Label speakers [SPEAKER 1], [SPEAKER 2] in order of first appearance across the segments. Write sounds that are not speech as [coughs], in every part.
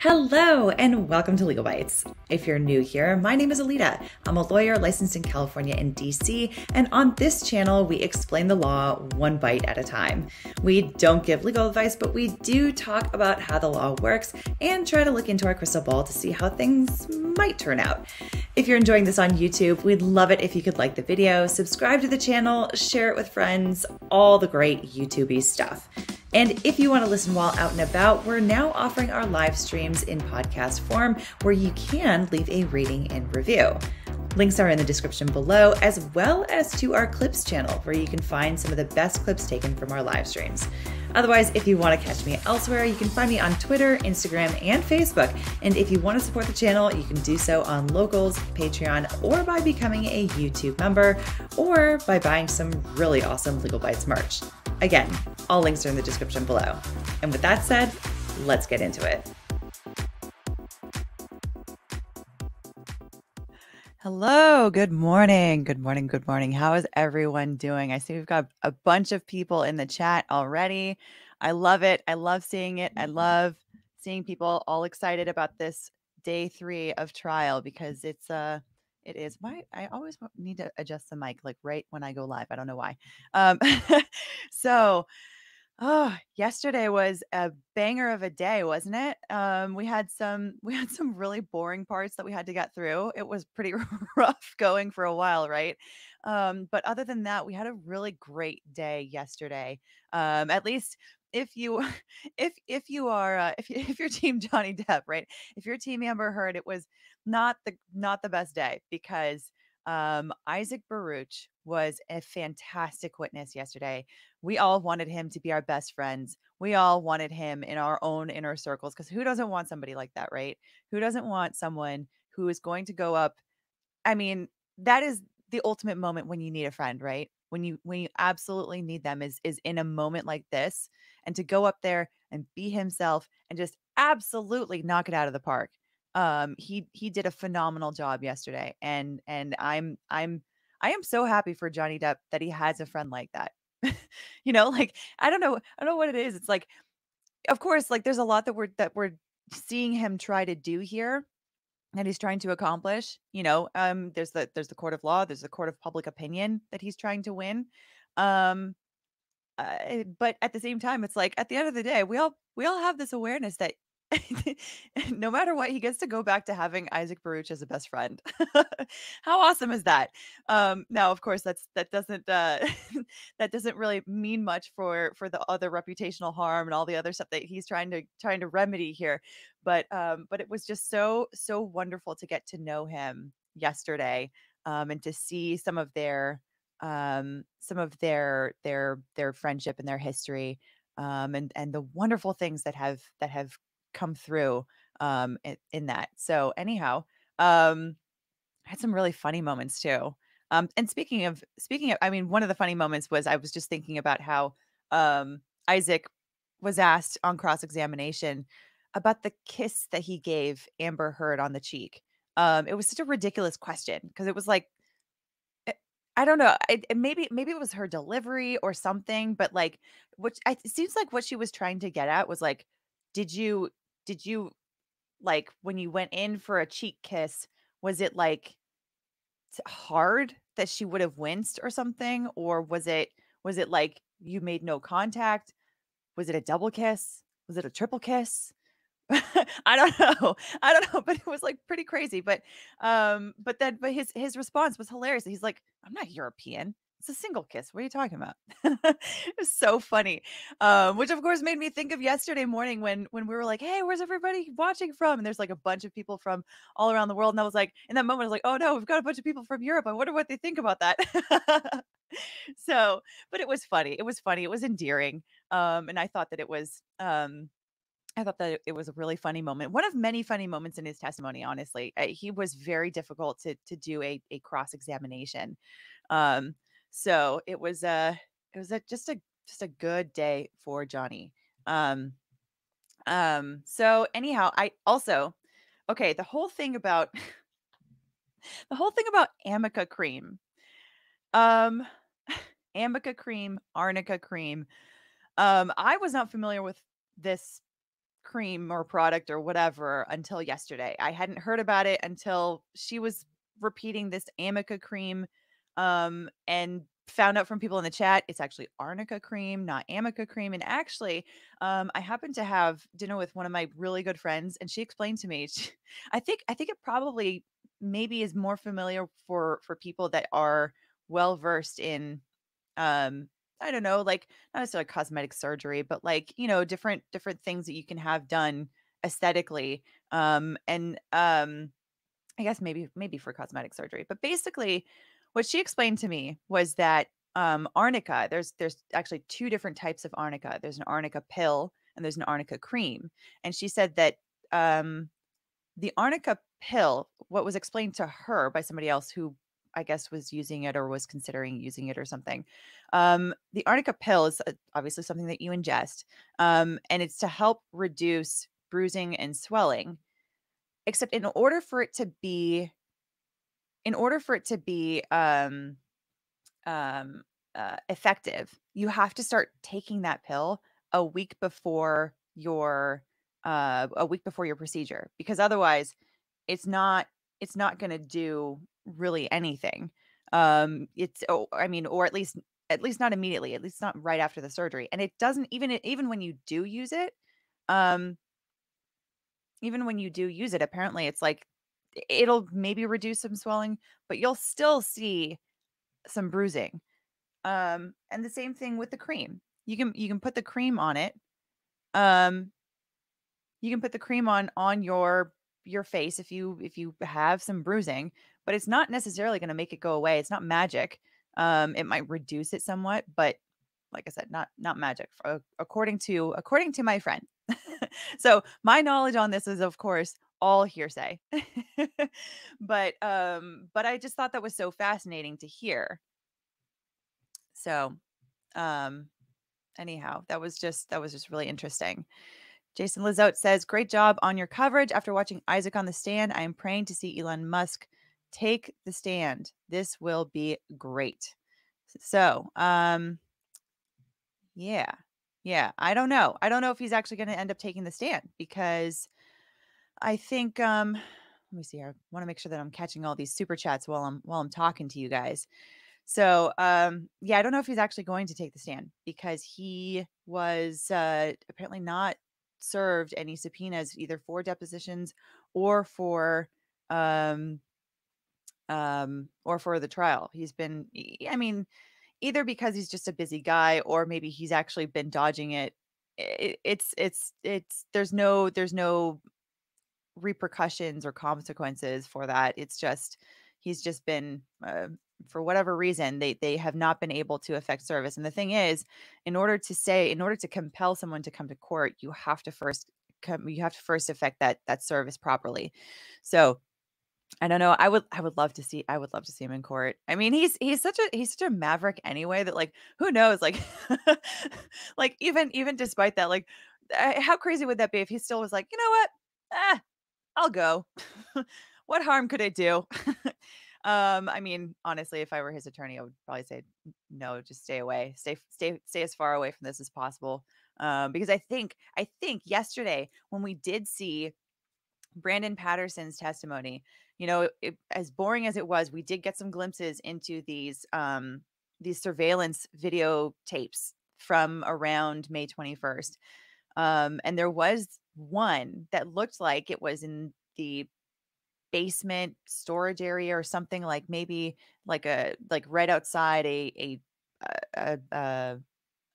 [SPEAKER 1] Hello, and welcome to Legal Bytes. If you're new here, my name is Alita. I'm a lawyer licensed in California and DC, and on this channel, we explain the law one bite at a time. We don't give legal advice, but we do talk about how the law works and try to look into our crystal ball to see how things might turn out. If you're enjoying this on YouTube, we'd love it if you could like the video, subscribe to the channel, share it with friends, all the great YouTubey stuff. And if you want to listen while out and about, we're now offering our live streams in podcast form where you can leave a rating and review. Links are in the description below, as well as to our clips channel, where you can find some of the best clips taken from our live streams. Otherwise, if you want to catch me elsewhere, you can find me on Twitter, Instagram, and Facebook. And if you want to support the channel, you can do so on Locals, Patreon, or by becoming a YouTube member, or by buying some really awesome Legal Bytes merch. Again, all links are in the description below. And with that said, let's get into it. Hello, good morning. Good morning. Good morning. How is everyone doing? I see we've got a bunch of people in the chat already. I love it. I love seeing it. I mm-hmm. love seeing people all excited about this day 3 of trial because it's a uh, it is My. I always need to adjust the mic like right when I go live. I don't know why. Um, [laughs] so Oh, yesterday was a banger of a day, wasn't it? Um, we had some [laughs] we had some really boring parts that we had to get through. It was pretty [laughs] rough going for a while, right? Um, but other than that, we had a really great day yesterday. Um, at least if you [laughs] if if you are uh, if if you're team Johnny Depp, right? If you're team Amber Heard, it was not the not the best day because um, Isaac Baruch was a fantastic witness yesterday. We all wanted him to be our best friends. We all wanted him in our own inner circles because who doesn't want somebody like that, right? Who doesn't want someone who is going to go up? I mean, that is the ultimate moment when you need a friend, right? When you when you absolutely need them is is in a moment like this and to go up there and be himself and just absolutely knock it out of the park. Um he he did a phenomenal job yesterday and and I'm I'm I am so happy for Johnny Depp that he has a friend like that. [laughs] you know, like I don't know, I don't know what it is. It's like, of course, like there's a lot that we're that we're seeing him try to do here that he's trying to accomplish. You know, um, there's the there's the court of law, there's the court of public opinion that he's trying to win. Um, uh, but at the same time, it's like at the end of the day, we all we all have this awareness that [laughs] no matter what, he gets to go back to having Isaac Baruch as a best friend. [laughs] How awesome is that? Um, now, of course, that's that doesn't uh, [laughs] that doesn't really mean much for for the other reputational harm and all the other stuff that he's trying to trying to remedy here. But um, but it was just so so wonderful to get to know him yesterday um, and to see some of their um, some of their their their friendship and their history um, and and the wonderful things that have that have come through um, in, in that. So anyhow, um, I had some really funny moments too. Um, and speaking of speaking of, I mean, one of the funny moments was I was just thinking about how um, Isaac was asked on cross examination about the kiss that he gave Amber Heard on the cheek. Um, it was such a ridiculous question because it was like, eh, I don't know, it, maybe maybe it was her delivery or something, but like, which I, it seems like what she was trying to get at was like, did you did you like when you went in for a cheek kiss was it like hard that she would have winced or something or was it was it like you made no contact was it a double kiss was it a triple kiss [laughs] i don't know i don't know but it was like pretty crazy but um but then but his his response was hilarious he's like i'm not european it's a single kiss. What are you talking about? [laughs] it was so funny, um, which of course made me think of yesterday morning when when we were like, "Hey, where's everybody watching from?" And there's like a bunch of people from all around the world, and I was like, in that moment, I was like, "Oh no, we've got a bunch of people from Europe. I wonder what they think about that." [laughs] so, but it was funny. It was funny. It was endearing, um, and I thought that it was. Um, I thought that it was a really funny moment. One of many funny moments in his testimony, honestly. He was very difficult to to do a, a cross examination. Um, so it was a it was a just a just a good day for Johnny. Um um so anyhow, I also okay, the whole thing about [laughs] the whole thing about amica cream. Um [sighs] amica cream, arnica cream. Um I was not familiar with this cream or product or whatever until yesterday. I hadn't heard about it until she was repeating this amica cream um, and found out from people in the chat it's actually arnica cream not amica cream and actually um, i happened to have dinner with one of my really good friends and she explained to me [laughs] she, i think i think it probably maybe is more familiar for for people that are well versed in um i don't know like not necessarily cosmetic surgery but like you know different different things that you can have done aesthetically um and um i guess maybe maybe for cosmetic surgery but basically what she explained to me was that um, arnica, there's there's actually two different types of arnica. There's an arnica pill and there's an arnica cream. And she said that um, the arnica pill, what was explained to her by somebody else who I guess was using it or was considering using it or something. Um, the arnica pill is uh, obviously something that you ingest, um, and it's to help reduce bruising and swelling. Except in order for it to be in order for it to be um, um, uh, effective, you have to start taking that pill a week before your uh, a week before your procedure because otherwise, it's not it's not going to do really anything. Um, it's oh, I mean, or at least at least not immediately, at least not right after the surgery. And it doesn't even even when you do use it, um, even when you do use it, apparently it's like it'll maybe reduce some swelling, but you'll still see some bruising. Um, and the same thing with the cream. You can you can put the cream on it. Um, you can put the cream on on your your face if you if you have some bruising, but it's not necessarily going to make it go away. It's not magic. Um, it might reduce it somewhat, but like I said, not not magic. Uh, according to according to my friend. [laughs] so my knowledge on this is, of course, all hearsay. [laughs] but um but I just thought that was so fascinating to hear. So, um anyhow, that was just that was just really interesting. Jason Lizotte says, "Great job on your coverage after watching Isaac on the stand. I am praying to see Elon Musk take the stand. This will be great." So, um yeah. Yeah, I don't know. I don't know if he's actually going to end up taking the stand because I think um let me see here. I want to make sure that I'm catching all these super chats while I'm while I'm talking to you guys. So um yeah, I don't know if he's actually going to take the stand because he was uh apparently not served any subpoenas either for depositions or for um um or for the trial. He's been I mean either because he's just a busy guy or maybe he's actually been dodging it it's it's it's there's no there's no repercussions or consequences for that. It's just he's just been uh, for whatever reason they they have not been able to affect service. And the thing is, in order to say in order to compel someone to come to court, you have to first come you have to first affect that that service properly. So I don't know. I would I would love to see I would love to see him in court. I mean, he's he's such a he's such a maverick anyway that like who knows like [laughs] like even even despite that like uh, how crazy would that be if he still was like, "You know what? Ah, I'll go. [laughs] what harm could it do? [laughs] um, I mean, honestly, if I were his attorney, I would probably say no, just stay away. Stay stay stay as far away from this as possible. Um, because I think I think yesterday when we did see Brandon Patterson's testimony, you know, it, as boring as it was, we did get some glimpses into these um these surveillance video tapes from around May 21st. Um, and there was one that looked like it was in the basement storage area or something like maybe like a like right outside a a a, a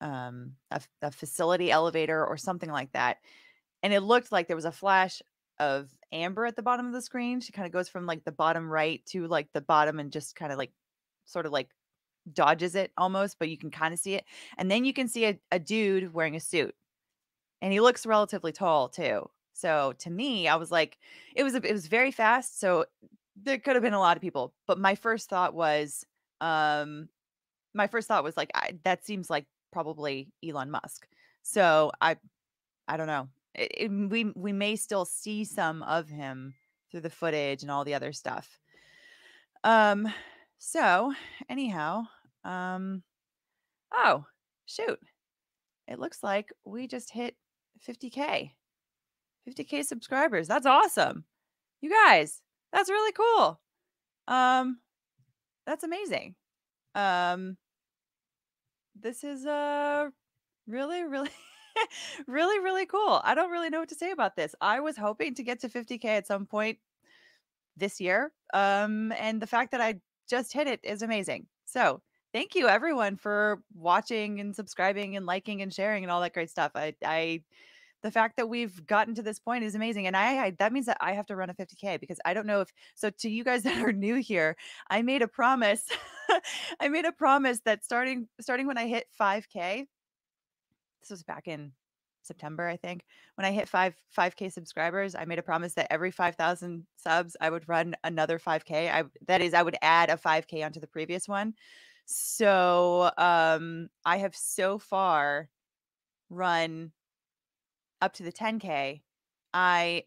[SPEAKER 1] um a, a facility elevator or something like that and it looked like there was a flash of amber at the bottom of the screen she kind of goes from like the bottom right to like the bottom and just kind of like sort of like dodges it almost but you can kind of see it and then you can see a, a dude wearing a suit and he looks relatively tall too. So to me, I was like, it was a, it was very fast. So there could have been a lot of people, but my first thought was, um, my first thought was like, I, that seems like probably Elon Musk. So I, I don't know. It, it, we we may still see some of him through the footage and all the other stuff. Um. So anyhow, um. Oh shoot! It looks like we just hit 50K. 50K subscribers. That's awesome. You guys, that's really cool. Um, that's amazing. Um, this is a uh, really, really, [laughs] really, really cool. I don't really know what to say about this. I was hoping to get to 50K at some point this year. Um, and the fact that I just hit it is amazing. So thank you everyone for watching and subscribing and liking and sharing and all that great stuff. I, I, the fact that we've gotten to this point is amazing. And I, I, that means that I have to run a 50K because I don't know if so to you guys [laughs] that are new here, I made a promise. [laughs] I made a promise that starting starting when I hit 5K, this was back in September, I think, when I hit five 5K subscribers, I made a promise that every 5,000 subs I would run another 5K. I that is, I would add a 5K onto the previous one. So um, I have so far run up to the 10K. I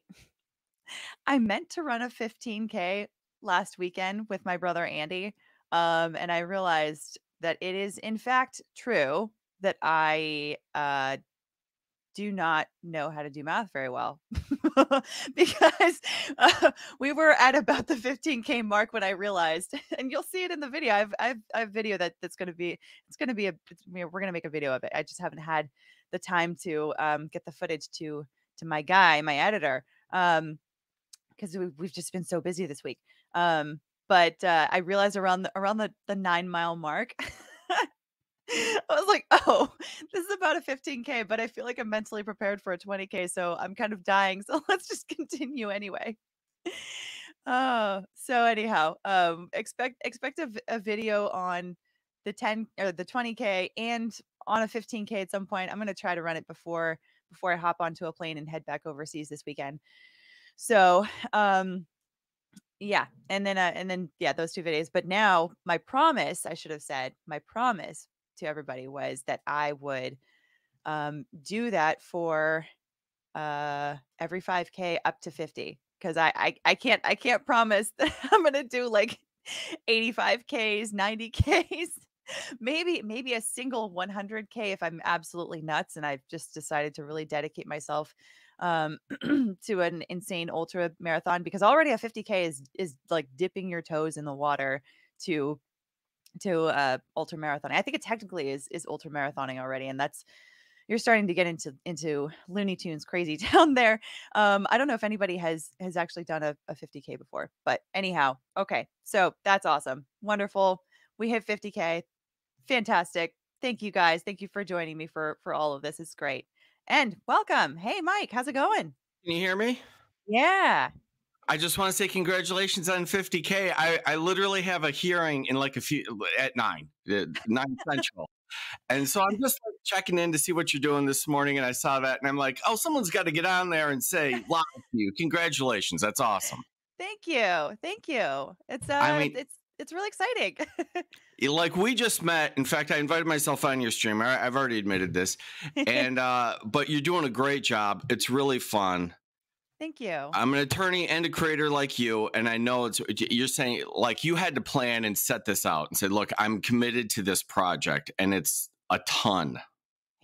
[SPEAKER 1] [laughs] I meant to run a 15K last weekend with my brother Andy. Um, and I realized that it is in fact true that I uh, do not know how to do math very well [laughs] because uh, we were at about the 15k mark when I realized, [laughs] and you'll see it in the video. I've I've, I've video that that's going to be it's going to be a we're going to make a video of it. I just haven't had the time to um, get the footage to to my guy, my editor, because um, we, we've just been so busy this week. Um, but uh, I realized around the, around the the nine mile mark. [laughs] [laughs] I was like, oh, this is about a 15K, but I feel like I'm mentally prepared for a 20K. So I'm kind of dying. [laughs] So let's just continue anyway. Oh, so anyhow, um, expect expect a, a video on the 10 or the 20K and on a 15K at some point. I'm going to try to run it before before I hop onto a plane and head back overseas this weekend. So, um, yeah and then uh, and then yeah those two videos but now my promise i should have said my promise to everybody was that I would um, do that for uh, every 5K up to 50 because I, I I can't I can't promise [laughs] that I'm gonna do like 85Ks, 90Ks [laughs] maybe maybe a single 100k if i'm absolutely nuts and i've just decided to really dedicate myself um, [clears throat] to an insane ultra marathon because already a 50k is is like dipping your toes in the water to to uh ultra marathoning. I think it technically is is ultra marathoning already, and that's you're starting to get into into Looney Tunes crazy [laughs] down there. Um, I don't know if anybody has has actually done a, a 50k before, but anyhow, okay, so that's awesome, wonderful. We hit 50k, fantastic. Thank you guys. Thank you for joining me for for all of this. It's great. And welcome. Hey Mike, how's it going? Can you hear me? Yeah.
[SPEAKER 2] I just want to say congratulations on 50k. I, I literally have a hearing in like a few at nine, nine central. And so I'm just like checking in to see what you're doing this morning. And I saw that and I'm like, oh, someone's got to get on there and say live you. Congratulations. That's awesome.
[SPEAKER 1] Thank you. Thank you. It's uh I mean, it's it's really exciting.
[SPEAKER 2] [laughs] like we just met. In fact, I invited myself on your stream. I, have already admitted this, and uh, but you're doing a great job. It's really fun. Thank you. I'm an attorney and a creator like you, and I know it's you're saying like you had to plan and set this out and say, look, I'm committed to this project, and it's a ton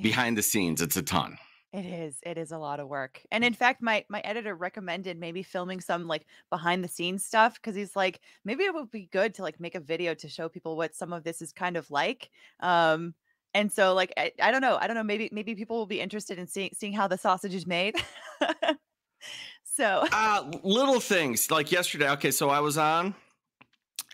[SPEAKER 2] behind the scenes. It's a ton.
[SPEAKER 1] It is. It is a lot of work. And in fact, my my editor recommended maybe filming some like behind the scenes stuff because he's like, maybe it would be good to like make a video to show people what some of this is kind of like. Um, and so like I, I, don't know i don't know maybe maybe people will be interested in seeing seeing how the sausage is made [laughs] [laughs] so
[SPEAKER 2] uh, little things like yesterday. Okay, so I was on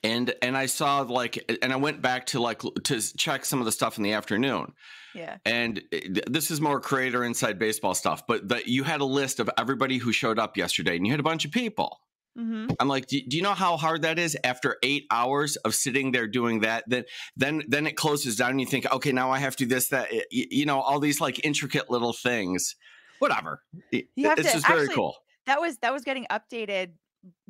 [SPEAKER 2] and and I saw like and I went back to like to check some of the stuff in the afternoon. Yeah. And eh, this is more creator inside baseball stuff, but that you had a list of everybody who showed up yesterday and you had a bunch of people. Mm -hmm. I'm like, do, do, you know how hard that is after eight hours of sitting there doing that? Then, then, then it closes down and you think, okay, now I have to do this, that, eh, you know, all these like intricate little things whatever. You have to, very actually, cool.
[SPEAKER 1] That was that was getting updated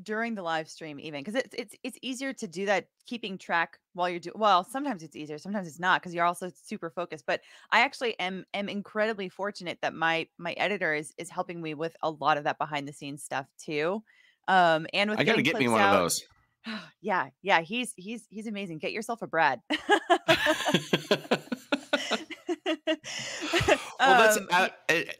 [SPEAKER 1] during the live stream even because it's it's it's easier to do that keeping track while you're doing well sometimes it's easier sometimes it's not because you're also super focused but i actually am am incredibly fortunate that my my editor is is helping me with a lot of that behind the scenes stuff too um and with i gotta get me one out, of those [sighs] yeah yeah he's he's he's amazing get yourself a brad [laughs] [laughs] well that's
[SPEAKER 3] um, it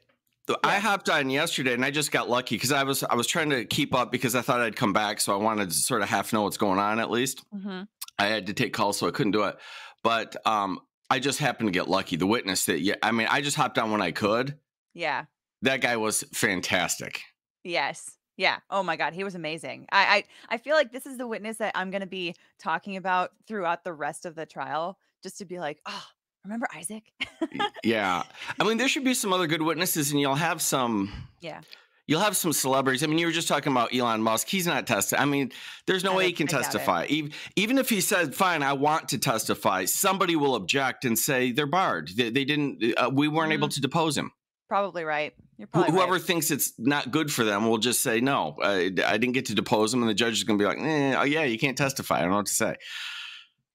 [SPEAKER 2] yeah. I hopped on yesterday and I just got lucky because I was I was trying to keep up because I thought I'd come back, so I wanted to sort of half know what's going on at least. Mm-hmm. I had to take calls, so I couldn't do it. But um, I just happened to get lucky. The witness that yeah, I mean, I just hopped on when I could. Yeah, that guy was fantastic.
[SPEAKER 1] Yes. Yeah. Oh my God, he was amazing. I I, I feel like this is the witness that I'm going to be talking about throughout the rest of the trial, just to be like, oh, Remember Isaac?
[SPEAKER 2] [laughs] yeah. I mean, there should be some other good witnesses, and you'll have some. Yeah. You'll have some celebrities. I mean, you were just talking about Elon Musk. He's not tested. I mean, there's no I, way he can testify. Even, even if he said, "Fine, I want to testify," somebody will object and say they're barred. They, they didn't. Uh, we weren't mm. able mm-hmm. to depose him.
[SPEAKER 1] Probably right. You're probably Wh
[SPEAKER 2] whoever right. thinks it's not good for them will just say no. I didn't get to depose him, and the judge is going to be like, eh, "Oh yeah, you can't testify." I don't know what to say.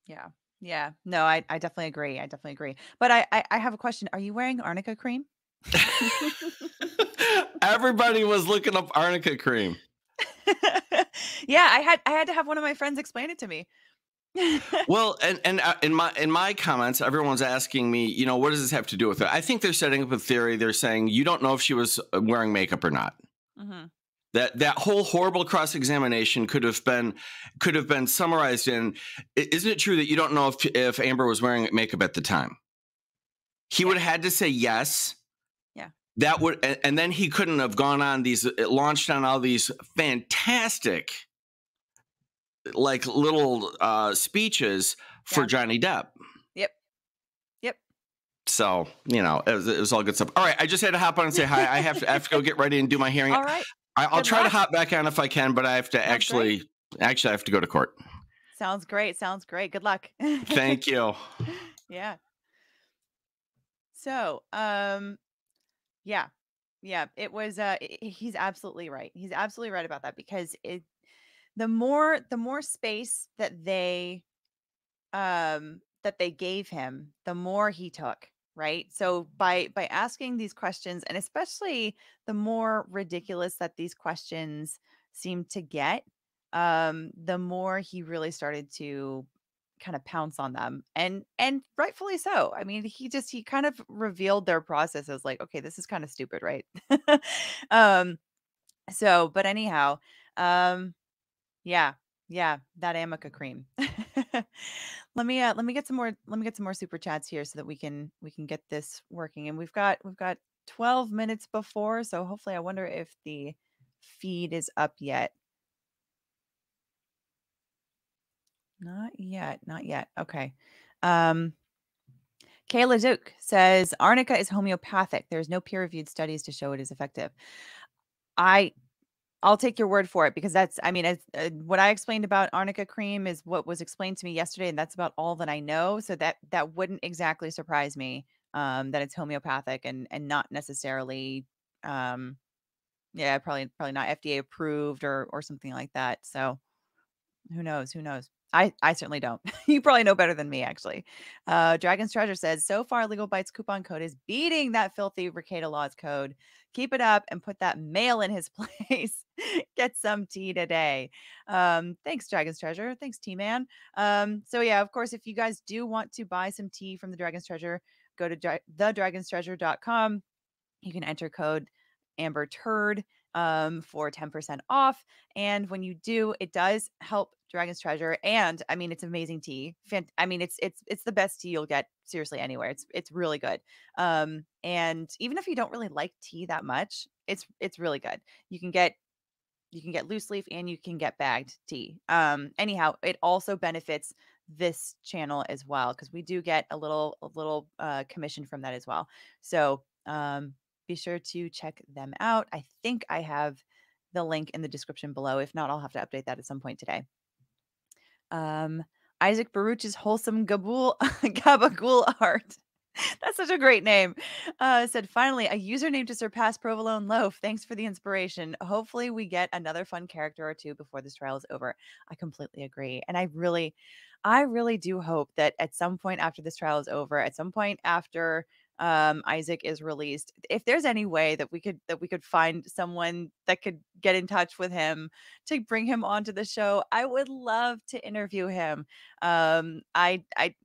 [SPEAKER 1] Yeah. Yeah. No, I, I definitely agree. I definitely agree. But I, I, I have a question. Are you wearing arnica cream?
[SPEAKER 2] [laughs] Everybody was looking up arnica cream. [laughs]
[SPEAKER 1] yeah, I had I had to have one of my friends explain it to me.
[SPEAKER 2] [laughs] well, and and uh, in my in my comments, everyone's asking me, you know, what does this have to do with it? I think they're setting up a theory. They're saying you don't know if she was uh, wearing makeup or not. Mm -hmm. That that whole horrible cross examination could have been could have been summarized in. Isn't it true that you don't know if if Amber was wearing makeup at the time? He yeah. would have had to say yes. Yeah. That would, and then he couldn't have gone on these uh, launched on all these fantastic, like little uh, speeches for Johnny Depp. So, you know, it was, it was, all good stuff. All right. I just had to hop on and say hi. I have to, I have to go get ready and do my hearing. [laughs] All right. I, will try luck. to hop back on if I can, but I have to That's actually great. actually I have to go to court.
[SPEAKER 1] Sounds great. Sounds great. Good luck. Thank [laughs] you. Yeah. So, um yeah. Yeah, it was uh it, he's absolutely right. He's absolutely right about that because it the more the more space that they um that they gave him, the more he took right so by by asking these questions and especially the more ridiculous that these questions seem to get um the more he really started to kind of pounce on them and and rightfully so i mean he just he kind of revealed their process as like okay this is kind of stupid right [laughs] um so but anyhow um yeah yeah, that amica cream. [laughs] let me uh, let me get some more let me get some more super chats here so that we can we can get this working. And we've got we've got 12 minutes before, so hopefully I wonder if the feed is up yet. Not yet, not yet. Okay. Um Kayla Duke says arnica is homeopathic. There's no peer-reviewed studies to show it is effective. I I'll take your word for it because that's, I mean, it's, uh, what I explained about arnica cream is what was explained to me yesterday, and that's about all that I know. So that that wouldn't exactly surprise me um, that it's homeopathic and and not necessarily, um, yeah, probably probably not FDA approved or or something like that. So who knows? Who knows? I, I certainly don't. [laughs] you probably know better than me, actually. Uh, Dragon's Treasure says so far, Legal Bytes coupon code is beating that filthy Rekieta Law's code. Keep it up and put that mail in his [laughs] place. Get some tea today. Um, thanks, Dragon's Treasure. Thanks, Tea Man. Um, so, yeah, of course, if you guys do want to buy some tea from the Dragon's Treasure, go to dra- thedragonstreasure.com. You can enter code Amber Turd um, for 10% off. And when you do, it does help Dragon's Treasure, and I mean, it's amazing tea. Fant- I mean, it's it's it's the best tea you'll get seriously anywhere. It's it's really good. Um, and even if you don't really like tea that much, it's it's really good. You can get you can get loose leaf and you can get bagged tea. Um, anyhow, it also benefits this channel as well because we do get a little a little uh, commission from that as well. So um, be sure to check them out. I think I have the link in the description below. If not, I'll have to update that at some point today. Um, Isaac Baruch's wholesome gabool, [laughs] Gabagool art. That's such a great name. Uh, said finally a username to surpass provolone loaf. Thanks for the inspiration. Hopefully we get another fun character or two before this trial is over. I completely agree, and I really, I really do hope that at some point after this trial is over, at some point after um, Isaac is released. If there's any way that we could that we could find someone that could get in touch with him to bring him onto the show, I would love to interview him. Um, I I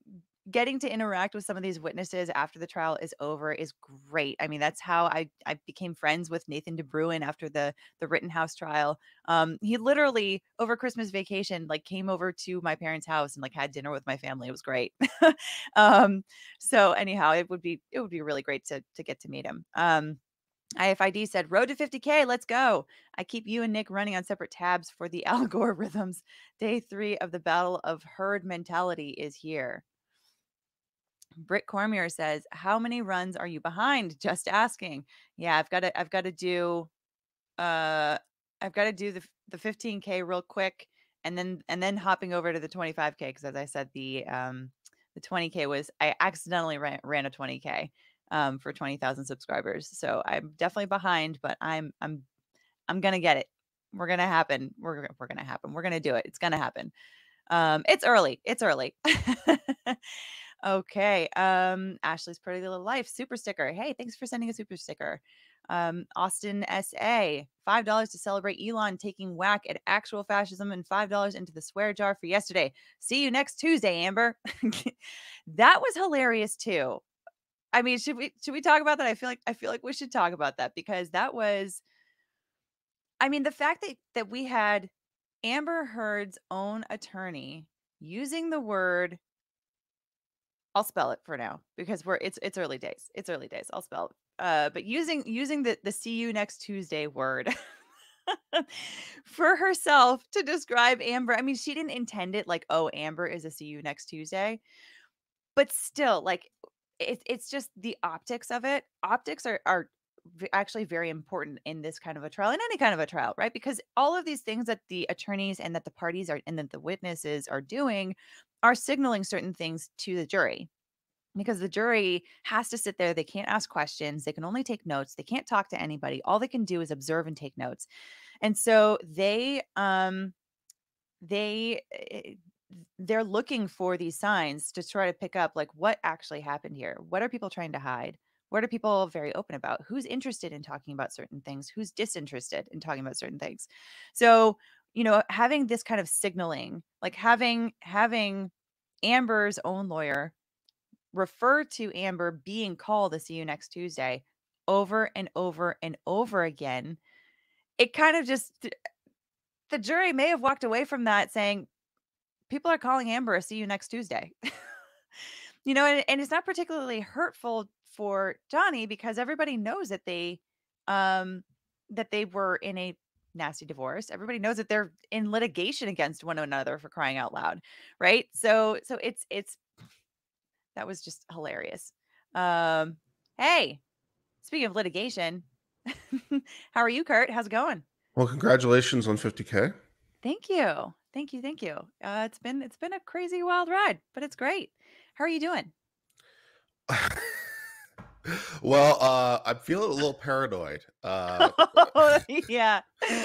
[SPEAKER 1] getting to interact with some of these witnesses after the trial is over is great. I mean, that's how I, I became friends with Nathan De Bruin after the the Rittenhouse trial. Um, he literally over Christmas vacation like came over to my parents' house and like had dinner with my family. It was great. [laughs] um, so anyhow, it would be it would be really great to to get to meet him. Um, IFID said, Road to 50K, let's go. I keep you and Nick running on separate tabs for the [laughs] algorithms. Day three of the battle of herd mentality is here. Britt Cormier says, "How many runs are you behind?" Just asking. Yeah, I've got to. I've got to do. Uh, I've got to do the the 15k real quick, and then and then hopping over to the 25k because as I said, the um the 20k was I accidentally ran, ran a 20k um for 20,000 subscribers. So I'm definitely behind, but I'm I'm I'm gonna get it. We're gonna happen. We're we're gonna happen. We're gonna do it. It's gonna happen. Um, it's early. It's early. [laughs] Okay. Um, Ashley's Pretty Little Life super sticker. Hey, thanks for sending a super sticker. Um, Austin SA, $5 to celebrate Elon taking whack at actual fascism and $5 into the swear jar for yesterday. See you next Tuesday, Amber. [laughs] that was hilarious too. I mean, should we should we talk about that? I feel like I feel like we should talk about that because that was I mean, the fact that that we had Amber Heard's own attorney using the word I'll spell it for now because we're it's it's early days. It's early days. I'll spell it. Uh, but using using the the see you next Tuesday word [laughs] for herself to describe Amber. I mean, she didn't intend it like, oh, Amber is a see you next Tuesday. But still, like it's it's just the optics of it. Optics are are actually very important in this kind of a trial in any kind of a trial right because all of these things that the attorneys and that the parties are and that the witnesses are doing are signaling certain things to the jury because the jury has to sit there. They can't ask questions. They can only take notes. They can't talk to anybody. All they can do is observe and take notes. And so they, um, they, eh, they're looking for these signs to try to pick up like what actually happened here. What are people trying to hide? What are people very open about? Who's interested in talking about certain things? Who's disinterested in talking about certain things? So you know, having this kind of signaling, like having having Amber's own lawyer refer to Amber being called to see you next Tuesday over and over and over again, it kind of just the jury may have walked away from that saying, people are calling Amber to see you next Tuesday. [laughs] you know, and, and, it's not particularly hurtful for Johnny because everybody knows that they um that they were in a nasty divorce everybody knows that they're in litigation against one another for crying out loud right so so it's it's that was just hilarious um hey speaking of litigation [laughs] how are you kurt how's it going
[SPEAKER 4] well congratulations on 50k
[SPEAKER 1] thank you thank you thank you uh it's been it's been a crazy wild ride but it's great how are you doing [laughs]
[SPEAKER 4] well, uh, I'm feeling a little paranoid. Uh,
[SPEAKER 1] [laughs] oh, [laughs] [laughs] yeah,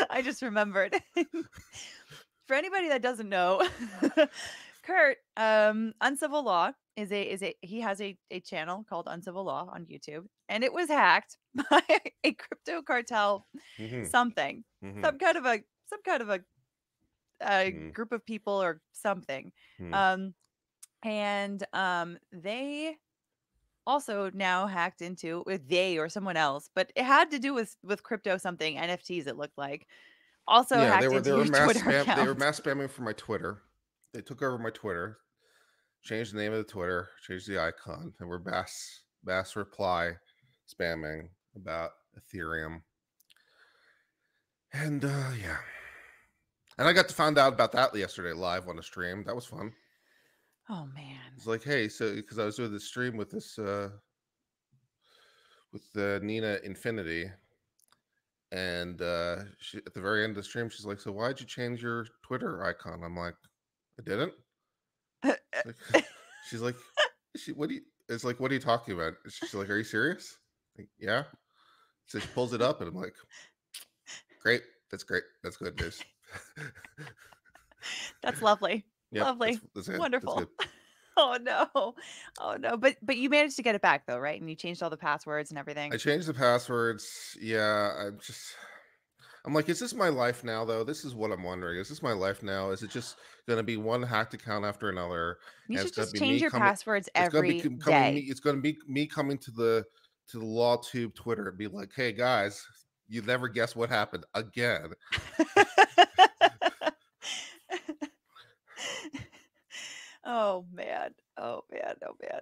[SPEAKER 1] I just remembered. For anybody that doesn't know, Kurt, um, Uncivil Law is a is a he has a, a channel called Uncivil Law on YouTube, and it was hacked by a crypto cartel, mm-hmm. something, mm-hmm. some kind of a some kind of a, a mm. group of people or something, mm. um, and um, they also now hacked into with they or someone else, but it had to do with with crypto something NFTs. It looked like also yeah, they were, they were [laughs] mass Twitter spam, They were mass
[SPEAKER 4] spamming for my Twitter. They took over my Twitter, changed the name of the Twitter, changed the icon, and were mass mass reply spamming about Ethereum.
[SPEAKER 5] And uh, yeah,
[SPEAKER 4] and I got to find out about that yesterday live on a stream. That was fun. Oh man. It's like, hey, so because I was doing the stream with this uh with the uh, Nina Infinity, and uh she, at the very end of the stream, she's like, So why'd you change your Twitter icon? I'm like, I didn't. like, [laughs] [laughs] she's like, she, what do you it's like, what are you talking about? She's like, Are you serious? Like, yeah. So she pulls it up and I'm like, Great, that's great, that's good news.
[SPEAKER 1] [laughs] that's lovely. Yep, Lovely. That's, that's Wonderful. That's [laughs] oh no. Oh no. But but you managed to get it back though, right? And you changed all the passwords and everything. I
[SPEAKER 4] changed the passwords. Yeah, I'm just I'm like, is this my life now though? This is what I'm wondering. Is this my life now? Is it just [sighs] gonna be one hacked account after another? You should just change your coming, passwords every it's gonna be coming, day. it's gonna be me coming to the to the law tube Twitter and be like, hey guys, you never guess what happened again. [laughs] [laughs]
[SPEAKER 1] Oh man. Oh man. Oh man.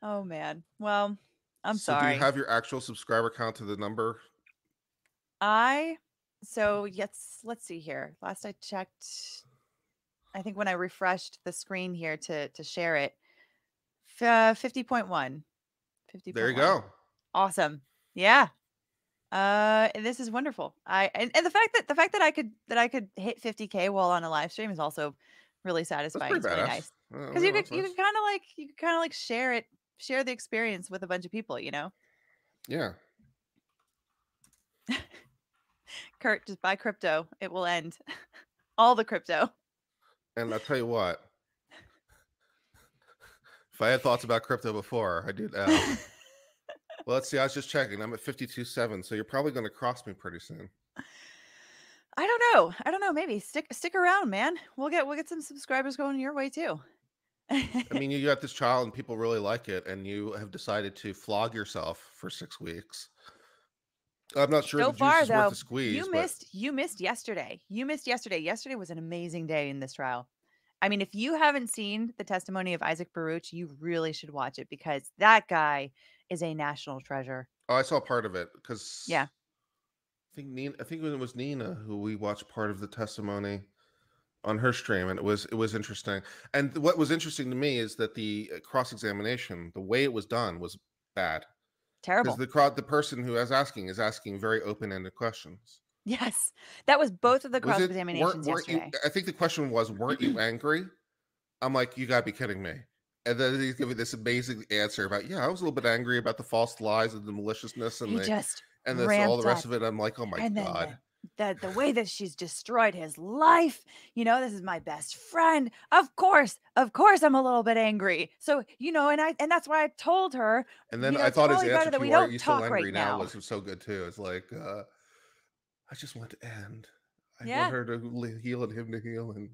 [SPEAKER 1] Oh man. Well, I'm so sorry. Do you have
[SPEAKER 4] your actual subscriber count to the number?
[SPEAKER 1] I so yes, let's see here. Last I checked, I think when I refreshed the screen here to to share it, uh, 50.1. 50.1. There you go. Awesome. Yeah. Uh this is wonderful. I and, and the fact that the fact that I could that I could hit 50k while on a live stream is also really satisfying. It's really nice
[SPEAKER 3] uh, because you, could, you could
[SPEAKER 1] kind of like you could kind of like share it, share the experience with a bunch of people. You know. Yeah. [laughs] Kurt, just buy crypto. It will end. [laughs] All the crypto.
[SPEAKER 4] And I tell you what, if I had thoughts about crypto before, I do now. Um, [laughs] well, let's see. I was just checking. I'm at 52.7, so you're probably going to cross me pretty soon.
[SPEAKER 1] I don't know. I don't know. Maybe stick stick around, man. We'll get we'll get some subscribers going your way too.
[SPEAKER 4] I mean, you got this child and people really like it, and you have decided to flog yourself for six weeks. I'm not sure. So far, though, squeeze, you but... missed
[SPEAKER 1] you missed yesterday. You missed yesterday. Yesterday was an amazing day in this trial. I mean, if you haven't seen the testimony of Isaac Baruch, you really should watch it because that guy is a national treasure.
[SPEAKER 4] Oh, I saw part of it because yeah, think Nina, I think it was Nina who we watched part of the testimony on her stream, and it was it was interesting. And what was interesting to me is that the uh, cross examination, the way it was done, was bad. Terrible. The crowd, the person was asking is asking very open ended questions.
[SPEAKER 1] Yes, that was both of the cross examinations yesterday. You,
[SPEAKER 4] I think the question was, "Weren't you angry?" I'm like, "You gotta be kidding me." And then he's giving this amazing answer about, yeah, I was a little bit angry about the false lies and the maliciousness and he the, just
[SPEAKER 1] and then all the rest up.
[SPEAKER 4] of it, I'm like, oh my and god.
[SPEAKER 1] The, the, the way that she's destroyed his life, you know, this is my best friend. Of course, of course, I'm a little bit angry. So you know, and I and that's why I told her. And then you know, I thought his answer to we don't talk angry right now?" was
[SPEAKER 4] so good too. It's like, uh, I just want to end. I yeah. want her to heal and him to heal and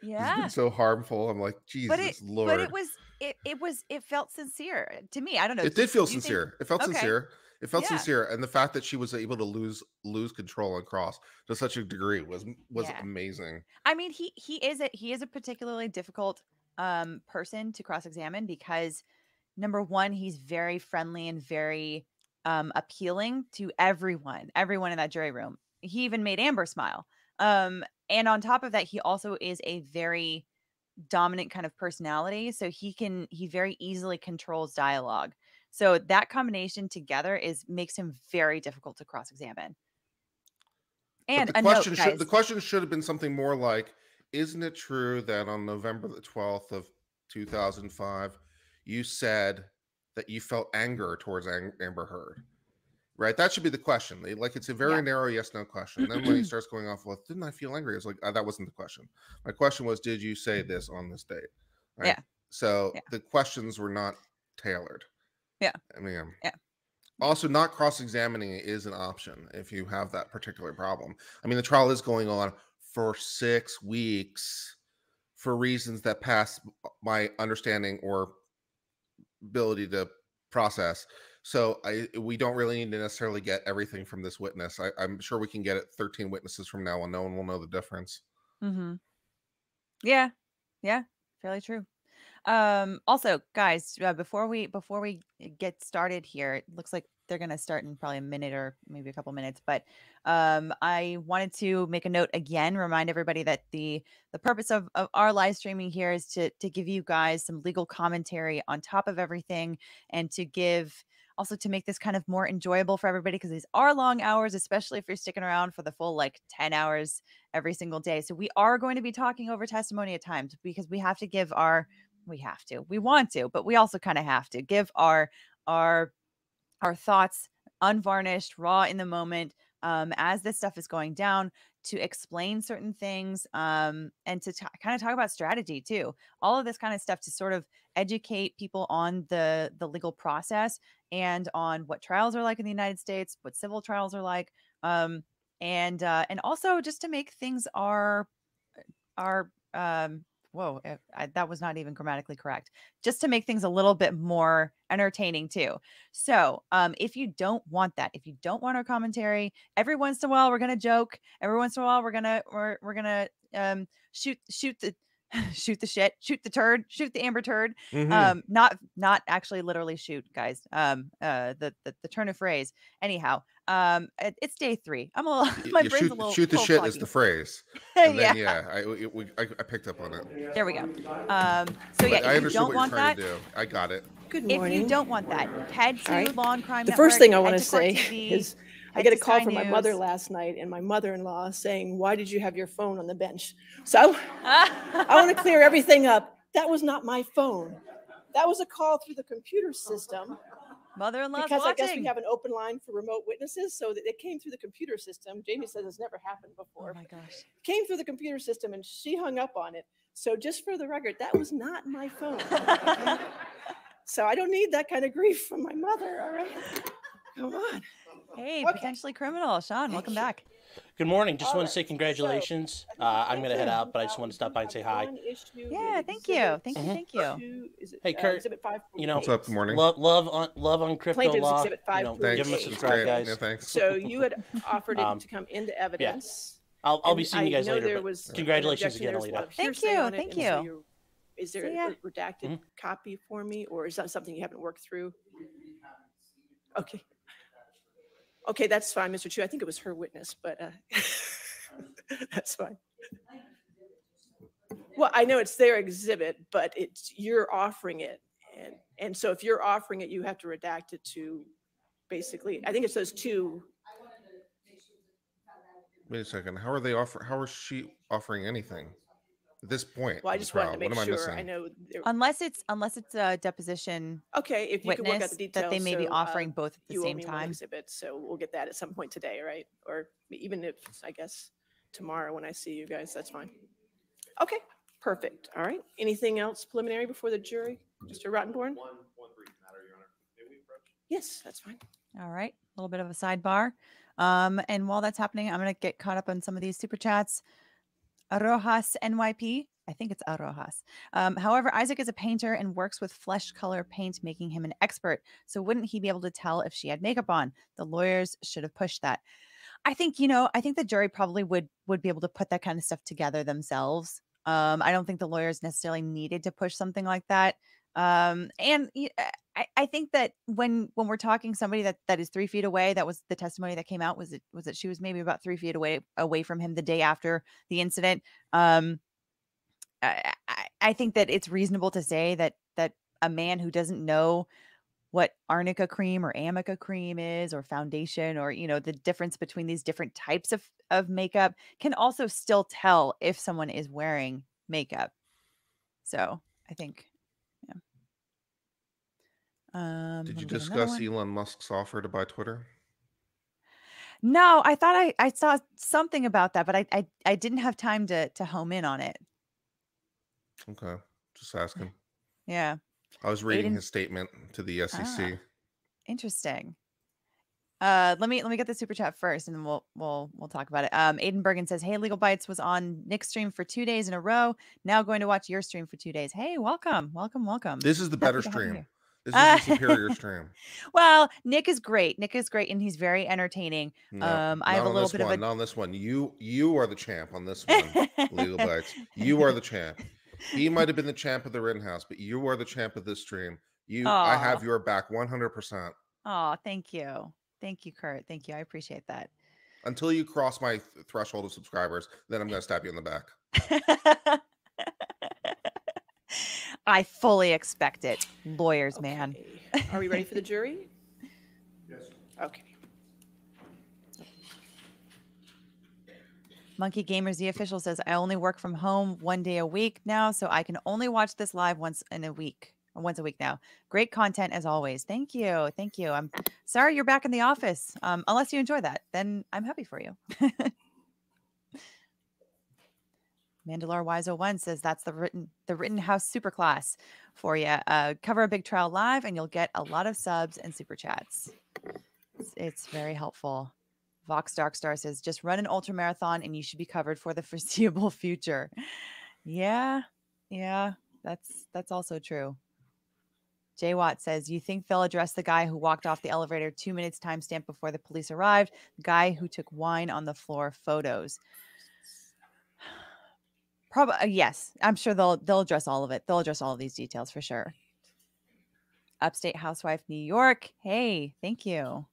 [SPEAKER 1] yeah been so
[SPEAKER 4] harmful i'm like jesus but it, lord but it was
[SPEAKER 1] it, it was it felt sincere to me i don't know it did feel sincere think, it felt okay. sincere it felt yeah. sincere,
[SPEAKER 4] and the fact that she was able to lose lose control and Cross to such a degree was was yeah. amazing.
[SPEAKER 1] I mean, he he is a he is a particularly difficult um person to cross examine because number one, he's very friendly and very um appealing to everyone, everyone in that jury room. He even made Amber smile. Um, and on top of that, he also is a very dominant kind of personality so he can he very easily controls dialogue so that combination together is makes him very difficult to cross examine. And the question, note, should, the question
[SPEAKER 4] should have been something more like, "Isn't it true that on November the twelfth of two thousand five, you said that you felt anger towards Amber Heard?" Right, that should be the question. Like it's a very yeah. narrow yes/no question. And then when he [clears throat] starts going off with, "Didn't I feel angry?" It's like oh, that wasn't the question. My question was, "Did you say this on this date?" Right? Yeah. So yeah. the questions were not tailored. Yeah. I mean, yeah. Also, not cross examining is an option if you have that particular problem. I mean, the trial is going on for six weeks for reasons that pass my understanding or ability to process. So I we don't really need to necessarily get everything from this witness. I, am sure we can get it 13 witnesses from now on. No one will know the difference.
[SPEAKER 1] Mm-hmm. Yeah. Yeah. Fairly true. Um, also, guys, uh, before we before we get started here, it looks like they're going to start in probably a minute or maybe a couple minutes but um, i wanted to make a note again remind everybody that the the purpose of, of our live streaming here is to to give you guys some legal commentary on top of everything and to give also to make this kind of more enjoyable for everybody because these are long hours especially if you're sticking around for the full like 10 hours every single day so we are going to be talking over testimony at times because we have to give our we have to we want to but we also kind of have to give our our our thoughts unvarnished raw in the moment um, as this stuff is going down to explain certain things um, and to kind of talk about strategy too all of this kind of stuff to sort of educate people on the the legal process and on what trials are like in the united states what civil trials are like um, and uh, and also just to make things are are um, whoa, eh, I, that was not even grammatically correct, just to make things a little bit more entertaining too. So um, if you don't want that, if you don't want our commentary, every once in a while we're gonna joke. Every once in a while we're gonna we're we're gonna um, shoot shoot the [laughs] shoot the shit, shoot the turd, shoot the amber turd. Mm-hmm. Um, not not actually literally shoot, guys. Um, uh, the the, the turn of phrase. Anyhow, um, it, it's day three. I'm a little, [laughs] my you brain's shoot, a little. Shoot the shit foggy. is the
[SPEAKER 4] phrase. [laughs] And yeah, then, yeah. I, it, we, I, I picked up on it.
[SPEAKER 1] There we go. Um, so yeah, I don't want that, I got it. Good morning. If you don't want that, head to right. Crime. The
[SPEAKER 6] Network, first thing I want to say TV. is I, get a call from news. my mother last night and my mother-in-law saying, "Why did you have your phone on the bench?" So I [laughs] want to clear everything up. That was not my phone. That was a call through the computer system. Mother-in-law because watching. I guess we have an open line for remote witnesses, so that it came through the computer system. Jamie says it's never happened oh before. Oh my gosh! Came through the computer system, and she hung up on it. So just for the record, that was not my phone. [laughs] so I don't need that kind of grief from my mother. All right,
[SPEAKER 1] come on. Hey, potentially criminal. Sean, welcome back.
[SPEAKER 7] Good morning. Just want right. Uh, to say congratulations. So, uh, I'm going to head out, but I just want to stop by and say hi.
[SPEAKER 1] Yeah, thank you. Thank you. Thank you. hey, uh, Kurt. you
[SPEAKER 7] know, what's up? Good morning. Love, love on, love on crypto Plaintiff's law. Exhibit five you know, give a subscribe, guys. Yeah, thanks. So [laughs]
[SPEAKER 6] you had offered it um, to come into evidence. Yeah. I'll, I'll be seeing you guys later. There was
[SPEAKER 7] congratulations again, Alita. Thank
[SPEAKER 6] you. Thank you. is there a redacted hmm? copy for me, or is that something you haven't worked through? Okay. Okay, that's fine, Mr. Chew. I think it was her witness, but uh, [laughs] that's fine. Well, I know it's their exhibit, but it's, you're offering it. And, and so if you're offering it, you have to redact it to basically, I think it says two.
[SPEAKER 4] Wait a second. How are they offer? How is she offering anything? this point. Well, I just wanted to make sure I, I,
[SPEAKER 6] know. There... Unless
[SPEAKER 1] it's unless it's a deposition. Okay, if you can work out the details that they may so, be uh, offering uh, both at the same time.
[SPEAKER 6] Exhibit, so we'll get that at some point today, right? Or even if I guess tomorrow when I see you guys, that's fine. Okay, perfect. All right. Anything else preliminary before the jury, Mr. Rottenborn?
[SPEAKER 8] One, one brief matter, Your Honor. May we approach?
[SPEAKER 1] Yes, that's fine. All right. A little bit of a sidebar. Um, and while that's happening, I'm going to get caught up on some of these super chats. Arojas NYP. I think it's Arojas. Um, however, Isaac is a painter and works with flesh color paint, making him an expert. So wouldn't he be able to tell if she had makeup on? The lawyers should have pushed that. I think you know. I think the jury probably would would be able to put that kind of stuff together themselves. Um, I don't think the lawyers necessarily needed to push something like that. Um, and uh, I, I think that when when we're talking somebody that that is three feet away, that was the testimony that came out was it was that she was maybe about three feet away away from him the day after the incident. Um, I, I think that it's reasonable to say that that a man who doesn't know what arnica cream or amica cream is or foundation or you know the difference between these different types of of makeup can also still tell if someone is wearing makeup so i think um, Did you discuss
[SPEAKER 4] Elon Musk's offer to buy Twitter?
[SPEAKER 1] No, I thought I, I saw something about that, but I, I, I didn't have time to to home in on it.
[SPEAKER 4] Okay, just asking. [sighs]
[SPEAKER 1] Yeah, I was reading Aiden... his
[SPEAKER 4] statement to the SEC. Ah,
[SPEAKER 1] interesting. Uh, let me let me get the super chat first, and then we'll we'll we'll talk about it. Um, Aiden Bergen says, "Hey, Legal Bytes was on Nick's stream for two days in a row. Now going to watch your stream for two days. Hey, welcome, welcome, welcome. This is the [laughs] better stream. This is a [laughs] superior stream. well, Nick is great. Nick is great, and he's very entertaining. No, um, I have a little bit one, of a...
[SPEAKER 4] not on this one. You you are the champ on this one, Legal [laughs] Bytes. You are the champ. He might have been the champ of the House, but you are the champ of this stream. You, Aww. I have your back 100. percent
[SPEAKER 1] Oh, thank you, thank you, Kurt. Thank you. I appreciate that.
[SPEAKER 4] Until you cross my th- threshold of subscribers, then I'm going to stab you in the back. [laughs]
[SPEAKER 1] I fully expect it. Lawyers, okay. man. Are we
[SPEAKER 6] ready for the jury? [laughs] Yes. Okay.
[SPEAKER 1] Monkey Gamers, the official says, I only work from home one day a week now, so I can only watch this live once in a week, once a week now. Great content as always. Thank you. Thank you. I'm sorry you're back in the office. Um, unless you enjoy that, then I'm happy for you. [laughs] Mandalor Wise 01 says that's the written the Rittenhouse superclass for you. Uh, cover a big trial live, and you'll get a lot of subs and super chats. It's, it's very helpful. Vox Dark Star says just run an ultra marathon, and you should be covered for the [laughs] foreseeable future. Yeah, yeah, that's that's also true. Jay Watt says, You think they'll address the guy who walked off the elevator two minutes timestamp before the police arrived? The guy who took wine on the floor photos. Probably uh, yes. I'm sure they'll they'll address all of it. They'll address all of these details for sure. Upstate Housewife New York. Hey, thank you.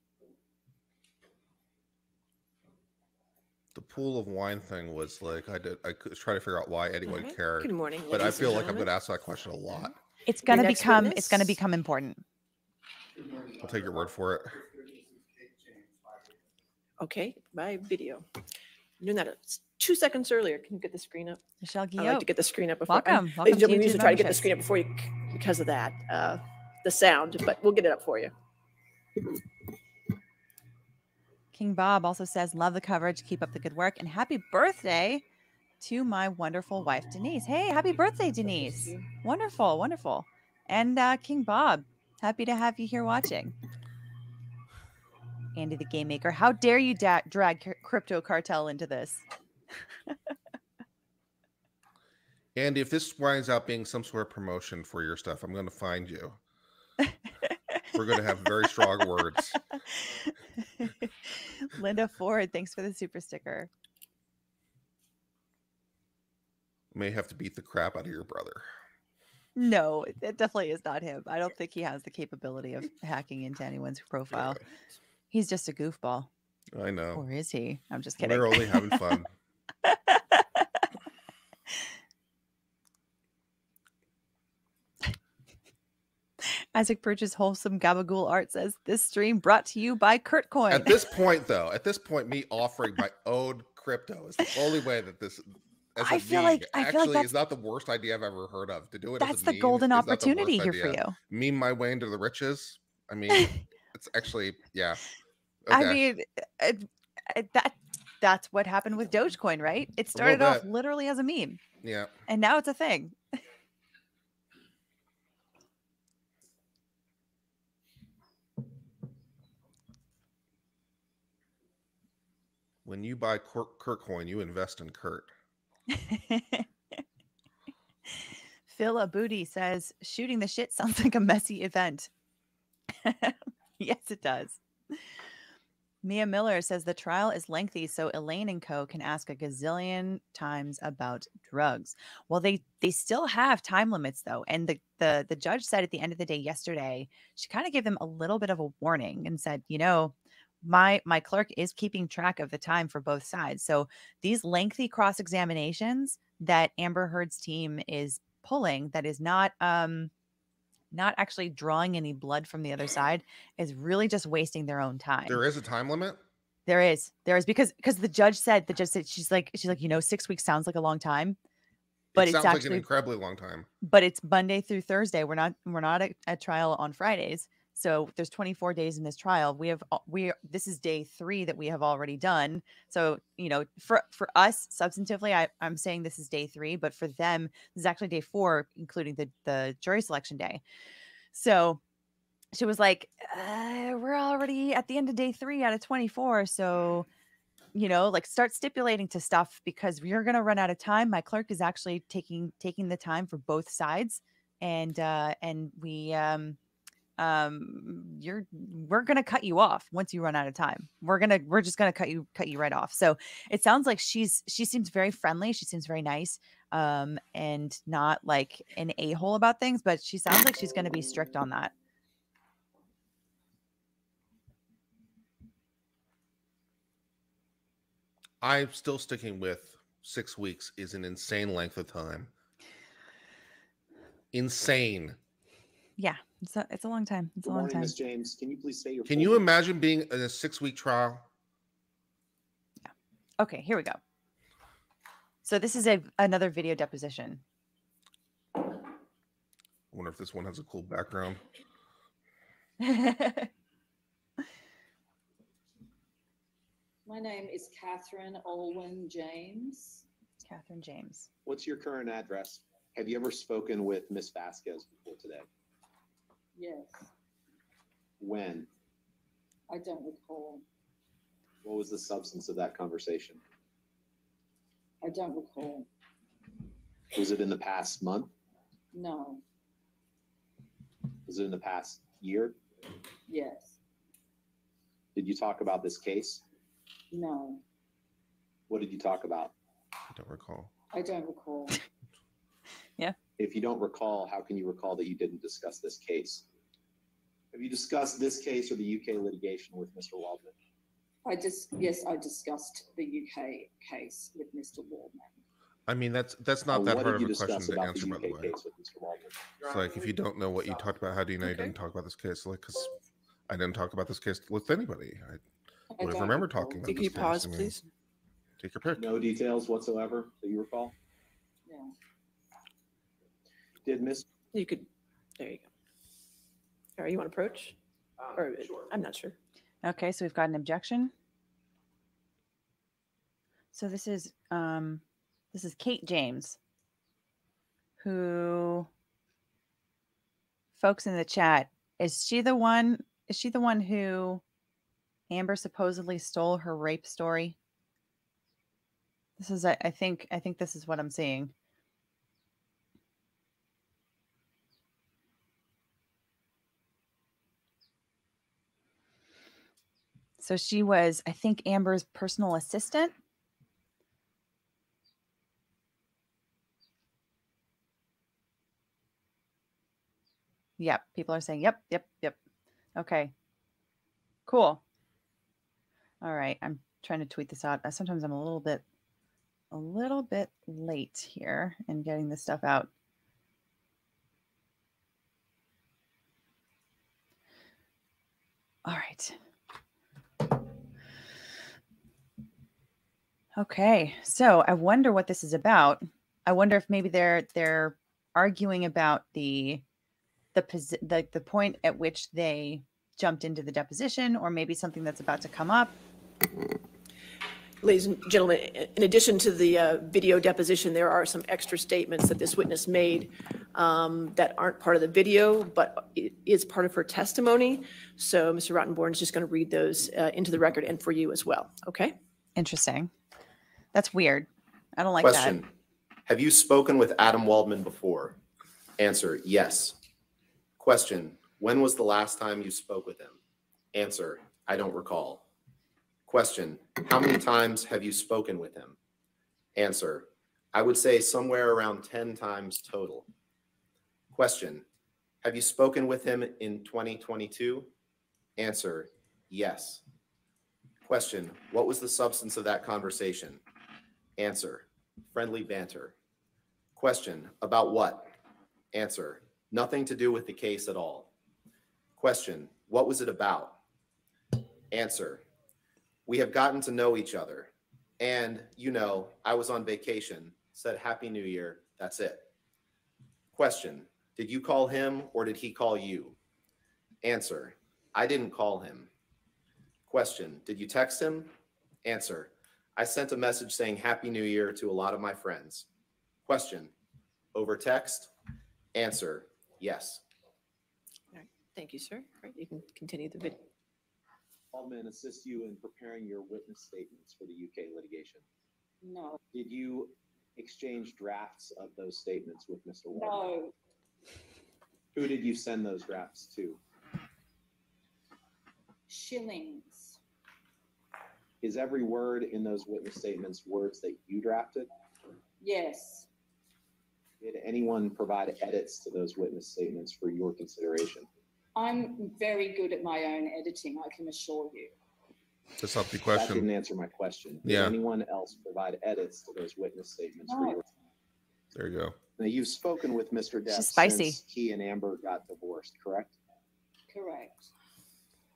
[SPEAKER 4] The pool of wine thing was like I did. I was trying to figure out why anyone mm-hmm. cared. Good morning, but I feel like I'm going to ask that question a
[SPEAKER 6] lot.
[SPEAKER 1] It's going to become. Witness? It's going to become important.
[SPEAKER 4] I'll take your word for it.
[SPEAKER 6] Okay, Bye. video. No, not two seconds earlier. Can you get the screen up?
[SPEAKER 1] Michelle Guillot. I like to get the screen up before. Welcome. Welcome and, to we usually try to get the screen up
[SPEAKER 6] before you because of that, uh, the sound, but we'll get it up for you.
[SPEAKER 1] King Bob also says, Love the coverage. Keep up the good work. And happy birthday to my wonderful wife, Denise. Hey, happy birthday, Denise. Wonderful, wonderful. And uh, King Bob, happy to have you here watching. Andy the Game Maker, how dare you da- drag crypto cartel into this?
[SPEAKER 4] And if this winds up being some sort of promotion for your stuff, I'm going to find you. We're going to have very strong words.
[SPEAKER 1] [laughs] Linda Ford, thanks for the super sticker.
[SPEAKER 4] May have to beat the crap out of your brother.
[SPEAKER 1] No, it definitely is not him. I don't think he has the capability of hacking into anyone's profile. Yeah. He's just a goofball. I know. Or is he? I'm just kidding. We're only having fun. [laughs] Isaac Bridges Wholesome Gabagool Art says this stream brought to you by Kurt At this
[SPEAKER 4] point, though, at this point, me offering my own crypto is the only way that this I feel, like, I feel like actually is not the worst idea I've ever heard of. To do it that's the meme, golden opportunity the here idea. for you. Meme my way into the riches. I mean, [laughs] it's actually yeah. Okay. I mean,
[SPEAKER 1] it, it, that that's what happened with Dogecoin, right? It started off literally as a meme. Yeah. And now it's a thing.
[SPEAKER 4] when you buy Kirk, Kirk coin, you invest in Kurt. [laughs]
[SPEAKER 1] Phil Abudi says, shooting the shit sounds [laughs] like a messy event. [laughs] yes, it does. Mia Miller says the trial is lengthy, so Elaine and Co. can ask a gazillion times about drugs. Well, they they still have time limits though, and the the the judge said at the end of the day yesterday, she kind of gave them a little bit of a warning and said, you know, my my clerk is keeping track of the time for both sides. So these lengthy cross examinations that Amber Heard's team is pulling, that is not um not actually drawing any blood from the other side is really just wasting their own time. There is a time limit. There is. There is because because the judge said the judge said she's like she's like you know six weeks sounds like a long time, but it it's actually like an
[SPEAKER 4] incredibly long time.
[SPEAKER 1] But it's Monday through Thursday. We're not we're not at, at trial on Fridays. So there's 24 days in this trial. We have we this is day three that we have already done. So you know for for us substantively, I, I'm saying this is day three, but for them this is actually day four, including the the jury selection day. So she was like, uh, we're already at the end of day three out of 24, so you know like start stipulating to stuff because we're going to run out of time my clerk is actually taking taking the time for both sides and uh and we um um you're we're going to cut you off once you run out of time we're going to we're just going to cut you cut you right off so it sounds like she's she seems very friendly she seems very nice um and not like an a-hole about things but she sounds like she's going to be strict on that
[SPEAKER 4] i'm still sticking with six weeks is an insane length of time insane
[SPEAKER 1] yeah it's a, it's a long time. It's Good a long morning, time. Ms.
[SPEAKER 8] James, can you please say your?
[SPEAKER 4] Can you imagine being in a six-week trial?
[SPEAKER 1] Yeah. Okay, here we go. So this is a another video deposition. I
[SPEAKER 4] wonder if this one has a cool background.
[SPEAKER 1] [laughs] My
[SPEAKER 9] name is Catherine Olwen James.
[SPEAKER 1] Catherine James.
[SPEAKER 8] What's your current address? Have you ever spoken with Miss Vasquez before today? Yes, When?
[SPEAKER 9] I don't recall.
[SPEAKER 8] What was the substance of that conversation?
[SPEAKER 9] I don't recall.
[SPEAKER 8] Was it in the past month? No, Was it in the past year? yes, Did you talk about this case? no, What did you talk about? I don't recall.
[SPEAKER 9] I don't recall.
[SPEAKER 8] If you don't recall, how can you recall that you didn't discuss this case? Have you discussed this case or the UK litigation with Mr. Waldman?
[SPEAKER 9] I just yes, I discussed the UK case with Mr. Waldman.
[SPEAKER 4] I mean, that's that's not uh, that hard of a question to answer, by the way. It's like if you don't know what you talked about, how do you know okay. you didn't talk about this case? Like, because I didn't talk about this case with
[SPEAKER 8] anybody.
[SPEAKER 3] I would have remembered talking. About Can you pause, case. please? I mean,
[SPEAKER 8] take your pick. No details whatsoever that you recall. Yeah did miss. You
[SPEAKER 6] could, there you go. All right, you want to approach? Um, or, I'm not sure.
[SPEAKER 1] Okay, so we've got an objection. So this is um, this is Kate James, who folks in the chat is she the one? Is she the one who Amber supposedly stole her rape story? This is I, I think I think this is what I'm seeing. So she was, I think, Amber's personal assistant. Yep. People are saying, yep, yep, yep. Okay. Cool. All right. I'm trying to tweet this out. Sometimes I'm a little bit, a little bit late here in getting this stuff out. All right. Okay. So I wonder what this is about. I wonder if maybe they're they're arguing about the the posi- the, the point at which they jumped into the deposition or maybe something that's about to come up. Ladies and gentlemen, in addition to
[SPEAKER 6] the uh, video deposition, there are some extra statements that this witness made um, that aren't part of the video, but it is part of her testimony. So Mr. Rottenborn is just going to read those uh, into the record and for you as well. Okay?
[SPEAKER 1] Interesting. That's weird.
[SPEAKER 6] I don't like Question. that.
[SPEAKER 8] Have you spoken with Adam Waldman before? Answer, yes. Question, when was the last time you spoke with him? Answer, I don't recall. Question, how many times have you spoken with him? Answer, I would say somewhere around 10 times total. Question, have you spoken with him in 2022? Answer, yes. Question, what was the substance of that conversation? Answer, friendly banter. Question, about what? Answer, nothing to do with the case at all. Question, what was it about? Answer, we have gotten to know each other. And, you know, I was on vacation, said Happy New Year, that's it. Question, did you call him or did he call you? Answer, I didn't call him. Question, did you text him? Answer, I sent a message saying Happy New Year to a lot of my friends. Question over text? Answer yes.
[SPEAKER 6] All right. Thank you, sir. All right. You can continue the video.
[SPEAKER 8] All men assist you in preparing your witness statements for the UK litigation. No. Did you exchange drafts of those statements with Mr. Warren? No. Who did you send those drafts to?
[SPEAKER 9] Schillings.
[SPEAKER 8] Is every word in those witness statements words that you drafted?
[SPEAKER 9] Yes.
[SPEAKER 8] Did anyone provide edits to those witness statements for your consideration?
[SPEAKER 9] I'm very good at my own editing, I can assure
[SPEAKER 8] you. That's not the question. That didn't answer my question. Did Yeah. anyone else provide edits to those witness statements for your? There you go. Now, you've spoken with Mr. Depp She's spicy. since he and Amber got divorced, correct? Correct.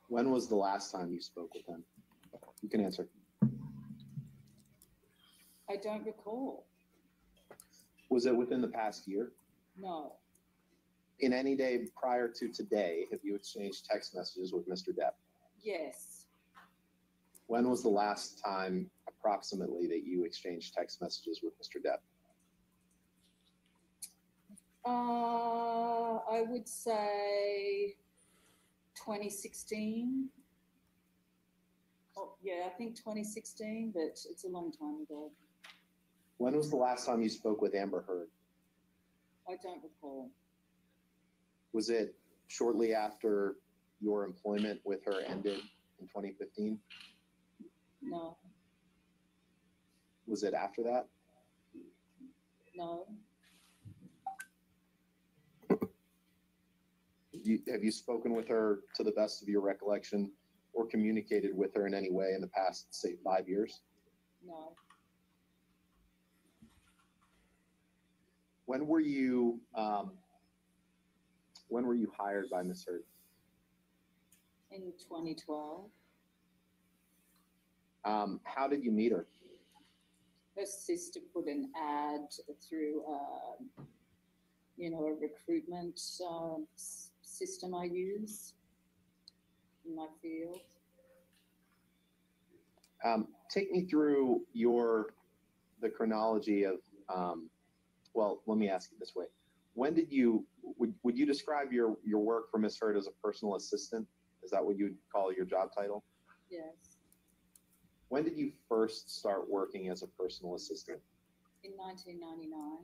[SPEAKER 8] When was the last time you spoke with him? You can answer.
[SPEAKER 9] I don't recall.
[SPEAKER 8] Was it within the past year? No. In any day prior to today, have you exchanged text messages with Mr. Depp?
[SPEAKER 9] Yes.
[SPEAKER 8] When was the last time, approximately, that you exchanged text messages with Mr. Depp?
[SPEAKER 9] Uh, I would say 2016 yeah, I think 2016, but it's a long time ago.
[SPEAKER 8] When was the last time you spoke with Amber Heard?
[SPEAKER 9] I don't recall.
[SPEAKER 8] Was it shortly after your employment with her ended in 2015? No. Was it after that? No. You, have you spoken with her to the best of your recollection or communicated with her in any way in the past, say, five years? No. When were you um, when were you hired by Ms. Heard?
[SPEAKER 9] In 2012.
[SPEAKER 8] Um, how did you meet her?
[SPEAKER 9] Her sister put an ad through, uh, you know, a recruitment uh, system I use in my field.
[SPEAKER 8] Um, take me through your the chronology of. Um, well, let me ask it this way: When did you would, would you describe your your work for Miss Heard as a personal assistant? Is that what you'd call your job title? Yes. When did you first start working as a personal assistant?
[SPEAKER 9] In 1999.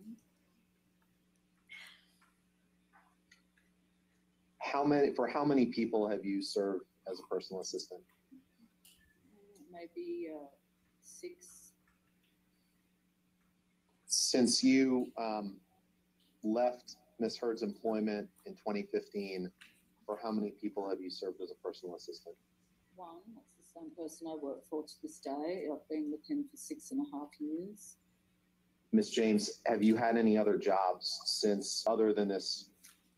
[SPEAKER 8] how many for how many people have you served as a personal assistant?
[SPEAKER 9] Mm, maybe uh, six.
[SPEAKER 8] Since you um, left Ms. Heard's employment in 2015, for how many people have you served as a personal assistant?
[SPEAKER 9] One. That's the same person I work for to this day. I've been with him for six and a half years.
[SPEAKER 8] Ms. James, have you had any other jobs since other than this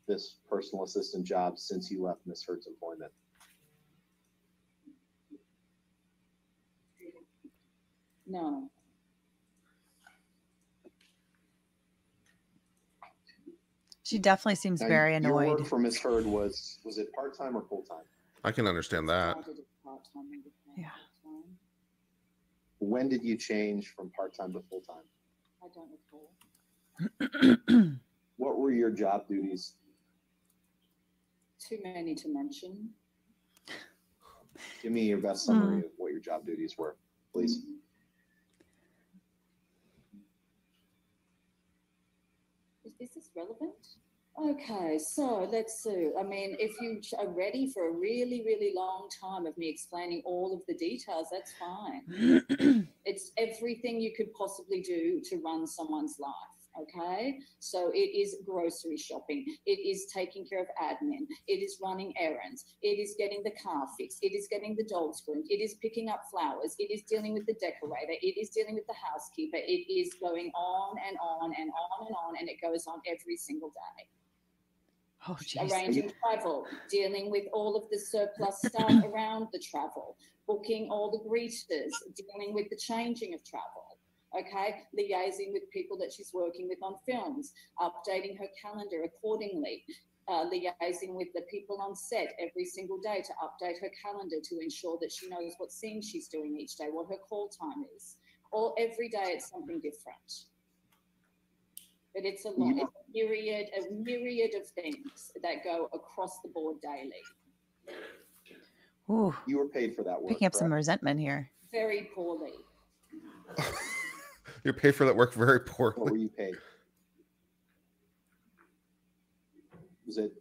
[SPEAKER 8] this personal assistant job since you left Ms. Heard's employment?
[SPEAKER 1] No. She definitely seems now, very annoyed. Your work for
[SPEAKER 8] Ms. Heard was was it part time or full time?
[SPEAKER 4] I can understand that.
[SPEAKER 9] Yeah.
[SPEAKER 8] When did you change from part time to full time?
[SPEAKER 9] I
[SPEAKER 8] don't recall. what were your job duties
[SPEAKER 9] too many to mention.
[SPEAKER 8] Give me your best summary hmm. of what your job duties were, please. Mm-hmm.
[SPEAKER 9] is this relevant? Okay, so let's see. I mean, if you are ready for a really, really long time of me explaining all of the details, that's fine. [clears throat] it's everything you could possibly do to run someone's life. Okay, so it is grocery shopping, it is taking care of admin, it is running errands, it is getting the car fixed, it is getting the dogs groomed, it is picking up flowers, it is dealing with the decorator, it is dealing with the housekeeper, it is going on and on and on and on, and it goes on every single day.
[SPEAKER 10] Oh, arranging
[SPEAKER 9] travel, dealing with all of the surplus [coughs] stuff around the travel, booking all the greeters, dealing with the changing of travel okay, liaising with people that she's working with on films, updating her calendar accordingly. Uh, liaising with the people on set every single day to update her calendar to ensure that she knows what scene she's doing each day, what her call time is. Or every day it's something
[SPEAKER 8] different.
[SPEAKER 9] But it's a lot, it's a myriad, a myriad of things that go across the board daily.
[SPEAKER 1] Ooh. You were paid for that work. Picking up some resentment here.
[SPEAKER 9] Very poorly. [laughs]
[SPEAKER 1] you pay for
[SPEAKER 4] that
[SPEAKER 8] work very poorly. What were you paid? Was it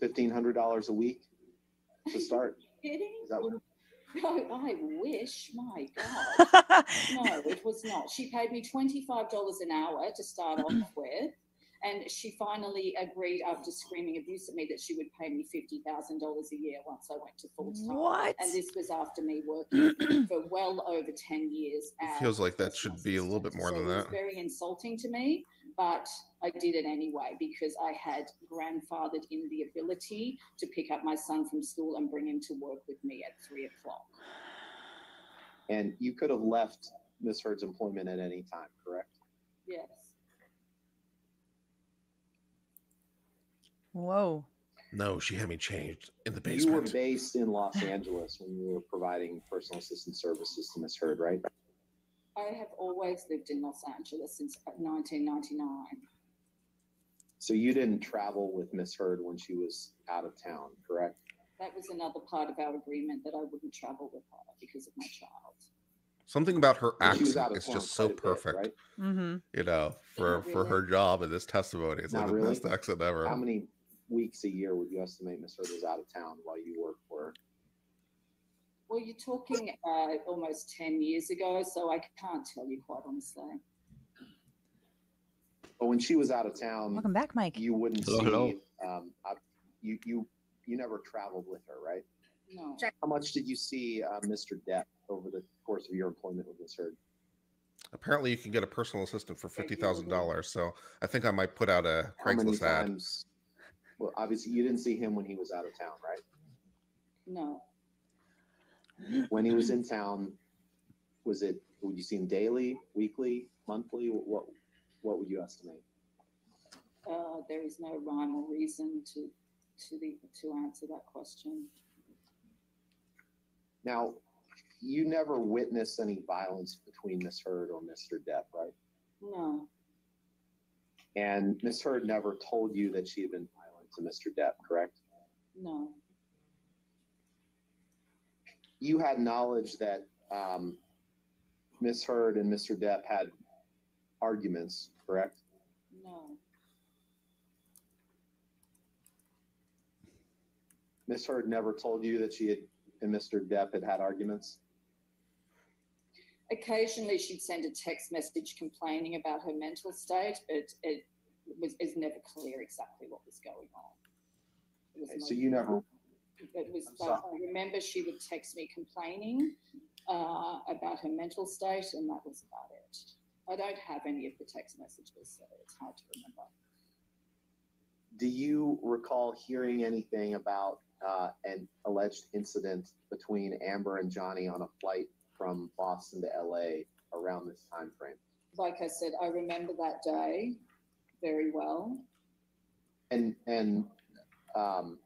[SPEAKER 8] fifteen hundred dollars a week to start? kidding? Is that what?
[SPEAKER 9] No, I wish. My [laughs] God, no, it was not. She paid me twenty five dollars an hour to start off with. And she finally agreed after screaming abuse at me that she would pay me $50,000 a year once I went to full time. What? And this was after me working [clears throat] for well over 10 years.
[SPEAKER 4] feels like that should be a little bit more so than that.
[SPEAKER 9] very insulting to me, but I did it anyway because I had grandfathered in the ability to pick up my son from school and bring him to work with me at three o'clock.
[SPEAKER 8] And you could have left Miss Heard's employment at any time, correct? Yes. Whoa. No, she had me changed in the basement. You were based in Los Angeles when you were providing personal assistance services to Miss Heard, right?
[SPEAKER 9] I have always lived in Los Angeles since 1999.
[SPEAKER 8] So you didn't travel with Miss Heard when she was out of town, correct?
[SPEAKER 9] That was another part of our agreement that I wouldn't travel with her because of my child.
[SPEAKER 4] Something about her accent is just so perfect, bit, right? mm-hmm. you know, for really. for her job and this testimony. It's Not like really? the best accent ever. How
[SPEAKER 8] many weeks a year would you estimate Miss Heard was out of town while you worked for Well, you're
[SPEAKER 9] talking uh, almost 10 years ago, so I can't tell you quite honestly.
[SPEAKER 8] But when she was out of town,
[SPEAKER 1] welcome back, Mike. You wouldn't hello, see.
[SPEAKER 8] Hello. Um, I, you you you never traveled with her, right? No. How much did you see uh, Mr. Depp over the course of your employment with Miss Heard?
[SPEAKER 4] Apparently, you can get a personal assistant for fifty thousand dollars. So I think I might put out a Craigslist ad.
[SPEAKER 8] Well, obviously, you didn't see him when he was out of town, right? No. When he was in town, was it, would you see him daily, weekly, monthly? What, what would you estimate?
[SPEAKER 9] Uh, there is no rhyme or reason to, to the, to answer that question.
[SPEAKER 8] Now, you never witnessed any violence between Miss Heard or Mr. Depp, right? No. And Miss Heard never told you that she had been to Mr. Depp, correct? No. You had knowledge that um, Ms. Heard and Mr. Depp had arguments, correct? No. Ms. Heard never told you that she had, and Mr. Depp had had arguments?
[SPEAKER 9] Occasionally, she'd send a text message complaining about her mental state, but it, it was is never clear exactly what was going on.
[SPEAKER 10] Was
[SPEAKER 3] okay, so you never.
[SPEAKER 9] It was. I remember she would text me complaining uh, about her mental state, and that was about it. I don't have any of the text messages, so it's hard to remember.
[SPEAKER 8] Do you recall hearing anything about uh, an alleged incident between Amber and Johnny on a flight from Boston to LA around this time frame?
[SPEAKER 9] Like I said, I remember that day very well.
[SPEAKER 8] And and um,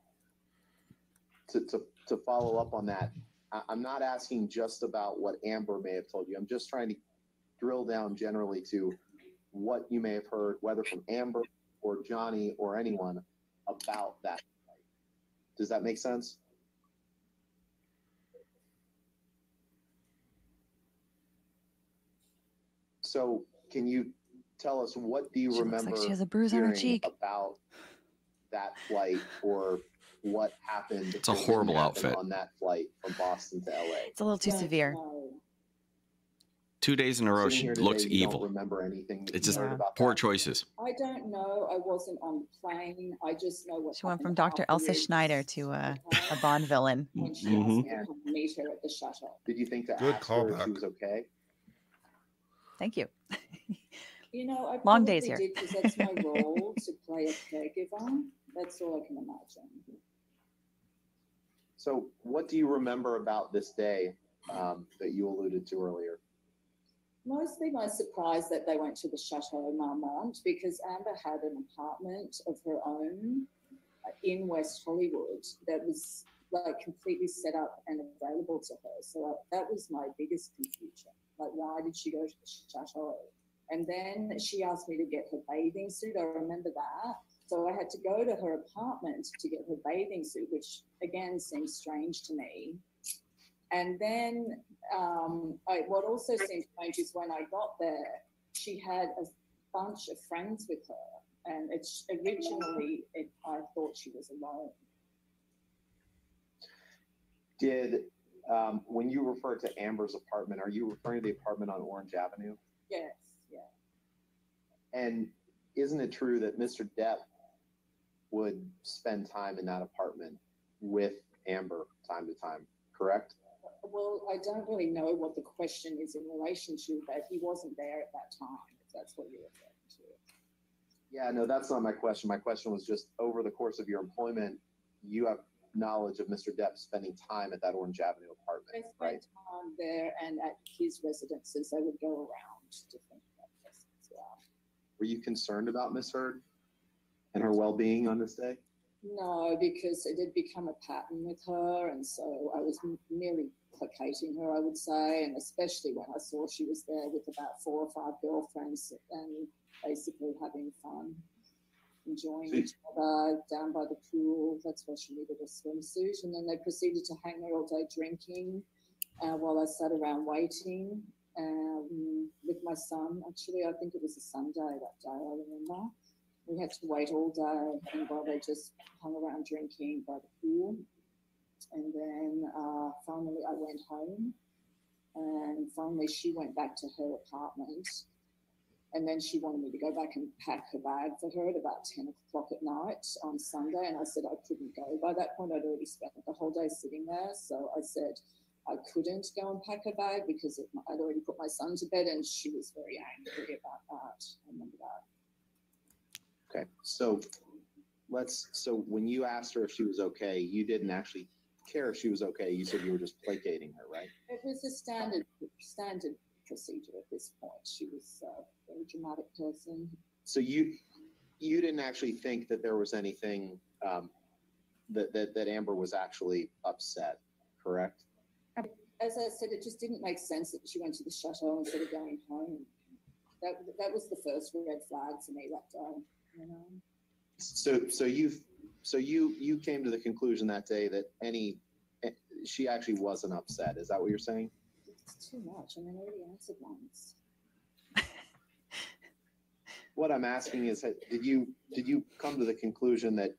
[SPEAKER 8] to, to to follow up on that, I, I'm not asking just about what Amber may have told you. I'm just trying to drill down generally to what you may have heard, whether from Amber or Johnny or anyone about that. Does that make sense? So, can you tell us what do you she remember like she has a bruise on her cheek. about that flight or what happened it's a horrible outfit on that flight from boston to la it's
[SPEAKER 1] a little too yeah. severe
[SPEAKER 2] two days in a row she looks evil remember anything it's just
[SPEAKER 1] poor that. choices
[SPEAKER 9] i don't know i wasn't on the plane i just know what she went from dr
[SPEAKER 1] elsa schneider to uh, a, bond villain mm-hmm.
[SPEAKER 10] did you
[SPEAKER 8] think that Good ask
[SPEAKER 9] callback. if she was okay thank you [laughs] You know, I long days here because that's my role to play a caregiver. That's all I
[SPEAKER 8] can imagine. So, what do you remember about this day um, that you alluded to earlier?
[SPEAKER 9] Mostly my surprise that they went to the Chateau Marmont because Amber had an apartment of her own uh, in West Hollywood that was like completely set up and available to her. So that was my biggest confusion. Like, why did she go to the Chateau? And then she asked me to get her bathing suit. I remember that. So I had to go to her apartment to get her bathing suit, which again seemed strange to me. And then um, I, what also seemed strange is when I got there, she had a bunch of friends with her. And it's originally, it, I thought she was alone.
[SPEAKER 8] Did um, when you refer to Amber's apartment, are you referring to the apartment on Orange Avenue? Yes. And isn't it true that Mr. Depp would spend time in that apartment with Amber time to time, correct?
[SPEAKER 9] Well, I don't really know what the question is in relation to, that. he wasn't there at that time, if that's what you're referring to.
[SPEAKER 8] Yeah, no, that's not my question. My question was just over the course of your employment, you have knowledge of Mr. Depp spending time at that Orange Avenue apartment, they spent right?
[SPEAKER 9] Time there and at his residences, they would go around different
[SPEAKER 8] were you concerned about Miss Heard and her well-being on this day?
[SPEAKER 9] No, because it had become a pattern with her, and so I was merely placating her, I would say, and especially when I saw she was there with about four or five girlfriends and basically having fun, enjoying each other down by the pool. That's why she needed a swimsuit, and then they proceeded to hang there all day drinking uh, while I sat around waiting um, with my son. Actually, I think it was a Sunday that day, I remember. We had to wait all day, and while they just hung around drinking by the pool. And then uh, finally, I went home, and finally, she went back to her apartment. And then she wanted me to go back and pack her bag for her at about 10 o'clock at night on Sunday. And I said I couldn't go. By that point, I'd already spent the whole day sitting there. So I said, I couldn't go and pack a bag because it, I'd already put my son to bed, and she was very angry about that.
[SPEAKER 8] I remember that. Okay, so let's. So when you asked her if she was okay, you didn't actually care if she was okay. You said you were just placating her, right?
[SPEAKER 9] It was a standard standard procedure at this point. She was a very dramatic person.
[SPEAKER 8] So you you didn't actually think that there was anything um, that, that that Amber was actually upset, correct?
[SPEAKER 9] as I said, it just didn't make sense that she went to the chateau instead of going home. That, that was the first red flag for me that day. You know?
[SPEAKER 8] So, so you, so you, you came to the conclusion that day that any, eh, she actually wasn't upset. Is that what you're saying?
[SPEAKER 9] It's too much. I mean, I already answered once.
[SPEAKER 8] what I'm asking is, did you did you come to the conclusion that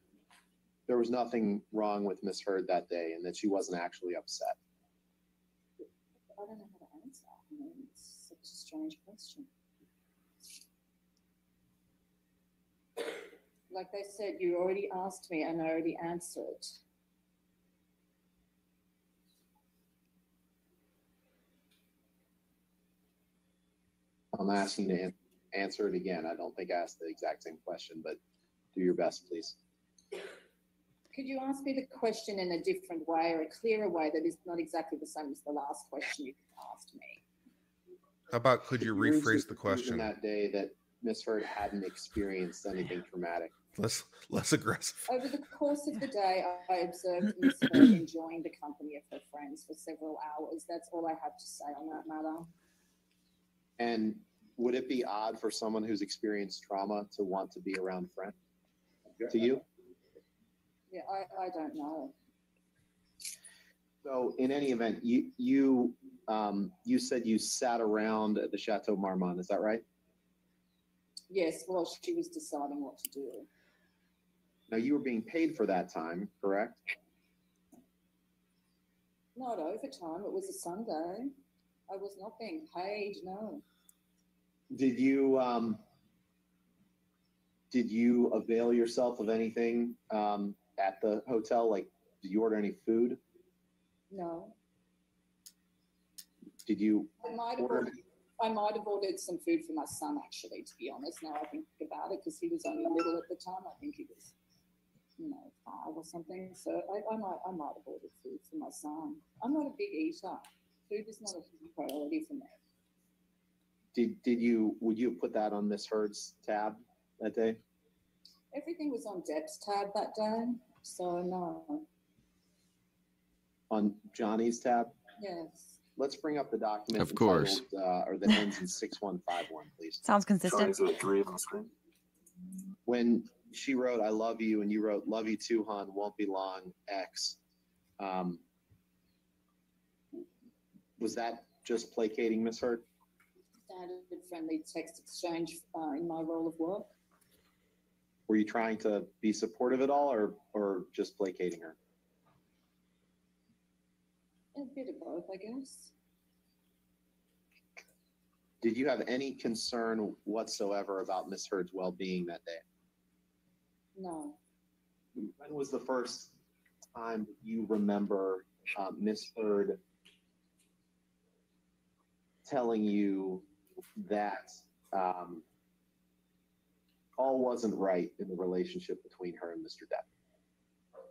[SPEAKER 8] there was nothing wrong with Miss Heard that day and that she wasn't actually upset?
[SPEAKER 9] I don't know how to answer. I mean, it's such a strange question. Like they said, you already asked me and I already answered.
[SPEAKER 8] I'm asking to answer it again. I don't think I asked the exact same question, but do your best, please.
[SPEAKER 9] Could you ask me the question in a different way or a clearer way that is not exactly the same as the last
[SPEAKER 8] question you asked me?
[SPEAKER 4] How about could you rephrase the question? That
[SPEAKER 8] day that Miss Heard hadn't experienced anything traumatic. Less less aggressive. Over the course
[SPEAKER 9] of the day, I observed Miss Heard enjoying the company of her friends for several hours. That's all I have to say on that matter.
[SPEAKER 8] And would it be odd for someone who's experienced trauma to want to be around friends? To you?
[SPEAKER 9] Yeah, I, I don't know.
[SPEAKER 8] So in any event, you, you, um, you said you sat around at the Chateau Marmont, is that right?
[SPEAKER 9] Yes, well, she was deciding what to do.
[SPEAKER 8] Now you were being paid for that time, correct?
[SPEAKER 9] Not overtime, it was a Sunday. I was not being paid, no.
[SPEAKER 8] Did you, um, did you avail yourself of anything um, at the hotel? Like, did you order any food? No. Did you?
[SPEAKER 9] I might, order- ordered, I might have ordered some food for my son, actually, to be honest. Now I think about it, because he was only little at the time. I think he was, you know, five or something. So I, I, might, I might have ordered food for my son. I'm not a big eater. Food is not a priority for me.
[SPEAKER 8] Did, did you would you put that on Miss Heard's tab that day?
[SPEAKER 9] Everything was on Depp's tab that day.
[SPEAKER 8] So no, on Johnny's tab. yes. Let's bring up the document. Of course. Uh, or that ends in six one five one, please. Sounds consistent. three on the screen? When she wrote, I love you, and you wrote, love you too, hon, won't be long, X. Um, was that just placating Miss Heard?
[SPEAKER 9] Started a friendly text exchange uh, in my role of work
[SPEAKER 8] were you trying to be supportive at all or, or just placating her?
[SPEAKER 9] A bit of both, I guess.
[SPEAKER 8] Did you have any concern whatsoever about Miss Heard's well-being that day? No. When was the first time you remember uh, Miss Heard telling you that um, all wasn't right in the relationship between her and Mr. Depp.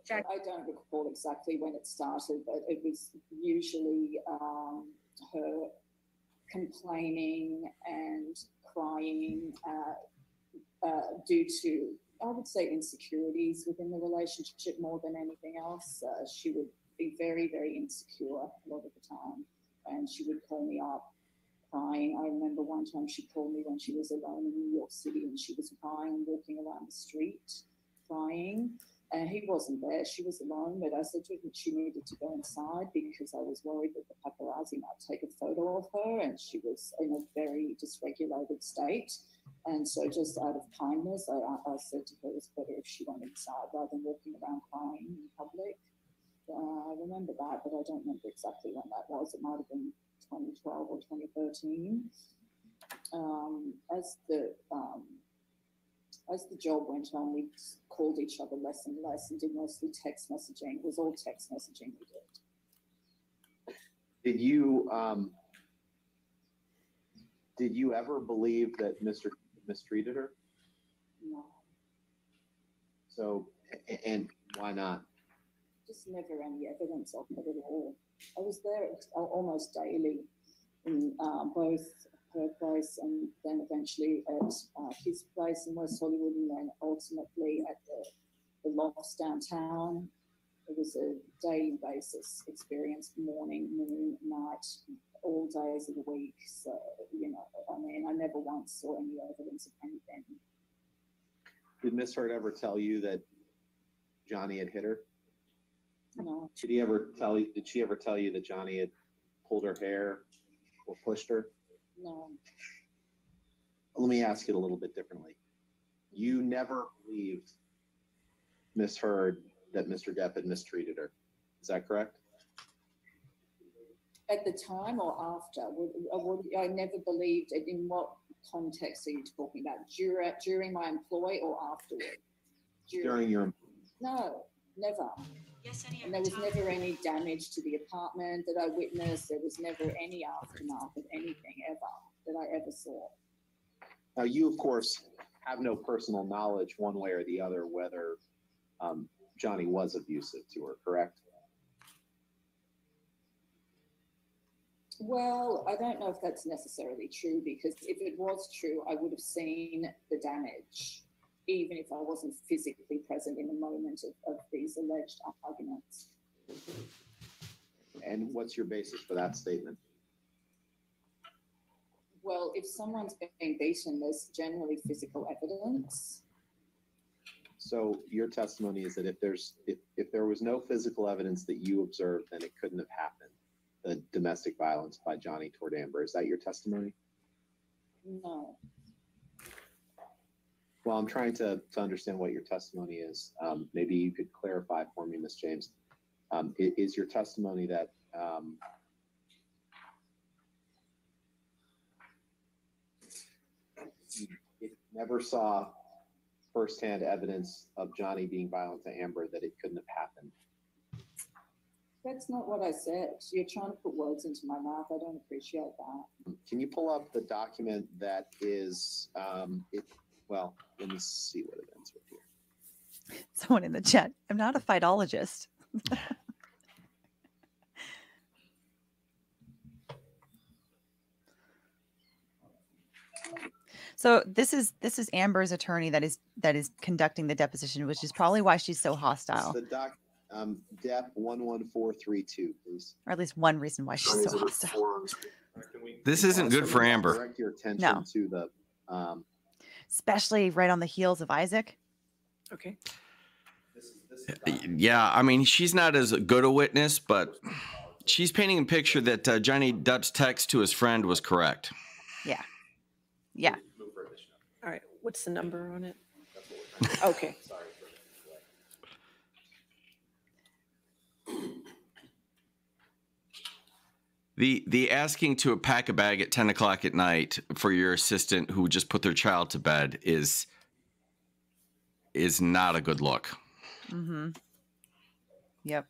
[SPEAKER 9] Jack. I don't recall exactly when it started, but it was usually um, her complaining and crying uh, uh, due to, I would say, insecurities within the relationship more than anything else. Uh, she would be very, very insecure a lot of the time, and she would call me up crying. I remember one time she called me when she was alone in New York City and she was crying and walking around the street crying. And he wasn't there, she was alone, but I said to her that she needed to go inside because I was worried that the paparazzi might take a photo of her and she was in a very dysregulated state. And so, just out of kindness, I, I said to her it's better if she went inside rather than walking around crying in public. Uh, I remember that, but I don't remember exactly when that was. It might have been 2012 or 2013. Um, as the um, as the job went on, we called each other less and less and did mostly text messaging. It was all text messaging we
[SPEAKER 8] did. Did you um, did you ever believe that Mr. mistreated her? No. So, and why not?
[SPEAKER 9] Just never any evidence of it at all. I was there almost daily in uh, both her place and then eventually at uh, his place in West Hollywood and then ultimately at the, the lofts downtown. It was a daily basis experience, morning, noon, night, all days of the week. So, you know, I mean, I never once saw any evidence of anything.
[SPEAKER 8] Did Miss Heard ever tell you that Johnny had hit her? No. Did he ever tell you, did she ever tell you that Johnny had pulled her hair or pushed her? No. Let me ask it a little bit differently. You never believed Miss Heard that Mr. Depp had mistreated her. Is that correct?
[SPEAKER 11] At the
[SPEAKER 9] time or after? I never believed it. In what context are you talking about? During, during my employ or afterward? During your, No, never. Yes, any and there was time. never any damage to the apartment that I witnessed. There was never any aftermath of anything ever that I ever saw.
[SPEAKER 8] Now, you, of course, have no personal knowledge one way or the other whether um, Johnny was abusive to her, correct?
[SPEAKER 9] Well, I don't know if that's necessarily true because if it was true, I would have seen the damage even if I wasn't physically present in the moment of, of these alleged arguments.
[SPEAKER 8] And what's your basis for that statement?
[SPEAKER 9] Well, if someone's being beaten, there's generally physical evidence.
[SPEAKER 8] So your testimony is that if there's if, if there was no physical evidence that you observed, then it couldn't have happened. The domestic violence by Johnny toward Amber. Is that your testimony? No. Well, I'm trying to, to understand what your testimony is. Um, maybe you could clarify for me, Ms. James. Um, is your testimony that, um, never saw firsthand evidence of Johnny being violent to Amber, that it couldn't have happened?
[SPEAKER 9] That's not what I said. You're trying to put words into my
[SPEAKER 8] mouth. I don't appreciate that. Can you pull up the document that is, um, it, well, let me see what it ends with here.
[SPEAKER 1] Someone in the chat. I'm not a phytologist. [laughs] So this is this is Amber's attorney that is that is conducting the deposition, which is probably why she's so hostile. It's the
[SPEAKER 8] doc, um, DEP one one four three two, please.
[SPEAKER 1] Or at least one reason why she's so hostile. This isn't good for Amber. Direct your attention no. to the um, especially right on the heels of Isaac? Okay.
[SPEAKER 2] Yeah, I mean, she's not as good a witness, but she's painting a picture that uh, Johnny Depp's text to his friend was correct.
[SPEAKER 6] Yeah. Yeah. All right. What's the number on it? Okay.
[SPEAKER 2] The the asking to pack a bag at ten o'clock at night for your assistant who just put their child to bed is is not a good look.
[SPEAKER 1] Mm-hmm. Yep.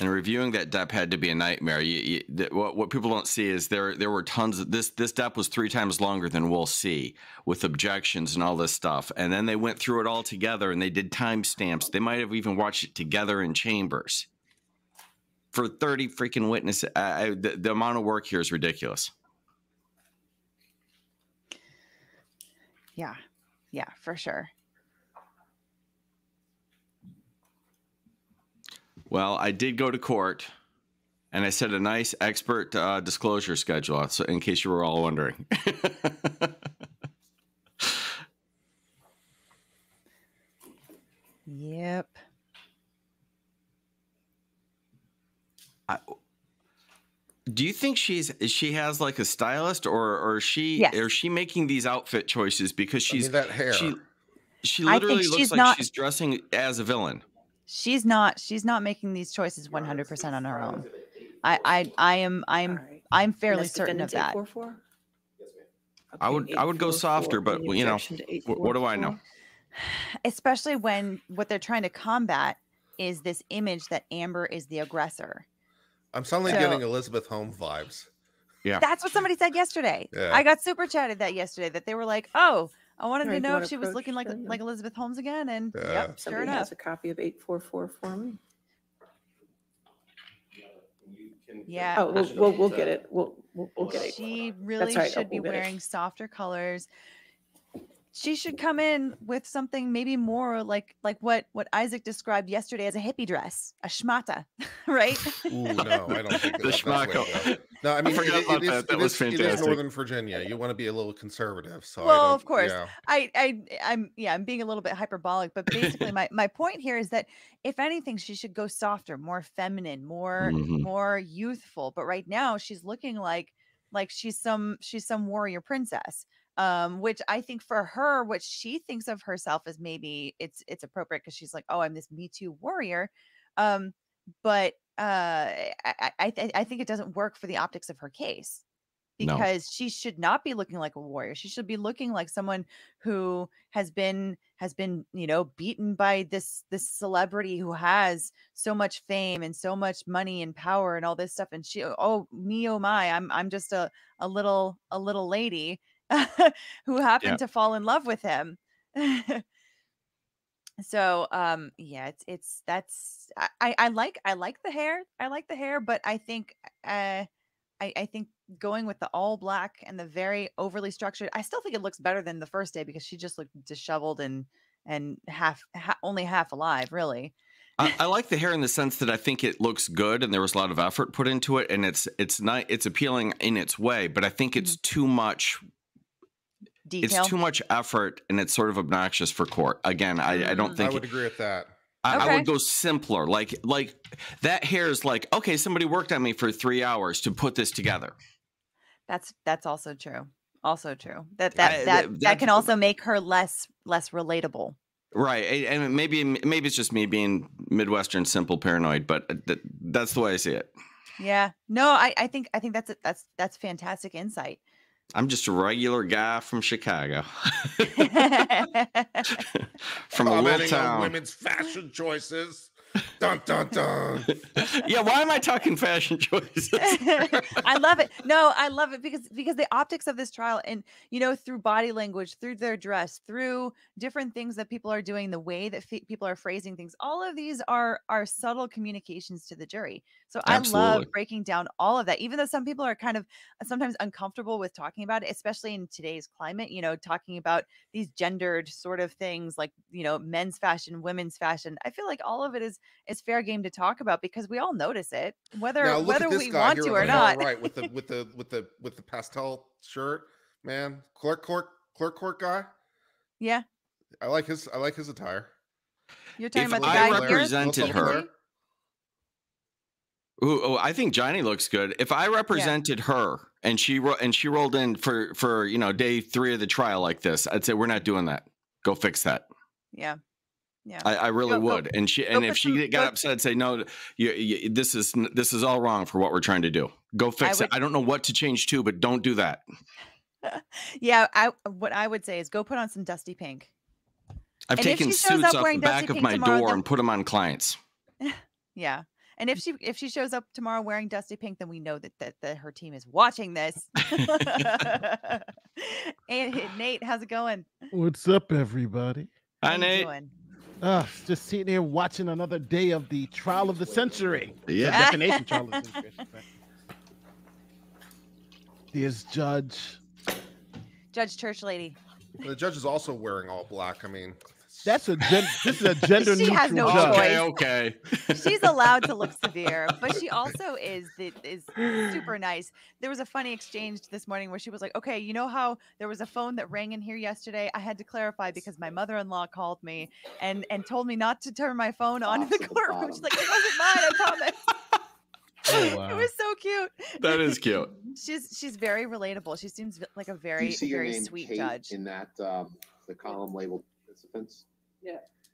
[SPEAKER 2] and reviewing that dep had to be a nightmare. You, you, what, what people don't see is there there were tons of this this dep was three times longer than we'll see with objections and all this stuff. And then they went through it all together and they did timestamps. They might have even watched it together in chambers for thirty freaking witnesses. I, I, the, the amount of work here is ridiculous.
[SPEAKER 1] Yeah, yeah, for sure.
[SPEAKER 2] Well, I did go to court and I set a nice expert uh, disclosure schedule, so in case you were all wondering. [laughs]
[SPEAKER 6] yep.
[SPEAKER 2] I, do you think she's she has like a stylist or or she yes. or she making these outfit choices because she's I mean, that hair. She, she literally looks like not... she's dressing as a villain
[SPEAKER 1] she's not she's not making these choices 100% on her own i i i am i'm i'm fairly certain of that okay,
[SPEAKER 3] i would i would go softer but you know what do i know
[SPEAKER 1] [sighs] especially when what they're trying to combat is this image that amber is the aggressor
[SPEAKER 4] i'm suddenly so, getting elizabeth holmes vibes yeah that's
[SPEAKER 1] what somebody said yesterday yeah. i got super chatted that yesterday that they were like oh I wanted to know if she was looking like like Elizabeth Holmes again, and Yeah. yep, sure enough. has
[SPEAKER 6] a copy of 844 for me.
[SPEAKER 1] Yeah, Oh, we'll, we'll, we'll get it.
[SPEAKER 6] We'll, we'll we'll get it. she really right, should
[SPEAKER 1] be we'll it. wearing softer colors she should come in with something maybe more like like what what Isaac described yesterday as a hippie dress, a schmata, [laughs] right? Ooh, no, I don't think the schmata. No, I mean I it, it, is, it is Northern
[SPEAKER 4] Virginia. You want to be a little conservative, so well, of course, yeah.
[SPEAKER 1] I I I'm yeah, I'm being a little bit hyperbolic, but basically my my point here is that if anything, she should go softer, more feminine, more mm-hmm. more youthful. But right now, she's looking like like she's some she's some warrior princess um, which I think for her, what she thinks of herself is maybe it's it's appropriate because she's like, oh, I'm this Me Too warrior, um, but uh, I I, th- I think it doesn't work for the optics of her case because no. she should not be looking like a warrior she should be looking like someone who has been has been you know beaten by this this celebrity who has so much fame and so much money and power and all this stuff and she oh me oh my i'm i'm just a a little a little lady [laughs] who happened yeah. to fall in love with him. [laughs] so um yeah it's it's that's I, I like i like the hair i like the hair but i think uh I, I think going with the all black and the very overly structured i still think it looks better than the first day because she just looked disheveled and and half ha only half alive really
[SPEAKER 2] I, I, like the hair in the sense that I think it looks good and there was a lot of effort put into it and it's it's not it's appealing in its way, but I think mm-hmm. it's too much detail? It's too much effort and it's sort of obnoxious for court. Again, I, I don't mm-hmm. think I would it, agree with that. I, okay. I, would go simpler. Like like that hair is like, okay, somebody worked on me for three hours to put this together.
[SPEAKER 1] That's that's also true. Also true. That that I, that, that, that can also make her less less relatable.
[SPEAKER 2] Right, and maybe maybe it's just me being Midwestern simple paranoid, but uh, that's the way I see it.
[SPEAKER 1] Yeah, no, I, I think I think that's a, that's that's fantastic insight.
[SPEAKER 2] I'm just a regular guy from Chicago, [laughs] [laughs] from a little town. women's
[SPEAKER 4] fashion choices dun, dun, dun.
[SPEAKER 2] [laughs] yeah, why am I talking fashion choices? [laughs]
[SPEAKER 1] I love it. No, I love it because because the optics of this trial and you know through body language, through their dress, through different things that people are doing, the way that f- people are phrasing things, all of these are are subtle communications to the jury. So I Absolutely. love breaking down all of that even though some people are kind of sometimes uncomfortable with talking about it, especially in today's climate, you know, talking about these gendered sort of things like, you know, men's fashion, women's fashion. I feel like all of it is is fair game to talk about because we all notice it, whether whether we want to or not. Right
[SPEAKER 4] with the [laughs] with the with the with the pastel shirt, man, clerk court clerk court guy. Yeah, I like his I like his attire. You're talking if about the I guy represented her.
[SPEAKER 2] Ooh, oh, I think Johnny looks good. If I represented yeah. her and she ro- and she rolled in for for you know day three of the trial like this, I'd say we're not doing that. Go fix that.
[SPEAKER 1] Yeah. Yeah,
[SPEAKER 2] I, I really go, would. Go, and she and if she some, got go, upset, I'd say no. You, you, this is this is all wrong for what we're trying to do. Go fix I would, it. I don't know what to change to, but don't do that.
[SPEAKER 1] [laughs] yeah, I what I would say is go put on some dusty pink. I've and taken suits off the back of my door then, and
[SPEAKER 2] put them on clients.
[SPEAKER 1] [laughs] yeah, and if she if she shows up tomorrow wearing dusty pink, then we know that that, that her team is watching this. [laughs] and Nate, how's it going?
[SPEAKER 12] What's up, everybody? Hi, Nate. Ugh, just sitting here watching another day of the trial of the century. Yeah. He trial of the century. There's Judge.
[SPEAKER 1] Judge Church Lady.
[SPEAKER 4] The judge is also wearing all black. I mean,
[SPEAKER 12] that's a gen- this is a gender she neutral has no Choice. Okay, okay.
[SPEAKER 1] [laughs] She's allowed to look severe, but she also is is super nice. There was a funny exchange this morning where she was like, "Okay, you know how there was a phone that rang in here yesterday? I had to clarify because my mother-in-law called me and and told me not to turn my phone on in the courtroom. She's like, "It wasn't mine, I promise." [laughs]
[SPEAKER 8] [laughs]
[SPEAKER 2] Oh, wow. It was
[SPEAKER 1] so cute. That is cute. she's she's very relatable. She seems like a very very sweet Kate judge.
[SPEAKER 8] In that um, the column labeled participants.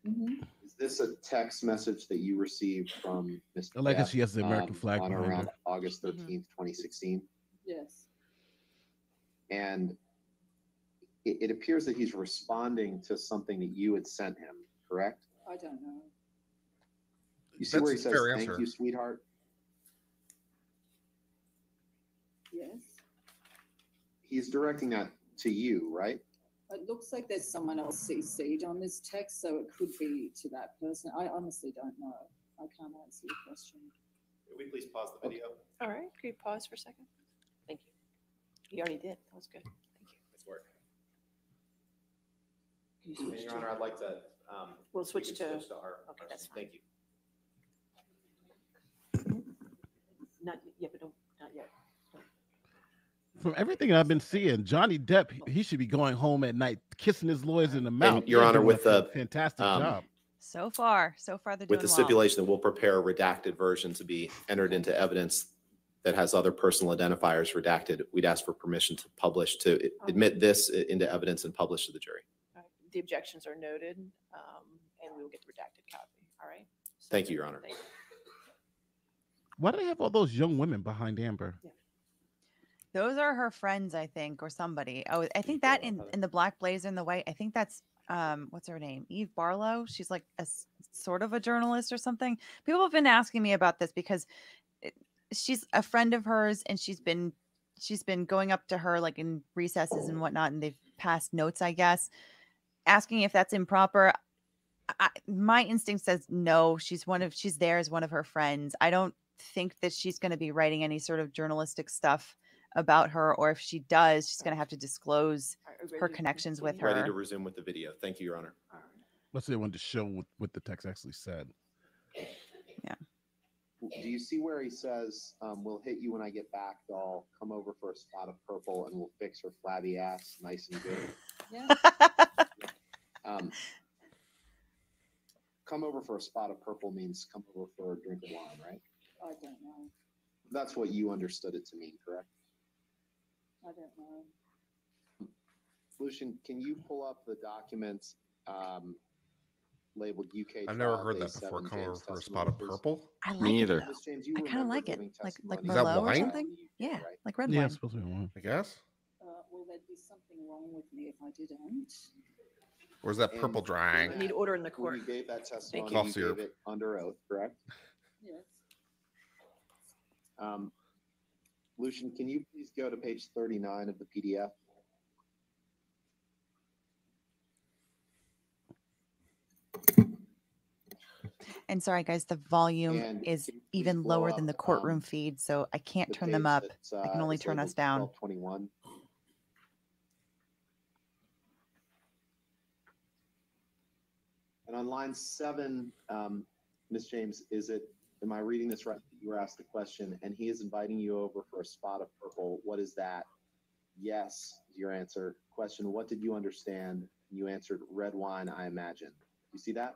[SPEAKER 8] Mm-hmm. Is this a text message that you received from
[SPEAKER 12] Mr. I like Beth, she the American
[SPEAKER 13] um,
[SPEAKER 8] flag on around August Mhm. thirteenth, twenty sixteen? Yes. And it, it appears that he's responding to something that you had sent him, correct? I don't know. You see where he says, thank you, sweetheart? Yes. He's directing that to you, right?
[SPEAKER 9] It looks like there's someone else CC'd on this text, so it could be to that person. I honestly don't know. I can't answer your question.
[SPEAKER 8] Can we please pause the video?
[SPEAKER 6] All right, could you pause for a second? Thank you. You already did. That was good. Thank
[SPEAKER 8] you. Nice work. Can you And Your Honor, I'd like to. um,
[SPEAKER 6] We'll switch we to- Switch to our. okay, that's fine. Thank you. Not, yeah, but don't, not yet
[SPEAKER 12] from everything I've been seeing, Johnny Depp he should be going home at night, kissing his lawyers in the mouth. And Your Honor, with a fantastic
[SPEAKER 8] um, job.
[SPEAKER 1] So far, so far, they're with the well. stipulation
[SPEAKER 8] that we'll prepare a redacted version to be entered into evidence that has other personal identifiers redacted. We'd ask for permission to publish to okay. admit this into evidence and publish to the jury.
[SPEAKER 6] The objections are noted, um,
[SPEAKER 1] and we will get the redacted copy. All right.
[SPEAKER 12] So Thank you, Your Honor. You. Why do they have all those young women behind Amber? Yeah.
[SPEAKER 1] Those are her friends, I think, or somebody. Oh, I think that in in the black blazer and the white. I think that's um, what's her name? Eve Barlow. She's like a sort of a journalist or something. People have been asking me about this because it, eh, she's a friend of hers, and she's been she's been going up to her like in recesses and whatnot, and they've passed notes, I guess, asking if that's improper. I, my instinct says no. She's one of she's there as one of her friends. I don't think that she's going to be writing any sort of journalistic stuff about her, or if she does, she's going to have to disclose her connections with her. Ready to
[SPEAKER 8] resume with the video. Thank you, Your Honor.
[SPEAKER 12] Let's say I wanted to show what, what the text actually said. Yeah.
[SPEAKER 1] Do you see where he
[SPEAKER 8] says, um, "We'll hit you when I get back, doll. Come over for a spot of purple, and we'll fix her flabby ass nice and good." Yeah. [laughs] um, come over for a spot of purple means come over for a drink of wine, right? I don't know. That's what you understood it to mean, correct? I don't know. Lucian, can you pull up the documents um, labeled UK? I've never heard that before. Color Come over for a spot of purple. I like Me it, either. I kinda like it, like- like testimony. Merlot or something? Yeah, Right. like red Yeah, wine. it's
[SPEAKER 4] supposed to be one. I guess.
[SPEAKER 9] Uh, wrong with me if I didn't.
[SPEAKER 8] Or is that purple You drying? need order in the court. you gave
[SPEAKER 6] that
[SPEAKER 10] testimony, you gave it
[SPEAKER 8] under oath, correct? Yes. Um, Lucian, can you please go to page 39 of the PDF?
[SPEAKER 1] And sorry, guys, the volume and is even lower than the courtroom um, feed, so I can't the turn them up. Uh, I can uh, only turn us down.
[SPEAKER 8] 21. And on line seven, um, Ms. James, is it, am I reading this right? you were asked the question, and he is inviting you over for a spot of purple. What is that? Yes, is your answer. Question, what did you understand? You answered red wine, I imagine. You see that?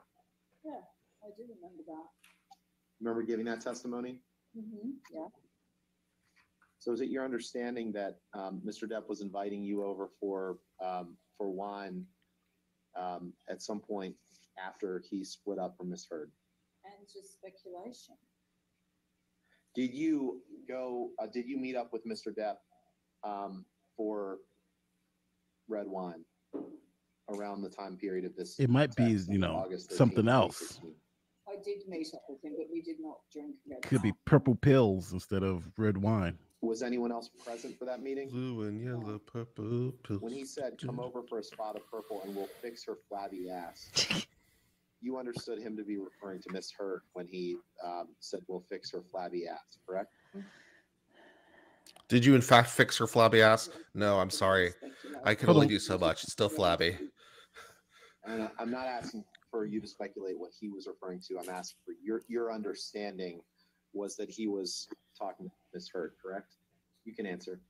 [SPEAKER 9] Yeah, I do remember that.
[SPEAKER 8] Remember giving that testimony?
[SPEAKER 9] Mm-hmm, yeah.
[SPEAKER 8] So is it your understanding that um, Mr. Depp was inviting you over for um, for wine um, at some point after he split up from Miss Heard?
[SPEAKER 9] And just speculation.
[SPEAKER 8] Did you go? Uh, did you meet up with Mr. Depp um, for red wine around the time period of this?
[SPEAKER 12] It might be, you know, 13th, something else.
[SPEAKER 9] I did meet up with him, but we did not drink red. Could
[SPEAKER 12] wine. be purple pills instead of red wine.
[SPEAKER 8] Was anyone else present for that meeting? Blue
[SPEAKER 12] and yellow, purple pills. When
[SPEAKER 8] he said, "Come over for a spot of purple, and we'll fix her flabby ass." [laughs] you understood him to be referring to Miss Heard when he um, said, "We'll fix her flabby ass," correct?
[SPEAKER 4] Did you in fact fix her flabby ass? No, I'm sorry. I can only do so much. It's still flabby.
[SPEAKER 8] And uh, I'm not asking for you to speculate what he was referring to. I'm asking for your your understanding was that he was talking to Miss Heard, correct? You can answer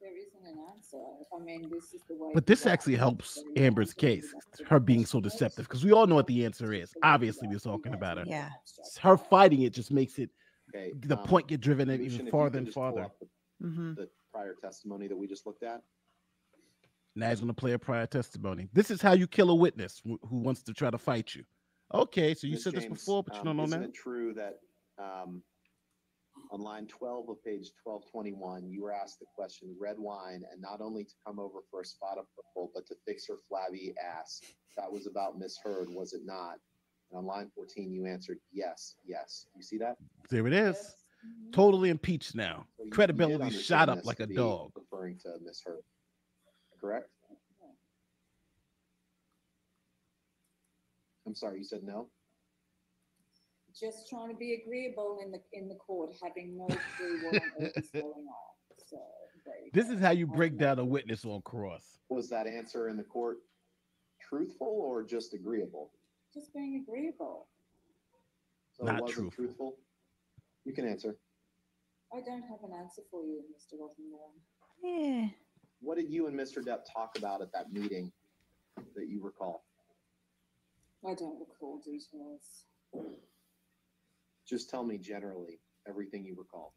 [SPEAKER 9] there isn't an answer. I mean,
[SPEAKER 12] this is the way. But this actually helps Amber's case, her being so deceptive, because we all know what the answer is. Obviously, we're talking about her. Yeah. Her fighting it just makes it okay, the um, point get driven even farther and farther.
[SPEAKER 8] The, mm-hmm. the prior testimony that we just looked at.
[SPEAKER 12] Nad's gonna play a prior testimony. This is how you kill a witness who wants to try to fight you. Okay, so you Ms. said James, this before, but you um, don't know now.
[SPEAKER 8] True that um, on line 12 of page 1221, you were asked the question, red wine, and not only to come over for a spot of purple, but to fix her flabby ass. That was about Miss Heard, was it not? And on line 14, you answered, yes, yes. You see that?
[SPEAKER 12] There it is. Yes. Mm-hmm. Totally impeached now. So Credibility shot up like a dog.
[SPEAKER 8] Referring to Miss Heard, correct? I'm sorry, you said no?
[SPEAKER 9] just trying to be agreeable in the in the
[SPEAKER 8] court, having no clue what on earth is [laughs] going on. So this
[SPEAKER 12] go. is how you break um, down a witness on cross.
[SPEAKER 8] Was that answer in the court truthful or just agreeable?
[SPEAKER 9] Just being agreeable.
[SPEAKER 8] So Not truthful. truthful. You can answer.
[SPEAKER 9] I don't have an answer for you, Mr. Rosenbaum.
[SPEAKER 8] Yeah. What did you and Mr. Depp talk about at that meeting that you recall?
[SPEAKER 9] I don't recall details.
[SPEAKER 8] Just tell me generally everything you recall.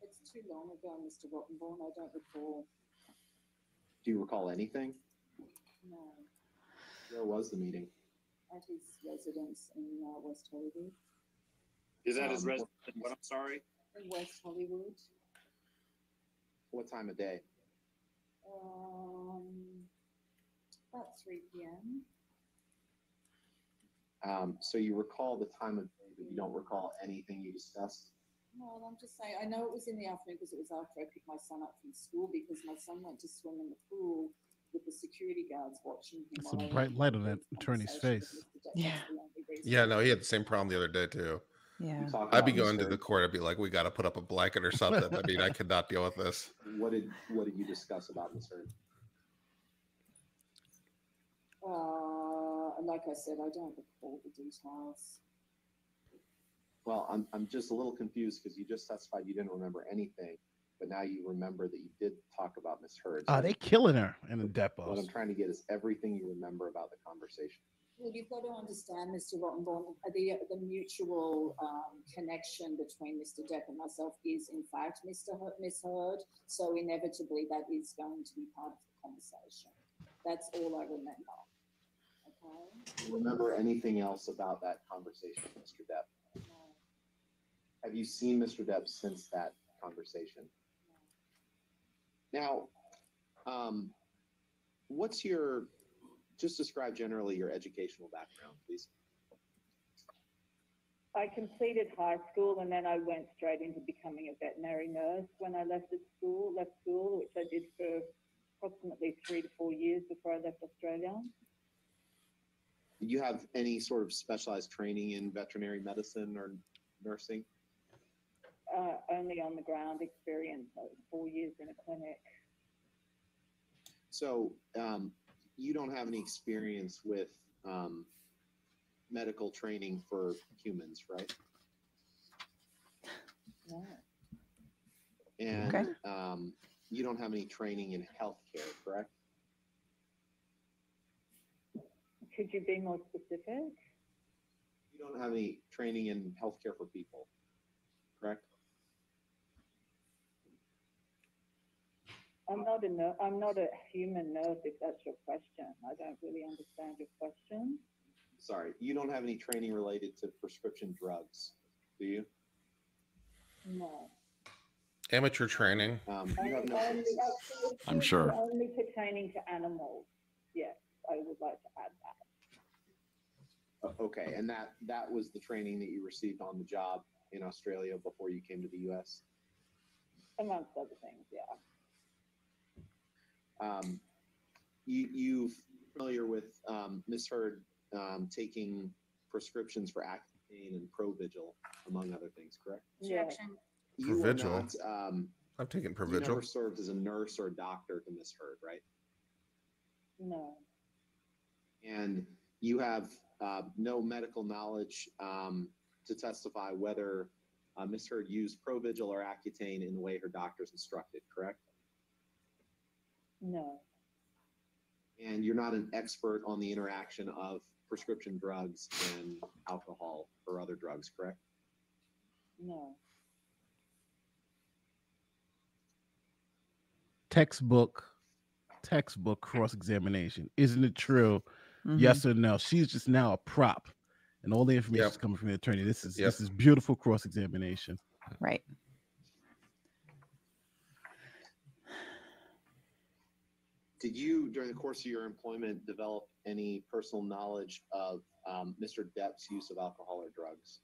[SPEAKER 9] It's too long ago, Mr. Rottenborn. I don't recall.
[SPEAKER 8] Do you recall anything? No. Where was the meeting?
[SPEAKER 9] At his residence in uh, West Hollywood.
[SPEAKER 8] Is that um, his residence? What, I'm sorry? In West Hollywood. What time of day?
[SPEAKER 9] Um, about 3 p.m.
[SPEAKER 8] Um, so you recall the time of you don't recall anything you discussed?
[SPEAKER 9] No, and I'm just saying, I know it was in the afternoon because it was after I picked my son up from school because my son went to swim in the pool with the security guards watching him. It's a bright light on that attorney's face.
[SPEAKER 12] Yeah. Yeah, no,
[SPEAKER 4] he had the same problem the other day too. Yeah. I'd be going to the court. I'd be like, "We got to put up a blanket or something." I mean, I [laughs] could not deal with this.
[SPEAKER 8] What did, what did you discuss about this? Heard? Uh, like
[SPEAKER 9] I said, I don't recall the details.
[SPEAKER 8] Well, I'm, I'm just a little confused because you just testified you didn't remember anything, but now you remember that you did talk about Miss Heard. Are ah, they killing her in the depo. What I'm trying to get is everything you remember about the conversation.
[SPEAKER 9] Well, you've got to understand, Mr. Rottenborn, the, the mutual um, connection between Mr. Depp and myself is, in fact, Mr. Heard, Ms. Heard. So inevitably, that is going to be part of the conversation. That's all I remember.
[SPEAKER 8] Okay. Remember anything else about that conversation, Mr. Depp? Have you seen Mr. Depp since that conversation? Now, um, what's your, just describe generally your educational background, please.
[SPEAKER 9] I completed high school and then I went straight into becoming a veterinary nurse when I left school, left school, which I did for approximately three to four years before I left Australia.
[SPEAKER 8] Did you have any sort of specialized training in veterinary medicine or nursing?
[SPEAKER 9] uh, only on the ground experience, four years in a clinic.
[SPEAKER 8] So um, you don't have any experience with um, medical training for humans, right? Yeah. And okay. um, you don't have any training in healthcare, correct?
[SPEAKER 9] Could you be more specific?
[SPEAKER 8] You don't have any training in healthcare for people, correct?
[SPEAKER 9] I'm not a ner- I'm not a human nurse. If that's your question, I don't really understand your question.
[SPEAKER 8] Sorry, you don't have any training related to prescription drugs, do you?
[SPEAKER 9] No.
[SPEAKER 4] Amateur training. Um, you
[SPEAKER 9] have no I'm sure. Only pertaining to animals.
[SPEAKER 8] Yes, I would like to add that. okay, and that that was the training that you received on the job in Australia before you came to the U.S.
[SPEAKER 9] Amongst other things,
[SPEAKER 8] yeah. Um, you, have familiar with um, Ms. Heard um, taking prescriptions for Accutane and Provigil, among other things, correct? Yeah. You Provigil. Not, um, I've taken Provigil. You never served as a nurse or a doctor to Ms. Heard, right? No. And you have uh, no medical knowledge um, to testify whether uh, Ms. Heard used Provigil or Accutane in the way her doctors instructed, correct? No. And you're not an expert on the interaction of prescription drugs and alcohol or other drugs, correct?
[SPEAKER 13] No.
[SPEAKER 12] Textbook, textbook cross examination. Isn't it true? Mm-hmm. Yes or no? She's just now a prop, and all the information yep. is coming from the attorney. This is yep. this is beautiful cross examination.
[SPEAKER 1] Right.
[SPEAKER 8] did you, during the course of your employment, develop any personal knowledge of um, Mr. Depp's use of alcohol or drugs?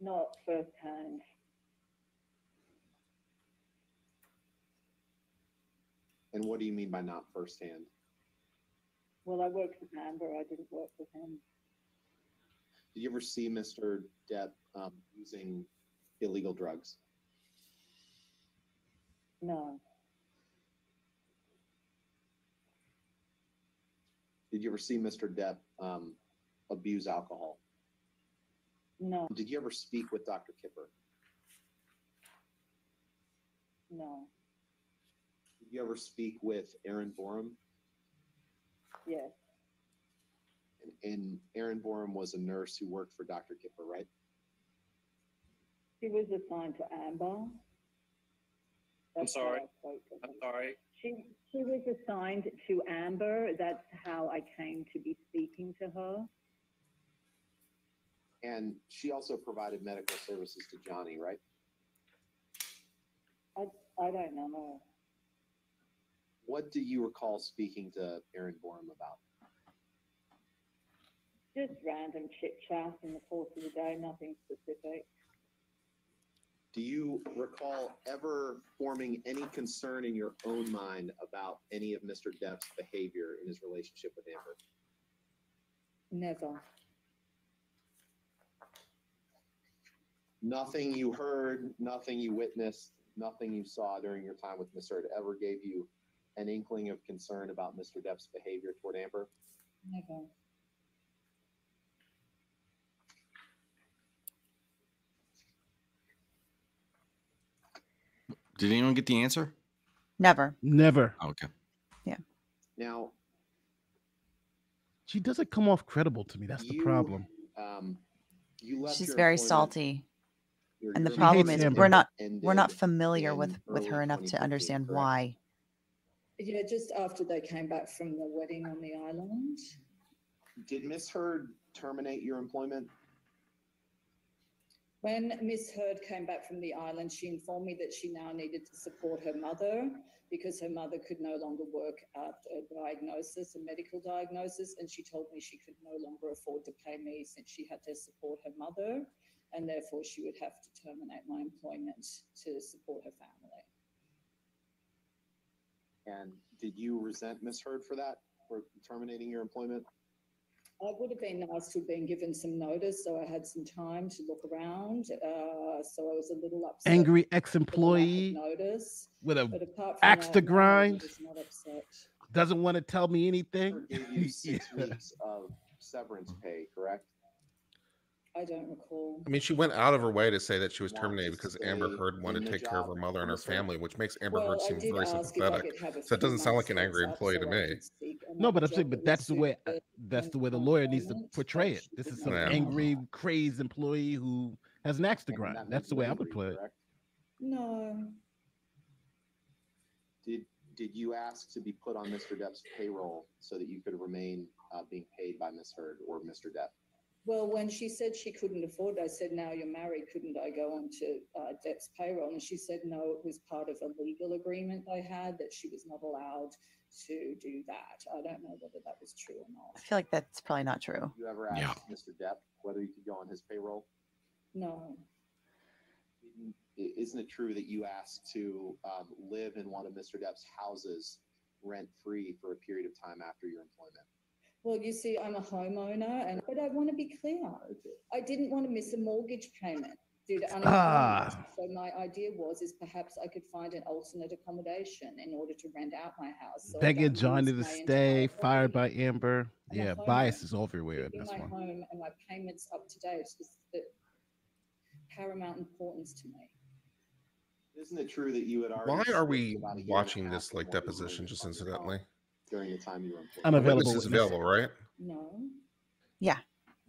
[SPEAKER 9] Not firsthand.
[SPEAKER 8] And what do you mean by not firsthand?
[SPEAKER 9] Well, I worked with Amber. I didn't work with him.
[SPEAKER 8] Did you ever see Mr. Depp um, using illegal drugs? No. Did you ever see Mr. Depp um, abuse alcohol? No. Did you ever speak with Dr. Kipper? No. Did you ever speak with Erin Boerum? Yes. And, and Erin Boerum was a nurse who worked for Dr. Kipper, right?
[SPEAKER 9] She was assigned to Amber. That's I'm sorry. I'm sorry. She she was assigned to Amber. That's how I came to be speaking to her.
[SPEAKER 8] And she also provided medical services to Johnny, right?
[SPEAKER 9] I, I don't know.
[SPEAKER 8] What do you recall speaking to Erin Boerum about?
[SPEAKER 9] Just random chit chat in the course of the day, nothing specific
[SPEAKER 8] do you recall ever forming any concern in your own mind about any of Mr. Depp's behavior in his relationship with Amber? Never. Nothing you heard, nothing you witnessed, nothing you saw during your time with Mr. Depp ever gave you an inkling of concern about Mr. Depp's behavior toward Amber?
[SPEAKER 3] Never.
[SPEAKER 2] Did anyone get the answer?
[SPEAKER 1] Never.
[SPEAKER 12] Never. Oh, okay.
[SPEAKER 1] Yeah. Now, she doesn't
[SPEAKER 12] come off credible to me. That's you, the problem.
[SPEAKER 8] Um, She's very
[SPEAKER 1] salty. and the problem is we're not we're not familiar with with her enough to understand why.
[SPEAKER 9] Yeah, just after they came back from the wedding on the island.
[SPEAKER 8] Did Miss Heard terminate your employment
[SPEAKER 9] when Miss Heard came back from the island, she informed me that she now needed to support her mother because her mother could no longer work after a diagnosis, a medical diagnosis, and she told me she could no longer afford to pay me since she had to support her mother, and therefore she would have to terminate my employment to support her family.
[SPEAKER 8] And did you resent Miss Heard for that, for terminating your employment?
[SPEAKER 9] I would have been nice to have been given some notice, so I had some time to look around. Uh, so I was a little upset. Angry ex-employee notice
[SPEAKER 12] with a axe to grind. Doesn't want to tell me anything. you [laughs] six yeah. weeks of
[SPEAKER 8] severance pay, correct? I don't recall.
[SPEAKER 4] I mean, she went out of her way to say that she was terminated because Amber Heard wanted to take care of her mother and her family, which makes Amber well, Heard seem very sympathetic. So it doesn't sound like an angry employee to me.
[SPEAKER 12] No, but I'm saying, but that's the way that's the way the lawyer needs to portray it. This is some yeah. angry, crazed employee who has an axe to grind. That's the way I would play it.
[SPEAKER 9] No.
[SPEAKER 8] Did did you ask to be put on Mr. Depp's payroll so that you could remain uh, being paid by Miss Heard or Mr. Depp?
[SPEAKER 9] Well, when she said she couldn't afford, I said, now you're married, couldn't I go on to uh, Depp's payroll? And she said, no, it was part of a legal agreement they had that she was not allowed to do that. I don't know whether that was true or not. I
[SPEAKER 1] feel like that's probably not true. You ever asked yeah.
[SPEAKER 8] Mr. Depp whether you could go on his payroll? No. Isn't it true that you asked to um, live in one of Mr. Depp's houses rent free for a period of time after your employment?
[SPEAKER 9] well, you see, I'm a homeowner, and but I want to be clear. I didn't want to miss a mortgage payment due to ah. unemployment. Ah. So my idea was is perhaps I could find an alternate accommodation in order to rent out my house. So Begging Johnny to stay, fired by
[SPEAKER 12] Amber. And yeah, bias is everywhere. That's my one.
[SPEAKER 9] home and my payments up to date is the paramount
[SPEAKER 8] importance to me. Isn't it true that you had already? Why are we watching this like deposition
[SPEAKER 4] just incidentally?
[SPEAKER 12] during the time
[SPEAKER 8] you were employed.
[SPEAKER 4] I'm available. Witness is available, right?
[SPEAKER 12] No. Yeah,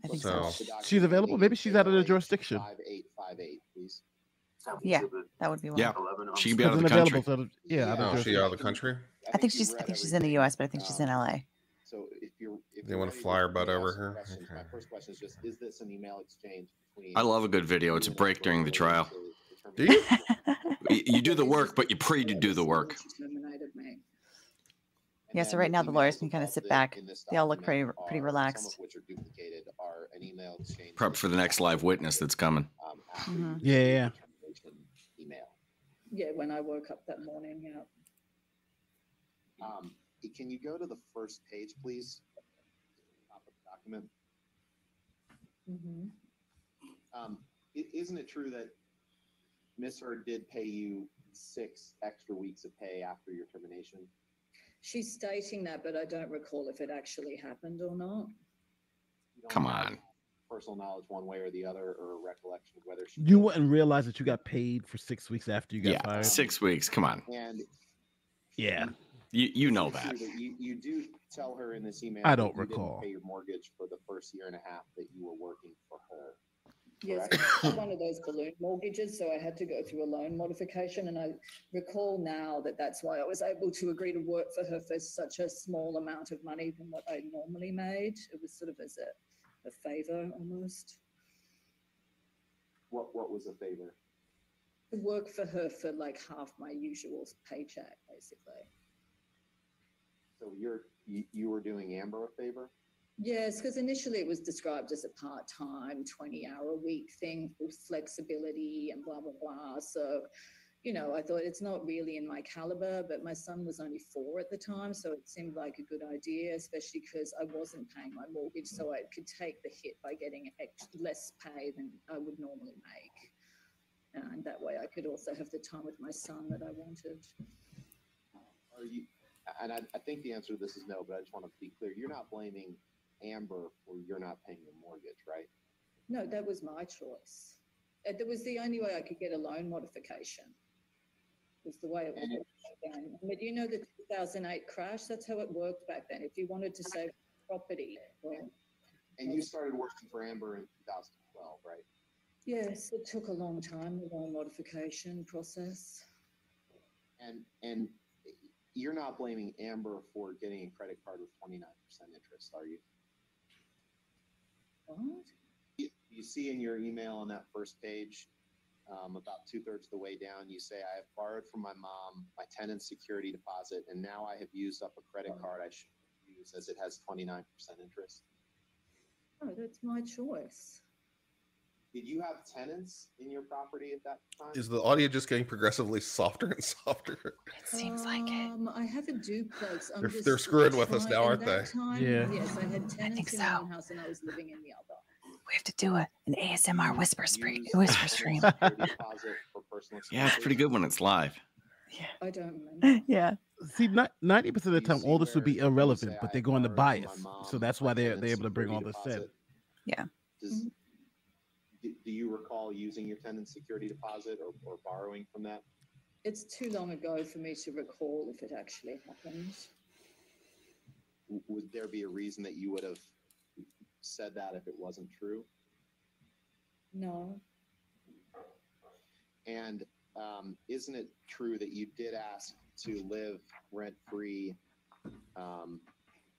[SPEAKER 12] I think so. so. She's available. Maybe she's out of the jurisdiction. Five
[SPEAKER 8] eight five eight, please. Yeah, that would be
[SPEAKER 1] one. Yeah, she
[SPEAKER 12] would be out of the country. yeah, yeah. Oh, she out
[SPEAKER 8] of the country.
[SPEAKER 1] I think she's. I think she's in the U.S., but I think she's in um, L.A.
[SPEAKER 8] So if you're, if they want to fly her butt over her. Okay. My first question is just: Is this an email exchange between? I love
[SPEAKER 2] a good video. It's a break during the trial. Do you? you do the [laughs] work, but you pray to do the work.
[SPEAKER 1] Yeah, so right now the lawyers can kind of sit back. They all look pretty pretty um, relaxed.
[SPEAKER 2] Prep for the next live witness that's coming. Um, mm-hmm. Yeah, yeah.
[SPEAKER 8] Email. Yeah, when I woke up that morning, yeah. Um, can you go to the first page, please? document. Mm-hmm. Um, isn't it true that Miss Heard did pay you six extra weeks of pay after your termination?
[SPEAKER 9] She's stating that, but I don't recall if it actually happened or not.
[SPEAKER 12] Come on.
[SPEAKER 8] Personal knowledge, one way or the other, or a recollection of whether she. You
[SPEAKER 12] wouldn't realize that you got paid for six weeks after you got yeah, fired. Six weeks. Come on.
[SPEAKER 8] And
[SPEAKER 2] yeah, you, you know that. that.
[SPEAKER 8] You, you do tell her in this email. I don't recall. pay your mortgage for the first year and a half that you were working for her.
[SPEAKER 9] Yes, [coughs] one of those balloon mortgages, so I had to go through a loan modification. And I recall now that that's why I was able to agree to work for her for such a small amount of money than what I normally made. It was sort of as a, a favor almost.
[SPEAKER 8] What, what was a favor?
[SPEAKER 9] To work for her for like half my usual paycheck, basically.
[SPEAKER 8] So you're, you, you were doing Amber a favor?
[SPEAKER 9] Yes, because initially it was described as a part time, 20 hour a week thing with flexibility and blah, blah, blah. So, you know, I thought it's not really in my caliber, but my son was only four at the time. So it seemed like a good idea, especially because I wasn't paying my mortgage. So I could take the hit by getting less pay than I would normally make. And that way I could also have the time with my son that I wanted.
[SPEAKER 8] Are you? And I, I think the answer to this is no, but I just want to be clear. You're not blaming Amber or you're not paying your mortgage, right?
[SPEAKER 9] No, that was my choice. Uh, that was the only way I could get a loan modification. Was the way it
[SPEAKER 3] was
[SPEAKER 9] done. But you know the 2008 crash. That's how it worked back then. If you wanted to save property, well,
[SPEAKER 8] and you started working for Amber in 2012, right?
[SPEAKER 9] Yes, it took a long time, the loan modification process.
[SPEAKER 8] And and you're not blaming Amber for getting a credit card with 29% interest, are you? What? You, you see in your email on that first page, um, about two thirds of the way down, you say, I have borrowed from my mom my tenant security deposit, and now I have used up a credit card I should use as it has 29% interest. Oh, that's my choice. Did you have tenants in your property at that time? Is
[SPEAKER 4] the audio just getting progressively softer and [laughs] softer? It
[SPEAKER 8] seems
[SPEAKER 3] like it.
[SPEAKER 9] Um, I have a duplex. I'm they're, just, they're screwing with us now, aren't they? Time, yeah. Yes, I had tenants I so. house and I was living in the other.
[SPEAKER 1] We have to do a, an ASMR whisper, spree, whisper stream. [laughs]
[SPEAKER 2] yeah, it's pretty good when it's live.
[SPEAKER 9] Yeah. I don't
[SPEAKER 12] remember. [laughs] Yeah. See, ninety percent of the time, all this would be irrelevant, but they're going to bias, so that's why they're they're able to bring all this in. Yeah.
[SPEAKER 8] Does, do, you recall using your tenant security deposit or, or borrowing from that?
[SPEAKER 9] It's too long ago for me to recall if it actually happened.
[SPEAKER 8] Would there be a reason that you would have said that if it wasn't true? No, And um, isn't it true that you did ask to live rent free um,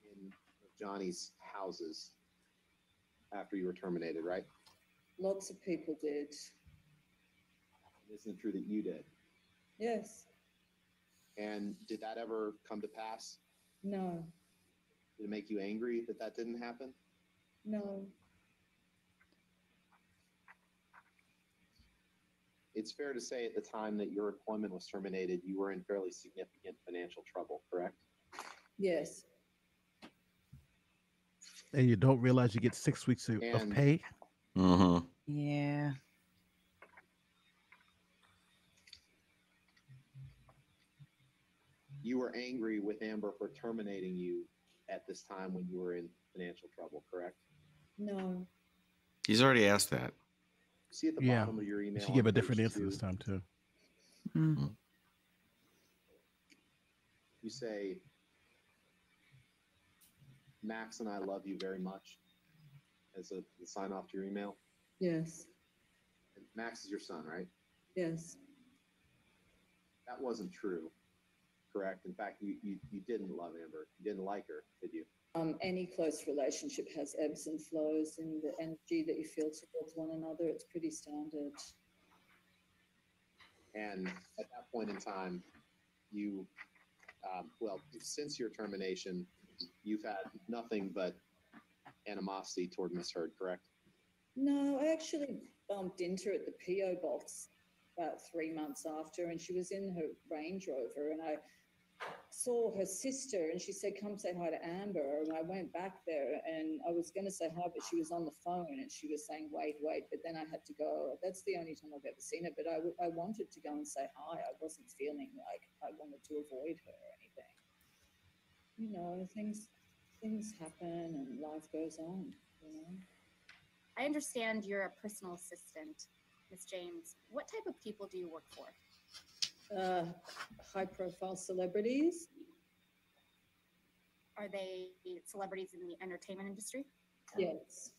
[SPEAKER 8] in Johnny's houses after you were terminated, right?
[SPEAKER 9] Lots of people did. It
[SPEAKER 8] isn't it true that you did? Yes. And did that ever come to pass? No. Did it make you angry that that didn't happen? No. It's fair to say at the time that your employment was terminated, you were in fairly significant financial trouble, correct?
[SPEAKER 14] Yes.
[SPEAKER 12] And you don't realize you get six weeks of, of pay?
[SPEAKER 3] Mm-hmm.
[SPEAKER 9] Yeah.
[SPEAKER 8] You were angry with Amber for terminating you at this time when you were in financial trouble, correct? No.
[SPEAKER 2] He's already asked that.
[SPEAKER 8] See at the yeah. bottom of your email. She gave
[SPEAKER 2] a different answer two. this
[SPEAKER 12] time too.
[SPEAKER 8] Mm. Mm-hmm. You say, Max and I love you very much as a sign off to your email? Yes, And Max is your son, right? yes, That wasn't true, correct? In fact, you, you, you didn't love Amber. You didn't like her, did you?
[SPEAKER 9] um, any close relationship has ebbs and flows in the energy that you feel towards one another. It's pretty standard.
[SPEAKER 8] And at that point in time, you, um, well, since your termination, you've had nothing but animosity toward Miss Heard, correct?
[SPEAKER 9] No, I actually bumped into her at the PO box about three months after, and she was in her Range Rover, and I saw her sister, and she said, "Come say hi to Amber." And I went back there, and I was going to say hi, but she was on the phone, and she was saying, "Wait, wait." But then I had to go. That's the only time I've ever seen her. But I, w- I wanted to go and say hi. I wasn't feeling like I wanted to avoid her or anything. You know, things things happen and life goes on,
[SPEAKER 13] you know. I understand you're a personal assistant, Ms. James. What type of people do you work for? Uh, high profile celebrities. Are they celebrities in the entertainment industry? Yes.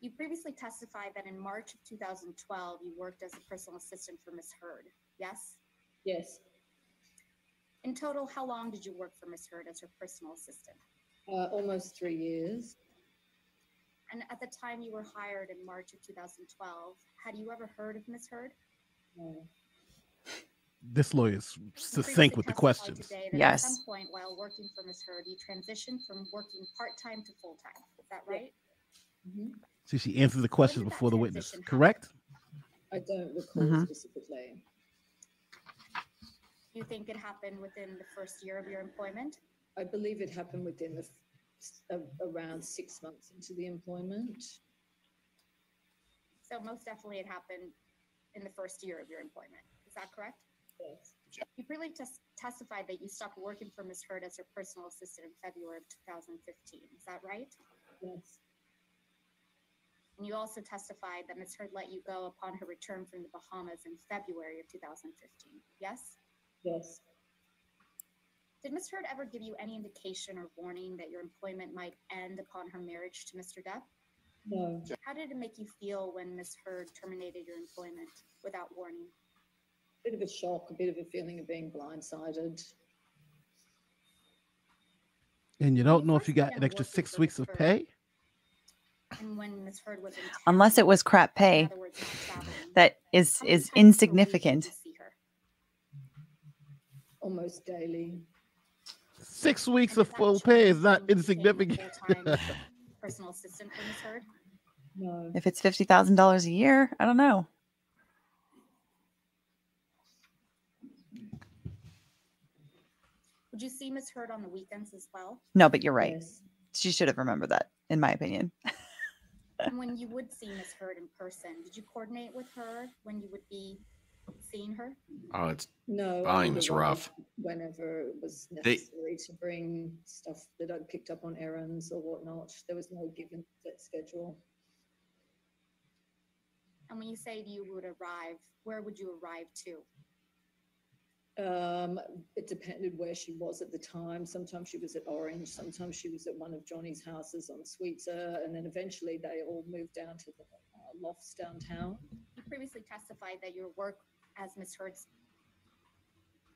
[SPEAKER 13] You previously testified that in March of 2012, you worked as a personal assistant for Ms. Heard, yes? Yes. In total, how long did you work for Ms. Heard as her personal assistant? Uh, almost three years. And at the time you were hired in March of 2012, had you ever heard of Ms. Heard? No.
[SPEAKER 12] This is succinct with the questions. Yes. At some
[SPEAKER 13] point while working for Ms. Heard, you transitioned from working part time to full time. Is that right? Mm-hmm.
[SPEAKER 12] So she answered the questions before the witness, happen? correct?
[SPEAKER 13] I don't recall mm-hmm. specifically you think it happened within the first year of your employment? I believe it happened within the uh,
[SPEAKER 9] around six months into the employment.
[SPEAKER 13] So most definitely it happened in the first year of your employment. Is that correct? Yes. You previously tes- testified that you stopped working for Ms. Heard as her personal assistant in February of 2015. Is that right? Yes. And you also testified that Ms. Heard let you go upon her return from the Bahamas in February of 2015. Yes? Yes. Did Ms. Heard ever give you any indication or warning that your employment might end upon her marriage to Mr. Depp? No. How did it make you feel when Ms. Heard terminated your employment without warning? A Bit of a shock, a bit of a feeling of being blindsided.
[SPEAKER 12] And you don't know if you got an extra six
[SPEAKER 1] weeks of pay? Unless it was crap pay. that is is insignificant
[SPEAKER 13] almost daily.
[SPEAKER 1] Six weeks of full pay is not insignificant.
[SPEAKER 13] [laughs] personal assistant
[SPEAKER 1] No. If it's fifty thousand dollars a year, I don't know.
[SPEAKER 13] Would you see Miss Heard on the weekends as well?
[SPEAKER 1] No, but you're right. Yes. She should have remembered that, in my opinion.
[SPEAKER 13] [laughs] and when you would see Miss Heard in person, did you coordinate with her when you would be seen her?
[SPEAKER 1] Oh, it's no. Volume is rough.
[SPEAKER 9] Whenever it was necessary they, to bring stuff that I'd picked up on errands or whatnot, there was no given set schedule.
[SPEAKER 13] And when you say you would arrive, where would you arrive to? Um,
[SPEAKER 9] it depended where she was at the time. Sometimes she was at Orange, sometimes she was at one of Johnny's houses on Sweetser, and then eventually they all moved down to the uh, lofts downtown.
[SPEAKER 13] You previously testified that your work as Ms. Heard's,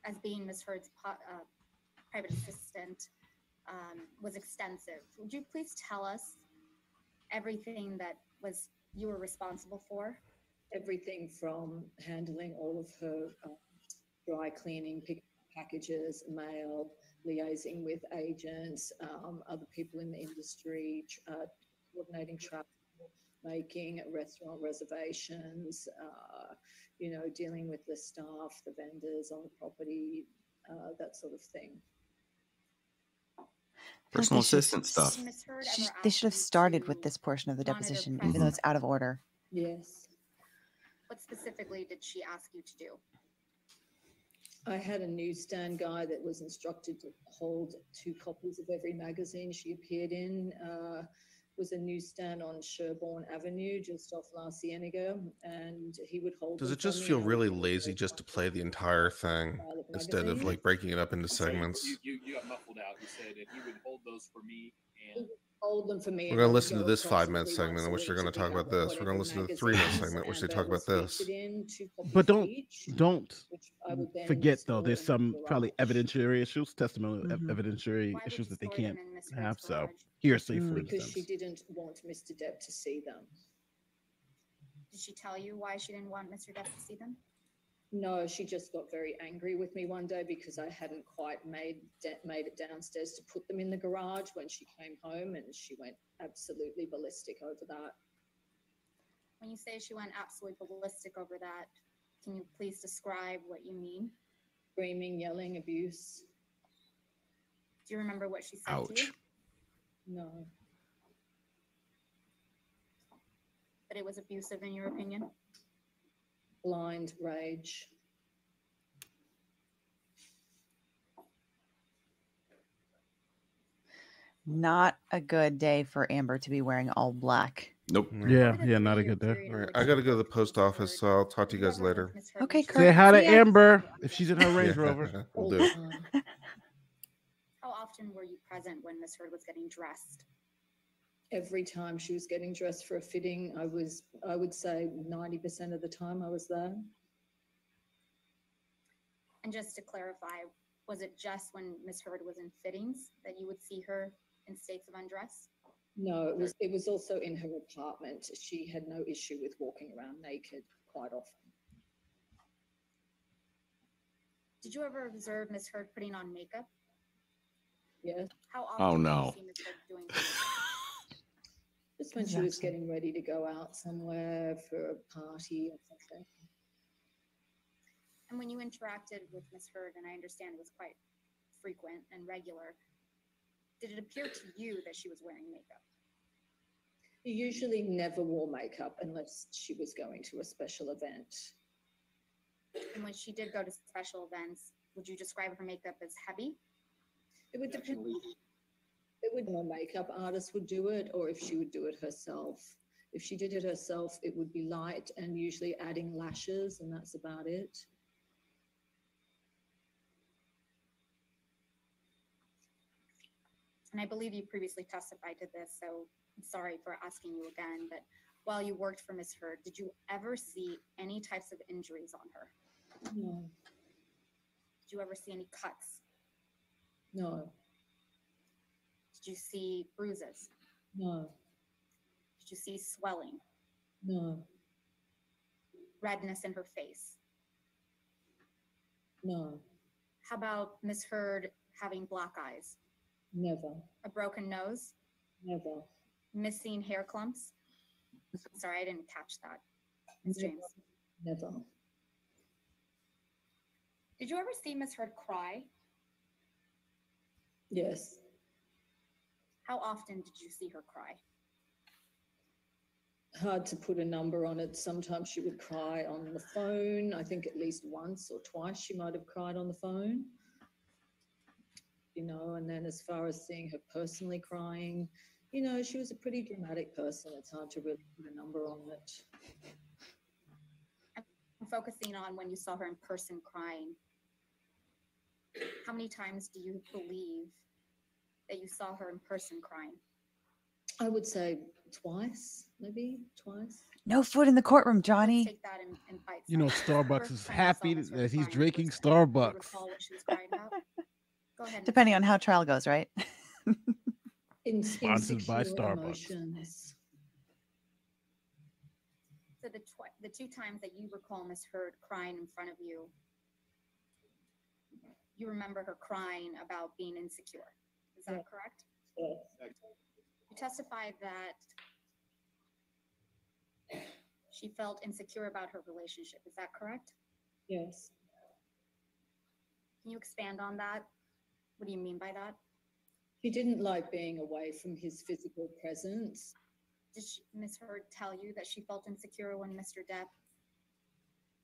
[SPEAKER 13] as being Ms. Heard's po- uh, private assistant um, was extensive. Would you please tell us everything that was you were responsible for? Everything from handling all of her uh, dry cleaning, pick
[SPEAKER 9] packages, mail, liaising with agents, um, other people in the industry, uh, coordinating travel, making restaurant reservations, uh, you know, dealing with the staff, the vendors on the property, uh, that sort of thing.
[SPEAKER 3] Personal assistant stuff.
[SPEAKER 1] they should have started with this portion of the deposition, even though it's out of order.
[SPEAKER 13] Yes. What specifically did she ask you to do? I had a
[SPEAKER 9] newsstand guy that was instructed to hold two copies of every magazine she appeared in. Uh, was a newsstand on Sherborne Avenue, just off La Cienega, and he would hold. Does it just feel
[SPEAKER 4] really lazy just to play the entire thing instead of like breaking it up into segments? You,
[SPEAKER 9] you, you got muffled out. You said would hold those for me and.
[SPEAKER 10] Hold
[SPEAKER 4] them for me. We're going to listen to this five minute segment in which they're going to talk about this. We're going to listen to the three minute segment which they
[SPEAKER 12] talk about this. But don't don't forget though. There's some probably evidentiary issues, testimonial mm-hmm. evidentiary issues that they can't have. So because mm,
[SPEAKER 9] she didn't want Mr. Depp to see them. Did she tell you
[SPEAKER 13] why she didn't want Mr. Depp to see them?
[SPEAKER 9] No, she just got very angry with me one day because I hadn't quite made de- made it downstairs to put them in the garage when she came home, and she went absolutely ballistic over that.
[SPEAKER 13] When you say she went absolutely ballistic over that, can you please describe what you mean? Screaming, yelling, abuse. Do you remember what she said Ouch. to you? No. But it was abusive in your opinion?
[SPEAKER 9] Blind rage.
[SPEAKER 1] Not a good day for Amber to be wearing all black.
[SPEAKER 4] Nope. Yeah, yeah, not a good day. All right, I gotta go to the post office, so I'll talk to you guys later.
[SPEAKER 1] Okay,
[SPEAKER 13] Kurt.
[SPEAKER 4] Say hi
[SPEAKER 1] to Amber if she's in her Range Rover.
[SPEAKER 4] [laughs] We'll
[SPEAKER 3] do. it. Uh-huh
[SPEAKER 13] often were you present when Miss Heard was getting dressed?
[SPEAKER 9] Every time she was getting dressed for a fitting, I was, I would say 90% of the time I was there.
[SPEAKER 13] And just to clarify, was it just when Miss Heard was in fittings that you would see her in states of undress? No, it was, it was also in her apartment. She had no issue with walking around naked quite often. Did you ever observe Miss Heard putting on makeup? Yeah. How oh, often Oh, no. [laughs] this like
[SPEAKER 9] Just when she was getting ready to go out somewhere for a party or
[SPEAKER 13] something. And when you interacted with Miss Heard, and I understand it was quite frequent and regular, did it appear to you that she was wearing makeup?
[SPEAKER 9] She usually never wore makeup unless she was going to a
[SPEAKER 13] special event. And when she did go to special events, would you describe her makeup as heavy? It would depend. It would, a makeup artist
[SPEAKER 9] would do it, or if she would do it herself. If she did it herself, it would be light and usually adding lashes, and that's about it.
[SPEAKER 13] And I believe you previously testified to this, so I'm sorry for asking you again, but while you worked for Miss Heard, did you ever see any types of injuries on her? No, Did you ever see any cuts? No. Did you see bruises? No. Did you see swelling? No. Redness in her face? No. How about Miss Heard having black eyes? Never. A broken nose? Never. Missing hair clumps? Sorry, I didn't catch that. Miss James. Never. Did you ever see Miss Heard cry? Yes. How often did you see her cry?
[SPEAKER 9] Hard to put a number on it. Sometimes she would cry on the phone. I think at least once or twice she might have cried on the phone. You know, and then as far as seeing her personally crying, you know, she was a pretty dramatic person. It's hard to really put a number on it.
[SPEAKER 13] I'm focusing on when you saw her in person crying. How many times do you believe that you saw her in person crying? I would say twice, maybe twice.
[SPEAKER 1] No food in the courtroom, Johnny. And, and you know, Starbucks is happy that he's drinking Starbucks. Depending on how trial goes, right?
[SPEAKER 13] in, Sponsored by Starbucks. Emotions. So the, tw- the two times that you recall Miss Heard crying in front of you you remember her crying about being insecure. Is that Yes. correct?
[SPEAKER 10] Yes.
[SPEAKER 13] You testified that she felt insecure about her relationship. Is that correct? Yes. Can you expand on that? What do you mean by that? He didn't like being away from his physical presence. Did Miss Ms. Heard tell you that she felt insecure when Mr. Depp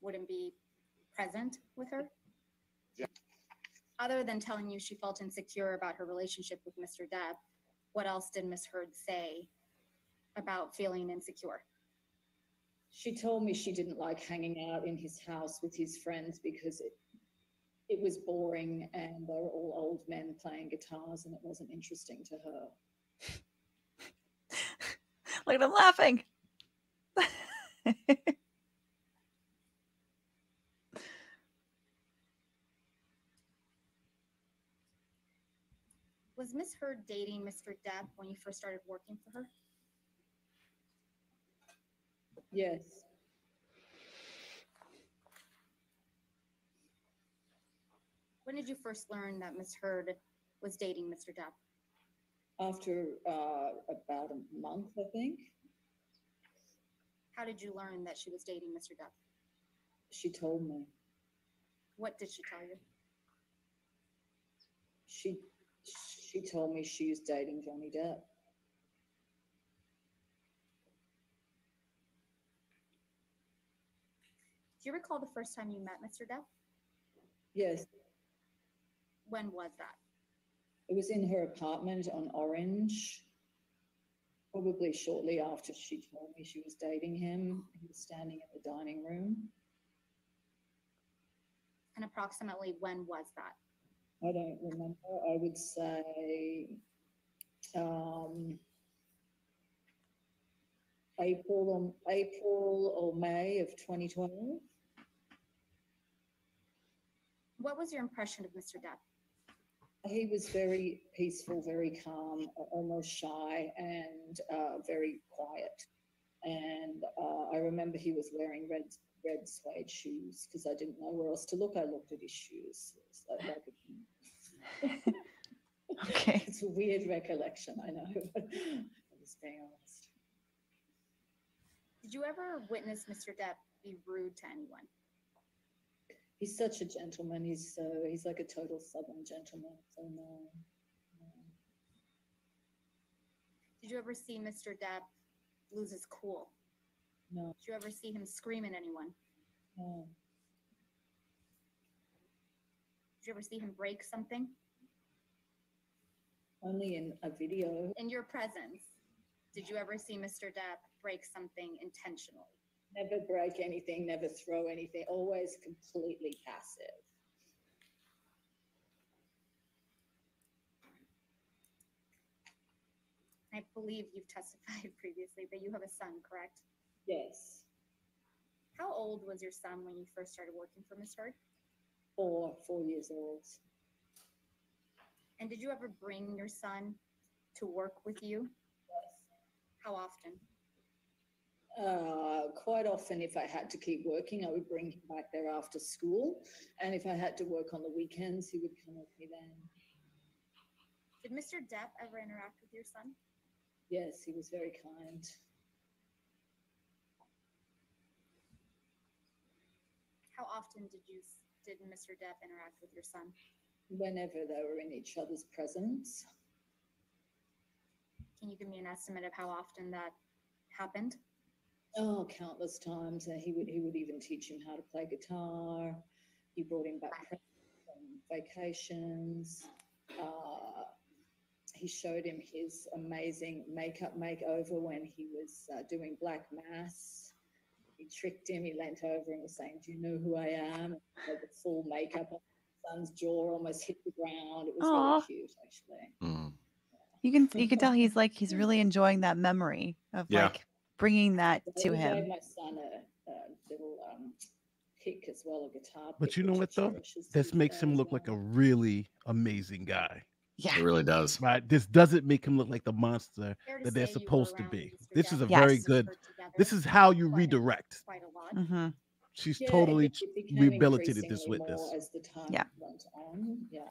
[SPEAKER 13] wouldn't be present with her? other than telling you she felt insecure about her relationship with Mr. Depp, what else did Miss Heard say about feeling insecure?
[SPEAKER 9] She told me she didn't like hanging out in his house with his friends because it it was boring and they were all old men playing guitars and it wasn't interesting to her.
[SPEAKER 1] like [laughs] I'm laughing. [laughs]
[SPEAKER 13] was Miss Heard dating Mr. Depp when you first started working for her? Yes. When did you first learn that Miss Heard was dating Mr. Depp?
[SPEAKER 9] After uh, about a month, I think.
[SPEAKER 13] How did you learn that she was dating Mr. Depp?
[SPEAKER 9] She told me.
[SPEAKER 13] What did she tell you?
[SPEAKER 9] She she told me she was dating Johnny Depp.
[SPEAKER 13] Do you recall the first time you met Mr. Depp? Yes, When was that?
[SPEAKER 9] it was in her apartment on Orange. Probably shortly after she told me she was dating him, he was standing in the
[SPEAKER 13] dining room. And approximately when was that?
[SPEAKER 9] I don't remember. I would say um, April or April or May of 2020.
[SPEAKER 13] What was your impression of Mr. Depp?
[SPEAKER 9] He was very peaceful, very calm, almost shy, and uh, very quiet. And uh, I remember he was wearing red red suede shoes because I didn't know where else to look. I looked at his shoes. like, Okay. It's a weird recollection, I know, [laughs] but I'm
[SPEAKER 13] just being honest. Did you ever witness Mr. Depp be rude to anyone?
[SPEAKER 9] He's such a gentleman. He's so he's like a total southern gentleman. So no.
[SPEAKER 13] no. Did you ever see Mr. Depp lose his cool? No. Did you ever see him scream at anyone? No. Did you ever see him break something?
[SPEAKER 9] Only in a
[SPEAKER 13] video. In your presence, did you ever see Mr. Depp break something intentionally? Never break
[SPEAKER 9] anything, never throw anything, always completely passive.
[SPEAKER 13] I believe you've testified [laughs] previously that you have a son, correct? Yes. How old was your son when you first started working for Miss Heard?
[SPEAKER 9] or four years old.
[SPEAKER 13] And did you ever bring your son to work with you? Yes. How often? Uh, quite often, if I had to
[SPEAKER 9] keep working, I would bring him back there after school. And if I had to work on the weekends, he would
[SPEAKER 13] come with me then. Did Mr. Depp ever interact with your son?
[SPEAKER 9] Yes, he was very kind.
[SPEAKER 13] How often did you did Mr. Depp interact with your son?
[SPEAKER 9] Whenever they were in each other's presence.
[SPEAKER 13] Can you give me an estimate of how often that happened?
[SPEAKER 9] Oh, countless times. he would he would even teach him how to play guitar. He brought him back from vacations. Uh, he showed him his amazing makeup makeover when he was uh, doing black mass. He tricked him. He leant over and was saying, "Do you know who I am?" And the full makeup on his son's jaw almost hit the ground. It was Aww. really cute, actually.
[SPEAKER 1] Mm. Yeah. You can you can tell he's like he's really enjoying that memory of yeah. like bringing that so to him.
[SPEAKER 9] my son a, a little um, pick as well, a guitar. But you know what though?
[SPEAKER 12] This makes him look well. like a really amazing guy. Yeah. It really does. Right. This doesn't make him look like the monster that they're supposed to be. This is a yes. very good. This is how you redirect.
[SPEAKER 3] Mm-hmm.
[SPEAKER 13] She's yeah, totally rehabilitated this witness. yeah. Yeah.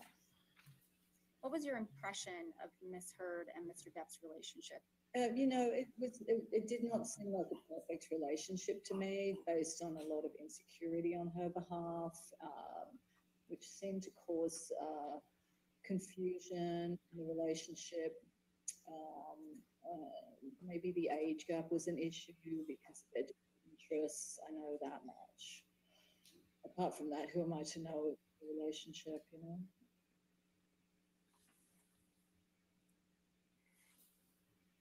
[SPEAKER 13] What was your impression of Miss Heard and Mr. Depp's relationship?
[SPEAKER 9] Uh, you know, it was it, it did not seem like a perfect relationship to me, based on a lot of insecurity on her behalf, um, which seemed to cause uh, confusion in the relationship. Um, uh, maybe the age gap was an issue because of their interests. I know that much. Apart from that, who am I to know the relationship, you know?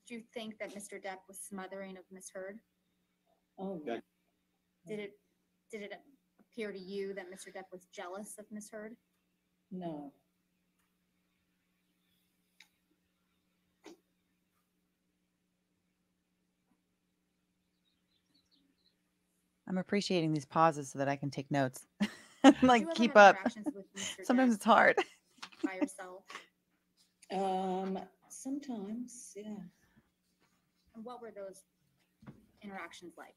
[SPEAKER 13] Do you think that Mr. Depp was smothering of Miss Heard?
[SPEAKER 9] Oh,
[SPEAKER 10] Did it,
[SPEAKER 13] did it appear to you that Mr. Depp was jealous of Miss Heard?
[SPEAKER 9] No,
[SPEAKER 1] I'm appreciating these pauses so that I can take notes [laughs] and like keep up. [laughs] Sometimes it's hard. By yourself. Um,
[SPEAKER 9] sometimes, yeah.
[SPEAKER 13] And what were those
[SPEAKER 9] interactions like?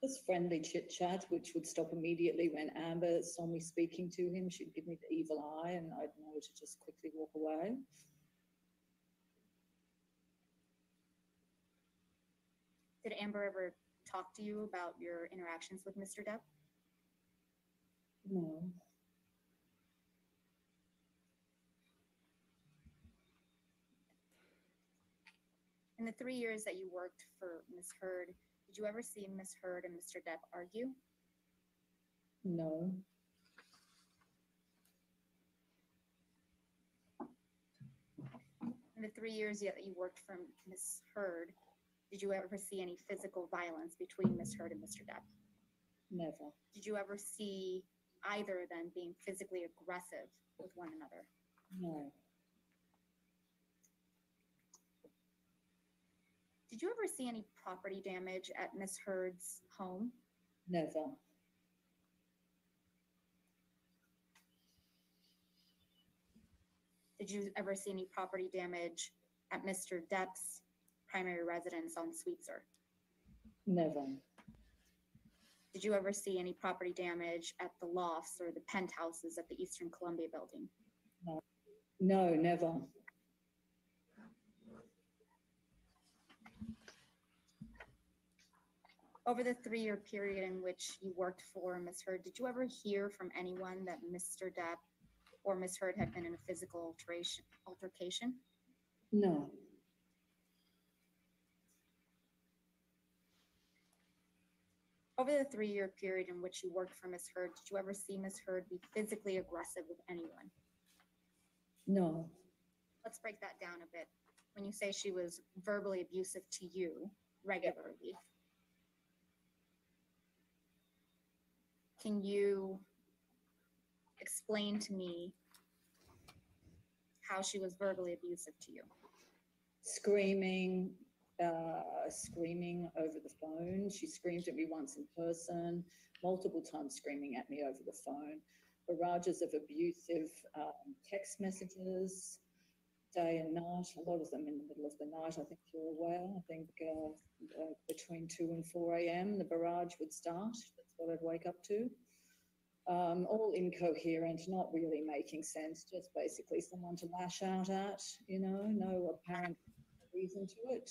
[SPEAKER 9] Just friendly chit chat, which would stop immediately when Amber saw me speaking to him. She'd give me the evil eye, and I'd know to just quickly walk away.
[SPEAKER 13] Did Amber ever Talk to you about your interactions with Mr. Depp? No. In the three years that you worked for Ms. Heard, did you ever see Ms. Heard and Mr. Depp argue? No. In the three years that you worked for Ms. Heard, did you ever see any physical violence between Miss Heard and Mr. Depp? Never. Did you ever see either of them being physically aggressive with one another? No. Did you ever see any property damage at Miss Heard's home? Never. Did you ever see any property damage at Mr. Depp's primary residence on Sweetser? Never. Did you ever see any property damage at the lofts or the penthouses at the Eastern Columbia building?
[SPEAKER 9] No, never.
[SPEAKER 13] Over the three-year period in which you worked for Ms. Heard, did you ever hear from anyone that Mr. Depp or Ms. Heard had been in a physical alteration? altercation? No. Over the three year period in which you worked for Ms. Heard, did you ever see Ms. Heard be physically aggressive with anyone? No, Let's break that down a bit. When you say she was verbally abusive to you regularly, can you explain to me how she was verbally abusive to you? screaming,
[SPEAKER 9] uh, screaming over the phone. She screamed at me once in person, multiple times screaming at me over the phone, barrages of abusive um, text messages day and night, a lot of them in the middle of the night. I think you're aware. I think uh, uh, between 2 and 4 a.m., the barrage would start. That's what I'd wake up to. Um, all incoherent, not really making sense, just basically someone to lash out at, you know, no apparent reason to it.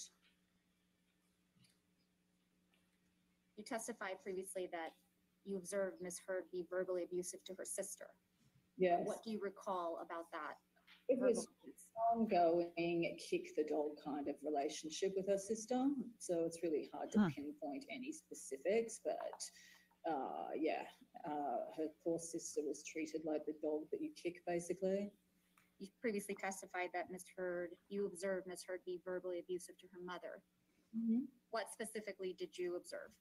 [SPEAKER 13] You testified previously that you observed Ms. Heard be verbally abusive to her sister. Yes. What do you recall about that? It was ongoing kick the dog kind of relationship
[SPEAKER 9] with her sister. So it's really hard to Huh. pinpoint any specifics, but uh, yeah, uh, her poor sister was treated like the dog that you kick, basically.
[SPEAKER 13] You previously testified that Ms. Heard, you observed Ms. Heard be verbally abusive to her mother. Mm-hmm. What specifically did you observe?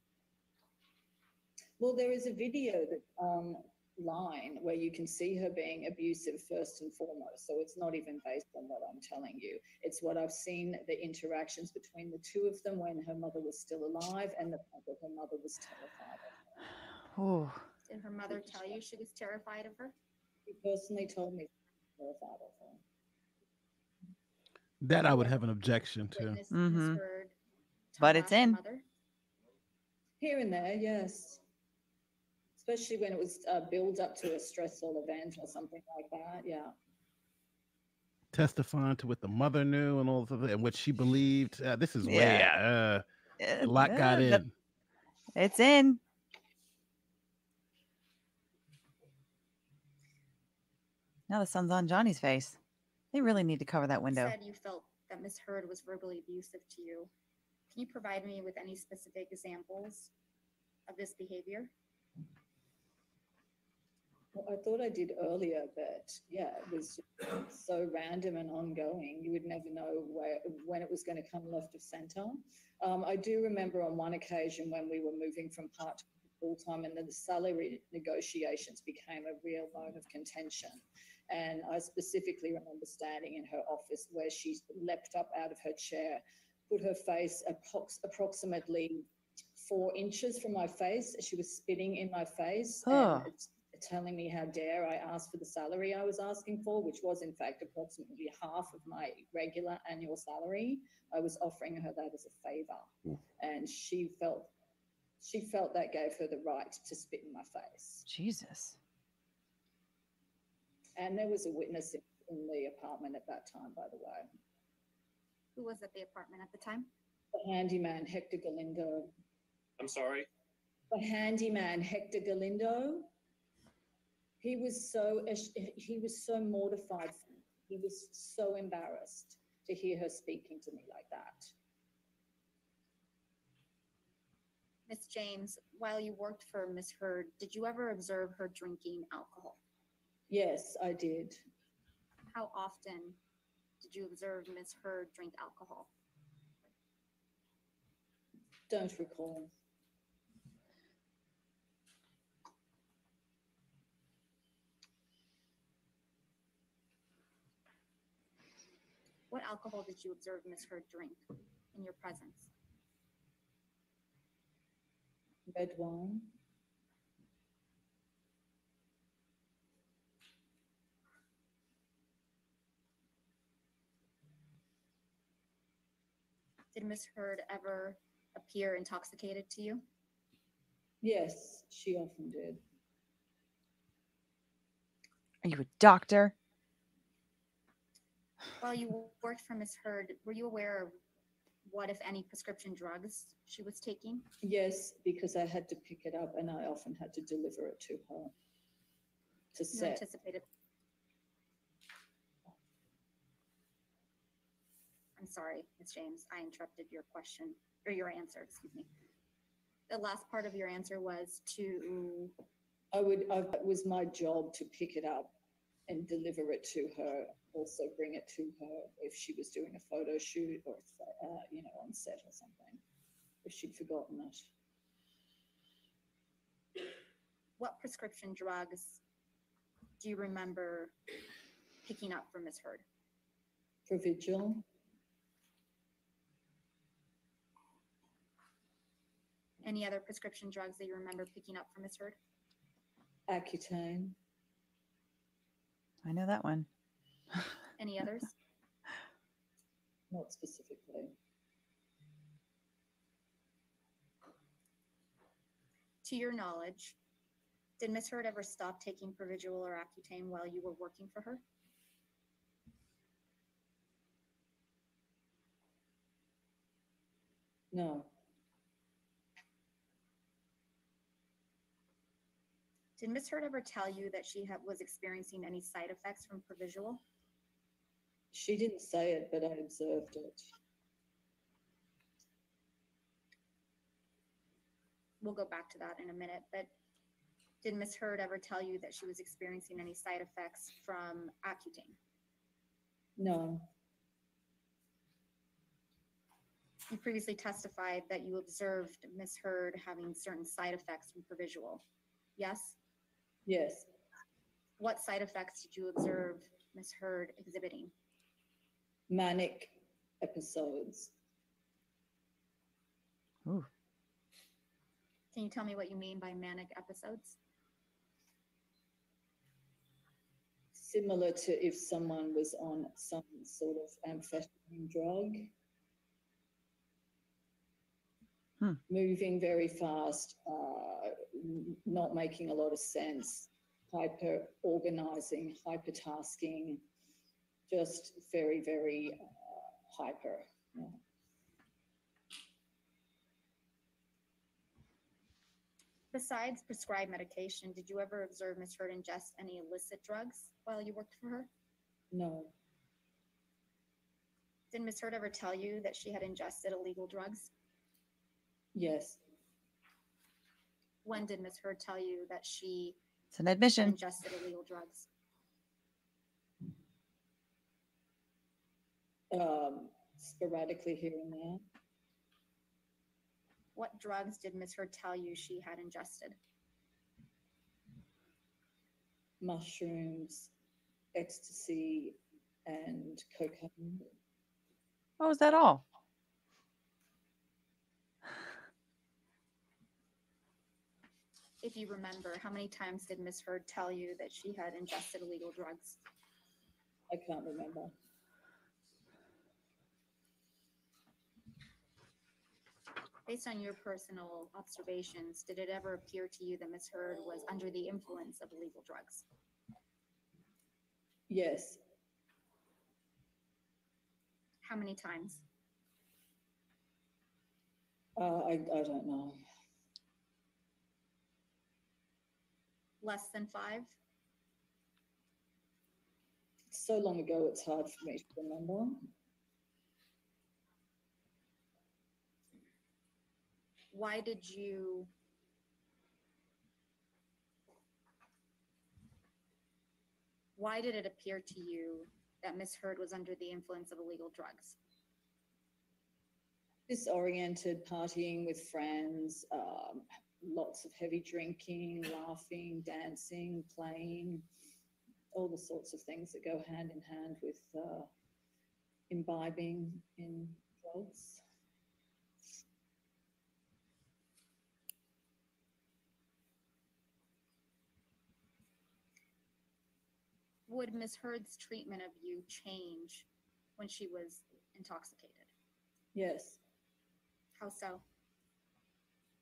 [SPEAKER 13] Well,
[SPEAKER 9] there is a video um, line where you can see her being abusive first and foremost. So it's not even based on what I'm telling you. It's what I've seen the interactions between the two of them when her mother was still alive and the fact that her mother was terrified of
[SPEAKER 12] her. Oh.
[SPEAKER 13] Did her mother tell you she was terrified of her? She personally told me terrified of her.
[SPEAKER 12] That I would have an objection to. Mm-hmm.
[SPEAKER 1] But it's in.
[SPEAKER 9] Here and there, yes especially when it was uh, build up to a stressful event or something like that. Yeah.
[SPEAKER 12] Testifying to what the mother knew and all of that, and what she believed. Uh, this is yeah. uh, a lot got in.
[SPEAKER 1] It's in. Now the sun's on Johnny's face. They really need to cover that window. You said
[SPEAKER 13] you felt that Miss Heard was verbally abusive to you. Can you provide me with any specific examples of this behavior? Well, I thought I did
[SPEAKER 9] earlier, but yeah, it was so random and ongoing. You would never know where, when it was going to come left of centre. Um, I do remember on one occasion when we were moving from part time to full time, and then the salary negotiations became a real bone of contention. And I specifically remember standing in her office where she leapt up out of her chair, put her face approx- approximately four inches from my face. She was spitting in my face. And telling me how dare I ask for the salary I was asking for, which was in fact approximately half of my regular annual salary. I was offering her that as a favor. Hmm. And she felt she felt that gave her the right to spit in my face.
[SPEAKER 14] Jesus.
[SPEAKER 9] And there was a witness in, in the apartment at that time, by the way. Who was at the apartment at the time? The handyman, Hector Galindo. I'm sorry? The handyman, Hector Galindo. He was so he was so mortified. He was so embarrassed to hear her speaking to me like that.
[SPEAKER 13] Miss James, while you worked for Miss Heard, did you ever observe her drinking alcohol? Yes, I did. How often did you observe Miss Heard drink alcohol?
[SPEAKER 9] Don't recall.
[SPEAKER 13] What alcohol did you observe Ms. Heard drink in your presence?
[SPEAKER 9] Red wine.
[SPEAKER 13] Did Ms. Heard ever appear intoxicated to you? Yes, she often did.
[SPEAKER 1] Are you a doctor?
[SPEAKER 13] While you worked for Ms. Heard, were you aware of what, if any, prescription drugs she was taking?
[SPEAKER 9] Yes, because I had to pick it up and I often had to deliver it to her
[SPEAKER 13] to You set. anticipated? I'm sorry, Ms. James, I interrupted your question, or your answer, excuse me. The last part of your answer was to,
[SPEAKER 9] I would, I, it was my job to pick it up and deliver it to her also bring it to her if she was doing a photo shoot or if, uh, you know on
[SPEAKER 13] set or something if she'd forgotten it what prescription drugs do you remember picking up from miss heard
[SPEAKER 9] provigil
[SPEAKER 13] any other prescription drugs that you remember picking up from miss heard
[SPEAKER 9] accutane i know that one any others? Not
[SPEAKER 13] specifically. To your knowledge, did Miss Heard ever stop taking Provigil or Accutane while you were working for her? No. Did Miss Heard ever tell you that she was experiencing any side effects from Provigil?
[SPEAKER 9] She didn't say it, but I observed it.
[SPEAKER 13] We'll go back to that in a minute, but did Ms. Heard ever tell you that she was experiencing any side effects from Accutane? No, You previously testified that you observed Ms. Heard having certain side effects from Provigil. Yes? yes, What side effects did you observe Ms. Heard exhibiting?
[SPEAKER 9] manic episodes. Ooh.
[SPEAKER 13] Can you tell me what you mean by manic episodes?
[SPEAKER 9] Similar to if someone was on some sort of amphetamine drug. Hmm. Moving very fast, uh, not making a lot of sense, hyper organizing, hypertasking, just very, very uh, hyper. Yeah.
[SPEAKER 13] Besides prescribed medication, did you ever observe Ms. Heard ingest any illicit drugs while you worked for her? No. Did Ms. Heard ever tell you that she had ingested illegal drugs? Yes. When did Ms. Heard tell you that she
[SPEAKER 9] it's an admission. ingested
[SPEAKER 13] illegal drugs? um, sporadically here and there. What drugs did Miss Heard tell you she had ingested?
[SPEAKER 9] Mushrooms,
[SPEAKER 13] ecstasy,
[SPEAKER 9] and cocaine.
[SPEAKER 1] Oh, is that all?
[SPEAKER 13] If you remember, how many times did Miss Heard tell you that she had ingested illegal drugs? I can't remember. Based on your personal observations, did it ever appear to you that Ms. Heard was under the influence of illegal drugs? Yes, How many times?
[SPEAKER 9] uh, I, I don't know.
[SPEAKER 13] Less than five? so
[SPEAKER 9] long ago, it's hard for me to remember.
[SPEAKER 13] why did you why did it appear to you that Ms. Heard was under the influence of illegal drugs?
[SPEAKER 9] Disoriented, partying with friends, um, lots of heavy drinking, laughing, dancing, playing, all the sorts of things that go hand in hand with uh, imbibing in drugs.
[SPEAKER 13] would Ms. Heard's treatment of you change when she was intoxicated? Yes, How so?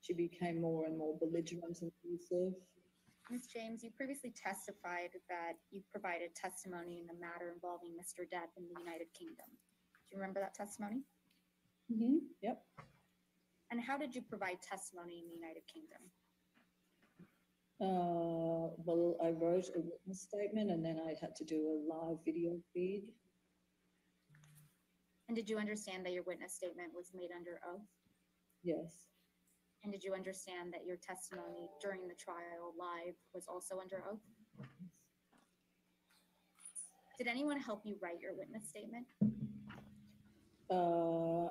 [SPEAKER 9] she became more and more belligerent and abusive.
[SPEAKER 13] Ms. James, you previously testified that you provided testimony in the matter involving Mr. Depp in the United Kingdom. Do you remember that testimony? Mm-hmm. Yep. And how did you provide testimony in the United Kingdom?
[SPEAKER 9] Uh, well, I wrote a written statement and then I had to do a live video
[SPEAKER 13] feed. And did you understand that your witness statement was made under oath? Yes. And did you understand that your testimony during the trial live was also under oath? Did anyone help you write your witness statement?
[SPEAKER 9] Uh,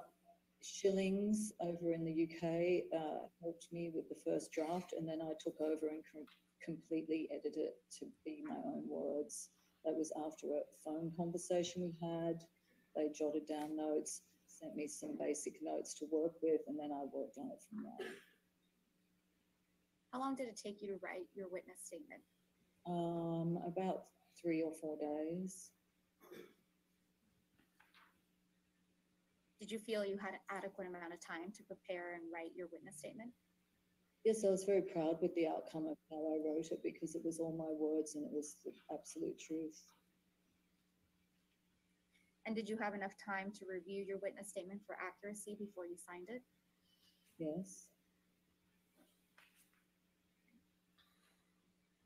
[SPEAKER 9] Schillings over in the UK uh, helped me with the first draft, and then I took over and com completely edited it to be my own words. That was after a phone conversation we had. They jotted down notes, sent me some basic notes to work with, and then I worked on it from there.
[SPEAKER 13] How long did it take you to write your witness statement?
[SPEAKER 9] Um, about three or four days.
[SPEAKER 13] did you feel you had an adequate amount of time to prepare and write your witness statement?
[SPEAKER 9] Yes, I was very proud with the outcome of how I wrote it because it was all my words and it was the absolute truth.
[SPEAKER 13] And did you have enough time to review your witness statement for accuracy before you signed it? Yes.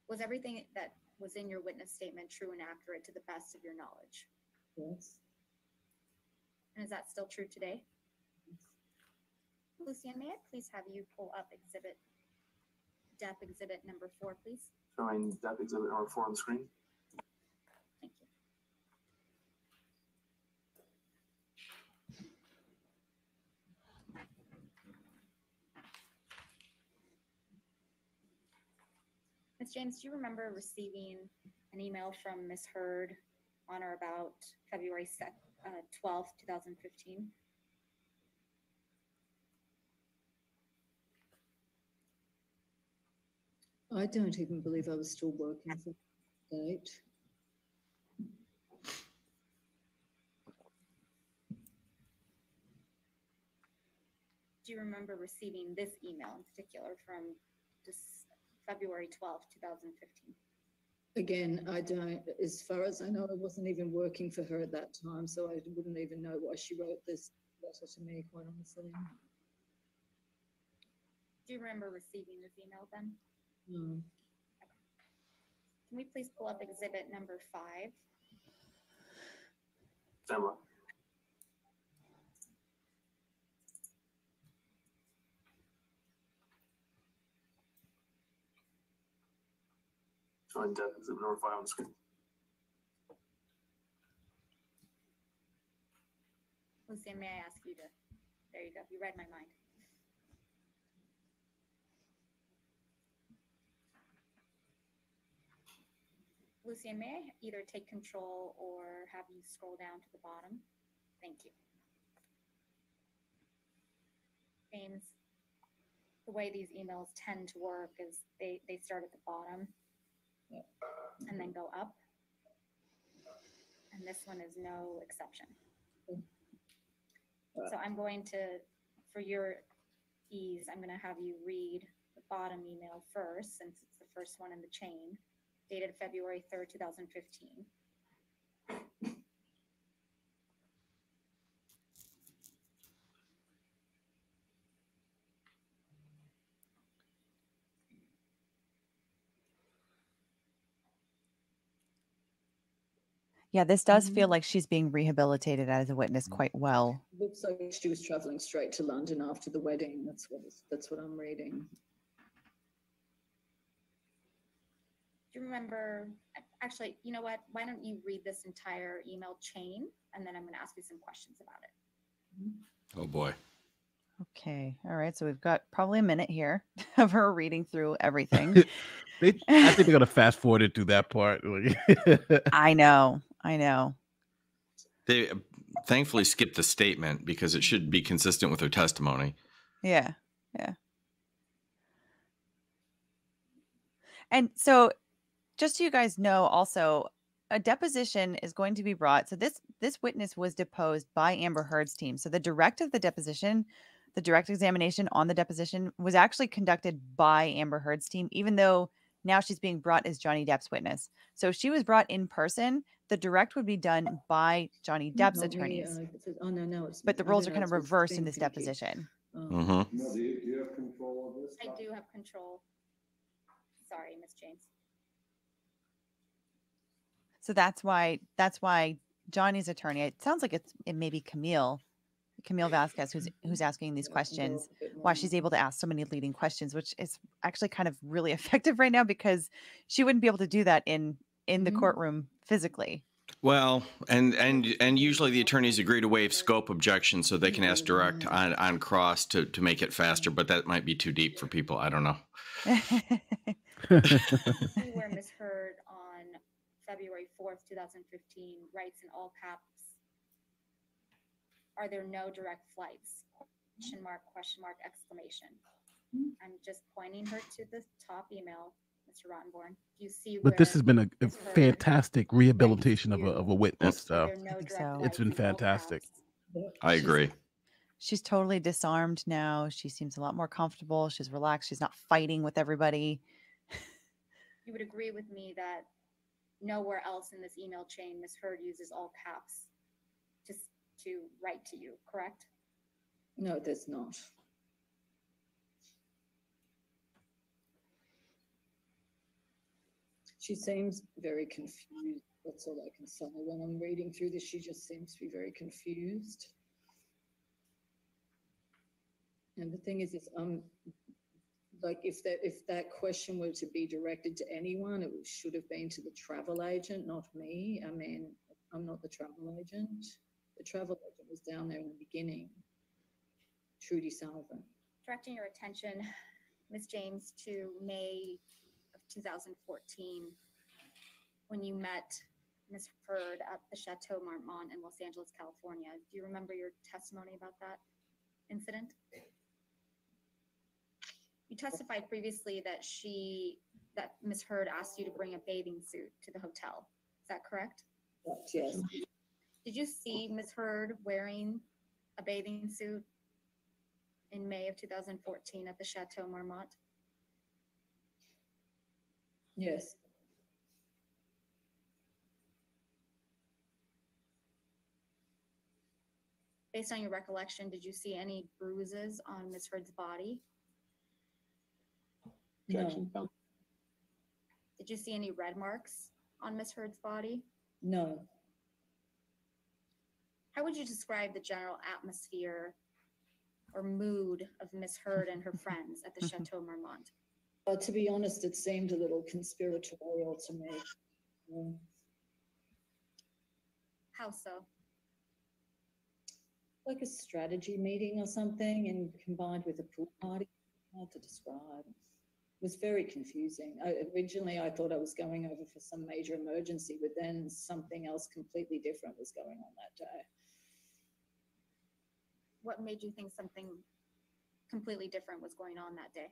[SPEAKER 13] Was everything that was in your witness statement true and accurate to the best of your knowledge? Yes. And is that still true today? Lucian, may I please have you pull up exhibit, Depp exhibit number four, please?
[SPEAKER 8] Showing Depp exhibit number four on the screen. Thank you.
[SPEAKER 13] Ms. James, do you remember receiving an email from Ms. Heard on or about February 7th, 12th, uh, 2015.
[SPEAKER 9] I don't even believe I was still working for that date.
[SPEAKER 13] Do you remember receiving this email in particular from this February 12th, 2015?
[SPEAKER 9] again, I don't, as far as I know, I wasn't even working for her at that time, so I wouldn't even know why she wrote this letter to me, quite honestly.
[SPEAKER 13] Do you remember receiving this email then? No. Can we please pull up exhibit number five? That
[SPEAKER 5] find uh, exhibit number five on the screen.
[SPEAKER 13] Lucian, may I ask you to, there you go, you read my mind. Lucian, may I either take control or have you scroll down to the bottom? Thank you. James, the way these emails tend to work is they, they start at the bottom and then go up. And this one is no exception. So I'm going to, for your ease, I'm gonna have you read the bottom email first, since it's the first one in the chain, dated February third, two thousand fifteen.
[SPEAKER 1] Yeah, this does feel mm-hmm. like she's being rehabilitated as a witness mm-hmm. quite well.
[SPEAKER 9] Looks like she was traveling straight to London after the wedding. That's what that's what I'm reading.
[SPEAKER 13] Do you remember? Actually, you know what? Why don't you read this entire email chain, and then I'm going to ask you some questions about it.
[SPEAKER 1] Mm-hmm. Oh boy. Okay. All right. So we've got probably a minute here [laughs] of her reading through [laughs] everything.
[SPEAKER 12] I think we are going to fast forward it to that part.
[SPEAKER 1] [laughs] I know. I know.
[SPEAKER 2] They uh, thankfully skipped the statement because it should be consistent with her testimony.
[SPEAKER 1] Yeah. Yeah. And so just so you guys know also a deposition is going to be brought. So this this witness was deposed by Amber Heard's team. So the direct of the deposition, the direct examination on the deposition was actually conducted by Amber Heard's team even though now she's being brought as Johnny Depp's witness. So she was brought in person the direct would be done by Johnny Depp's no, attorneys. We, uh, says, oh, no, no, but the roles are kind of reversed in this deposition.
[SPEAKER 15] Mm-hmm. do, you, do, you, have control of this?
[SPEAKER 13] I do have control. Sorry, Miss James.
[SPEAKER 1] So that's why that's why Johnny's attorney. It sounds like it's it may be Camille, Camille Vasquez, who's who's asking these questions. Why she's able to ask so many leading questions, which is actually kind of really [laughs] effective right now because she wouldn't be able to do that in in the mm-hmm. courtroom physically.
[SPEAKER 2] Well, and and and usually the attorneys agree to waive scope objections so they can ask direct mm. on, on cross to to make it faster, but that might be too deep for people. I don't know. [laughs]
[SPEAKER 12] were
[SPEAKER 13] Miss Heard on February 4th, 2015, writes in all caps, are there no direct flights? Question mark, question mark, exclamation. Mm. I'm just pointing her to the top email
[SPEAKER 1] Mr. Rottenborn. Do you see? But this has
[SPEAKER 12] been a, a fantastic rehabilitation of a, of a witness. So, so. it's been fantastic. I agree.
[SPEAKER 1] She's, totally disarmed now. She seems a lot more comfortable. She's relaxed. She's not fighting with everybody.
[SPEAKER 13] You would agree with me that nowhere else in this email chain Miss Heard uses all caps just to write to you, correct?
[SPEAKER 9] No, it does not. she seems very confused. That's all I can say. When I'm reading through this, she just seems to be very confused. And the thing is, is um, like if that if that question were to be directed to anyone, it should have been to the travel agent, not me. I mean, I'm not the travel agent. The travel agent was down there in the beginning, Trudy Sullivan.
[SPEAKER 13] Directing your attention, Miss James, to May 2014 when you met Ms. Heard at the Chateau Marmont in Los Angeles, California. Do you remember your testimony about that incident? You testified previously that she, that Ms. Heard asked you to bring a bathing suit to the hotel. Is that correct? Yes. Did you see Ms. Heard wearing a bathing suit in May of 2014 at the Chateau Marmont? Yes. Based on your recollection, did you see any bruises on Ms. Heard's body?
[SPEAKER 3] Objection, No,
[SPEAKER 13] Did you see any red marks on Ms. Heard's body? no, How would you describe the general atmosphere or mood of Miss Hurd and her [laughs] friends at the Chateau Marmont?
[SPEAKER 9] But to be honest, it seemed a little conspiratorial to me. How so? Like a strategy meeting or something, and combined with a pool party, hard to describe. It was very confusing. I, originally, I thought I was going over for some major emergency, but then something else completely different was going on that day.
[SPEAKER 13] What made you think something completely different was going on that day?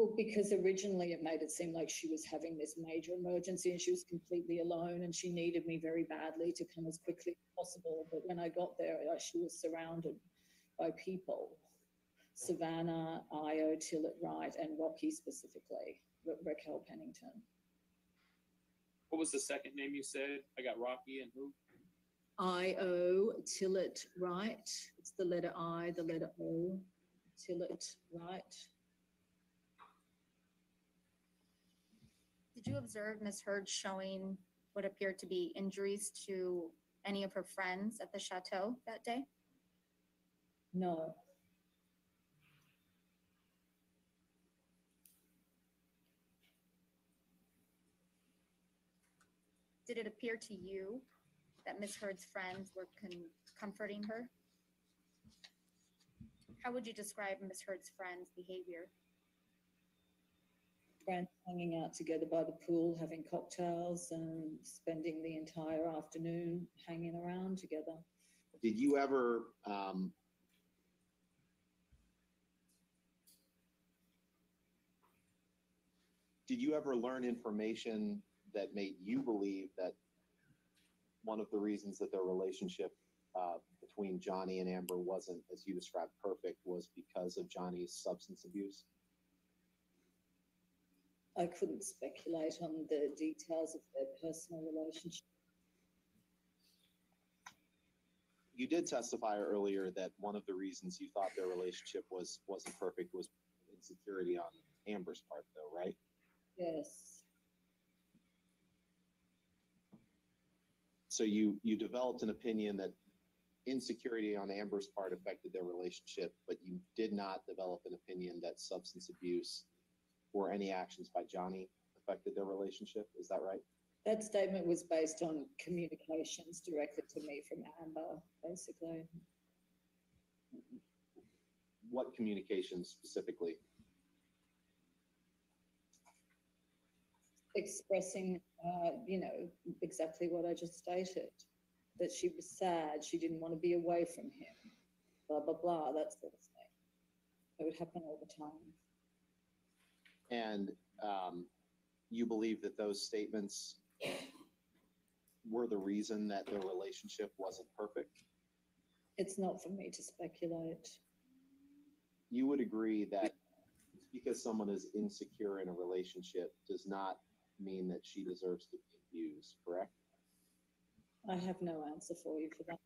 [SPEAKER 13] Well, because
[SPEAKER 9] originally it made it seem like she was having this major emergency and she was completely alone and she needed me very badly to come as quickly as possible. But when I got there, she was surrounded by people Savannah, Io, Tillett Wright, and Rocky specifically, Raquel
[SPEAKER 8] Pennington. What was the second name you said? I got Rocky and who?
[SPEAKER 9] Io, Tillett Wright. It's the letter I, the letter O,
[SPEAKER 13] Tillett Wright. did you observe Ms. Heard showing what appeared to be injuries to any of her friends at the chateau that day? No. Did it appear to you that Ms. Heard's friends were con- comforting her? How would you describe Ms. Heard's friends' behavior?
[SPEAKER 9] friends hanging out together by the pool, having cocktails and spending the entire afternoon hanging around together.
[SPEAKER 8] Did you ever um, did you ever learn information that made you believe that one of the reasons that their relationship uh, between Johnny and Amber wasn't, as you described, perfect was because of Johnny's substance abuse? I couldn't
[SPEAKER 9] speculate on the details of their personal relationship.
[SPEAKER 8] You did testify earlier that one of the reasons you thought their relationship was wasn't perfect was insecurity on Amber's part, though, right?
[SPEAKER 10] Yes.
[SPEAKER 8] So you you developed an opinion that insecurity on Amber's part affected their relationship, but you did not develop an opinion that substance abuse or any actions by Johnny affected their relationship. Is that right?
[SPEAKER 9] That statement was based on communications directed to me from Amber, basically.
[SPEAKER 8] What communications specifically?
[SPEAKER 9] Expressing, uh, you know, exactly what I just stated that she was sad, she didn't want to be away from him, blah, blah, blah, that sort of thing. It would happen all the time.
[SPEAKER 8] And um, you believe that those statements were the reason that their relationship wasn't perfect?
[SPEAKER 9] It's not for me to speculate.
[SPEAKER 8] You would agree that because someone is insecure in a relationship does not mean that she deserves to be abused, correct?
[SPEAKER 9] I have no answer for you for that.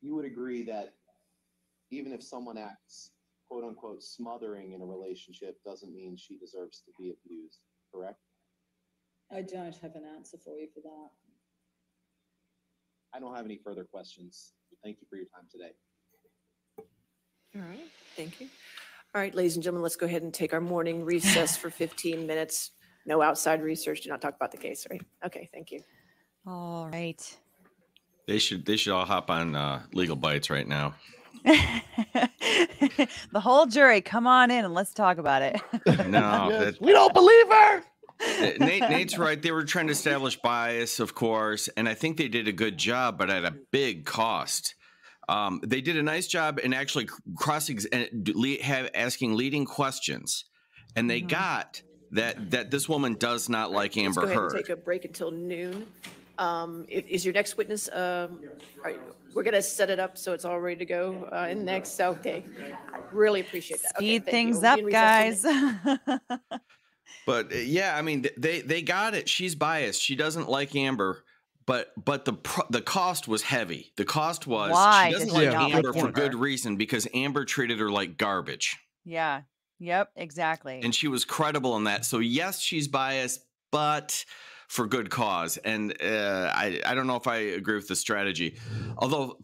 [SPEAKER 8] You would agree that even if someone acts quote unquote smothering in a relationship doesn't mean she deserves to be abused, correct?
[SPEAKER 9] I don't have an answer for you for that.
[SPEAKER 8] I don't have any further questions. Thank you for your time today.
[SPEAKER 6] All right, thank you. All right, ladies and gentlemen, let's go ahead and take our morning recess for 15 minutes. No outside research, do not talk about the case, right? Okay, thank you.
[SPEAKER 1] All right.
[SPEAKER 2] They should, they should all hop on, uh, Legal Bytes right now
[SPEAKER 1] the whole jury, come on in and let's talk about it. [laughs]
[SPEAKER 2] no, [laughs] yes, that,
[SPEAKER 1] we don't believe her.
[SPEAKER 2] Nate, Nate's right. They were trying to establish bias, of course, and I think they did a good job, but at a big cost. Um, they did a nice job in actually crossing, have asking leading questions, and they mm -hmm. got that that this woman does not like Amber Heard. take
[SPEAKER 6] a break until noon. Um, is your next witness? Um, are, we're going to set it up so it's all ready to go uh, in the next, so, okay.
[SPEAKER 1] I Really appreciate that. Speed things up, guys. [laughs]
[SPEAKER 2] But uh, yeah, I mean, they they got it. She's biased. She doesn't like Amber, but but the the cost was heavy. The cost was Why she does not she like like Amber for good reason because Amber treated her like garbage,
[SPEAKER 1] yeah. Yep. Exactly.
[SPEAKER 2] and she was credible in that. So yes, she's biased, but for good cause. And uh, I, I don't know if I agree with the strategy, although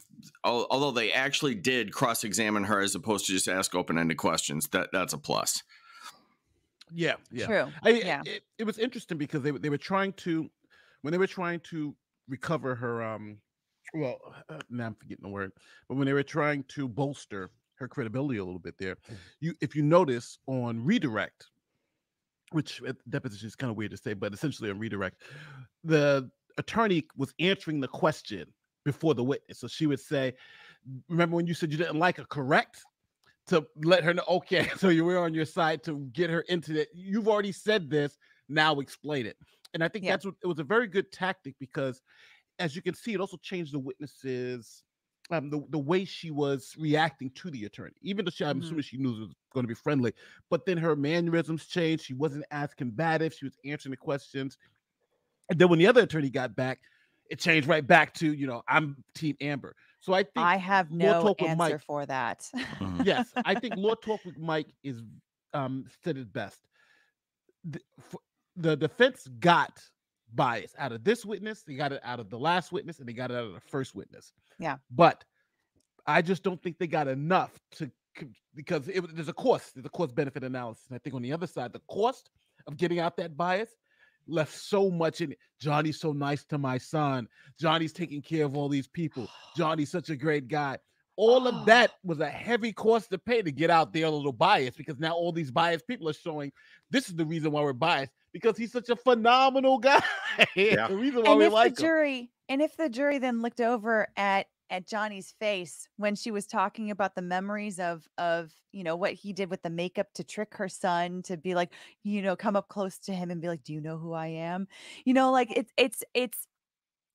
[SPEAKER 2] although they actually did cross examine her as opposed to just ask open ended questions. That that's a plus.
[SPEAKER 12] Yeah, yeah. True. I, yeah. It, it, was interesting because they they were trying to when they were trying to recover her um well uh, now I'm forgetting the word but when they were trying to bolster her credibility a little bit there mm. you if you notice on redirect which deposition eh, is kind of weird to say, but essentially a redirect. The attorney was answering the question before the witness. So she would say, Remember when you said you didn't like her, correct? To let her know, okay, [laughs] so you were on your side to get her into it. You've already said this, now explain it. And I think yeah. that's what it was a very good tactic because as you can see, it also changed the witnesses um, the, the way she was reacting to the attorney, even though she, I'm mm-hmm. assuming she knew it was going to be friendly, but then her mannerisms changed. She wasn't as combative. She was answering the questions. And then when the other attorney got back, it changed right back to, you know, I'm team Amber. So I think I have no talk answer Mike,
[SPEAKER 1] for that. Mm-hmm. yes.
[SPEAKER 12] I think Law [laughs] Talk with Mike is um, said it best. The, for, the defense got bias out of this witness, they got it out of the last witness, and they got it out of the first witness. Yeah. But I just don't think they got enough to because it, there's a cost, there's a cost benefit analysis. And I think on the other side, the cost of getting out that bias left so much in it. Johnny's so nice to my son. Johnny's taking care of all these people. [sighs] Johnny's such a great guy. All of that [sighs] was a heavy cost to pay to get out there a little bias because now all these biased people are showing this is the reason why we're biased because he's such a phenomenal guy. [laughs] Yeah. the reason why and we if like the
[SPEAKER 1] jury, him. and if the jury then looked over at at Johnny's face when she was talking about the memories of of you know what he did with the makeup to trick her son to be like you know come up close to him and be like do you know who I am you know like it's it's it's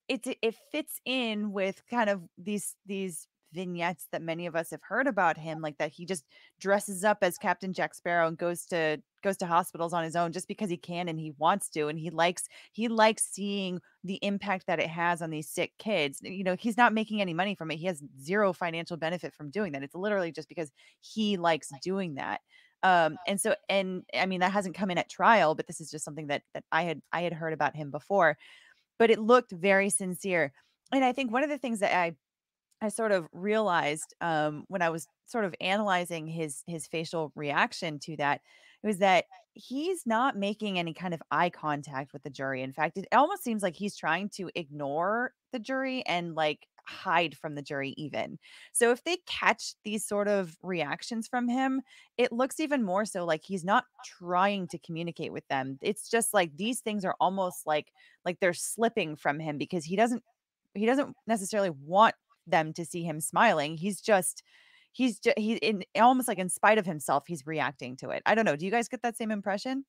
[SPEAKER 1] it's it fits in with kind of these these vignettes that many of us have heard about him, like that he just dresses up as Captain Jack Sparrow and goes to goes to hospitals on his own just because he can and he wants to and he likes he likes seeing the impact that it has on these sick kids you know he's not making any money from it he has zero financial benefit from doing that it's literally just because he likes doing that um and so and i mean that hasn't come in at trial but this is just something that that i had i had heard about him before but it looked very sincere and i think one of the things that i I sort of realized um, when I was sort of analyzing his his facial reaction to that it was that he's not making any kind of eye contact with the jury. In fact, it almost seems like he's trying to ignore the jury and like hide from the jury even. So if they catch these sort of reactions from him, it looks even more so like he's not trying to communicate with them. It's just like these things are almost like like they're slipping from him because he doesn't he doesn't necessarily want them to see him smiling. He's just he's just he in almost like in spite of himself, he's reacting to it. I don't know. Do you guys get that same impression?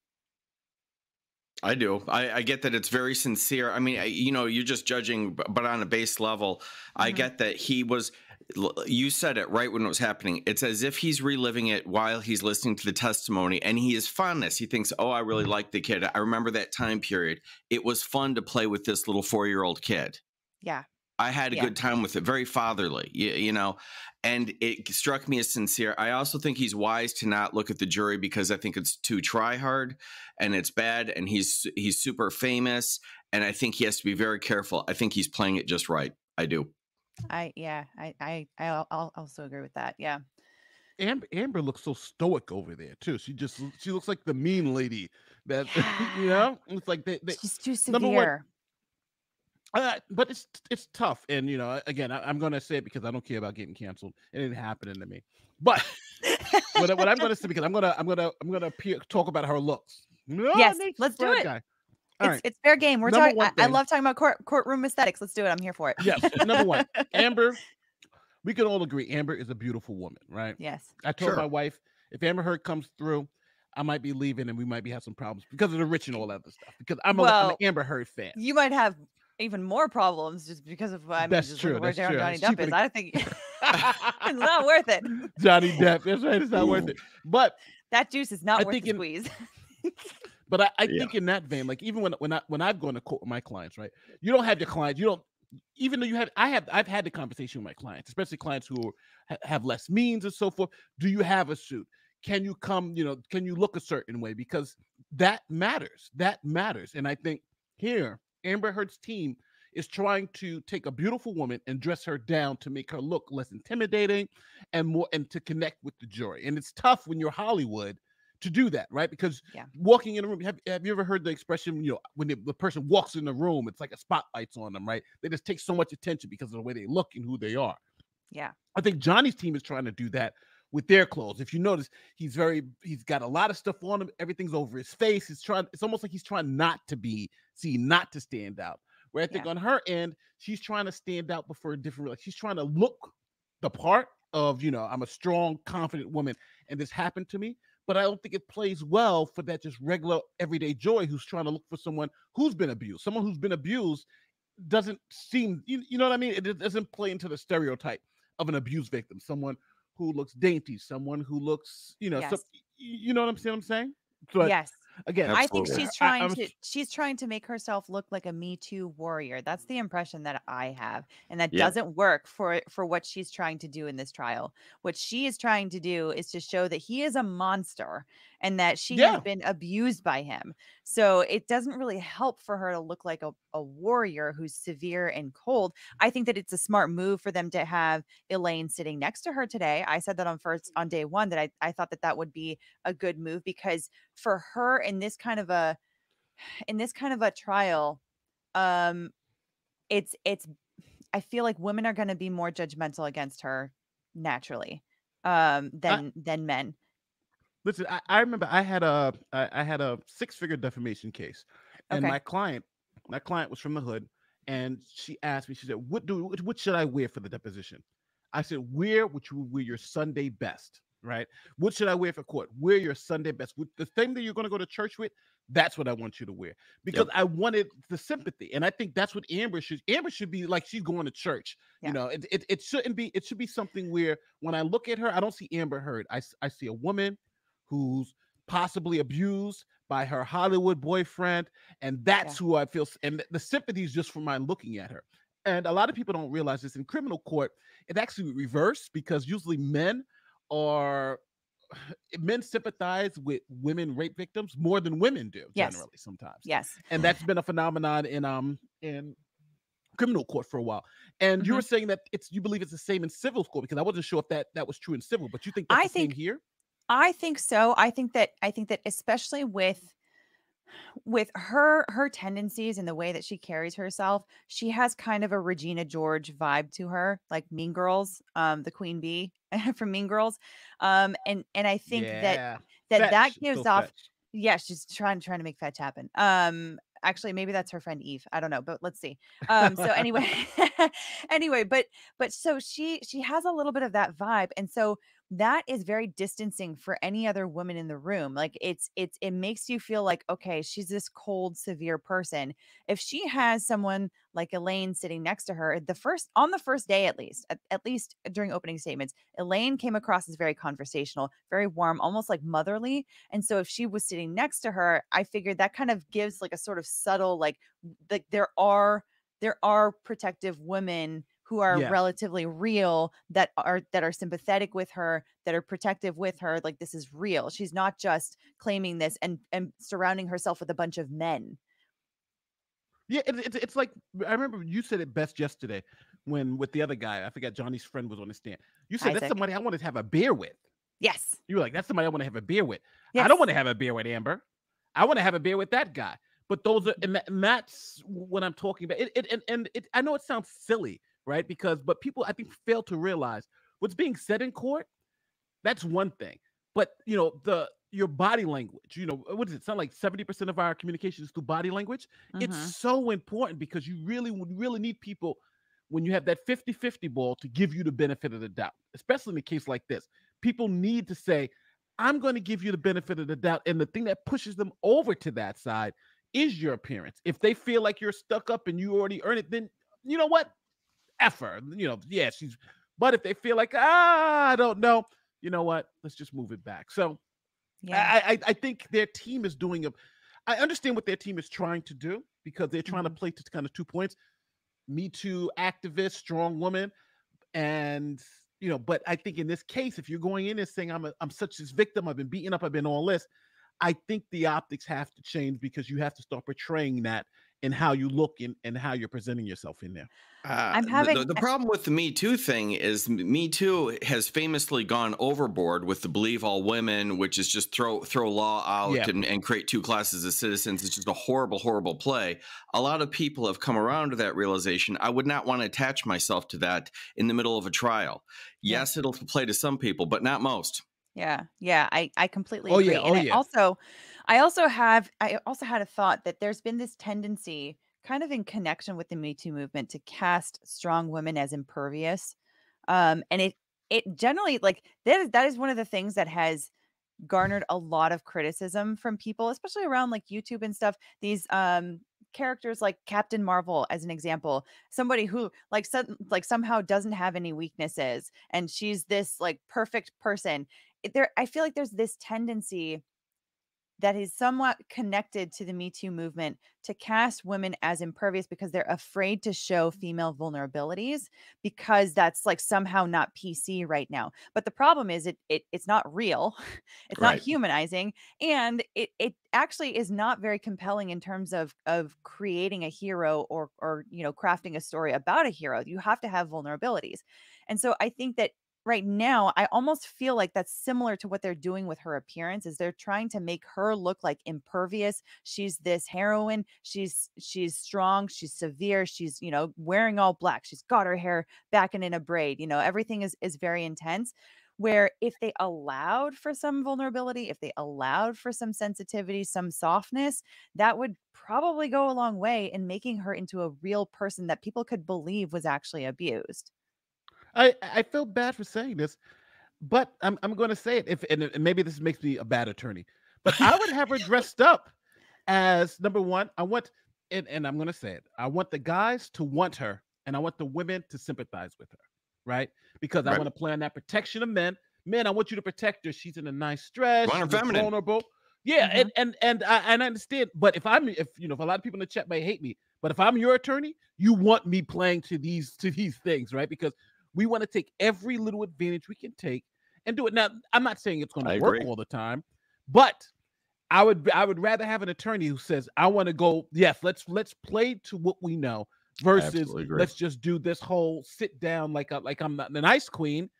[SPEAKER 2] I do. I, I, get that it's very sincere. I mean, I, you know, you're just judging, but on a base level, mm -hmm. I mm-hmm. get that he was. You said it right when it was happening. It's as if he's reliving it while he's listening to the testimony, and he is fondness. He thinks, "Oh, I really mm-hmm. like the kid. I remember that time period. It was fun to play with this little four year old kid." Yeah, I had a yeah. good time with it, very fatherly, you, you, know, and it struck me as sincere. I also think he's wise to not look at the jury because I think it's too try hard and it's bad and he's he's super famous and I think he has to be very careful. I think he's playing it just right. I do.
[SPEAKER 1] I yeah, I I I'll also agree with that. Yeah.
[SPEAKER 12] Amber, Amber looks so stoic over there too. She just she looks like the mean lady that yeah. [laughs] you [sighs] know. It's like they, they, she's too severe. Number one, uh, but it's it's tough, and you know, again, I, am going to say it because I don't care about getting canceled. It ain't happening to me. But what, what, I'm going to say because I'm going to I'm going to I'm going to talk about her looks. yes, let's do it. Guy. All it's, right.
[SPEAKER 1] it's fair game. We're number talking. I, I, love talking about court, courtroom aesthetics. Let's do it. I'm here for it. Yes. number one,
[SPEAKER 12] Amber. [laughs] We can all agree Amber is a beautiful woman, right? Yes. I told sure. my wife if Amber Heard comes through, I might be leaving and we might be have some problems because of the rich and all that other stuff. Because I'm, well, a, I'm an Amber Heard fan. You
[SPEAKER 1] might have even more problems just because of I mean, that's just true, where that's Johnny, true. Johnny Depp is. I think [laughs] it's not [laughs] worth it.
[SPEAKER 12] Johnny Depp. That's right. It's not Ooh. worth it.
[SPEAKER 1] But that juice is not I worth the in, squeeze. [laughs] but I, I yeah. think
[SPEAKER 12] in that vein, like even when when I when I've gone to court with my clients, right? You don't have your clients. You don't even though you have I have I've had the conversation with my clients, especially clients who have less means and so forth. Do you have a suit? Can you come? You know, can you look a certain way? Because that matters. That matters. And I think here Amber Heard's team is trying to take a beautiful woman and dress her down to make her look less intimidating and more and to connect with the jury. And it's tough when you're Hollywood to do that, right? Because yeah. walking in a room, have, have you ever heard the expression, you know, when the, the, person walks in the room, it's like a spotlight's on them, right? They just take so much attention because of the way they look and who they are. Yeah. I think Johnny's team is trying to do that with their clothes. If you notice, he's very he's got a lot of stuff on him. Everything's over his face. He's trying. It's almost like he's trying not to be seen, not to stand out. Where I think yeah. on her end, she's trying to stand out before a different. Like she's trying to look the part of you know I'm a strong, confident woman, and this happened to me. But I don't think it plays well for that just regular everyday joy who's trying to look for someone who's been abused. Someone who's been abused doesn't seem you, you know what I mean. It, it doesn't play into the stereotype of an abuse victim, someone who looks dainty, someone who looks, you know, yes. so,
[SPEAKER 1] you know what I'm saying? I'm saying. But yes.
[SPEAKER 12] Again, Absolutely. I think she's trying I, to
[SPEAKER 1] she's trying to make herself look like a Me Too warrior. That's the impression that I have, and that yeah. doesn't work for for what she's trying to do in this trial. What she is trying to do is to show that he is a monster and that she yeah. been abused by him. So it doesn't really help for her to look like a, a warrior who's severe and cold. I think that it's a smart move for them to have Elaine sitting next to her today. I said that on first on day one that I, I thought that that would be a good move because for her in this kind of a in this kind of a trial, um, it's it's I feel like women are going to be more judgmental against her naturally um than than men
[SPEAKER 12] Listen, I, I remember I had a I, I had a six figure defamation case, and okay. my client my client was from the hood, and she asked me. She said, "What do what, should I wear for the deposition?" I said, "Wear what you wear your Sunday best." Right? What should I wear for court? Wear your Sunday best. With the thing that you're going to go to church with, that's what I want you to wear because yep. I wanted the sympathy, and I think that's what Amber should. Amber should be like she's going to church. Yeah. You know, it, it, it shouldn't be. It should be something where when I look at her, I don't see Amber Heard. I I see a woman who's possibly abused by her Hollywood boyfriend. And that's yeah. who I feel. And the sympathy is just from my looking at her. And a lot of people don't realize this in criminal court, it actually reversed because usually men are [sighs] men sympathize with women rape victims more than women do yes. generally sometimes. Yes. And that's been a phenomenon in um in criminal court for a while. And mm-hmm. you were saying that it's you believe it's the same in civil court because I wasn't sure if that that was true in civil, but you think I think
[SPEAKER 1] here? I think so. I think that I think that especially with with her her tendencies and the way that she carries herself, she has kind of a Regina George vibe to her, like Mean Girls, um, the Queen Bee [laughs] from Mean Girls, um, and and I think yeah. that that fetch. that gives off. Fetch. Yeah, she's trying trying to make fetch happen. Um, actually, maybe that's her friend Eve. I don't know, but let's see. Um, so anyway, [laughs] anyway, but but so she she has a little bit of that vibe, and so that is very distancing for any other woman in the room like it's it's it makes you feel like okay she's this cold severe person if she has someone like elaine sitting next to her the first on the first day at least at, at least during opening statements elaine came across as very conversational very warm almost like motherly and so if she was sitting next to her i figured that kind of gives like a sort of subtle like like there are there are protective women who are yeah. relatively real that are that are sympathetic with her that are protective with her like this is real she's not just claiming this and and surrounding herself with a bunch of men
[SPEAKER 12] yeah it, it, it's like i remember you said it best yesterday when with the other guy i forget johnny's friend was on the stand you said Isaac. that's somebody i wanted to have a beer with yes you were like that's somebody i want to have a beer with yes. i don't want to have a beer with amber i want to have a beer with that guy but those are and that's what i'm talking about it, it and, and it i know it sounds silly right? Because, but people, I think, fail to realize what's being said in court. That's one thing, but you know the your body language. You know uh, what does it sound like? Seventy percent of our communication is through body language. Mm-hmm. It's so important because you really, really need people when you have that 50-50 ball to give you the benefit of the doubt, especially in a case like this. People need to say, I'm going to give you the benefit of the doubt. And the thing that pushes them over to that side is your appearance. If they feel like you're stuck up and you already earn it, then you know what? effer. You know, yeah, she's. But if they feel like ah, I don't know, you know what? Let's just move it back. So, yeah. I, I I think their team is doing a. I understand what their team is trying to do because they're trying mm-hmm. to play to kind of two points. Me too, activist, strong woman, and you know. But I think in this case, if you're going in and saying I'm a, I'm such this victim, I've been beaten up, I've been on this, I think the optics have to change because you have to start portraying that in how you look and, and how you're presenting yourself in there. Uh, I'm having the, the, problem
[SPEAKER 2] with the Me Too thing is Me Too has famously gone overboard with the believe all women, which is just throw throw law out yeah. and, and create two classes of citizens. It's just a horrible, horrible play. A lot of people have come around to that realization. I would not want to attach myself to that in the middle of a trial. Yes, yeah. it'll play to some people, but not most.
[SPEAKER 1] Yeah, yeah, I I completely. Oh agree. yeah, oh and yeah. also I also have I also had a thought that there's been this tendency kind of in connection with the Me Too movement to cast strong women as impervious. Um, and it it generally like that is that is one of the things that has garnered a lot of criticism from people, especially around like YouTube and stuff. These um characters like Captain Marvel as an example, somebody who like some, like somehow doesn't have any weaknesses and she's this like perfect person. There I feel like there's this tendency that is somewhat connected to the Me Too movement to cast women as impervious because they're afraid to show mm-hmm. female vulnerabilities because that's like somehow not PC right now. But the problem is it, it it's not real, [laughs] it's right. not humanizing, and it it actually is not very compelling in terms of of creating a hero or or you know crafting a story about a hero. You have to have vulnerabilities. And so I think that right now i almost feel like that's similar to what they're doing with her appearance is they're trying to make her look like impervious she's this heroine she's she's strong she's severe she's you know wearing all black she's got her hair back and in a braid you know everything is is very intense where if they allowed for some vulnerability if they allowed for some sensitivity some softness that would probably go a long way in making her into a real person that people could believe was actually abused I I feel bad for saying this, but I'm I'm going to say it.
[SPEAKER 12] If and maybe this makes me a bad attorney, but I would have her [laughs] dressed up as number one. I want and, and I'm going to say it. I want the guys to want her, and I want the women to sympathize with her, right? Because right. I want to play on that protection of men. Men, I want you to protect her. She's in a nice dress. She's feminine. vulnerable. Yeah, mm-hmm. and and and I, and I understand. But if I'm if you know if a lot of people in the chat may hate me, but if I'm your attorney, you want me playing to these to these things, right? Because we want to take every little advantage we can take and do it. Now, I'm not saying it's going to work agree. all the time, but I would I would rather have an attorney who says, "I want to go, yes, let's let's play to what we know." versus let's just do this whole sit down like a, like I'm an ice queen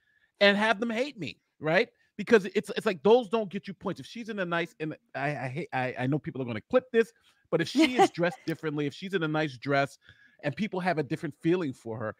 [SPEAKER 12] and have them hate me, right? Because it's it's like those don't get you points. If she's in a nice and I I hate, I, I know people are going to clip this, but if she is [laughs] dressed differently, if she's in a nice dress, and people have a different feeling for her,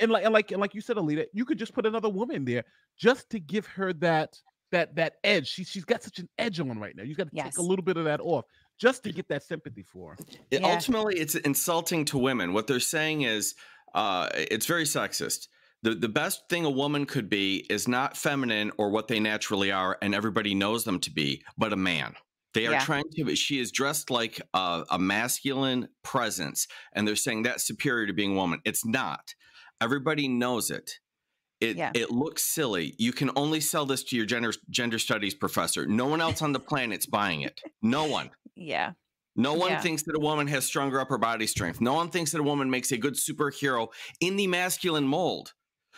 [SPEAKER 12] and like and like and like you said, Alita, you could just put another woman there just to give her that that that edge. She she's got such an edge on right now. You got to yes. take a little bit of that off just to get that sympathy for.
[SPEAKER 2] It, yeah. Ultimately, it's insulting to women. What they're saying is, uh, it's very sexist. The, the best thing a woman could be is not feminine or what they naturally are, and everybody knows them to be, but a man. They are yeah. trying to, she is dressed like a, a masculine presence, and they're saying that's superior to being a woman. It's not Everybody knows it. It, yeah. it looks silly. You can only sell this to your gender gender studies professor. No one else on the planet's buying it. No one. Yeah. No one yeah. thinks that a woman has stronger upper body strength. No one thinks that a woman makes a good superhero in the masculine mold.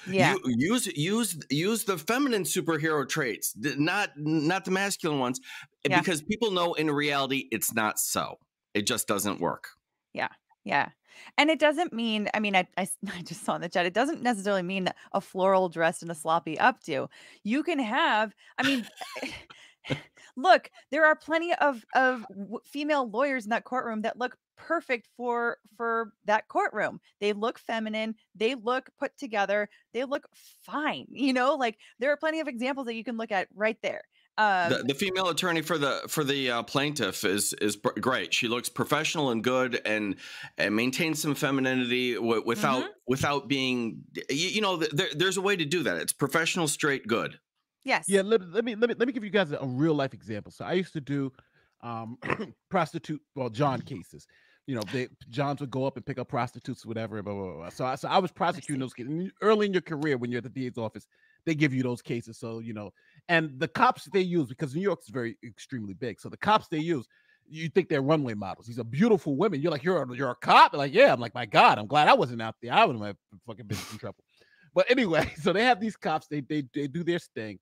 [SPEAKER 2] Yeah. You, use use use the feminine superhero traits, not not the masculine ones, yeah. because people know in reality it's not so. It just doesn't work.
[SPEAKER 1] Yeah. Yeah. And it doesn't mean, I mean, I, I, [laughs] I, just saw in the chat, it doesn't necessarily mean a floral dress and a sloppy updo. You can have, I mean, eh, [laughs] look, there are plenty of, of female lawyers in that courtroom that look perfect for for that courtroom. They look feminine, they look put together, they look fine. You know, like there are plenty of examples that you can look at right there. Um, the,
[SPEAKER 2] the, female attorney for the for the uh, plaintiff is is great. She looks professional and good, and and maintains some femininity without mm -hmm. without being. You, you know, there, there's a way to do that. It's professional, straight, good.
[SPEAKER 12] Yes. Yeah. Let, let, me let me let me give you guys a, real life example. So I used to do um, [clears throat] prostitute well John mm-hmm. cases. You know, they Johns would go up and pick up prostitutes, whatever, blah, blah, blah. So I so I was prosecuting those kids early in your career when you're at the DA's office they give you those cases. So, you know, and the cops they use, because New York's very extremely big. So the cops they use, you think they're runway models. These are beautiful women. You're like, you're a, you're a cop. They're like, yeah. I'm like, my God, I'm glad I wasn't out there. I would have fucking been in trouble. But anyway, [laughs] so they have these cops. They they they do their thing.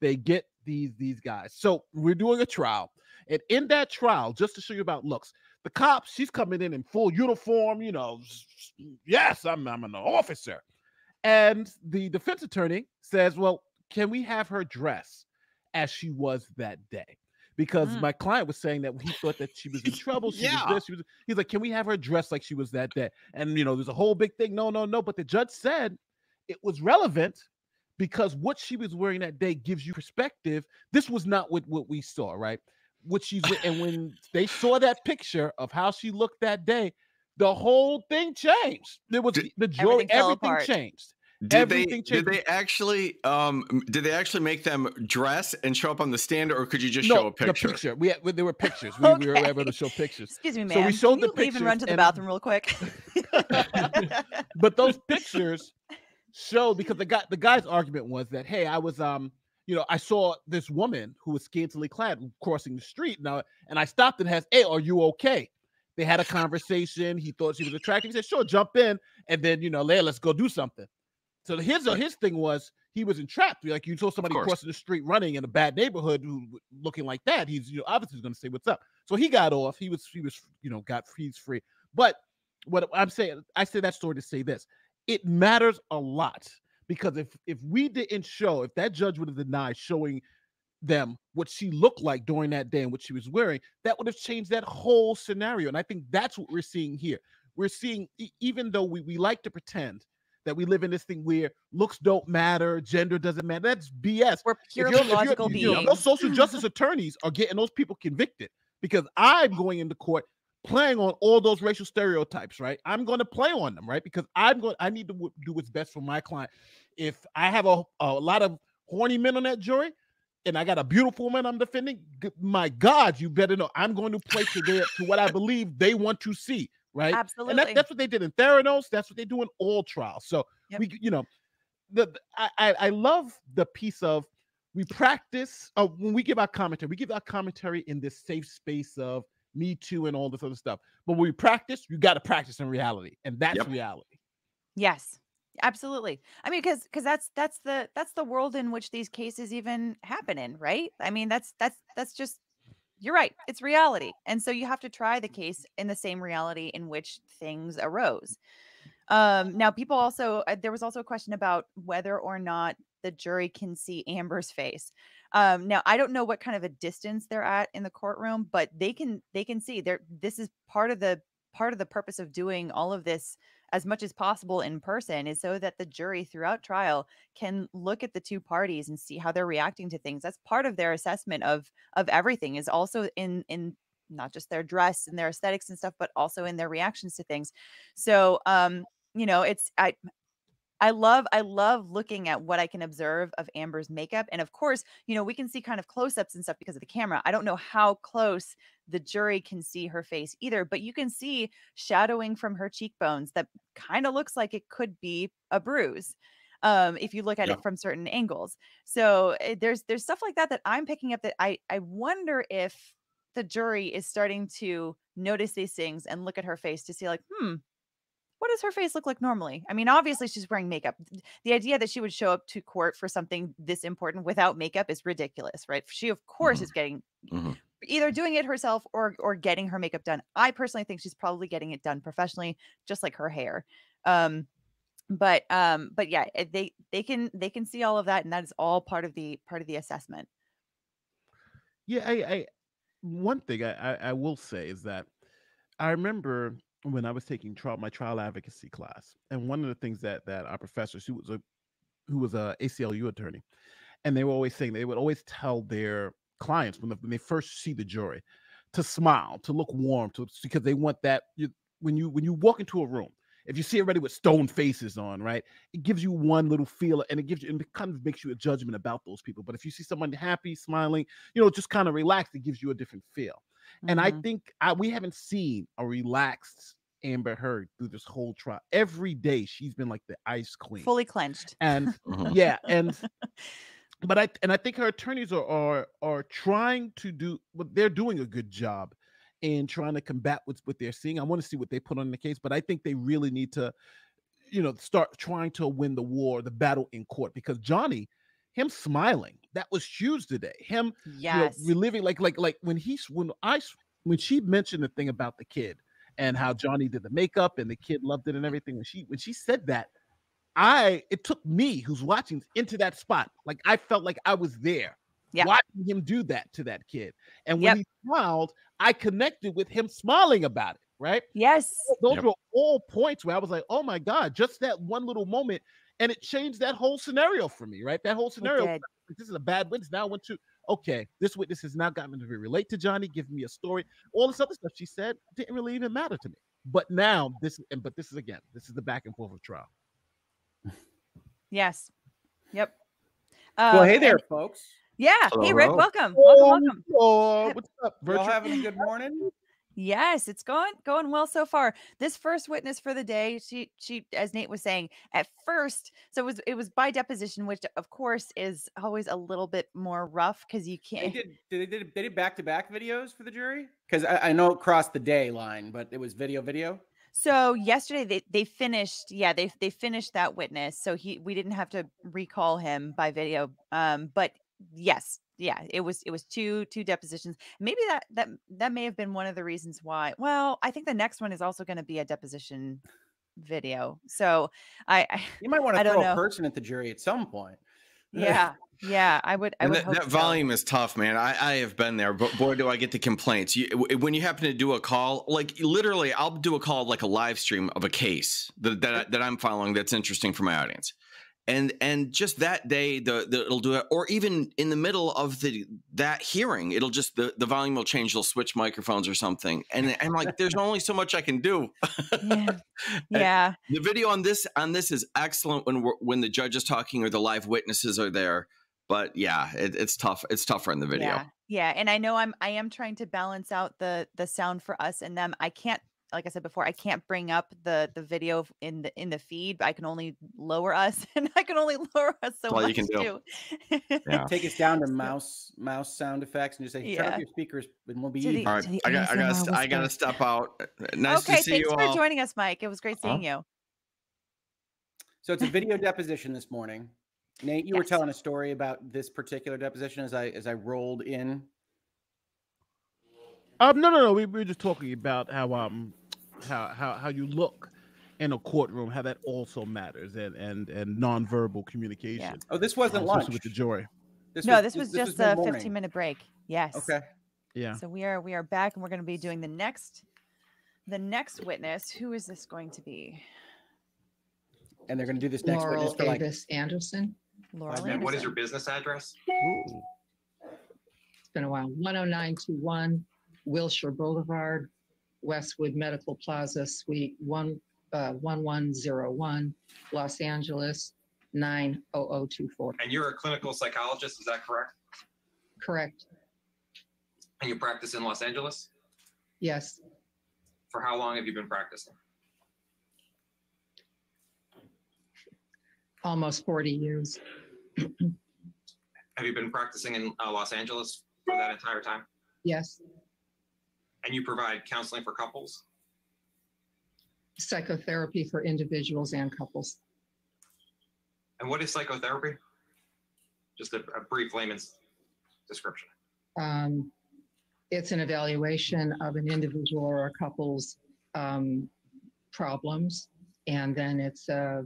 [SPEAKER 12] They get these these guys. So we're doing a trial, and in that trial, just to show you about looks, the cop she's coming in in full uniform. You know, yes, I'm I'm an officer. And the defense attorney says, Well, can we have her dress as she was that day? Because mm. my client was saying that he thought that she was in [laughs] trouble. She yeah. was this, she was he's like, Can we have her dress like she was that day? And you know, there's a whole big thing. No, no, no. But the judge said it was relevant because what she was wearing that day gives you perspective. This was not what, what we saw, right? What she's and when they saw that picture of how she looked that day, the whole thing changed. It was did, the joy. Everything, everything changed. Did everything they changed. did they
[SPEAKER 2] actually um did they actually make them dress and show up on the stand, or could you just no, show a picture? The
[SPEAKER 12] picture. We had, there were pictures. [laughs] We, okay. we, were able to show pictures. Excuse
[SPEAKER 1] me, man. So we showed Can the you pictures. Leave and run to the bathroom real quick.
[SPEAKER 12] [laughs] but those [laughs] pictures show because the guy the guy's argument was that hey, I was um you know, I saw this woman who was scantily clad crossing the street now, and I stopped and asked, "Hey, are you okay?" They had a conversation. He thought she was attractive. He said, "Sure, jump in," and then you know, later let's go do something. So his uh, his thing was he was entrapped. Like you saw somebody crossing the street running in a bad neighborhood who looking like that. He's you know obviously going to say what's up. So he got off. He was he was you know got he's free. But what I'm saying, I say that story to say this: it matters a lot because if if we didn't show, if that judge would have denied showing them what she looked like during that day and what she was wearing, that would have changed that whole scenario. And I think that's what we're seeing here. We're seeing, even though we, we like to pretend that we live in this thing where looks don't matter, gender doesn't matter. That's BS. We're pure logical beings. You know, those social justice attorneys are getting those people convicted because I'm going into court playing on all those racial stereotypes, right? I'm going to play on them, right? Because I'm going, I need to do what's best for my client. If I have a, a lot of horny men on that jury, and I got a beautiful woman I'm defending, my God, you better know I'm going to play to their to what I believe they want to see, right? Absolutely. And that, that's what they did in Theranos. That's what they do in all trials. So yep. we, you know, the I I love the piece of we practice uh, when we give our commentary. We give our commentary in this safe space of me too and all this other stuff. But when we practice, you got to practice in reality, and that's yep. reality.
[SPEAKER 1] Yes absolutely i mean because because that's that's the that's the world in which these cases even happen in right i mean that's that's that's just you're right it's reality and so you have to try the case in the same reality in which things arose um now people also uh, there was also a question about whether or not the jury can see amber's face um now i don't know what kind of a distance they're at in the courtroom but they can they can see there this is part of the part of the purpose of doing all of this as much as possible in person is so that the jury throughout trial can look at the two parties and see how they're reacting to things that's part of their assessment of of everything is also in in not just their dress and their aesthetics and stuff but also in their reactions to things so um you know it's i I love I love looking at what I can observe of Amber's makeup and of course, you know, we can see kind of close-ups and stuff because of the camera. I don't know how close the jury can see her face either, but you can see shadowing from her cheekbones that kind of looks like it could be a bruise. Um, if you look at yeah. it from certain angles. So eh, there's there's stuff like that that I'm picking up that I I wonder if the jury is starting to notice these things and look at her face to see like, "Hmm, what does her face look like normally? I mean, obviously she's wearing makeup. The idea that she would show up to court for something this important without makeup is ridiculous, right? She of course mm-hmm. is getting mm-hmm. either doing it herself or or getting her makeup done. I personally think she's probably getting it done professionally, just like her hair. Um, but um, but yeah, eh, they they can they can see all of that, and that is all part of the part of the assessment.
[SPEAKER 12] Yeah, I, I one thing I, I, I will say is that I remember when I was taking trial my trial advocacy class, and one of the things that that our professor, who was a who was a ACLU attorney, and they were always saying they would always tell their clients when, the, when they first see the jury to smile, to look warm, to because they want that you, when you when you walk into a room, if you see everybody with stone faces on, right, it gives you one little feel and it gives you and it kind of makes you a judgment about those people. But if you see someone happy, smiling, you know, just kind of relaxed, it gives you a different feel. And I mm-hmm. think I, we haven't seen a relaxed Amber Heard through this whole trial. Every day she's been like the ice queen, fully clenched. And uh-huh. [laughs] yeah, and [laughs] but I and I think her attorneys are are are trying to do, but they're doing a good job in trying to combat what's what they're seeing. I want to see what they put on the case, but I think they really need to, you know, start trying to win the war, the battle in court, because Johnny him smiling that was huge today him yes you know, reliving like like like when he's when i when she mentioned the thing about the kid and how johnny did the makeup and the kid loved it and mm. everything when she when she said that i it took me who's watching into that spot like i felt like i was there yeah. watching him do that to that kid and when yep. he smiled i connected with him smiling about it right yes those yep. were all points where i was like oh my god just that one little moment and it changed that whole scenario for me, right? That whole scenario. [laughs] This is a bad witness. Now I went to, okay, this witness has now gotten me to relate to Johnny, give me a story. All this other stuff she said didn't really even matter to me. But now this, and but this is again, this is the back and forth of trial.
[SPEAKER 1] Yes. Yep. Uh, well, hey there, and, folks. Yeah. Hello. Hey, Rick. Welcome. Welcome. Welcome. What's up? Virtual? Y'all having a good morning? Yes, it's going going well so far. This first witness for the day, she she as Nate was saying, at first, so it was it was by deposition, which of course is always a little bit more rough because you can't. They did
[SPEAKER 16] they did they did back to back videos for the jury because I, I know it crossed the day line, but it was video video.
[SPEAKER 1] So yesterday they, they finished, yeah, they they finished that witness. So he we didn't have to recall him by video. Um, but yes yeah it was it was two two depositions maybe that that that may have been one of the reasons why well i think the next one is also going to be a deposition video so i, I you might want to throw a person
[SPEAKER 16] at the jury at some point
[SPEAKER 1] [laughs] yeah yeah i would, I would that, that so. volume
[SPEAKER 2] is tough man I, I have been there but boy do i get the complaints you, when you happen to do a call like literally i'll do a call like a live stream of a case that, that, that i'm following that's interesting for my audience and and just that day the, the, it'll do it or even in the middle of the that hearing it'll just the, the volume will change they'll switch microphones or something and i'm like there's only so much i can do yeah,
[SPEAKER 1] [laughs] yeah.
[SPEAKER 2] the video on this on this is excellent when when the judge is talking or the live witnesses are there but yeah it, it's tough it's tougher in the video yeah.
[SPEAKER 1] yeah and i know i'm i am trying to balance out the the sound for us and them i can't like I said before, I can't bring up the the video in the in the feed. But I can only lower us, [laughs] and I can only lower us so much you can do.
[SPEAKER 16] too. Yeah. Take us down to [laughs] mouse mouse sound effects and just say, "Turn yeah. up your speakers, and we'll be." The, all right, I got I got I got to step out. Uh, uh, nice okay, to see you all. Okay, thanks for
[SPEAKER 1] joining us, Mike. It was great uh-huh. seeing huh? you.
[SPEAKER 16] So it's a video [laughs] deposition this morning. Nate, you yes. were telling a story about this particular deposition as I as I
[SPEAKER 12] rolled in. Um, no, no, no. We, we were just talking about how um how how how you look in a courtroom, how that also matters, and and and nonverbal communication. Yeah. Oh, this wasn't um, lunch with the jury.
[SPEAKER 1] This no, was, this was this, just this was a 15 minute break. Yes. Okay. Yeah. So we are we are back, and we're going to be doing the next the next witness. Who is this going to be? And they're going to do this next
[SPEAKER 17] Laurel witness for like Davis
[SPEAKER 11] Anderson. Laurel. Anderson. what is your
[SPEAKER 17] business address?
[SPEAKER 1] Ooh.
[SPEAKER 11] It's been a while. 10921 Wilshire Boulevard, Westwood Medical Plaza Suite 1101, uh, Los Angeles 90024.
[SPEAKER 17] And you're a clinical psychologist, is that correct? Correct. And you practice in Los Angeles? Yes. For how long have you been practicing?
[SPEAKER 11] Almost 40 years.
[SPEAKER 17] have you been practicing in uh, Los Angeles for that entire time? Yes. And you provide counseling for couples?
[SPEAKER 11] Psychotherapy for individuals and couples.
[SPEAKER 17] And what is psychotherapy? Just a, a brief layman's
[SPEAKER 3] description.
[SPEAKER 11] Um, it's an evaluation of an individual or a couple's um, problems, and then it's a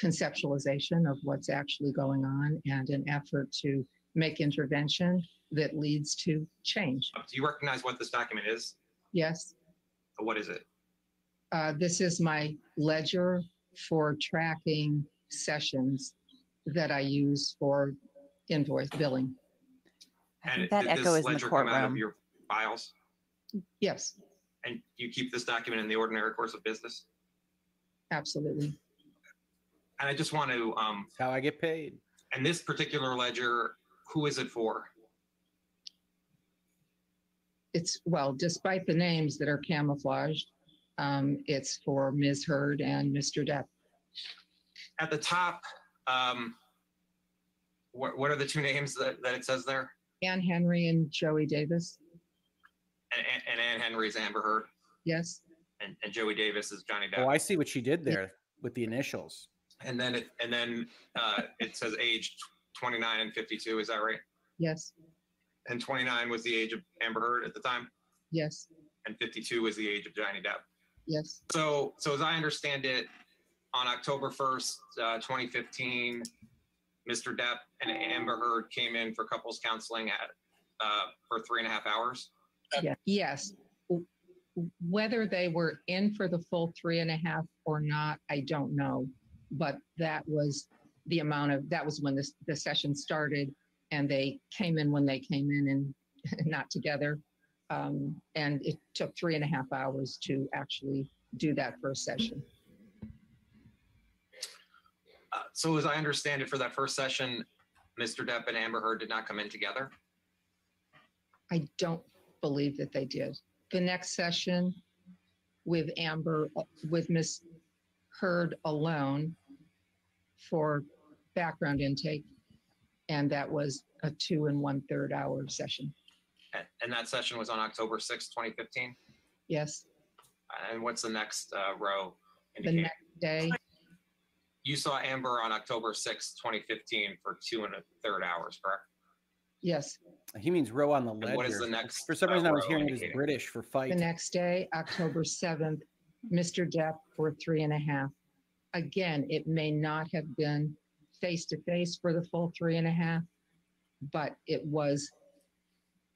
[SPEAKER 11] conceptualization of what's actually going on and an effort to make intervention that leads to change.
[SPEAKER 17] Do you recognize what this document is? Yes. what is it?
[SPEAKER 11] Uh, this is my ledger for tracking sessions that I use for invoice billing.
[SPEAKER 17] and that echo is in the your files? Yes. And you keep this document in the ordinary course of business?
[SPEAKER 11] Absolutely.
[SPEAKER 17] And I just want to. Um, That's how I get paid. And this particular ledger who is it for?
[SPEAKER 11] It's, well, despite the names that are camouflaged, um, it's for Ms. Heard and Mr. Depp.
[SPEAKER 17] At the top, um, what, what are the two names that, that it says there?
[SPEAKER 11] Ann Henry and Joey Davis.
[SPEAKER 17] And, and, and Ann Amber Heard, Yes, and, and Joey Davis is Johnny Depp. Oh, I
[SPEAKER 16] see what she did there with the initials.
[SPEAKER 17] and then it, and then uh, it says age 29 and 52, is that right? Yes, And 29 was the age of Amber Heard at the time, yes, and 52 was the age of Johnny Depp. yes, So, so as I understand it, on October 1st, uh, 2015, Mr. Depp and Amber Heard came in for couples counseling at uh, for three and a half hours.
[SPEAKER 11] Yes. yes. Whether they were in for the full three and a half or not, I don't know. But that was the amount of that was when this, the session started and they came in when they came in and [laughs] not together. Um, and it took three and a half hours to actually do that first session.
[SPEAKER 17] Uh, so, as I understand it, for that first session, Mr. Depp and Amber Heard did not come in together?
[SPEAKER 11] I don't believe that they did. The next session with Amber, with Miss Heard alone for background intake, and that was a two and one third hour session.
[SPEAKER 17] And, that session was on October 6, 2015? Yes. And what's the next uh, row?
[SPEAKER 11] The next day.
[SPEAKER 17] You saw Amber on October 6, 2015 for two and a third hours, correct?
[SPEAKER 16] Yes. He means row on the ledger. what is the next? For some uh, reason, uh, I was hearing it was British for fight. The next day, October
[SPEAKER 11] 7th, Mr. Depp for three and a half. Again, it may not have been face to face for the full three and a half, but it was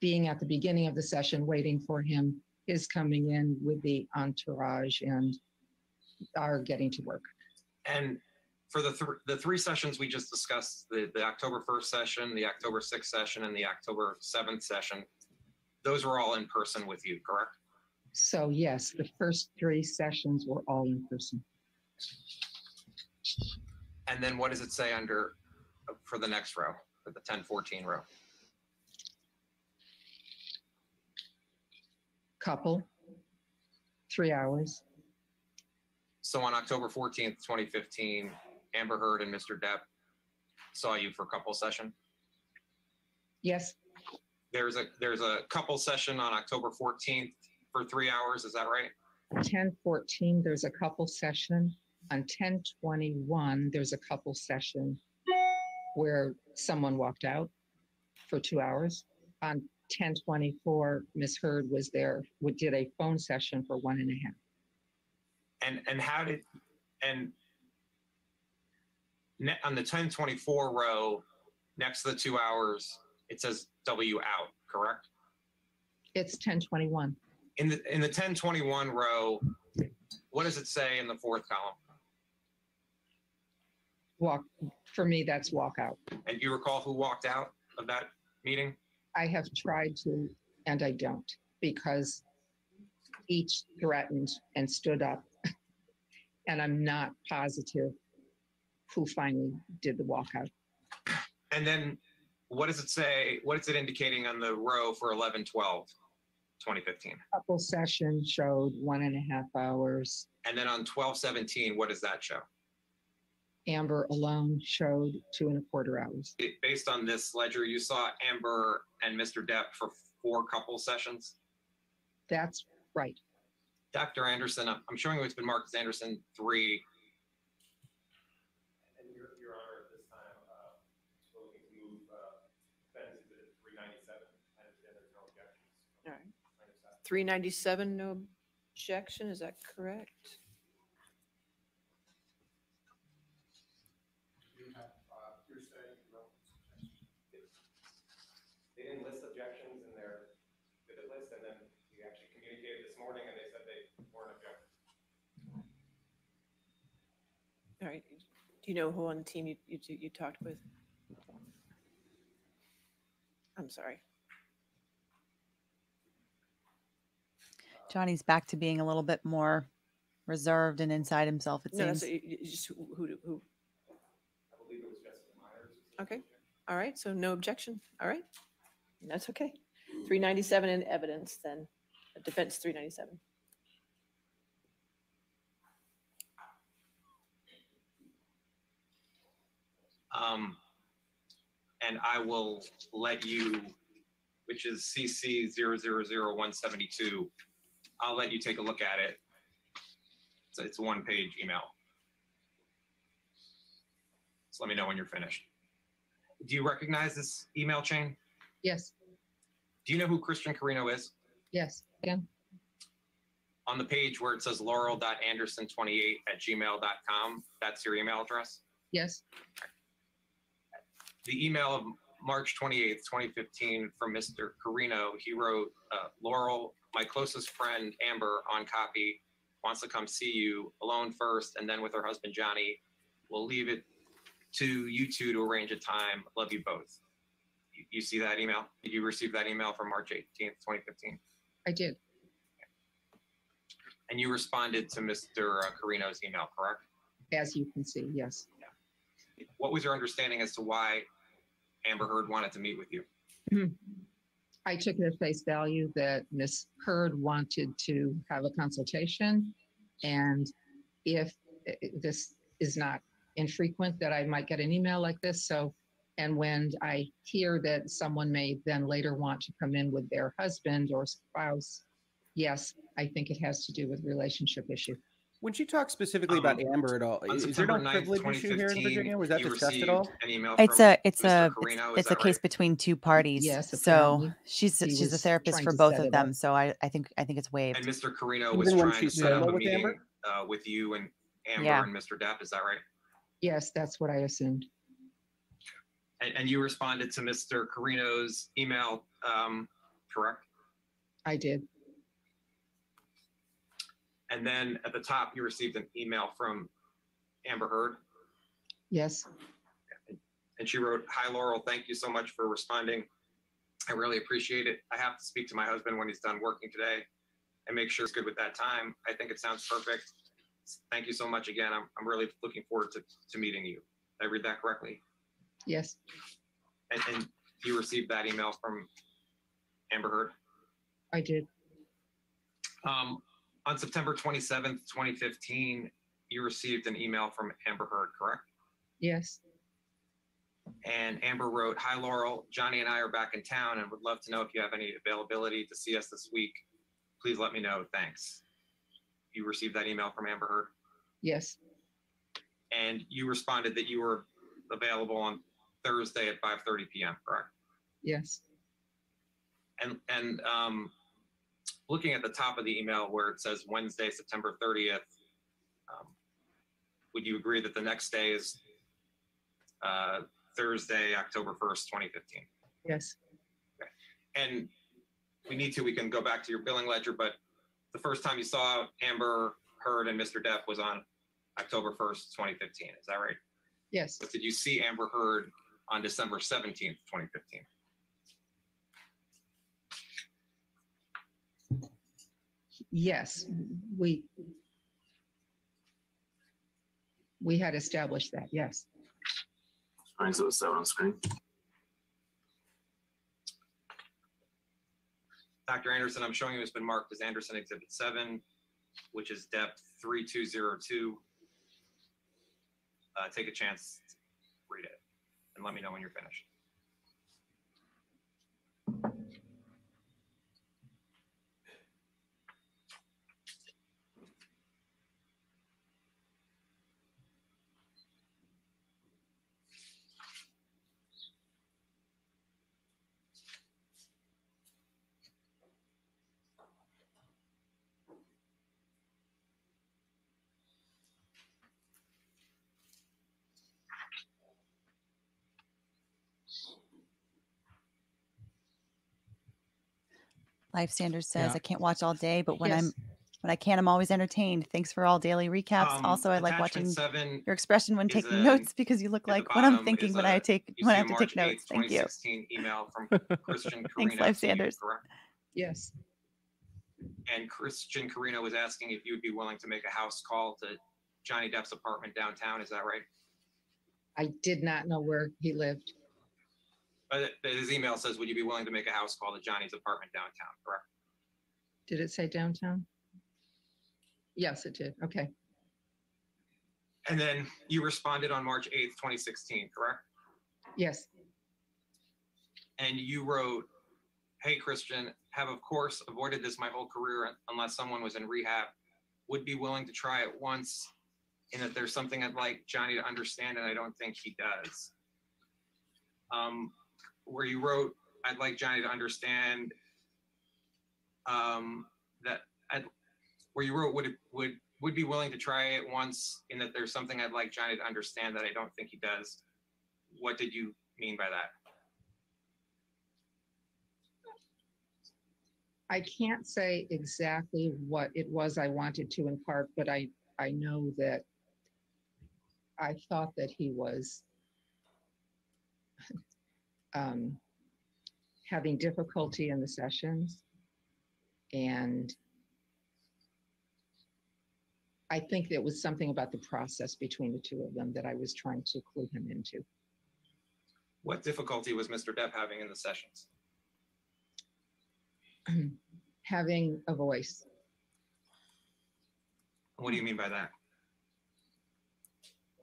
[SPEAKER 11] being at the beginning of the session, waiting for him, his coming in with the entourage and our getting to work.
[SPEAKER 17] And for the, th- the three sessions we just discussed the, the October 1st session, the October 6th session, and the October 7th session those were all in person with you, correct?
[SPEAKER 11] So, yes, the first three sessions were all in person.
[SPEAKER 17] And then what does it say under for the next row, for the 1014 row?
[SPEAKER 11] Couple, three hours.
[SPEAKER 17] So on October 14th, 2015, Amber Heard and Mr. Depp saw you for couple session? Yes. There's a there's a couple session on October 14th for three hours. Is that right?
[SPEAKER 11] 1014, there's a couple session on 1021, there's a couple session where someone walked out for two hours. On 1024, Miss Heard was there, we did a phone session for one and
[SPEAKER 17] a half. And, and how did, and ne- on the 1024 row, next to the two hours, it says W out, correct?
[SPEAKER 11] It's 1021.
[SPEAKER 17] In the, in the 1021 row, what does it say in the fourth column?
[SPEAKER 11] walk, for me, that's walk out.
[SPEAKER 17] And you recall who walked out of that meeting?
[SPEAKER 11] I have tried to, and I don't, because each threatened and stood up. [laughs] and I'm not positive who finally did the walkout.
[SPEAKER 17] And then what does it say? What is it indicating on the row for 11 12, 2015?
[SPEAKER 11] Couple session showed one and a half hours.
[SPEAKER 17] And then on 12 17, what does that show?
[SPEAKER 11] amber alone showed two and a quarter hours.
[SPEAKER 17] Based on this ledger, you saw Amber and Mr. Depp for four couple sessions?
[SPEAKER 11] That's right.
[SPEAKER 17] Dr. Anderson, I'm showing you it's been marked as Anderson three. Your, Honor, at this time, uh, we're looking to move uh, 397.
[SPEAKER 6] All right. 397, no objection, is that correct? All right. Do you know who on the team you, you, you talked with? I'm sorry.
[SPEAKER 1] Johnny's back to being a little bit more reserved and inside himself. It No, seems. that's, you-
[SPEAKER 6] you just who, who, who? Okay, all right, so no objection, all right, that's okay. Three ninety-seven in evidence then, defense three ninety-seven.
[SPEAKER 17] Um, and I will let you, which is CC 000172, I'll let you take a look at it. It's, it's a one page email. So let me know when you're finished. Do you recognize this email chain? Yes, Do you know who Christian Carino is?
[SPEAKER 11] yes, again,
[SPEAKER 17] On the page where it says laurel.anderson28 at gmail.com, that's your email address? yes, the email of March 28th, 2015, from Mr. Carino, he wrote, uh, Laurel, my closest friend, Amber, on copy, wants to come see you alone first and then with her husband, Johnny. We'll leave it to you two to arrange a time. Love you both. You, you see that email? Did you receive that email from March 18th, 2015? I did. And you responded to Mr. Uh, Carino's email, correct?
[SPEAKER 11] As you can see, yes.
[SPEAKER 17] Yeah. What was your understanding as to why Amber Heard wanted to meet with you?
[SPEAKER 11] Hmm. I took it at face value that Ms. Heard wanted to have a consultation. And if eh, this is not infrequent, that I might get an email like this. So, and when I hear that someone may then later want to come in with their husband or spouse, yes, I think it has to do with
[SPEAKER 16] relationship issue. When she talks specifically um, about Amber at all, is there no privilege issue here in Virginia? Was that discussed at all? It's a it's Mr. a Carino, it's, a right? case
[SPEAKER 1] between two parties. Yes, so she's she's a therapist for both of them. So I, I think I think it's waived. And Mr. Carino Even was trying to set up a with meeting Amber?
[SPEAKER 17] Uh, with you and Amber yeah. and Mr. Depp. Is that right?
[SPEAKER 11] Yes, that's what I assumed.
[SPEAKER 17] And, and you responded to Mr. Carino's email, um, correct? I did. And then at the top, you received an email from Amber Heard, Yes, and she wrote, "Hi Laurel, thank you so much for responding. I really appreciate it. I have to speak to my husband when he's done working today, and make sure it's good with that time. I think it sounds perfect. Thank you so much again. I'm I'm really looking forward to to meeting you. Did I read that correctly? yes, And, and you received that email from Amber Heard." I did. Um, on September 27th, 2015, you received an email from Amber Heard, correct? Yes. And Amber wrote, Hi, Laurel. Johnny and I are back in town and would love to know if you have any availability to see us this week. Please let me know. Thanks. You received that email from Amber Heard? Yes. And you responded that you were available on Thursday at 5.30 p.m., correct? Yes. And, and um, looking at the top of the email where it says Wednesday, September 30th, um, would you agree that the next day is uh, Thursday, October 1st, 2015? Yes. Okay. And we need to, we can go back to your billing ledger, but the first time you saw Amber Heard and Mr. Depp was on October 1st, 2015. Is that right? Yes. But did you see Amber Heard on December 17th, 2015?
[SPEAKER 11] Yes, we, we had established that, yes.
[SPEAKER 10] Brings it with seven on screen.
[SPEAKER 17] Dr. Anderson, I'm showing you it's been marked as Anderson Exhibit 7, which is Depp 3202. Uh, Take a chance, read it, and let me know when you're finished.
[SPEAKER 1] Life Sanders says, yeah. I can't watch all day, but when yes. I'm when I can, I'm always entertained. Thanks for all daily recaps. Um, also, I like watching your expression when taking a, notes because you look like what I'm thinking when a, I take when I have to take 8th, notes. Thank you. Email from [laughs] Christian Thanks, Life Sanders. Yes.
[SPEAKER 17] And Christian Carino was asking if you would be willing to make a house call to Johnny Depp's apartment downtown. Is that right?
[SPEAKER 11] I did not know where he lived
[SPEAKER 17] uh, his email says, would you be willing to make a house call to Johnny's apartment downtown, correct?
[SPEAKER 11] Did it say downtown? Yes, it did. Okay.
[SPEAKER 17] And then you responded on March 8th, 2016, correct? Yes. And you wrote, hey, Christian, have of course avoided this my whole career unless someone was in rehab, would be willing to try it once and that there's something I'd like Johnny to understand and I don't think he does. Um, where you wrote, "I'd like Johnny to understand um, that," I'd, where you wrote, "Would would would be willing to try it once," in that there's something I'd like Johnny to understand that I don't think he does. What did you mean by that?
[SPEAKER 11] I can't say exactly what it was I wanted to impart, but I, I know that I thought that he was um, having difficulty in the sessions. And I think it was something about the process between the two of them that I was trying to clue
[SPEAKER 17] him into. What difficulty was Mr. Depp having in the sessions?
[SPEAKER 11] [clears throat] having a voice.
[SPEAKER 17] What do you mean by that?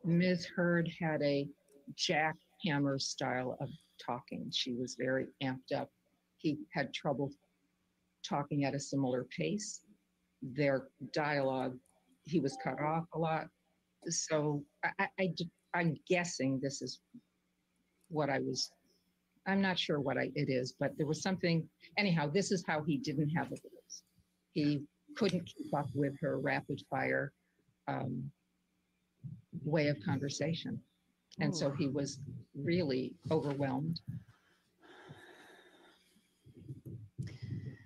[SPEAKER 11] Ms. Heard had a jackhammer style of talking. She was very amped up. He had trouble talking at a similar pace. Their dialogue, he was cut off a lot. So I, I, I'm guessing this is what I was. I'm not sure what I, it is, but there was something. Anyhow, this is how he didn't have a voice. He couldn't keep up with her rapid fire um, way of conversation. And so he was really overwhelmed.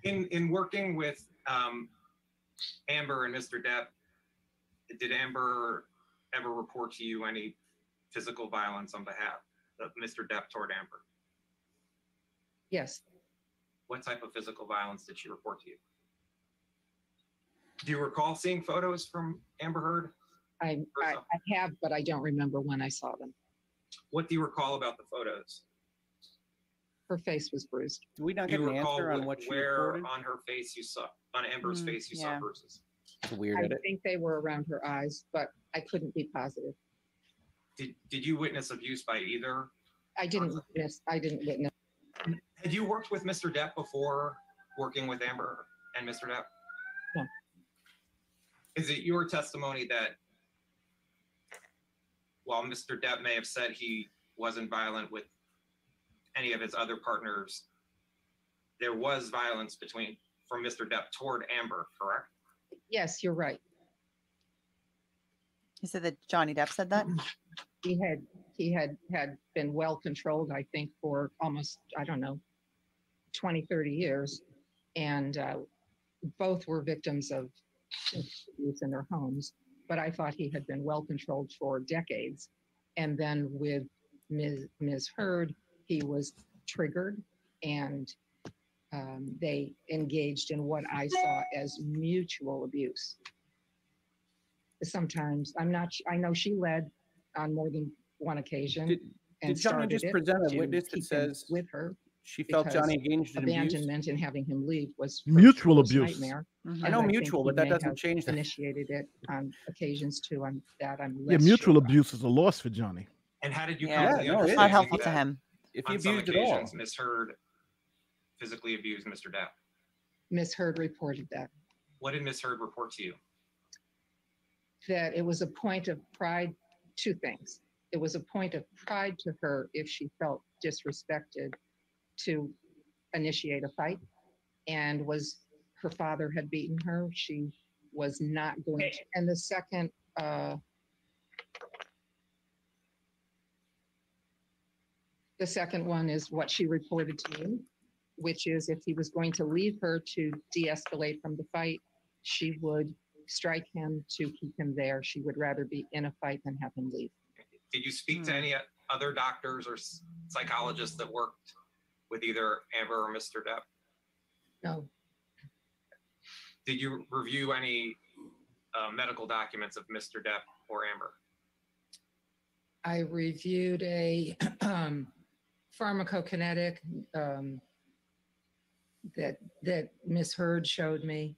[SPEAKER 17] In in working with um, Amber and Mr. Depp, did Amber ever report to you any physical violence on behalf of Mr. Depp toward Amber? Yes. What type of physical violence did she report to you? Do you recall seeing
[SPEAKER 11] photos from Amber Heard? I, I, I have, but I don't remember when I saw them.
[SPEAKER 17] What do you recall about the photos?
[SPEAKER 11] Her face was bruised. Do we not do get you an recall answer on what where
[SPEAKER 17] on her face you saw on Amber's Mm, face you yeah. saw bruises?
[SPEAKER 16] It's weird. I edit.
[SPEAKER 11] think they were around her eyes, but I couldn't be positive.
[SPEAKER 16] Did did you
[SPEAKER 17] witness abuse by either?
[SPEAKER 11] I didn't witness, I didn't witness.
[SPEAKER 17] Had you worked with Mr. Depp before working with Amber and Mr. Depp? No. Is it your testimony that while Mr. Depp may have said he wasn't violent with any of his other partners, there was violence between from Mr. Depp toward Amber, correct?
[SPEAKER 1] Yes, you're right. You said that Johnny Depp said that? [clears throat] He had
[SPEAKER 11] he had had been well controlled, I think, for almost, I don't know, 20, 30 years. And uh, both were victims of abuse in their homes but I thought he had been well controlled for decades. And then with Ms. Ms. Heard, he was triggered and um, they engaged in what I saw as mutual abuse. Sometimes I'm not, I know she led on more than one
[SPEAKER 16] occasion. Did, and did someone just present a witness that says with her? She felt Because Johnny engaged in abuse.
[SPEAKER 11] abandonment and having him leave was. Mutual abuse. Mm-hmm. nightmare. I know I mutual, but that doesn't change that. Initiated it on occasions too, on that I'm Yeah, mutual sure
[SPEAKER 12] abuse is a loss for Johnny.
[SPEAKER 11] And
[SPEAKER 17] how did you come Yeah, to the no, it is. Not helpful to him. If he abused at all, Miss Heard, physically abused Mr. Dow?
[SPEAKER 11] Miss Heard reported that,
[SPEAKER 17] What did Miss Heard report to you?
[SPEAKER 11] that it was a point of pride, two things. It was a point of pride to her if she felt disrespected to initiate a fight and was, her father had beaten her. She was not going to. And the second, uh, the second one is what she reported to me, which is if he was going to leave her to de-escalate from the fight, she would strike him to keep him there. She would rather be in a fight than have him leave.
[SPEAKER 17] Did you speak to hmm. any other doctors or psychologists that worked with either Amber or Mr. Depp? No. Did you review any uh, medical documents of Mr. Depp or Amber?
[SPEAKER 11] I reviewed a um, pharmacokinetic um, that that Ms. Heard showed me,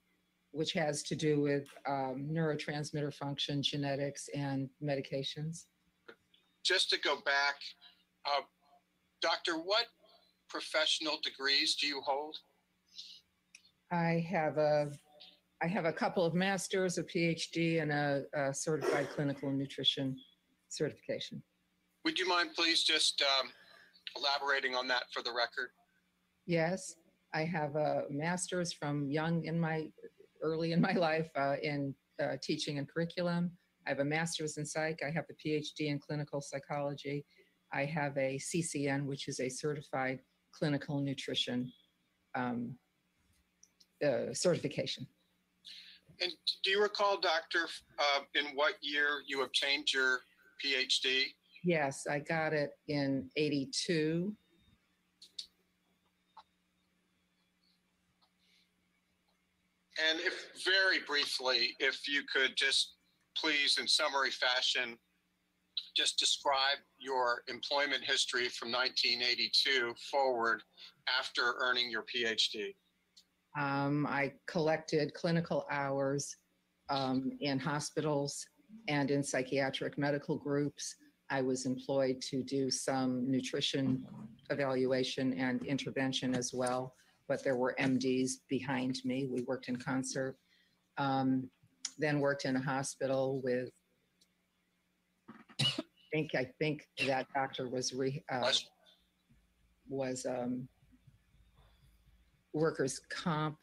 [SPEAKER 11] which has to do with um, neurotransmitter function, genetics, and medications.
[SPEAKER 18] Just to go back, uh, Doctor, what professional degrees do you hold?
[SPEAKER 11] I have a, I have a couple of masters, a PhD, and a, a certified clinical nutrition certification.
[SPEAKER 18] Would you mind please just um, elaborating on that for the record?
[SPEAKER 11] Yes, I have a master's from young in my early in my life uh, in uh, teaching and curriculum. I have a master's in psych. I have a PhD in clinical psychology. I have a CCN, which is a certified clinical nutrition um, uh, certification.
[SPEAKER 3] And do you recall,
[SPEAKER 18] Doctor, uh, in what year you obtained your PhD?
[SPEAKER 11] Yes, I got it in 82.
[SPEAKER 18] And if very briefly, if you could just please, in summary fashion, just describe your employment history from 1982 forward after earning your PhD?
[SPEAKER 11] Um, I collected clinical hours um, in hospitals and in psychiatric medical groups. I was employed to do some nutrition evaluation and intervention as well, but there were MDs behind me. We worked in concert. Um, then worked in a hospital with think, I think that doctor was re, uh, was, um, workers' comp.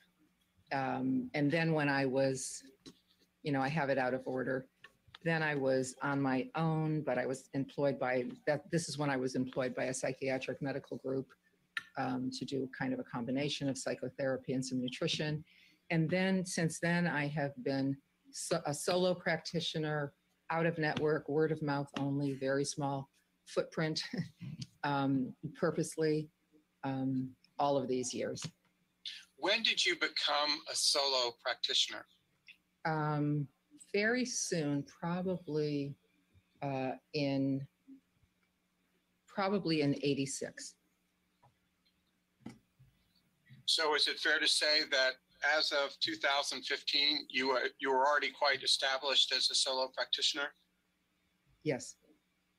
[SPEAKER 11] Um, and then when I was, you know, I have it out of order. Then I was on my own, but I was employed by that. This is when I was employed by a psychiatric medical group um, to do kind of a combination of psychotherapy and some nutrition. And then since then, I have been so, a solo practitioner out of network, word of mouth only, very small footprint, [laughs] um, purposely, um, all of these years.
[SPEAKER 18] When did you become a solo practitioner?
[SPEAKER 11] Um, very soon, probably uh, in probably in '86.
[SPEAKER 18] So, is it fair to say that as of 2015, you were, you were already quite established as a solo practitioner? Yes.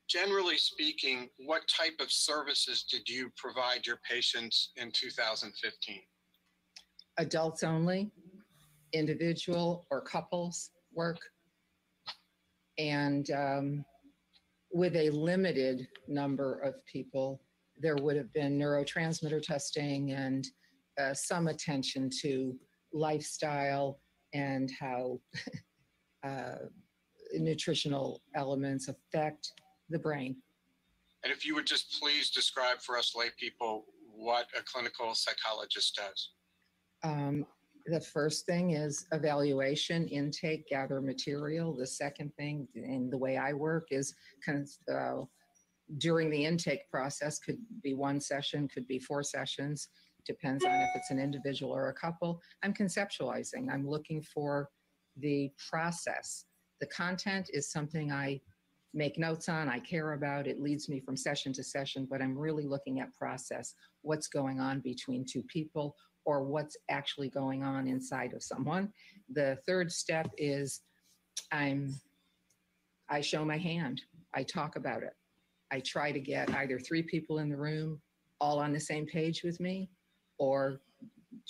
[SPEAKER 18] Generally speaking, what type of services did you provide your patients in 2015?
[SPEAKER 11] Adults only, individual or couples work, and um, with a limited number of people, there would have been neurotransmitter testing and uh, some attention to lifestyle and how
[SPEAKER 18] [laughs]
[SPEAKER 11] uh, nutritional elements affect the brain.
[SPEAKER 18] And if you would just please describe for us lay people what a clinical psychologist does.
[SPEAKER 11] Um, the first thing is evaluation, intake, gather material. The second thing, and the way I work, is kind of uh, during the intake process, could be one session, could be four sessions depends on if it's an individual or a couple. I'm conceptualizing, I'm looking for the process. The content is something I make notes on, I care about, it leads me from session to session, but I'm really looking at process, what's going on between two people or what's actually going on inside of someone. The third step is I'm I show my hand. I talk about it. I try to get either three people in the room all on the same page with me or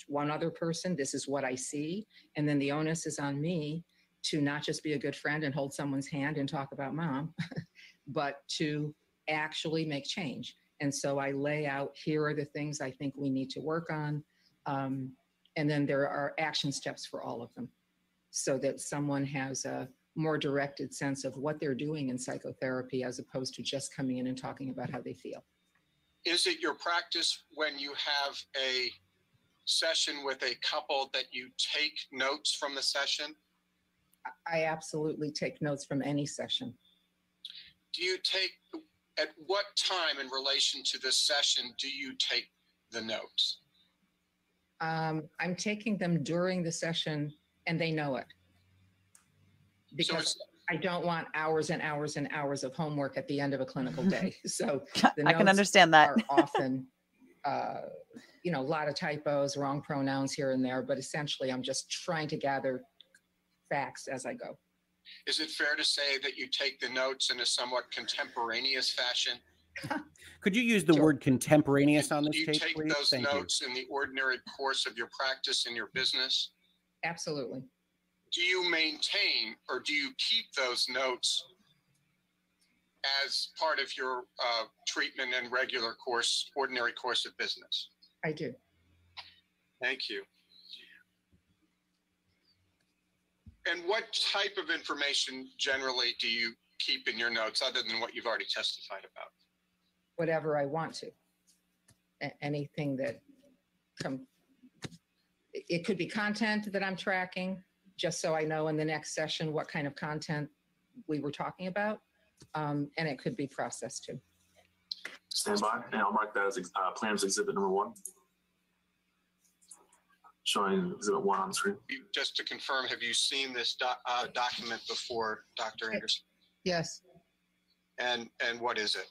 [SPEAKER 11] one other person, this is what I see. And then the onus is on me to not just be a good friend and hold someone's hand and talk about mom, [laughs] but to actually make change. And so I lay out here are the things I think we need to work on. Um, and then there are action steps for all of them so that someone has a more directed sense of what they're doing in psychotherapy as opposed to just coming in and talking about how they feel.
[SPEAKER 18] Is it your practice when you have a session with a couple that you take notes from the session?
[SPEAKER 11] I absolutely take notes from any session.
[SPEAKER 18] Do you take, at what time in relation to this session do you take the notes?
[SPEAKER 11] Um, I'm taking them during the session and they know it. Because so I don't want hours and hours and hours of homework at the end of a clinical [laughs] day. So I can understand that. are often, [laughs] uh, you know, a lot of typos, wrong pronouns here and there, but essentially I'm just trying to gather facts as I go.
[SPEAKER 18] Is it fair to say that you take the notes in a somewhat contemporaneous fashion?
[SPEAKER 16] [laughs] Could you use the sure. word contemporaneous on this you page, take please? those Thank notes
[SPEAKER 18] you. in the ordinary course of your practice in your business? Absolutely do you maintain or do you keep those notes as part of your uh, treatment and regular course, ordinary course of business? I do. Thank you. And what type of information generally do you keep in your notes other than what you've already testified about?
[SPEAKER 11] Whatever I want to. A- anything that come, it could be content that I'm tracking just so I know in the next session what kind of content we were talking about, um, and it could be processed too.
[SPEAKER 18] Stand by, and I'll mark that as uh, plans exhibit number one. Showing exhibit one on the screen. Just to confirm, have you seen this doc, uh, document before, Dr. Anderson? Yes. And and what is it?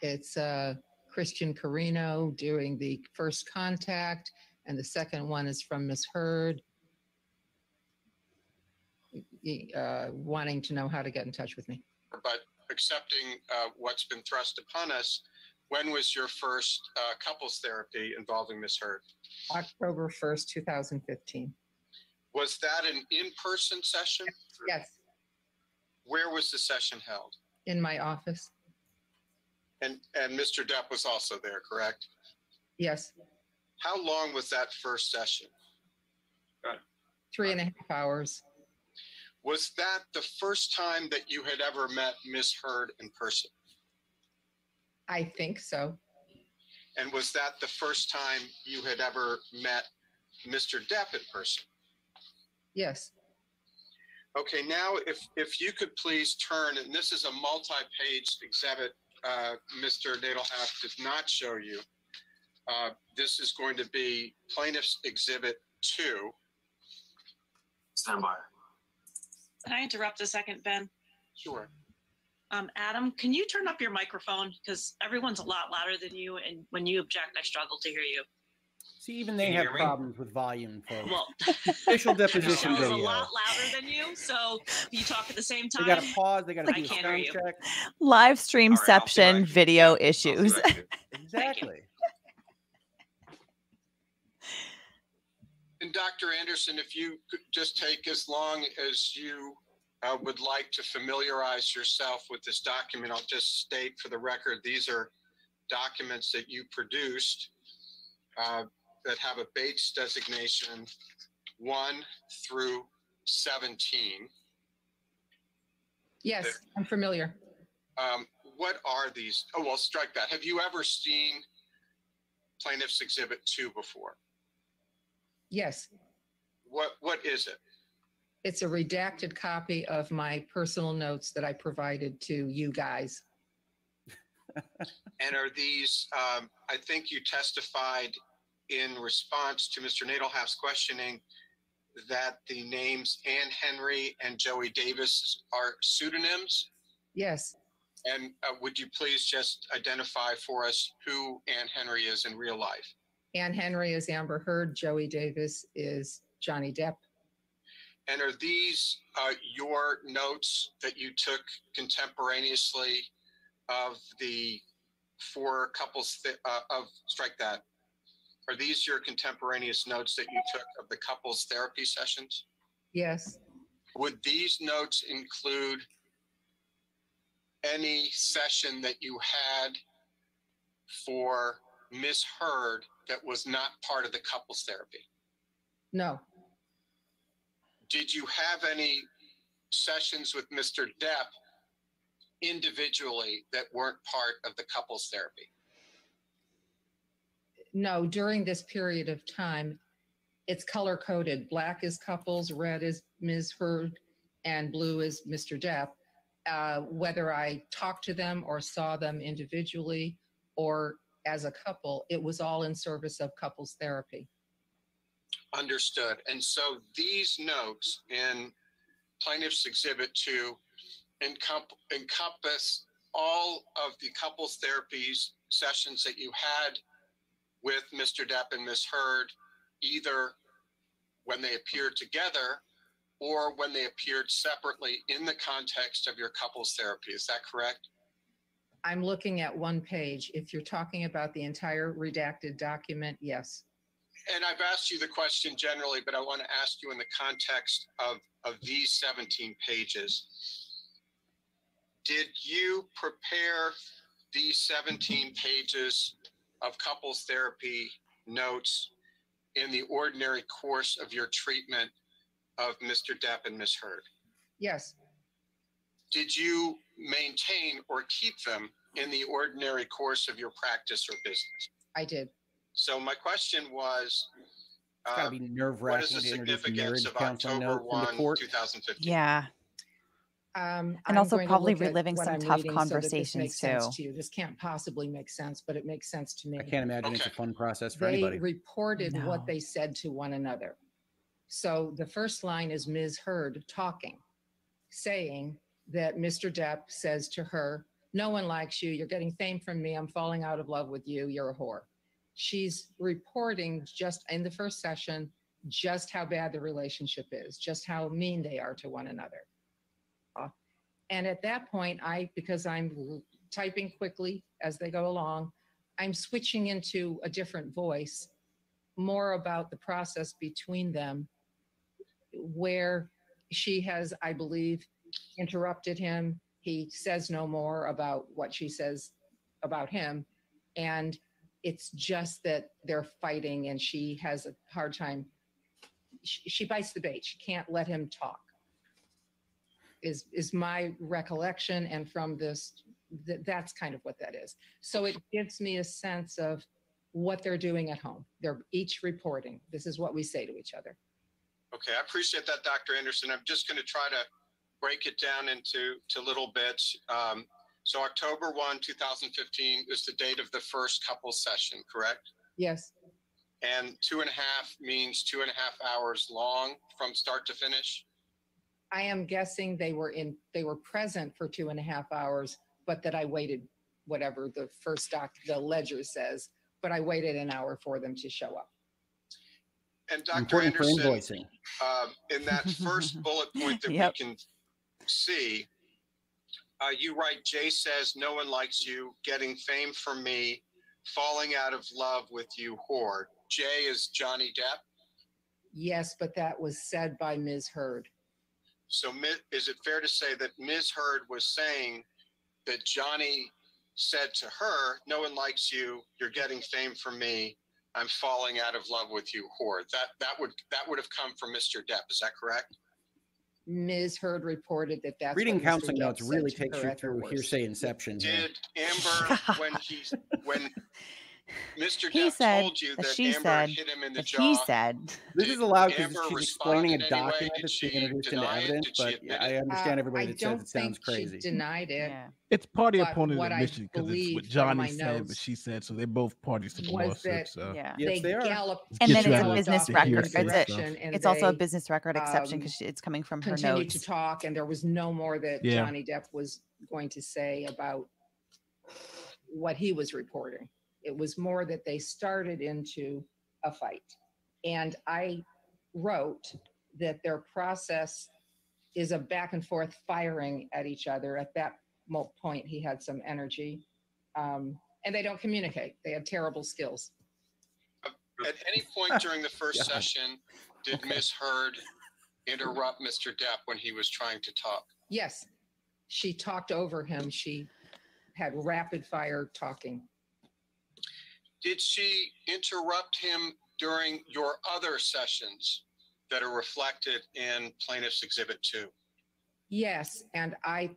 [SPEAKER 11] It's uh, Christian Carino doing the first contact, and the second one is from Ms. Heard uh, wanting to know how to get in touch with me.
[SPEAKER 18] But accepting uh, what's been thrust upon us, when was your first uh, couples therapy involving Miss Heard?
[SPEAKER 11] October 1st, 2015.
[SPEAKER 18] Was that an in person session? Yes. Where was the session held?
[SPEAKER 11] In my office.
[SPEAKER 18] And, and Mr. Depp was also there, correct? Yes. How long was that first session? Uh,
[SPEAKER 11] Three and a half hours.
[SPEAKER 18] Was that the first time that you had ever met Miss Heard in person?
[SPEAKER 11] I think so.
[SPEAKER 18] And was that the first time you had ever met Mr. Depp in person? Yes. Okay, now if, if you could please turn, and this is a multi-page exhibit uh, Mr. Nadelhaft did not show you. Uh, this is going to be plaintiff's exhibit two. Stand by.
[SPEAKER 6] Can I interrupt a second, Ben? Sure. Um, Adam, can you turn up your microphone? Because everyone's a lot louder than you, and when you object, I struggle to hear you.
[SPEAKER 16] See,
[SPEAKER 1] even they have problems
[SPEAKER 16] with volume, folks. Well, [laughs] official deposition video. a lot
[SPEAKER 1] louder than
[SPEAKER 6] you,
[SPEAKER 16] so you talk at the same time. They got to pause. They got to do a sound check.
[SPEAKER 1] Live streamception right, video issues. [laughs]
[SPEAKER 16] exactly.
[SPEAKER 18] And Dr. Anderson, if you could just take as long as you uh, would like to familiarize yourself with this document, I'll just state for the record, these are documents that you produced uh, that have a Bates designation 1 through 17.
[SPEAKER 11] Yes, I'm familiar.
[SPEAKER 18] Um, what are these? Oh, well, strike that. Have you ever seen plaintiff's exhibit two before? Yes, What, what is it?
[SPEAKER 11] it's a redacted copy of my personal notes that I provided to you guys.
[SPEAKER 18] And are these, um, I think you testified in response to Mr. Nadelhaft's questioning that the names Ann Henry and Joey Davis are pseudonyms? Yes, And uh, would you please just identify for us who Ann Henry is in real life?
[SPEAKER 11] Anne Henry is Amber Heard. Joey Davis is Johnny Depp.
[SPEAKER 18] And are these uh, your notes that you took contemporaneously of the four couples th- uh, of Strike That? Are these your contemporaneous notes that you took of the couples therapy sessions? Yes. Would these notes include any session that you had for Miss Heard that was not part of the couples therapy? No. Did you have any sessions with Mr. Depp individually that weren't part of the couples therapy?
[SPEAKER 11] No, during this period of time, it's color coded. Black is couples, red is Ms. Heard, and blue is Mr. Depp. Uh, whether I talked to them or saw them individually or as a couple, it was all in service of couples therapy.
[SPEAKER 18] Understood. And so these notes in plaintiff's exhibit two encompass all of the couples therapies sessions that you had with Mr. Depp and Ms. Heard, either when they appeared together or when they appeared separately in the context of your couples therapy. Is that correct?
[SPEAKER 11] I'm looking at one page. If you're talking about the entire redacted document, yes.
[SPEAKER 18] And I've asked you the question generally, but I want to ask you in the context of, of these 17 pages. Did you prepare these 17 pages of couples therapy notes in the ordinary course of your treatment of Mr. Depp and Ms. Heard? Yes did you maintain or keep them in the ordinary course of your practice or business? I did. So my question was,
[SPEAKER 16] it's gotta be nerve uh, wracking. What is the significance of October one, two thousand
[SPEAKER 1] fifteen? Yeah. Um, and I'm also probably reliving some I'm tough conversations so this too.
[SPEAKER 11] To this can't possibly make sense, but it makes sense to me. I can't imagine okay. it's
[SPEAKER 16] a fun process for they anybody. They
[SPEAKER 11] reported no. what they said to one another. So the first line is Ms. Heard talking, saying, that Mr. Depp says to her, No one likes you. You're getting fame from me. I'm falling out of love with you. You're a whore. She's reporting just in the first session just how bad the relationship is, just how mean they are to one another. And at that point, I, because I'm typing quickly as they go along, I'm switching into a different voice, more about the process between them, where she has, I believe, interrupted him. He says no more about what she says about him. And it's just that they're fighting and she has a hard time. She, she bites the bait. She can't let him talk. Is is my recollection and from this th- that's kind of what that is. So it gives me a sense of what they're doing at home. They're each reporting. This is what we say to each other.
[SPEAKER 18] Okay, I appreciate that, Dr. Anderson. I'm just going to try to break it down into to little bits. Um, so October 1, 2015 is the date of the first couple session, correct? Yes. And two and a half means two and a half hours long from start to finish?
[SPEAKER 11] I am guessing they were in, they were present for two and a half hours, but that I waited, whatever the first doc, the ledger says, but I waited an hour for them to show up.
[SPEAKER 16] And Dr.
[SPEAKER 19] Important for
[SPEAKER 18] Anderson, invoicing. um, in that [laughs] first bullet point that Yep. we can C, uh, you write, Jay says, no one likes you, getting fame from me, falling out of love with you, whore. Jay is Johnny Depp?
[SPEAKER 11] Yes, but that was said by Ms. Heard.
[SPEAKER 18] So is it fair to say that Ms. Heard was saying that Johnny said to her, no one likes you, you're getting fame from me, I'm falling out of love with you, whore. That that would that would have come from Mr. Depp. Is that correct?
[SPEAKER 11] Ms. Heard reported that that's Reading what counseling notes really takes you through hearsay
[SPEAKER 16] inception. Did
[SPEAKER 18] Amber,
[SPEAKER 3] when she, when [laughs]
[SPEAKER 16] Mr. He said, told you that she Amber said, hit him in the jaw. He said, "This is allowed because she's explaining a document that's being introduced into evidence." But
[SPEAKER 12] yeah, I understand uh, everybody uh, that says it sounds crazy. denied it. Yeah. It's party opponent admission because it's what Johnny said, but she said, so they're both parties to the lawsuit. So. Yeah, yes, they, they are. And then it's a business record. It's, it.
[SPEAKER 1] it's also a business record exception because um, it's coming from her notes. to
[SPEAKER 11] talk, and there was no more that Johnny Depp was going to say about what he was reporting. It was more that they started into a fight. And I wrote that their process is a back and forth firing at each other. At that point, he had some energy. Um, and they don't communicate, they have terrible skills.
[SPEAKER 3] At any point
[SPEAKER 18] during the first [laughs] yeah. session, did okay. Heard interrupt Mr. Depp when he was trying to talk?
[SPEAKER 11] Yes. She talked over him. She had rapid fire talking
[SPEAKER 18] did she interrupt him during your other sessions that are reflected in plaintiff's exhibit two?
[SPEAKER 11] Yes, and I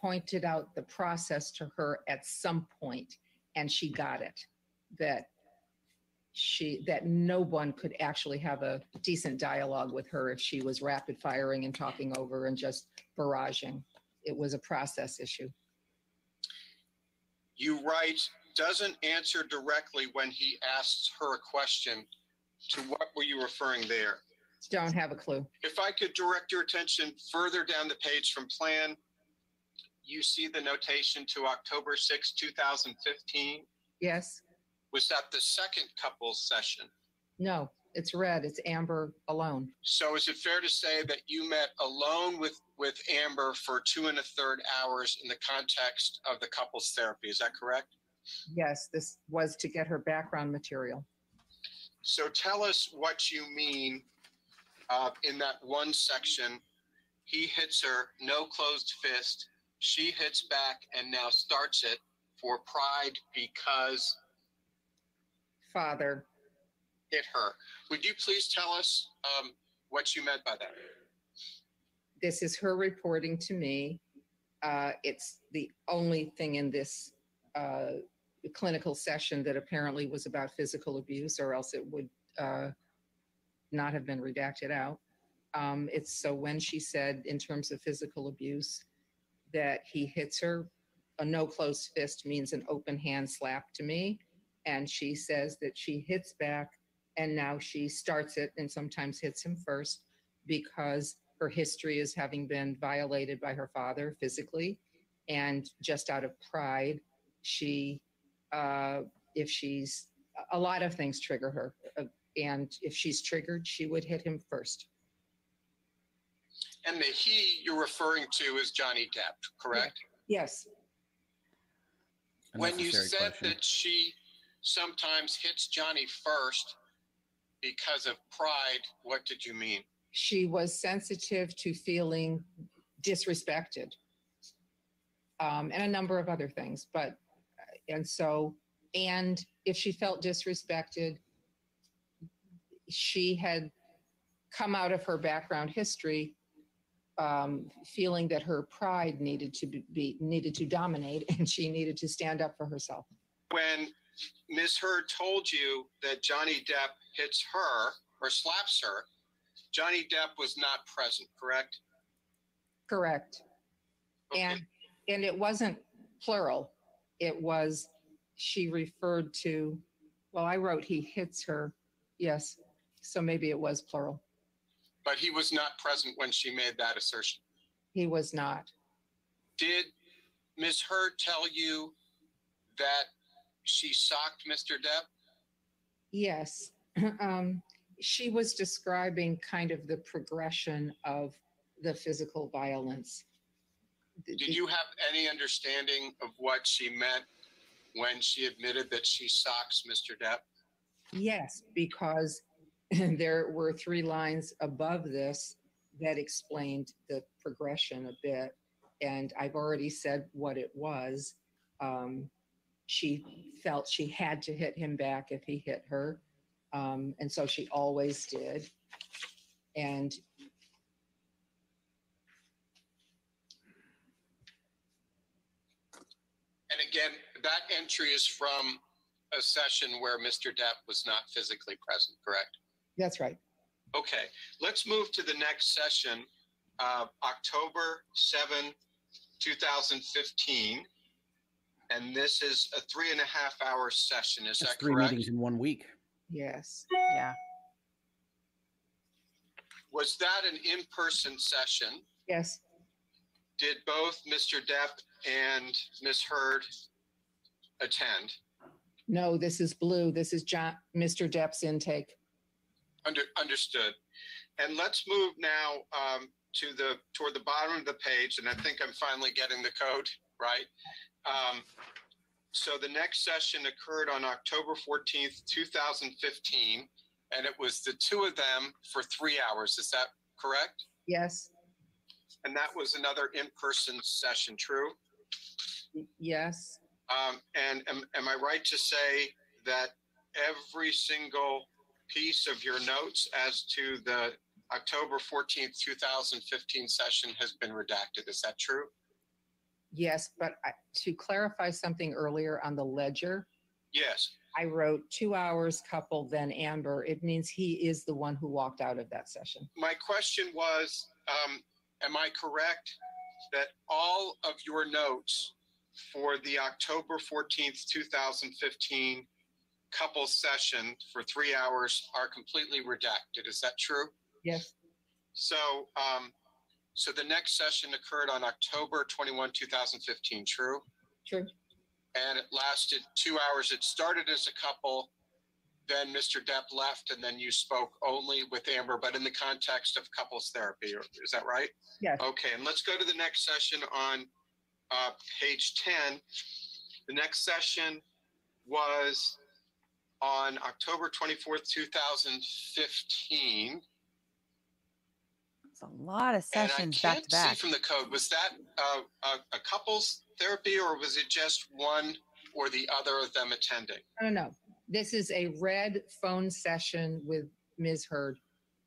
[SPEAKER 11] pointed out the process to her at some point, and she got it, that she, that no one could actually have a decent dialogue with her if she was rapid firing and talking over and just barraging. It was a process issue.
[SPEAKER 18] You write doesn't answer directly when he asks her a question to what were you referring there?
[SPEAKER 11] Don't have a clue.
[SPEAKER 18] If I could direct your attention further down the page from plan, you see the notation to October 6, 2015. Yes. Was that the second couples session?
[SPEAKER 11] No, it's red. It's Amber alone.
[SPEAKER 18] So is it fair to say that you met alone with, with Amber for two and a third hours in the context of the couples therapy? Is that correct?
[SPEAKER 11] Yes, this was to get her background material.
[SPEAKER 18] So tell us what you mean uh, in that one section. He hits her, no closed fist. She hits back and now starts it for pride because. Father. Hit her. Would you please tell us um, what you meant by that?
[SPEAKER 11] This is her reporting to me. Uh, it's the only thing in this uh, clinical session that apparently was about physical abuse, or else it would uh, not have been redacted out. Um, it's so when she said, in terms of physical abuse, that he hits her, a no closed fist means an open hand slap to me. And she says that she hits back, and now she starts it and sometimes hits him first because her history is having been violated by her father physically. And just out of pride, she uh, if she's a lot of things trigger her, uh, and if she's triggered, she would hit him first.
[SPEAKER 18] And the he you're referring to is Johnny Depp, correct? Yes. When you said question. that she sometimes hits Johnny first because of pride, what did you mean?
[SPEAKER 11] She was sensitive to feeling disrespected um, and a number of other things, but and so, and if she felt disrespected, she had come out of her background history um, feeling that her pride needed to be, needed to dominate [laughs] and she needed to stand up for herself.
[SPEAKER 18] When Ms. Heard told you that Johnny Depp hits her or slaps her, Johnny Depp was not present, correct?
[SPEAKER 11] Correct. Okay. And and it wasn't plural it was she referred to, well, I wrote he hits her. Yes. So maybe it was plural.
[SPEAKER 18] But he was not present when she made that assertion.
[SPEAKER 11] He was not.
[SPEAKER 18] Did Miss Hurd tell you that she socked Mr. Depp?
[SPEAKER 11] Yes. [clears throat] um, she was describing kind of the progression of the physical violence.
[SPEAKER 18] Did you have any understanding of what she meant when she admitted that she socks Mr. Depp?
[SPEAKER 11] Yes, because [laughs] there were three lines above this that explained the progression a bit. And I've already said what it was. Um, she felt she had to hit him back if he hit her. Um, and so she always did. And
[SPEAKER 18] that entry is from a session where Mr. Depp was not physically present, correct? That's right. Okay, let's move to the next session, uh, October 7, 2015. And this is a three and a half hour session, is That's that
[SPEAKER 16] three meetings in one week. Yes. Yeah.
[SPEAKER 18] Was that an in-person session? Yes. Did both Mr. Depp and Ms. Heard attend
[SPEAKER 11] No, this is blue. This is John, Mr. Depp's intake.
[SPEAKER 18] Under, understood. And let's move now um, to the, toward the bottom of the page, and I think I'm finally getting the code, right? Um, So the next session occurred on October fourteenth, two thousand fifteen, and it was the two of them for three hours. Is that correct? Yes, And that was another in-person session, true? yes. Um, and am, am I right to say that every single piece of your notes as to the October 14th, 2015 session has been redacted. Is that true?
[SPEAKER 11] Yes, but I- to clarify something earlier on the ledger, Yes. I wrote two hours coupled, then Amber. It means he is the one who walked out of that session.
[SPEAKER 18] My question was, um, am I correct that all of your notes for the October 14th, 2015 couple session for three hours are completely redacted. Is that true? Yes. So, um, so the next session occurred on October 21, 2015, true? True. And it lasted two hours. It started as a couple, then Mr. Depp left, and then you spoke only with Amber, but in the context of couples therapy. Is that right? Yes. Okay, and let's go to the next session on uh, page 10. The next session was on October 24th, 2015.
[SPEAKER 1] It's a lot of sessions back
[SPEAKER 18] to back. from the code, was that uh, a, a, couples therapy or was it just one or the other of them attending?
[SPEAKER 11] I don't know. This is a red phone session with Ms. Heard.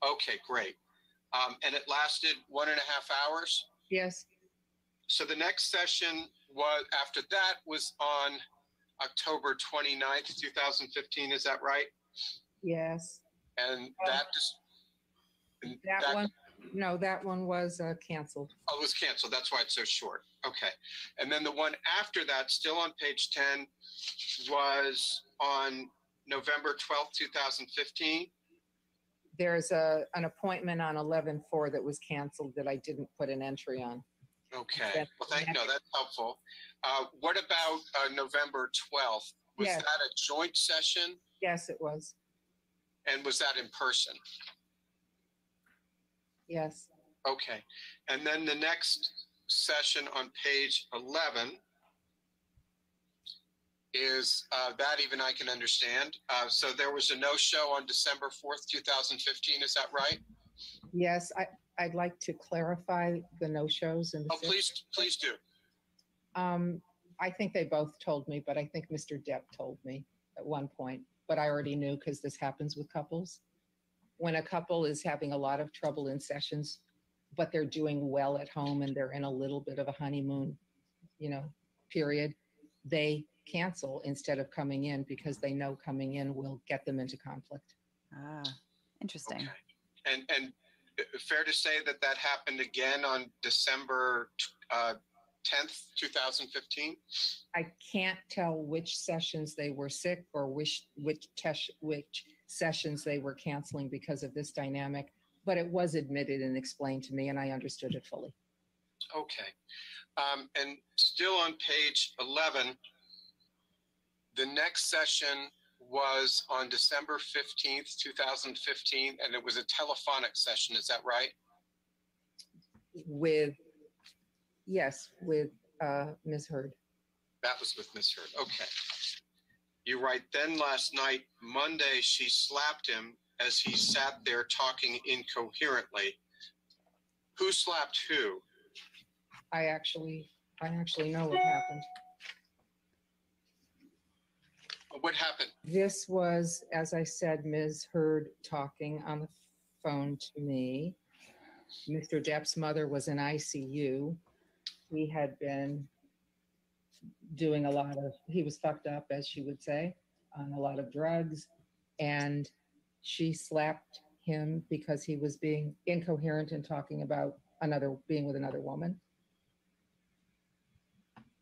[SPEAKER 18] Okay, great. Um, and it lasted one and a half hours? Yes. So the next session was after that was on October 29th, 2015. Is that right? Yes. And um, that just That one,
[SPEAKER 11] no, that one was uh, canceled.
[SPEAKER 18] Oh, it was canceled. That's why it's so short. Okay. And then the one after that, still on page 10, was on November 12th, 2015.
[SPEAKER 11] There's a, an appointment on 11-4 that was canceled that I didn't put an entry on.
[SPEAKER 18] Okay, well, thank, no, that's helpful. Uh, What about uh, November 12th? Was Yes. that a joint session
[SPEAKER 11] Yes, it was.
[SPEAKER 18] and was that in person? Yes. Okay, and then the next session on page 11 is, uh, that even I can understand. Uh, So there was a no-show on December 4th, 2015, is that right?
[SPEAKER 11] Yes, I, I'd like to clarify the no-shows and Oh,
[SPEAKER 18] please,
[SPEAKER 3] please do.
[SPEAKER 11] Um, I think they both told me, but I think Mr. Depp told me at one point, but I already knew because this happens with couples. When a couple is having a lot of trouble in sessions, but they're doing well at home and they're in a little bit of a honeymoon, you know, period, they cancel instead of coming in because they know coming in will get them into conflict. Ah,
[SPEAKER 1] interesting. Okay.
[SPEAKER 18] And and fair to say that that happened again on December uh, 10th, 2015?
[SPEAKER 1] I can't
[SPEAKER 11] tell which sessions they were sick or which, which, tesh, which sessions they were canceling because of this dynamic, but it was admitted and explained to me, and I understood it fully.
[SPEAKER 18] Okay. Um, and still on page 11, the next session was on December 15th, 2015, and it was a telephonic session, is that right?
[SPEAKER 11] with, yes, with uh, Ms. Heard.
[SPEAKER 18] That was with Ms. Heard, okay. you write then last night, Monday, she slapped him as he sat there talking incoherently. Who slapped who?
[SPEAKER 11] I actually, I actually know what happened. What happened? This was, as I said, Ms. Heard talking on the phone to me. Mr. Depp's mother was in ICU. He had been doing a lot of, he was fucked up, as she would say, on a lot of drugs. And she slapped him because he was being incoherent and talking about another, being with another woman.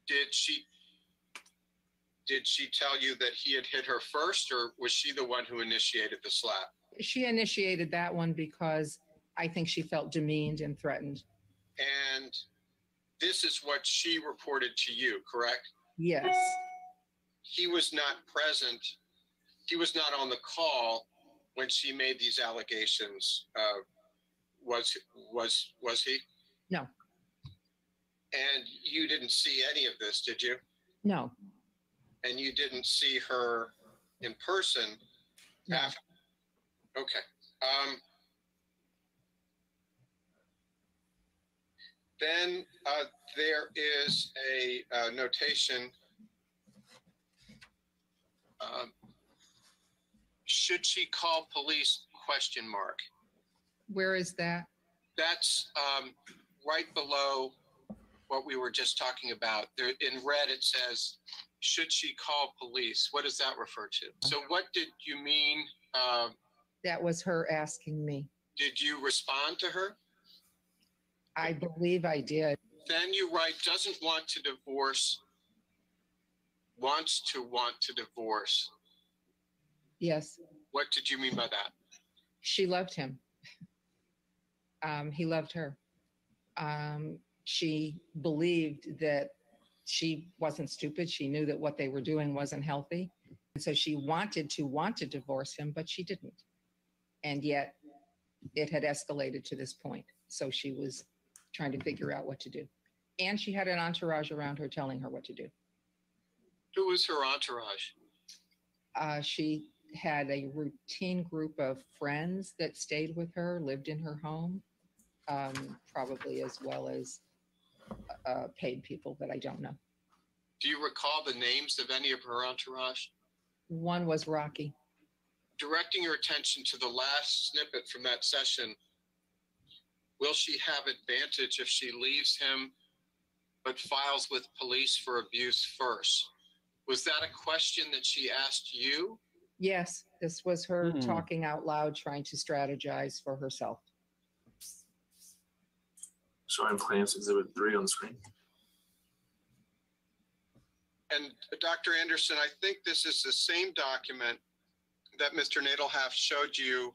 [SPEAKER 18] Did she did she tell you that he had hit her first, or was she the one who initiated the slap?
[SPEAKER 11] She initiated that one because I think she felt demeaned and threatened.
[SPEAKER 18] And this is what she reported to you, correct? Yes. He was not present. He was not on the call when she made these allegations. Uh, was was was he? No. And you didn't see any of this, did you? No and you didn't see her in person. No. After. Okay. Um, then uh, there is a uh, notation. Um, should she call police? Question mark.
[SPEAKER 11] Where is that?
[SPEAKER 18] That's um, right below what we were just talking about. There, in red, it says should she call police? What does that refer to? So what did you mean? Uh,
[SPEAKER 11] That was her asking me.
[SPEAKER 18] did you respond to her?
[SPEAKER 11] I believe I did.
[SPEAKER 18] Then you write doesn't want to divorce, wants to want to divorce. Yes, What did you mean by that?
[SPEAKER 11] she loved him. Um, he loved her. Um, she believed that she wasn't stupid. She knew that what they were doing wasn't healthy. And so she wanted to want to divorce him, but she didn't. And yet it had escalated to this point. So she was trying to figure out what to do. And she had an entourage around her telling her what to do.
[SPEAKER 18] Who was her entourage?
[SPEAKER 11] Uh, she had a routine group of friends that stayed with her, lived in her home, um, probably as well as uh, paid people that I don't know.
[SPEAKER 18] Do you recall the names of any of her entourage?
[SPEAKER 11] One was Rocky.
[SPEAKER 18] Directing your attention to the last snippet from that session, will she have advantage if she leaves him but files with police for abuse first? Was that a question that she asked you?
[SPEAKER 11] Yes, this was her Mm. talking out loud, trying to strategize for herself
[SPEAKER 18] showing
[SPEAKER 10] playing
[SPEAKER 8] Exhibit 3 on the screen.
[SPEAKER 18] And uh, Dr. Anderson, I think this is the same document that Mr. Nadelhaft showed you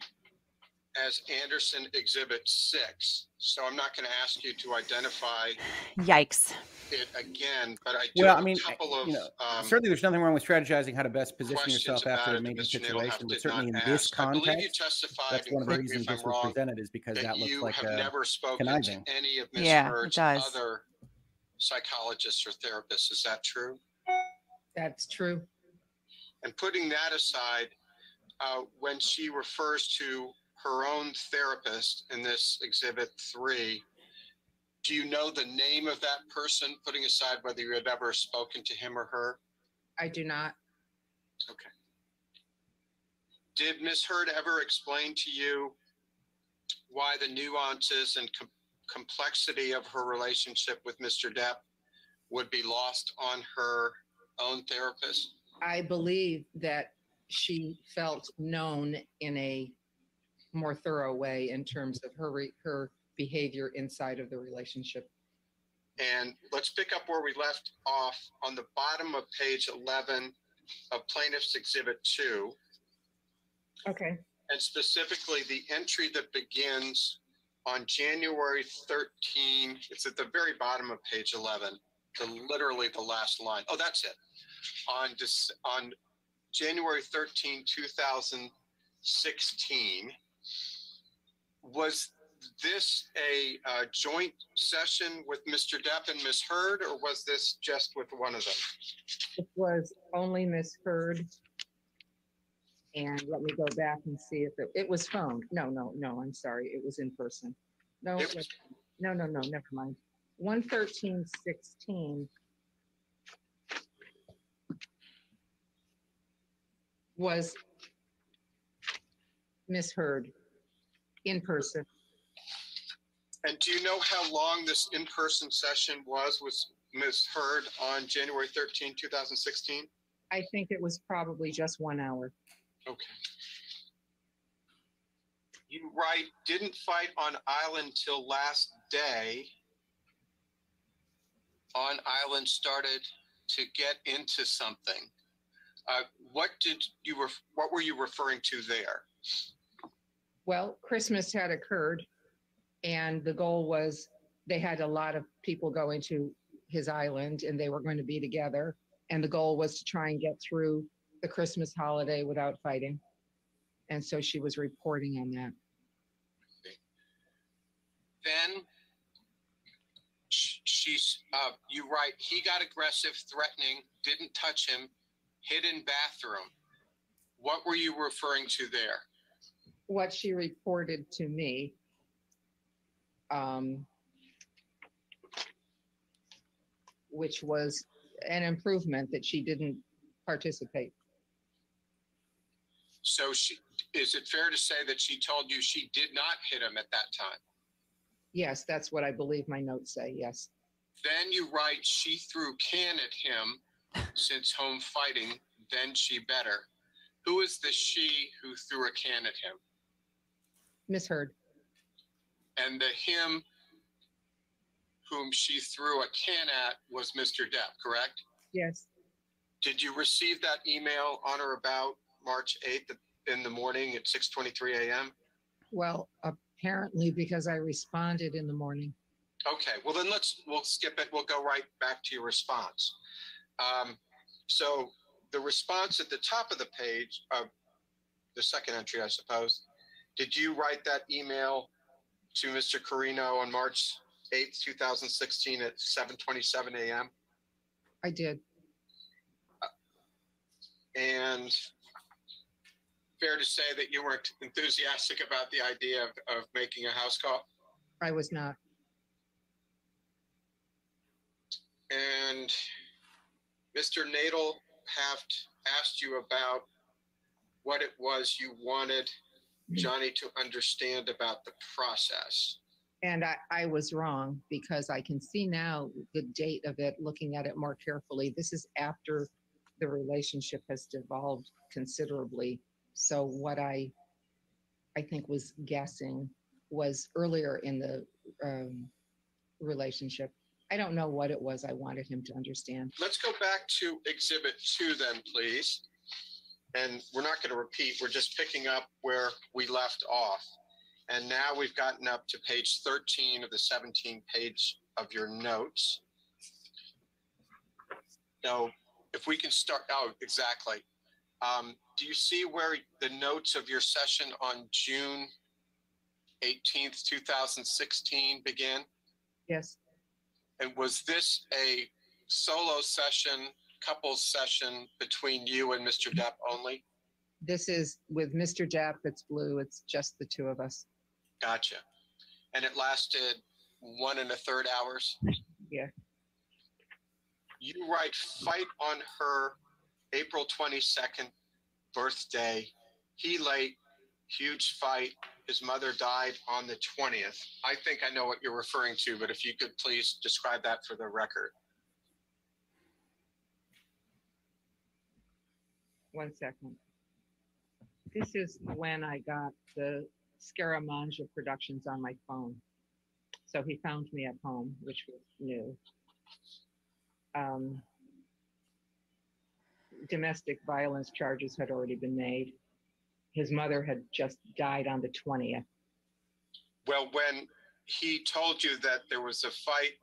[SPEAKER 18] as Anderson Exhibit 6. So I'm not going to ask you to identify Yikes. it again, but I do well, have I mean, a couple of. You know, um, certainly, there's
[SPEAKER 16] nothing wrong with strategizing how to best position yourself after a major situation, but certainly in ask. this context, that's one of the reasons this was presented is because that, that looks like have a never spoken conniving. to any of Ms. Yeah,
[SPEAKER 18] Bird's other psychologists or therapists. Is that true? That's true. And putting that aside, uh, when she refers to her own therapist in this exhibit three. Do you know the name of that person, putting aside whether you had ever spoken to him or her? I do not. Okay. Did Ms. Heard ever explain to you why the nuances and com- complexity of her relationship with Mr. Depp would be lost on her own therapist?
[SPEAKER 11] I believe that she felt known in a more thorough way in terms of her re- her behavior inside of the relationship.
[SPEAKER 18] And let's pick up where we left off on the bottom of page 11 of plaintiff's exhibit 2. Okay. And specifically the entry that begins on January 13, it's at the very bottom of page 11, to literally the last line. Oh, that's it. On on January 13, 2016, was this a uh, joint session with Mr. Depp and Ms. Heard, or was this just with one of them?
[SPEAKER 11] It was only Ms. Heard. And let me go back and see if it, it was phone. No, no, no, I'm sorry. It was in person. No, It was- no, no, no, never mind. One thirteen sixteen. Was Ms. Heard in person.
[SPEAKER 18] And do you know how long this in-person session was with Ms. Heard on January 13, 2016?
[SPEAKER 11] I think it was probably just one hour.
[SPEAKER 18] Okay. You right didn't fight on island till last day. On island started to get into something. Uh, what did you ref- what were you referring to there?
[SPEAKER 11] Well, Christmas had occurred, and the goal was they had a lot of people going to his island and they were going to be together. And the goal was to try and get through the Christmas holiday without fighting. And so she was reporting on that. Then
[SPEAKER 18] she's, uh, you write, he got aggressive, threatening, didn't touch him, hid in bathroom. What were you referring to there?
[SPEAKER 11] what she reported to me. Um, which was an improvement that she didn't participate.
[SPEAKER 18] So she, is it fair to say that she told you she did not hit him at that time?
[SPEAKER 11] Yes, that's what I believe my notes say, yes.
[SPEAKER 18] Then you write, she threw can at him since home fighting, then she better. Who is the she who threw a can at him? Ms. Heard. And the him whom she threw a can at was Mr. Depp, correct? Yes. Did you receive that email on or about March 8th in the morning at 6:23 a.m.?
[SPEAKER 11] Well, apparently because I responded in the morning.
[SPEAKER 18] Okay. Well, then let's we'll skip it. We'll go right back to your response. Um, so the response at the top of the page, uh, the second entry, I suppose, did you write that email to Mr. Carino on March 8th, 2016 at 7:27 a.m.? I did. And fair to say that you weren't enthusiastic about the idea of, of making a house call? I was not. And Mr. natal Haft asked you about what it was you wanted Mm-hmm. Johnny to understand about the process.
[SPEAKER 11] And I, I was wrong because I can see now the date of it, looking at it more carefully. This is after the relationship has devolved considerably. So what I, I think was guessing was earlier in the um, relationship. I don't know what it was I wanted him to understand.
[SPEAKER 18] Let's go back to exhibit two then, please and we're not going to repeat. We're just picking up where we left off. And now we've gotten up to page 13 of the 17 page of your notes. Now, if we can start, oh, exactly. Um, do you see where the notes of your session on June 18th, 2016 begin? Yes. And was this a solo session couples session between you and Mr. Depp only?
[SPEAKER 11] This is with Mr. Depp, it's blue, it's just the two of us.
[SPEAKER 18] Gotcha. And it lasted one and a third hours? Yeah. You write Fight on Her, April 22nd, birthday. He late, huge fight. His mother died on the 20th. I think I know what you're referring to, but if you could please describe that for the record.
[SPEAKER 11] one second. This is when I got the Scaramanga Productions on my phone. So he found me at home, which was new. Um, domestic violence charges had already been made. His mother had just died on the 20th.
[SPEAKER 18] Well, when he told you that there was a fight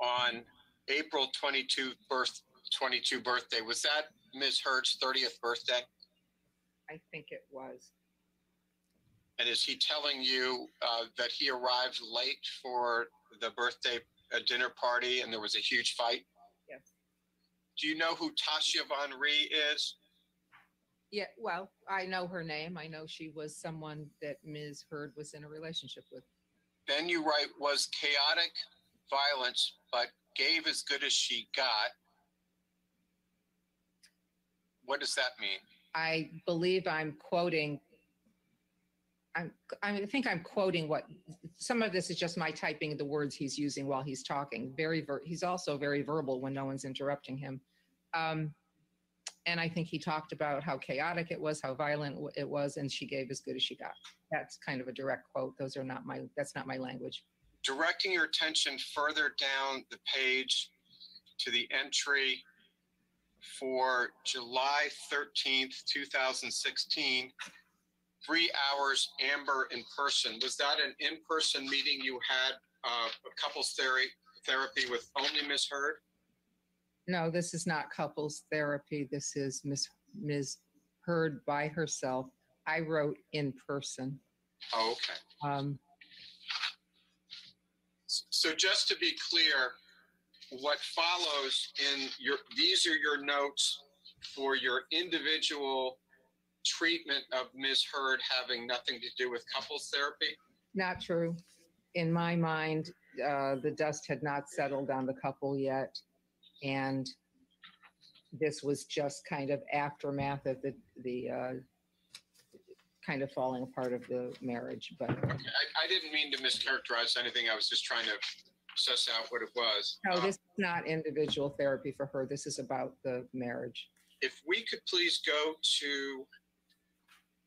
[SPEAKER 18] on April 22 birth 22 birthday, was that Ms. Heard's 30th birthday?
[SPEAKER 11] I think it was.
[SPEAKER 18] And is he telling you uh, that he arrived late for the birthday uh, dinner party and there was a huge fight? Yes. Do you know who Tasya van Ree is?
[SPEAKER 11] Yeah, well, I know her name. I know she was someone that Ms. Heard was in a relationship with.
[SPEAKER 18] Then you write was chaotic violence, but gave as good as she got. What does that mean?
[SPEAKER 11] I believe I'm quoting, I'm, I think I'm quoting what, some of this is just my typing the words he's using while he's talking. Very, ver- he's also very verbal when no one's interrupting him. Um, and I think he talked about how chaotic it was, how violent it was, and she gave as good as she got. That's kind of a direct quote. Those are not my, that's not my language.
[SPEAKER 18] Directing your attention further down the page to the entry for July 13th, 2016, three hours Amber in person. Was that an in-person meeting you had, uh, a couples theory, therapy with only Ms. Heard?
[SPEAKER 11] No, this is not couples therapy. This is Ms. Ms. Heard by herself. I wrote in person. Oh, okay. Um,
[SPEAKER 18] So just to be clear, what follows in your these are your notes for your individual treatment of Ms. Heard having nothing to do with couples therapy?
[SPEAKER 11] Not true. In my mind, uh, the dust had not settled on the couple yet, and this was just kind of aftermath of the the uh, kind of falling apart of the marriage. But I,
[SPEAKER 18] I didn't mean to mischaracterize anything. I was just trying to suss out what it was.
[SPEAKER 11] No, um, this is not individual therapy for her. This is about the marriage.
[SPEAKER 18] If we could please go to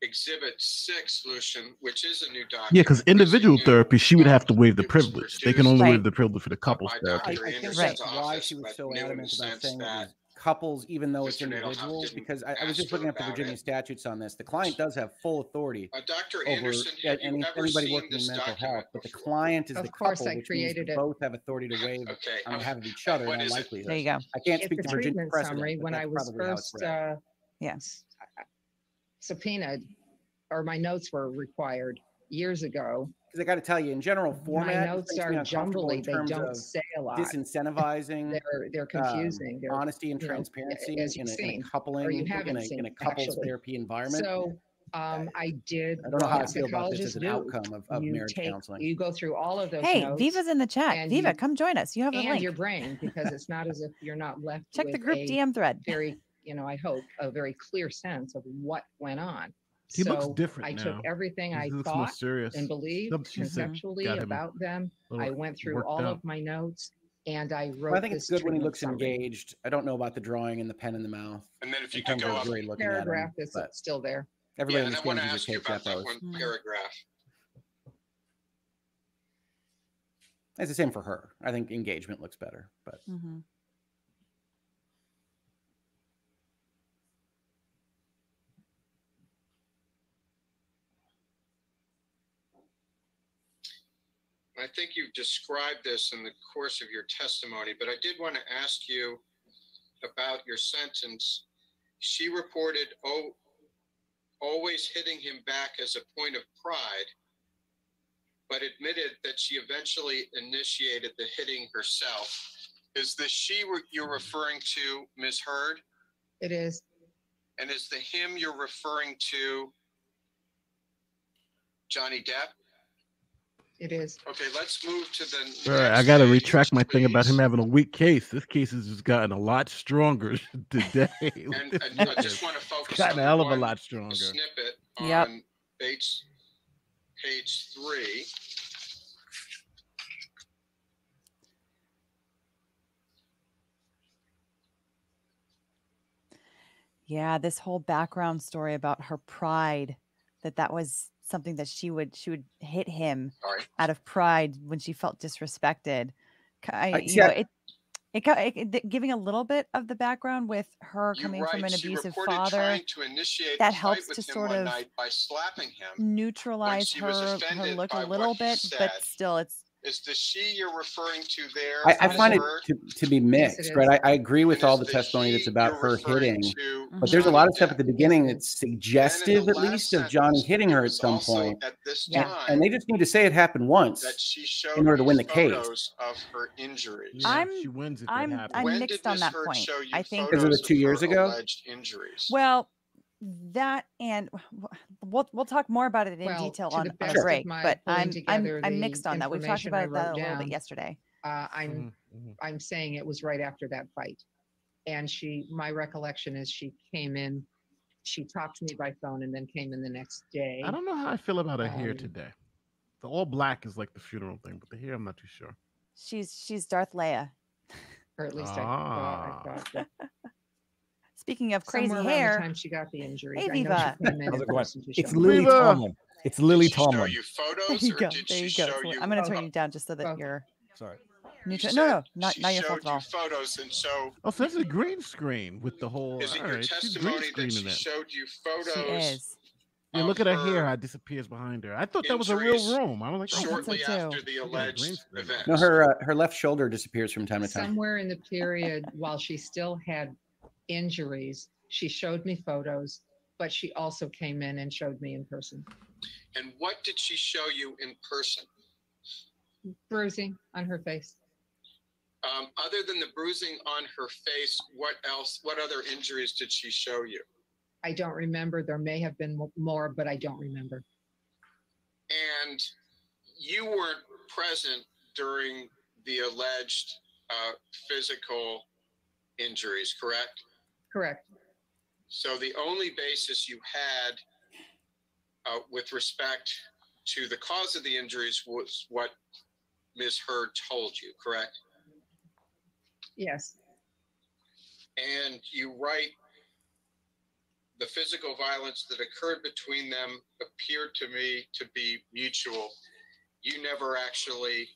[SPEAKER 18] exhibit six,
[SPEAKER 16] Lucian, which is a new document.
[SPEAKER 12] Yeah, because individual therapy, she would have to waive the privilege. They can only Right. waive the privilege for the couple's therapy. I think that's why she was so adamant
[SPEAKER 16] about saying that couples, even though it's individuals, because I, I, was just looking up the Virginia it. statutes on this. The client does have full authority uh, Dr. Anderson, over any, anybody working in mental health, but the client is of the couple, I means both have authority to [laughs] waive okay. on behalf of each other and [laughs] There you go. I can't it's speak to Virginia precedent, summary. When I was first, uh,
[SPEAKER 11] yes, subpoenaed, or my notes were
[SPEAKER 16] required years ago because I got to tell you, in general format, my notes are jumbly. They don't say a lot. Disincentivizing. they're they're um, confusing. Um, they're, honesty and transparency as in, a, seen, in a coupling you in a, seen, in a couples actually. therapy environment. So um, I did. I don't know how I feel about this as an do. outcome of, of marriage take, counseling.
[SPEAKER 1] You go through all of those. Hey, Viva's in the chat. Viva, you, come join us. You have a link. your brain,
[SPEAKER 11] because it's not as if you're not left.
[SPEAKER 1] Check the group DM thread. Very,
[SPEAKER 11] you know, I hope a very clear sense of what went on. He so looks different. I now. took everything he I thought and believed conceptually about them. I went through all out. of my notes and I wrote. Well, I think it's good when he looks
[SPEAKER 16] summary. engaged. I don't know about the drawing and the pen in the mouth. And then if you can go up, paragraph him, is still there. Everybody yeah, and I want to ask you about that one
[SPEAKER 11] paragraph.
[SPEAKER 16] It's the same for her. I think engagement looks better, but.
[SPEAKER 3] Mm-hmm.
[SPEAKER 18] I think you've described this in the course of your testimony, but I did want to ask you about your sentence. She reported oh, always hitting him back as a point of pride, but admitted that she eventually initiated the hitting herself. Is the she you're referring to Ms. Heard? It is. And is the him you're referring to Johnny Depp? It is. Okay, let's move to
[SPEAKER 11] the. All right, I gotta
[SPEAKER 12] retract my thing about him having a weak case. This case has just gotten a lot stronger [laughs] today. and, and I just want to [laughs] focus. Gotten on a hell of a lot stronger. Snippet on yep. page
[SPEAKER 18] page three.
[SPEAKER 1] Yeah, this whole background story about her pride that that was something that she would she would hit him Sorry. out of pride when she felt disrespected. I, uh, know, it, it, it, it, giving a little bit of the background with her You're coming right. from an she abusive father that helps to sort of neutralize her, her look a little bit, but still, it's is the she you're referring to there? I, I find her? it
[SPEAKER 16] to, to, be mixed, yes, right? I, I, agree with all the, the testimony that's about her hitting, to, but there's a lot of stuff at the beginning that's suggestive, at least, of Johnny hitting her at some point. At Time, and they just need to say it happened once in order to win the case. Of
[SPEAKER 1] her
[SPEAKER 18] injuries. I'm, she wins if I'm, I'm mixed on that point.
[SPEAKER 1] I think because it was two years ago. Well, that and we'll we'll talk more about it in well, detail on, on break. But I'm I'm, I'm mixed on that. We talked about that a down. little bit yesterday.
[SPEAKER 11] Uh, I'm mm-hmm, mm-hmm. I'm saying it was right after that fight, and she my recollection is she came in, she talked to me by phone, and then came in the next day. I don't know
[SPEAKER 12] how I feel about her um, hair today. The all black is like the funeral thing, but the hair I'm not too sure.
[SPEAKER 1] She's she's Darth Leia. Or at least ah. I thought. I ah. thought that. Speaking of crazy Somewhere hair, the time she got the injury. Hey, Viva. it's Lily Viva. Tomlin.
[SPEAKER 12] It's Lily Tomlin. [laughs] there
[SPEAKER 1] you go. There you go. You I'm going to turn you down just so that oh. you're. Sorry. You said, no, no, not, not your fault at all.
[SPEAKER 18] Photos and so
[SPEAKER 12] oh, so that's a green screen with the whole. Is it your right, testimony that she showed you
[SPEAKER 3] photos? She is.
[SPEAKER 12] Yeah, look at her, her hair. How it disappears behind her. I thought that was a real room. I was like, oh, shortly oh, after the alleged event. No, her uh, her
[SPEAKER 16] left shoulder disappears from time to time.
[SPEAKER 11] Somewhere in the period, while she still had injuries. She showed me photos, but she also came in and showed me in person.
[SPEAKER 18] And what did she show you in person?
[SPEAKER 11] Bruising on her face.
[SPEAKER 18] Um, other than the bruising on her face, what else? What other injuries did she show you?
[SPEAKER 11] I don't remember. There may have been more, but I don't remember.
[SPEAKER 18] And you weren't present during the alleged uh, physical injuries, correct? Correct. So the only basis you had uh, with respect to the cause of the injuries was what Ms. Heard told you, correct? Yes. And you write the physical violence that occurred between them appeared to me to be mutual. You never actually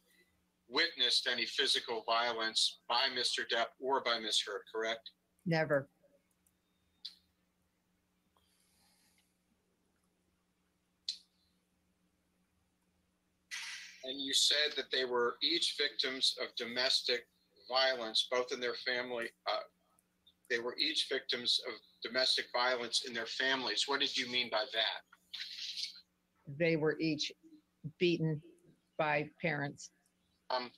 [SPEAKER 18] witnessed any physical violence by Mr. Depp or by Ms. Heard, correct? Never. and you said that they were each victims of domestic violence, both in their family. Uh, they were each victims of domestic violence in their families. What did you mean by that?
[SPEAKER 11] They were each beaten by parents.
[SPEAKER 18] Um,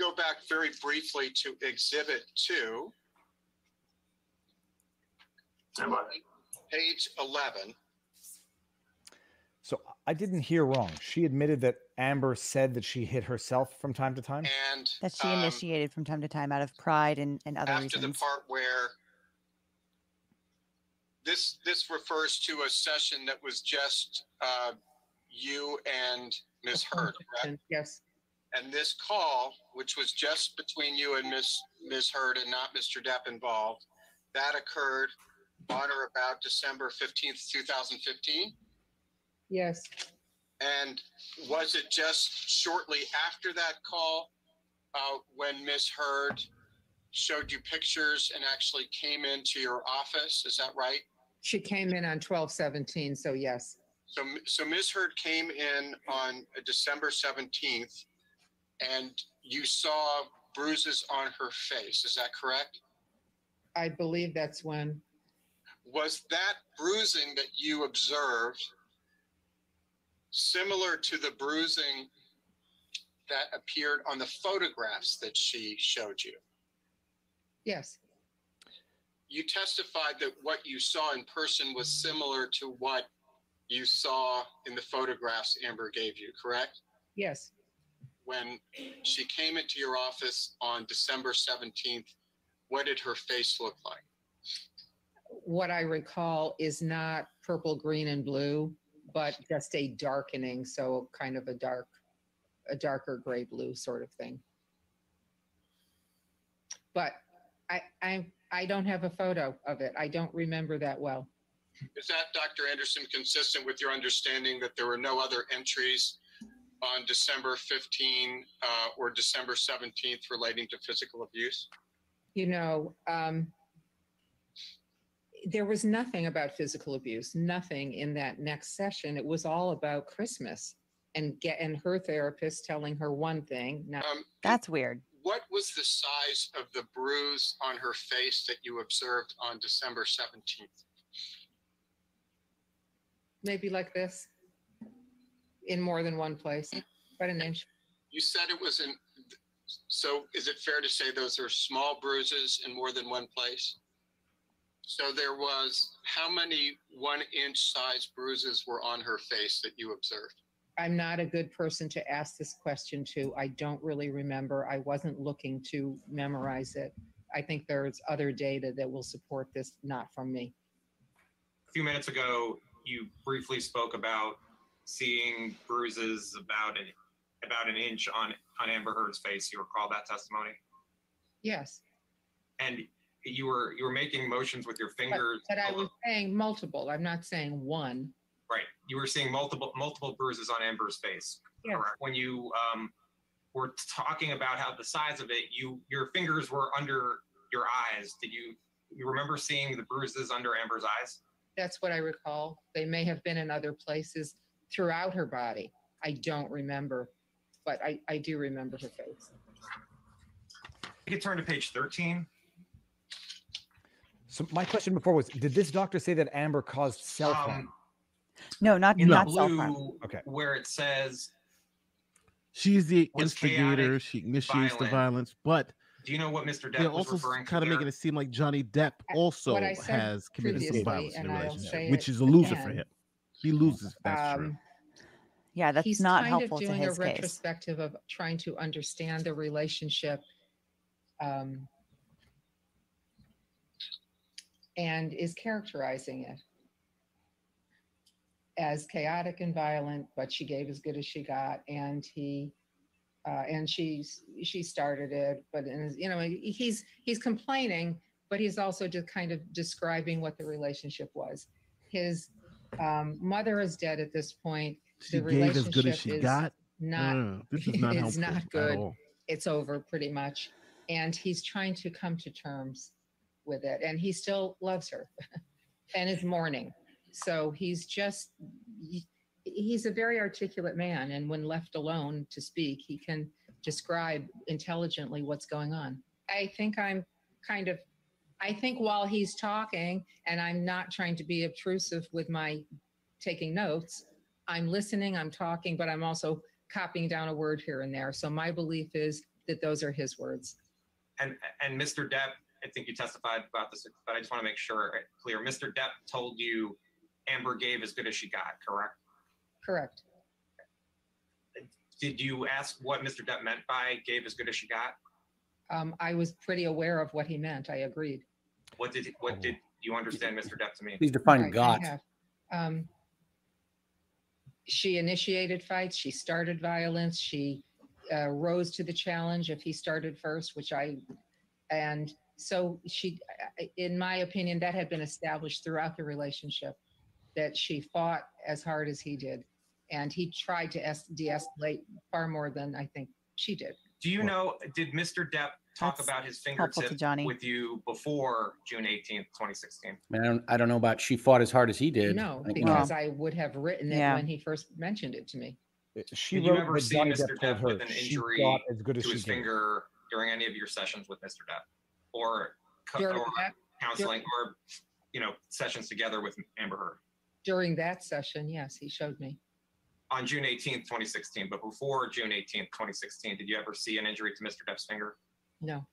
[SPEAKER 18] go back very briefly to Exhibit 2, page 11.
[SPEAKER 19] So I didn't hear wrong. She admitted that Amber said that she hit herself from time to time. And
[SPEAKER 1] that she um, initiated from time to time out of pride and, and other after reasons. After the part where
[SPEAKER 18] this this refers to a session that was just uh, you and Miss [laughs] Heard,
[SPEAKER 10] correct? Yes.
[SPEAKER 18] And this call, which was just between you and Miss Miss Heard and not Mr. Depp involved, that occurred on or about December fifteenth, two thousand fifteen. Yes. And was it just shortly after that call uh, when Ms. Heard showed you pictures and actually came into your office? Is that right?
[SPEAKER 11] She came in on twelve seventeen, so yes.
[SPEAKER 18] So, so Ms. Heard came in on December 17th and you saw bruises on her face. Is that correct?
[SPEAKER 11] I believe that's when.
[SPEAKER 18] Was that bruising that you observed similar to the bruising that appeared on the photographs that she showed you. Yes. You testified that what you saw in person was similar to what you saw in the photographs Amber gave you, correct? Yes. When she came into your office on December 17th, what did her face look like?
[SPEAKER 11] What I recall is not purple, green, and blue but just a darkening, so kind of a dark, a darker gray blue sort of thing. But I, I, I don't have a photo of it. I don't remember that well.
[SPEAKER 18] Is that, Dr. Anderson, consistent with your understanding that there were no other entries on December 15 uh, or December 17th relating to physical abuse?
[SPEAKER 11] You know, um, there was nothing about physical abuse, nothing in that next session. It was all about Christmas and get and her therapist telling her one thing. um, That's weird.
[SPEAKER 18] What was the size of the bruise on her face that you observed on December 17th?
[SPEAKER 11] Maybe like this in more than one place, but an inch.
[SPEAKER 18] You said it was in, so is it fair to say those are small bruises in more than one place? So there was, how many one inch size bruises were on her face that you observed?
[SPEAKER 11] I'm not a good person to ask this question to. I don't really remember. I wasn't looking to memorize it. I think there's other data that will support this, not from me.
[SPEAKER 17] A few minutes ago, you briefly spoke about seeing bruises about an, about an inch on, on Amber Heard's face. You recall that testimony? Yes. And you were you were making motions with your fingers. But, but I was
[SPEAKER 11] saying multiple. I'm not saying one.
[SPEAKER 17] Right. You were seeing multiple multiple bruises on Amber's face. Yes. When you um, were talking about how the size of it, you your fingers were under your eyes. Did you you remember seeing the bruises under Amber's eyes?
[SPEAKER 11] That's what I recall. They may have been in other places throughout her body. I don't remember, but I, I do remember her face.
[SPEAKER 17] You could turn to page 13. So my question
[SPEAKER 19] before was: Did this doctor say that Amber caused self um, harm? Um,
[SPEAKER 1] no, not in not self
[SPEAKER 19] harm.
[SPEAKER 12] Okay, where it says she's the instigator, she initiates violent. the violence, but. Do you know what Mr. Depp also kind of making it seem like Johnny Depp also has committed some violence in the relationship, which is a loser again. for him. He loses. That's um, true.
[SPEAKER 1] Yeah, that's he's not kind of doing a retrospective
[SPEAKER 11] of trying to understand the relationship um, and is characterizing it as chaotic and violent, but she gave as good as she got, and he. Uh, and she she started it, but you know he's he's complaining, but he's also just kind of describing what the relationship was. His um, mother is dead at this point.
[SPEAKER 3] She the gave as good as she got. Not no, no, no. this is not, it's [laughs] not good.
[SPEAKER 11] It's over pretty much, and he's trying to come to terms with it. And he still loves her [laughs] and is mourning. So he's just, he's a very articulate man. And when left alone to speak, he can describe intelligently what's going on. I think I'm kind of, I think while he's talking and I'm not trying to be obtrusive with my taking notes, I'm listening, I'm talking, but I'm also copying down a word here and there. So my belief is that those are his words.
[SPEAKER 17] And and Mr. Depp I think you testified about this, but I just want to make sure it's clear. Mr. Depp told you Amber gave as good as she got, correct? Correct. Did you ask what Mr. Depp meant by gave as good as she got?
[SPEAKER 11] Um, I was pretty aware of what he meant. I agreed.
[SPEAKER 17] What did what did you understand Mr. Depp to mean? Please define I-
[SPEAKER 11] I Um, she initiated fights. She started violence. She uh, rose to the challenge if he started first, which I, and so she, in my opinion, that had been established throughout the relationship that she fought as hard as he did. And he tried to de escalate far more than I think she did.
[SPEAKER 17] Do you know, did Mr. Depp talk That's about his fingertip Johnny. with you before June 18th, 2016?
[SPEAKER 16] I, don't, I don't know about she fought as hard as he did. No, because
[SPEAKER 17] I would have written it yeah. when he first
[SPEAKER 11] mentioned it to me.
[SPEAKER 16] Uh, she did you ever see Mr.
[SPEAKER 19] Depp, Depp with an injury as good as to his did.
[SPEAKER 17] finger during any of your sessions with Mr. Depp? or, co- or that, counseling during, or you know sessions together with Amber Heard.
[SPEAKER 11] During that session, yes, he showed me.
[SPEAKER 17] On June 18th, 2016, but before June 18th, 2016, did you ever see an injury to Mr. Depp's finger?
[SPEAKER 11] No.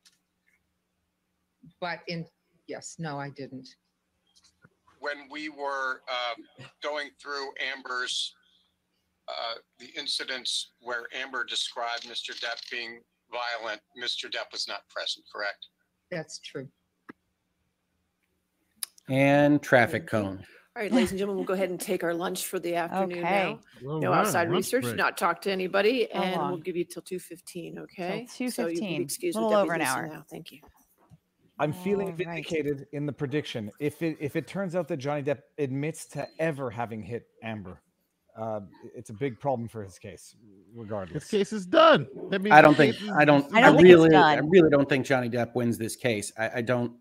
[SPEAKER 11] But in yes, no, I didn't.
[SPEAKER 18] When we were um, going through Amber's uh, the incidents where Amber described Mr. Depp being violent, Mr. Depp was not present, correct?
[SPEAKER 11] That's true.
[SPEAKER 16] And traffic cone.
[SPEAKER 6] All right, ladies and gentlemen, we'll go ahead and take our lunch for the afternoon Okay. now. Well, No wow, outside research, break. not talk to anybody, and we'll give you till two fifteen, okay? Till 2:15, Excuse me. A little over an hour. now. Thank you.
[SPEAKER 19] I'm All feeling right. vindicated in the prediction. If it if it turns out that Johnny Depp admits to ever having hit Amber, uh, it's a big
[SPEAKER 16] problem for his case, regardless. His case is
[SPEAKER 19] done.
[SPEAKER 12] I, I don't think. I don't. I, don't I really. I really
[SPEAKER 16] don't think Johnny Depp wins this case. I, I don't.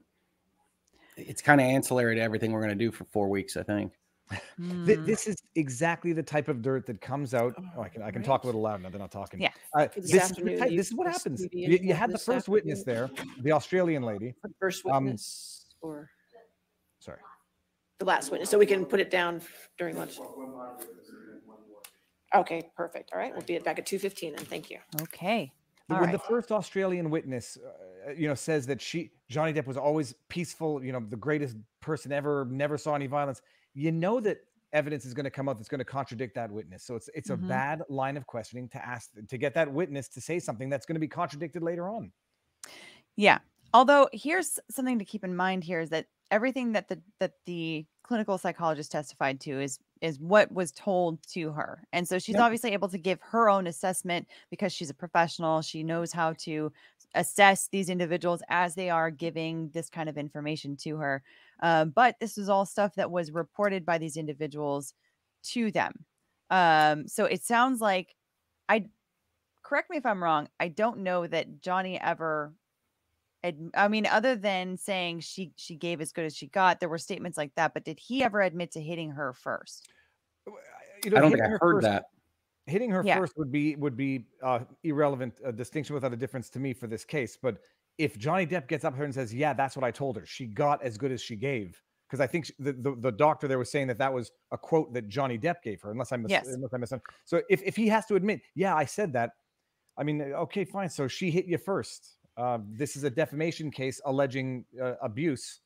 [SPEAKER 16] It's kind of ancillary to everything we're going to do for four weeks. I think.
[SPEAKER 19] Mm. This is exactly the type of dirt that comes out. Oh, oh I can I can right. talk a little loud now. They're not talking. Yeah. Uh, this, is type, this is what happens. You, you had the first afternoon. witness there, the Australian lady. The first um, witness, um, or sorry,
[SPEAKER 6] the last witness. So we can put it down during lunch. Okay, perfect. All right, we'll be back at 2:15 And Thank you.
[SPEAKER 19] Okay. All when right. the first Australian witness, uh, uh, you know, says that she Johnny Depp was always peaceful, you know, the greatest person ever, never saw any violence, you know that evidence is going to come up that's going to contradict that witness. So it's it's mm-hmm. a bad line of questioning to ask to get that witness to say something that's going to be contradicted later on.
[SPEAKER 1] Yeah. Although here's something to keep in mind here is that everything that the that the clinical psychologist testified to is is what was told to her. And so she's yep. obviously able to give her own assessment because she's a professional. She knows how to assess these individuals as they are giving this kind of information to her. Um, but this is all stuff that was reported by these individuals to them. Um, so it sounds like I correct me if I'm wrong. I don't know that Johnny ever I mean, other than saying she she gave as good as she got, there were statements like that. But did he ever admit to hitting her first? You know, I don't think I heard first,
[SPEAKER 10] that.
[SPEAKER 19] Hitting her yeah. first would be would be uh, irrelevant a distinction without a difference to me for this case. But if Johnny Depp gets up here and says, "Yeah, that's what I told her. She got as good as she gave," because I think she, the, the, the doctor there was saying that that was a quote that Johnny Depp gave her. Unless I mis- yes. unless I misunderstood. So if if he has to admit, "Yeah, I said that," I mean, uh, okay, fine. So she hit you first um, this is a defamation case alleging uh, abuse.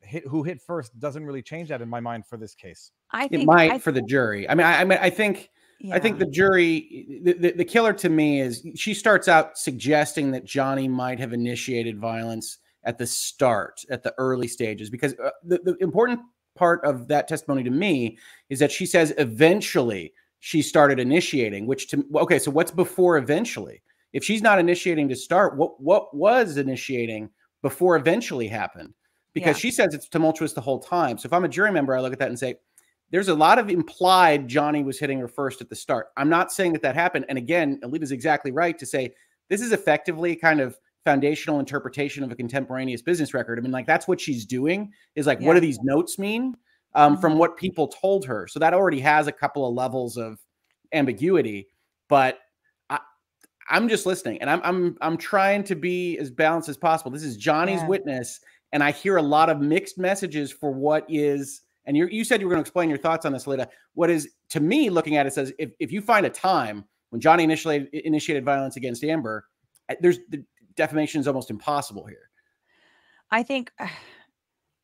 [SPEAKER 19] Hit, who hit first doesn't really change that in my mind for this case. I think, it might I for
[SPEAKER 16] the jury. I mean, I, I mean, I think. Yeah. I think the jury, the, the, the, killer to me is she starts out suggesting that Johnny might have initiated violence at the start, at the early stages, because uh, the, the important part of that testimony to me is that she says eventually she started initiating, which to, okay, so what's before eventually? if she's not initiating to start, what what was initiating before eventually happened? Because yeah. she says it's tumultuous the whole time. So if I'm a jury member, I look at that and say, there's a lot of implied Johnny was hitting her first at the start. I'm not saying that that happened. And again, Alita's exactly right to say this is effectively kind of foundational interpretation of a contemporaneous business record. I mean, like that's what she's doing is like, yeah. what do these notes mean um, mm-hmm. from what people told her? So that already has a couple of levels of ambiguity. But I'm just listening and I'm I'm I'm trying to be as balanced as possible. This is Johnny's yeah. witness, and I hear a lot of mixed messages for what is and you you said you were going to explain your thoughts on this later. What is to me looking at it says if, if you find a time when Johnny initiated initiated violence against Amber, eh, there's the defamation is almost impossible here.
[SPEAKER 1] I think [sighs]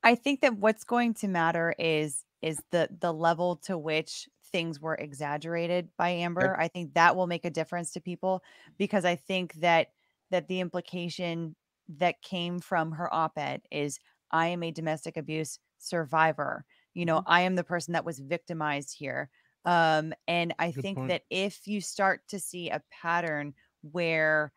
[SPEAKER 1] I think that what's going to matter is is the the level to which things were exaggerated by Amber. Yep. I think that will make a difference to people because I think that that the implication that came from her op-ed is I am a domestic abuse survivor. You know, mm-hmm. I am the person that was victimized here. Um, and I Good think point. that if you start to see a pattern where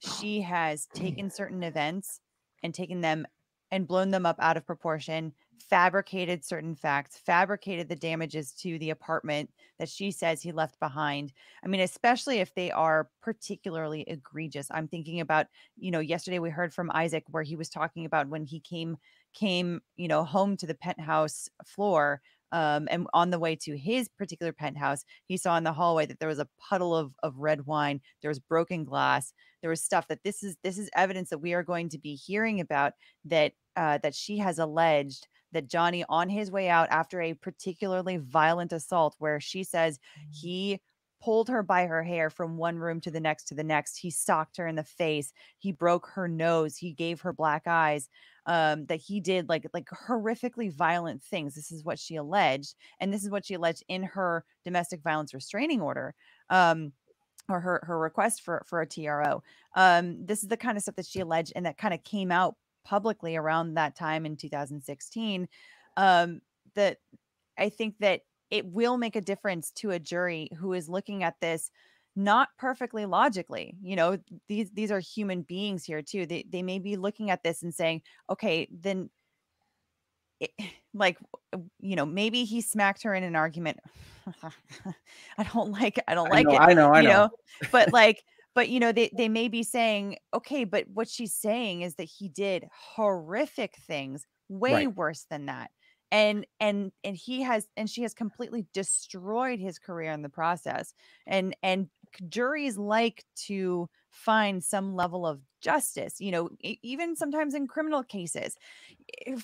[SPEAKER 1] she has [clears throat] taken certain events and taken them and blown them up out of proportion fabricated certain facts, fabricated the damages to the apartment that she says he left behind. I mean, especially if they are particularly egregious. I'm thinking about, you know, yesterday we heard from Isaac where he was talking about when he came came, you know, home to the penthouse floor um, and on the way to his particular penthouse, he saw in the hallway that there was a puddle of, of red wine. There was broken glass. There was stuff that this is this is evidence that we are going to be hearing about that uh, that she has alleged that Johnny, on his way out after a particularly violent assault, where she says mm-hmm. he pulled her by her hair from one room to the next to the next, he socked her in the face, he broke her nose, he gave her black eyes. Um, that he did like like horrifically violent things. This is what she alleged, and this is what she alleged in her domestic violence restraining order. Um, or her her request for for a TRO. Um, this is the kind of stuff that she alleged and that kind of came out publicly around that time in 2016 um, that I think that it will make a difference to a jury who is looking at this not perfectly logically you know these these are human beings here too they, they may be looking at this and saying okay then eh, it, [sighs] like you know maybe he smacked her in an argument [laughs] i don't like i don't like I know, it i know i you know, know. but like but you know they, they may be saying okay but what she's saying is that he did horrific things way right. worse than that and and and he has and she has completely destroyed his career in the process and and juries like to find some level of justice you know even sometimes in criminal cases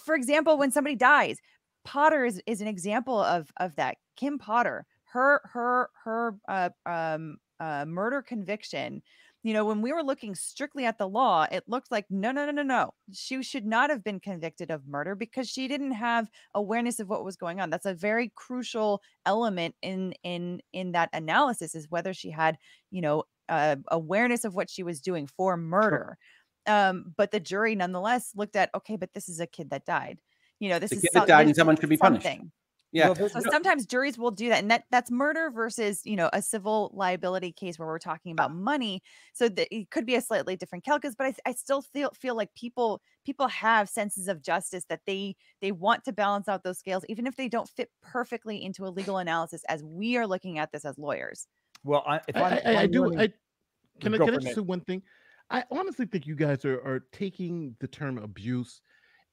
[SPEAKER 1] for example when somebody dies potter is, is an example of of that kim potter her her her uh, um murder conviction, you know, when we were looking strictly at the law, it looked like no, no, no, no, no. She should not have been convicted of murder because she didn't have awareness of what was going on. That's a very crucial element in in in that analysis is whether she had, you know, uh, awareness of what she was doing for murder. Sure. Um, but the jury nonetheless looked at okay, but this is a kid that died. You know, this the is kid so- that died and someone should be punished. Yeah. So no. sometimes juries will do that. And that that's murder versus, you know, a civil liability case where we're talking about money. So it could be a slightly different calculus, but I, I still feel feel like people people have senses of justice that they they want to balance out those scales, even if they don't fit perfectly into a legal analysis as we are looking at this as lawyers.
[SPEAKER 12] Well, I if I, I, I do I can I can I just say one thing? I honestly think you guys are are taking the term abuse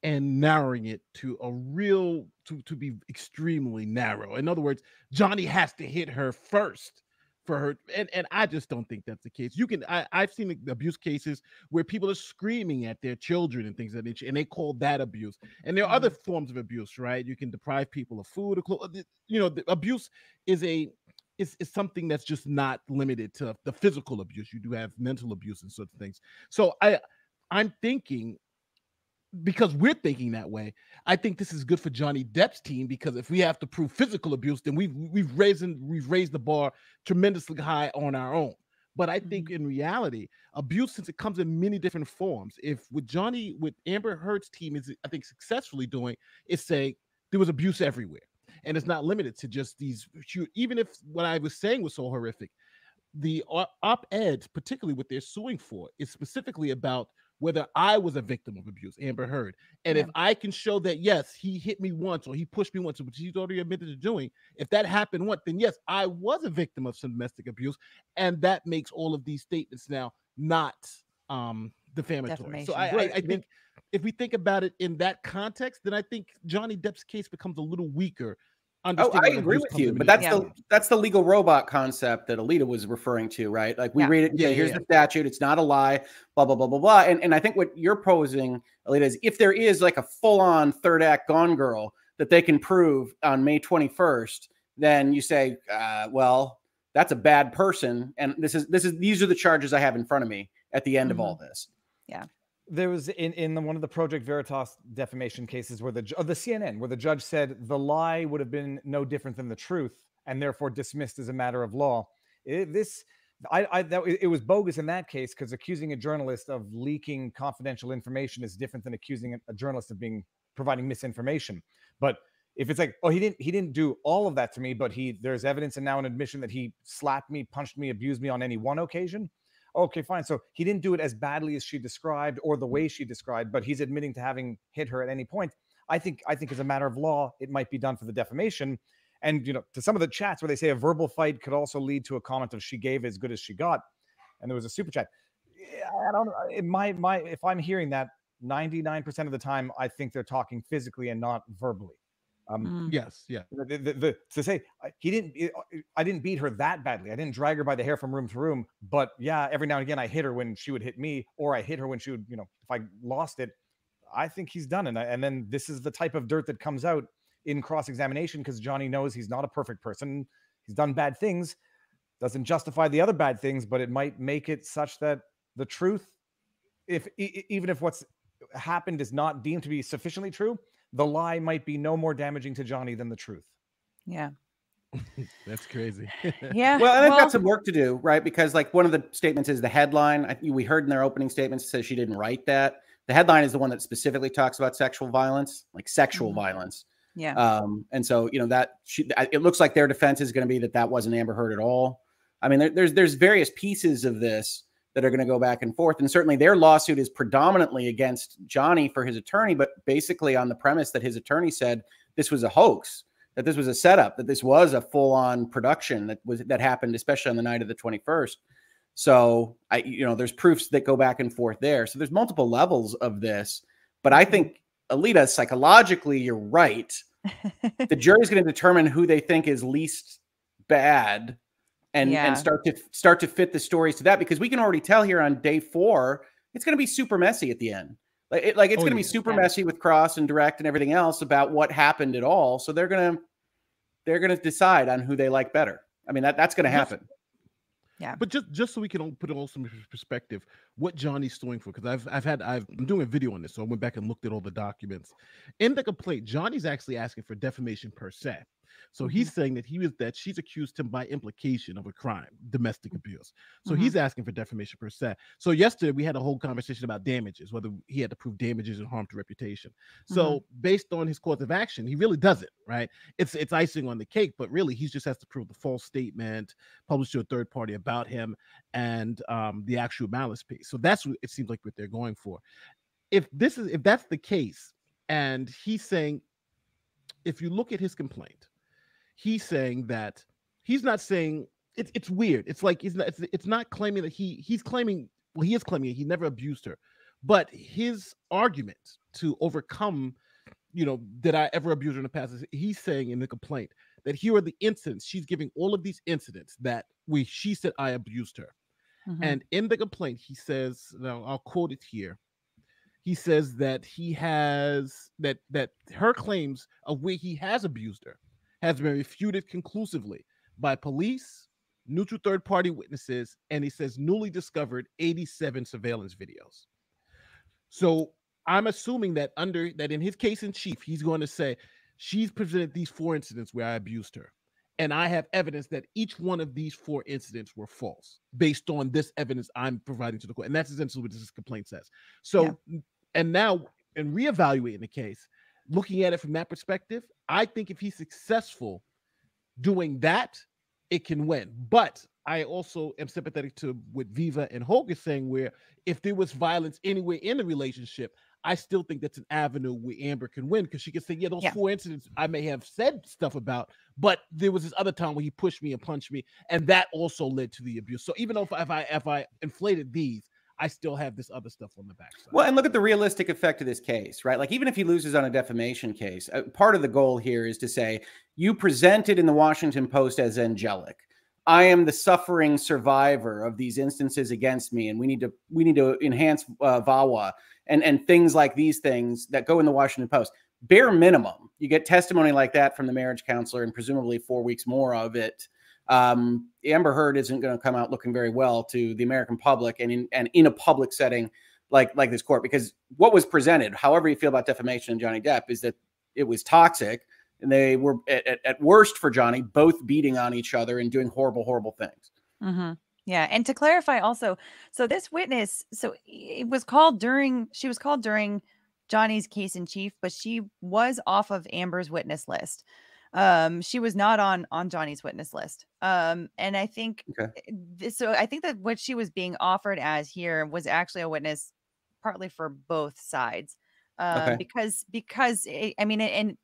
[SPEAKER 12] and narrowing it to a real to, to be extremely narrow. In other words, Johnny has to hit her first for her and, and I just don't think that's the case. You can I, I've seen abuse cases where people are screaming at their children and things like that and they call that abuse. And there are other mm-hmm. forms of abuse, right? You can deprive people of food or clothes. You know, abuse is a is, is something that's just not limited to the physical abuse. You do have mental abuse and such things. So I I'm thinking because we're thinking that way, I think this is good for Johnny Depp's team because if we have to prove physical abuse, then we've we've raised we've raised the bar tremendously high on our own. But I think mm-hmm. in reality, abuse since it comes in many different forms. If with Johnny, with Amber Heard's team is I think successfully doing is saying there was abuse everywhere, and it's not limited to just these. Even if what I was saying was so horrific, the op eds, particularly what they're suing for, is specifically about whether I was a victim of abuse, Amber Heard. And yeah. if I can show that, yes, he hit me once or he pushed me once, which he's already admitted to doing, if that happened once, then yes, I was a victim of some domestic abuse. And that makes all of these statements now not um defamatory. Defamation. So I, right. I, I think if we think about it in that context, then I think Johnny Depp's case becomes a little weaker oh, I agree with you, but that's yeah. the that's the legal
[SPEAKER 16] robot concept that Alita was referring to, right? Like we yeah. read it, yeah, yeah here's the statute, it's not a lie, blah blah blah blah blah. And and I think what you're posing, Alita, is if there is like a full on third act Gone Girl that they can prove on May 21st, then you say, uh, well, that's a bad person, and this is this is these are the charges I have in front of me at the end mm-hmm. of all this.
[SPEAKER 3] Yeah
[SPEAKER 19] there was in in the, one of the Project Veritas defamation cases where the oh, the CNN where the judge said the lie would have been no different than the truth and therefore dismissed as a matter of law. It, this I, I that it was bogus in that case because accusing a journalist of leaking confidential information is different than accusing a journalist of being providing misinformation. But if it's like, oh, he didn't he didn't do all of that to me, but he there's evidence and now an admission that he slapped me, punched me, abused me on any one occasion, okay, fine. So he didn't do it as badly as she described or the mm. way she described, but he's admitting to having hit her at any point. I think I think as a matter of law, it might be done for the defamation. And you know, to some of the chats where they say a verbal fight could also lead to a comment of she gave as good as she got, and there was a super chat. Eh, I don't. My my. If I'm hearing that, 99% of the time, I think they're talking physically and not verbally. Um, mm. Yes, yeah. The, the, the, to say he didn't, eh, oh, eh, I didn't beat her that badly. I didn't drag her by the hair from room to room. But yeah, every now and again, I hit her when she would hit me, or I hit her when she would, you know, if I lost it. I think he's done, and I, and then this is the type of dirt that comes out in cross examination because Johnny knows he's not a perfect person. He's done bad things, doesn't justify the other bad things, but it might make it such that the truth, if e- even if what's happened is not deemed to be sufficiently true, the lie might be
[SPEAKER 16] no more damaging to Johnny than the truth.
[SPEAKER 3] Yeah.
[SPEAKER 19] [laughs] That's crazy. [laughs] yeah.
[SPEAKER 16] Well, and I've well, got some work to do, right? Because like one of the statements is the headline. I, we heard in their opening statements says she didn't write that. The headline is the one that specifically talks about sexual violence, like sexual mm-hmm. violence. Yeah. Um, and so you know that she, it looks like their defense is going to be that that wasn't Amber Heard at all. I mean, there, there's there's various pieces of this that are going to go back and forth. And certainly their lawsuit is predominantly against Johnny for his attorney, but basically on the premise that his attorney said this was a hoax, that this was a setup, that this was a full-on production that was that happened, especially on the night of the 21st. So I, you know, there's proofs that go back and forth there. So there's multiple levels of this, but I think Alita, psychologically, you're right. [laughs] the jury's going to determine who they think is least bad and yeah. and start to start to fit the stories to that because we can already tell here on day four it's going to be super messy at the end. Like, it, like it's oh, going to yeah. be super yeah. messy with cross and direct and everything else about what happened at all. So they're going to they're going to decide on who they like better. I mean that that's going to happen.
[SPEAKER 12] Yeah. But just just so we can put it all some perspective, what Johnny's doing for because I've I've had i am doing a video on this, so I went back and looked at all the documents. In the complaint, Johnny's actually asking for defamation per se. So mm-hmm. he's saying that he was that she's accused him by implication of a crime, domestic mm-hmm. abuse. So mm-hmm. he's asking for defamation per se. So yesterday we had a whole conversation about damages, whether he had to prove damages and harm to reputation. Mm-hmm. So mm-hmm. based on his course of action, he really doesn't, right? It's it's icing on the cake, but really he just has to prove the false statement published to a third party about him and um, the actual malice piece. So that's what it seems like what they're going for. If this is if that's the case, and he's saying, if you look at his complaint, he's saying that he's not saying it's it's weird. It's like he's not, it's, it's not claiming that he he's claiming well he is claiming he never abused her, but his argument to overcome, you know, did I ever abuse her in the past? He's saying in the complaint that here are the incidents she's giving all of these incidents that we she said I abused her, mm-hmm. and in the complaint he says now I'll quote it here. He says that he has that that her claims of where he has abused her has been refuted conclusively by police, neutral third party witnesses, and he says newly discovered 87 surveillance videos. So I'm assuming that under that in his case in chief, he's going to say she's presented these four incidents where I abused her. And I have evidence that each one of these four incidents were false based on this evidence I'm providing to the court. And that's essentially what this complaint says. So, yeah. and now, in reevaluating the case, looking at it from that perspective, I think if he's successful doing that, it can win. But I also am sympathetic to what Viva and Hogan saying, where if there was violence anywhere in the relationship, I still think that's an avenue where Amber can win because she can say, Yeah, those yeah. four incidents I may have said stuff about, but there was this other time where he pushed me and punched me, and that also led to the abuse. So even though if, if I if I inflated these, I still have this other stuff on the
[SPEAKER 16] backside. Well, and look at the realistic effect of this case, right? Like, even if he loses on a defamation case, uh, part of the goal here is to say, you presented in the Washington Post as angelic. I am the suffering survivor of these instances against me, and we need to we need to enhance uh, VAWA and and things like these things that go in the Washington Post. Bare minimum, you get testimony like that from the marriage counselor, and presumably four weeks more of it um, Amber Heard isn't going to come out looking very well to the American public and in and in a public setting like like this court because what was presented, however you feel about defamation and Johnny Depp, is that it was toxic and they were at, at, worst for Johnny both beating on each other and doing horrible horrible
[SPEAKER 3] things. Mm-hmm.
[SPEAKER 1] Yeah, and to clarify also, so this witness, so it was called during she was called during Johnny's case in chief, but she was off of Amber's witness list um she was not on on johnny's witness list um and i think okay. Eh, so i think that what she was being offered as here was actually a witness partly for both sides um okay. because because it, eh, i mean and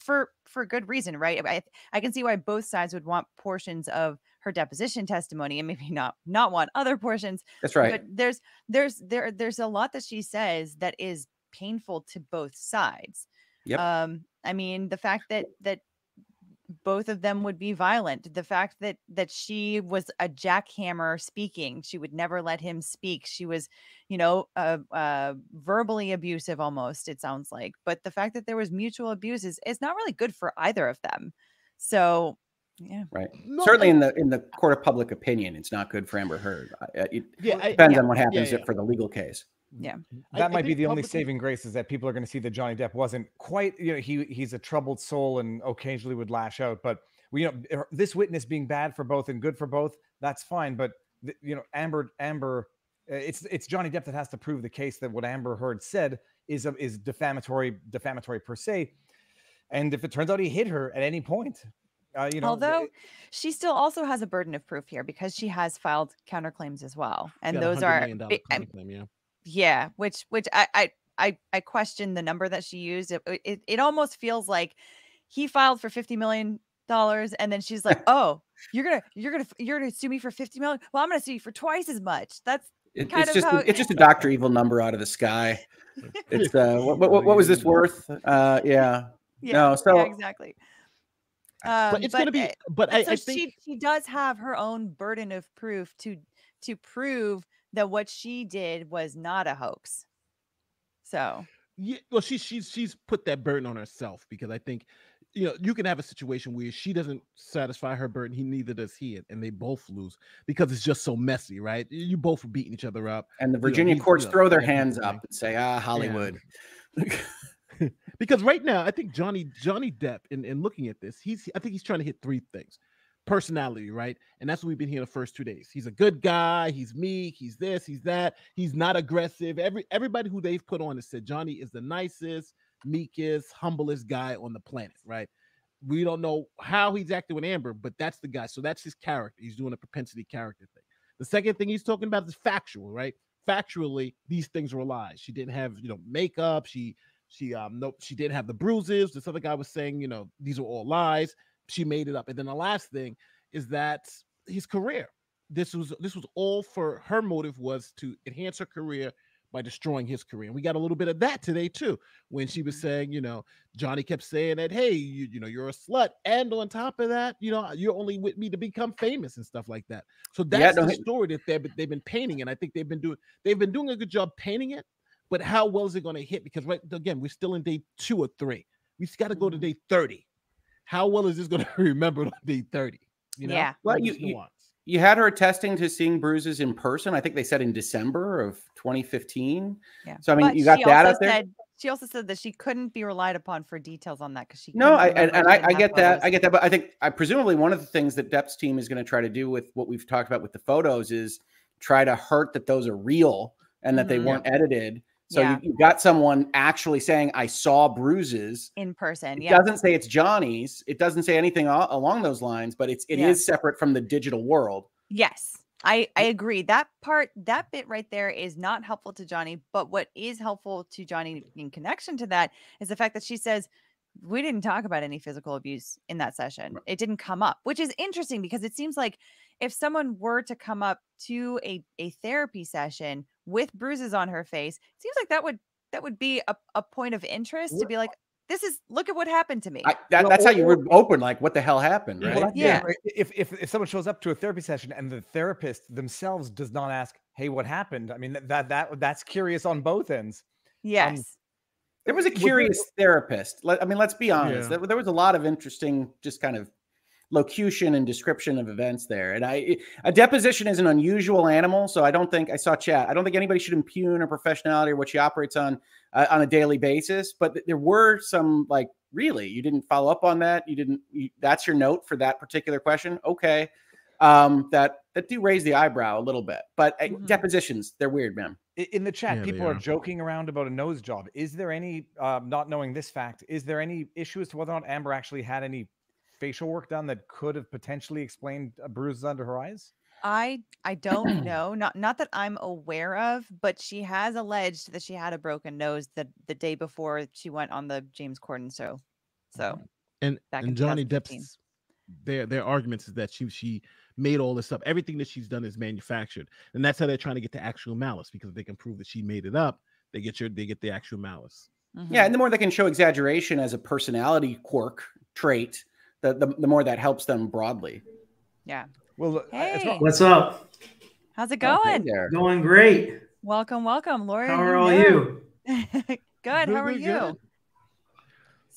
[SPEAKER 1] for for good reason right I, I can see why both sides would want portions of her deposition testimony and maybe not not want other portions that's right but there's there's there there's a lot that she says that is painful to both sides yep. um i mean the fact that that both of them would be violent the fact that that she was a jackhammer speaking she would never let him speak she was you know uh, uh, verbally abusive almost it sounds like but the fact that there was mutual abuse is, is not really good for either of them so yeah right no, certainly I, in the in
[SPEAKER 16] the court of public opinion it's not good for amber heard it yeah, depends I, yeah, on what happens yeah, for the legal case
[SPEAKER 1] yeah that I, might I be the only saving
[SPEAKER 19] grace is that people are going to see that johnny depp wasn't quite you know he he's a troubled soul and occasionally would lash out but we, you know er, this witness being bad for both and good for both that's fine but you know amber amber uh, it's it's johnny depp that has to prove the case that what amber heard said is a, is defamatory defamatory per se and if it turns out he hit her at any point uh, you know, although it,
[SPEAKER 1] she still also has a burden of proof here because she has filed counterclaims as well, and those are claim, yeah. Yeah, which which I I I, question the number that she used. It, it it almost feels like he filed for fifty million dollars, and then she's like, [laughs] "Oh, you're gonna you're gonna you're gonna sue me for fifty million? Well, I'm gonna sue you for twice as much." That's it, it's just how... it's just a
[SPEAKER 16] Doctor Evil number out of the sky. It's [laughs] uh, what, what, what was this worth? Uh, yeah, yeah, no, so yeah,
[SPEAKER 1] exactly. Um, but it's eh, but, gonna be. But I, so I think... she she does have her own burden of proof to to prove that what she did was not a hoax. So
[SPEAKER 12] yeah, well, she she's she's put that burden on herself because I think you know you can have a situation where she doesn't satisfy her burden, he neither does he, and they both lose because it's just so messy, right? You both are beating each other up, and the Virginia you know, courts throw their hands up and say, "Ah, Hollywood." Yeah. [laughs] because right now, I think Johnny Johnny Depp, in, in looking at this, he's I think he's trying to hit three things personality, right? And that's what we've been here the first two days. He's a good guy. He's meek. He's this. He's that. He's not aggressive. Every everybody who they've put on has said Johnny is the nicest, meekest, humblest guy on the planet, right? We don't know how he's acting with Amber, but that's the guy. So that's his character. He's doing a propensity character thing. The second thing he's talking about is factual, right? Factually, these things were lies. She didn't have, you know, makeup. She she um no, she didn't have the bruises. This other guy was saying, you know, these are all lies she made it up. And then the last thing is that his career. This was this was all for her motive was to enhance her career by destroying his career. And we got a little bit of that today too, when she was mm-hmm. saying, you know, Johnny kept saying that, hey, you, you know, you're a slut, and on top of that, you know, you're only with me to become famous and stuff like that. So that's yeah, the story that they they've been painting, and I think they've been doing they've been doing a good job painting it. But how well is it going to hit? Because right again, we're still in day two or three. We've got to go to mm-hmm. day thirty how well is this going [laughs] to be remembered on day 30?
[SPEAKER 3] You know, yeah. Well, you, you,
[SPEAKER 16] you had her testing to seeing bruises in person. I think they said in December of 2015. Yeah. So I mean, but you got that out there. Said,
[SPEAKER 1] she also said that she couldn't be relied upon for details on that because she. No, I, and, and I, I get that. I get
[SPEAKER 16] that. But I think I presumably one of the things that Depp's team is going to try to do with what we've talked about with the photos is try to hurt that those are real and that mm -hmm. they mm-hmm. weren't edited so yeah. you, have got someone actually saying, I saw bruises
[SPEAKER 1] in person. It yeah. doesn't
[SPEAKER 16] say it's Johnny's. It doesn't say anything along those lines, but it's it yeah. is separate from the digital world.
[SPEAKER 1] Yes. I, I agree. That part, that bit right there is not helpful to Johnny. But what is helpful to Johnny in connection to that is the fact that she says, We didn't talk about any physical abuse in that session. Right. It didn't come up, which is interesting because it seems like if someone were to come up to a, a therapy session with bruises on her face, seems like that would that would be a, a point of interest to be like, this is look at what happened to me. I, that, that's how you would
[SPEAKER 16] open, like what the hell happened,
[SPEAKER 19] right? Well, yeah. If, if if someone shows up to a therapy session and the therapist themselves does not ask, "Hey, what happened?" I mean, that that, that that's curious on
[SPEAKER 16] both ends. Um, yes. Um, there was a curious therapist. I mean, let's be honest. Yeah. there was a lot of interesting, just kind of locution and description of events there. And I a deposition is an unusual animal, so I don't think I saw chat. I don't think anybody should impugn her professionality or what she operates on uh, on a daily basis. But th- there were some like really you didn't follow up on that. You didn't. You, that's your note for that particular question. Okay, um, that that do raise the eyebrow a little bit. But uh, mm-hmm. depositions, they're weird, man.
[SPEAKER 19] In the chat, yeah, people are. are. joking around about a nose job. Is there any, uh, not knowing this fact, is there any issue as to whether or not Amber actually had any facial work done that could have potentially explained uh, bruises under her eyes?
[SPEAKER 1] I I don't know. Not not that I'm aware of, but she has alleged that she had a broken nose the the day before she went on the James Corden show. Mm-hmm. So
[SPEAKER 12] and and Johnny Depp's their their arguments is that she she made all this up. Everything that she's done is manufactured, and that's how they're trying to get the actual malice because they can prove that she made it up, they get your they get the actual malice.
[SPEAKER 16] Mm -hmm. Yeah, and the more they can show exaggeration as a personality quirk trait, the, the, the more that helps them broadly.
[SPEAKER 1] Yeah. Well, hey. I, what's up? How's it going? Oh,
[SPEAKER 16] going great.
[SPEAKER 1] Welcome, welcome, Lori. How are all you? [laughs] good. How are you?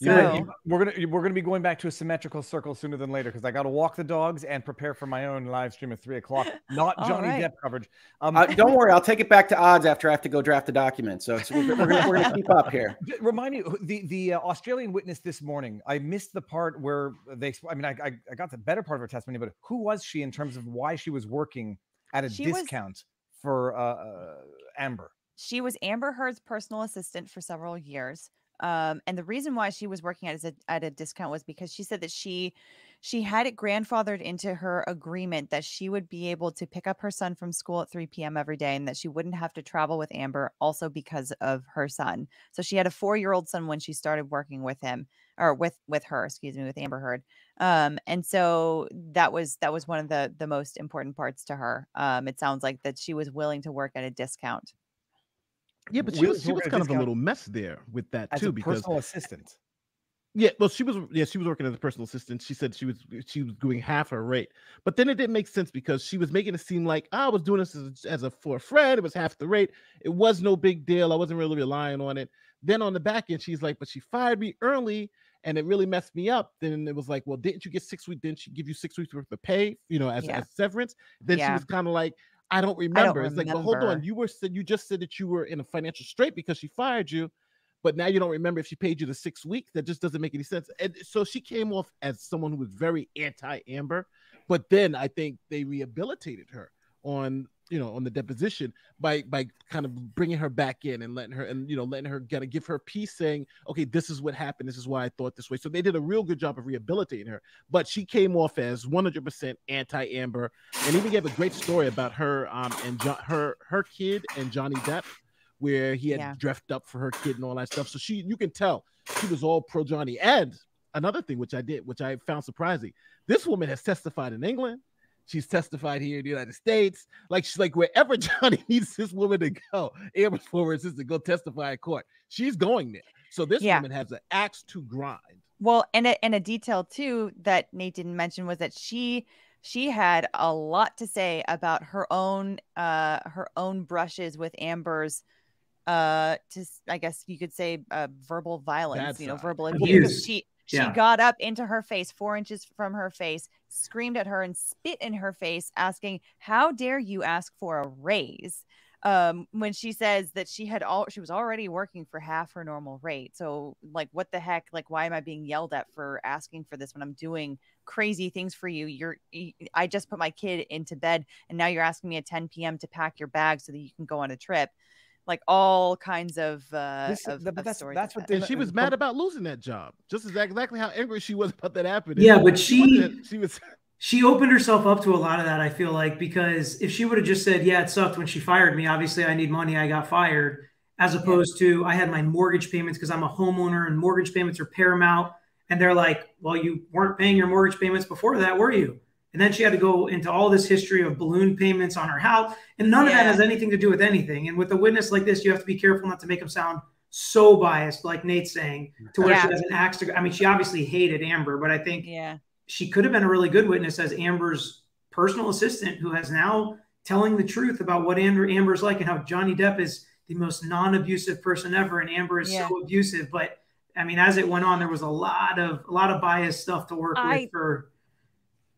[SPEAKER 19] So. Right. We're gonna we're gonna be going back to a symmetrical circle sooner than later because I got to walk the dogs and prepare for my own live stream at three o'clock. Not [laughs] Johnny right. Depp coverage.
[SPEAKER 16] Um, uh, don't worry, I'll take it back to odds after I have to go draft a document. So we're, we're, gonna, we're, gonna, keep up here.
[SPEAKER 19] [laughs] Remind me the the uh, Australian witness this morning. I missed the part where they. I mean, I, I, I got the better part of her testimony, but who was she in terms of why she was working at a she discount was, for uh, uh, Amber?
[SPEAKER 1] She was Amber Heard's personal assistant for several years um, and the reason why she was working at a, at a discount was because she said that she she had it grandfathered into her agreement that she would be able to pick up her son from school at 3 p.m. every day and that she wouldn't have to travel with Amber also because of her son. So she had a four-year-old son when she started working with him or with with her, excuse me, with Amber Heard. Um, and so that was that was one of the the most important parts to her. Um, it sounds like that she was willing to work at a discount yeah, but she was, she was kind
[SPEAKER 12] of a little mess there with that too because personal assistant. Yeah, well, she was yeah, she was working as a personal assistant. She said she was she was doing half her rate, but then it didn't make sense because she was making it seem like oh, I was doing this as a, as a for a friend. It was half the rate. It was no big deal. I wasn't really relying on it. Then on the back end, she's like, but she fired me early, and it really messed me up. Then it was like, well, didn't you get six weeks? Didn't she give you six weeks worth of pay? You know, as, yeah. as severance. Then yeah. she was kind of like, I don't remember. I don't it's remember. like, but hold on, you were said you just said that you were in a financial strait because she fired you, but now you don't remember if she paid you the six weeks. That just doesn't make any sense. And so she came off as someone who was very anti Amber, but then I think they rehabilitated her on you know on the deposition by by kind of bringing her back in and letting her and you know letting her kind of give her peace, saying okay this is what happened this is why i thought this way so they did a real good job of rehabilitating her but she came off as 100% anti amber and even gave a great story about her um and jo- her her kid and johnny depp where he had yeah. dressed up for her kid and all that stuff so she you can tell she was all pro johnny and another thing which i did which i found surprising this woman has testified in england She's testified here in the United States. Like she's like wherever [laughs] Johnny needs this woman to go, Amber Flores is to go testify at court. She's going there. So this yeah. woman has an axe to grind.
[SPEAKER 1] Well, and a, and a detail too that Nate didn't mention was that she she had a lot to say about her own uh her own brushes with Amber's uh to I guess you could say uh, verbal violence, That's you know, verbal abuse. She she yeah. got up into her face, four inches from her face, screamed at her and spit in her face, asking, How dare you ask for a raise? Um, when she says that she had all she was already working for half her normal rate. So, like, what the heck? Like, why am I being yelled at for asking for this when I'm doing crazy things for you? You're I just put my kid into bed and now you're asking me at 10 p.m. to pack your bag so that you can go on a trip like all kinds of uh of, the, of that's, stories that's what that. and she was mad
[SPEAKER 12] about losing that job
[SPEAKER 1] just exactly how angry
[SPEAKER 12] she was about that happening yeah but she she, she was
[SPEAKER 20] [laughs] she opened herself up to a lot of that i feel like because if she would have just said yeah it sucked when she fired me obviously i need money i got fired as opposed yeah. to i had my mortgage payments because i'm a homeowner and mortgage payments are paramount and they're like well you weren't paying your mortgage payments before that were you and then she had to go into all this history of balloon payments on her house. And none yeah. of that has anything to do with anything. And with a witness like this, you have to be careful not to make them sound so biased, like Nate's saying, to where yeah. she has an axe to. I mean, she obviously hated Amber, but I think yeah. she could have been a really good witness as Amber's personal assistant who has now telling the truth about what Amber, Amber's like and how Johnny Depp is the most non-abusive person ever. And Amber is yeah. so abusive, but I mean, as it went on, there was a lot of, a lot of biased stuff to work I, with for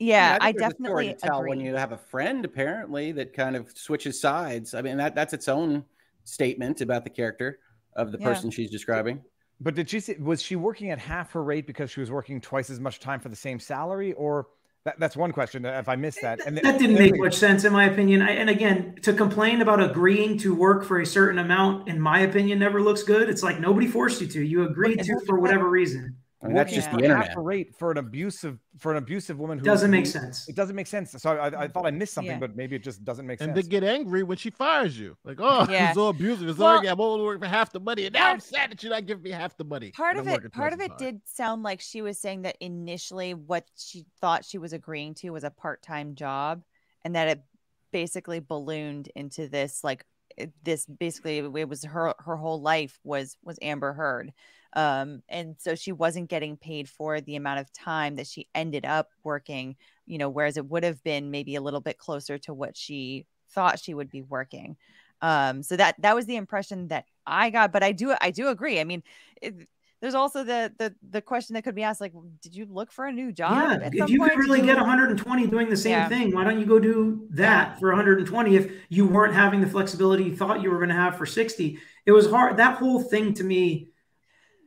[SPEAKER 20] yeah, I, mean, I, I definitely tell when
[SPEAKER 16] you have a friend apparently that kind of switches sides. I mean, that that's its own statement about the character of the yeah. person she's describing.
[SPEAKER 19] But did she say, was she working at half her rate because she was working twice as much time for the same salary, or that, that's one question. If I missed that, and that, that didn't make much sense in my opinion. I, and again, to complain about agreeing to work for a certain amount, in my
[SPEAKER 20] opinion, never looks good. It's like nobody forced you to. You agreed to for whatever reason. I mean, that's just the internet.
[SPEAKER 19] rate for an abusive for an abusive woman who doesn't make sense. It doesn't make sense. So I, I thought I missed something, yeah.
[SPEAKER 12] but maybe it just doesn't make and sense. And they get angry when she fires you, like, oh, [laughs] yeah. it's all abusive. It's well, all I'm only working
[SPEAKER 1] for half the money, and now I'm sad that you're not giving me half the money. Part of it, part of it did sound like she was saying that initially what she thought she was agreeing to was a part time job, and that it basically ballooned into this like this basically it was her her whole life was was Amber Heard um, and so she wasn't getting paid for the amount of time that she ended up working, you know, whereas it would have been maybe a little bit closer to what she thought she would be working. Um, so that that was the impression that I got. But I do I do agree. I mean, it, there's also the the the question that could be asked like did you look for a new job yeah if you point? could really you... get 120
[SPEAKER 20] doing the same yeah. thing why don't you go do that for 120 if you weren't having the flexibility you thought you were going to have for 60 it was hard that whole thing to me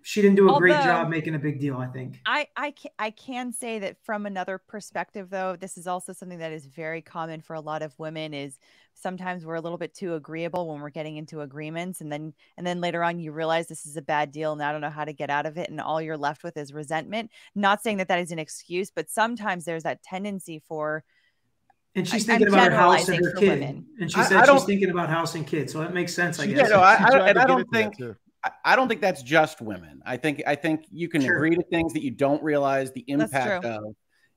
[SPEAKER 20] she didn't do a Although, great job making a big deal. I think
[SPEAKER 1] I I can, I can say that from another perspective, though, this is also something that is very common for a lot of women. Is sometimes we're a little bit too agreeable when we're getting into agreements, and then and then later on you realize this is a bad deal, and I don't know how to get out of it, and all you're left with is resentment. Not saying that that is an excuse, but sometimes there's that tendency for. And she's thinking i about her house and her kid. Women. And
[SPEAKER 20] she said I, I she's thinking about house and kids. So that makes sense, I guess. Yeah, no, I, I, and I don't
[SPEAKER 16] think. I don't think that's just women. I think I think you can sure. agree to things that you don't realize the impact of,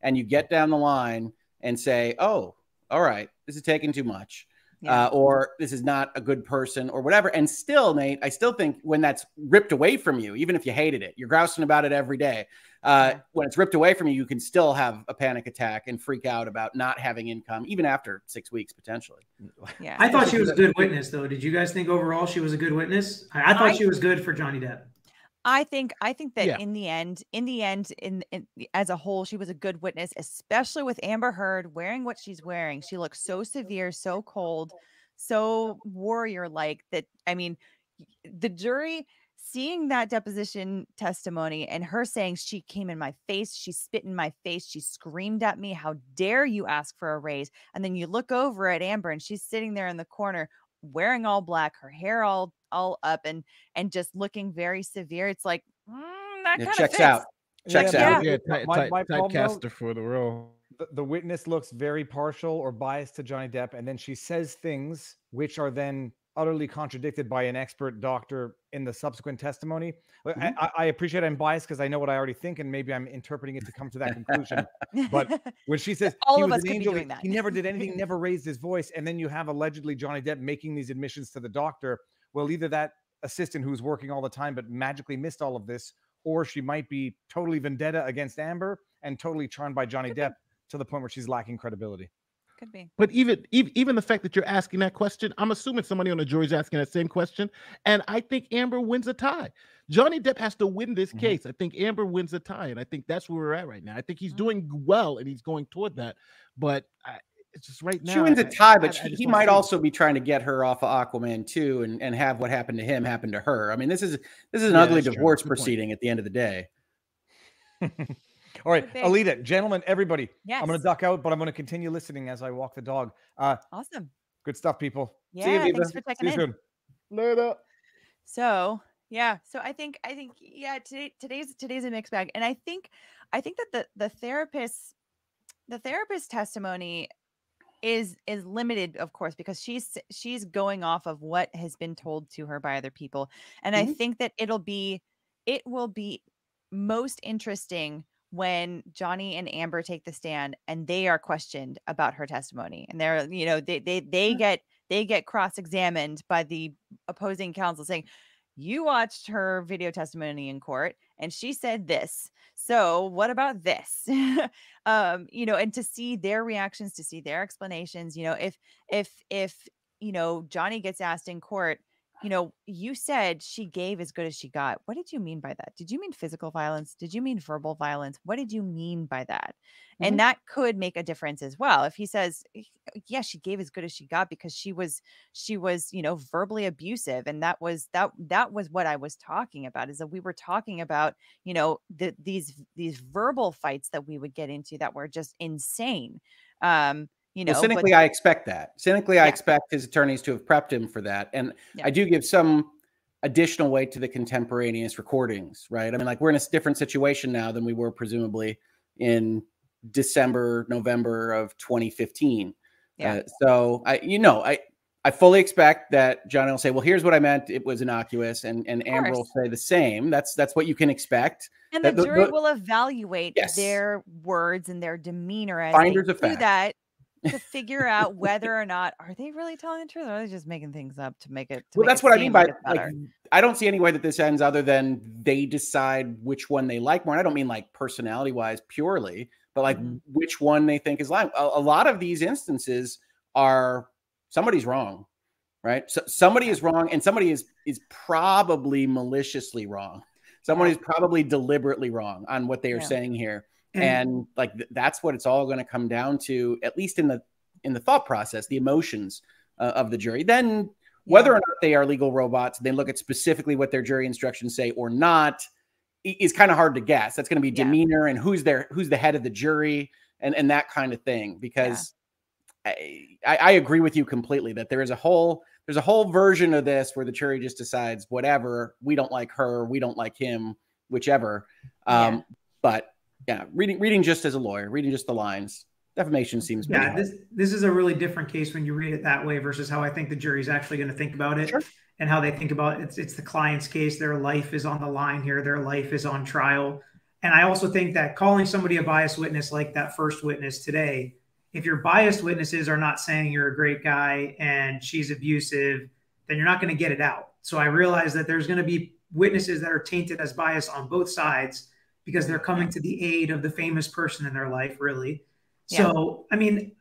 [SPEAKER 16] and you get down the line and say, "Oh, all right, this is taking too much," yeah. uh, or this is not a good person or whatever. And still, Nate, I still think when that's ripped away from you, even if you hated it, you're grousing about it every day. Uh, When it's ripped away from you, you can still have a panic attack and freak out about not having income, even after six weeks potentially. [laughs] Yeah, I thought she was a good witness,
[SPEAKER 20] though. Did you guys think overall she was a good witness? I, I thought I, she was good for Johnny Depp.
[SPEAKER 1] I think I think that yeah. in the end, in the end, in, in, as a whole, she was a good witness, especially with Amber Heard wearing what she's wearing. She looks so severe, so cold, so warrior like that. I mean, the jury seeing that deposition testimony and her saying she came in my face, she spit in my face, she screamed at me, "How dare you ask for a raise?" And then you look over at Amber and she's sitting there in the corner, wearing all black, her hair all all up and and just looking very severe. It's like mm, that kind of checks fits. out. Checks yeah, out.
[SPEAKER 12] Yeah, yeah my, my typecaster for the role.
[SPEAKER 19] The, the witness looks very partial or biased to Johnny Depp, and then she says things which are then utterly contradicted by an expert doctor in the subsequent testimony. Mm-hmm. I, I, appreciate I'm biased because I know what I already think, and maybe I'm interpreting it to come to that conclusion. but [laughs] when she says all of us an angel, doing that. he never did anything, [laughs] never raised his voice, and then you have allegedly Johnny Depp making these admissions to the doctor. Well, either that assistant who's working all the time but magically missed all of this, or she might be totally vendetta against Amber and totally charmed by Johnny Depp to the point where she's lacking
[SPEAKER 12] credibility. Could be. But even, even even the fact that you're asking that question, I'm assuming somebody on the jury's asking that same question, and I think Amber wins a tie. Johnny Depp has to win this mm-hmm. case. I think Amber wins a tie, and I think that's where we're at right now. I think he's mm-hmm. doing well, and he's going toward that. But I, it's just right now. She wins a tie, I, but she, I, he might also
[SPEAKER 16] be trying to get her off of Aquaman too, and and have what happened to him happen to her. I mean, this is this is an yeah, ugly divorce proceeding point. at the end of the day. [laughs] All right, Perfect. Alita, gentlemen, everybody.
[SPEAKER 19] Yes. I'm going to duck out, but I'm going to continue listening as I walk the dog. Uh, awesome. Good stuff, people. Yeah, See you, thanks for checking See you in. Soon.
[SPEAKER 1] Later. So yeah, so I think I think yeah today, today's today's a mixed bag, and I think I think that the the therapist the therapist testimony is is limited of course because she's she's going off of what has been told to her by other people and mm-hmm. i think that it'll be it will be most interesting when Johnny and Amber take the stand and they are questioned about her testimony and they're you know they they they mm. get they get cross-examined by the opposing counsel saying you watched her video testimony in court and she said this so what about this [laughs] um you know and to see their reactions to see their explanations you know if if if you know johnny gets asked in court you know, you said she gave as good as she got. What did you mean by that? Did you mean physical violence? Did you mean verbal violence? What did you mean by that? Mm-hmm. And that could make a difference as well. If he says, uh, yeah, she gave as good as she got because she was, she was, you know, verbally abusive. And that was, that, that was what I was talking about is that we were talking about, you know, the, these, these verbal fights that we would get into that were just insane. Um, you know, well, cynically, but, I
[SPEAKER 16] expect that. Cynically, yeah. I expect his attorneys to have prepped him for that. And yeah. I do give some additional weight to the contemporaneous recordings, right? I mean, like we're in a different situation now than we were presumably in December, November of 2015. Yeah. Uh, so I, you know, I, I fully expect that Johnny will say, "Well, here's what I meant. It was innocuous," and and Amber will say the same. That's that's what you can expect. And the jury the, will
[SPEAKER 1] evaluate yes. their words and their demeanor as Finders they do that to figure out [laughs] whether or not are they really telling the truth or are they just making things up to make it to well that's it what i mean by like,
[SPEAKER 16] i don't see any way that this ends other than they decide which one they like more and i don't mean like personality wise purely but like mm-hmm. which one they think is lying a, a, lot of these instances are somebody's wrong right so somebody is wrong and somebody is is probably maliciously wrong someone yeah. is probably deliberately wrong on what they are yeah. saying here and, mm-hmm. and like th- that's what it's all going to come down to at least in the in the thought process the emotions uh, of the jury then whether or not they are legal robots they look at specifically what their jury instructions say or not is kind of hard to guess that's going to be demeanor yeah. and who's there who's the head of the jury and and that kind of thing because yeah. I, I agree with you completely that there is a whole there's a whole version of this where the jury just decides whatever we don't like her we don't like him whichever um, but yeah, reading reading just as a lawyer, reading just the lines, defamation seems. Yeah, hard. this
[SPEAKER 20] this is a really different case when you read it that way versus how I think the jury's actually going to think about it. Sure and how they think about it. it's it's the client's case their life is on the line here their life is on trial and i also think that calling somebody a biased witness like that first witness today if your biased witnesses are not saying you're a great guy and she's abusive then you're not going to get it out so i realize that there's going to be witnesses that are tainted as bias on both sides because they're coming to the aid of the famous person in their life, really. Yeah. So, I mean,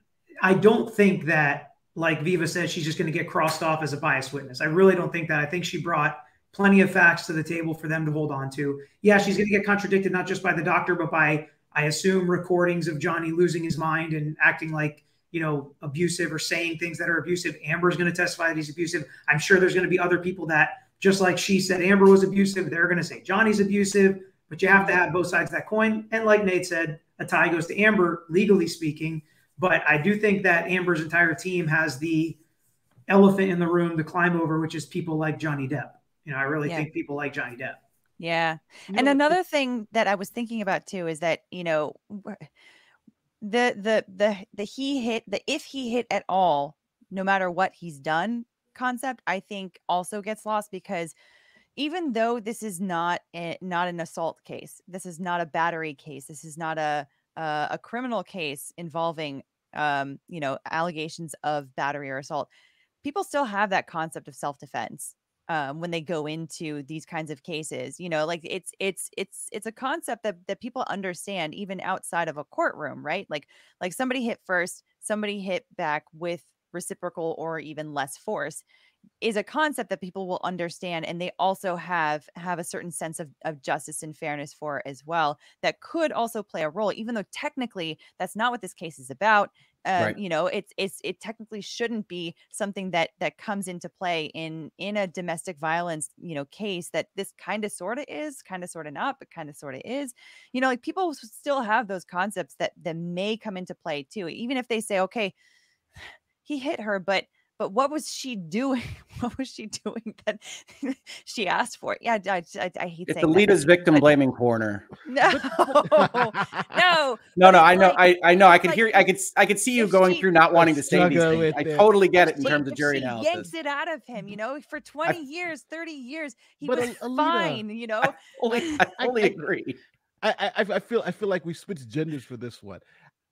[SPEAKER 20] I don't think that, like Viva said, she's just going to get crossed off as a biased witness. I really don't think that. I think she brought plenty of facts to the table for them to hold on to. Yeah, she's going to get contradicted not just by the doctor, but by, I assume, recordings of Johnny losing his mind and acting like, you know, abusive or saying things that are abusive. Amber's going to testify that he's abusive. I'm sure there's going to be other people that, just like she said, Amber was abusive. They're going to say Johnny's abusive but you have to have both sides of that coin. And like Nate said, a tie goes to Amber, legally speaking. But I do think that Amber's entire team has the elephant in the room to climb over, which is people like Johnny Depp. You know, I really yeah. think people like Johnny Depp.
[SPEAKER 1] Yeah. And another thing that I was thinking about too is that, you know, the the the the he hit the if he hit at all, no matter what he's done concept, I think also gets lost because even though this is not a, not an assault case, this is not a battery case, this is not a a, uh, a criminal case involving um, you know allegations of battery or assault, people still have that concept of self defense um, when they go into these kinds of cases. You know, like it's it's it's it's a concept that that people understand even outside of a courtroom, right? Like like somebody hit first, somebody hit back with reciprocal or even less force is a concept that people will understand and they also have have a certain sense of, of justice and fairness for as well that could also play a role even though technically that's not what this case is about um, right. you know it's it's it technically shouldn't be something that that comes into play in in a domestic violence you know case that this kind of sort of is kind of sort of not but kind of sort of is you know like people still have those concepts that that may come into play too even if they say okay [sighs] he hit her but but what was she doing? [laughs] What was she doing that [laughs] she asked for? Yeah, I, I, I hate it's Alita's victim but,
[SPEAKER 16] blaming corner. [laughs] No, no, no, no. I know, I, I know. I could like, hear, I could, I could see you going she, through not wanting to say these things. I totally
[SPEAKER 12] get it in she, terms of jury she Yanks
[SPEAKER 1] it out of him, you know. For twenty I, years, thirty years, he was Alita, fine, you know. I, only, I totally agree.
[SPEAKER 12] I, I, I, feel I feel like we switched genders for this one.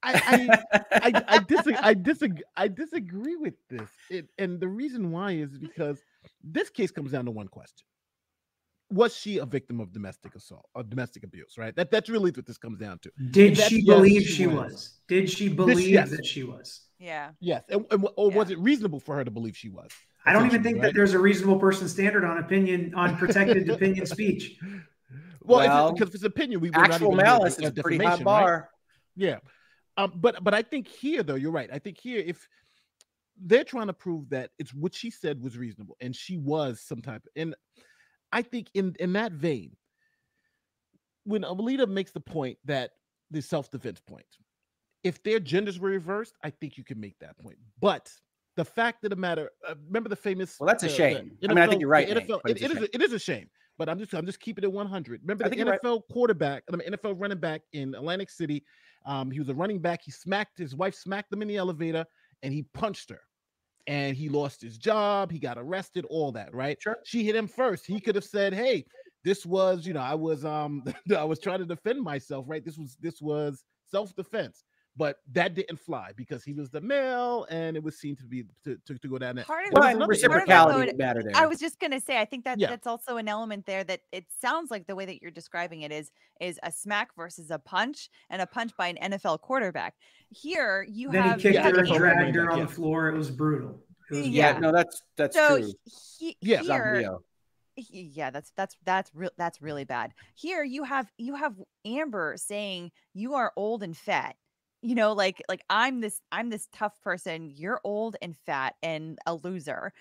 [SPEAKER 12] I I, I, I, [laughs] disagree, I, disagree, I disagree with this. It, and the reason why is because this case comes down to one question. Was she a victim of domestic assault or domestic abuse, right? That that's really what this comes down to. Did she believe she, was. was. Did she believe yes. that she was? Yeah. Yes. And, and
[SPEAKER 20] or yeah. was it reasonable for her to believe she was? I don't even think right? that there's a reasonable person standard on opinion on protected [laughs] opinion speech. Well, well because if it's opinion, we actual malice is a pretty high bar. Right?
[SPEAKER 12] Yeah. Um, but but I think here though, you're right. I think here if they're trying to prove that it's what she said was reasonable and she was some type and I think in in that vein, when Alita makes the point that the self-defense point, if their genders were reversed, I think you can make that point. But the fact of the matter, uh, remember the famous. Well, that's a uh, shame. NFL, I mean, I think you're right. NFL, Nate, it, it, is a, it is a shame, but I'm just I'm just keeping it 100. Remember the NFL right. quarterback, I mean, NFL running back in Atlantic City um, he was a running back. He smacked his wife, smacked them in the elevator, and he punched her. And he lost his job. He got arrested. All that, right? Sure. She hit him first. He could have said, "Hey, this was, you know, I was, um, [laughs] I was trying to defend myself, right? This was, this was self defense." but that didn't fly because he was the male and it was seen to be to, to, to go down that part of the, reciprocality matter there. I was
[SPEAKER 1] just gonna say I think that yeah. that's also an element there that it sounds like the way that you're describing it is is a smack versus a punch and a punch by an NFL quarterback. Here you then have he kicked yeah, her and dragged her on yeah. the
[SPEAKER 20] floor. It was brutal. It was yeah, brutal. no, that's that's so true.
[SPEAKER 1] He, yeah, here, yeah that's that's that's real that's really bad here you have you have amber saying you are old and fat you know like like i'm this i'm this tough person you're old and fat and a loser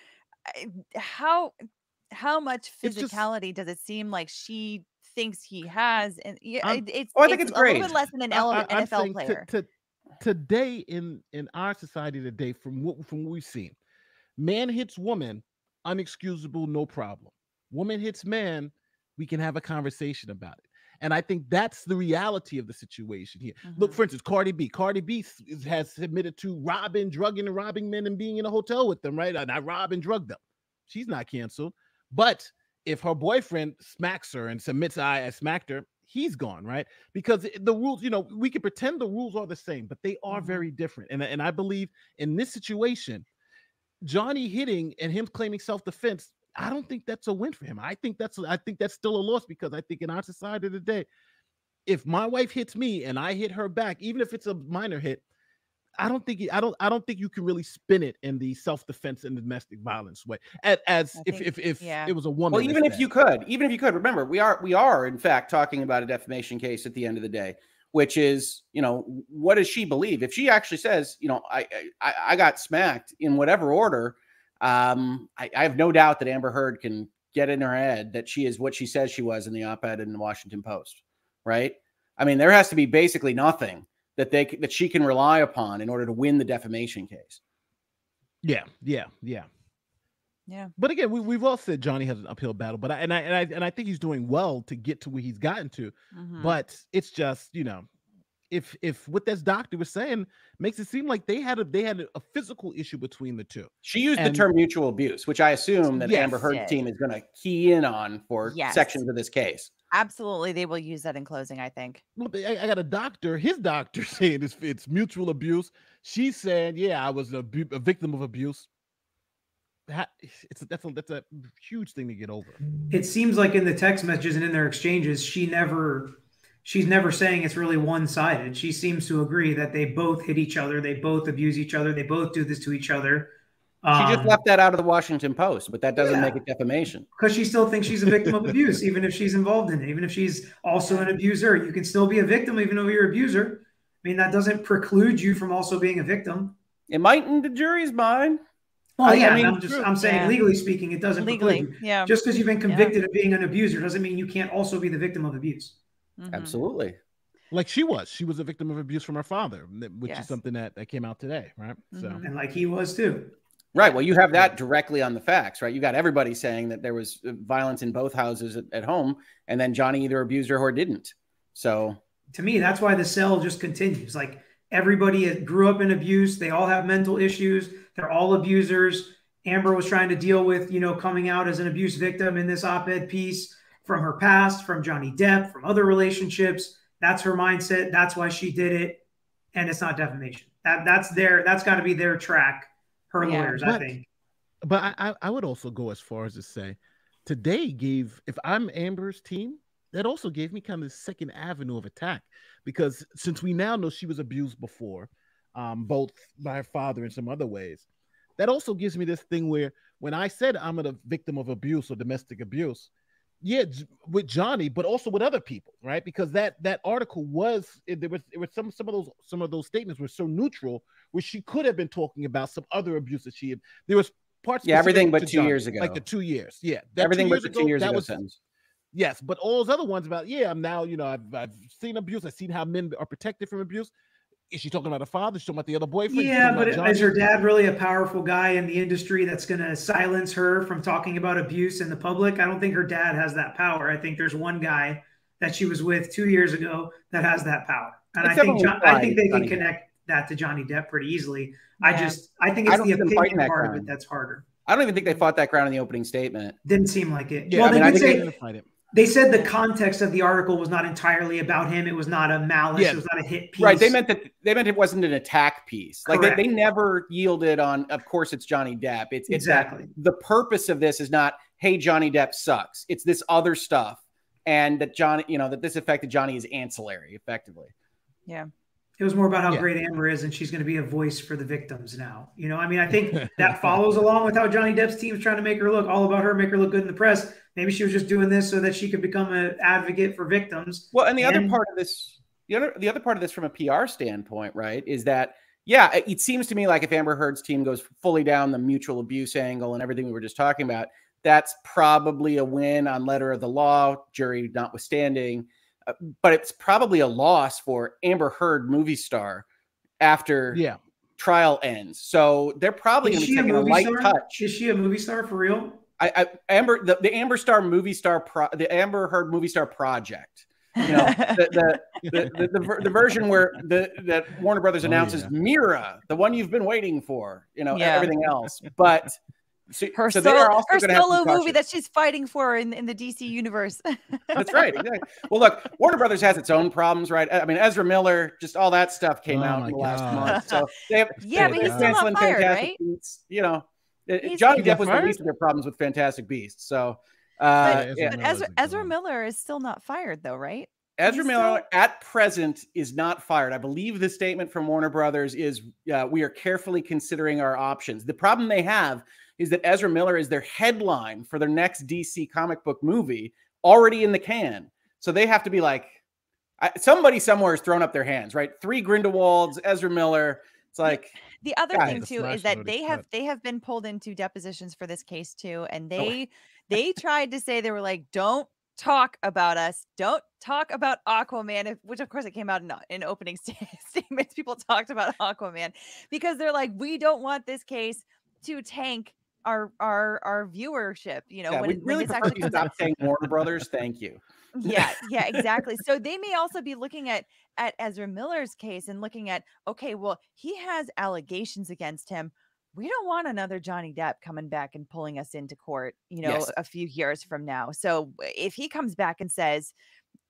[SPEAKER 1] how how much physicality just, does it seem like she thinks he has and yeah it, it's, oh, i think it's, it's a little bit less than an I, I, nfl player
[SPEAKER 12] to, to, today in in our society today from what from what we've seen man hits woman unexcusable no problem woman hits man we can have a conversation about it and I think that's the reality of the situation here. Mm-hmm. Look, for instance, Cardi B. Cardi B has admitted to robbing, drugging, and robbing men and being in a hotel with them, right? And uh, I rob and drug them. She's not canceled. But if her boyfriend smacks her and submits, I, I smacked her, he's gone, right? Because the rules, you know, we can pretend the rules are the same, but they are mm-hmm. very different. And, and I believe in this situation, Johnny hitting and him claiming self defense I don't think that's a win for him. I think that's I think that's still a loss because I think in our society today, if my wife hits me and I hit her back, even if it's a minor hit, I don't think I don't I don't think you can really spin it in the self defense and domestic violence way. As, as if, if if yeah. it was a woman. Well, even if that. you
[SPEAKER 16] could, even if you could, remember we are we are in fact talking about a defamation case at the end of the day, which is you know what does she believe? If she actually says you know I I, I got smacked in whatever order, um, I, I have no doubt that Amber Heard can get in her head that she is what she says she was in the op-ed in the Washington Post, right? I mean, there has to be basically nothing that they that she can rely upon in order to win the defamation case.
[SPEAKER 12] Yeah, yeah, yeah, yeah. But again, we we've all said Johnny has an uphill battle, but I and I and I and I think he's doing well to get to where he's gotten to. Mm-hmm. But it's just you know if if what this doctor was saying makes it seem like they had a they had a physical issue between the two.
[SPEAKER 16] She used and, the term mutual abuse, which I assume that yes, Amber Heard team is going to key in on
[SPEAKER 12] for yes. sections of this case.
[SPEAKER 1] Absolutely, they will use that in closing. I think. Well, I, I got a
[SPEAKER 12] doctor, his doctor [laughs] saying it's, it's mutual abuse. She said, "Yeah, I was a, a victim of abuse." That, it's a, that's a, that's a huge thing to get over. It seems like
[SPEAKER 20] in the text messages and in their exchanges, she never she's never saying it's really one sided. She seems to agree that they both hit each other, they both abuse each other, they both do this to each other.
[SPEAKER 16] Um, she just um, left that out of the Washington Post, but that doesn't yeah, make it defamation.
[SPEAKER 20] Because she still thinks she's a victim of abuse, [laughs] even if she's involved in it, even if she's also an abuser. You can still be a victim, even though you're an abuser. I mean, that doesn't preclude you from also being a victim. It might in the jury's mind.
[SPEAKER 1] Well, I, yeah, I mean, I'm just I'm saying yeah. legally
[SPEAKER 20] speaking, it doesn't legally, preclude you. Yeah. Just because you've been convicted yeah. of
[SPEAKER 12] being an abuser doesn't mean you can't also be the victim of abuse. Mm-hmm. Absolutely. Like she was, she was a victim of abuse from her father, which yes. is something that, that came out today, right? Mm-hmm. So and like he was
[SPEAKER 16] too. Right. Well, you have that directly on the facts, right? You got everybody saying that there was uh, violence in both houses at, at home, and then Johnny either abused her or didn't. So to me, that's why the
[SPEAKER 20] cell just continues. Like everybody grew up in abuse. They all have mental issues. They're all abusers. Amber was trying to deal with, you know, coming out as an abuse victim in this op ed piece from her past, from Johnny Depp, from other relationships. That's her mindset. That's why she did it. And it's not defamation. That that's their that's got to be their track.
[SPEAKER 3] Her yeah, lawyers, but, I think.
[SPEAKER 12] But I I would also go as far as to say, today gave if I'm Amber's team, that also gave me kind of the second avenue of attack because since we now know she was abused before, um, both by her father and some other ways, that also gives me this thing where when I said I'm a victim of abuse or domestic abuse, yeah with johnny but also with other people right because that that article was there was there was some some of those some of those statements were so neutral where she could have been talking about some other abuse that she had there was parts yeah everything but two johnny, years ago like the two years yeah that everything but the two years ago, ago was, sentence yes but all those other ones about yeah i'm now you know I've, I've seen abuse i've seen how men are protected from abuse is she talking about her father? She's talking about the other boyfriend. Yeah, but is her dad really a powerful
[SPEAKER 20] guy in the industry that's going to silence her from talking about abuse in the public? I don't think her dad has that power. I think there's one guy that she was with two years ago that has that power, and Except I think John, I think they can connect that to Johnny Depp pretty easily. Yeah. I just I think it's I the opinion part of it that's harder.
[SPEAKER 16] I don't even think they fought that ground in the opening statement. Didn't seem like it. Yeah, well, I mean, they I did say, they fight it
[SPEAKER 20] they said the context of the article was not entirely about him. It was not a malice. Yeah. It was not a
[SPEAKER 16] hit piece. Right. They meant that they meant it wasn't an attack piece. Like they, they, never yielded on. Of course, it's Johnny Depp. It's, it's exactly the purpose of this is not hey Johnny Depp sucks. It's this other stuff, and that Johnny, you know, that this affected Johnny is ancillary, effectively.
[SPEAKER 11] Yeah.
[SPEAKER 20] It was more about how yeah. great Amber is, and she's going to be a voice for the victims now. You know, I mean, I think [laughs] that follows along with how Johnny Depp's team is trying to make her look all about her, make her look good in the press. Maybe she was just doing this so that she could become an advocate for victims.
[SPEAKER 16] Well, and the and- other part of this the other the other part of this from a PR standpoint, right, is that yeah, it seems to me like if Amber Heard's team goes fully down the mutual abuse angle and everything we were just talking about, that's probably a win on letter of the law, jury notwithstanding. Uh, but it's probably a loss for Amber Heard, movie star, after yeah. trial ends. So they're probably going to be taking a, a light star? touch. Is she a movie star for real? I, I Amber the, the Amber Star movie star pro, the Amber Heard movie star project you know, [laughs] the, the, the, the, the, version where the, that Warner Brothers oh, announces oh, yeah. Mera, the one you've been waiting for, you know, yeah. everything else. But so, her, so solo, her solo movie
[SPEAKER 1] that she's fighting for in, in the DC universe. [laughs] That's right. Exactly.
[SPEAKER 16] Well, look, Warner Brothers has its own problems, right? I mean, Ezra Miller, just all that stuff came oh out in the God. last month. So [laughs] they have, yeah, they, but he's still on fire, right? Beats, you know, Johnny Depp was the least of their problems with Fantastic Beasts. So but, uh, but Ezra,
[SPEAKER 1] Ezra Miller is still not fired, though, right? Ezra Miller
[SPEAKER 16] at present is not fired. I believe the statement from Warner Brothers is uh, we are carefully considering our options. The problem they have is that Ezra Miller is their headline for their next DC comic book movie already in the can. So they have to be like, I, somebody somewhere has thrown up their hands, right? Three Grindelwalds, Ezra Miller. It's like
[SPEAKER 1] the other guys, thing too is that they have cut. they have been pulled into depositions for this case too, and oh, they they tried to say they were like, don't talk about us. Don't talk about Aquaman, which of course it came out in, in opening [laughs] st- statements. People talked about Aquaman because they're like, we don't want this case to tank our our our viewership. You know, yeah, when, we really when actually stop out. saying
[SPEAKER 16] Warner Brothers. Thank you.
[SPEAKER 1] [laughs] yeah, [laughs] yeah, exactly. So they may also be looking at at Ezra Miller's case and looking at okay, well, he has allegations against him we don't want another Johnny Depp coming back and pulling us into court, you know, yes. a few years from now. So if he comes back and says,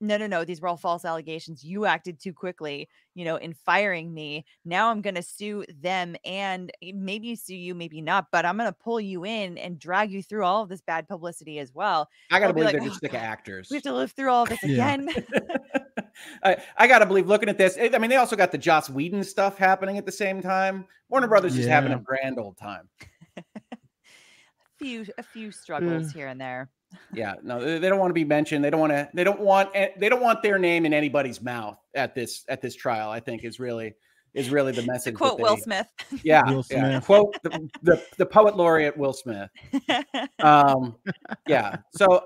[SPEAKER 1] no, no, no, these were all false allegations. You acted too quickly, you know, in firing me. Now I'm going to sue them and eh, maybe sue you, maybe not, but I'm going to pull you in and drag you through all of this bad publicity as well. I got to believe be like, they're just
[SPEAKER 16] oh, sick of [laughs] actors. We have
[SPEAKER 1] to live through all of this again.
[SPEAKER 16] [laughs] I, I got to believe looking at this. Eh, I mean, they also got the Joss Whedon stuff happening at the same time. Warner Brothers yeah. having a grand old time. [laughs] a
[SPEAKER 1] few, a few struggles mm. here and there
[SPEAKER 16] yeah, no, they don't want to be mentioned. They don't want to. They don't want. They don't want their name in anybody's mouth at this at this trial. I think is really is really the message. To quote they, Will Smith. Yeah, Will Smith. yeah. quote the, the, the poet laureate Will Smith. Um, yeah. So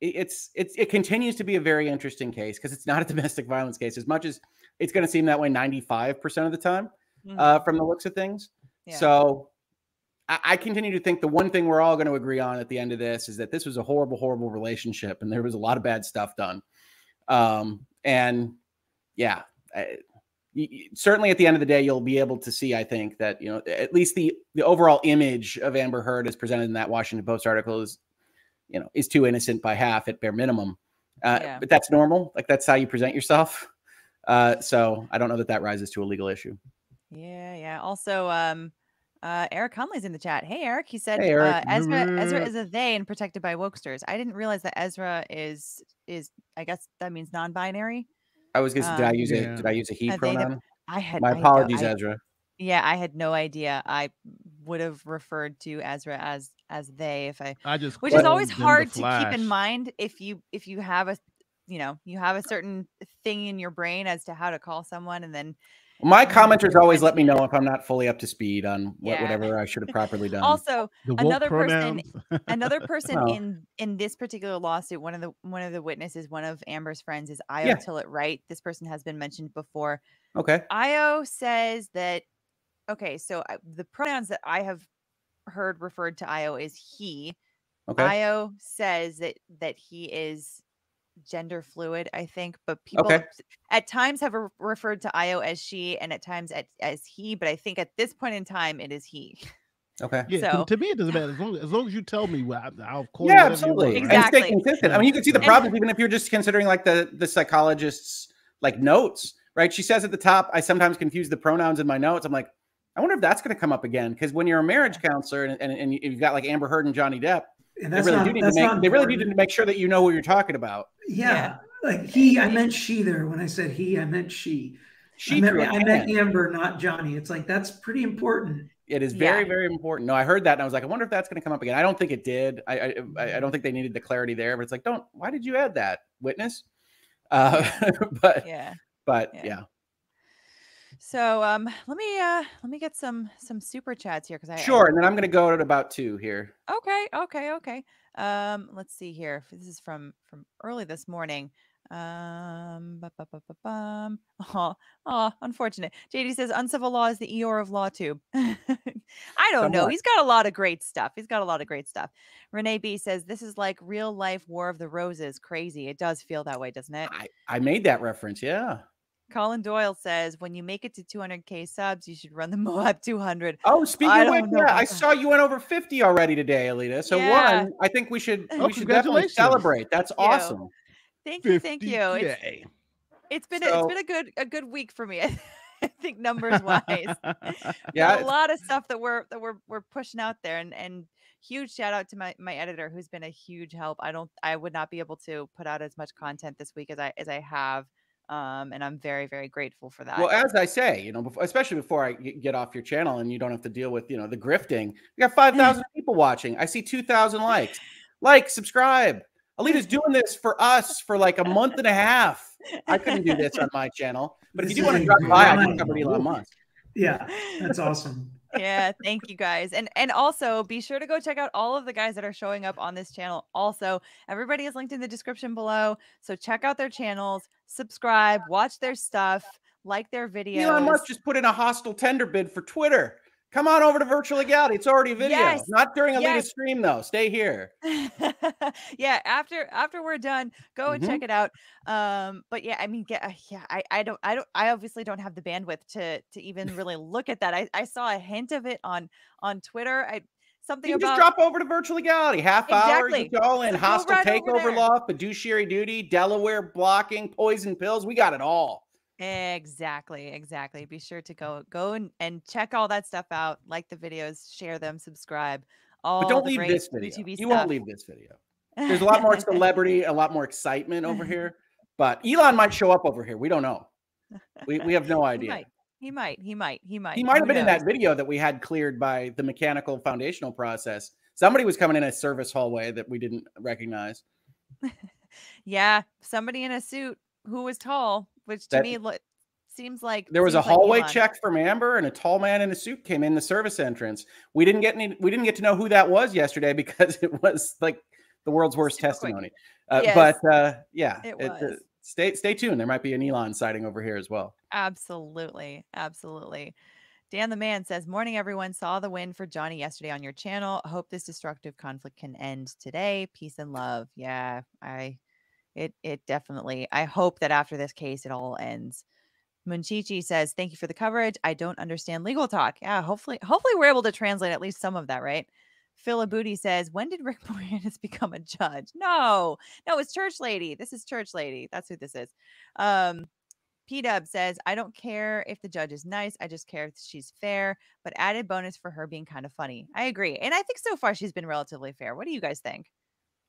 [SPEAKER 16] it's it's it continues to be a very interesting case because it's not a domestic violence case as much as it's going to seem that way 95% of the time uh, mm-hmm. uh, from the looks of things. Yeah. So I continue to think the one thing we're all going to agree on at the end of this is that this was a horrible, horrible relationship, and there was a lot of bad stuff done. Um, and yeah, I, certainly at the end of the day, you'll be able to see, I think, that you know at least the the overall image of Amber Heard as presented in that Washington Post article is, you know, is too innocent by half at bare minimum. Uh, yeah. But that's normal. Like that's how you present yourself. Uh, so I don't know that that rises to a legal issue.
[SPEAKER 1] Yeah, yeah. Also, um, uh, Eric Hunley's in the chat. Hey, Eric. He said hey, Eric. Uh, Ezra Ezra mm-hmm. is a they and protected by wokesters. I didn't realize that Ezra is is I guess that means non-binary. I was gonna. Um, did I use yeah. a um, Did I use a he pronoun? I had. My apologies, Ezra. I, yeah, I had no idea. I would have referred to Ezra as as they if I. I just which is always hard to keep in mind if you if you have a you know you have a certain thing in your brain as to how to call someone and then
[SPEAKER 16] my commenters always let me know if I'm not fully up to speed on what, yeah. whatever I should have [laughs] properly done. Also, another person,
[SPEAKER 1] [laughs] another person oh. in in this particular lawsuit, one of the one of the witnesses, one of Amber's friends, is Io yeah. Tillett Wright. This person has been mentioned before. Okay. Io says that. Okay, so I, the pronouns that I have heard referred to Io is he.
[SPEAKER 14] Okay. Io
[SPEAKER 1] says that that he is gender fluid, I think, but people okay. at times have re- referred to Io as she and at times at, as he, but I think at this point in time it is he.
[SPEAKER 16] Okay.
[SPEAKER 12] Yeah, so, to me it doesn't [laughs] matter as long as, as, long as you tell me what I'll call yeah, absolutely. Want, right? Exactly. And stay
[SPEAKER 1] consistent. I mean, you can see the problem and,
[SPEAKER 16] even if you're just considering like the the psychologist's like notes, right? She says at the top, I sometimes confuse the pronouns in my notes. I'm like, I wonder if that's going to come up again because when you're a marriage counselor and, and, and you've got like Amber Heard and Johnny Depp, and they really, not, do need to make, they really need to make sure that you know what you're talking about yeah,
[SPEAKER 20] like he, I meant she there when I said he, I meant she.
[SPEAKER 16] She I meant, I meant Amber, not Johnny. It's like that's pretty important. It is very, yeah. very important. No, I heard that and I was like, I wonder if that's going to come up again. I don't think it did. I, I, I don't think they needed the clarity there, but it's like, don't. Why did you add that, witness? Uh, [laughs] but yeah, but yeah. yeah.
[SPEAKER 1] So um, let me uh, let me get some some super chats here because I sure, I, and then I'm going to
[SPEAKER 16] go at about two here.
[SPEAKER 1] Okay, okay, okay. Um, let's see here. This is from from early this morning. Um, bu- bu- bu- bum. Oh, [laughs] oh, unfortunate. JD says uncivil law is the Eeyore of law tube. [laughs] I don't Somewhat. know. He's got a lot of great stuff. He's got a lot of great stuff. Renee B says this is like real life War of the Roses. Crazy. It does feel that way, doesn't it? I,
[SPEAKER 16] I made that reference. Yeah.
[SPEAKER 1] Colin Doyle says, when you make it to 200K subs, you should run the [laughs] Moab 200. Oh, speaking I of which, yeah, I
[SPEAKER 16] saw you went over 50 already today, Alita. So, yeah. one, I think we should, oh, we should definitely celebrate. That's thank awesome.
[SPEAKER 1] Thank you. Thank you. It's, it's been, so, a, it's been a good, a good week for me. [laughs] I think numbers wise. [laughs] yeah. A lot of stuff that we're, that we're, we're pushing out there and, and, huge shout out to my, my editor who's been a huge help i don't i would not be able to put out as much content this week as i as i have um, and I'm very, very grateful for that. Well, as
[SPEAKER 16] I say, you know, especially before I get off your channel and you don't have to deal with, you know, the grifting. We got 5,000 [laughs] people watching. I see 2,000 likes. Like, subscribe. [laughs] Alita's doing this for us for like a month and a half. I couldn't do this on my channel, but if you do want to drop by, I can cover Elon [laughs] Musk. Yeah, that's awesome
[SPEAKER 1] yeah, thank you guys. And and also be sure to go check out all of the guys that are showing up on this channel. Also, everybody is linked in the description below. So check out their channels, subscribe, watch their stuff, like their videos. Elon Musk
[SPEAKER 16] just put in a hostile tender bid for Twitter. Come on over to Virtual Legality. It's already video. Yes. Not during a yes. stream though. Stay here.
[SPEAKER 1] [laughs] yeah, after after we're done, go and mm-hmm. check it out. Um, but yeah, I mean, get, uh, yeah, I I don't I don't I obviously don't have the bandwidth to to even [laughs] really look at that. I, I saw a hint of it on on Twitter. I something you about, just drop
[SPEAKER 16] over to virtual legality half exactly. hour you go in hostile right takeover law fiduciary duty delaware blocking poison pills we got it all
[SPEAKER 1] Exactly, exactly. Be sure to mm. go go and, and check all that stuff out. Like the videos, share them, subscribe. All but don't leave this video. YouTube you stuff. won't
[SPEAKER 16] leave this video.
[SPEAKER 1] [laughs] There's a lot more
[SPEAKER 16] celebrity, a lot more [laughs] excitement over here. But Elon might show up over here. We don't know. We, we have no [laughs] idea.
[SPEAKER 1] He might. He might. He might. He might have been knows? in that
[SPEAKER 16] video that we had cleared by the mechanical foundational process. Somebody was coming in a service hallway that we didn't recognize.
[SPEAKER 1] yeah, somebody in a suit who was tall which to that, me lo- seems like there was a hallway like check
[SPEAKER 16] from Amber, and a tall man in a suit came in the service entrance. We didn't get any. We didn't get to know who that was yesterday because [laughs] it was like the world's worst Super testimony. Uh, yes. But uh, yeah, it was. It, uh, stay stay tuned. There might be an Elon sighting over here as well.
[SPEAKER 1] Absolutely, absolutely. Dan the man says, "Morning, everyone. Saw the win for Johnny yesterday on your channel. Hope this destructive conflict can end today. Peace and love. Yeah, I it it definitely. I hope that after this case, it all ends. Munchichi says, "Thank you for the coverage. I don't understand legal talk. Yeah, hopefully, hopefully we're able to translate at least some of that, right?" Philabooty says, "When did Rick [laughs] Moranis become a judge? No, no, it's Church Lady. This is Church Lady. That's who this is." Um, P Dub says, "I don't care if the judge is nice. I just care if she's fair. But added bonus for her being kind of funny. I agree, and I think so far she's been relatively fair. What do you guys think?"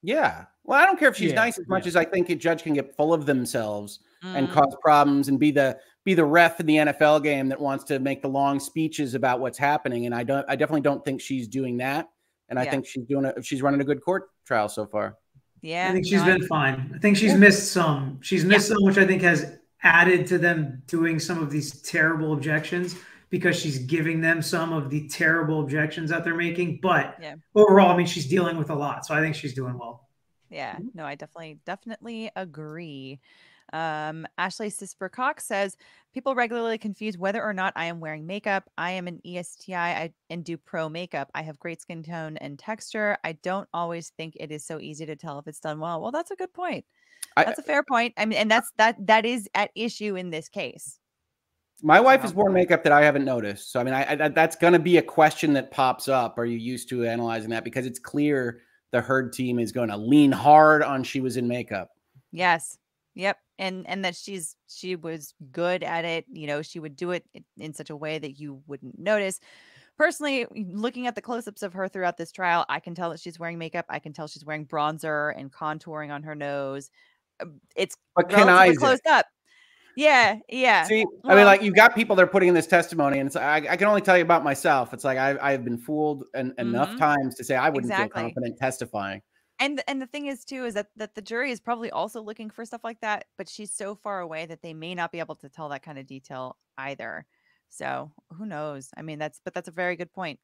[SPEAKER 16] Yeah. Well, I don't care if she's yeah, nice as much yeah. as I think a judge can get full of themselves mm. and cause problems and be the be the ref in the NFL game that wants to make the long speeches about what's happening. And I don't I definitely don't think she's doing that. And yeah. I think she's doing a, she's running a good court trial so far.
[SPEAKER 1] Yeah. I think
[SPEAKER 6] she's no, been fine.
[SPEAKER 20] I think she's missed some. She's missed some, which I think has added to them doing some of these terrible objections because she's giving them some of the terrible objections that they're making. But yeah. overall, I mean, she's dealing with a lot. So I think she's doing well.
[SPEAKER 1] Yeah, no, I definitely, definitely agree. Um, Ashley Sisper Cox says people regularly confuse whether or not I am wearing makeup. I am an ESTI I, and do pro makeup. I have great skin tone and texture. I don't always think it is so easy to tell if it's done well. Well, that's a good point. That's I, a fair point. I mean, and that's that that is at issue in this case.
[SPEAKER 16] My wife has worn makeup that I haven't noticed. So I mean, I, I that's going to be a question that pops up. Are you used to analyzing that? Because it's clear the Heard team is going to lean hard on she was in makeup.
[SPEAKER 1] Yes. Yep. And and that she's she was good at it. You know, she would do it in such a way that you wouldn't notice. Personally, looking at the close-ups of her throughout this trial, I can tell that she's wearing makeup. I can tell she's wearing bronzer and contouring on her nose. Um, it's but can I close up? Yeah, yeah. See, well, I mean, like you've
[SPEAKER 16] got people that are putting in this testimony, and it's I, I can only tell you about myself. It's like I I've been fooled an, mm-hmm. enough times to say I wouldn't exactly. feel confident testifying.
[SPEAKER 1] And and the thing is too is that that the jury is probably also looking for stuff like that, but she's so far away that they may not be able to tell that kind of detail either. So who knows? I mean, that's but that's a very good point.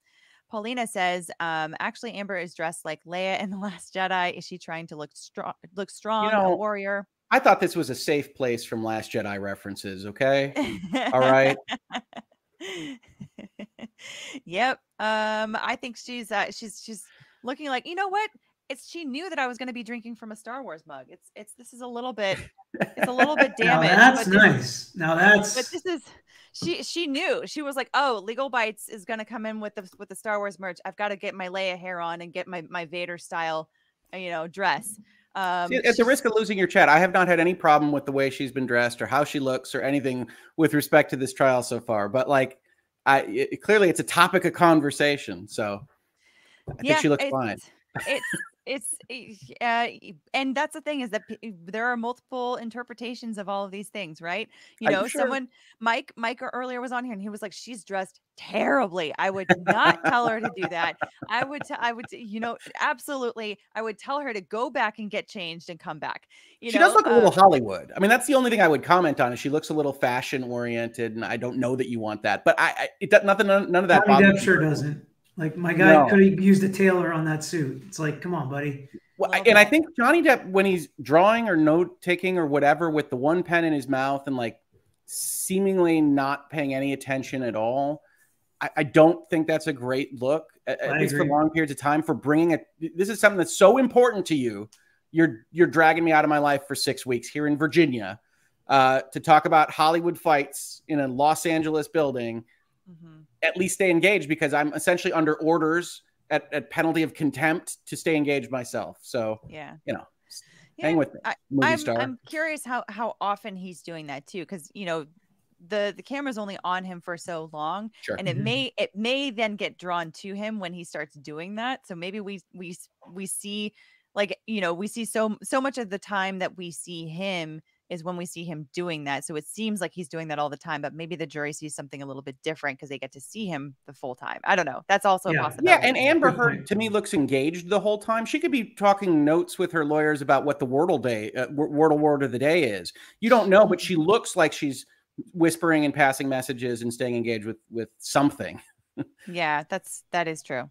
[SPEAKER 1] Paulina says, um, actually, Amber is dressed like Leia in the Last Jedi. Is she trying to look strong? Look strong, you know, a warrior.
[SPEAKER 16] I thought this was a safe place from Last Jedi references. Okay.
[SPEAKER 1] [laughs] All right. yep. Um, I think she's uh, she's she's looking like you know what? It's she knew that I was going to be drinking from a Star Wars mug. It's it's this is a little bit it's a little bit [laughs] damaged. now that's nice. now that's but this is she she knew she was like oh Legal Bytes is going to come in with the with the Star Wars merch. I've got to get my Leia hair on and get my my Vader style uh, you know dress. Um, See, at the risk
[SPEAKER 16] of losing your chat, I have not had any problem with the way she's been dressed or how she looks or anything with respect to this trial so far. But like, I it, clearly it's a topic of conversation. So I yeah, think she looks fine.
[SPEAKER 1] It's it's eh, uh, and that's the thing is that p- eh, there are multiple interpretations of all of these things right you know sure? someone mike mike earlier was on here and he was like she's dressed terribly i would not tell her to do that i would t- I would t- you know absolutely i would tell her to go back and get changed and come back you she know? does look a little
[SPEAKER 16] uh, hollywood i mean that's the only thing i would comment on is she looks a little fashion oriented and i don't know that you want that but i, I it, nothing none, none of that bothers. sure doesn't like
[SPEAKER 20] my guy no. could have used a tailor on that suit. It's like, come on, buddy.
[SPEAKER 16] Well, and I think Johnny Depp, when he's drawing or note taking or whatever with the one pen in his mouth and like seemingly not paying any attention at all, I, I don't think that's a great look, at, at least for long periods of time. For bringing it, this is something that's so important to you. You're you're dragging me out of my life for six weeks here in Virginia uh, to talk about Hollywood fights in a Los Angeles building. Mm -hmm at least stay engaged because I'm essentially under orders at, at penalty of contempt to stay engaged myself. So yeah, you know, yeah, hang with me, I, movie I'm, star. I'm
[SPEAKER 1] curious how how often he's doing that too, because you know the the camera's only on him for so long sure. and it mm-hmm. may it may then get drawn to him when he starts doing that so maybe we we we see like you know we see so so much of the time that we see him is when we see him doing that. So it seems like he's doing that all the time, but maybe the jury sees something a little bit different because they get to see him the full time. I don't know. That's also yeah. possible. Yeah, and Amber
[SPEAKER 16] Heard to me looks engaged the whole time. She could be talking notes with her lawyers about what the Wordle day, uh, Wordle word of the day is. You don't know, but she looks like she's whispering and passing messages and staying engaged with with something.
[SPEAKER 1] [laughs] yeah, that's that is true.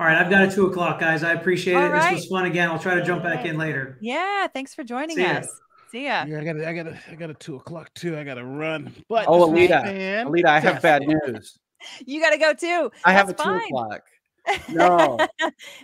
[SPEAKER 20] All right, I've got a two o'clock, guys. I appreciate All it. Right. This was fun again. I'll try to jump back in later.
[SPEAKER 1] Yeah, thanks for joining us. See ya.
[SPEAKER 12] Yeah, I got I got I got a two o'clock too. I got to run. But oh, Alita, man, Alita, I have bad news. [laughs]
[SPEAKER 1] You got to go too. I have a fine. two
[SPEAKER 12] o'clock.
[SPEAKER 10] [laughs]
[SPEAKER 1] No,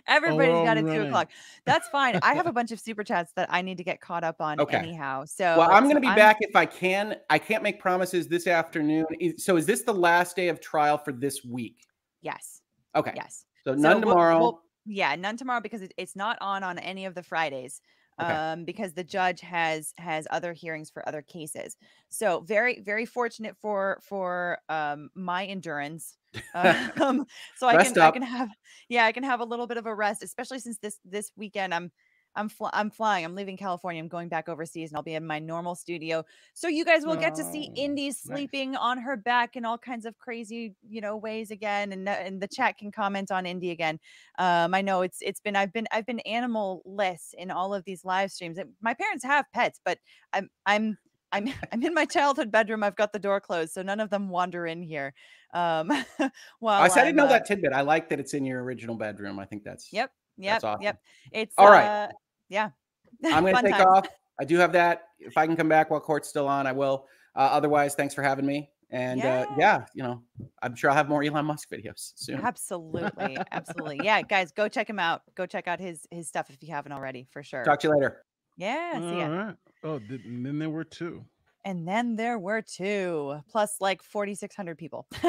[SPEAKER 1] everybody's oh, got a two o'clock. That's fine. I have a [laughs] bunch of super chats that I need to get caught up on okay. anyhow. So, well, I'm so going to be I'm... back
[SPEAKER 16] if I can. I can't make promises this afternoon. So, is this the last day of trial for this week?
[SPEAKER 1] Yes. Okay. Yes. So, so none we'll, tomorrow. We'll, yeah, none tomorrow because it, it's not on on any of the Fridays. Okay. um, because the judge has has other hearings for other cases. So very very fortunate for for um, my endurance. [laughs] Um, [laughs] so I can up. I can have yeah I can have a little bit of a rest, especially since this this weekend I'm I'm fl- I'm flying. I'm leaving California. I'm going back overseas, and I'll be in my normal studio. So you guys will get to see Indie oh, Indy sleeping nice. on her back in all kinds of crazy, you know, ways again. And uh, and the chat can comment on Indy again. Um, I know it's it's been I've been I've been animal less in all of these live streams. My parents have pets, but I'm I'm I'm [laughs] I'm in my childhood bedroom. I've got the door closed, so none of them wander in here. Um, [laughs] well, I, said, I didn't know uh, that
[SPEAKER 16] tidbit. I like that it's in your original bedroom. I think that's
[SPEAKER 1] yep. Yep. Awesome. Yep. It's all right. Uh, yeah. [laughs] I'm going to take time. off.
[SPEAKER 16] I do have that. If I can come back while court's still on, I will. Uh, otherwise, thanks for having me. And uh, yeah. Uh, yeah, you know, I'm sure I'll have more Elon Musk videos soon.
[SPEAKER 1] Absolutely, absolutely. [laughs] Yeah, guys, go check him out. Go check out his his stuff if you haven't already, for sure. Talk to you later. Yeah. All right.
[SPEAKER 12] Oh, then there were two.
[SPEAKER 1] And then there were two, plus like 4,600 people. [laughs]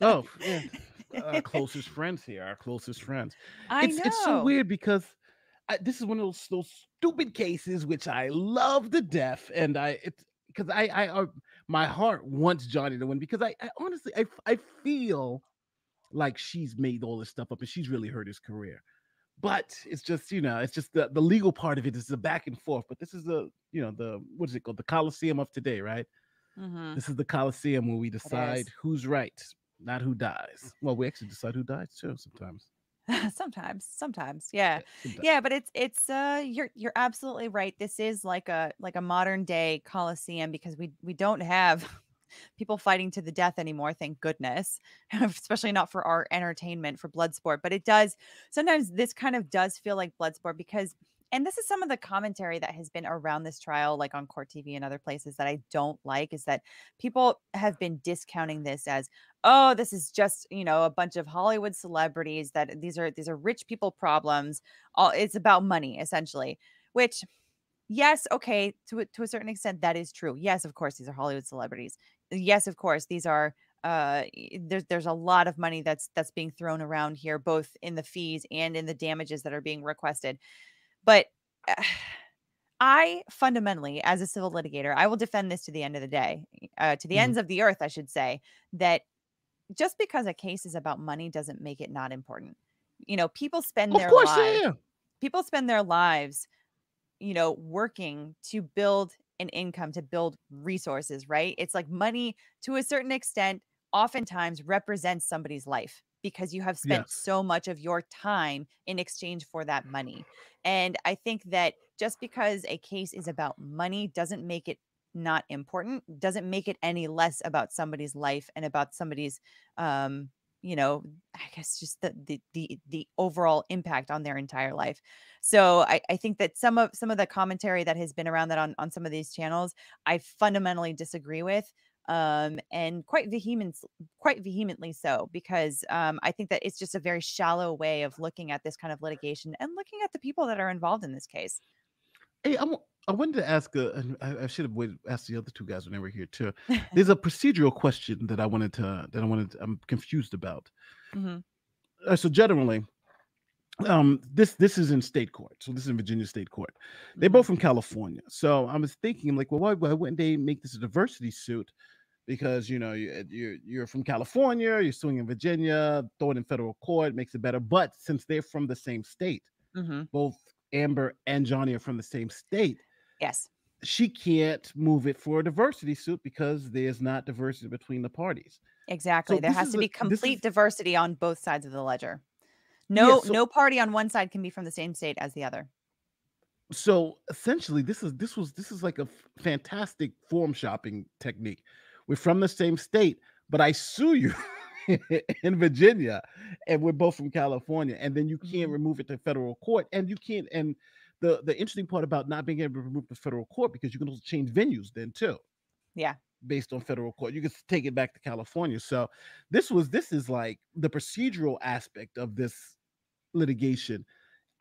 [SPEAKER 12] oh, yeah. Our [laughs] closest friends here, our closest friends. I it's, know. It's so weird because I,
[SPEAKER 1] this is one of those, those
[SPEAKER 12] stupid cases which I love to death, and I it's because I I uh, my heart wants Johnny to win because I, I honestly I I feel like she's made all this stuff up and she's really hurt his career. But it's just you know it's just the, the legal part of it is the back and forth. But this is the you know the what is it called the Coliseum of today, right? Mm-hmm. This is the Coliseum where we decide who's right not who dies. Well, we actually decide who dies too sometimes.
[SPEAKER 1] [laughs] sometimes, sometimes, yeah. yeah, yeah. But it's it's uh, you're you're absolutely right. This is like a like a modern day coliseum because we we don't have [laughs] people fighting to the death anymore. Thank goodness, [laughs] especially not for our entertainment for blood sport. But it does sometimes this kind of does feel like blood sport because and this is some of the commentary that has been around this trial, like on Court TV and other places that I don't like, is that people have been discounting this as, oh, this is just you know a bunch of Hollywood celebrities that these are these are rich people problems. All it's about money essentially, which. Yes, okay, to to a certain extent that is true. Yes, of course these are Hollywood celebrities. Yes, of course these are uh, there's there's a lot of money that's that's being thrown around here, both in the fees and in the damages that are being requested. But uh, I fundamentally, as a civil litigator, I will defend this to the end of the day, uh, to the mm -hmm. ends of the earth, I should say, that just because a case is about money doesn't make it not important. You know, people spend of their lives, people spend their lives, you know, working to build an income, to build resources, right? It's like money to a certain extent oftentimes represents somebody's life because you have spent yes. so much of your time in exchange for that money. And I think that just because a case is about money doesn't make it not important, doesn't make it any less about somebody's life and about somebody's um you know i guess just the, the the the, overall impact on their entire life so I, I think that some of some of the commentary that has been around that on on some of these channels i fundamentally disagree with um, and quite vehemently, quite vehemently so, because um, I think that it's just a very shallow way of looking at this kind of litigation and looking at the people that are involved in this case.
[SPEAKER 12] Hey, I'm, I wanted to ask, I, I should have waited, asked the other two guys when they were here too. [laughs] There's a procedural question that I wanted to, that I wanted, to, I'm confused about. Mm-hmm. Uh, so generally, um this this is in state court so this is in virginia state court they're mm-hmm. both from california so i was thinking like well why, why wouldn't they make this a diversity suit because you know you, you're you're from California, you're suing in Virginia, throw it in federal court makes it better. But since they're from the same state, mm-hmm. both Amber and Johnny are from the same state. Yes, she can't move it for a diversity suit because there's not diversity between the parties.
[SPEAKER 1] Exactly, so there has to a, be complete is... diversity on both sides of the ledger. No, yeah, so... no party on one side can be from the same state as the other
[SPEAKER 12] so essentially this is this was this is like a fantastic forum shopping technique we're from the same state, but I sue you. [laughs] in Virginia, and we're both from California, and then you can't mm-hmm. remove it to federal court, and you can't. And the the interesting part about not being able to remove to federal court because you can also change venues then too. Yeah, based on federal court, you can take it back to California. So this was this is like the procedural aspect of this litigation.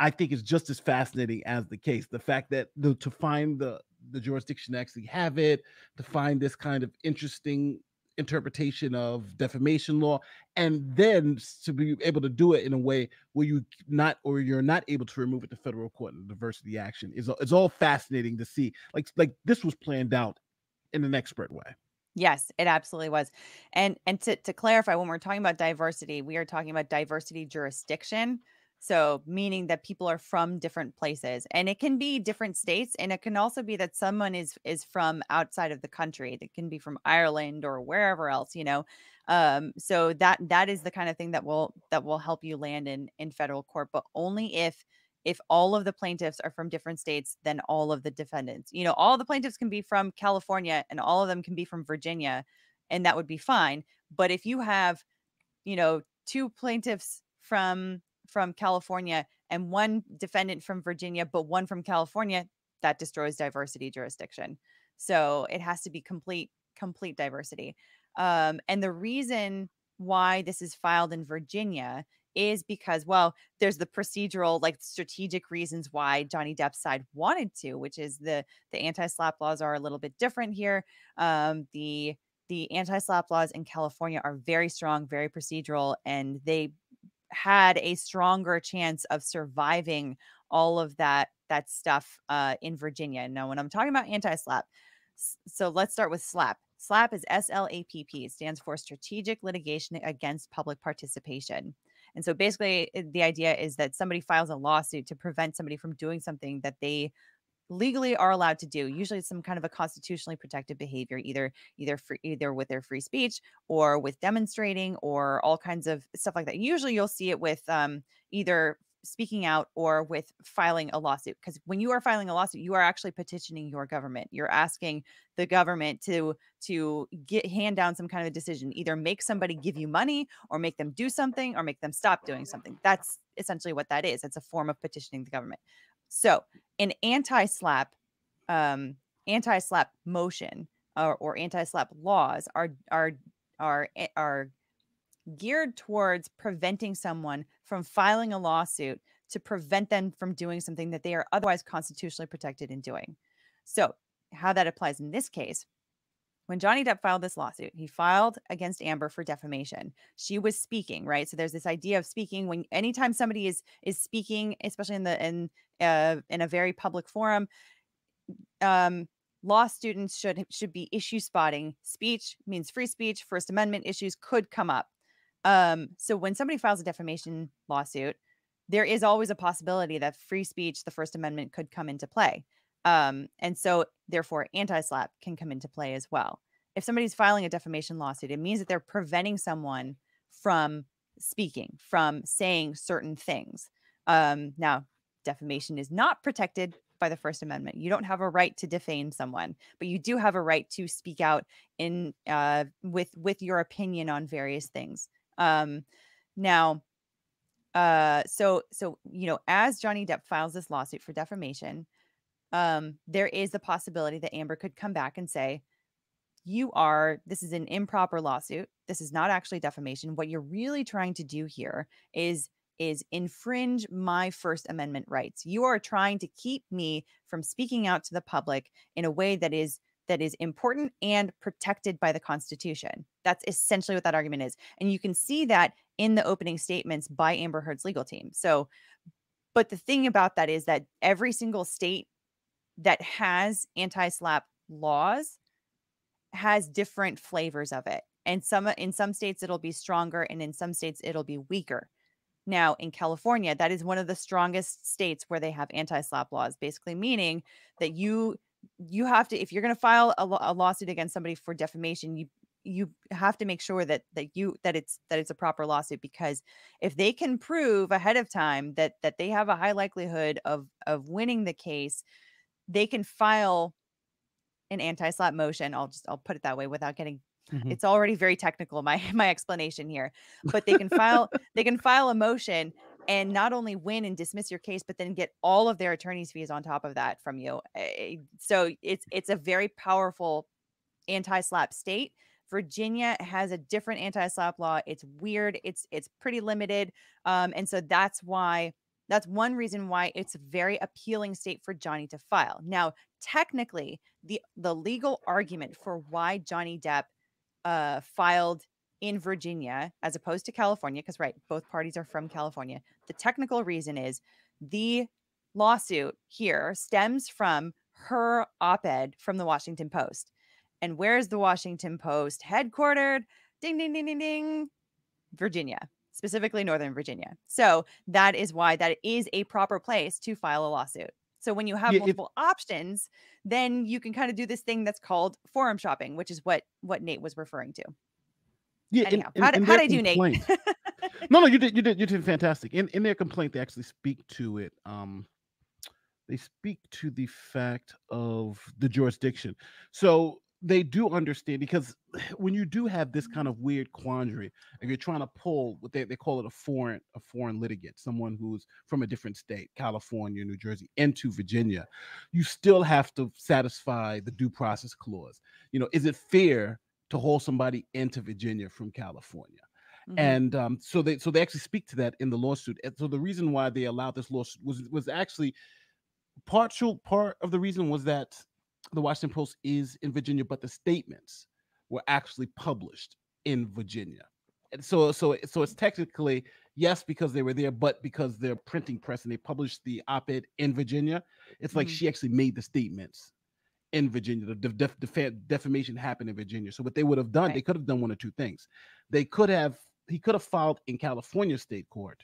[SPEAKER 12] I think is just as fascinating as the case. The fact that the, to find the the jurisdiction to actually have it, to find this kind of interesting interpretation of defamation law, and then to be able to do it in a way where you not or you're not able to remove it to federal court in diversity action is it's all fascinating to see. Like like this was planned out in an expert way.
[SPEAKER 1] Yes, it absolutely was. And and to, to clarify, when we're talking about diversity, we are talking about diversity jurisdiction so, meaning that people are from different places, and it can be different states, and it can also be that someone is is from outside of the country. That can be from Ireland or wherever else, you know. Um, so that that is the kind of thing that will that will help you land in in federal court, but only if if all of the plaintiffs are from different states than all of the defendants. You know, all the plaintiffs can be from California, and all of them can be from Virginia, and that would be fine. But if you have, you know, two plaintiffs from from California and one defendant from Virginia, but one from California, that destroys diversity jurisdiction. So it has to be complete, complete diversity. Um, and the reason why this is filed in Virginia is because, well, there's the procedural, like strategic reasons why Johnny Depp's side wanted to, which is the the anti-slap laws are a little bit different here. Um, the the anti-slap laws in California are very strong, very procedural, and they had a stronger chance of surviving all of that that stuff uh, in Virginia. Now, when I'm talking about anti-slap, so let's start with slap. SLAP is SLAPP. It stands for Strategic Litigation Against Public Participation. And so basically, the idea is that somebody files a lawsuit to prevent somebody from doing something that they legally are allowed to do. Usually it's some kind of a constitutionally protected behavior, either either free, either with their free speech or with demonstrating or all kinds of stuff like that. Usually you'll see it with um, either speaking out or with filing a lawsuit because when you are filing a lawsuit you are actually petitioning your government you're asking the government to to get hand down some kind of a decision either make somebody give you money or make them do something or make them stop doing something that's essentially what that is it's a form of petitioning the government so an anti-slap um, anti-slap motion or, or anti-slap laws are are are eh, are geared towards preventing someone from filing a lawsuit to prevent them from doing something that they are otherwise constitutionally protected in doing. So, how that applies in this case when Johnny Depp filed this lawsuit, he filed against Amber for defamation. She was speaking, right? So there's this idea of speaking when anytime somebody is is speaking, especially in the in uh, in a very public forum, um, law students should should be issue spotting. Speech means free speech. First Amendment issues could come up. Um, so when somebody files a defamation lawsuit, there is always a possibility that free speech, the First Amendment, could come into play. Um, and so, therefore, anti slap can come into play as well. If somebody's filing a defamation lawsuit, it means that they're preventing someone from speaking, from saying certain things. Um, now, defamation is not protected by the First Amendment. You don't have a right to defame someone, but you do have a right to speak out in uh, with with your opinion on various things. Um, now, uh, so so you know, as Johnny Depp files this lawsuit for defamation, um, there is the possibility that Amber could come back and say, you are, this is an improper lawsuit. This is not actually defamation. What you're really trying to do here is is infringe my first amendment rights you are trying to keep me from speaking out to the public in a way that is that is important and protected by the constitution that's essentially what that argument is and you can see that in the opening statements by amber heard's legal team so but the thing about that is that every single state that has anti-slap laws has different flavors of it. And some in some states it'll be stronger and in some states it'll be weaker. Now, in California, that is one of the strongest states where they have anti-slap laws, basically meaning that you you have to if you're going to file a, a lawsuit against somebody for defamation, you you have to make sure that that you that it's that it's a proper lawsuit because if they can prove ahead of time that that they have a high likelihood of of winning the case they can file an anti-slap motion. I'll just I'll put it that way without getting mm-hmm. it's already very technical my [laughs] my explanation here. But they can [laughs] file they can file a motion and not only win and dismiss your case but then get all of their attorney's fees on top of that from you. Eh, so it's it's a very powerful anti-slap state. Virginia has a different anti-slap law. It's weird. It's it's pretty limited. Um, and so that's why that's one reason why it's a very appealing state for Johnny to file. Now, technically, the the legal argument for why Johnny Depp uh, filed in Virginia as opposed to California, because right, both parties are from California. The technical reason is the lawsuit here stems from her op-ed from the Washington Post. And where's the Washington Post headquartered? Ding, ding, ding, ding, ding. Virginia specifically Northern Virginia. So that is why that is a proper place to file a lawsuit. So when you have yeah, multiple if, options, then you can kind of do this thing that's called forum shopping, which is what what Nate was referring to.
[SPEAKER 12] Yeah, Anyhow, and, and, how, did I do, Nate? [laughs] no, no, you did, you did, you did fantastic. In in their complaint, they actually speak to it. Um, they speak to the fact of the jurisdiction. So they do understand because [sighs] when you do have this kind of weird quandary and you're trying to pull what they, they call it a foreign a foreign litigant someone who's from a different state california new jersey into virginia you still have to satisfy the due process clause you know is it fair to hold somebody into virginia from california Mm-hmm. and um, so they so they actually speak to that in the lawsuit. And so the reason why they allowed this lawsuit was was actually partial part of the reason was that the Washington Post is in Virginia, but the statements were actually published in Virginia. And so, so, so it's technically yes because they were there, but because they're printing press and they published the op-ed in Virginia, it's like mm-hmm. she actually made the statements in Virginia. The def- def- defamation happened in Virginia. So what they would have done, right. they could have done one or two things. They could have he could have filed in California state court,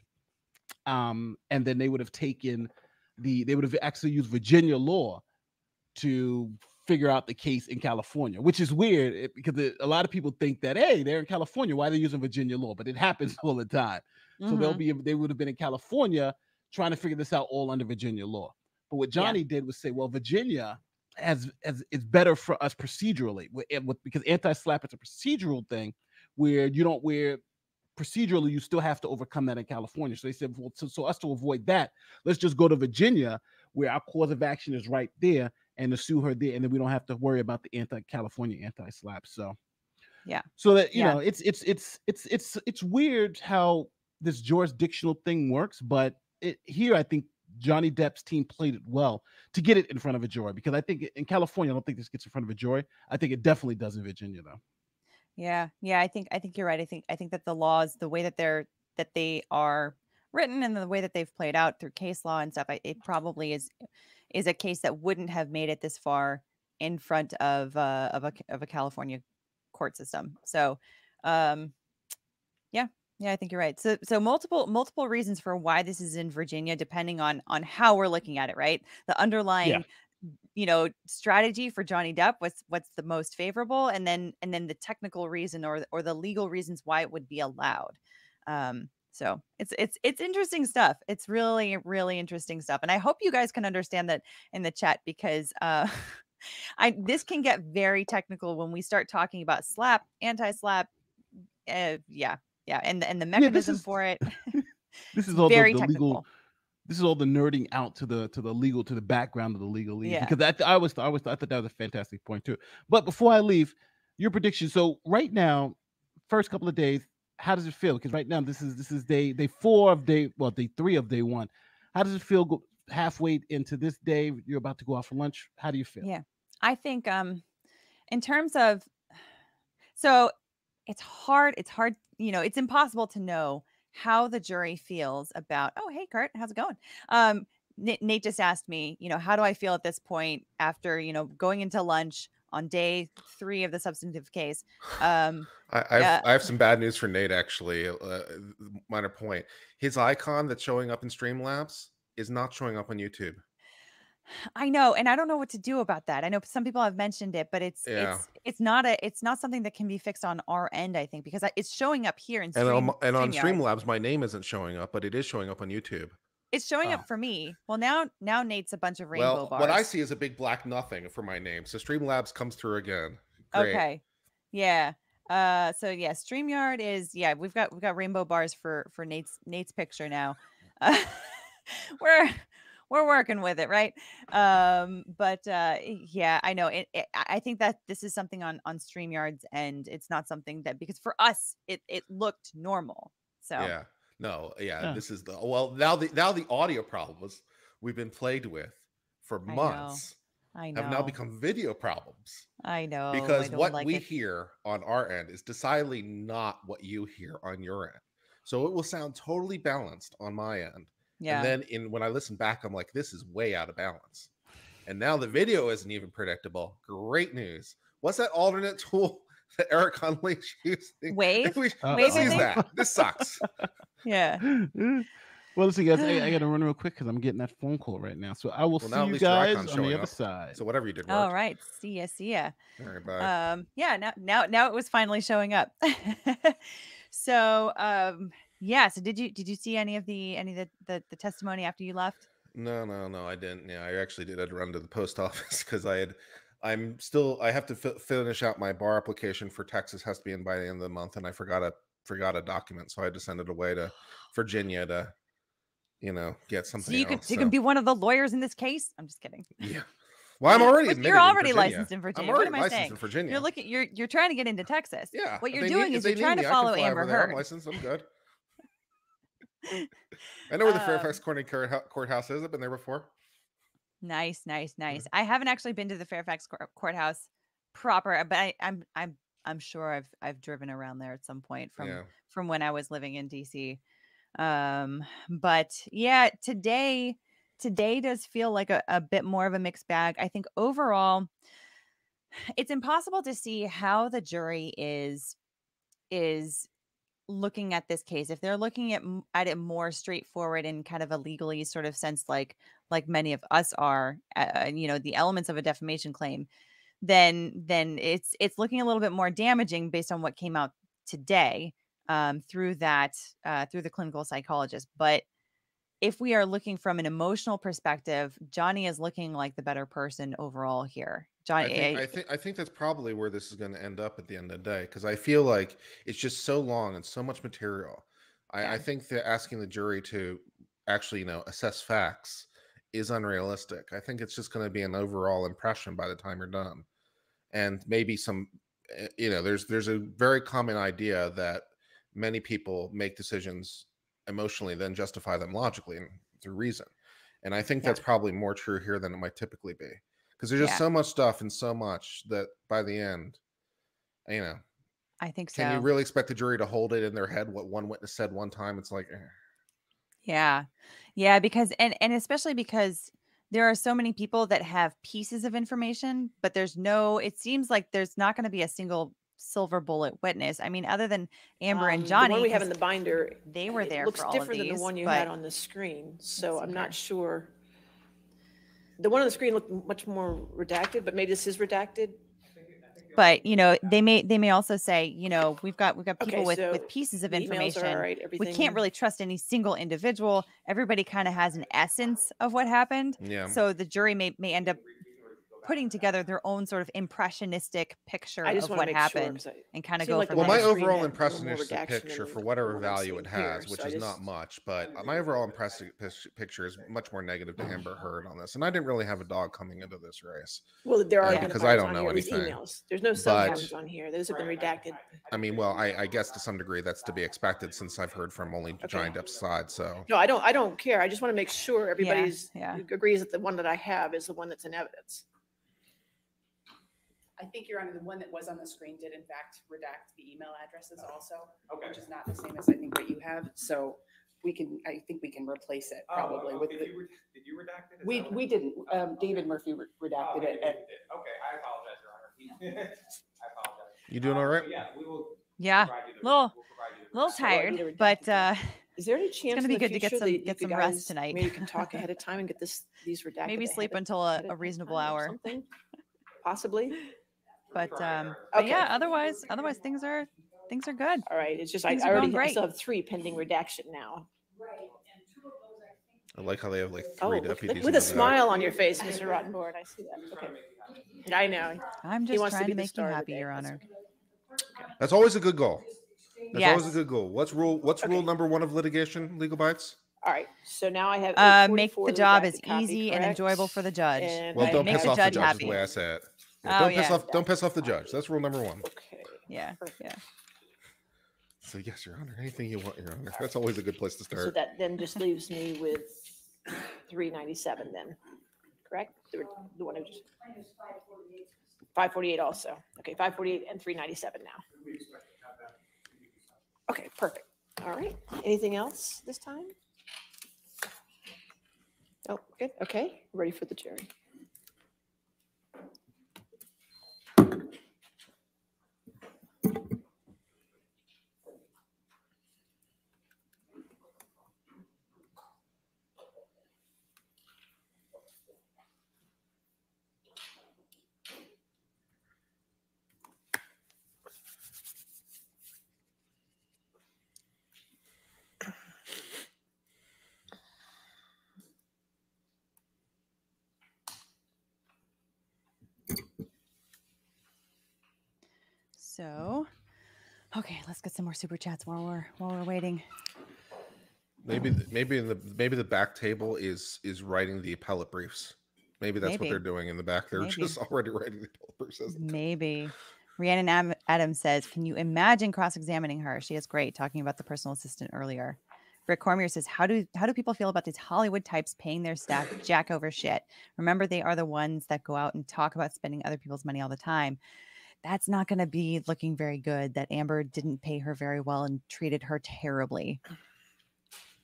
[SPEAKER 12] um, and then they would have taken the they would have actually used Virginia law to figure out the case in California, which is weird eh, because it, a lot of people think that hey, they're in California, why are they using Virginia law? But it happens [laughs] all the time. Mm-hmm. So they'll mm-hmm. be they would have been in California trying to figure this out all under Virginia law. But what Johnny yeah. did was say, well, Virginia has, as is better for us procedurally with, eh, with, because anti-slap it's a procedural thing where you don't where procedurally you still have to overcome that in California. So they said, well, so, so us to avoid that, let's just go to Virginia where our cause of action is right there and to sue her there, and then we don't have to worry about the anti-California anti-slap. So, yeah. So that you yeah. know, it's it's it's it's it's it's weird how this jurisdictional thing works, but it, here I think Johnny Depp's team played it well to get it in front of a jury because I think in California I don't think this gets in front of a jury. I think it definitely does in Virginia though.
[SPEAKER 1] Yeah, yeah, I think I think you're right. I think I think that the laws, the way that they're that they are written and the way that they've played out through case law and stuff, I, it probably is is a case that wouldn't have made it this far in front of uh, of a of a California court system. So, um, yeah, yeah, I think you're right. So, so multiple multiple reasons for why this is in Virginia, depending on on how we're looking at it. Right, the underlying. Yeah. you know strategy for johnny depp what's what's the most favorable and then and then the technical reason or or the legal reasons why it would be allowed um so it's it's it's interesting stuff. It's really really interesting stuff, and I hope you guys can understand that in the chat because uh, [laughs] I this can get very technical when we start talking about slap, anti-slap. Uh, yeah, yeah, and and the mechanism yeah, is, for it. [laughs] this is [laughs] all very the, the legal.
[SPEAKER 12] This is all the nerding out to the to the legal to the background of the legal yeah. because I I was I was I thought that was a fantastic point too. But before I leave, your prediction. So right now, first couple of days, how does it feel? Because right now this is this is day day four of day well day three of day one. How does it feel go, halfway into this day? You're about to go out for lunch. How do you feel?
[SPEAKER 1] Yeah, I think um, in terms of so it's hard. It's hard. You know, it's impossible to know how the jury feels about. Oh, hey, Kurt, how's it going? Um, Nate just asked me, you know, how do I feel at this point after you know going into lunch? on day three of the substantive case. Um, [sighs] I, have yeah. I have
[SPEAKER 4] some bad news for Nate, actually. Uh, uh minor point. His icon that's showing up in Streamlabs is not showing up on YouTube.
[SPEAKER 1] [sighs] I know, and I don't know what to do about that. I know some people have mentioned it, but it's yeah. it's it's not a it's not something that can be fixed on our end. I think because it's showing up here in and on, and on Streamlabs,
[SPEAKER 4] my name isn't showing up, but it is showing up on YouTube.
[SPEAKER 1] It's showing up for me. Well, now now Nate's a bunch of rainbow well, bars. What I see
[SPEAKER 4] is a big black nothing for my name. So Streamlabs comes through again. Great. Okay.
[SPEAKER 1] Yeah. Uh so yeah, StreamYard is yeah, we've got we've got rainbow bars for for Nate's Nate's picture now. Uh, [laughs] we're we're working with it, right? Um but uh yeah, I know it, it, I think that this is something on on StreamYard's and it's not something that because for us it it looked normal. So Yeah.
[SPEAKER 4] No, yeah, this is the well now the now the audio problems we've been plagued with for months I know. I know. have now become video problems. I know because I what like we it. hear on our end is decidedly not what you hear on your end. So it will sound totally balanced on my end. Yeah. And then in when I listen back, I'm like, this is way out of balance. And now the video isn't even predictable. Great news. What's that alternate [laughs] tool that Eric is using? Wave. [laughs] We, uh, Wave that. This sucks. [laughs]
[SPEAKER 12] Yeah. [laughs] well, listen, guys, I, I got to [sighs] run real quick because I'm getting that phone call right now. So I will well, see you guys on the other up. side. So whatever you did. Worked.
[SPEAKER 1] All right. See ya. See ya.
[SPEAKER 12] All right. Bye.
[SPEAKER 1] Um, yeah. Now, now, now it was finally showing up. [laughs] so, um, yeah. So did you did you see any of the any of the, the, the testimony after you left?
[SPEAKER 4] No, no, no. I didn't. Yeah, I actually did. I'd run to the post [laughs] office because I had I'm still I have to finish out my bar application for Texas has to be in by the end of the month, and I forgot to forgot a document, so I had to send it away to Virginia to, you know, get something. So you else, could so. you can be
[SPEAKER 1] one of the lawyers in this case. I'm just kidding. [laughs]
[SPEAKER 4] Yeah. Well, I'm [laughs] already. you're already in licensed in Virginia. I'm already what am licensed I saying? in Virginia. You're
[SPEAKER 1] looking. You're you're trying to get into Texas. Yeah. What you're doing need, is you're trying me, to follow Amber Heard. I'm
[SPEAKER 4] licensed. I'm good.
[SPEAKER 1] [laughs] I know where the um, Fairfax
[SPEAKER 4] County courthouse is. I've been there before.
[SPEAKER 1] Nice, nice, nice. Mm. I haven't actually been to the Fairfax courthouse proper, but I, I'm, I'm I'm sure I've I've driven around there at some point from yeah. from when I was living in DC. Um, but yeah, today today does feel like a, a bit more of a mixed bag. I think overall, it's impossible to see how the jury is is looking at this case if they're looking at at it more straightforward in kind of a legally sort of sense like like many of us are uh, you know the elements of a defamation claim then then it's it's looking a little bit more damaging based on what came out today um, through that uh, through the clinical psychologist. But if we are looking from an emotional perspective, Johnny is looking like the better person overall here. Johnny, I think, I, I think,
[SPEAKER 4] I think that's probably where this is going to end up at the end of the day because I feel like it's just so long and so much material. I, yeah. I think that asking the jury to actually, you know, assess facts is unrealistic. I think it's just going to be an overall impression by the time you're done and maybe some eh, you know there's there's a very common idea that many people make decisions emotionally then justify them logically and through reason and i think yeah. that's probably more true here than it might typically be because there's just yeah. so much stuff and so much that by the end you know i think so can you really expect the jury to hold it in their head what one witness said one time it's like eh.
[SPEAKER 1] yeah yeah because and and especially because there are so many people that have pieces of information, but there's no, it seems like there's not going to be a single silver bullet witness. I mean, other than Amber um, and Johnny, the one we have in the
[SPEAKER 6] binder, they were there. looks different these, than the one you had on the screen, so I'm not
[SPEAKER 1] sure. The one on the screen looked much more redacted, but maybe this is redacted but you know they may they may also say you know we've got we've got people okay, with so with pieces of information right, we can't really trust any single individual everybody kind of has an essence of what happened yeah so the jury may may end up putting together their own sort of impressionistic picture of what happened sure, and kind of go like from well my overall impressionistic picture for whatever value it has here, which so is just, not
[SPEAKER 4] much but my overall impressive picture is much more negative to amber heard on this and i didn't really have a dog coming into this race
[SPEAKER 6] well there are uh, because i don't know anything There's there's no subtitles on here those have been redacted
[SPEAKER 4] i mean well I, I, guess to some degree that's to be expected since i've heard from only okay. giant side so
[SPEAKER 6] no i don't i don't care i just want to make sure everybody's yeah, yeah. agrees that the one that i have is the one that's in evidence
[SPEAKER 11] I think Your Honor, the one that was on the screen did in fact redact the email addresses also, Okay. which is not the same as I think what you have. So we can, I think we can replace it Oh, probably oh, with, Did the- you, re- did you redact it? we, we didn't, um, David Murphy re- Oh, redacted okay, it. did.
[SPEAKER 17] Okay, I apologize, Your Honor. [laughs] I apologize. You doing all um, right? Yeah, we will.
[SPEAKER 1] Yeah, little- we'll little tired, but uh, Is there any chance It's gonna be good to get some- get some rest tonight.
[SPEAKER 6] Maybe you can talk [laughs] ahead of time and get this, these redacted. maybe sleep until a, a reasonable or hour. something? Possibly?
[SPEAKER 1] But, um, okay. but yeah, otherwise, otherwise things are
[SPEAKER 6] things are good. All right. It's just things I, I already great. still have three pending redaction now.
[SPEAKER 4] I like how they have like
[SPEAKER 1] three oh, deputies. With a smile on
[SPEAKER 6] your face, Mr. Rottenborn. I see that. Okay. I know. I'm just trying to, to make you happy,
[SPEAKER 1] Your Honor. That's always
[SPEAKER 4] a good goal. That's yes. always a good goal. What's rule? What's okay. rule number one of litigation? Legal Bytes. All
[SPEAKER 6] right. So now I have.
[SPEAKER 1] Uh, make the job as easy correct. and enjoyable for the judge. And well, I don't piss off the
[SPEAKER 4] judge. Happy. Is the way I say it. Yeah, oh, don't piss yeah, off. Don't piss off the judge. That's rule number one. Okay.
[SPEAKER 6] Yeah. Yeah.
[SPEAKER 4] So yes, Your Honor. Anything you want, Your Honor. [laughs] That's always a good place to start. So
[SPEAKER 6] that then just leaves me with three ninety seven. Then, correct? The, the one who just five forty eight also. Okay, five forty eight and three ninety seven now. Okay, perfect. All right. Anything else this time? Oh, good. Okay. Ready for the jury.
[SPEAKER 1] So, okay, let's get some more super chats while we're while we're waiting.
[SPEAKER 4] Maybe maybe in the maybe the back table is is writing the appellate briefs. Maybe that's maybe. what they're doing in the back. They're maybe. just [laughs] already writing the appellate
[SPEAKER 1] briefs. Maybe. Rhiannon Adams says, "Can you imagine cross-examining her? She is great talking about the personal assistant earlier." Rick Cormier says, "How do how do people feel about these Hollywood types paying their staff jack over shit? Remember, they are the ones that go out and talk about spending other people's money all the time that's not going to be looking very good that Amber didn't pay her very well and treated her terribly.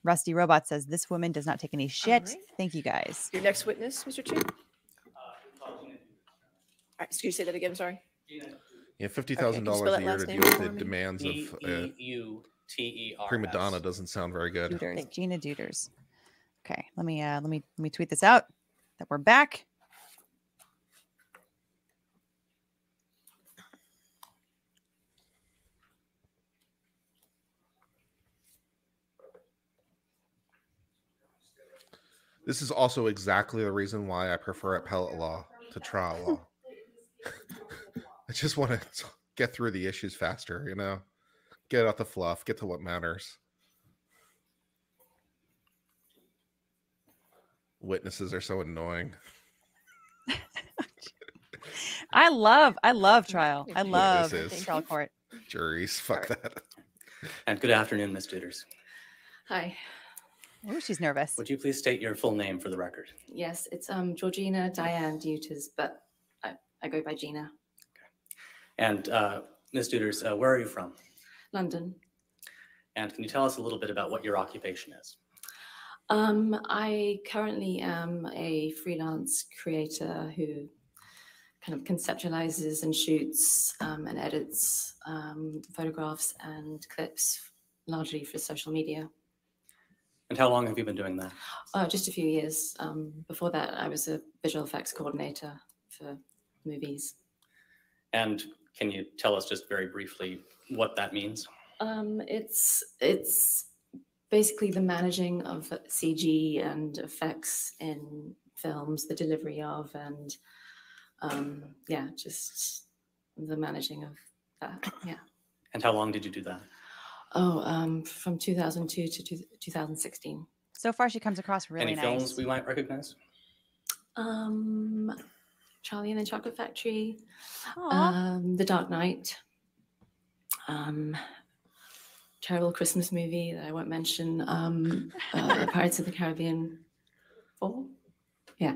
[SPEAKER 1] Rusty Robot says, This woman does not take any shit. Right. Thank you guys.
[SPEAKER 6] Your next witness, Mr. Chew? Uh, excuse me, say that again. I'm sorry.
[SPEAKER 12] Yeah, $50,000 okay, a year to deal with the
[SPEAKER 1] demands of. Uh,
[SPEAKER 4] Prima donna doesn't sound very good.
[SPEAKER 1] Gina Deuters. Okay, let me uh, let me let me tweet this out that we're back.
[SPEAKER 4] This is also exactly the reason why I prefer appellate law to trial law. [laughs] [laughs] I just want to get through the issues faster, you know, get out the fluff, get to what matters. Witnesses are so annoying.
[SPEAKER 1] [laughs] I love, I love trial. I love Witnesses. trial court.
[SPEAKER 21] Juries, fuck that. And good afternoon, Miss Deuters.
[SPEAKER 1] Hi. Oh,
[SPEAKER 14] she's
[SPEAKER 21] nervous. Would you please state your full name for the record?
[SPEAKER 14] Yes, it's um, Georgina Diane Deuters, but I, I go by Gina.
[SPEAKER 21] Okay. And uh, Ms. Deuters, uh, where are you from? London. And can you tell us a little bit about what your occupation is?
[SPEAKER 14] Um, I currently am a freelance creator who kind of conceptualizes and shoots um, and edits um, photographs and clips largely for social media.
[SPEAKER 21] And how long have you been doing that?
[SPEAKER 14] Uh, just a few years. Um, before that, I was a visual effects coordinator for movies.
[SPEAKER 21] And can you tell us just very briefly what that means?
[SPEAKER 14] Um, it's it's basically the managing of CG and effects in films, the delivery of, and um, yeah, just the managing of that. Yeah.
[SPEAKER 21] And how long did you do that?
[SPEAKER 14] Oh, um, from 2002 to 2016. So far, she comes across really Any nice. films we
[SPEAKER 21] might recognize?
[SPEAKER 14] Um, Charlie and the Chocolate Factory, um, The Dark Knight, um, terrible Christmas movie that I won't mention, um, uh, [laughs] Pirates of the Caribbean 4. Yeah.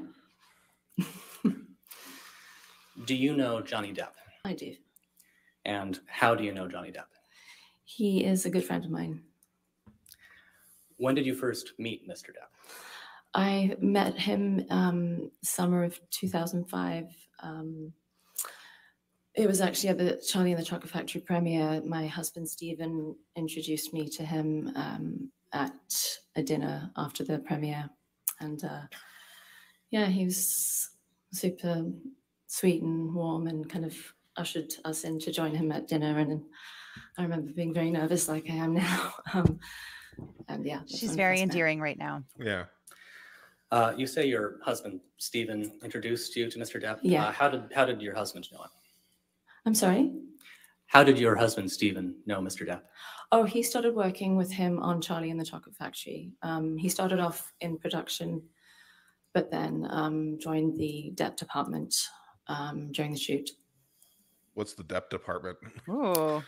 [SPEAKER 14] [laughs]
[SPEAKER 21] do you know Johnny Depp? I do. And how do you know Johnny Depp?
[SPEAKER 14] He is a good friend of mine.
[SPEAKER 21] When did you first meet Mr. Depp?
[SPEAKER 14] I met him um, summer of 2005. Um, it was actually at the Charlie and the Chocolate Factory premiere. My husband Stephen introduced me to him um, at a dinner after the premiere, and uh, yeah, he was super sweet and warm, and kind of ushered us in to join him at dinner and I remember being very nervous, like I am now. [laughs] Um, and yeah, she's very endearing right now.
[SPEAKER 21] Yeah. Uh, you say your husband Stephen introduced you to Mr. Depp. Yeah. Uh, how did how did your husband know him? I'm sorry. How did your husband Stephen know Mr. Depp?
[SPEAKER 14] Oh, he started working with him on Charlie and the Chocolate Factory. Um, he started off in production, but then um, joined the Depp department um, during the shoot
[SPEAKER 21] what's the Depp department? Oh.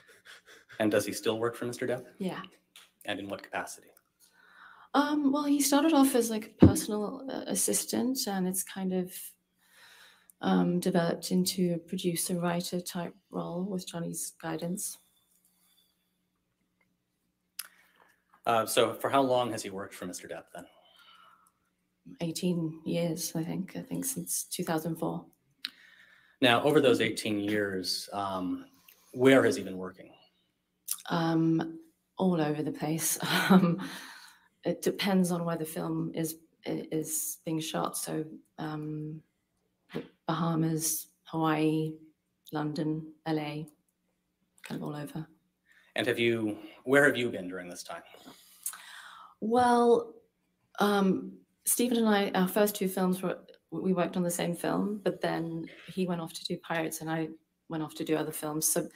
[SPEAKER 21] And does he still work for Mr. Depp? Yeah. And in what capacity?
[SPEAKER 14] Um, well, he started off as like a personal uh, assistant, and it's kind of um, developed into a producer writer type role with Johnny's guidance.
[SPEAKER 21] Uh, so, for how long has he worked for Mr. Depp then?
[SPEAKER 14] 18 years, I think. I think since 2004.
[SPEAKER 21] Now, over those 18 years, um, where has he been working?
[SPEAKER 14] Um, all over the place. [laughs] Um, it depends on where the film is is being shot. So, um, Bahamas, Hawaii, London, LA, kind of all over.
[SPEAKER 21] And have you? Where have you been during this time?
[SPEAKER 14] Well, um, Stephen and I, our first two films were we worked on the same film, but then he went off to do Pirates and I went off to do other films. So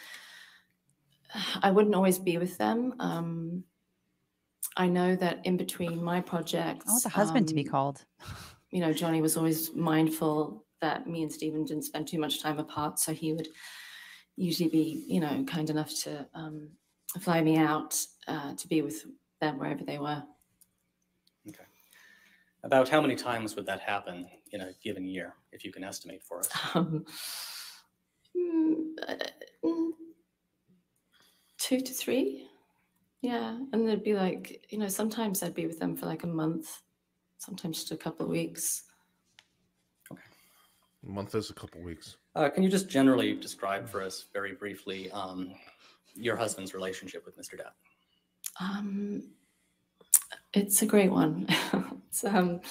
[SPEAKER 14] [sighs] I wouldn't always be with them. Um, I know that in between my projects,
[SPEAKER 1] I want the husband um, to be um, called. [laughs]
[SPEAKER 14] You know, Johnny was always mindful that me and Stephen didn't spend too much time apart, so he would usually be, you know, kind enough to um, fly me out uh, to be with them wherever they were.
[SPEAKER 21] About how many times would that happen in a given year, if you can estimate for us?
[SPEAKER 14] Um, mm, uh, mm, two to three. Yeah. And there'd be like, you know, sometimes I'd be with them for like a month, sometimes just a couple of weeks.
[SPEAKER 4] Okay. A month is a couple
[SPEAKER 21] of weeks. Uh, can you just generally describe for us very briefly um, your husband's relationship with Mr. Depp?
[SPEAKER 14] Um, it's a great one. [laughs] um,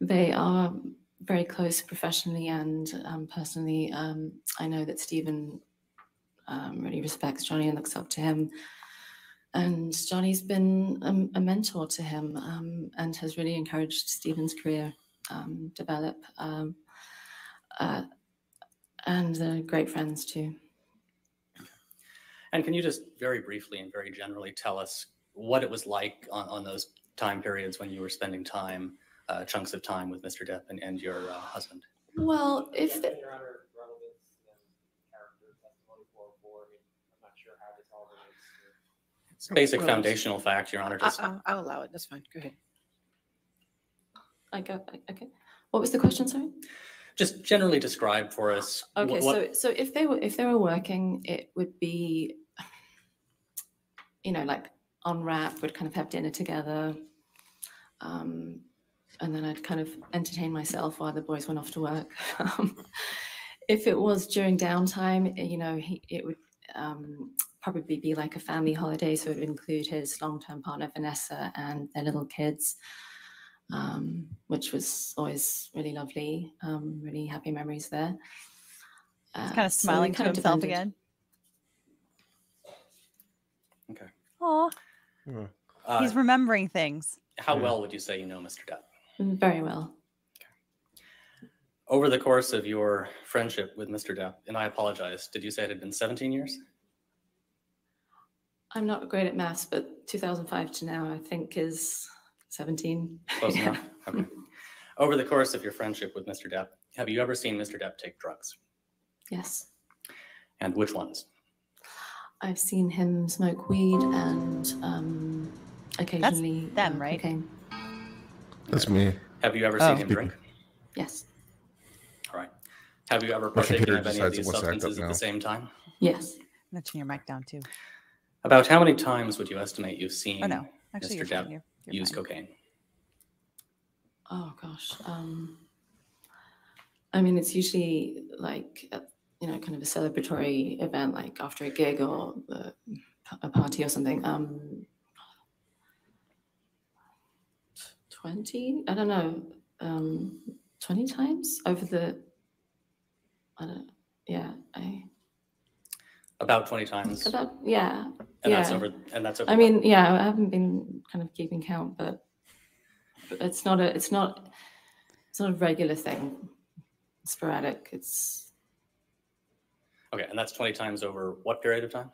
[SPEAKER 14] they are very close professionally and um, personally. Um, I know that Stephen um, really respects Johnny and looks up to him. And Johnny's been a, um, a mentor to him um, and has really encouraged Stephen's career develop. Uh, and they're great friends too.
[SPEAKER 21] And can you just very briefly and very generally tell us what it was like on, on those time periods when you were spending time, uh, chunks of time with Mr. Depp and, and your uh, husband.
[SPEAKER 14] Well, if the, It's basic foundational
[SPEAKER 3] fact, Your Honor. Just...
[SPEAKER 14] I, will allow it. That's fine. Go ahead. I go. Okay. What was the question? Sorry.
[SPEAKER 21] Just generally describe for us. Okay. What... so,
[SPEAKER 14] so if they were if they were working, it would be, you know, like on we would kind of have dinner together. Um, and then I'd kind of entertain myself while the boys went off to work. [laughs] if it was during downtime, eh, you know, he, it would um, probably be like a family holiday. So it would include his long term partner, Vanessa, and their little kids, um, which was always really lovely. Um, really happy memories there. Uh, kind of smiling so to kind of himself depended.
[SPEAKER 1] again. Okay. Aw. Uh, He's remembering things. How well
[SPEAKER 21] would you say you know Mr. Depp? Very well. Over the course of your friendship with Mr. Depp, and I apologize, did you say it had been 17 years?
[SPEAKER 14] I'm not great at maths, but 2005 to now, I think, is 17.
[SPEAKER 21] Close [laughs] yeah. enough. Okay. Over the course of your friendship with Mr. Depp, have you ever seen Mr. Depp take
[SPEAKER 14] drugs? Yes.
[SPEAKER 21] And which ones?
[SPEAKER 14] I've seen him smoke weed and um, occasionally That's them, uh, right? Cocaine.
[SPEAKER 21] That's me. Have you ever oh. seen him drink? Yes. All right. Have you ever partaken of any of these substances at the same time?
[SPEAKER 1] Yes. I'm your mic down too.
[SPEAKER 21] About how many times would you estimate you've seen oh, no. Actually, Mr. Depp use fine. cocaine?
[SPEAKER 14] Oh gosh. Um, I mean, it's usually like uh, you know, kind of a celebratory event, like after a gig or a, a party or something. Um, 20, I don't know, um, 20 times over the, I don't, yeah, I.
[SPEAKER 21] About 20 times. About, yeah. And yeah. that's over,
[SPEAKER 14] and that's over. I mean, yeah, I haven't been kind of keeping count, but, but it's not a, it's not, it's not a regular thing, it's sporadic, it's,
[SPEAKER 21] Okay, and that's 20 times over what period of time?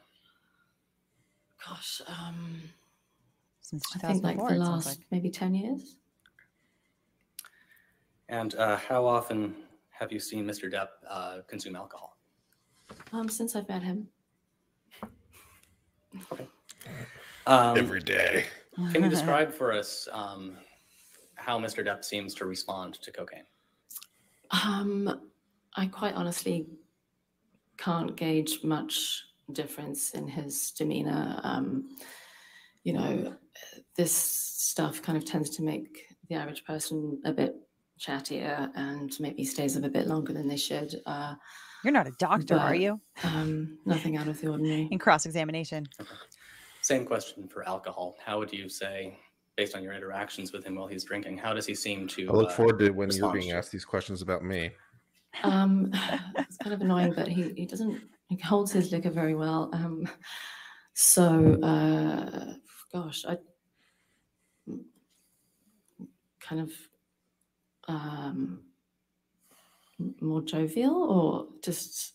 [SPEAKER 14] Gosh, um, since I think like the last like. maybe 10 years.
[SPEAKER 21] And uh, how often have you seen Mr. Depp uh, consume alcohol?
[SPEAKER 14] Um, since I've met him.
[SPEAKER 21] Okay. Um, Every day. Can you describe [laughs] for us um, how Mr. Depp seems to respond to cocaine?
[SPEAKER 14] Um, I quite honestly can't gauge much difference in his demeanor. Um, you know, this stuff kind of tends to make the average person a bit chattier and maybe stays up a bit longer than they should.
[SPEAKER 1] Uh, You're not a doctor, but, are you? Um, nothing out of the ordinary. In cross examination.
[SPEAKER 21] Same question for alcohol. How would you say based on your interactions with him while he's drinking, how does he seem to? I look uh, forward to when you're being asked these questions about me.
[SPEAKER 14] Um, [sighs] [laughs] it's kind of annoying, but he, he doesn't, he holds his liquor very well. Um, so, uh, gosh, I kind of um, more jovial or just,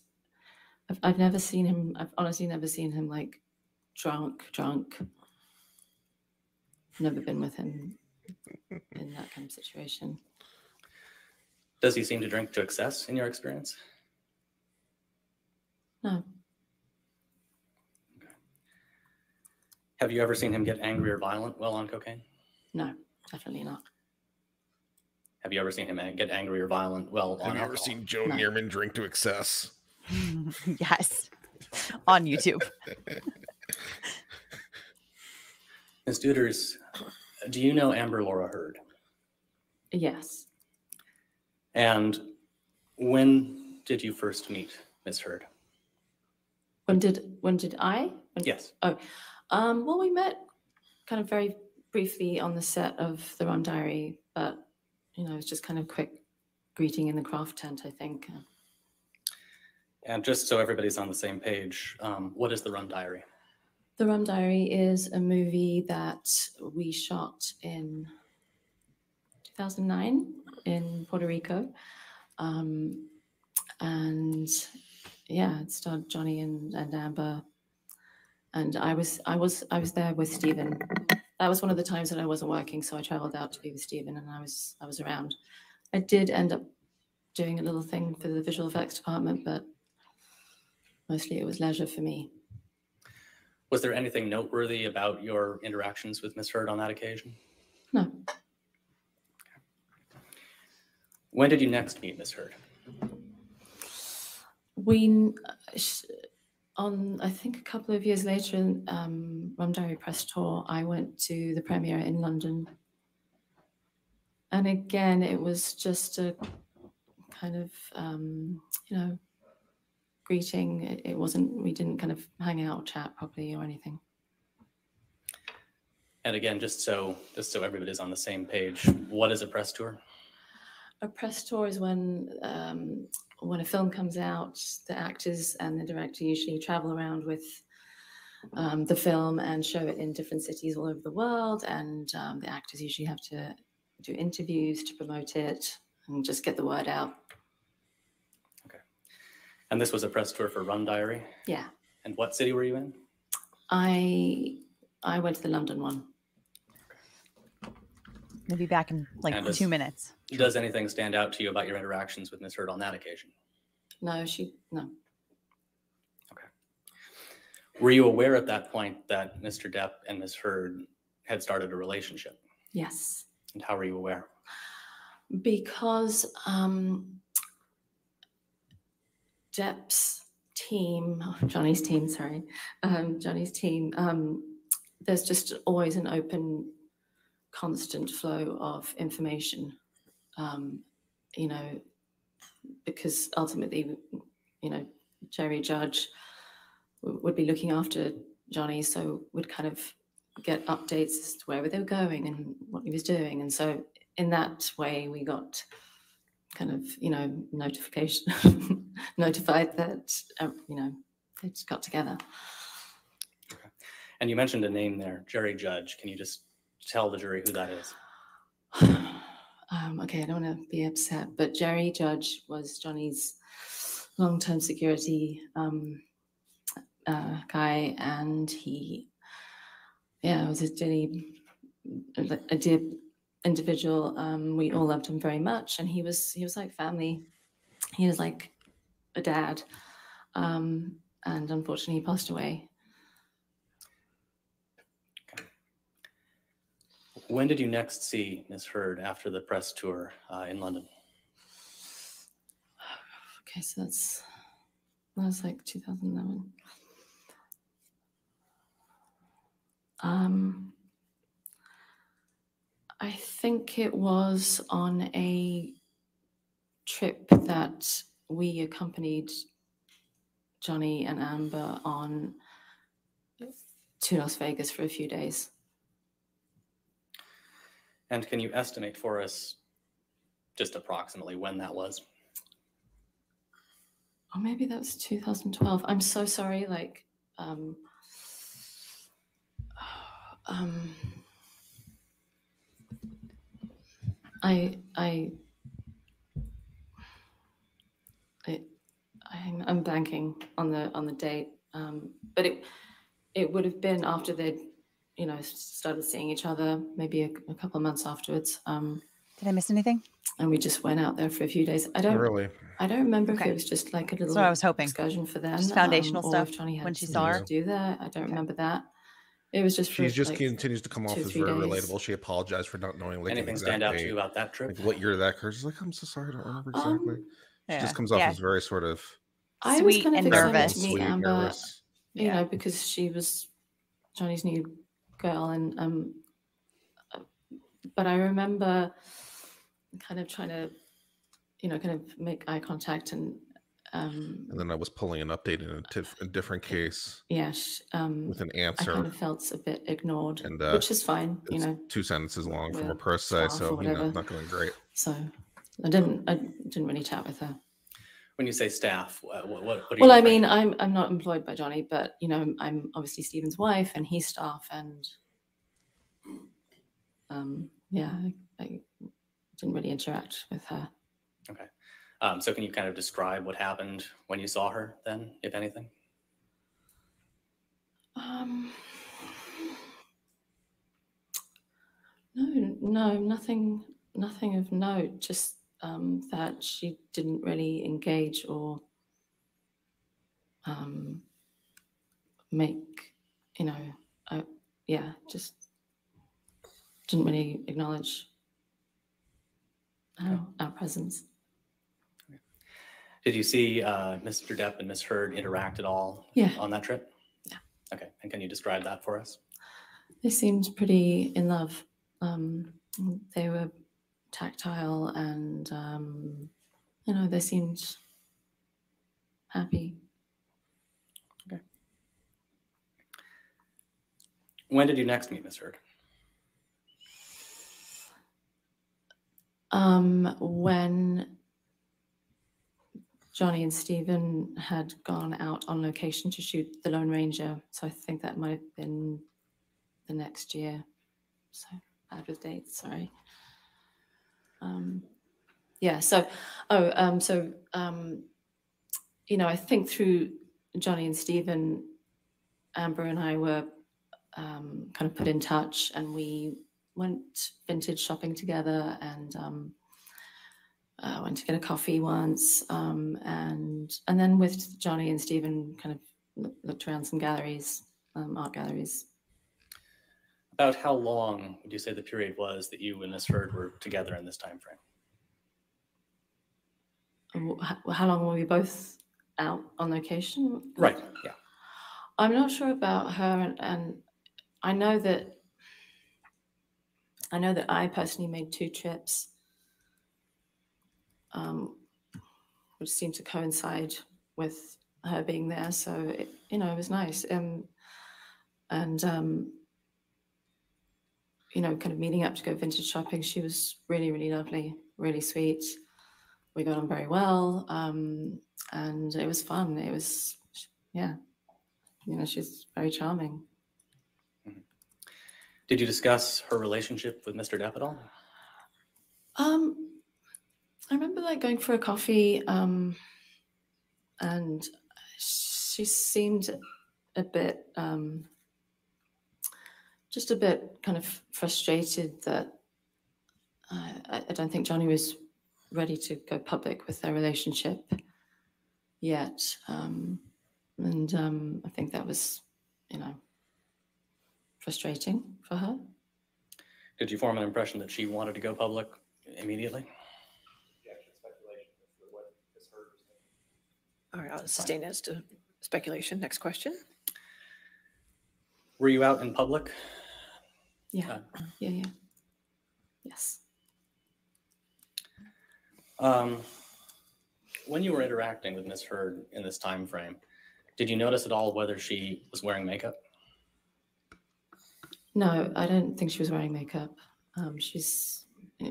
[SPEAKER 14] I've, I've never seen him, I've honestly never seen him like drunk, drunk. Never been with him in that kind of situation.
[SPEAKER 21] Does he seem to drink to excess in your experience? No. Okay. Have you ever seen him get angry or violent while on cocaine?
[SPEAKER 14] No, definitely not.
[SPEAKER 21] Have you ever seen him get angry or violent? Well, have you alcohol? ever seen Joe no. Neerman drink to excess?
[SPEAKER 1] [laughs] yes, on YouTube. [laughs]
[SPEAKER 21] Ms. Deuters, do you know Amber Laura Heard? Yes. And when did you first meet Ms. Heard?
[SPEAKER 14] When did when did I? When, yes. Oh, um, well, we met kind of very briefly on the set of The Rum Diary, but you know, it was just kind of quick greeting in the craft tent, I think.
[SPEAKER 21] And just so everybody's on the same page, um, what is The Rum Diary?
[SPEAKER 14] The Rum Diary is a movie that we shot in 2009 in Puerto Rico. Um, and yeah, it starred Johnny and, and Amber. And I was I was I was there with Stephen. That was one of the times that I wasn't working, so I traveled out to be with Stephen and I was I was around. I did end up doing a little thing for the visual effects department, but mostly it was leisure for me.
[SPEAKER 21] Was there anything noteworthy about your interactions with Miss Heard on that occasion? No. When did you next meet Miss Heard?
[SPEAKER 14] We on I think a couple of years later, um, Rum Diary press tour. I went to the premiere in London, and again, it was just a kind of um, you know greeting. It, it wasn't. We didn't kind of hang out, chat properly, or anything.
[SPEAKER 21] And again, just so just so everybody's on the same page, what is a press tour?
[SPEAKER 14] a press tour is when um, when a film comes out, the actors and the director usually travel around with um, the film and show it in different cities all over the world. And um, the actors usually have to do interviews to promote it and just get the word out.
[SPEAKER 21] Okay. And this was a press tour for Rum Diary. Yeah. And what city were you in?
[SPEAKER 14] I I went to the London one. We'll be back in like and two minutes.
[SPEAKER 21] Does anything stand out to you about your interactions with Ms. Heard on that occasion?
[SPEAKER 14] No, she, no.
[SPEAKER 21] Okay. Were you aware at that point that Mr. Depp and Ms. Heard had started a relationship? Yes. And how were you aware?
[SPEAKER 14] Because um, Depp's team, oh, Johnny's team, sorry, um, Johnny's team, um, there's just always an open, constant flow of information um, you know, because ultimately, you know, Jerry Judge would be looking after Johnny, so would kind of get updates as to where they were going and what he was doing. And so in that way, we got kind of, you know, notification, [laughs] notified that, uh, you know, they just got together.
[SPEAKER 21] And you mentioned a name there, Jerry Judge. Can you just tell the jury who that is? [sighs]
[SPEAKER 14] [sighs] [sighs] um, okay, I don't want to be upset, but Jerry Judge was Johnny's long term security um, uh, guy, and he, yeah, was a really a dear individual. Um, we all loved him very much, and he was he was like family. He was like a dad, um, and unfortunately, he passed away
[SPEAKER 21] When did you next see Ms. Heard after the press tour uh, in London?
[SPEAKER 14] Okay, so that's that was like 2011. Um, I think it was on a trip that we accompanied Johnny and Amber on to Las Vegas for a few days.
[SPEAKER 21] And can you estimate for us just approximately when that was?
[SPEAKER 14] Oh, maybe that was 2012. I'm so sorry. Like, um, [sighs] um, I, I, I'm, I'm blanking on the on the date. Um, but it, it would have been after they'd you know, started seeing each other maybe a, a couple of months afterwards. Um,
[SPEAKER 1] Did I miss anything?
[SPEAKER 14] And we just went out there for a few days. I don't really. I don't remember okay. if it was just like a little. So I was hoping excursion for them. Just um, foundational um, stuff. Johnny had when she saw her do that, I don't okay. remember that. It was just. She just like continues to come
[SPEAKER 4] off as very days. relatable. She apologized for not knowing like anything exactly, stand out to you about that trip. Like what year that occurs? She's like, I'm so sorry, I don't remember um, exactly. Um, she yeah. just comes off yeah. as very sort of sweet
[SPEAKER 14] I was kind of and nervous. To meet Amber, nervous. you yeah. know, because she was Johnny's new girl, and um, but I remember kind of trying to, you know, kind of make eye contact and. Um, and
[SPEAKER 4] then I was pulling an update in a, uh, tif- a different case. Yes. Um, with an answer. I kind of
[SPEAKER 14] felt a bit ignored, and, uh, which is fine. You know,
[SPEAKER 4] two sentences long from a person, so you
[SPEAKER 14] know, not going great. So I didn't. I didn't really chat with her
[SPEAKER 21] when you say staff what, what, what well i mean i'm
[SPEAKER 14] i'm not employed by johnny but you know i'm obviously stephen's wife and he's staff and um yeah I, I didn't really interact with her
[SPEAKER 21] okay um, so can you kind of describe what happened when you saw her then if anything
[SPEAKER 14] um no no nothing nothing of note just um, that she didn't really engage or um, make, you know, I, yeah, just didn't really acknowledge our, our presence.
[SPEAKER 21] Did you see uh, Mr. Depp and Miss Heard interact at all yeah. on that trip? Yeah. Okay. And can you describe that for us?
[SPEAKER 14] They seemed pretty in love. Um, they were tactile and um, you know they seemed happy okay
[SPEAKER 21] when did you next meet miss heard
[SPEAKER 14] um, when Johnny and Stephen had gone out on location to shoot The Lone Ranger. So I think that might have been the next year. So out of date. sorry. Um, yeah. So, oh, um, so um, you know, I think through Johnny and Stephen, Amber and I were um, kind of put in touch, and we went vintage shopping together, and um, uh, went to get a coffee once, um, and and then with Johnny and Stephen, kind of looked around some galleries, um, art galleries,
[SPEAKER 21] about how long would you say the period was that you and Ms. Heard were together
[SPEAKER 14] in this time frame? How long were we both out on location? Right. Yeah. I'm not sure about her, and, and I know that I know that I personally made two trips, um, which seemed to coincide with her being there. So it, you know, it was nice. Um, and um, you know, kind of meeting up to go vintage shopping. She was really, really lovely, really sweet. We got on very well, um, and it was fun. It was, yeah, you know, she's very charming. Mm-hmm.
[SPEAKER 21] Did you discuss her relationship with Mr. Depp at all?
[SPEAKER 14] Um, I remember like going for a coffee, um, and she seemed a bit um, just a bit kind of frustrated that uh, I, I, don't think Johnny was ready to go public with their relationship yet. Um, and um, I think that was, you know, frustrating for her.
[SPEAKER 21] Did you form an impression that she wanted to go public immediately?
[SPEAKER 6] All right, I'll sustain as to speculation. Next question.
[SPEAKER 21] Were you out in public
[SPEAKER 14] yeah. Uh, yeah. Yeah. Yes.
[SPEAKER 21] Um, when you were interacting with Miss Heard in this time frame, did you notice at all whether she was wearing makeup?
[SPEAKER 14] No, I don't think she was wearing makeup. Um, she's uh,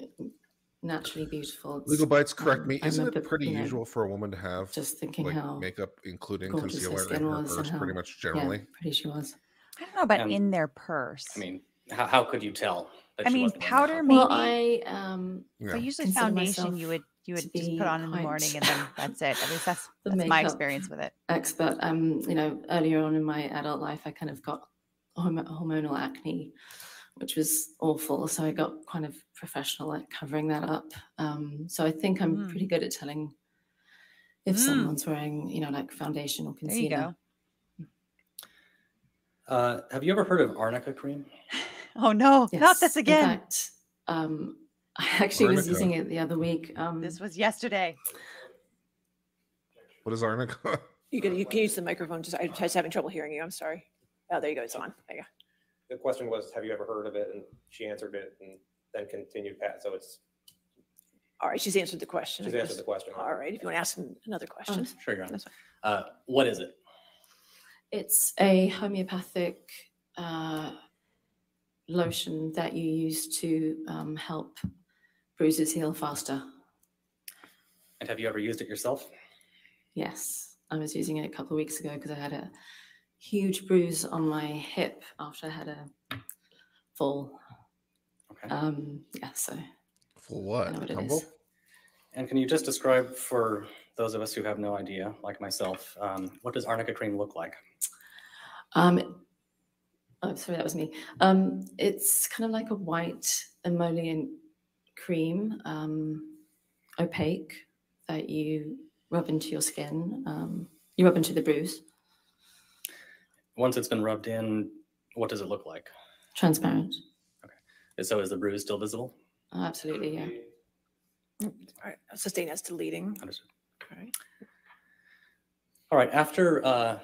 [SPEAKER 14] naturally beautiful. It's, Legal Bytes, correct um, me. Isn't it pretty know, usual
[SPEAKER 4] for a woman to have just thinking
[SPEAKER 14] like, how makeup, including concealer, in her purse, pretty much generally? Yeah, pretty she was.
[SPEAKER 1] I don't know about in their purse. I mean,
[SPEAKER 21] how, how could you tell?
[SPEAKER 1] I mean, powder maybe. Well, I um, yeah. but usually foundation you would you would just put on in the morning and then [laughs] that's it. At least that's, that's
[SPEAKER 14] my experience with it. Expert, um, you know, earlier on in my adult life, I kind of got hormonal acne, which was awful. So I got kind of professional at covering that up. Um, so I think I'm mm. pretty good at telling if mm. someone's wearing, you know, like foundation or concealer. There you
[SPEAKER 21] go. Uh, have you ever heard of arnica cream? [laughs]
[SPEAKER 14] Oh no, yes, not this again. Fact, um, [laughs] I actually Arnica. was using it the other week. Um, this was yesterday.
[SPEAKER 21] What is
[SPEAKER 4] arnica?
[SPEAKER 6] [laughs] you can you can use the microphone. Just I was having trouble hearing you. I'm sorry. Oh, there you go. It's on. There you go.
[SPEAKER 17] The question was, have you ever heard of it? And she answered it, and then continued past. So it's
[SPEAKER 6] all right, she's answered the question. She's answered the question. All right, if you want to ask
[SPEAKER 14] another question. Oh,
[SPEAKER 17] sure, Your
[SPEAKER 21] Honor. Uh, what is it?
[SPEAKER 14] It's a homeopathic uh, lotion that you use to um, help bruises heal faster.
[SPEAKER 21] And have you ever used it yourself?
[SPEAKER 14] Yes, I was using it a couple of weeks ago because I had a huge bruise on my hip after I had a fall. Okay. Um, yeah, so. For what? what
[SPEAKER 21] And can you just describe for those of us who have no idea, like myself, um, what does arnica cream look like?
[SPEAKER 14] Um, oh, sorry, that was me. Um, it's kind of like a white emollient cream, um, opaque, that you rub into your skin. Um, you rub into the bruise.
[SPEAKER 21] Once it's been rubbed in, what does it look like? Transparent. Okay. So is the bruise still visible?
[SPEAKER 14] Oh, absolutely, yeah.
[SPEAKER 6] All right. Sustain as leading. Understood. All right.
[SPEAKER 21] All right. After uh,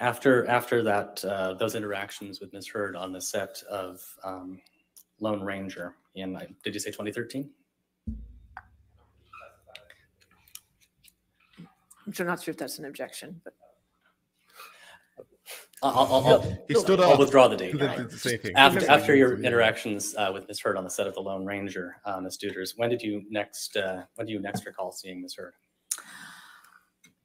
[SPEAKER 21] after after that uh, those interactions with Ms. Heard on the set of um, Lone Ranger in did you say 2013?
[SPEAKER 6] I'm not sure if that's an objection, but.
[SPEAKER 21] Uh, I'll, I'll, I'll, I'll, withdraw the date. After, after your interactions uh, with Ms. Heard on the set of The Lone Ranger, uh, Ms. Deuters, when did you next uh, when do you next recall seeing Ms. Heard?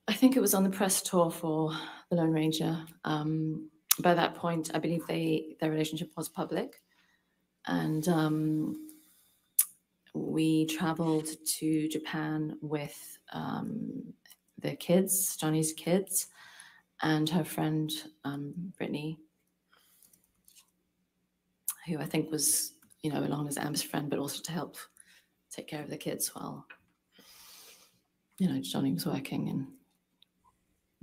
[SPEAKER 14] I think it was on the press tour for Lone Ranger. Um, by that point, I believe they their relationship was public, and um, we traveled to Japan with um, the kids, Johnny's kids, and her friend um, Brittany, who I think was you know along as Am's friend, but also to help take care of the kids while you know Johnny was working and.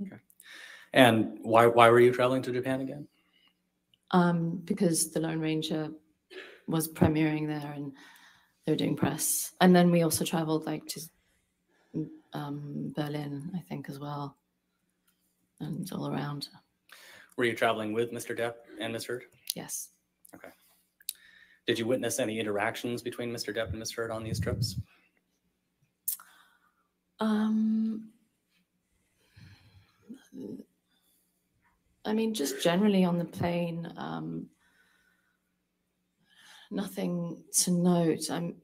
[SPEAKER 21] Okay. And why why were you traveling to Japan again?
[SPEAKER 14] Um, because the Lone Ranger was premiering there and they were doing press. And then we also traveled like to um, Berlin, I think, as well, and all around.
[SPEAKER 21] Were you traveling with Mr. Depp and Ms. Heard? Yes. Okay. Did you witness any interactions between Mr. Depp and Ms. Heard on these trips?
[SPEAKER 14] Um, I mean, just generally on the plane, um, nothing to note. I'm,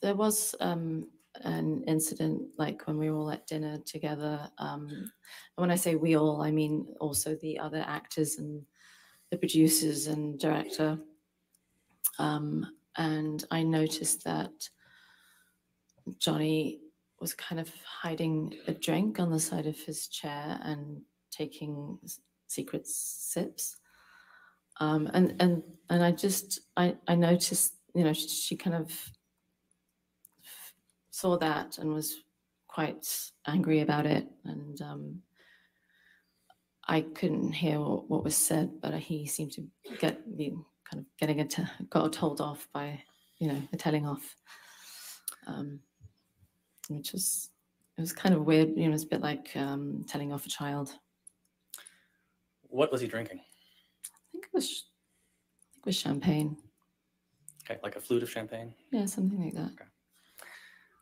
[SPEAKER 14] there was um, an incident like when we were all at dinner together. Um, and when I say we all, I mean also the other actors and the producers and director. Um, and I noticed that Johnny was kind of hiding a drink on the side of his chair and taking secret sips. Um, and and and I just I I noticed you know she, she kind of saw that and was quite angry about it and um, I couldn't hear what, what, was said but he seemed to get the kind of getting it got told off by you know a telling off um, which was it was kind of weird you know it's a bit like um, telling off a child
[SPEAKER 21] what was he drinking?
[SPEAKER 14] I think it was, I think it was champagne.
[SPEAKER 21] Okay, like a flute of champagne.
[SPEAKER 14] Yeah, something like that.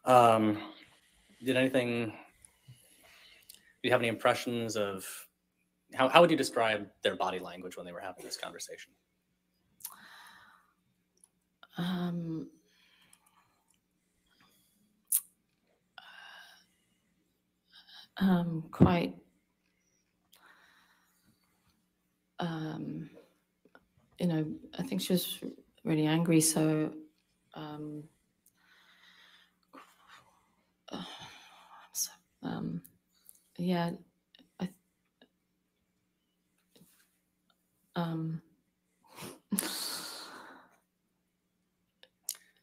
[SPEAKER 21] Okay. Um, did anything? Do you have any impressions of how? How would you describe their body language when they were having this conversation?
[SPEAKER 14] Um, um, quite um, you know, I think she was really angry. So, um, [sighs] so um, yeah, um, [laughs]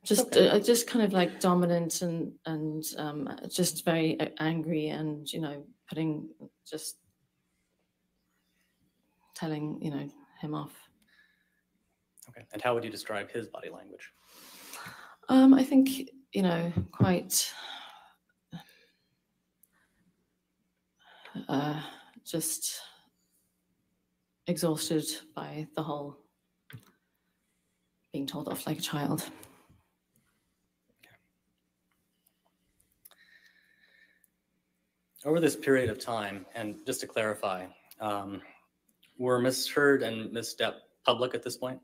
[SPEAKER 14] just okay. uh, just kind of like dominant and and um, just very angry and you know putting just telling, you know, him off.
[SPEAKER 21] Okay. And how would you describe his body language?
[SPEAKER 14] Um, I think, you know, quite uh, just exhausted by the whole being told off like a child.
[SPEAKER 21] Over this period of time, and just to clarify, um, were Miss Heard and misstep public at this point?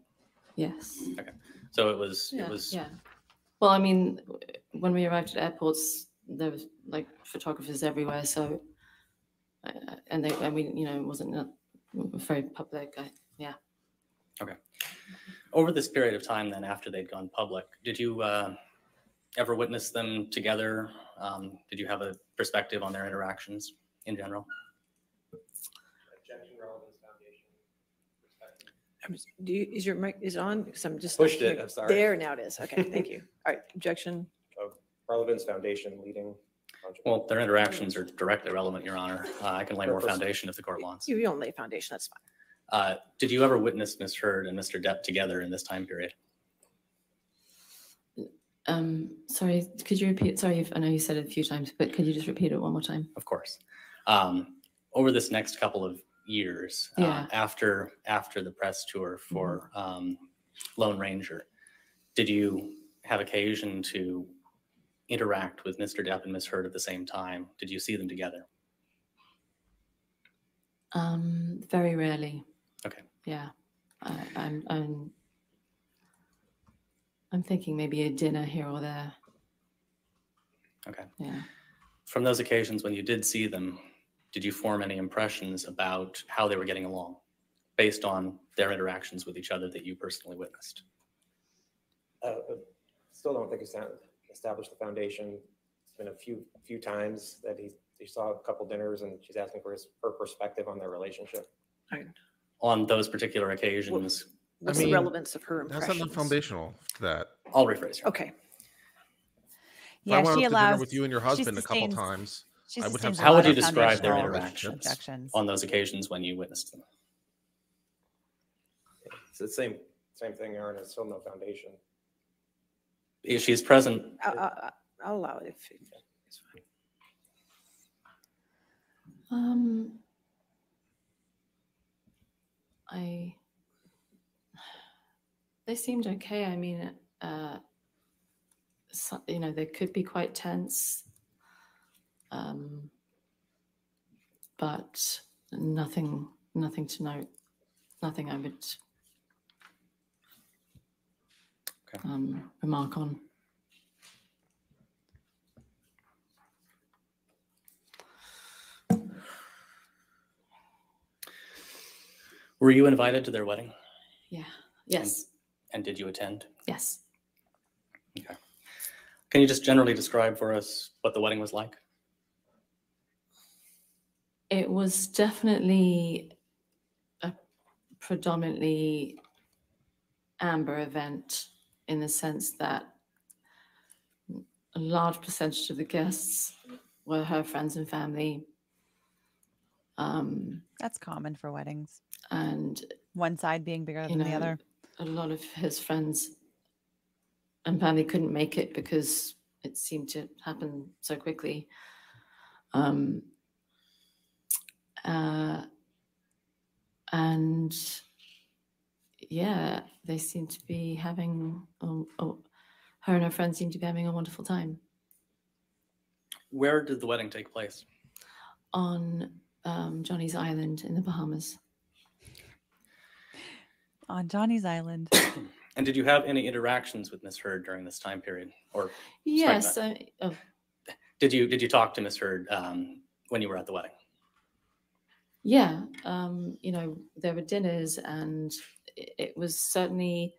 [SPEAKER 21] Yes. Okay. So it was, it Yeah, was,
[SPEAKER 14] yeah. Well, I mean, when we arrived at airports, there was like photographers everywhere. So, I- uh, I- and they, and we, you know, it wasn't uh, very public. I, uh,
[SPEAKER 21] over this period of time then, after they'd gone public, did you uh, ever witness them together? Um, Did you have a perspective on their interactions in general?
[SPEAKER 17] I'm just- Do you, is
[SPEAKER 6] your mic, is on? Because I'm just. Pushed it, I'm sorry. There, now it is. Okay, thank you. [laughs] All right, objection.
[SPEAKER 17] Relevance Foundation leading. Well, their interactions
[SPEAKER 21] are directly relevant, Your Honor. Uh, I can lay more foundation if the court wants.
[SPEAKER 6] You, only don't lay foundation, that's
[SPEAKER 21] fine. Uh, Did you ever witness Ms. Heard and Mr. Depp together in this time period?
[SPEAKER 14] Um, sorry, could you repeat? Sorry, I know you said it a few times, but could you just repeat it one more time? Of course.
[SPEAKER 21] Um, Over this next couple of years um, yeah. um, after after the press tour for mm-hmm. um, Lone Ranger. Did you have occasion to interact with Mr. Depp and Miss Heard at the same time? Did you see them together?
[SPEAKER 14] Um, very rarely. Okay. Yeah, I, I'm, I'm I'm thinking maybe a dinner here or there.
[SPEAKER 21] Okay. Yeah. From those occasions when you did see them, did you form any impressions about how they were getting along based on their interactions with each other that you personally witnessed?
[SPEAKER 17] Uh, uh still don't think he's established the foundation. It's been a few few times that he, he saw a couple dinners and she's asking for his, her perspective on their relationship. Right.
[SPEAKER 21] On those particular occasions. What's I mean, the relevance of her impressions? That's not foundational to that. I'll rephrase.
[SPEAKER 6] Her. Okay. If yeah, I went she up to allows, dinner with you and your husband a couple times
[SPEAKER 21] I would have- How would you describe their interactions on those occasions when you witnessed them?
[SPEAKER 17] It's the same, same thing, Aaron, it's still no foundation.
[SPEAKER 21] If she's present,
[SPEAKER 17] I'll, I'll, allow it if. it's fine.
[SPEAKER 14] Um, I. They seemed okay. I mean, uh, so, you know, they could be quite tense. Um, but nothing, nothing to note, nothing I would okay. um, remark on. Were
[SPEAKER 21] you invited to their wedding?
[SPEAKER 14] Yeah. Yes.
[SPEAKER 21] And, and, did you attend? Yes. Okay. Can you just generally describe for us what the wedding was like?
[SPEAKER 14] it was definitely a predominantly amber event in the sense that a large percentage of the guests were her friends
[SPEAKER 1] and family. Um, That's common for weddings. And one side being bigger than know, the other.
[SPEAKER 14] A lot of his friends and family couldn't make it because it seemed to happen so quickly. Um, uh, and yeah, they seem to be having. Oh, oh, her and her friends seem to be having a wonderful time.
[SPEAKER 21] Where did the wedding take place?
[SPEAKER 14] On um, Johnny's Island in the Bahamas.
[SPEAKER 1] On Johnny's Island.
[SPEAKER 21] [coughs] and did you have any interactions with Miss Heard during this time period? Or
[SPEAKER 1] yes, oh.
[SPEAKER 21] did you did you talk to Miss Heard um, when you were at the wedding?
[SPEAKER 14] yeah, um, you know, there were dinners, and it, it was certainly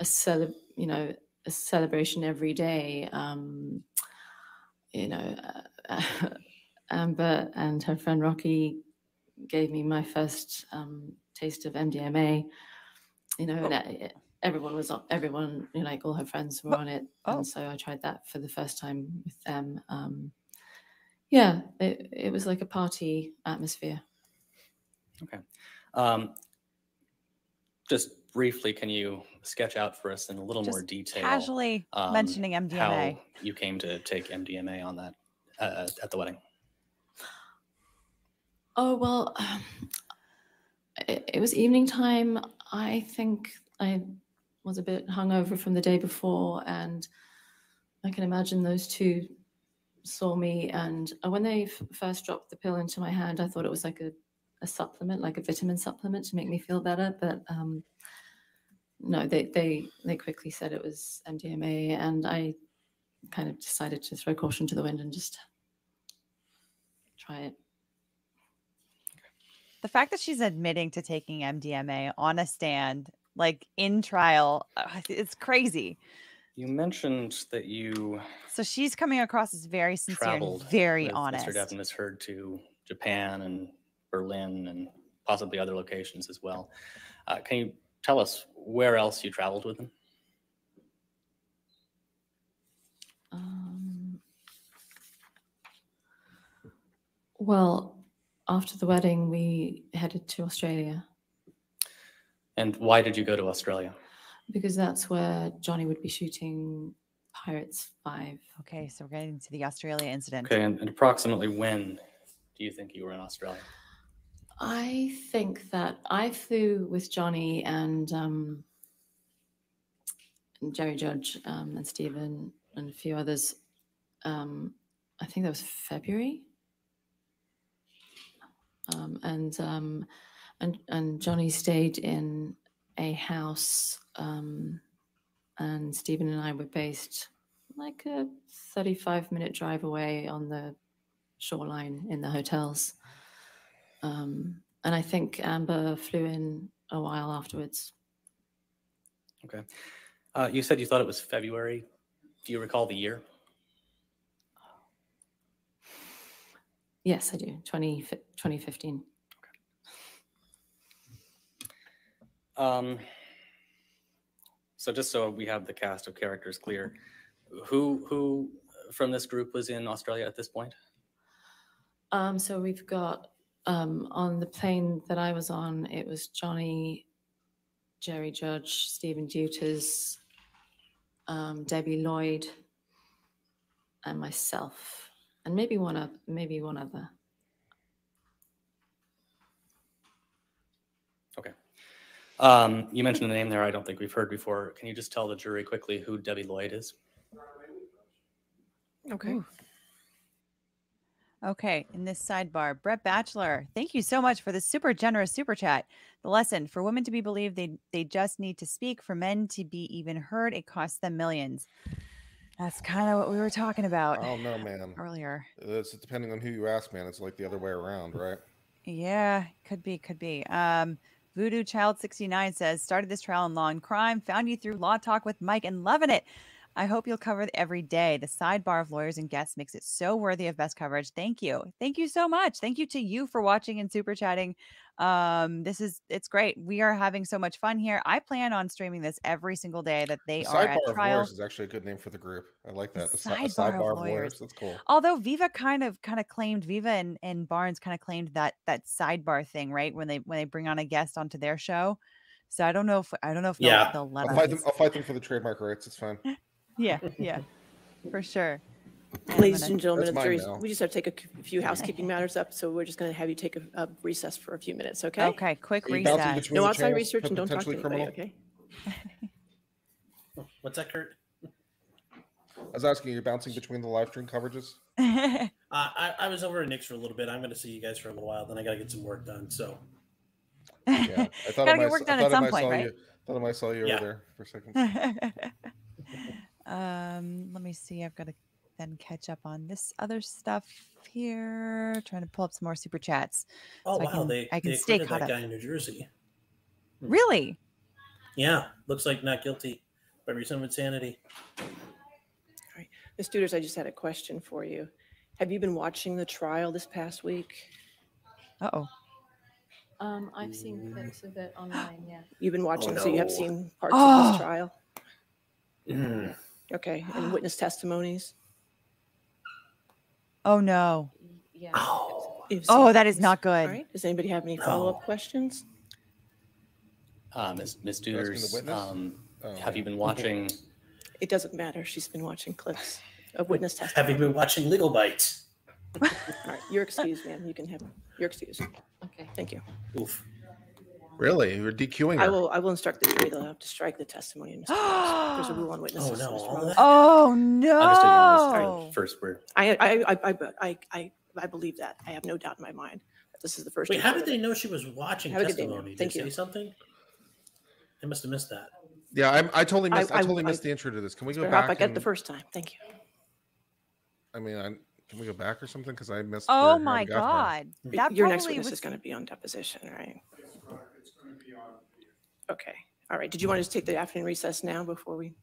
[SPEAKER 14] a cele- you know a celebration every day. Um, you know, uh, [laughs] Amber and her friend Rocky gave me my first um, taste of MDMA. You know, oh. it, everyone was on, everyone, you know, like all her friends were oh, on it, oh. and so I tried that for the first time with them. Um, yeah, it, it was like a party atmosphere. Okay.
[SPEAKER 21] Um, just briefly, can you sketch out for us in a little just more detail? Casually
[SPEAKER 1] um, mentioning MDMA. How
[SPEAKER 21] you came to take MDMA on that uh, at the wedding?
[SPEAKER 1] Oh well, um, [sighs] it, it
[SPEAKER 14] was evening time. I think I was a bit hungover from the day before, and I can imagine those two saw me, and uh, when they f- first dropped the pill into my hand, I thought it was like a, a supplement, like a vitamin supplement to make me feel better. But um, no, they, they, they quickly said it was MDMA, and I kind of decided to throw caution to the wind and just
[SPEAKER 1] try it. The fact that she's admitting to taking MDMA on a stand, like in trial, uh, it's crazy.
[SPEAKER 21] You mentioned that you
[SPEAKER 1] So she's coming across as very sincere, and traveled very with honest. Mr. Depp
[SPEAKER 21] has Heard to Japan and Berlin and possibly other locations as well. Uh, can you tell us where else you traveled with them?
[SPEAKER 14] Um, well, after the wedding, we headed to Australia.
[SPEAKER 21] And why did you go to Australia?
[SPEAKER 14] because that's where Johnny would be shooting Pirates Five. Okay, so we're getting to the Australia incident. Okay, and, and
[SPEAKER 21] approximately when do you think you were in Australia?
[SPEAKER 14] I think that I flew with Johnny and um, Jerry Judge um, and Stephen and a few others. Um, I think that was February. Um, and um, and and Johnny stayed in a house um, and Stephen and I were based like a 35 minute drive away on the shoreline in the hotels. Um, and I think Amber flew in a while afterwards.
[SPEAKER 21] Okay. Uh, you said you thought it was February. Do you recall the year?
[SPEAKER 14] Yes, I do. 20, 2015.
[SPEAKER 21] Okay. Um, so just so we have the cast of characters clear, who who from this group was in Australia at this point?
[SPEAKER 14] Um, so we've got um, on the plane that I was on, it was Johnny, Jerry Judge, Stephen Deuters, um, Debbie Lloyd, and myself, and maybe one other, maybe one other.
[SPEAKER 21] Um, you mentioned a name there I don't think we've heard before. Can you just tell the jury quickly who Debbie Lloyd is?
[SPEAKER 1] Okay. Okay, in this sidebar, Brett Batchelor, thank you so much for the super generous super chat. The lesson for women to be believed, they they just need to speak. For men to be even heard, it costs them millions. That's kind of what we were talking about. Oh
[SPEAKER 4] no, man! Earlier, it's depending on who you ask, man. It's like the other way around, right?
[SPEAKER 1] Yeah, could be, could be. Um, Voodoo Child 69 says, started this trial in law and crime, found you through Law Talk with Mike and loving it. I hope you'll cover every day. The sidebar of lawyers and guests makes it so worthy of best coverage. Thank you. Thank you so much. Thank you to you for watching and super chatting. Um, this is it's great. We are having so much fun here. I plan on streaming this every single day that they the are at of trial. Lawyers is
[SPEAKER 4] actually a good name for the group. I like that. The, the sidebar, sidebar of lawyers. lawyers. That's cool.
[SPEAKER 1] Although Viva kind of kind of claimed Viva and, and Barnes kind of claimed that that sidebar thing, right? When they when they bring on a guest onto their show. So I don't know if I don't know if yeah. they'll, they'll let I'll fight, them, I'll
[SPEAKER 4] fight them for the trademark rights. It's fine.
[SPEAKER 1] Yeah, yeah, for sure. [laughs] And Ladies and gentlemen, of the we just have to take a
[SPEAKER 6] few housekeeping [laughs] matters up, so we're just going to have you take a, a recess for a few minutes, okay? Okay, quick recess.
[SPEAKER 4] No outside research and don't talk to anybody, criminal? okay?
[SPEAKER 7] [laughs] What's that, Kurt?
[SPEAKER 4] I was asking, you're bouncing between the live stream coverages?
[SPEAKER 7] Uh, I, I was over at Nick's for a little bit. I'm going to see you guys for a little while. Then I got to get some work done. So Yeah, I
[SPEAKER 4] thought Gotta I get might, work done at some point, saw right? you. I thought I might saw you Yeah. over there for a second.
[SPEAKER 1] Um, let me see. I've got to then catch up on this other stuff here. Trying to pull up some more super chats. Oh so wow! I can, they I can they stay caught that up. guy
[SPEAKER 7] in New Jersey. Hmm. Really? Yeah. Looks like not guilty by reason of insanity. All
[SPEAKER 6] right, Miss Deuters, I just had a question for you. Have you been watching the trial this past week?
[SPEAKER 14] Uh oh. Um, I've seen clips of it online. Yeah. You've been watching, oh, no. so
[SPEAKER 6] you have oh, seen parts oh. of this oh. trial. Mm. Okay, and [gasps] witness testimonies.
[SPEAKER 1] Oh no. Yeah.
[SPEAKER 6] Oh, oh that is not good. All right. Does anybody have any follow up questions?
[SPEAKER 21] Uh, Ms. Ms. Deuters, um, oh, have you been watching? Okay.
[SPEAKER 6] It doesn't matter. She's been watching clips of witness testimony.
[SPEAKER 21] Have you been watching Legal Bytes?
[SPEAKER 6] All right, you're excused, ma'am. You can have you're excused.
[SPEAKER 7] Okay. Thank you. Oof. Really?
[SPEAKER 4] We're DQing
[SPEAKER 6] her. I will. I will instruct the jury. They'll have to strike the testimony. Mr. There's a rule on [gasps] witnesses. Oh, oh no! Oh no! First word. I I, I I I I believe that. I have no doubt in my mind that this is the first. Wait, how did they know she was watching Have day, testimony? Did they say something?
[SPEAKER 7] I must have missed that.
[SPEAKER 4] Yeah, i I totally missed. I, I- I- totally missed the intro to this. Can we go back? I get the first time. Thank you. I mean, I, can we go back or something? Because I missed. Oh
[SPEAKER 6] my God. That Your next witness was. is going to be on deposition, right? Okay, all right. Did you want to take the afternoon recess now before we?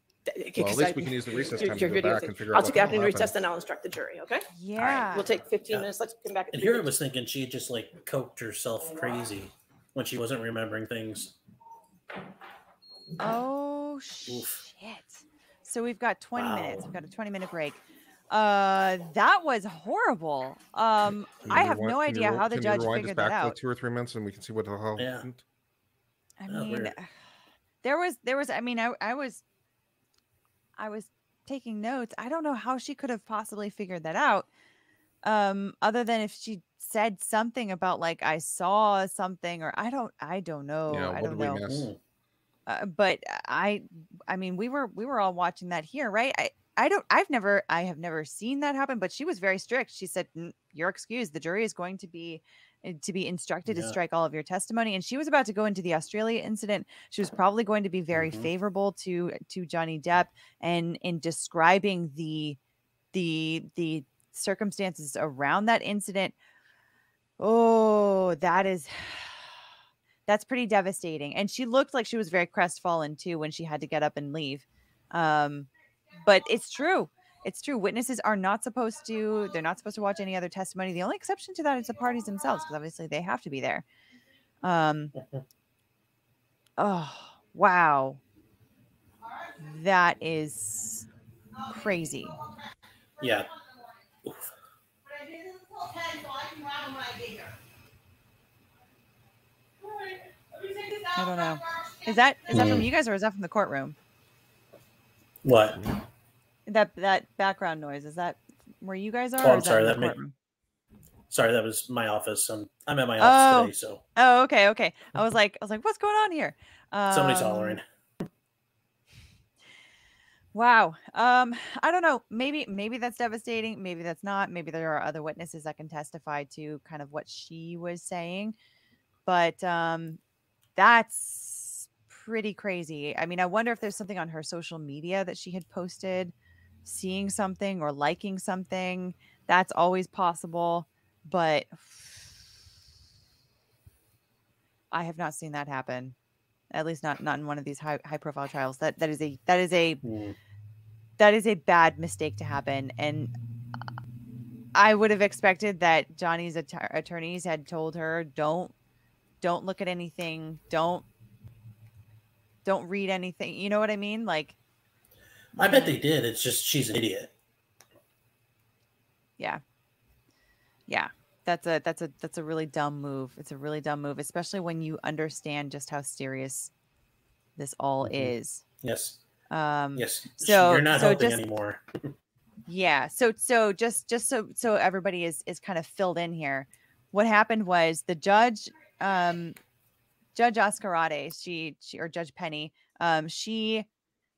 [SPEAKER 6] Well, at least we can use the recess time to go back and figure out. I'll take the afternoon happened. recess, then I'll instruct the jury, okay? Yeah. We'll take fifteen Yeah. minutes,
[SPEAKER 1] let's come back. And here I
[SPEAKER 7] was thinking she had just like coked herself crazy when she wasn't remembering things.
[SPEAKER 1] Oh Oof. shit. So we've got 20 minutes. We've got a 20 minute break. Uh that was horrible. Um I have no you idea how the judge figured that back for Two
[SPEAKER 4] or three minutes and we can see what the hell Yeah. happened.
[SPEAKER 1] I mean, there was there was. I mean, I I was, I was taking notes. I don't know how she could have possibly figured that out, um, other than if she said something about like I saw something or I don't I don't know. Yeah, I don't know. Mm. Uh, but I I mean we were we were all watching that here, right? I I don't I've never I have never seen that happen, but she was very strict. She said you're excused. The jury is going to be Eh, to be instructed yeah. to strike all of your testimony. And she was about to go into the Australia incident. She was probably going to be very mm-hmm. favorable to to Johnny Depp and in describing the the the circumstances around that incident. Oh, that is [sighs] that's pretty devastating. And she looked like she was very crestfallen too when she had to get up and leave. Um, but it's true it's true. Witnesses are not supposed to, they're not supposed to watch any other testimony. The only exception to that is the parties themselves, because obviously they have to be there. Um, [laughs] oh, wow. That is crazy. Yeah. I don't know. Is that is that mm. from you guys or is that from the courtroom? What? That that background noise is that where you guys are? Oh, I'm sorry. That, that made,
[SPEAKER 7] sorry, that was my office. I'm I'm at my office oh. today. So.
[SPEAKER 1] Oh, okay, okay. I was [laughs] like, I was like, what's going on here? Um, Somebody's hollering. Wow. Um, I don't know. Maybe maybe that's devastating. Maybe that's not. Maybe there are other witnesses that can testify to kind of what she was saying. But um, that's pretty crazy. I mean, I wonder if there's something on her social media that she had posted seeing something or liking something. That's always possible, but I have not seen that happen. At least not not in one of these high high profile trials. That that is a that is a mm. that is a bad mistake to happen. And I would have expected that Johnny's att attorneys had told her don't don't look at anything, don't don't read anything. You know what I mean? Like I bet they
[SPEAKER 7] did. It's just she's an idiot.
[SPEAKER 1] Yeah. Yeah. That's a that's a that's a really dumb move. It's a really dumb move, especially when you understand just how serious this all mm-hmm. is. Yes. Um yes. So you're not so helping just, anymore. yeah. So so just just so so everybody is is kind of filled in here. What happened was the judge um Judge Azcarate, she she or Judge Penney, um, she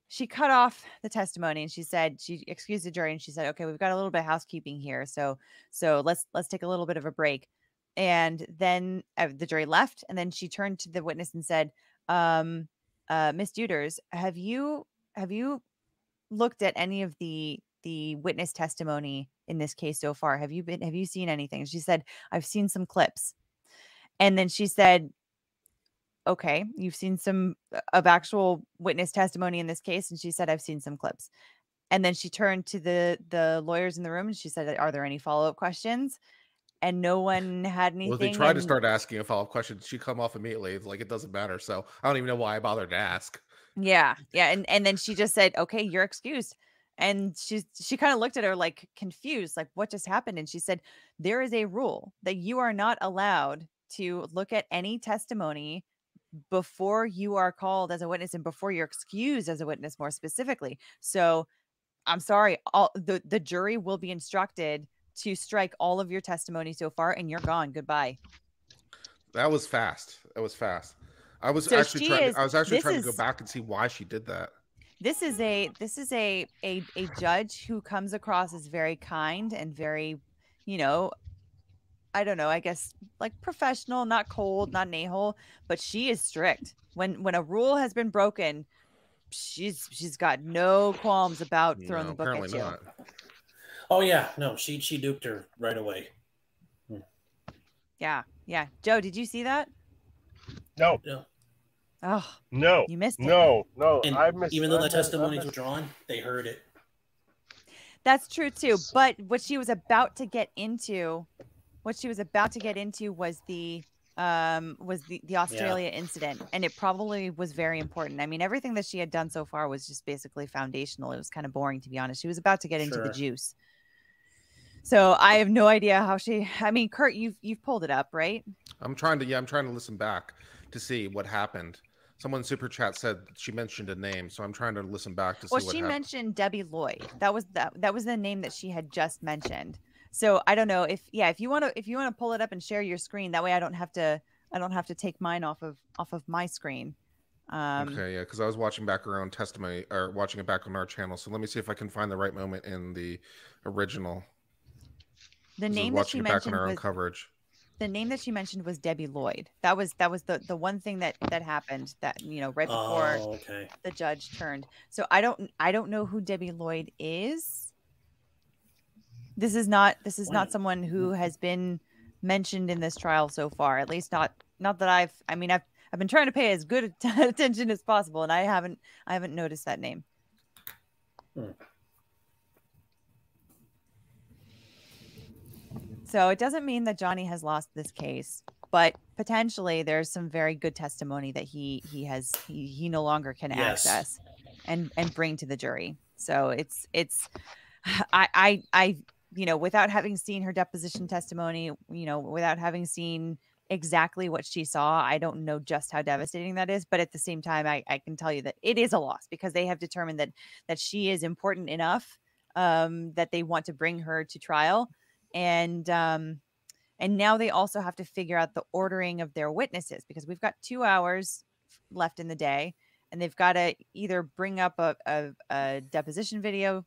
[SPEAKER 1] she cut off the testimony and she said she excused the jury and she said okay we've got a little bit of housekeeping here so so let's let's take a little bit of a break and then uh, the jury left and then she turned to the witness and said um uh miss Deuters, have you have you looked at any of the the witness testimony in this case so far have you been have you seen anything she said i've seen some clips and then she said okay, you've seen some uh, of actual witness testimony in this case. And she said, I've seen some clips. And then she turned to the the lawyers in the room and she said, Are there any follow up questions? And no one had anything. Well, they tried and... to start
[SPEAKER 4] asking a follow up question. She come off immediately. Like it doesn't matter. So I don't even know why I bothered to ask.
[SPEAKER 1] Yeah, yeah. And and then she just said, Okay, you're excused. And she she kind of looked at her like confused, like what just happened? And she said, There is a rule that you are not allowed to look at any testimony before you are called as a witness and before you're excused as a witness more specifically so i'm sorry all the, the jury will be instructed to strike all of your testimony so far and you're gone goodbye
[SPEAKER 4] that was fast that was fast i was so actually trying is, to, i was actually trying is, to go back and see why she did that
[SPEAKER 1] this is a this is a, a a judge who comes across as very kind and very you know I don't know, I guess like professional, not cold, not an a-hole, but she is strict. When when a rule has been broken, she's she's got no qualms about throwing no, the book at you. Not.
[SPEAKER 7] Oh yeah, no, she she duped her right away. Hmm.
[SPEAKER 1] Yeah, yeah. Joe, did you see that? No. No. Oh
[SPEAKER 7] no! You missed it. No, no. And I missed. Even though the testimonies were drawn, they heard it.
[SPEAKER 1] That's true too. But what she was about to get into what she was about to get into was the um, was the, the Australia yeah. incident, and it probably was very important. I mean, everything that she had done so far was just basically foundational. It was kind of boring, to be honest. She was about to get sure. into the juice, so I have no idea how she. I mean, Kurt, you've you've pulled it up, right?
[SPEAKER 4] I'm trying to. Yeah, I'm trying to listen back to see what happened. Someone super chat said she mentioned a name, so I'm trying to listen back to see. Well, she happened.
[SPEAKER 1] mentioned Debbie Lloyd. That was that. That was the name that she had just mentioned. So I don't know if yeah, if you want to if you want to pull it up and share your screen, that way I don't have to I don't have to take mine off of off of my screen.
[SPEAKER 4] Um, okay, yeah, because I was watching back around testimony or watching it back on our channel. So let me see if I can find the right moment in the original.
[SPEAKER 1] The name that she mentioned was, coverage. The name that she mentioned was Debbie Lloyd. That was that was the the one thing that that happened that you know right before oh, okay. the judge turned. So I don't I don't know who Debbie Lloyd is. This is not this is not someone who mm-hmm. has been mentioned in this trial so far. At least not not that I've. I mean, I've I've been trying to pay as good [laughs] attention as possible, and I haven't I haven't noticed that name. Hmm. So it doesn't mean that Johnny has lost this case, but potentially there's some very good testimony that he he has he, he no longer can yes. access and and bring to the jury. So it's it's [sighs] I I I you know, without having seen her deposition testimony, you know, without having seen exactly what she saw, I don't know just how devastating that is. But at the same time, I, I can tell you that it is a loss because they have determined that that she is important enough um, that they want to bring her to trial, and um, and now they also have to figure out the ordering of their witnesses because we've got two hours left in the day, and they've got to either bring up a, a, a deposition video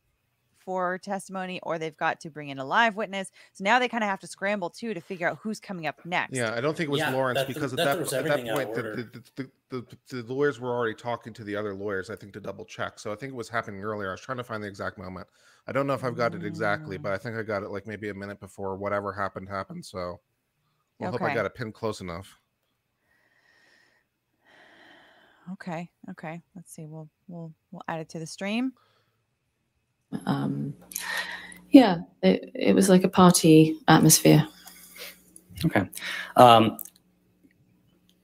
[SPEAKER 1] for testimony or they've got to bring in a live witness. So now they kind of have to scramble too to figure out who's coming up next. Yeah, I don't think it was yeah, Lawrence because at that, at that point, the,
[SPEAKER 4] the, the, the, lawyers were already talking to the other lawyers, I think, to double check. So I think it was happening earlier. I was trying to find the exact moment. I don't know if I've got it exactly, mm. but I think I got it like maybe a minute before whatever happened happened. So I okay. hope I got it pinned close enough.
[SPEAKER 1] Okay. Okay. Let's see. We'll we'll we'll add it to the stream
[SPEAKER 14] um, yeah, it, it was like a party atmosphere.
[SPEAKER 21] Okay. Um,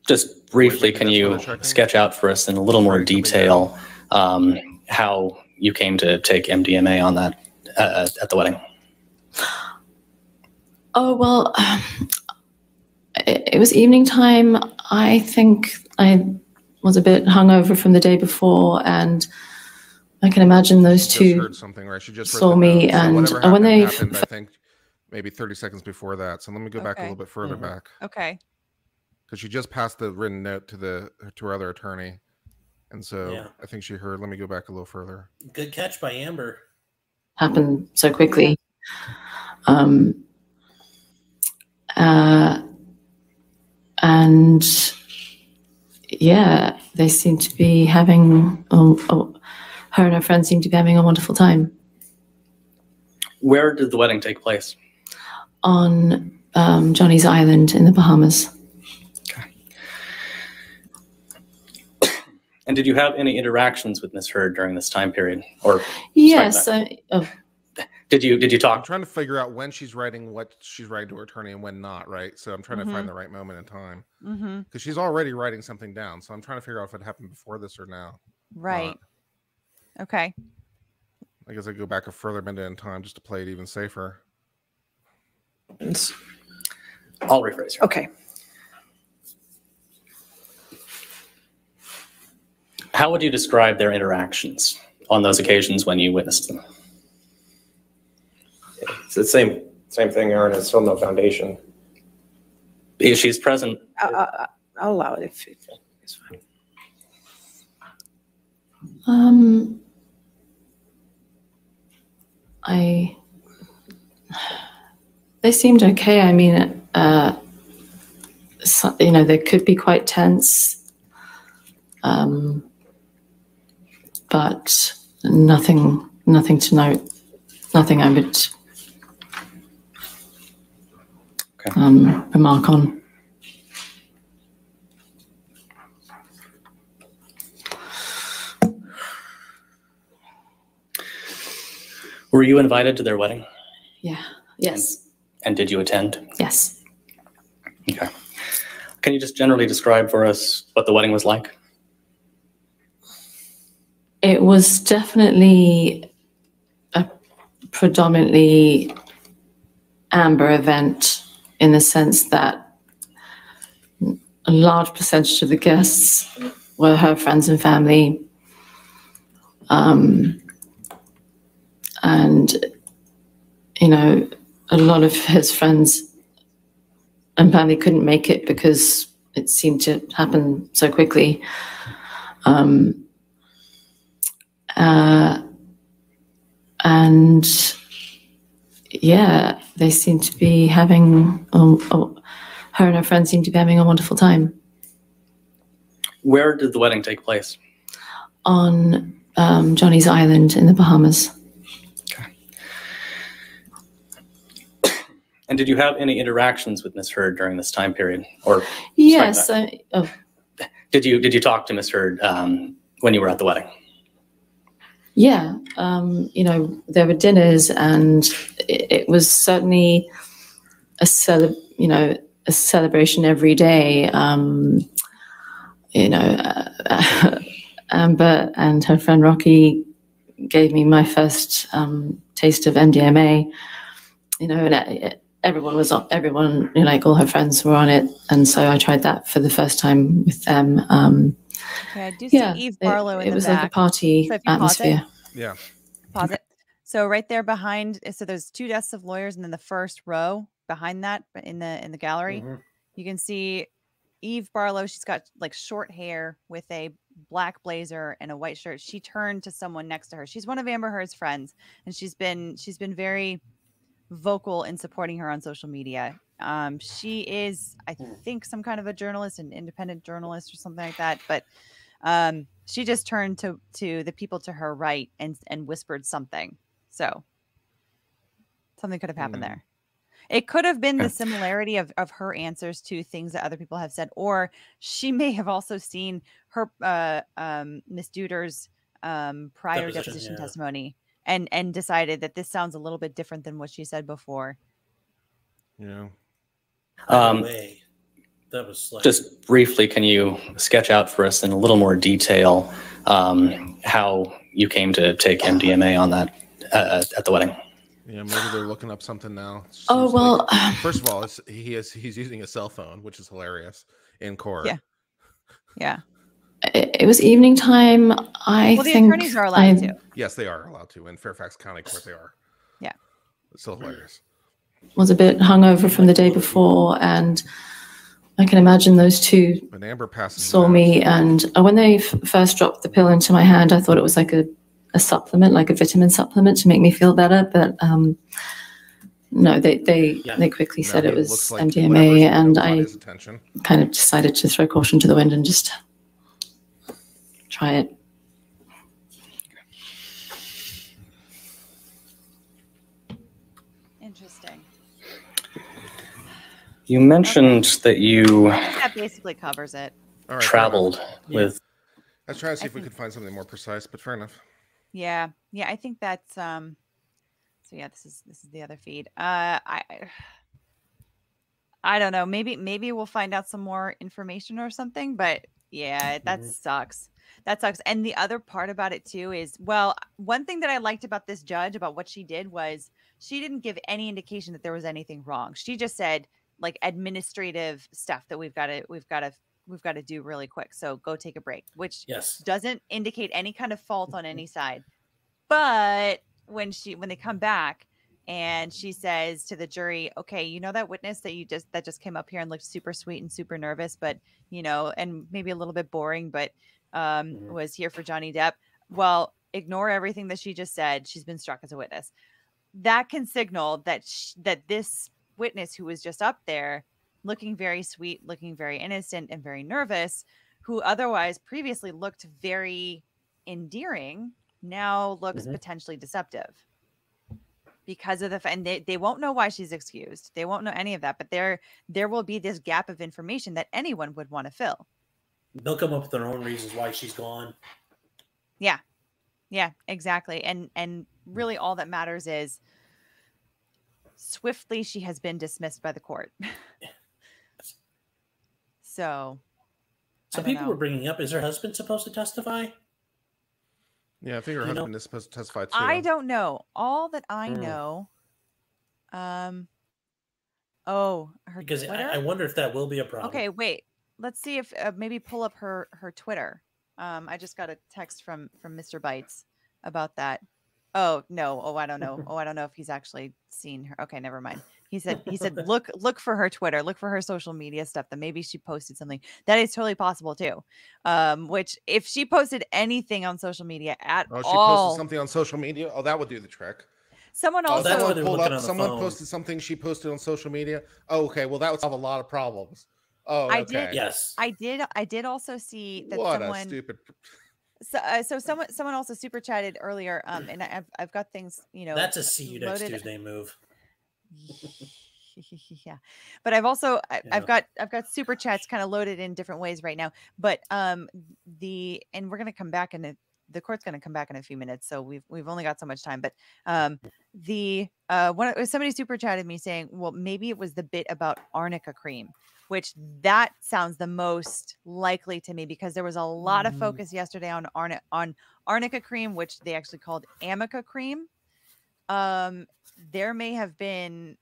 [SPEAKER 21] just briefly, can you sketch out for us in a little more detail um, how you came to take MDMA on that uh, at the wedding?
[SPEAKER 14] Oh well, um, [sighs] it, it, was evening time. I think I was a bit hungover from the day before, and I can imagine those two heard something where I should just
[SPEAKER 4] saw me, and so when they happened, I think maybe 30 seconds before that. So let me go okay. back a little bit further mm-hmm. back. Okay. Because she just passed the written note to the to her other attorney, and so yeah. I think she heard. Let me go back a little further.
[SPEAKER 7] Good catch by Amber.
[SPEAKER 14] Happened so quickly. Um, uh, and yeah, they seem to be having a, a, her and her friends seem to be having a wonderful time.
[SPEAKER 21] Where did the wedding take place?
[SPEAKER 14] On um, Johnny's Island in the Bahamas. Okay.
[SPEAKER 21] And did you have any interactions with Miss Heard during this time period? Or
[SPEAKER 14] yes, oh.
[SPEAKER 21] did you did you talk? I'm
[SPEAKER 14] trying
[SPEAKER 4] to figure out when she's writing what she's writing to her attorney and when not, right? So I'm trying mm-hmm. to find mm-hmm. the right moment in time because mm-hmm. she's already writing something down. So I'm trying to figure out if it happened before this or now.
[SPEAKER 1] Right. Okay.
[SPEAKER 4] I guess I go back a further minute in time just to play it even safer.
[SPEAKER 6] I'll rephrase. Okay.
[SPEAKER 21] How would you describe their interactions on those occasions when you witnessed them? It's the same same thing, Aaron. It's still no foundation. Because she's present,
[SPEAKER 17] I, uh, uh, uh,
[SPEAKER 6] I'll allow it if it's fine.
[SPEAKER 14] Um, I they seemed okay. I mean, uh, so, you know, they could be quite tense, um, but nothing, nothing to note, nothing I would okay. um, remark on.
[SPEAKER 21] Were you invited to their wedding?
[SPEAKER 14] Yeah. Yes.
[SPEAKER 21] And, and did you attend? Yes. Okay. Can you just generally describe for us what the wedding was like?
[SPEAKER 14] It was definitely a predominantly amber event in the sense that a large percentage of the guests were her friends and family. Um, and you know a lot of his friends and family couldn't make it because it seemed to happen so quickly. Um, uh, and yeah, they seem to be having, oh, her and her friends seem to be having a wonderful time.
[SPEAKER 21] Where did the wedding take place?
[SPEAKER 14] On um, Johnny's Island in the Bahamas.
[SPEAKER 21] And did you have any interactions with Ms. Heard during this time period? Or
[SPEAKER 14] yes, I, oh.
[SPEAKER 21] did you did you talk to Ms. Heard um, when you were at the wedding?
[SPEAKER 14] Yeah, um, you know there were dinners, and it, it was certainly a cele- you know a celebration every day. Um, you know, uh, [laughs] Amber and her friend Rocky gave me my first um, taste of MDMA. You know, and it, everyone was on everyone like all her friends were on it and so i tried that for the first time with them um
[SPEAKER 1] okay, i do yeah, see eve barlow it, it was back. like a party so atmosphere pause it, yeah pause it so right there behind so there's two desks of lawyers and then the first row behind that in the in the gallery mm -hmm. you can see eve barlow she's got like short hair with a black blazer and a white shirt she turned to someone next to her she's one of amber heard's friends and she's been she's been very vocal in supporting her on social media. Um, she is, I hmm. think, some kind of a journalist, an independent journalist or something like that. But um, she just turned to to the people to her right and and whispered something. So something could have happened mm-hmm. there. It could have been the similarity of, of her answers to things that other people have said, or she [laughs] may have also seen her uh, um, Miss Deuters' um, prior deposition, deposition yeah. testimony and and decided that this sounds a little bit different than what she said before.
[SPEAKER 21] Yeah. Um, that was like just briefly. Can you sketch out for us in a little more detail um, how you came to take MDMA on that uh, uh, at the wedding? Yeah, maybe they're looking up something now.
[SPEAKER 1] Oh well.
[SPEAKER 4] Like, [sighs] first of all, he is he's using a cell phone, which is hilarious in court. Yeah.
[SPEAKER 1] Yeah
[SPEAKER 14] it was evening time. I well, the think attorneys are allowed I, to.
[SPEAKER 4] Yes, they are allowed to in Fairfax County Court. They are. Yeah. still hilarious.
[SPEAKER 14] Was a bit hungover from the day before, and I can imagine those two. When Amber passes saw me, and uh, when they first dropped the pill into my hand, I thought it was like a, a supplement, like a vitamin supplement, to make me feel better. But um, no, they they yeah. they quickly no, said it, it was like MDMA, and I kind of decided to throw caution to the wind and just try it.
[SPEAKER 1] Interesting.
[SPEAKER 21] You mentioned okay. that you that
[SPEAKER 1] basically covers it.
[SPEAKER 21] Right, traveled with.
[SPEAKER 4] Yeah.
[SPEAKER 1] Let's try to see I if think... we could
[SPEAKER 4] find something more precise, but fair enough.
[SPEAKER 1] Yeah, yeah, I think that's. um So yeah, this is this is the other feed. Uh, I. I don't know. Maybe maybe we'll find out some more information or something. But yeah, that mm -hmm. sucks that sucks. And the other part about it too is, well, one thing that I liked about this judge about what she did was she didn't give any indication that there was anything wrong. She just said like administrative stuff that we've got to we've got to we've got to do really quick. So go take a break, which yes. doesn't indicate any kind of fault on mm-hmm. any side. But when she when they come back and she says to the jury, "Okay, you know that witness that you just that just came up here and looked super sweet and super nervous, but you know, and maybe a little bit boring, but um, mm-hmm. was here for Johnny Depp. Well, ignore everything that she just said. She's been struck as a witness. That can signal that that this witness who was just up there, looking very sweet, looking very innocent, and very nervous, who otherwise previously looked very endearing, now looks mm-hmm. potentially deceptive because of the fact and they, they won't know why she's excused they won't know any of that but there there will be this gap of information that anyone would want to fill
[SPEAKER 7] they'll come up with their own reasons why she's gone.
[SPEAKER 1] Yeah. Yeah, exactly. And and really all that matters is swiftly she has been dismissed by the court. [laughs] so
[SPEAKER 7] some people know. were bringing up is her husband
[SPEAKER 1] supposed to testify?
[SPEAKER 7] Yeah, I think her you husband know, is supposed to testify too. I
[SPEAKER 1] don't know. All that I mm. know um Oh, her because I, I, wonder
[SPEAKER 7] if that will be a problem.
[SPEAKER 1] Okay, wait let's see if uh, maybe pull up her her Twitter. Um, I just got a text from from Mr. Bytes about that. Oh no! Oh, I don't know. [laughs] Oh, I don't know if he's actually seen her. Okay, never mind. He said he said [laughs] look look for her Twitter, look for her social media stuff. That maybe she posted something. That is totally possible too. Um, which if she posted anything on social media at oh, she all, posted
[SPEAKER 4] something on social media. Oh, that would do the trick.
[SPEAKER 1] Someone oh, also oh, someone, pulled up, someone posted
[SPEAKER 4] something she posted on social media. Oh, okay, well
[SPEAKER 8] that would solve a lot of problems. Oh, okay. I did. Yes,
[SPEAKER 1] I did. I did also see that what someone. stupid. So, uh, so someone someone also super chatted earlier, um, and I've I've got things you know. That's a see you next Tuesday move. yeah, but I've also I, yeah. I've got I've got super chats kind of loaded in different ways right now. But um, the and we're gonna come back in a, the court's going to come back in a few minutes, so we've we've only got so much time. But um, the uh, one somebody super chatted me saying, well, maybe it was the bit about arnica cream which that sounds the most likely to me because there was a lot mm. of mm-hmm. focus yesterday on arnica, on arnica cream, which they actually called amica cream. Um, there may have been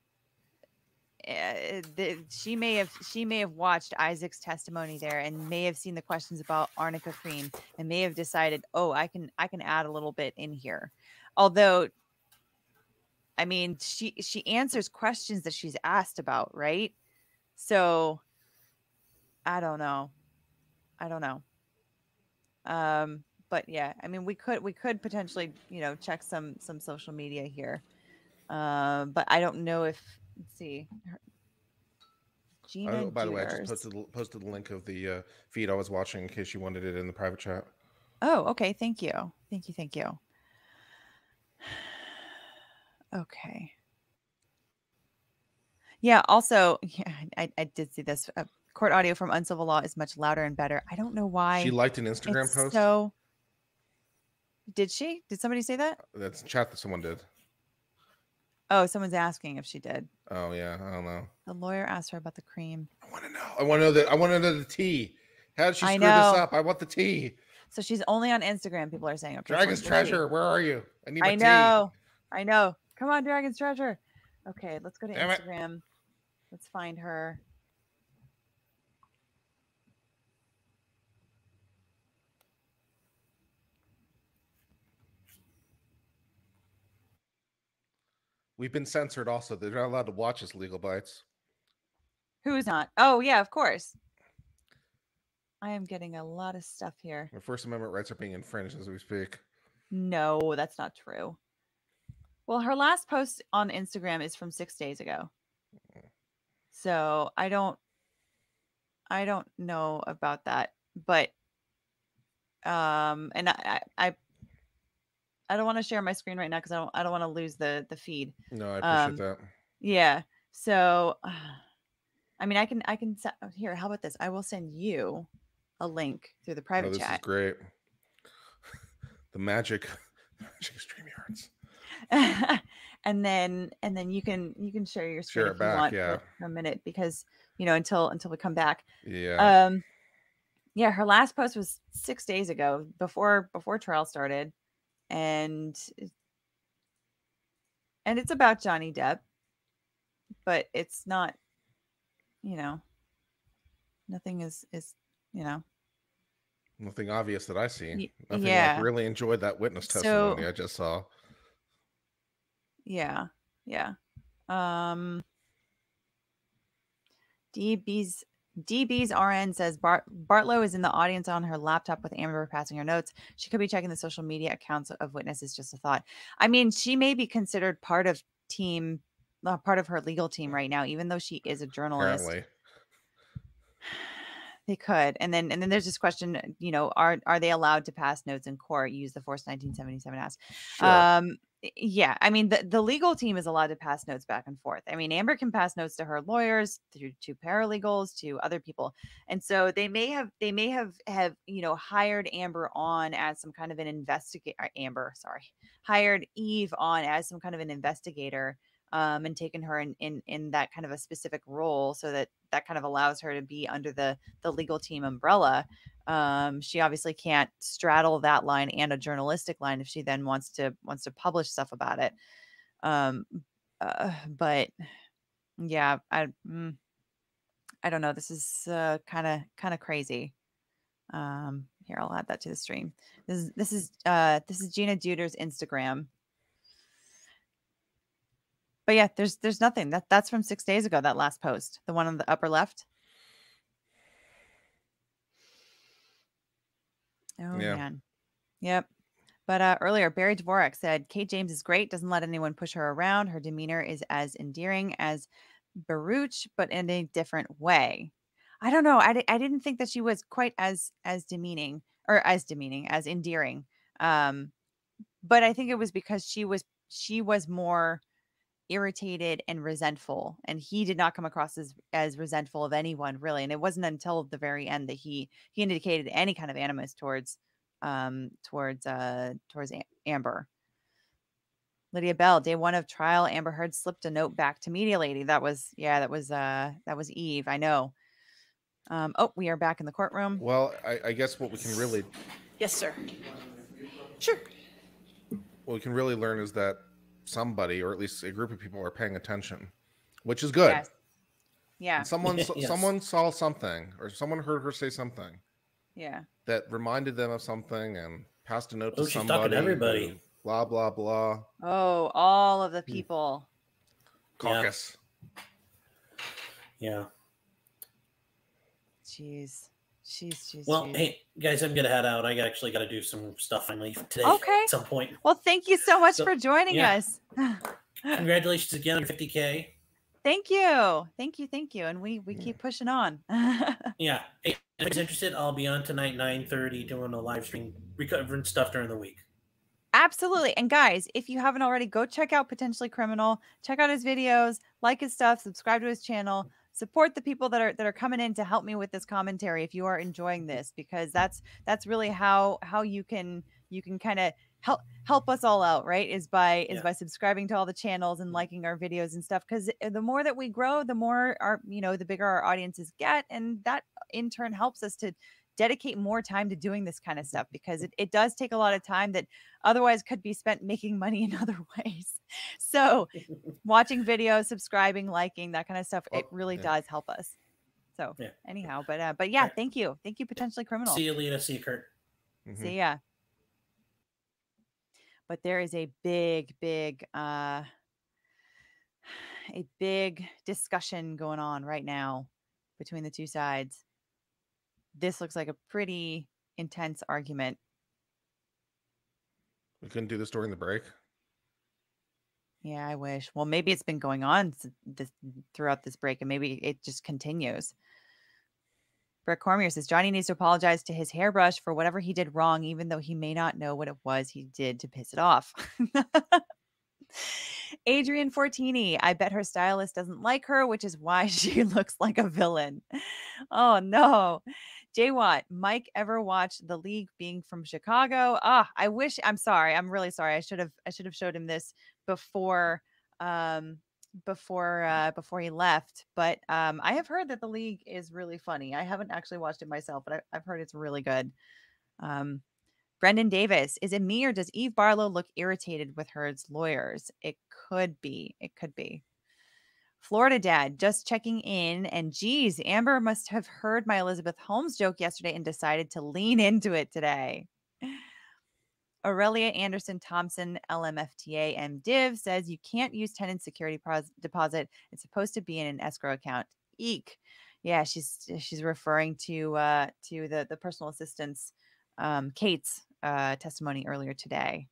[SPEAKER 1] uh, the, she may have she may have watched Isaac's testimony there and may have seen the questions about arnica cream and may have decided, oh, I can I can add a little bit in here. Although, I mean, she she answers questions that she's asked about, right? So I don't know. I don't know. Um, but yeah, I mean, we could we could potentially you know check some some social media here, Um, but I don't know if let's see. Gina oh, by the way, I just
[SPEAKER 4] posted posted the link of the uh, feed I was watching in case you wanted it in the private chat.
[SPEAKER 1] Oh, okay. Thank you. Thank you. Thank you. [sighs] Okay. Yeah. Also, [laughs] yeah, I, I did see this. Uh, court audio from Uncivil Law is much louder and better. I don't know why. She liked an
[SPEAKER 4] Instagram it's post.
[SPEAKER 1] So, did she? Did somebody say that?
[SPEAKER 4] Uh, that's chat that someone did.
[SPEAKER 1] Oh, someone's asking if she did.
[SPEAKER 4] Oh yeah, I don't know.
[SPEAKER 1] The lawyer asked her about the cream. I want
[SPEAKER 4] to know. I want to know that. I want to know the tea. How did she screw this up? I
[SPEAKER 1] want the tea. So she's only on Instagram. People are saying, "Dragon's treasure, where
[SPEAKER 4] are you? I need." I know.
[SPEAKER 1] Tea. I know. Come on, Dragon's treasure. Okay, let's go to Damn Instagram. It. Let's find her.
[SPEAKER 4] We've been censored also. They're not allowed to watch us Legal Bytes.
[SPEAKER 1] Who's not? Oh, yeah, of course. I am getting a lot of stuff here.
[SPEAKER 4] The First Amendment rights are being infringed as we speak.
[SPEAKER 1] No, that's not true. Well, her last post on Instagram is from six days ago. So I don't I don't know about that, but um and I I I don't want to share my screen right now because I don't I don't want to lose the the feed. No, I appreciate um, that. Yeah. So ah, I mean I can I can oh, here, how about this? I will send you a link through the oh, private oh, this chat. This
[SPEAKER 4] is great. [laughs] the magic
[SPEAKER 1] [laughs] magic StreamYards. [laughs] and then and then you can you can share your screen share if back, you want yeah. for a minute because you know until until we come back. Yeah. Um yeah, her last post was 6 days ago before before trial started and and it's about Johnny Depp but it's not you know nothing is is you know
[SPEAKER 4] nothing obvious that I see. Nothing yeah. Like really enjoyed that witness testimony so, I just saw.
[SPEAKER 1] Yeah. Yeah. Um DB's DB's RN says Bart, Bartlow is in the audience on her laptop with Amber passing her notes. She could be checking the social media accounts of witnesses. Just a thought. I mean, she may be considered part of team, uh, part of her legal team right now, even though she is a journalist. Apparently. [sighs] They could, and then and then there's this question. You know, are are they allowed to pass notes in court? Use the force 1977 ask. Sure. Um, yeah, I mean the, the legal team is allowed to pass notes back and forth. I mean, Amber can pass notes to her lawyers, to to paralegals, to other people, and so they may have they may have have you know hired Amber on as some kind of an investigator. Uh, Amber, sorry, hired Eve on as some kind of an investigator um, and taken her in, in in that kind of a specific role so that that kind of allows her to be under the the legal team umbrella um, she obviously can't straddle that line and a journalistic line if she then wants to wants to publish stuff about it um, uh, but yeah i mm, i don't know this is kind of kind of crazy um here i'll add that to the stream this is this is uh this is gina deuters' instagram but yeah, there's there's nothing. That that's from six days ago, that last post, the one on the upper left. Oh yeah. man. Yep. But uh, earlier, Barry Dvorak said, Kate James is great, doesn't let anyone push her around. Her demeanor is as endearing as Baruch, but in a different way. I don't know. I, I didn't think that she was quite as as demeaning or as demeaning as endearing. Um, but I think it was because she was she was more irritated and resentful and he did not come across as as resentful of anyone really and it wasn't until the very end that he he indicated any kind of animus towards um towards uh towards amber lydia bell day one of trial amber heard slipped a note back to media lady that was yeah that was uh that was eve i know um oh we are back in the courtroom
[SPEAKER 4] well i, I guess what we can really
[SPEAKER 6] yes sir
[SPEAKER 1] sure
[SPEAKER 4] what we can really learn is that somebody or at least a group of people are paying attention, which is good. Yes. Yeah. And someone yes. someone saw something or someone heard her say something. Yeah. That reminded them of something and passed a note oh, to somebody. Talking to everybody. Blah blah blah.
[SPEAKER 1] Oh, all of the hmm. people.
[SPEAKER 7] Caucus. Yeah. yeah.
[SPEAKER 1] Jeez. She's, she's well, she's... hey guys, I'm gonna head
[SPEAKER 7] out. I actually got to do some stuff finally today. Okay. At some point.
[SPEAKER 1] Well, thank you so much so, for joining yeah. us. [laughs]
[SPEAKER 7] Congratulations again on 50k.
[SPEAKER 1] Thank you, thank you, thank you, and we we keep pushing on. [laughs]
[SPEAKER 7] yeah, if you're interested, I'll be on tonight 9:30 doing a live stream recovering stuff during the week.
[SPEAKER 1] Absolutely. And guys, if you haven't already, go check out Potentially Criminal. Check out his videos, like his stuff, subscribe to his channel support the people that are that are coming in to help me with this commentary if you are enjoying this because that's that's really how how you can you can kind of help help us all out right is by is yeah. by subscribing to all the channels and mm-hmm. liking our videos and stuff because eh, the more that we grow the more our you know the bigger our audiences get and that in turn helps us to dedicate more time to doing this kind of stuff because mm-hmm. it, it does take a lot of time that otherwise could be spent making money in other [laughs] ways. So [laughs] watching videos, subscribing, liking that kind of stuff, it oh, really yeah. does help us. So yeah. anyhow, but uh, but yeah, right. thank you, thank you, potentially criminal. See you, Lita. See you, Kurt. Mm-hmm. See ya. But there is a big, big, uh, [sighs] a big discussion going on right now between the two sides this looks like a pretty intense argument.
[SPEAKER 4] We couldn't do this during the break.
[SPEAKER 1] Yeah, I wish. Well, maybe it's been going on this, throughout this break, and maybe it just continues. Brett Cormier says Johnny needs to apologize to his hairbrush for whatever he did wrong, even though he may not know what it was he did to piss it off. [laughs] Adrian Fortini, I bet her stylist doesn't like her, which is why [laughs] she looks like a villain. Oh no. Jay Mike ever watched the league being from Chicago? Ah, I wish I'm sorry. I'm really sorry. I should have I should have showed him this before um before mm. uh before he left. But um I have heard that the league is really funny. I haven't actually watched it myself, but I, have heard it's really good. Um Brendan Davis, is it me or does Eve Barlow look irritated with Heard's lawyers? It could be. It could be. Florida dad just checking in. And geez, Amber must have heard my Elizabeth Holmes joke yesterday and decided to lean [laughs] into it today. Aurelia Anderson Thompson, LMFTA MDiv, says you can't use tenant security deposit. It's supposed to be in an escrow account. Eek. Yeah, she's she's referring to uh, to the the personal assistance um, Kate's uh, testimony earlier today.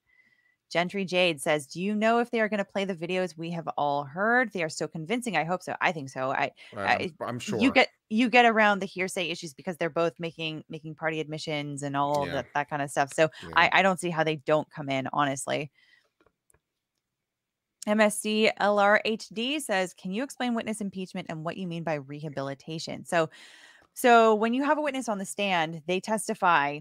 [SPEAKER 1] Gentry Jade says, "Do you know if they are going to play the videos we have all heard? They are so convincing. I hope so. I think so. I, I am sure you get you get around the hearsay issues because they're both making making party admissions and all yeah. that that kind of stuff. So yeah. I, I don't see how they don't come in, honestly." MSD LRHD says, "Can you explain witness impeachment and what you mean by rehabilitation?" So, so when you have a witness on the stand, they testify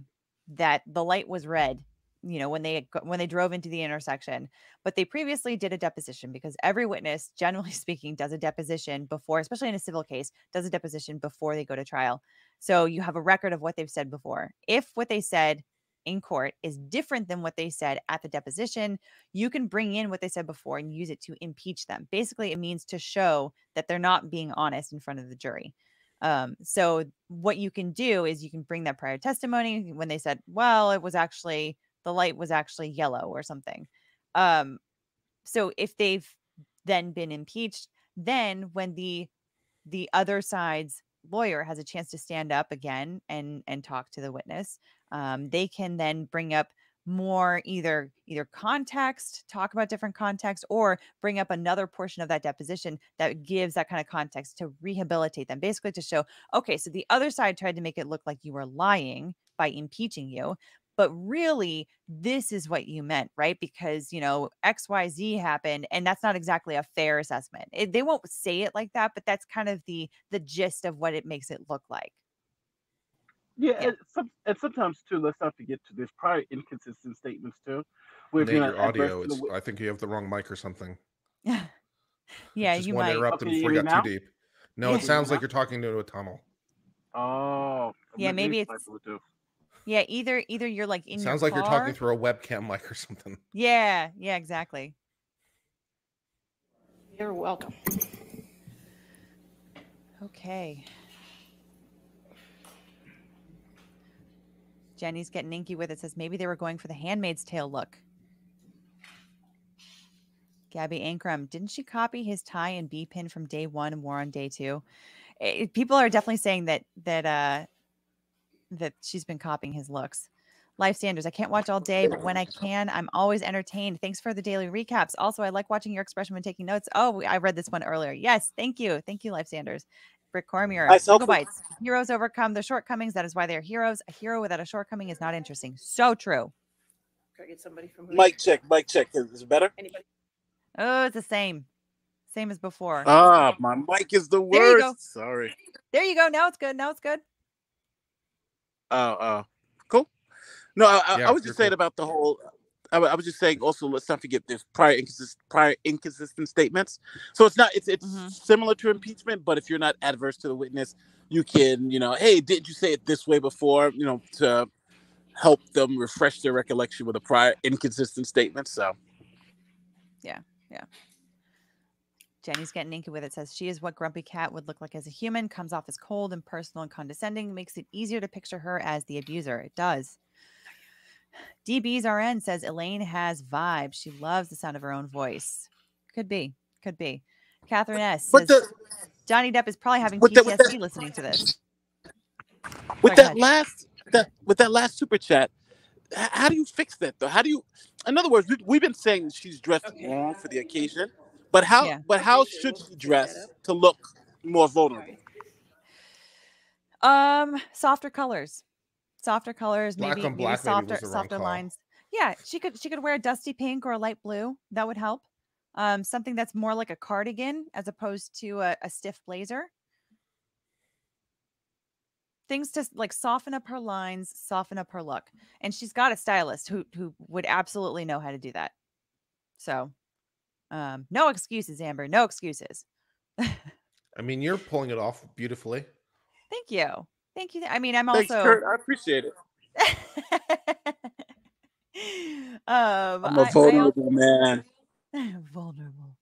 [SPEAKER 1] that the light was red you know when they when they drove into the intersection but they previously did a deposition because every witness generally [laughs] speaking does a deposition before especially in a civil case does a deposition before they go to trial so you have a record of what they've said before if what they said in court is different than what they said at the deposition you can bring in what they said before and use it to impeach them basically it means to show that they're not being honest in front of the jury um, so what you can do is you can bring that prior testimony when they said, well, it was actually the light was actually yellow or something. Um, so if they've then been impeached, then when the the other side's lawyer has a chance to stand up again and and talk to the witness, um, they can then bring up more either either context talk about different context or bring up another portion of that deposition that gives that kind of context to rehabilitate them basically to show okay so the other side tried to make it look like you were lying by impeaching you but really this is what you meant right because you know xyz happened and that's not exactly a fair assessment it, they won't say it like that but that's kind of the the gist of what it makes it look like
[SPEAKER 12] yeah, yeah. And, some, and, sometimes too let's not forget to this prior inconsistent statements too where Nate, your audio it's,
[SPEAKER 4] i think you have the wrong mic or something [laughs] yeah
[SPEAKER 1] Just you might interrupt okay, before you got now? too deep no yeah. it sounds like
[SPEAKER 4] you're talking into a tunnel
[SPEAKER 10] oh yeah maybe it's
[SPEAKER 1] yeah, either either you're like in Sounds your like car. you're talking
[SPEAKER 4] through a webcam mic or something.
[SPEAKER 1] Yeah, yeah, exactly. You're welcome. Okay. Jenny's getting inky with it. Says maybe they were going for the Handmaid's Tale look. Gabby Ankrum, didn't she copy his tie and B pin from day one and wore on day two? It, eh, people are definitely saying that that uh, that she's been copying his looks. Life Sanders, I can't watch all day, but when I [laughs] can, I'm always entertained. Thanks for the daily recaps. Also, I like watching your expression when taking notes. Oh, I read this one earlier. Yes, thank you. Thank you, Life Sanders. Brick Cormier, Google Bites. Heroes overcome the shortcomings. That is why they're heroes. A hero without a shortcoming is not interesting. So true. Can I get somebody from Mike
[SPEAKER 12] check, Mike check. Is it better? Anybody?
[SPEAKER 1] Oh, it's the same. Same as before. Ah,
[SPEAKER 12] my mic is the worst. There Sorry.
[SPEAKER 1] There you go. Now it's good. Now it's good.
[SPEAKER 12] Uh, uh, cool. No, I, yeah, I was just saying cool. about the whole. I, I was just saying. Also, let's not forget there's prior inconsistent, prior inconsistent statements. So it's not it's it's mm-hmm. similar to impeachment, but if you're not adverse to the witness, you can you know, hey, did not you say it this way before? You know, to help them refresh their recollection with a prior inconsistent statement. So,
[SPEAKER 1] yeah, yeah. Jenny's getting inky with it says she is what Grumpy Cat would look like as a human, comes off as cold, and personal and condescending, makes it easier to picture her as the abuser. It does. DB's RN says Elaine has vibes. She loves the sound of her own voice. Could be. Could be. Catherine S. Says, the, Johnny Depp is probably having PTSD the, listening to this.
[SPEAKER 12] With that last that with that last super chat, how do you fix that though? How do you in other words, we, have been saying she's dressed okay. wrong for the occasion. But how yeah. but how should she dress to look more vulnerable?
[SPEAKER 1] Um, softer colors, softer colors, black maybe, maybe softer softer call. lines. Yeah, she could she could wear a dusty pink or a light blue. That would help. Um, something that's more like a cardigan as opposed to a, a stiff blazer. Things to like soften up her lines, soften up her look, and she's got a stylist who who would absolutely know how to do that. So um, no excuses, Amber. No excuses. [laughs]
[SPEAKER 4] I mean, you're pulling it off beautifully.
[SPEAKER 1] Thank you. Thank you. I mean, I'm Thanks, also. Kurt,
[SPEAKER 4] I appreciate it.
[SPEAKER 1] [laughs] um, I'm a vulnerable I, I man. [laughs] vulnerable.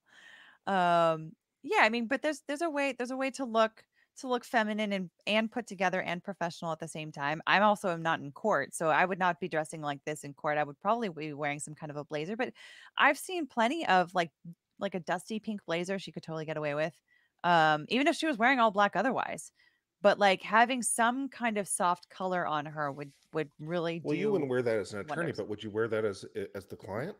[SPEAKER 1] Um, yeah, I mean, but there's there's a way there's a way to look to look feminine and and put together and professional at the same time. I'm also am not in court, so I would not be dressing like this in court. I would probably be wearing some kind of a blazer, but I've seen plenty of like like a dusty pink blazer she could totally get away with. Um even if she was wearing all black otherwise. But like having some kind of soft color on her would would really Well, you wouldn't wear that as an attorney, wonders. but
[SPEAKER 4] would you wear that as eh, as the client?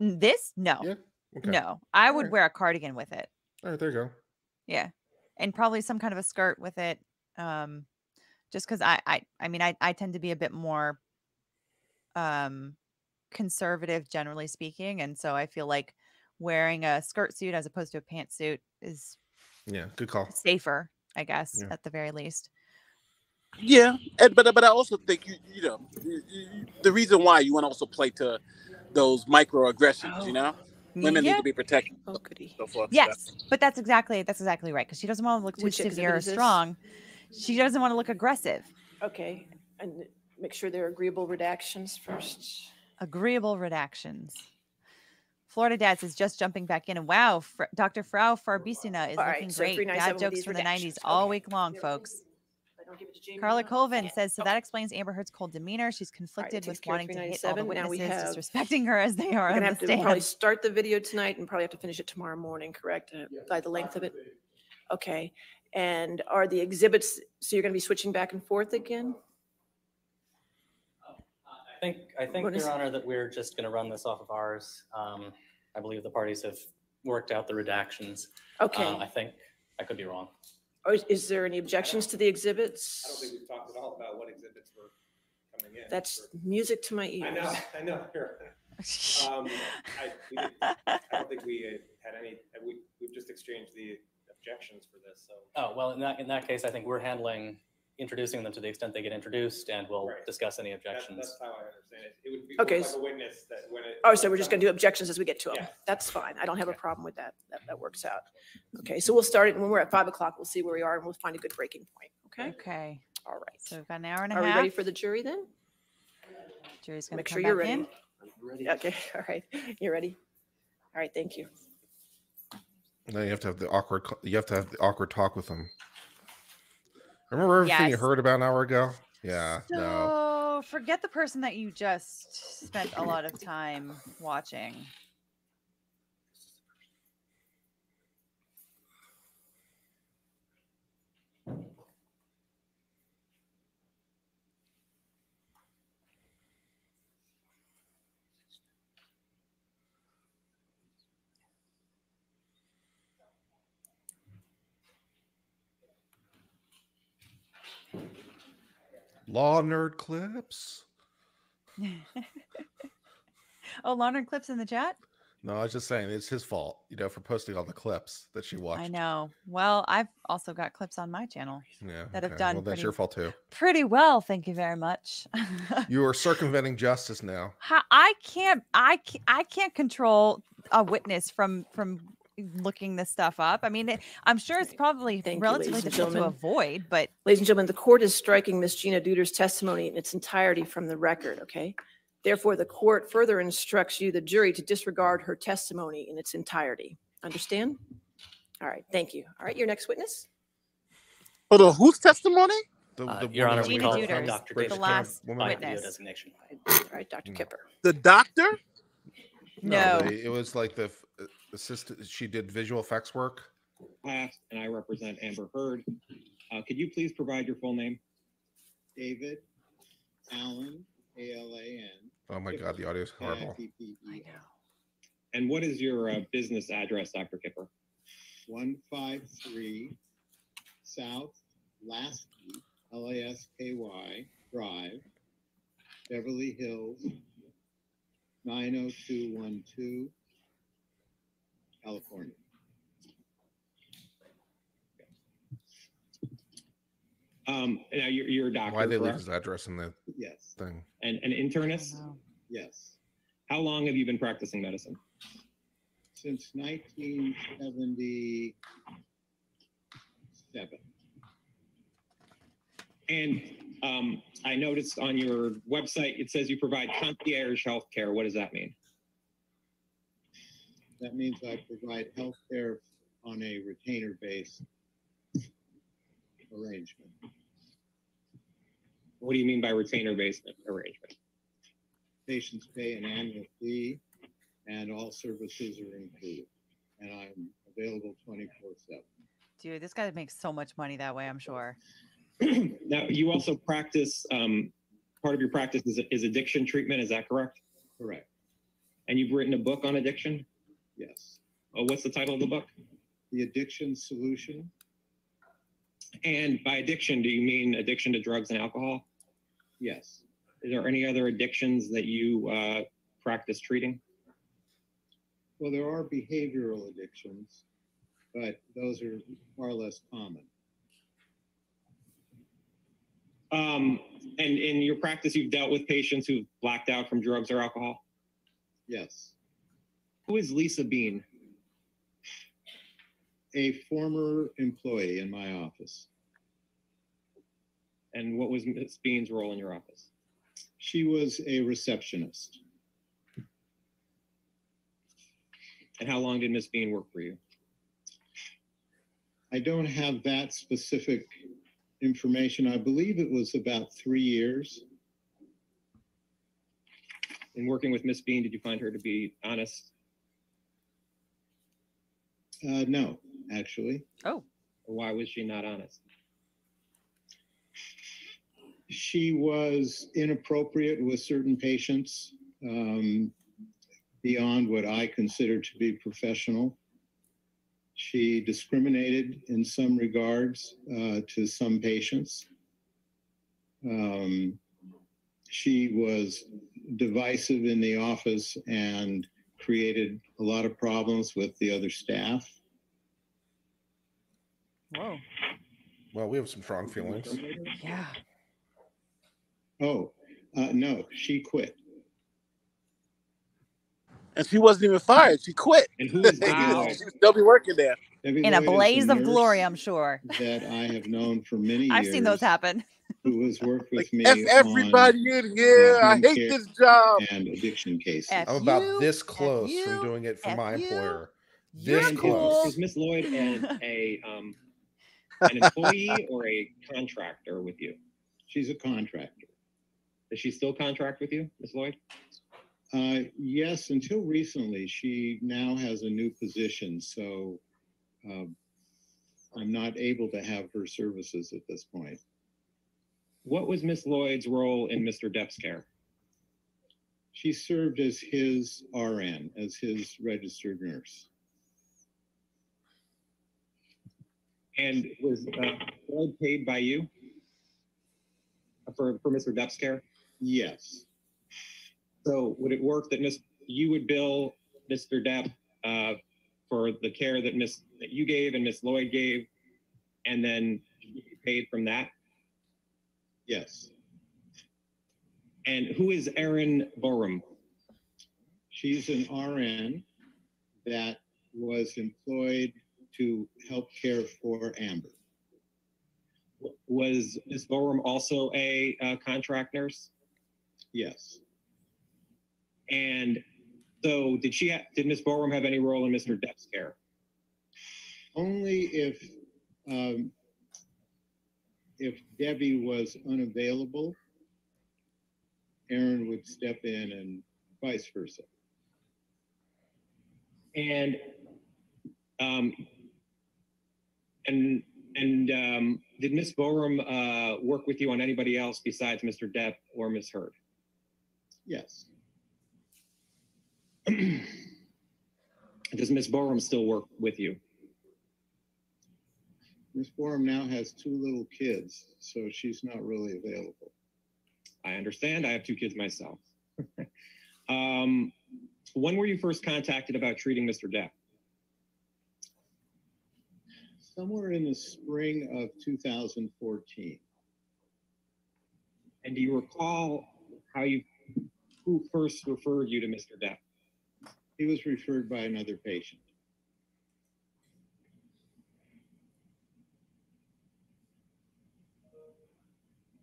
[SPEAKER 1] This? No. Yeah. Okay. No. I all would right. wear a cardigan with it. All right, there you go. Yeah and probably some kind of a skirt with it. Um, just because I, I, I mean, I, I tend to be a bit more um, conservative, generally speaking, and so I feel like wearing a skirt suit as opposed to a pantsuit is
[SPEAKER 4] yeah, good call.
[SPEAKER 1] Safer, I guess, yeah. at the very least. Yeah, and, but
[SPEAKER 12] but I also think you you know you, you, the reason why you want to also play to those microaggressions, oh. you know women need to be protected. Oh, goody. So forth, yes,
[SPEAKER 1] so. but that's exactly that's exactly right because she doesn't want to look too Which severe or strong. She doesn't want to look aggressive.
[SPEAKER 6] Okay, and make sure they're agreeable redactions
[SPEAKER 1] first. Agreeable redactions. Florida Dads is just jumping back in, and wow, Fr- Dr. Frau Farbissina is all looking right, so great. Dad jokes from the '90s all week long, folks
[SPEAKER 6] give it to Jamie. Carla Colvin
[SPEAKER 1] says, so that explains Amber Heard's cold demeanor. She's conflicted with wanting to hit all the Now we witnesses, have- disrespecting her as they are on gonna the have to probably
[SPEAKER 6] start the video tonight and probably have to finish it tomorrow morning, correct? Uh, By the length of it? Okay. And are the exhibits, so you're gonna be switching back and forth again?
[SPEAKER 21] Uh, I think, I think, Your Honor, that we're just going to run this off of ours. Um, I believe the parties have worked out the redactions. Uh, Okay, um, I think, I could be wrong.
[SPEAKER 6] Or is- there any objections to the exhibits?
[SPEAKER 17] I don't think we've talked at all about what exhibits were coming in. That's
[SPEAKER 6] music
[SPEAKER 21] to my ears. I know, [laughs] I know.
[SPEAKER 17] Here. [laughs] Um, I, we I don't think we had any, we, we've just exchanged the objections for this, so.
[SPEAKER 21] Oh, well, in that, in that case, I think we're handling introducing them to the extent they get introduced, and we'll discuss any objections. that's how I understand it. It
[SPEAKER 17] would be Okay, a witness that when it. Oh, so we're just gonna do
[SPEAKER 6] objections as we get to them. That's fine. I don't have a problem with that. That, that works out. Okay, so we'll start it, when we're at five o'clock, we'll see where we are, and we'll find a good breaking point,
[SPEAKER 1] okay? Okay, All right. so we've got an hour and a half. Are we ready for the
[SPEAKER 6] jury then? Jury's gonna Make sure come you're back in. ready. Okay, [laughs] all right. You ready? All right, thank you.
[SPEAKER 4] Now you have to have the awkward. You have to have the awkward talk with them. Remember everything yes. you heard about an hour ago? Yeah. So
[SPEAKER 1] no. forget the person that you just spent a lot of time watching.
[SPEAKER 4] Law Nerd Clips.
[SPEAKER 1] [laughs] oh, Law Nerd Clips in the chat?
[SPEAKER 4] No, I was just saying it's his fault, you know, for posting all the clips that she watched. I
[SPEAKER 1] know. Well, I've also got clips on my channel yeah,
[SPEAKER 4] that okay. have done. Well, that's pretty, your fault too.
[SPEAKER 1] Pretty well, thank you very much.
[SPEAKER 4] [laughs] you are circumventing justice now.
[SPEAKER 1] I can't. I can't, I can't control a witness from from looking this stuff up. I mean, I'm sure it's probably Thank relatively you, difficult to avoid,
[SPEAKER 6] but. Ladies and gentlemen, the court is striking Ms. Gina Deuters' testimony in its entirety from the record, okay? Therefore, the court further instructs you, the jury, to disregard her testimony in its entirety. Understand? All right, thank you. All right, your next witness?
[SPEAKER 12] Hold oh, on, whose testimony? The, uh, Your Honor, we call Dr. The last witness.
[SPEAKER 6] All
[SPEAKER 17] right, Dr. Hmm. Kipper.
[SPEAKER 4] The
[SPEAKER 6] doctor?
[SPEAKER 17] No. no.
[SPEAKER 4] It was like the assistant. She did visual effects work.
[SPEAKER 17] Last, and I represent Amber Heard. Uh, could you please provide your full name? David Alan, A L A N. Oh my God, the audio is horrible. I know. And what is your uh, business address, Dr. Kipper?
[SPEAKER 15] 153 South Lasky, L A S K Y Drive, Beverly Hills, 90212.
[SPEAKER 17] California. Um, now you're, you're a doctor. Why they leave his
[SPEAKER 4] address in the Yes. thing?
[SPEAKER 17] And an internist? Yes. How long have you been practicing medicine? Since
[SPEAKER 15] 1977.
[SPEAKER 17] And um, I noticed on your website, it says you provide concierge healthcare. What does that mean?
[SPEAKER 15] That means I provide health care on a retainer based
[SPEAKER 17] arrangement. What do you mean by retainer based arrangement?
[SPEAKER 15] Patients pay an annual fee and all services are
[SPEAKER 17] included.
[SPEAKER 1] And I'm available 24 7. Dude, this guy makes so much money that way, I'm sure. [clears throat]
[SPEAKER 17] now, you also practice, um, part of your practice is, is addiction treatment, is that correct? Correct. And you've written a book on addiction? Yes. Oh, what's the title of the book? The Addiction Solution. And by addiction, do you mean addiction to drugs and alcohol? Yes. Is there any other addictions that you uh, practice treating?
[SPEAKER 15] Well, there are behavioral
[SPEAKER 17] addictions, but those are far less common. Um, and in your practice, you've dealt with patients who've blacked out from drugs or alcohol? Yes. Who is Lisa Bean? A former employee in my office. And what was Ms. Bean's role in your office? She was a receptionist. And how long did Ms.
[SPEAKER 15] Bean work for you? I don't have that specific information. I believe it was about three years.
[SPEAKER 17] In working with Ms. Bean, did you find her to be honest,
[SPEAKER 15] uh, no, actually.
[SPEAKER 17] Oh. Why was she not honest?
[SPEAKER 15] She was inappropriate with certain patients um, beyond what I consider to be professional. She discriminated in some regards uh, to some patients. Um, she was divisive in the office and created a lot of problems with the other staff.
[SPEAKER 4] Whoa. Well, we have some
[SPEAKER 15] strong feelings. Yeah. Oh, uh, no, she quit.
[SPEAKER 12] And she wasn't even fired. She quit. And who is wow.
[SPEAKER 3] [laughs] she
[SPEAKER 1] still be working
[SPEAKER 12] there. Debbie in Lloyd a blaze of glory,
[SPEAKER 1] I'm sure. That I have known for many years. [laughs] I've seen those happen who has worked with like me. F everybody in here. I hate this job. And
[SPEAKER 4] addiction cases. F I'm about you, this close you, from doing it for F my you. employer.
[SPEAKER 17] This close. Is Miss Lloyd and [laughs] a um, an employee or a contractor with you? She's a contractor. Does she still contract with you, Miss Lloyd?
[SPEAKER 15] Uh, yes, until recently, she now has a new position, so uh, I'm not able to have her services at this point.
[SPEAKER 17] What was Miss Lloyd's role in Mr. Depp's care?
[SPEAKER 15] She served as his RN, as his registered nurse.
[SPEAKER 17] And was uh, paid by you for, for Mr. Depp's care? Yes. So would it work that Miss you would bill Mr. Depp uh, for the care that Miss that you gave and Miss Lloyd gave, and then paid from that? Yes. And who is Erin Boerum? She's an RN that was employed to help care for Amber. Was Ms. Boerum also a uh, contract nurse? Yes. And so did she, ha- did Ms. Boerum have any role in Mr. Depp's care? Only if um,
[SPEAKER 15] if Debbie was unavailable, Aaron would step
[SPEAKER 17] in and vice versa. And um, and and um, did Miss Borum uh, work with you on anybody else besides Mr. Depp or Miss Heard? Yes. [clears throat] Does Miss Borum
[SPEAKER 15] still work with you? Ms. Boerum now has two little
[SPEAKER 17] kids, so she's not really available. I understand. I have two kids myself. [laughs] um, when were you first contacted about treating Mr. Depp?
[SPEAKER 15] Somewhere in the spring of 2014. And do you recall how you, who first referred you to Mr. Depp? He was referred by another patient.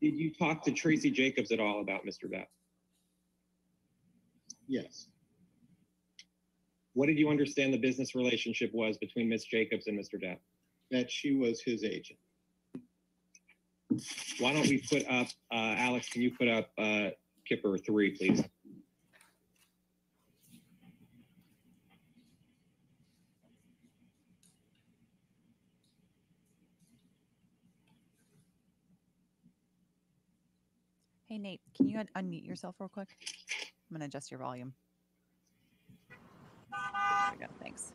[SPEAKER 17] Did you talk to Tracey Jacobs at all about Mr. Depp? Yes. What did you understand the business relationship was between Ms. Jacobs and Mr. Depp? That she was his agent. Why don't we put up, uh, Alex, can you put up uh, Kipper 3, please?
[SPEAKER 1] Can you un- unmute yourself real quick? I'm going to adjust your volume. There we go. Thanks.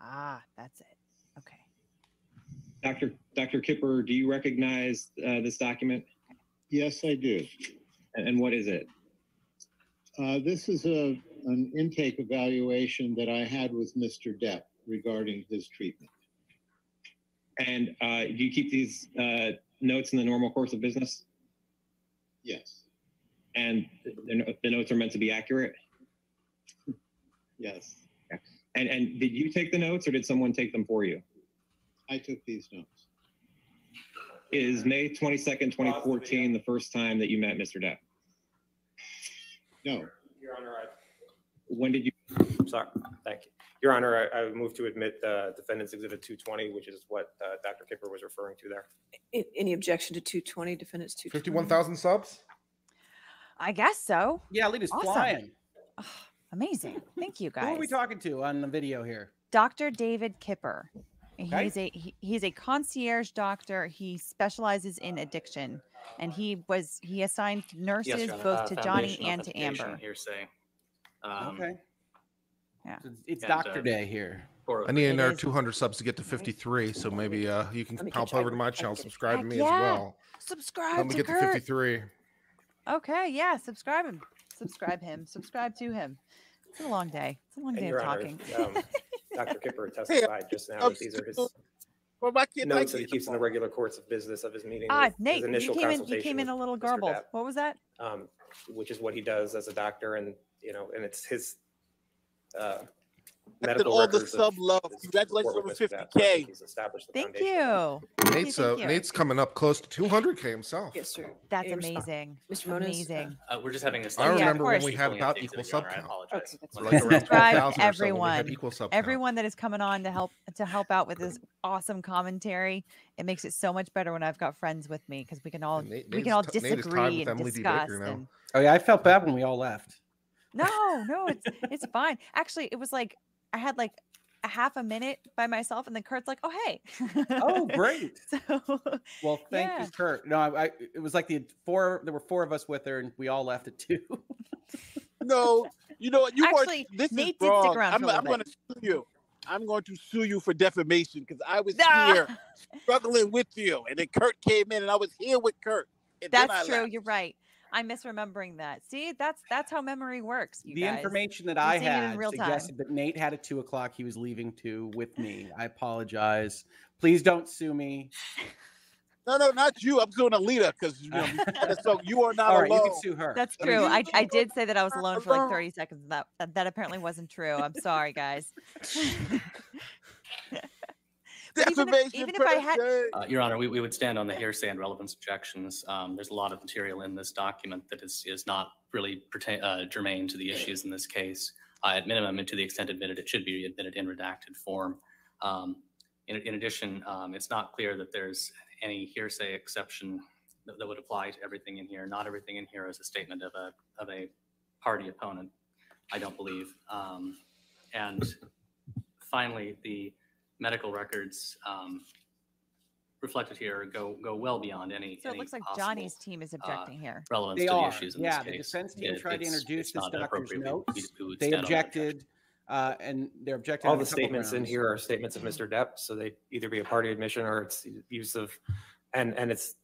[SPEAKER 1] Ah, that's it. Okay.
[SPEAKER 17] Dr. Dr. Kipper, do you recognize uh, this document? Yes, I do. And, and what is it?
[SPEAKER 15] Uh, this is a, an intake evaluation that
[SPEAKER 17] I had with Mr. Depp regarding his treatment. And uh, do you keep these uh, notes in the normal course of business? Yes, And the the notes are meant to be accurate? yes. And, and did you take the notes or did someone take them for you? I took these notes. Is May 22nd, 2014 the first time that you met Mr. Depp? No, Your Honor, When did you, sorry, thank you. Your Honor, I, move to admit Defendant's Exhibit 220, which is what uh, Dr. Kipper was referring to there.
[SPEAKER 6] Any objection to 220, defendants 220? Fifty-one thousand subs.
[SPEAKER 16] I guess
[SPEAKER 1] so. Yeah, lead Awesome. flying.
[SPEAKER 16] amazing. Thank you Who are we talking to on the video here?
[SPEAKER 1] Dr. David Kipper. Okay. He's a he, he's a concierge doctor. He specializes in addiction, and he was he assigned nurses Yes, both Uh, to Johnny and to Amber.
[SPEAKER 21] Hearsay. Um, okay. Yeah. It's, it's Doctor uh, Day here. I need another
[SPEAKER 4] 200 subs to get to 53, so maybe uh, you can hop over to my channel, subscribe to me yeah. as well.
[SPEAKER 1] Subscribe. Let me get Kurt. to 53. Okay, yeah, subscribe him, subscribe him, subscribe to him. It's a long day. It's a long and day of talking. um,
[SPEAKER 17] Dr. Kipper [laughs] testified just now that these are his.
[SPEAKER 1] Well, my kid notes that he keeps in the
[SPEAKER 17] regular course of business of his meeting. Ah, Nate, you came in. You came in a
[SPEAKER 1] little garbled. What was that?
[SPEAKER 17] Um, which is what he does as a doctor, and you know, and it's his uh,
[SPEAKER 12] medical all the sub love. Congratulations over 50K. Thank you.
[SPEAKER 4] Nate's, uh, Nate's coming up close to 200K himself.
[SPEAKER 1] Yes, sir. That's amazing. Mr. Uh, amazing. Uh, we're just having a oh, I remember yeah, when we had about equal sub count. Subscribe everyone. equal sub everyone that is coming on to help to help out with this awesome commentary. It makes it so much better when I've got friends with me because we can all Nate, we can all disagree and discuss.
[SPEAKER 16] oh yeah, I felt bad when we all left.
[SPEAKER 1] No, no, it's [laughs] it's fine. Actually, it was like I had like a half a minute by myself, and then Kurt's like, "Oh hey." oh, [laughs]
[SPEAKER 16] great. So, well, thank yeah. you, Kurt. No, I, I, it was like the four. There were four of us with
[SPEAKER 12] her, and we all left at two. [laughs] no, you know what? You actually are, this Nate did wrong. stick around. I'm, I'm going to sue you. I'm going to sue you for defamation because I was here struggling with you, and then Kurt came in, and I was here with Kurt. That's true. Left. You're
[SPEAKER 1] right. I'm misremembering that. See, that's that's how memory works. the guys. information
[SPEAKER 12] that have I had suggested
[SPEAKER 16] that Nate had at two o'clock. He was leaving too with me. I apologize. Please don't sue
[SPEAKER 12] me. [laughs] No, no, not you. I'm suing Alita because you know, [laughs] so you are not All right, alone. You can sue her. That's true. I, mean, I, I
[SPEAKER 1] did say that I was alone for like 30 seconds. That that apparently wasn't true. I'm sorry, guys. [laughs] [laughs] even if, even if I had, uh,
[SPEAKER 21] Your Honor, we, we would stand on the hearsay and relevance objections. Um, there's a lot of material in this document that is is not really pertain, uh, germane to the issues in this case. Uh, at minimum, and to the extent admitted, it should be admitted in redacted form. Um, in, in, addition, um, it's not clear that there's any hearsay exception that, that, would apply to everything in here. Not everything in here is a statement of a of a party opponent. I don't believe. Um, and finally, the medical records um, reflected here go go well beyond any. So it any looks like possible, Johnny's
[SPEAKER 1] team is uh, objecting uh, here. Relevance they to
[SPEAKER 21] are. the issues in yeah, this case. Yeah, the defense team it, tried to introduce this doctor's notes. They
[SPEAKER 16] objected, uh, and they're objecting. All the statements in here
[SPEAKER 17] are statements of Mr. Depp, so they either be a party admission or it's use of, and and it's.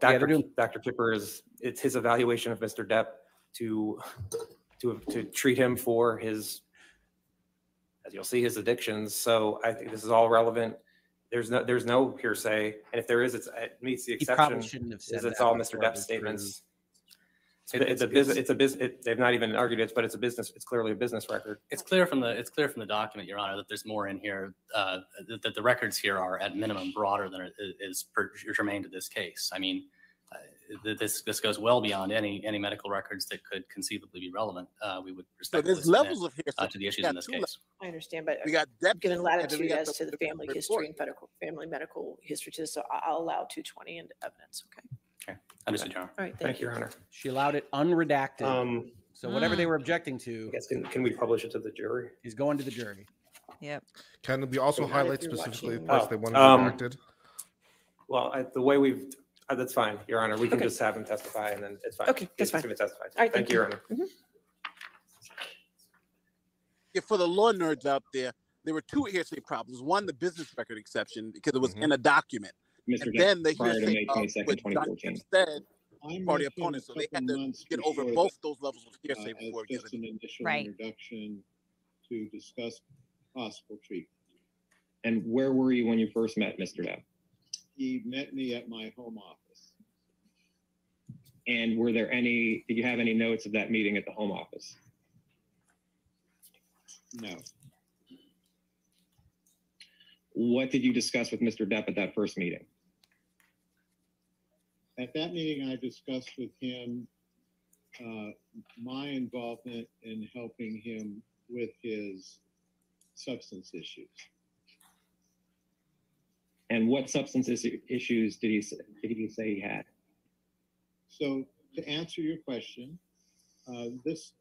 [SPEAKER 17] Dr. Yeah, Dr. Kipper is it's his evaluation of Mr. Depp to to to treat him for his as you'll see his addictions. So I think this is all relevant. There's no there's no hearsay, and if there is, it's, it meets the exception. shouldn't have said is it's all Mr. Depp's statements. It's, it's a It's- business.
[SPEAKER 21] It's a they've not even argued
[SPEAKER 17] it, but it's a business. It's clearly a business record. It's
[SPEAKER 21] clear from the, it's clear from the document, Your Honor, that there's more in here, uh, that that the records here are at minimum broader than it is per- germane to this case. I mean, uh, this this goes well beyond any any medical records that could conceivably be relevant. Uh, we would respect. So there's levels of hearsay uh, to the issues in this case. Levels.
[SPEAKER 6] I understand, but we got depth given latitude as to the family history and medical family medical history. To this, so I'll allow 220 and evidence. Okay.
[SPEAKER 21] Okay. Understood,
[SPEAKER 16] Your Honor. All right. Thank, thank you, Your Honor. She allowed it unredacted. Um, so whatever mm. they hmm. were objecting to, can, can we publish it to the jury? He's going to the jury. Yep. Can we
[SPEAKER 17] also
[SPEAKER 4] highlight specifically the parts
[SPEAKER 17] oh, they wanted um, redacted? Well, I, the way we've uh, that's fine, Your Honor. We can just have him testify and then
[SPEAKER 12] it's fine. Okay, that's fine. All right, Thank you, Your Honor. Mm-hmm. Yeah, for the law nerds out there, there were two hearsay problems. One, the business record exception, because it was mm-hmm. in a document. Mr. And then the hearsay May of uh, twenty-second, said I'm party within a opponents, so they had to get over both those levels of uh, hearsay before as just an initial introduction to discuss
[SPEAKER 17] possible treatment. And where were you when you first met Mr. Dow? He met me at my home office. And were there any, did you have any notes of that meeting at the home office? No. What did you discuss with Mr. Depp at that first meeting?
[SPEAKER 15] At that meeting, I discussed with him uh, my involvement in helping him with his substance issues. And
[SPEAKER 17] what substance issues did he did he say he had?
[SPEAKER 15] So to answer your question, uh, this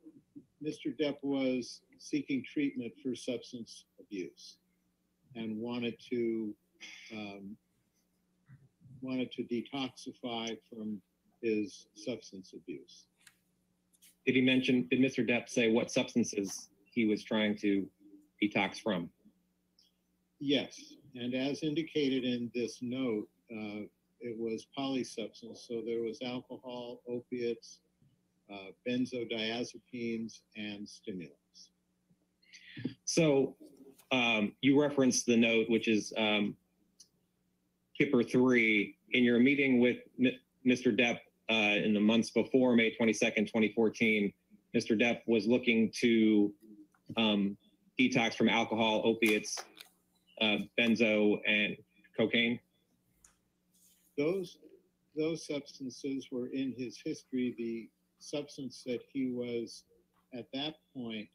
[SPEAKER 15] Mr. Depp was seeking treatment for substance abuse and wanted to um, wanted to detoxify from his substance
[SPEAKER 17] abuse. Did he mention? Did Mr. Depp say what substances he was trying to detox from?
[SPEAKER 15] Yes, and as indicated in this note, uh, it was polysubstance. So there was alcohol, opiates, uh, benzodiazepines, and stimulants.
[SPEAKER 17] So um, you referenced the note, which is um, Kipper 3, in your meeting with M Mr. Depp uh, in the months before May 22nd, 2014. Mr. Depp was looking to um, detox from alcohol, opiates, uh, benzo, and cocaine.
[SPEAKER 15] Those those substances were in his history. The substance that he was at that point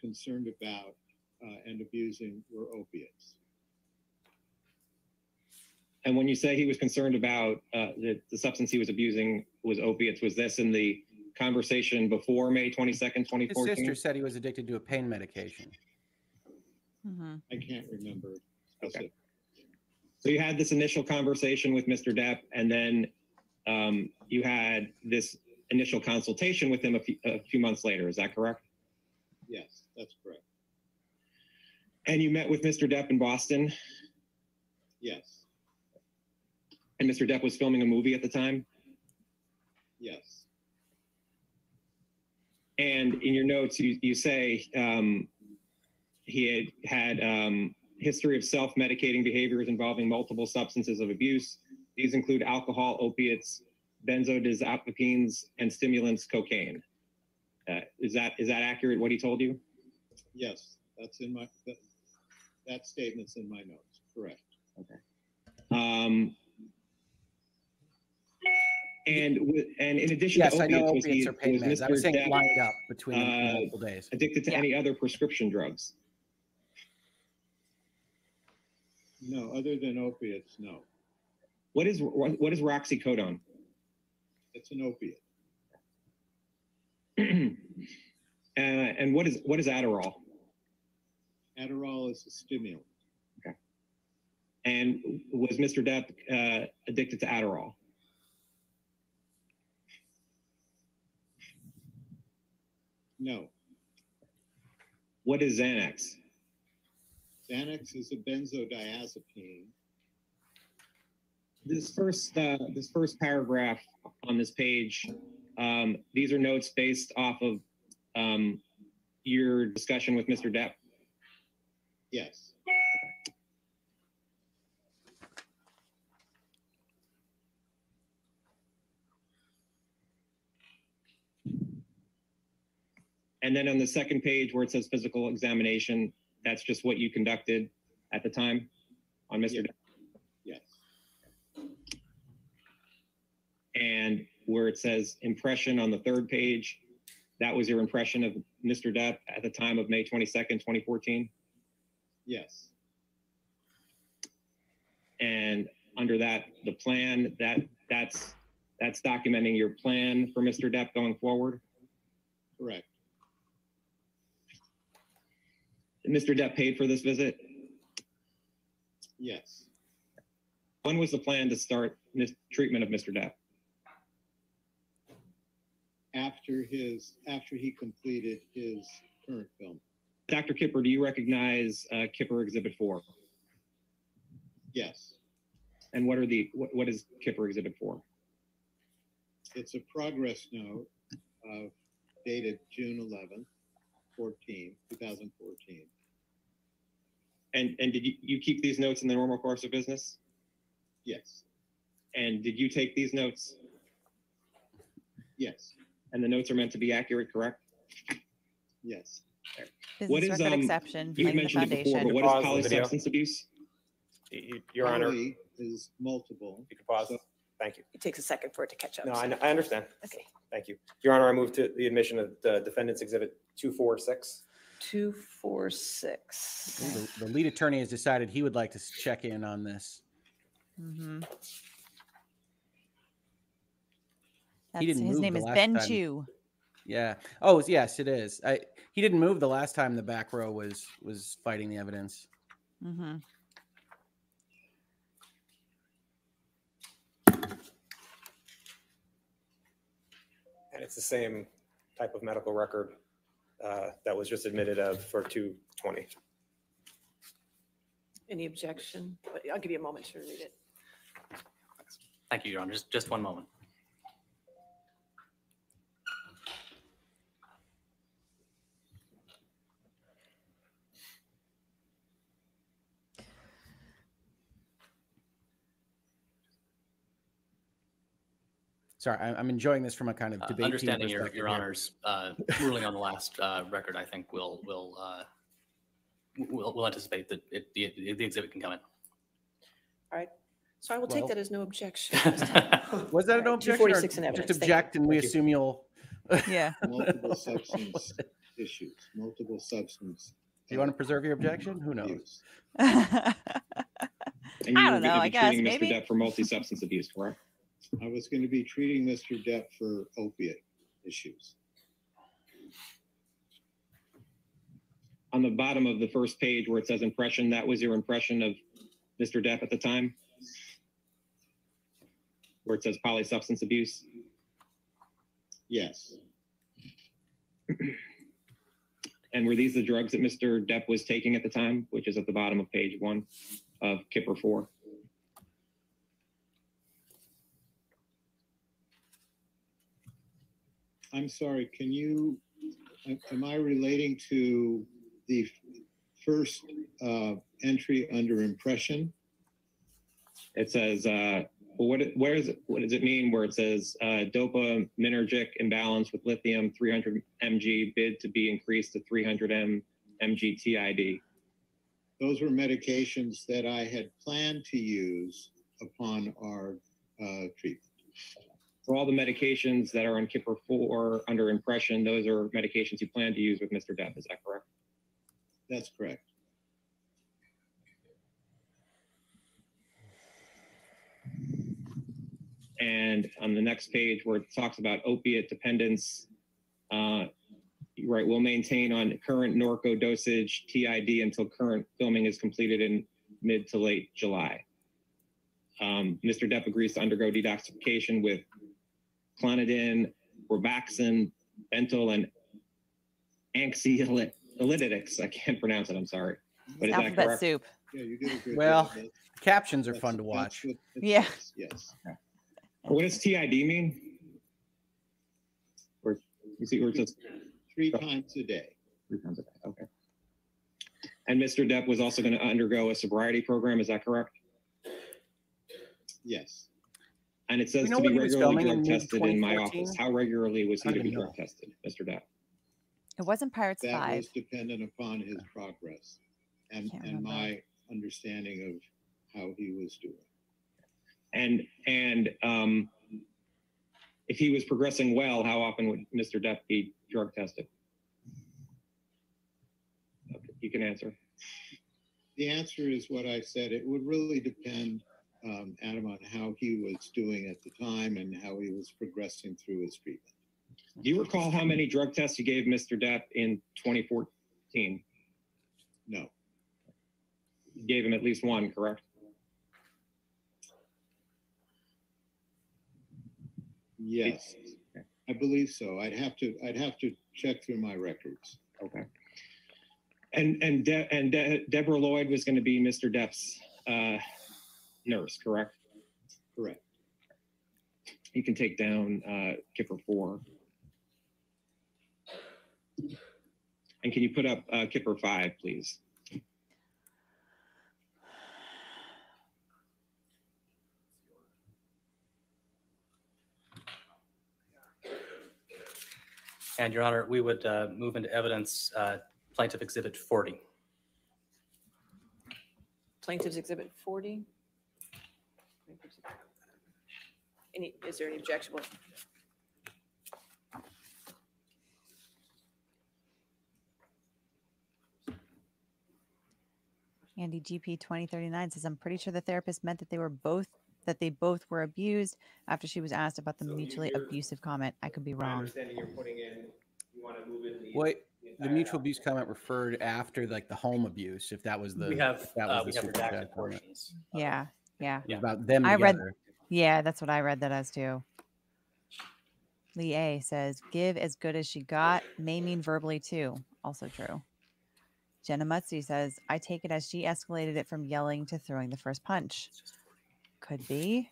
[SPEAKER 15] concerned about uh, and abusing were opiates.
[SPEAKER 17] And when you say he was concerned about uh, the, the substance he was abusing was opiates, was this in the conversation before May 22nd, 2014? His sister
[SPEAKER 16] said he was addicted to a pain
[SPEAKER 17] medication.
[SPEAKER 15] Mm-hmm. I can't remember.
[SPEAKER 17] Okay. So you had this initial conversation with Mr. Depp, and then um, you had this initial consultation with him a few, a few months later. Is that correct?
[SPEAKER 10] Yes, that's correct.
[SPEAKER 17] And you met with Mr. Depp in Boston? Yes. And Mr. Depp was filming a movie at the time? Yes. And in your notes, you, you say um, he had, had um, history of self medicating behaviors involving multiple substances of abuse. These include alcohol, opiates, benzodiazepines, and stimulants, cocaine. Uh, is that is that accurate? What he told you?
[SPEAKER 15] Yes, that's in my that, that statement's in my notes. Correct.
[SPEAKER 17] Okay. Um, and and in addition yes, to opiates, I know opiates was, he, are pain was meds. Mr. I was saying Depp, lined up between uh, multiple days. Addicted to yeah. any other prescription drugs? No, other than opiates, no. is what, what is roxycodone? It's an opiate. uh, [clears throat] and what is what is Adderall? Adderall is a stimulant. Okay. And was Mr. Depp uh, addicted to Adderall? No. What is Xanax? Xanax is a benzodiazepine. This first, uh, this first paragraph on this page, um, these are notes based off of um, your discussion with Mr. Depp. Yes. And then on the second page where it says physical examination, that's just what you conducted at the time on Mr. Yes. And where it says impression on the third page, that was your impression of Mr. Depp at the time of May 22nd, 2014? Yes. And under that, the plan, that that's that's documenting your plan for Mr. Depp going forward? Correct. Mr. Depp paid for this visit? Yes. When was the plan to start mis- treatment of Mr. Depp?
[SPEAKER 15] After his, after he completed his current film.
[SPEAKER 17] Dr. Kipper, do you recognize uh, Kipper Exhibit 4? Yes. And what are the, what, what is Kipper Exhibit 4? It's a progress
[SPEAKER 15] note of dated June 11th. 2014.
[SPEAKER 17] And, and did you, you keep these notes in the normal course of business? Yes. And did you take these notes? Yes. And the notes are meant to be accurate, correct? Yes. What is, Business is, um, exception, You the mentioned it before, but what is the poly substance abuse? Your Honor,
[SPEAKER 6] Is multiple. can pause. Thank you. It takes a second for it to catch
[SPEAKER 15] up. No, I, I understand.
[SPEAKER 17] Okay. Thank you. Your Honor, I move to the admission of the defendant's exhibit two four six. Two
[SPEAKER 16] four six. The, the lead attorney has decided he would like to check in on this.
[SPEAKER 3] Mm-hmm. not his move name is Ben time. Chew.
[SPEAKER 16] Yeah. Oh, yes, it is. I he didn't move the last time the back row was was fighting the evidence.
[SPEAKER 3] Mm-hmm.
[SPEAKER 17] And it's the same type of medical record uh, that was just admitted of for
[SPEAKER 21] 220.
[SPEAKER 6] Any objection? But I'll give you a moment to read
[SPEAKER 3] it.
[SPEAKER 21] Thank you, Your Honor. Just, just one moment.
[SPEAKER 16] Sorry, I'm enjoying this from a kind of debate. Uh, understanding your, your honor's
[SPEAKER 21] uh, [laughs] ruling on the last uh, record, I think will will uh, will will anticipate that it, the, the exhibit can come in. All right.
[SPEAKER 6] So I will take that as no objection. [laughs] Was that an objection? Forty-six in
[SPEAKER 16] evidence. Just Thank object and we you. assume you'll, [laughs] Yeah. multiple substance issues, multiple substance. do you want to preserve your objection? Who knows? I
[SPEAKER 3] And you don't be- know, I
[SPEAKER 17] guess, treating Mr. Depp for multi-substance abuse, correct?
[SPEAKER 15] I was going to be treating Mr. Depp for opiate
[SPEAKER 17] issues. On the bottom of the first page where it says impression, that was your impression of Mr. Depp at the time? Where it says poly substance abuse? Yes. [clears throat] and were these the drugs that Mr. Depp was taking at the time, which is at the bottom of page one of Kipper 4?
[SPEAKER 15] I'm sorry, can you, am I relating to the
[SPEAKER 17] first uh, entry under impression? It says, uh, what, where is, it- what does it mean where it says, uh, imbalance with lithium, three hundred mg bid to be increased to three hundred M, mg TID?
[SPEAKER 15] Those were medications that I had planned to use
[SPEAKER 17] upon our uh, treatment for all the medications that are on Kipper 4 under impression, those are medications you plan to use with Mr. Depp. Is that correct? That's correct. And on the next page where it talks about opiate dependence, uh, right, we'll maintain on current Norco dosage TID until current filming is completed in mid to late July. Um, Mr. Depp agrees to undergo detoxification with clonidine, Robaxin, bentyl, and anxiolytics. I can't pronounce it. I'm sorry. But is alphabet correct?
[SPEAKER 1] soup. Yeah, you did good well,
[SPEAKER 16] captions are that's, fun to
[SPEAKER 17] watch. What, yeah. Yes. Okay. What does TID mean? Or you see, or just three times a day. Three times a day. Okay. And Mr. Depp was also going to undergo a sobriety program. Is that correct? Yes. And it says you know to be regularly drug tested in, my office. How regularly was he to be know. drug tested, Mr. Depp?
[SPEAKER 15] It wasn't Pirates that 5. That was dependent upon his oh.
[SPEAKER 17] progress and, and my understanding of how he was doing. And, and um, if he was progressing well, how often would Mr. Depp be drug tested? Okay, you can answer.
[SPEAKER 15] The answer is what I said. It would really depend um, Adam on how he was doing at the time and how he was progressing through his treatment.
[SPEAKER 17] Do you recall how many drug tests you gave Mr. Depp in 2014? No. You gave him at least one, correct?
[SPEAKER 10] Yes, okay. I
[SPEAKER 17] believe so. I'd have to I'd have to check through my records. Okay. And and De- and De- Deborah Lloyd was going to be Mr. Depp's uh, nurse, correct? Correct. You can take down uh, Kipper four. And can you put up uh, Kipper five, please?
[SPEAKER 21] And Your Honor, we would uh, move into evidence uh, Plaintiff Exhibit 40.
[SPEAKER 6] Plaintiff's Exhibit 40. Any, is there any objection?
[SPEAKER 1] Andy GP 2039 says, I'm pretty sure the therapist meant that they were both, that they both were abused after she was asked about the So mutually abusive comment. I could be wrong.
[SPEAKER 16] What the mutual abuse comment referred after like the home abuse, if that was the We have, that uh, we was the have redacted portions. Yeah. Yeah. about them I read- together.
[SPEAKER 1] Yeah, that's what I read that as too. Lee A says, give as good as she got may mean verbally too. Also true. Jenna Mutzi says, I take it as she escalated it from yelling to throwing the first punch. Could be.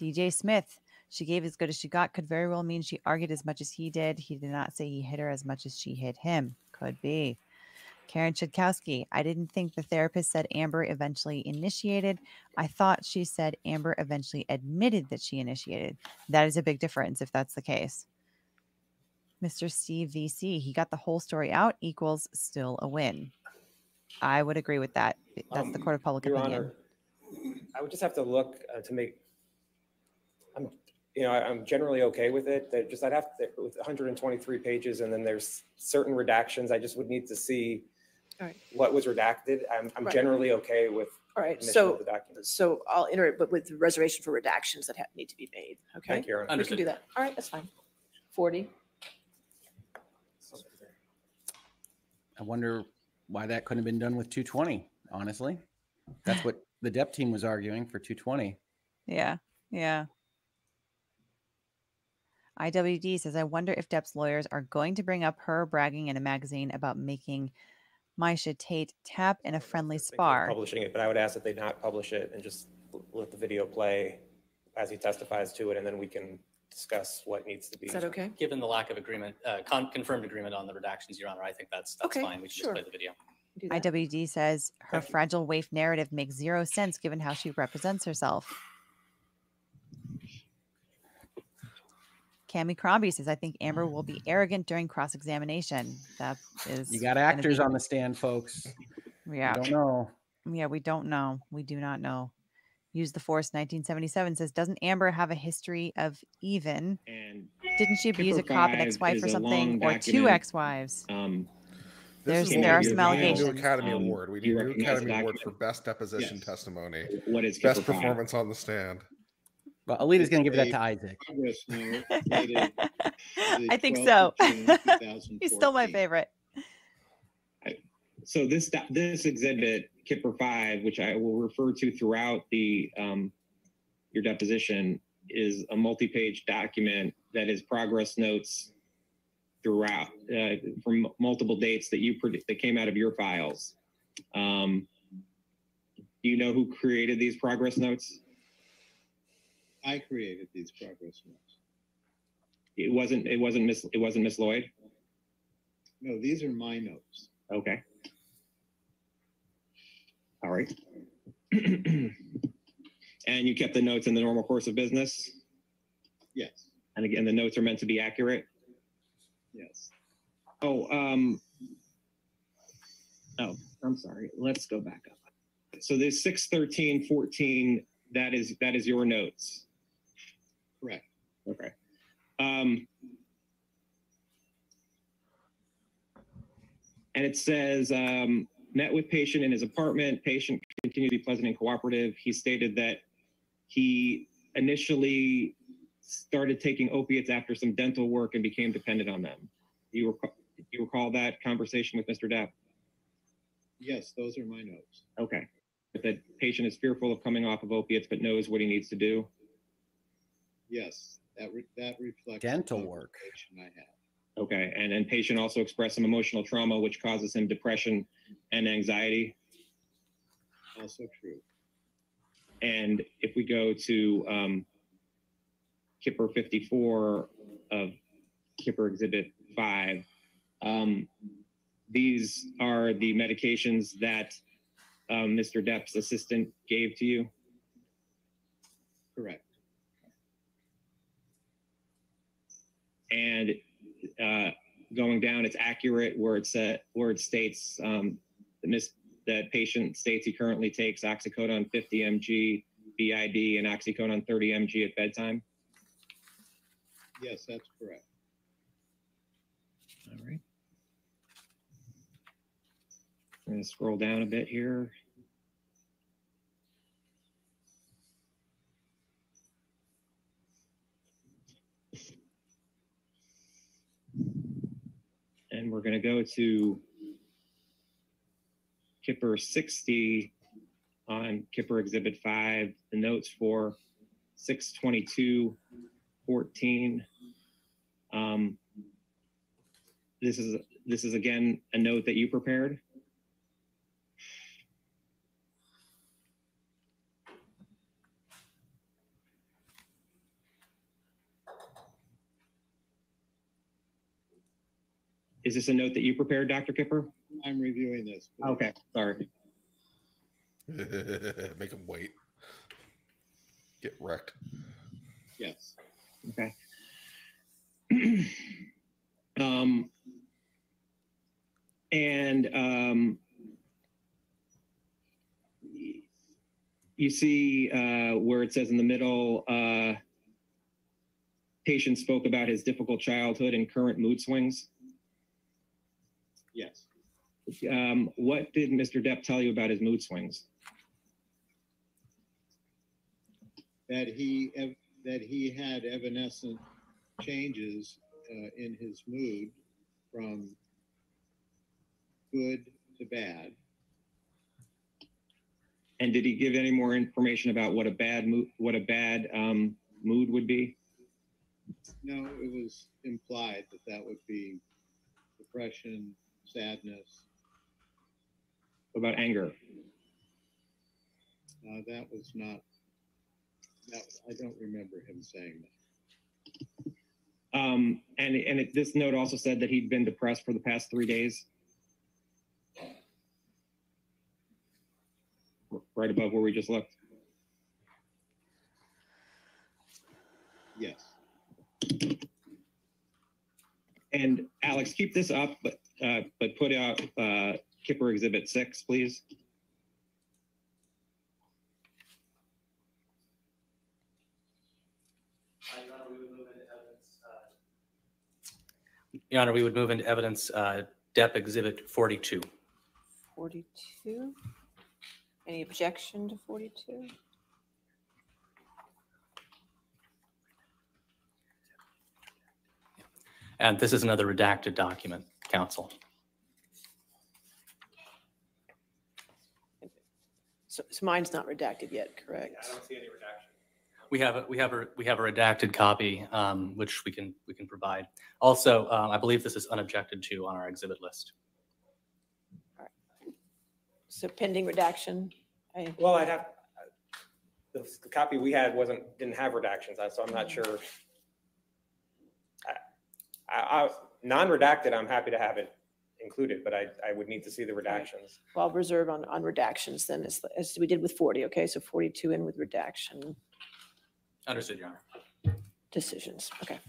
[SPEAKER 1] DJ Smith, she gave as good as she got, could very well mean she argued as much as he did. He did not say he hit her as much as she hit him. Could be. Karen Chudkowski, I didn't think the therapist said Amber eventually initiated. I thought she said Amber eventually admitted that she initiated. That is a big difference if that's the case. Mr. Steve VC, he got the whole story out equals still a win. I would agree with that. That's um, the court of public Your opinion.
[SPEAKER 17] Honor, I would just have to look uh, to make. I'm, you know, I, am generally okay with it. That just I'd have to with 123 pages, and then there's certain redactions. I just would need to see all right. what was redacted. I'm, I'm Right. generally okay with
[SPEAKER 6] All right, so, so I'll enter it, but with reservation for redactions that need to be made, okay? Thank you, Your We can do that. All right, that's fine. Forty.
[SPEAKER 16] I wonder why that couldn't have been done with 220, honestly. That's what the Depp team was arguing for 220.
[SPEAKER 1] Yeah. Yeah. IWD says, I wonder if Depp's lawyers are going to bring up her bragging in a magazine about making Miesha Tate tap in a friendly spar.
[SPEAKER 17] Publishing it, but I would ask that they not publish it and just let the video
[SPEAKER 21] play as he testifies to it, and then we can discuss what needs to be. Is that okay? Given the lack of agreement, uh, con- confirmed agreement on the redactions, Your Honor, I think that's, that's Okay, fine. We should sure. just play the video.
[SPEAKER 1] IWD says her Thank you. fragile waif narrative makes zero sense given how she represents herself. Cami Crombie says, I think Amber will be mm. arrogant during cross examination. That is. You got actors be- on the
[SPEAKER 16] stand, folks.
[SPEAKER 1] Yeah. We don't know. Yeah, we don't know. We do not know. Use the Force 1977 says, Doesn't Amber have a history of even? And Didn't she abuse a cop, an ex wife, or something, or two ex
[SPEAKER 17] wives? Um, there's there are some allegations. New Academy um, Award. We need new Academy Award
[SPEAKER 4] for best deposition yes. testimony. What is best performance on the
[SPEAKER 16] stand? Well, Alita's going to give that to Isaac. [laughs]
[SPEAKER 1] I think so. [laughs] He's still my favorite.
[SPEAKER 16] So this
[SPEAKER 17] this exhibit Kipper Five, which I will refer to throughout the um, your deposition, is a multi-page document that is progress notes throughout uh, from multiple dates that you that came out of your files. Um, do you know who created these progress notes? I created these progress maps. It wasn't, it wasn't Miss, it wasn't Miss Lloyd?
[SPEAKER 15] No, these are my notes.
[SPEAKER 17] Okay. All right. [clears throat] And you kept the notes in the normal course of business? Yes, And again, the notes are meant to be accurate? yes. Oh, um, oh, I'm sorry. Let's go back up. So this six, thirteen, fourteen, that is, that is your notes. Correct. Okay. Um, and it says um, met with patient in his apartment. Patient continued to be pleasant and cooperative. He stated that he initially started taking opiates after some dental work and became dependent on them. You recall, you recall that conversation with Mr. Depp?
[SPEAKER 15] Yes, those are my notes.
[SPEAKER 17] Okay. That patient is fearful of coming off of opiates but knows what he needs to do.
[SPEAKER 15] Yes, that re- that reflects
[SPEAKER 17] Dental work. I have. Okay, and and patient also expressed some emotional trauma, which causes him depression and anxiety. Also true. And if we go to um, Kipper 54 of Kipper Exhibit 5, um, these are the medications that um, uh, Mr. Depp's assistant gave to you. Correct. and uh, going down, it's accurate where it set, where it states um, that, mis- that patient states he currently takes oxycodone 50 mg BID and oxycodone 30 mg at bedtime.
[SPEAKER 15] Yes, that's correct.
[SPEAKER 17] All right. I'm going to scroll down a bit here. and we're going to go to Kipper 60 on Kipper Exhibit 5, the notes for 622 14. Um, this is this is again a note that you prepared. Is this a note that you prepared, Dr. Kipper?
[SPEAKER 15] I'm reviewing
[SPEAKER 17] this. Okay, sorry. [laughs] Make them wait. Get wrecked. Yes. Okay. [clears throat] um, and um, you see uh, where it says in the middle, uh, patient spoke about his difficult childhood and current mood swings. Yes. Um, what did Mr. Depp tell you about his mood swings?
[SPEAKER 15] That he ev- that he had evanescent changes uh, in his mood
[SPEAKER 17] from good to bad. And did he give any more information about what a bad mood what a bad um, mood would be?
[SPEAKER 15] No, it was implied that that would be depression, sadness, about anger. Uh, that was not, that, I don't remember him saying that.
[SPEAKER 17] Um, and and it, this note also said that he'd been depressed for the past three days. Right above where we just looked. Yes. And Alex, keep this up, but uh, but put out uh, Kipper Exhibit 6, please.
[SPEAKER 21] Your Honor, we would move into evidence uh, Depp Exhibit 42.
[SPEAKER 6] 42? Any objection to 42?
[SPEAKER 21] And this is another redacted document council.
[SPEAKER 6] So, so mine's not redacted yet, correct? see any redaction.
[SPEAKER 21] We have, a we have, a we have a redacted copy, um, which we can, we can provide. Also, um, I believe this is unobjected to on our exhibit list.
[SPEAKER 6] So pending redaction. I,
[SPEAKER 17] Well, I'd have,
[SPEAKER 21] the the copy we
[SPEAKER 17] had wasn't, didn't have redactions, so I'm not sure. I, I, non-redacted, I'm happy to have it included, but I, I would need to see the redactions.
[SPEAKER 6] Well, I'll reserve on, on redactions then, as, as we did with 40, okay? So 42 in with redaction Understood, Your Honor. decisions, okay.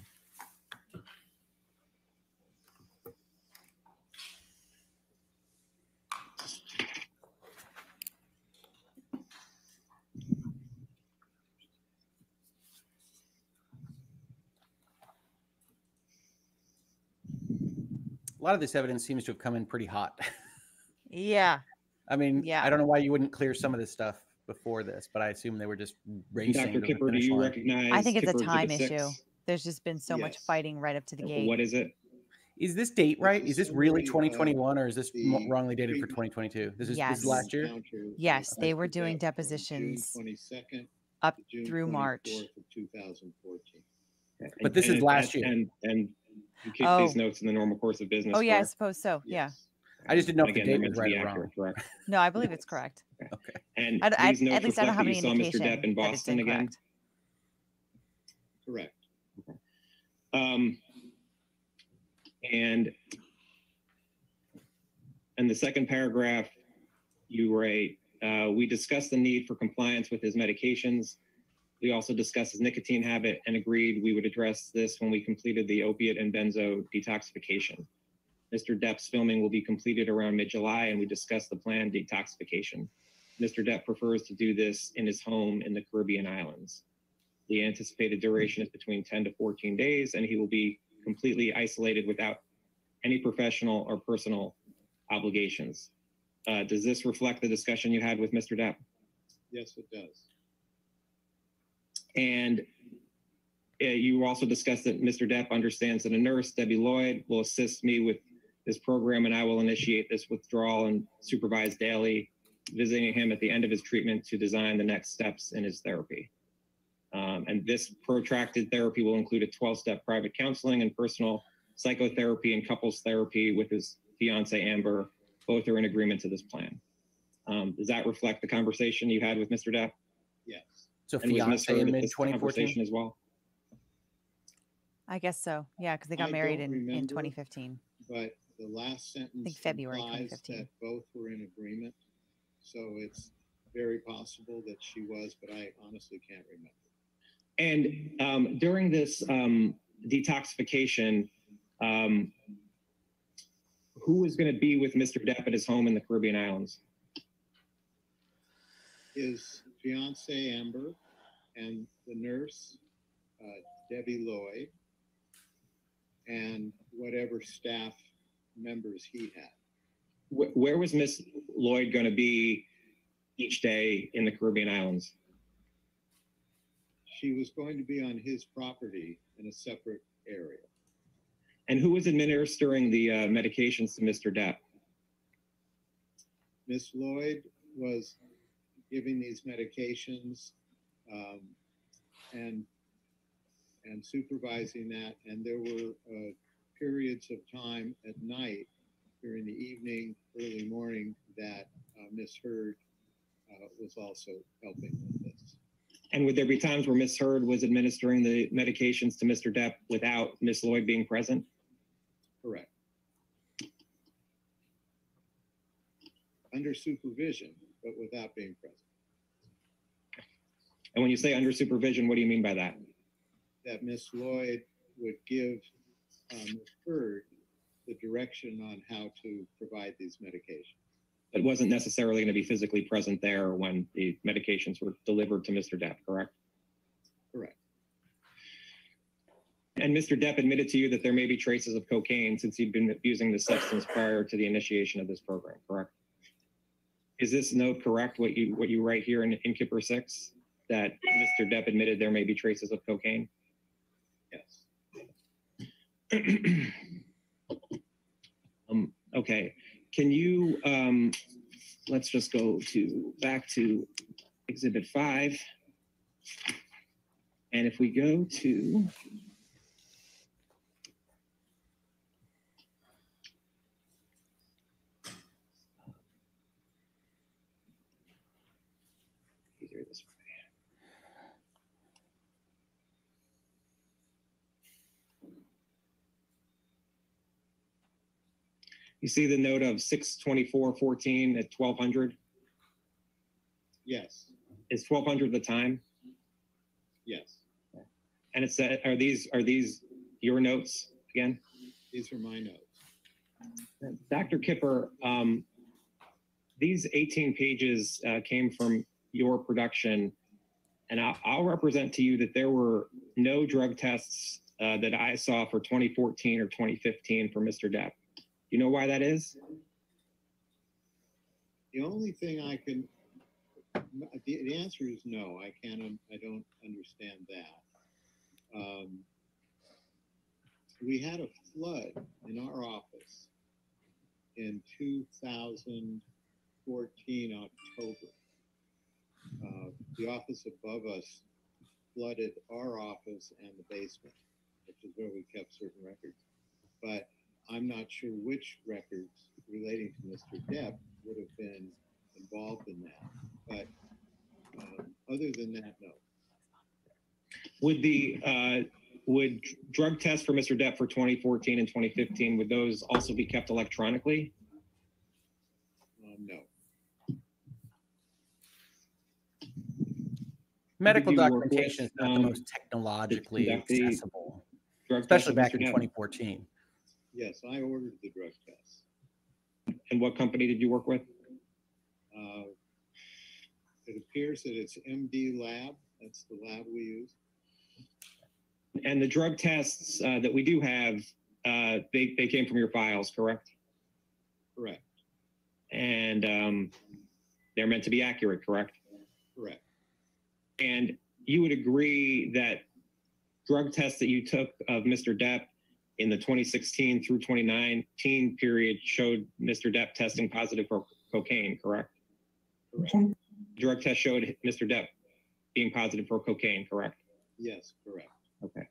[SPEAKER 16] lot of this evidence seems to have come in pretty hot.
[SPEAKER 6] [laughs] yeah.
[SPEAKER 16] I mean, yeah. I don't know why you wouldn't clear some of this stuff before this, but I assume they were just racing. Dr. Kipper, do you line. recognize? I think it's Kipper a time issue.
[SPEAKER 1] There's just been so yes. much fighting right up to the gate. What is it?
[SPEAKER 16] Is this date right? Is this really uh, 2021 or is this wrongly dated for 2022?
[SPEAKER 3] This is, yes. this is last year. Yes, they were doing depositions
[SPEAKER 1] up through March.
[SPEAKER 17] 2014.
[SPEAKER 1] But this and, is last year.
[SPEAKER 17] And, and you keep oh. these notes in the normal course of business. Oh yeah, I
[SPEAKER 1] suppose so. Yeah.
[SPEAKER 17] I just didn't know if again, the date was right or wrong. Accurate,
[SPEAKER 1] [laughs] no, I believe it's correct.
[SPEAKER 17] okay. And I, I, these notes at least I don't have any indication. Mr. Depp in Boston again.
[SPEAKER 1] Correct. Okay.
[SPEAKER 17] Um, and in the second paragraph, you write, uh, we discussed the need for compliance with his medications we also discussed his nicotine habit and agreed we would address this when we completed the opiate and benzo detoxification. Mr. Depp's filming will be completed around mid July, and we discussed the planned detoxification. Mr. Depp prefers to do this in his home in the Caribbean islands. The anticipated duration is between 10 to 14 days, and he will be completely isolated without any professional or personal obligations. Uh, does this reflect the discussion you had with Mr. Depp?
[SPEAKER 15] Yes, it does.
[SPEAKER 17] And uh, you also discussed that Mr. Depp understands that a nurse, Debbie Lloyd, will assist me with this program, and I will initiate this withdrawal and supervise daily, visiting him at the end of his treatment to design the next steps in his therapy. Um, and this protracted therapy will include a 12 step private counseling and personal psychotherapy and couples therapy with his fiance, Amber. Both are in agreement to this plan. Um, does that reflect the conversation you had with Mr. Depp? Yes. So and fiance in mid 2014 as well.
[SPEAKER 1] I guess so. Yeah, because they got I married in, remember, in 2015.
[SPEAKER 15] But the last sentence I think February 2015. that both were in agreement. So it's very possible that she was, but I honestly can't remember.
[SPEAKER 17] And um, during this um, detoxification, um, who was going to be with Mr. Depp at his home in the Caribbean Islands?
[SPEAKER 15] Is fiance Amber and the nurse uh, Debbie Lloyd and whatever staff members he had.
[SPEAKER 17] Where, where was Miss Lloyd going to be each day in the Caribbean islands?
[SPEAKER 15] She was going to be on his
[SPEAKER 17] property in a separate area. And who was administering the uh, medications to Mr. Depp?
[SPEAKER 15] Miss Lloyd was giving these medications um, and and supervising that. And there were uh, periods of time at night, during the evening, early morning, that uh, Miss Heard uh, was also helping with this.
[SPEAKER 17] And would there be times where Miss Heard was administering the medications to Mr. Depp without Miss Lloyd being present? Correct. Under
[SPEAKER 15] supervision, but without being present.
[SPEAKER 17] And when you say under supervision, what do you mean by that?
[SPEAKER 15] That Miss Lloyd would give um, uh, Ms. the direction on how to provide these medications.
[SPEAKER 17] It wasn't necessarily going to be physically present there when the medications were delivered to Mr. Depp, correct? Correct. And Mr. Depp admitted to you that there may be traces of cocaine since he'd been abusing the substance prior to the initiation of this program, correct? is this note correct, what you, what you write here in, in Kipper six? That Mr. Depp admitted there may be traces of cocaine?
[SPEAKER 3] Yes. [clears throat]
[SPEAKER 17] Um, okay, can you, um, let's just go to, back to exhibit five. And if we go to You see the note of six twenty-four fourteen at twelve hundred? Yes, Is twelve hundred the time? yes. And it said, are these, are these your notes again? These are my notes. Dr. Kipper, um, these 18 pages uh, came from your production, and I'll, represent to you that there were no drug tests uh, that I saw for 2014 or 2015 for Mr. Depp. You know why that is?
[SPEAKER 15] The only thing I can, the, the answer is no. I can't. Um, I don't understand that. Um, we had a flood in our office in 2014 October. Uh, the office above us flooded our office and the basement, which is where we kept certain records. But I'm not sure which records relating to Mr. Depp would have been involved in that. But um, other than that, no.
[SPEAKER 17] Would the uh, would drug tests for Mr. Depp for 2014 and 2015 would those also be kept electronically? Um, no.
[SPEAKER 16] Medical documentation is not um, the most technologically accessible, especially back in 2014.
[SPEAKER 17] Yes, I ordered the drug test. And what company did you work with?
[SPEAKER 15] Uh, It appears that it's MD Lab. That's the lab
[SPEAKER 17] we use. And the drug tests uh, that we do have, uh, they, they came from your files, correct? Correct, And um, they're meant to be accurate, correct? correct. And you would agree that drug tests that you took of Mr. Depp in the 2016 through 2019 period showed Mr. Depp testing positive for cocaine, correct? Correct. Drug test showed Mr. Depp being positive for cocaine, correct? Yes, correct. Okay.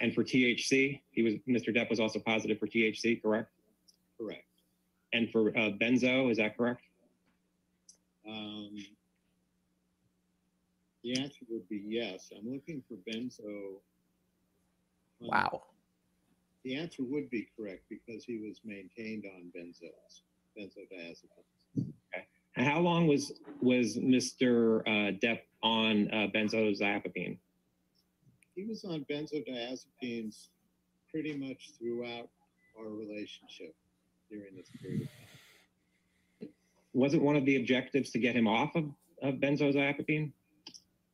[SPEAKER 17] And for THC, he was Mr. Depp was also positive for THC, correct? Correct. And for uh, benzo, is that correct? Um, the answer would be yes. I'm
[SPEAKER 15] looking for benzo. Wow the answer would be correct because he was maintained on benzos, benzodiazepines.
[SPEAKER 17] Okay. How long was was Mr. Uh, Depp on uh, benzodiazepine?
[SPEAKER 15] He was on benzodiazepines pretty much throughout
[SPEAKER 17] our relationship during this period of time. Wasn't one of the objectives to get him off of, of benzodiazepine?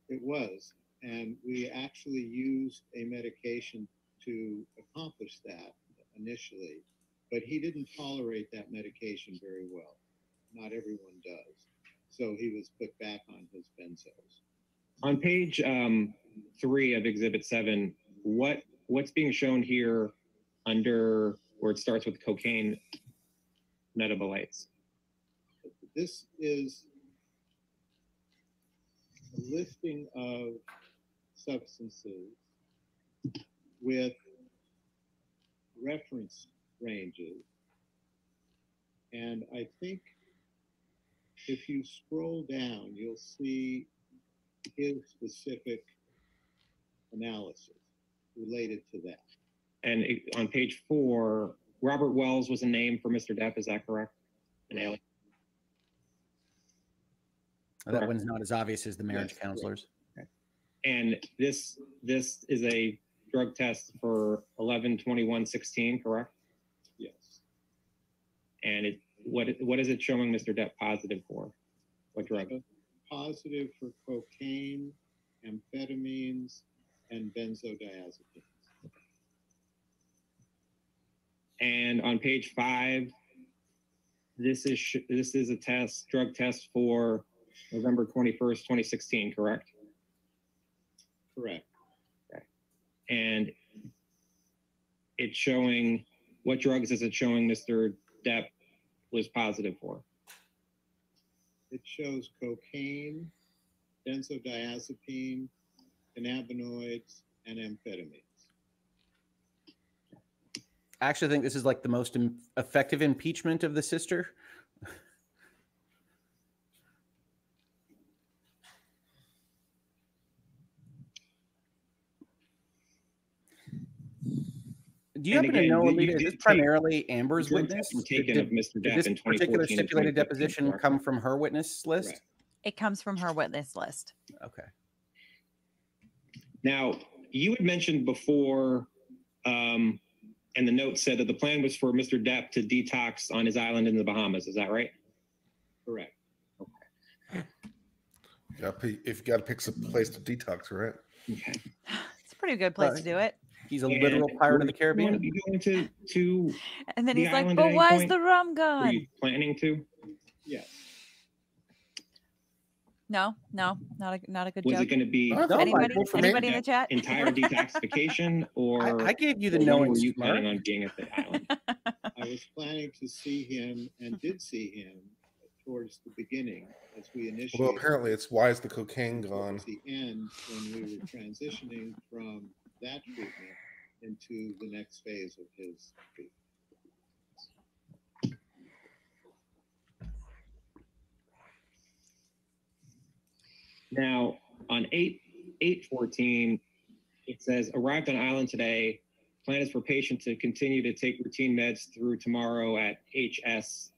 [SPEAKER 17] It was. And
[SPEAKER 15] we actually used a medication to accomplish that initially, but he didn't tolerate that medication very well. Not everyone does. So he was put back on his benzos.
[SPEAKER 17] On page um, three of Exhibit 7, what what's being shown here under where it starts with cocaine metabolites? This
[SPEAKER 15] is a listing of substances with reference ranges. And I think if you scroll down, you'll see his specific
[SPEAKER 17] analysis related to that. And on page four, Robert Wells was a name for Mr. Depp. Is that correct? An alien.
[SPEAKER 16] Oh, that one's not as obvious as the marriage yes, counselors.
[SPEAKER 17] And this this is a drug test for eleven twenty-one sixteen, correct? Yes, And it, what, what is it showing Mr. Depp positive for?
[SPEAKER 10] What drug?
[SPEAKER 15] positive for cocaine, amphetamines, and benzodiazepines.
[SPEAKER 17] And on page five, this is, sh- this is a test, drug test for November twenty-first, twenty sixteen, correct? Correct and it's showing what drugs is it showing Mr. Depp was positive for?
[SPEAKER 15] It shows cocaine, benzodiazepine, cannabinoids, and amphetamines.
[SPEAKER 16] I actually think this is like the most effective impeachment of the sister
[SPEAKER 3] do you and happen again, to know, Alita, is this
[SPEAKER 16] primarily Amber's witness? Taken did, of Mr. Depp did this particular stipulated deposition come from her
[SPEAKER 1] witness list? Right. It comes from her witness list.
[SPEAKER 16] Okay.
[SPEAKER 17] Now, you had mentioned before, um, and the note said that the plan was for Mr. Depp to detox on his island in the Bahamas. Is that right?
[SPEAKER 10] Correct. Okay.
[SPEAKER 4] You if you got to pick some place to detox, right? Okay.
[SPEAKER 1] [sighs] It's a pretty good place to do it. He's a and
[SPEAKER 3] literal pirate of the Caribbean. Going
[SPEAKER 17] going
[SPEAKER 1] to, to and then the he's like, "But why is the rum gone?" Are you
[SPEAKER 17] planning to?
[SPEAKER 3] Yeah.
[SPEAKER 1] No, no, not a not a good. Was joke. it going to be no, anybody, anybody in the chat?
[SPEAKER 17] Entire detoxification, [laughs] or I, I, gave you the knowing. Were you planning on being at the island? [laughs]
[SPEAKER 15] I was planning to see him and did see him towards the beginning as we initially. Well, apparently,
[SPEAKER 4] it's why is the cocaine gone?
[SPEAKER 15] the end when we were transitioning from that treatment into the next phase of his treatment.
[SPEAKER 17] Now, on 8 814, it says arrived on island today. Plan is for patient to continue to take routine meds through tomorrow at HS.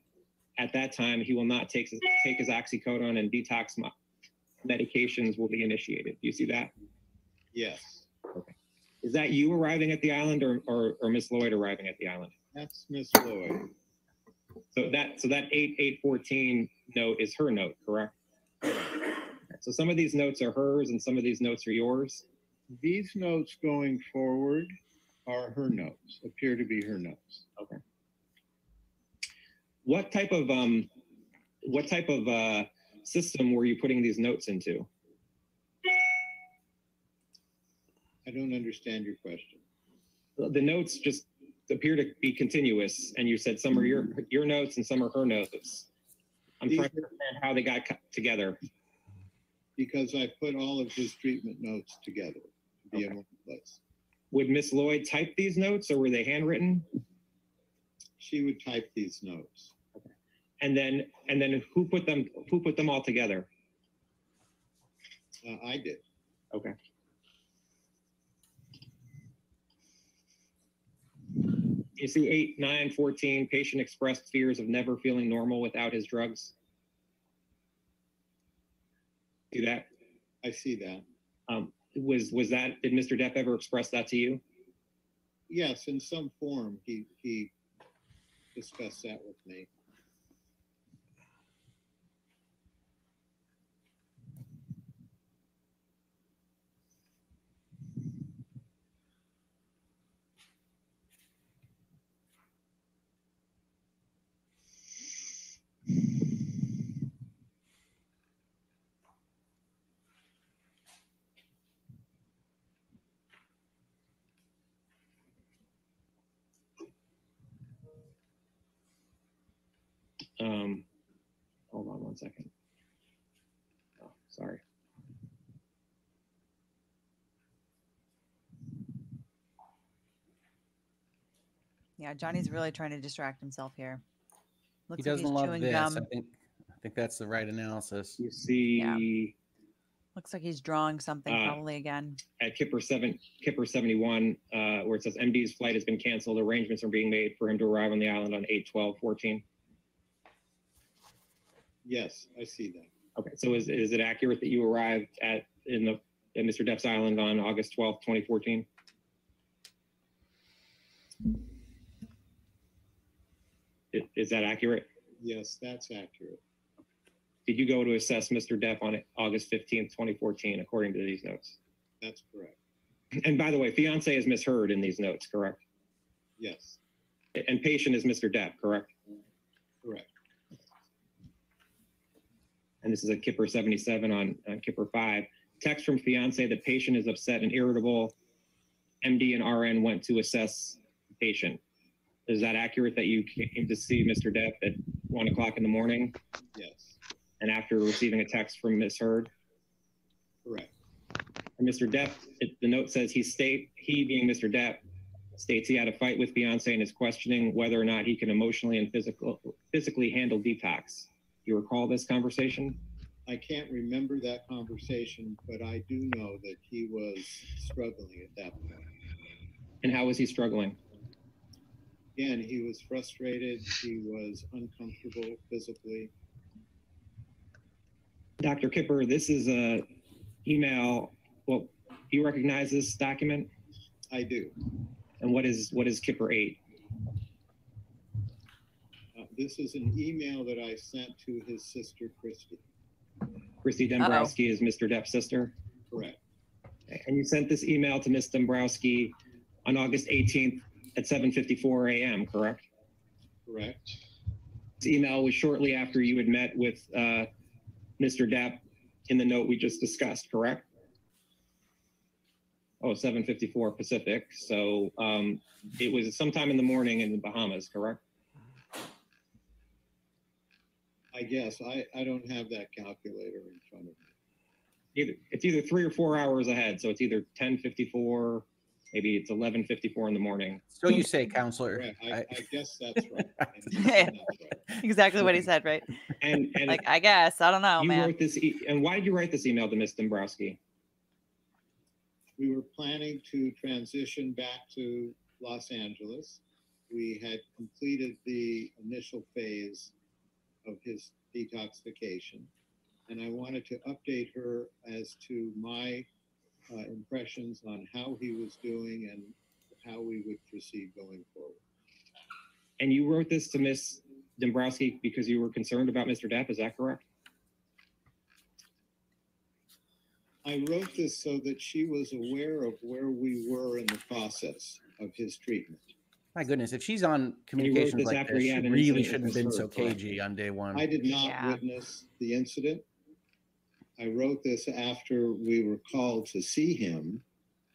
[SPEAKER 17] At that time, he will not take his, take his oxycodone and detox medications will be initiated. Do you see that? Yes. Is that you arriving at the island or, or, or Miss Lloyd arriving at the island? That's Miss Lloyd. So that so that eight eight fourteen note is her note, correct? So some of these notes are hers and some of these notes are yours. These notes going forward are her notes, appear to be her notes. Okay. What type of um what type of uh system were you putting these notes into? I don't understand your question. The notes just appear to be continuous, and you said some are your your notes and some are her notes. I'm These trying to understand how they got together. Because I put all of his treatment notes together to be okay. in one place. Would Miss Lloyd type these notes, or were they handwritten? She would type these notes. Okay. And then, and then, who put them? Who put them all together? Uh, I did. Okay. You see, 8, 9, 14, patient expressed fears of never feeling normal without his drugs? Do that? I see that. Um, was was that did Mr. Depp ever express that to you? Yes, in some form he he discussed that with me.
[SPEAKER 10] one second. Oh, sorry.
[SPEAKER 1] Yeah, Johnny's really trying to distract himself here. Looks he doesn't like love this. Gum. I
[SPEAKER 16] think I think that's the right analysis. You see, yeah.
[SPEAKER 1] looks like he's drawing something uh, probably again.
[SPEAKER 17] At Kipper seven, Kipper seventy one, uh, where it says MD's flight has been canceled. Arrangements are being made for him to arrive on the island on 8-12-14. Yes, I see that. Okay, so is, is it accurate that you arrived at, in the, at Mr. Depp's Island on August 12th, 2014? Is that accurate? Yes, that's accurate. Did you go to assess Mr. Depp on August 15th, 2014, according to these notes? That's correct. And by the way, fiance is Miss Heard in these notes, correct? Yes, And patient is Mr. Depp, correct? and this is a Kipper 77 on, on uh, Kipper 5. Text from fiance, the patient is upset and irritable. MD and RN went to assess the patient. Is that accurate that you came to see Mr. Depp at one o'clock in the morning? Yes. And after receiving a text from Ms. Heard? Correct. And Mr. Depp, it, the note says he state he being Mr. Depp states he had a fight with fiance and is questioning whether or not he can emotionally and physical physically handle detox. Do you recall this conversation?
[SPEAKER 15] I can't remember that conversation, but I do know that he was struggling at that point.
[SPEAKER 17] And how was he struggling?
[SPEAKER 15] Again, he was frustrated. He was uncomfortable physically.
[SPEAKER 17] Dr. Kipper, this is a email. Well, you recognize this document? I do. And what is what is Kipper eight?
[SPEAKER 15] this is an email that I sent to his sister, Christi.
[SPEAKER 17] Christi Dembrowski is Mr. Depp's sister. Correct. And you sent this email to Ms. Dembrowski on August 18th at 7.54 a.m., correct? Correct. This email was shortly after you had met with uh, Mr. Depp in the note we just discussed, correct? Oh, 7.54 Pacific. So um, it was sometime in the morning in the Bahamas, correct? I guess. I, I don't have that calculator in front of me. Either, it's either three or four hours ahead. So it's either 1054, maybe it's 1154 in the morning. So you say, counselor. Right. I, I, I
[SPEAKER 1] guess that's right. [laughs] right. [laughs] Exactly what he said, right?
[SPEAKER 17] And, and like,
[SPEAKER 1] I guess, I don't know, you man. Wrote
[SPEAKER 17] this e- and why did you write this email to Ms. Dembrowski?
[SPEAKER 15] We were planning to transition back to Los Angeles. We had completed the initial phase of his detoxification. And I wanted to update her as to my uh, impressions
[SPEAKER 17] on how he was doing and how we would proceed going forward. And you wrote this to Ms. Dembrowski because you were concerned about Mr. Depp, is that correct?
[SPEAKER 15] I wrote this so that she was aware of where we were in the process of his treatment
[SPEAKER 16] my goodness, if she's on communications like this, she really shouldn't have been so cagey on day one. I did not Yeah.
[SPEAKER 15] witness the incident. I wrote this after we were called to see him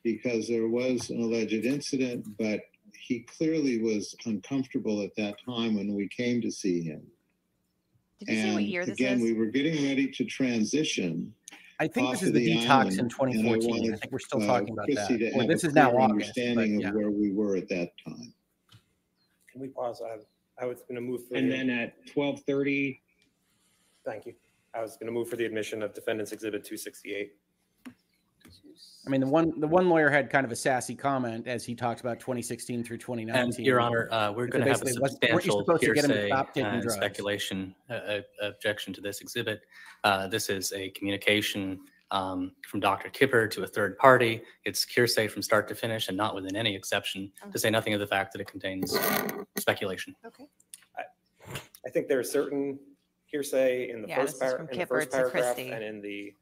[SPEAKER 15] because there was an alleged incident, but he clearly was uncomfortable at that time when we came to see him. Did you see what year this again, is? we were getting ready to transition. I think off this is of the, the detox island, in I 2014. I, think we're still uh, talking about that. Well, this is now August. but Understanding yeah. of where we were at that time.
[SPEAKER 17] Can we pause? I, I was going to move for, And the- then at twelve thirty, thank you. I was going to move for the admission of Defendant's Exhibit 268.
[SPEAKER 16] I mean, the one the one lawyer had kind of a sassy comment as he talked about 2016 through 2019. Your Honor, uh, we're going to have a basically, substantial to hearsay and
[SPEAKER 21] speculation uh, uh, objection to this exhibit. Uh, This is a communication um, from Dr. Kipper to a third party. It's hearsay from start to finish and not within any exception, to say nothing of the fact that it contains speculation. Okay.
[SPEAKER 17] I think there is certain hearsay in the Yeah, first from par- in the Kipper, first paragraph and in the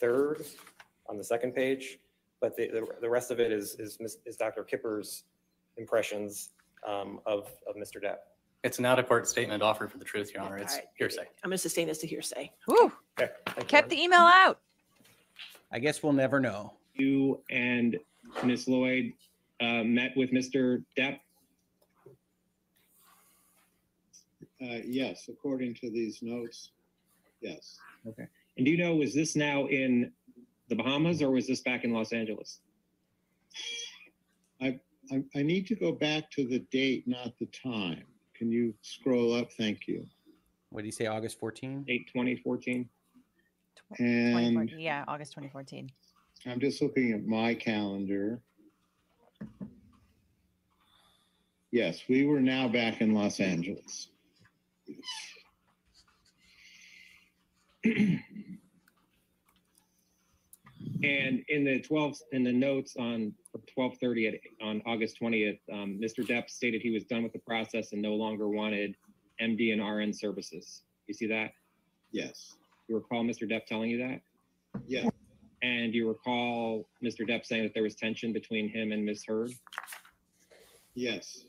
[SPEAKER 17] third, on the second page, but the, the- the rest of it is, is, is Dr. Kipper's impressions
[SPEAKER 21] um, of, of Mr. Depp. It's an out-of-court statement offered for the truth, Your Honor. It's hearsay. I'm
[SPEAKER 6] going to sustain this to hearsay. Okay. Kept the email out.
[SPEAKER 16] I guess we'll never
[SPEAKER 17] know. You and Ms. Lloyd uh, met with Mr. Depp? Uh, yes, according to these notes, yes. Okay. And do you know, was this now in the Bahamas or was this back in Los Angeles?
[SPEAKER 15] I, I, I need to go back to the date, not the time. Can you scroll up? Thank you. What did you say, August 14?
[SPEAKER 17] 8 2014.
[SPEAKER 15] And
[SPEAKER 1] yeah, August 2014.
[SPEAKER 15] I'm just looking at my calendar. Yes, we were now back in Los Angeles. And
[SPEAKER 17] in the 12th, in the notes on 12:30 on August 20th, um, Mr. Depp stated he was done with the process and no longer wanted MD and RN services. You see that? Yes you recall Mr. Depp telling you that? Yeah. And you recall Mr. Depp saying that there was tension between him and Ms. Heard? Yes.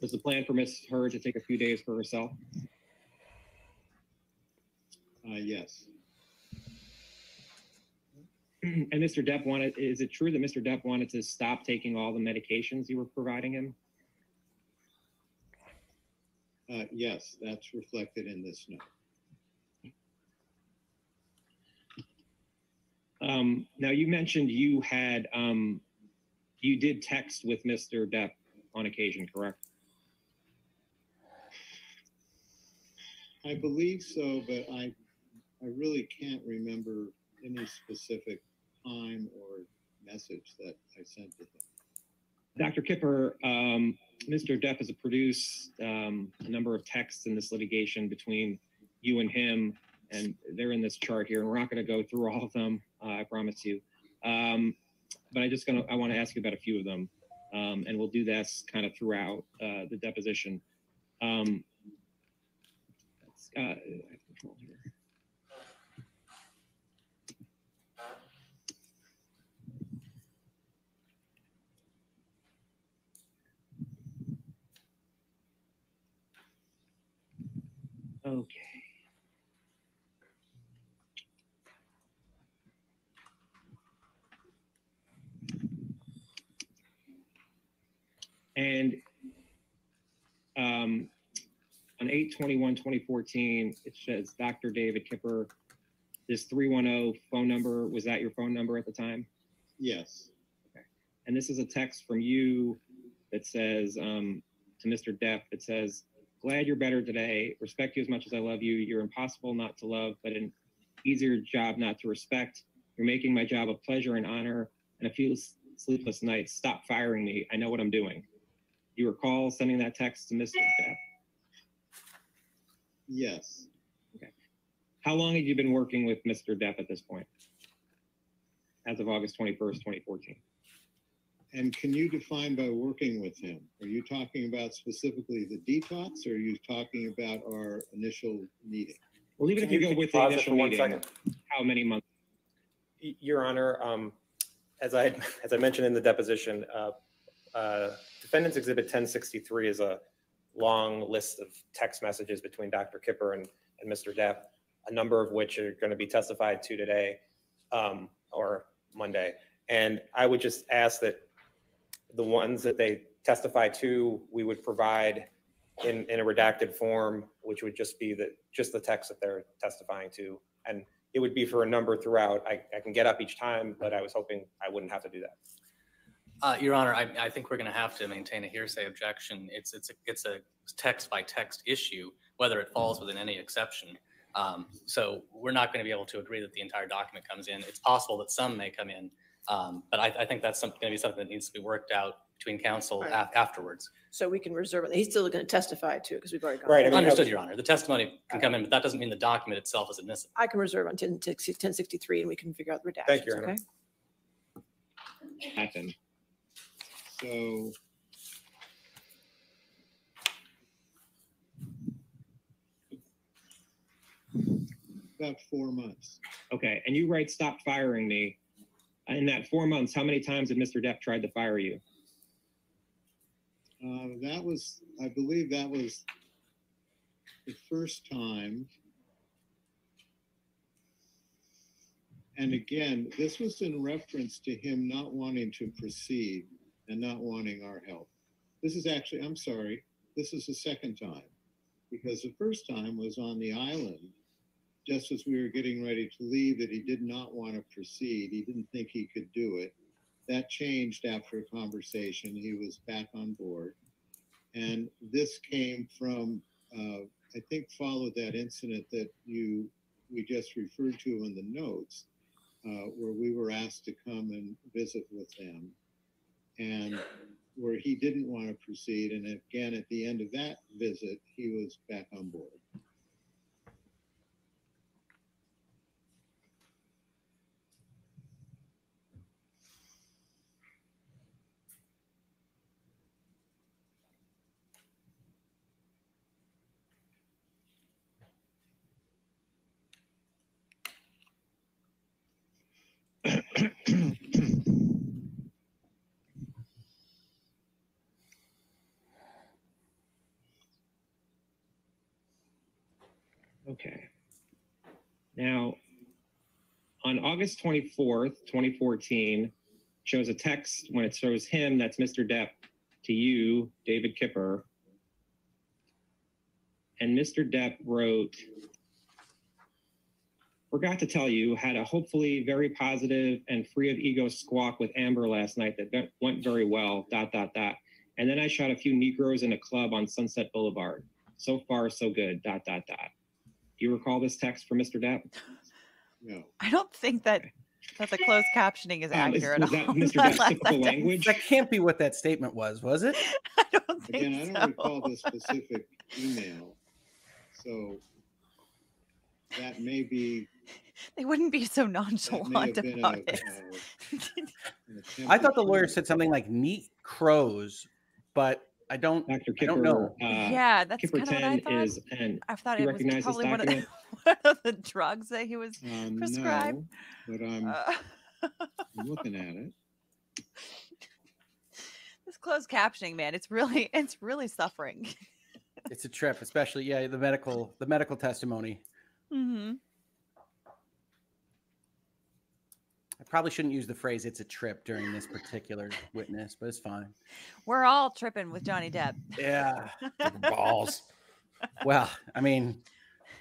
[SPEAKER 17] Was the plan for Ms. Heard to take a few days for herself? Uh, yes. And Mr. Depp wanted, is it true that Mr. Depp wanted to stop taking all the medications you were providing him? Uh, yes, that's reflected in this note. Um, now you mentioned you had um, you did text with Mr. Depp on occasion, correct?
[SPEAKER 15] I believe so, but I I really can't remember any specific time or message that I sent to him.
[SPEAKER 17] Dr. Kipper, um, Mr. Depp has produced um, a number of texts in this litigation between you and him, and they're in this chart here, and we're not going to go through all of them. Uh, I promise you. Um, but I just gonna I want to ask you about a few of them, um, and we'll do this kind of throughout uh, the deposition. Um, uh, okay. And um, on 8-21-2014, it says Dr. David Kipper, this 310 phone number, was that your phone number at the time? Yes. Okay. And this is a text from you that says um, to Mr. Depp, it says, glad you're better today. Respect you as much as I love you. You're impossible not to love, but an easier job not to respect. You're making my job a pleasure and honor and a few sleepless nights. Stop firing me. I know what I'm doing you recall sending that text to Mr. Depp? Yes, How long had you been working with Mr. Depp at this point? As of August 21st, 2014?
[SPEAKER 15] and can you define by working with him? Are you talking about specifically the detox, or are you talking about our initial meeting? Well, even if you go with the initial one meeting, second.
[SPEAKER 17] how many months? Your Honor, um, as I, as I mentioned in the deposition, uh, uh, Defendant's Exhibit 1063 is a long list of text messages between Dr. Kipper and, and Mr. Depp, a number of which are going to be testified to today um, or Monday. And I would just ask that the ones that they testify to, we would provide in, in a redacted form, which would just be the just the text that they're testifying to. And it would be for a number throughout. I, I can get up each time, but I was hoping I wouldn't have to do that. Uh, Your Honor, I,
[SPEAKER 21] think we're going to have to maintain a hearsay objection. It's, it's, a- it's a text by text issue, whether it falls within any exception. Um, so we're not going to be able to agree that the entire document comes in. It's possible that some may come in. Um, but I, I think that's going to be something that needs to be worked out between counsel afterwards.
[SPEAKER 6] So we can reserve it. He's still going to testify to it because we've already gone. Right, I Understood, Your Honor.
[SPEAKER 21] The testimony can come in, but that doesn't mean the document itself is admissible.
[SPEAKER 6] I can reserve on 1063 and we can figure out the
[SPEAKER 17] redactions. Thank you, Your Honor.
[SPEAKER 21] okay? So
[SPEAKER 17] about four months. Okay, and you write "stop firing me." In that four months, how many times had Mr. Depp tried to fire you?
[SPEAKER 15] Uh, that was, I believe, that was the first time. And again, this was in reference to him not wanting to proceed and not wanting our help. This is actually, I'm sorry, this is the second time because the first time was on the island just as we were getting ready to leave that he did not want to proceed. He didn't think he could do it. That changed after a conversation. He was back on board. And this came from, uh, I think, followed that incident that you we just referred to in the notes, uh, where we were asked to come and visit with them and where he didn't want to proceed. And again, at the end of that visit, he was back on board.
[SPEAKER 17] Okay. Now, on August 24th, 2014, shows a text when it shows him, that's Mr. Depp, to you, David Kipper. And Mr. Depp wrote, Forgot to tell you, had a hopefully very positive and free of ego squawk with Amber last night that went very well, dot, dot, dot. And then I shot a few Negronis in a club on Sunset Boulevard. So far, so good, dot, dot, dot. Do you recall this text from Mr. Depp?
[SPEAKER 1] No. I don't think that that the closed captioning is um, accurate. Is, that [laughs] Mr. Depp's typical language? That
[SPEAKER 16] can't be what that statement was, was it? [laughs] I
[SPEAKER 1] don't think Again, so. I don't recall the specific email. So
[SPEAKER 16] that may be
[SPEAKER 1] [laughs] they wouldn't be so nonchalant about a, it. Uh,
[SPEAKER 16] I thought the lawyer said something like neat crows, but I don't. Dr. Kipper, I don't know. Uh, yeah, that's kind of what I thought. Is an, I thought it was probably one of, the,
[SPEAKER 1] [laughs] one of, the, drugs that he was um, prescribed. No, but um, uh,
[SPEAKER 16] I'm, uh, looking at it. [laughs]
[SPEAKER 1] This closed captioning, man, it's really [laughs] it's really suffering.
[SPEAKER 16] it's a trip, especially yeah, the medical the medical testimony. Mm-hmm. I probably shouldn't use the phrase "it's a trip" during this particular witness, but it's fine.
[SPEAKER 1] We're all tripping with Johnny Depp.
[SPEAKER 16] Yeah, balls. Well, I mean,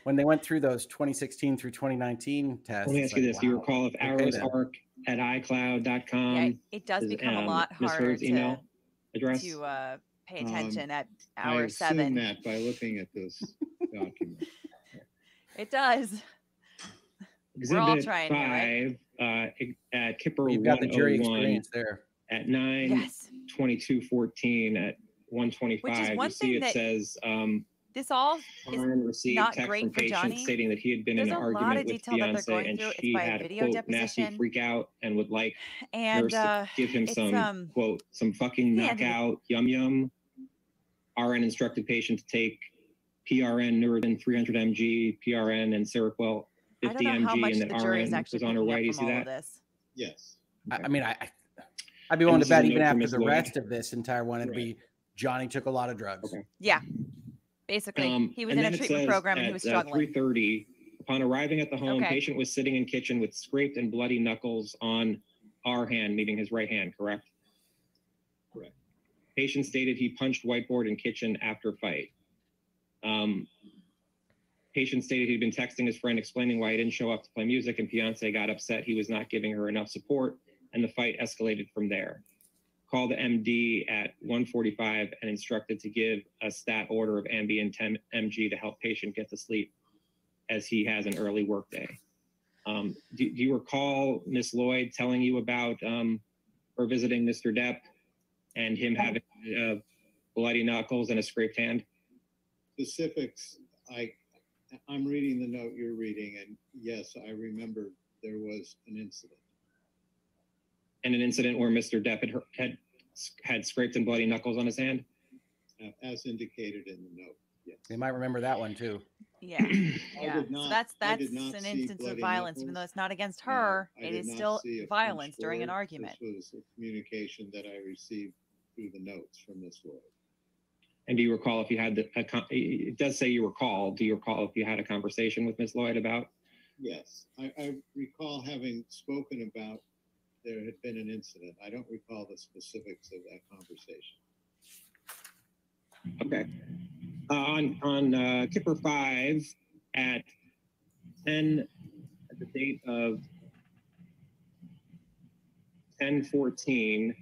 [SPEAKER 16] when they went through those 2016 through 2019 tests. Let me ask you this: wow, Do you recall if Arrow's arc at iCloud.com?
[SPEAKER 17] Yeah, it does become um, a lot harder to, email
[SPEAKER 1] address? to uh, pay um, attention um, at hour I seven. that by
[SPEAKER 17] looking at this document. [laughs]
[SPEAKER 1] It does.
[SPEAKER 17] Exhibit [laughs] We're all trying five. Here, right? uh, at Kipper You've got the jury 101 experience there. at nine Yes. at one twenty-five. You one see thing it that says, um,
[SPEAKER 1] This all is received not text great from for patient Johnny. stating
[SPEAKER 17] that he had been in an lot of argument with that they're fiance going and through. It's she by had a video quote nasty freak out and would like and nurse uh, to give him some um, quote some fucking knockout yum yum. RN instructed patient to take PRN Neurontin 300 mg, PRN and Seroquel I don't know how much the jury is actually on her way. You see that? This.
[SPEAKER 16] Yes. Okay. I, mean, I, I'd be willing to bet even after the rest of this entire one, it'd be Johnny took a lot of drugs. Okay.
[SPEAKER 1] Yeah. Basically, um, he was in a treatment program at, and he was uh, struggling.
[SPEAKER 17] Uh, 3:30, upon arriving at the home, okay. patient was sitting in kitchen with scraped and bloody knuckles on our hand, meaning his right hand, correct? Correct. Patient stated he punched whiteboard in kitchen after fight. Um, Patient stated he'd been texting his friend explaining why he didn't show up to play music, and fiance got upset he was not giving her enough support, and the fight escalated from there. Called the MD at 1:45 and instructed to give a stat order of Ambien 10 mg to help patient get to sleep, as he has an early workday. Um, do, do, you recall Miss Lloyd telling you about um, her visiting Mr. Depp and him having uh, bloody knuckles and a scraped hand? Specifics I
[SPEAKER 15] I'm reading the note you're reading, and yes, I remember there was an incident.
[SPEAKER 17] And an incident where Mr. Depp had, had, had scraped and bloody knuckles on his hand?
[SPEAKER 15] uh, as indicated in the note. Yes. They might remember that one too.
[SPEAKER 1] Yeah, [clears throat] yeah. So not- that's that's an instance of violence, even though it's not against her. It is still violence during an argument.
[SPEAKER 15] This was a communication that I received through the notes from
[SPEAKER 17] this lawyer. And do you recall if you had the, a, it does say you recall, do you recall if you had a conversation with Ms. Lloyd about?
[SPEAKER 15] Yes, I, I recall having spoken about there had been an incident. I don't recall the specifics of that conversation.
[SPEAKER 17] Okay. Uh, on on uh, Kipper 5 at 10, at the date of 1014,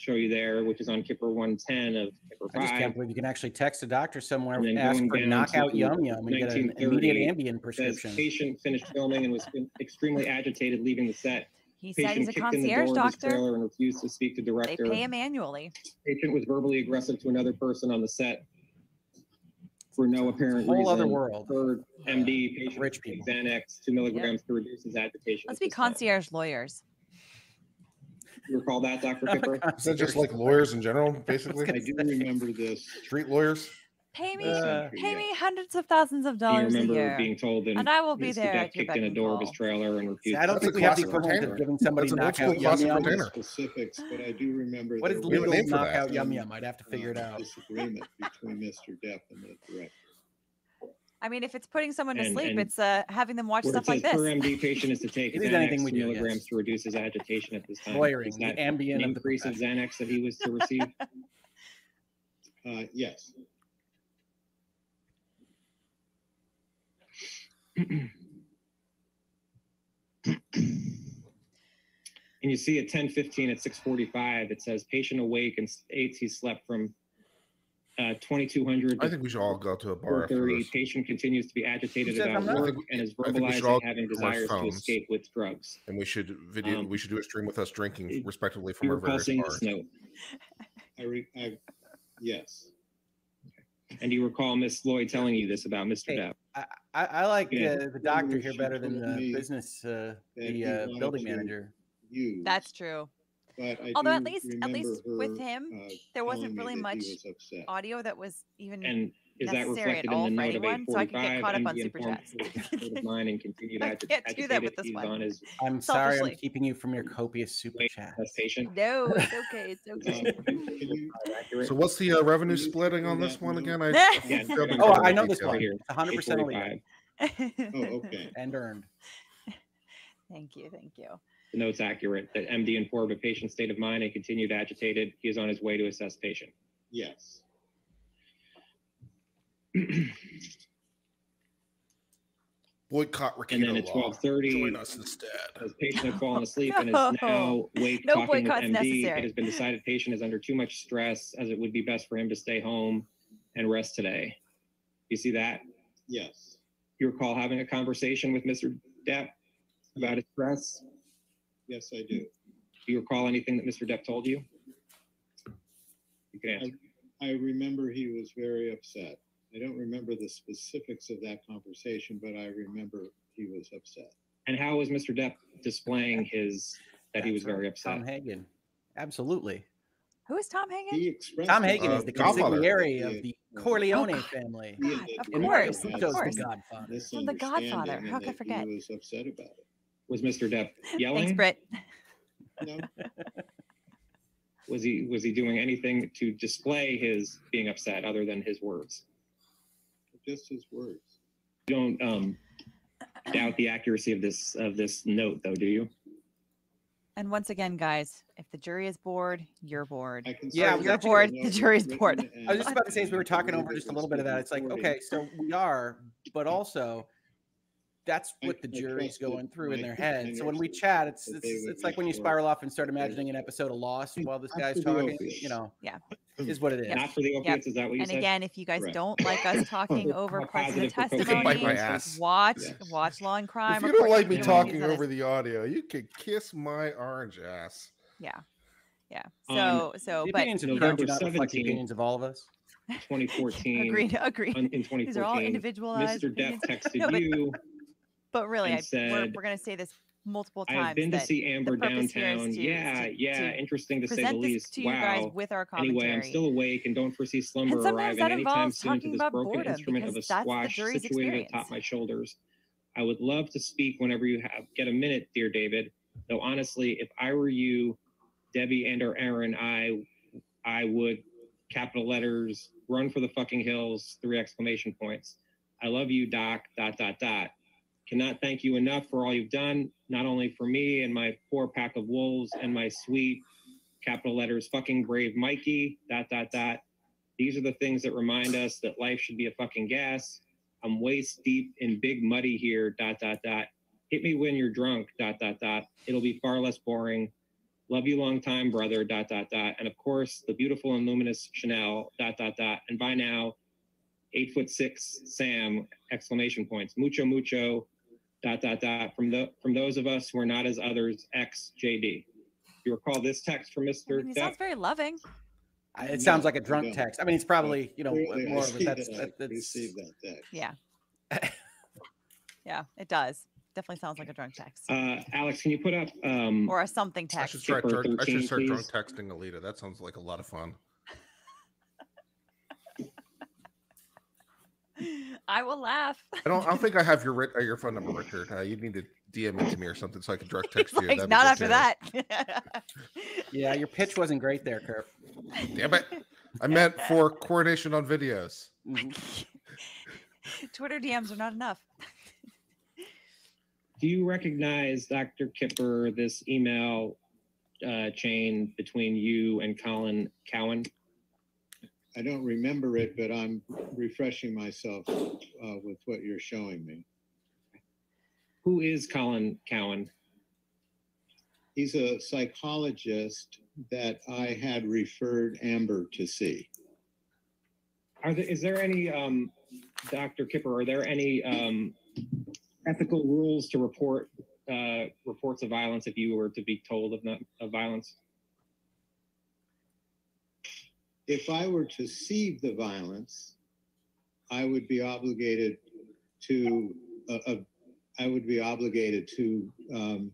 [SPEAKER 17] show you there, which is on Kipper 110 of Kipper 5. I just can't believe you can actually text a doctor somewhere and ask for knockout yum yum and get an immediate Ambien prescription. patient finished filming and was extremely agitated leaving the set.
[SPEAKER 1] He patient said he's a concierge doctor and
[SPEAKER 17] refused to speak to director. They pay him annually. Patient was verbally aggressive to another person on the set for no apparent whole reason. other world. Third MD patient Rich people. Xanax two milligrams yep. to reduce his agitation. Let's
[SPEAKER 1] be concierge lawyers
[SPEAKER 17] recall that, Dr. Kipper? Is that just like lawyers in general, basically? I do remember this. Street lawyers?
[SPEAKER 1] Pay me, uh, pay me hundreds of thousands of dollars. I remember being
[SPEAKER 17] told, and, I will be there. At kicked in a door of his trailer and refused. See, I don't that's think we have
[SPEAKER 15] the giving somebody That's knockout yum yum. Specifics, but I do remember. What is legal knockout yum yum? I'd have
[SPEAKER 16] to uh, figure it out. Disagreement between Mr. Depp and the director.
[SPEAKER 1] I mean, if it's putting someone to and, sleep, and it's uh, having them watch stuff like this. Per MD
[SPEAKER 16] patient is to [laughs] take
[SPEAKER 1] Xanax we do, milligrams yes. to
[SPEAKER 17] reduce his agitation at this time. Lawyering, the ambient increase of Xanax that he was to receive. [laughs] uh, yes. and you see at 10:15 at 6:45 it says patient awake and states he slept from uh, 2200. I think we should all go to a bar. 30 patient continues to be agitated about work we, and is verbalizing having desires to escape with drugs.
[SPEAKER 4] And we should video. Um, we should do a stream with us drinking it, respectively from our various bars. This
[SPEAKER 17] [laughs] I re, I, yes. And do you recall Miss Lloyd telling you this about
[SPEAKER 2] Mr.
[SPEAKER 1] Hey,
[SPEAKER 16] I,
[SPEAKER 2] I, like
[SPEAKER 1] yeah. the, uh, the doctor here better than the business,
[SPEAKER 17] uh, the uh,
[SPEAKER 1] building manager. You. That's true. Although at least at least her, with him, uh, there wasn't really much was audio that was even and is that reflected in the So I can get caught up on super chats. mine and continue [laughs] to I can't do that with this one. His, I'm sorry, I'm
[SPEAKER 16] keeping you from your copious super chat. No,
[SPEAKER 1] it's okay. It's [laughs] okay.
[SPEAKER 16] Um, so what's the uh, revenue splitting on this one again? I, [laughs] yeah, oh, I know this one. Here. 100 percent oh, okay. And earned. Thank you. Thank you.
[SPEAKER 17] The note's accurate that MD informed a patient's state of mind and continued agitated. He is on his way to assess patient. Yes. [clears throat] Boycott And then at 12:30, Join us instead. The patient had fallen asleep and is now awake No talking with MD. necessary. It has been decided patient is under too much stress as it would be best for him to stay home and rest today. You see that? Yes. You recall having a conversation with Mr. Depp about his stress? Yes, I do. Do you recall anything that Mr. Depp told you? You can answer.
[SPEAKER 15] I remember he was very upset. I don't remember the specifics of that conversation, but I remember he was upset.
[SPEAKER 17] And how was Mr. Depp displaying his that he was very upset? Tom Hagen, absolutely.
[SPEAKER 16] Who is Tom Hagen? He expressed
[SPEAKER 17] Tom Hagen is the uh, consigliere of the
[SPEAKER 16] uh, Corleone oh, family. God, of course, of course. The Godfather. the Godfather. How could I forget? He was upset about it.
[SPEAKER 17] Was Mr. Depp [laughs] yelling? Thanks, Britt.
[SPEAKER 15] No? [laughs]
[SPEAKER 17] was he was he doing anything to display his being upset other than his words?
[SPEAKER 15] Just his words.
[SPEAKER 17] You don't um, doubt the accuracy of this of this note, though, do you?
[SPEAKER 1] And once again, guys, if the jury is bored, you're bored. Yeah, you're bored. The jury's bored.
[SPEAKER 16] I was just about to say, as we were talking over just a little bit of that, it's like, okay, so we are, but [laughs] also that's what the jury's going through in their head. So when we chat, it's it's, it's like when you spiral off and start imagining an episode of Lost while this guy's talking. You know, yeah, is what it is. Yep. the Yep. Is that what you And said? again,
[SPEAKER 1] if you guys right. don't like us talking [laughs] over parts of the testimony, watch watch Law and Crime. If you don't like me talking over
[SPEAKER 4] the audio, you could kiss my orange ass.
[SPEAKER 1] Yeah, yeah. So um, so, but November opinions
[SPEAKER 17] of all of us. 2014. [laughs] agreed.
[SPEAKER 1] Agreed. In 2014, these are all individualized. Mr. Depp texted [laughs] you but really, I, said, we're, we're going to say this multiple times. I've been to see Amber downtown. To, yeah, to, yeah, to
[SPEAKER 17] interesting to say the least. wow. with our commentary. Anyway, I'm still awake and don't foresee slumber arriving anytime soon to this broken instrument of a squash situated experience. atop my shoulders. I would love to speak whenever you have get a minute, dear David. Though honestly, if I were you, Debbie and or Erin, I I would capital letters run for the fucking hills, three exclamation points. I love you, Doc. Dot dot dot cannot thank you enough for all you've done, not only for me and my poor pack of wolves and my sweet capital letters fucking brave Mikey, dot, dot, dot. These are the things that remind us that life should be a fucking gas. I'm waist deep in big muddy here, dot, dot, dot. Hit me when you're drunk, dot, dot, dot. It'll be far less boring. Love you long time, brother, dot, dot, dot. And of course, the beautiful and luminous Chanel, dot, dot, dot. And by now, eight foot six Sam, exclamation points. Mucho, mucho, dot dot dot from the from those of us who are not as others X JD. You recall this text from Mr. I mean, sounds
[SPEAKER 1] very loving.
[SPEAKER 17] it sounds like a drunk no. text. I mean, it's probably you know Clearly, more of That's, that, that's that text.
[SPEAKER 1] Yeah. yeah, it does. Definitely sounds like a drunk text.
[SPEAKER 17] Uh, Alex, can you put
[SPEAKER 1] up
[SPEAKER 4] um, or a something text? I should start, I should start drunk texting Alita. That sounds like a lot of fun.
[SPEAKER 1] I will laugh. I
[SPEAKER 4] don't. I don't think I have your [laughs] uh, your phone number, Richard. Uh, you need to DM it to me or something so I can [laughs] direct text you. Like, not after that. yeah, your pitch wasn't [laughs] great there, Kurt. Damn it! I meant for coordination on videos.
[SPEAKER 3] Mm-hmm.
[SPEAKER 1] Twitter DMs are not enough.
[SPEAKER 17] Do you recognize Dr. Kipper this email uh, chain between you and Connell Cowan? I don't remember it, but I'm refreshing myself uh,
[SPEAKER 15] with what you're showing me.
[SPEAKER 17] Who is Connell Cowan?
[SPEAKER 15] He's a psychologist that I had referred Amber to see.
[SPEAKER 17] Are there, is there any, um, Dr. Kipper, are there any um, ethical rules to report uh, reports of violence if you were to be told of, not, of violence?
[SPEAKER 15] if I were to see the violence, I would be obligated to, uh, uh, I would be obligated to um,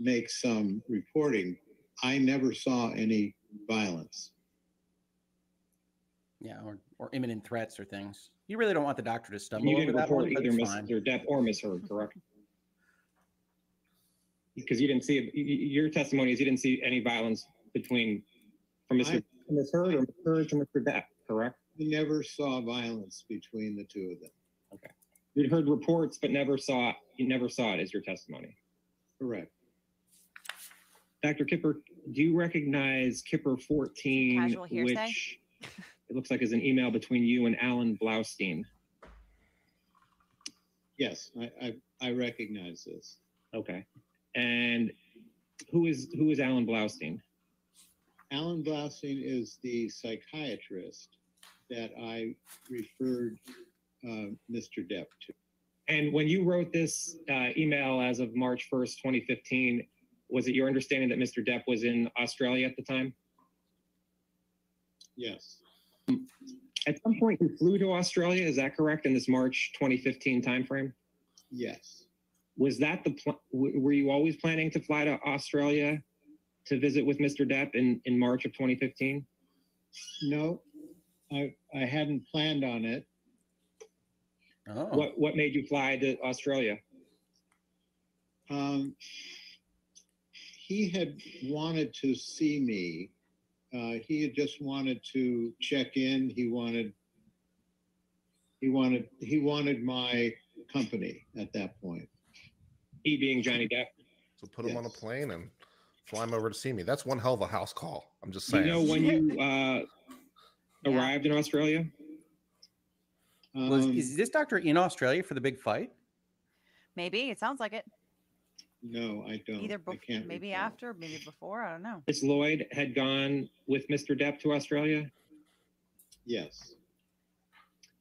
[SPEAKER 15] make some reporting. I never saw any violence.
[SPEAKER 16] Yeah, or, or imminent threats or things. You really don't want the doctor to stumble you over
[SPEAKER 21] didn't that report one, either it's or
[SPEAKER 16] Depp or Ms. Heard, correct?
[SPEAKER 21] Because
[SPEAKER 17] you didn't see, your testimony is you didn't see any violence between, from I- Mr.
[SPEAKER 10] Ms.
[SPEAKER 15] Heard
[SPEAKER 17] or Ms. Heard to Mr. Depp, correct? We never saw violence between the two of them. Okay. You'd heard reports but never saw, you never saw it as your testimony. Correct. Dr. Kipper, do you recognize Kipper 14, Casual hearsay? which it looks like is an email between you and Alan Blaustein? Yes, I, I, I recognize this. Okay. And who is, who is
[SPEAKER 15] Alan Blaustein? Alan Blaustein is the
[SPEAKER 17] psychiatrist that I referred uh, Mr. Depp to. And when you wrote this uh, email as of March 1st, 2015, was it your understanding that Mr. Depp was in Australia at the time? Yes. At some point, he flew to Australia. Is that correct? In this March 2015 timeframe? Yes. Was that the were you always planning to fly to Australia to visit with Mr. Depp in, in March of 2015? No, I, I hadn't planned on it. Oh,
[SPEAKER 15] What, what made you fly to Australia? Um, he had wanted to see me. Uh, he had just wanted to check in. He wanted, he wanted, he wanted
[SPEAKER 4] my company at that point.
[SPEAKER 17] He being Johnny Depp.
[SPEAKER 4] so put him on a plane and fly over to see me. That's one hell of a house call. I'm just saying. You know when you [laughs] uh,
[SPEAKER 16] arrived in Australia? Um, Was, is this doctor in Australia for the big fight?
[SPEAKER 1] Maybe it sounds like it. No, I don't. Either before, maybe recall. after, maybe before. I don't know.
[SPEAKER 17] Miss Lloyd had gone with Mr. Depp to Australia. Yes.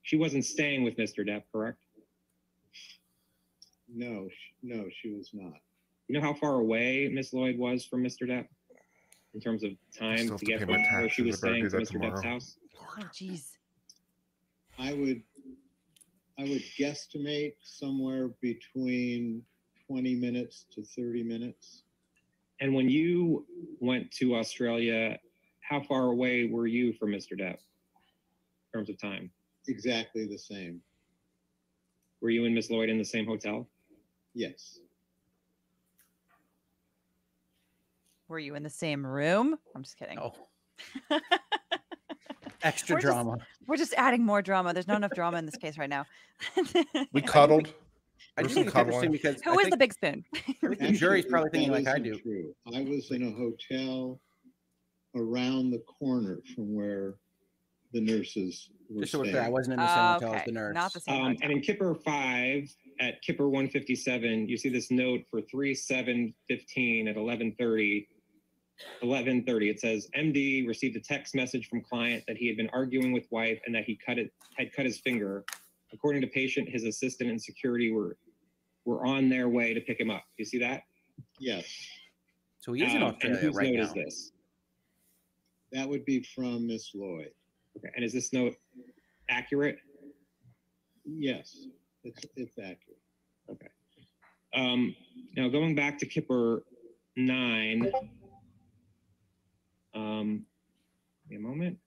[SPEAKER 17] She wasn't staying with Mr. Depp, correct? No, no, she was not. You know how far away Miss Lloyd was from Mr. Depp in terms of time to, to get from where she was staying to Mr. Tomorrow. Depp's house? Oh, jeez. I would, I would guesstimate somewhere between 20 minutes to 30 minutes. And when you went to Australia, how far away were you from Mr. Depp in terms of time? Exactly the same. Were you and Miss Lloyd in the same hotel? Yes.
[SPEAKER 1] Were you in the same room? I'm just kidding. Oh. [laughs]
[SPEAKER 16] Extra we're drama. Just,
[SPEAKER 1] we're just adding more drama. There's not enough drama in this case right now.
[SPEAKER 16] [laughs] we cuddled. I just think it's interesting because who I is the big spoon? the jury's probably thinking like
[SPEAKER 15] I do. True. I was in a hotel around the corner from
[SPEAKER 17] where the nurses were. Just staying. I wasn't in the same hotel okay. as the nurse. Not the same. Um, and in Kipper five at Kipper one fifty seven, you see this note for three seven fifteen at eleven thirty 11:30. It says MD received a text message from client that he had been arguing with wife and that he cut it had cut his finger. According to patient, his assistant and security were were on their way to pick him up. You see that? Yes.
[SPEAKER 16] So he is in um, right now. This?
[SPEAKER 17] That would be from Miss Lloyd. Okay. And is this note accurate? Yes, it's, it's accurate. Okay. Um, now going back to Kipper nine. Um, give me a moment.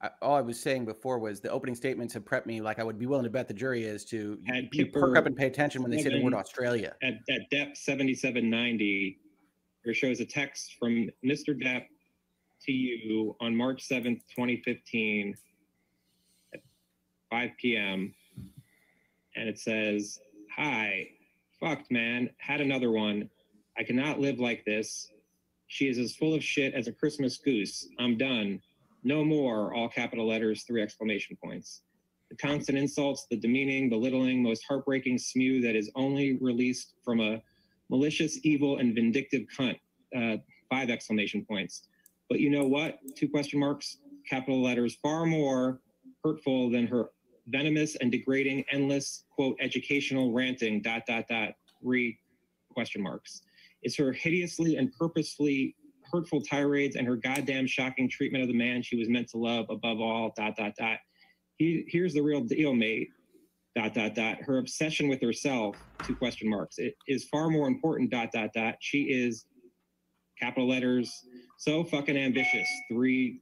[SPEAKER 16] I, all I was saying before was the opening statements have prepped me like I would be willing to bet the jury is to at you perk up and pay attention when they say the word Australia. At, at Depp
[SPEAKER 17] 7790, there shows a text from Mr. Depp to you on March 7th, 2015 5 p.m. And it says, Hi, fucked, man. Had another one. I cannot live like this. She is as full of shit as a Christmas goose. I'm done. No more, all capital letters, three exclamation points. The constant insults, the demeaning, belittling, most heartbreaking smew that is only released from a malicious, evil, and vindictive cunt. Uh, five exclamation points. But you know what? Two question marks, capital letters, far more hurtful than her venomous and degrading, endless, quote, educational ranting, dot, dot, dot, three question marks. It's her hideously and purposefully hurtful tirades and her goddamn shocking treatment of the man she was meant to love above all, dot, dot, dot. He, here's the real deal, mate, dot, dot, dot. Her obsession with herself, two question marks, it is far more important, dot, dot, dot. She is, capital letters, so fucking ambitious, three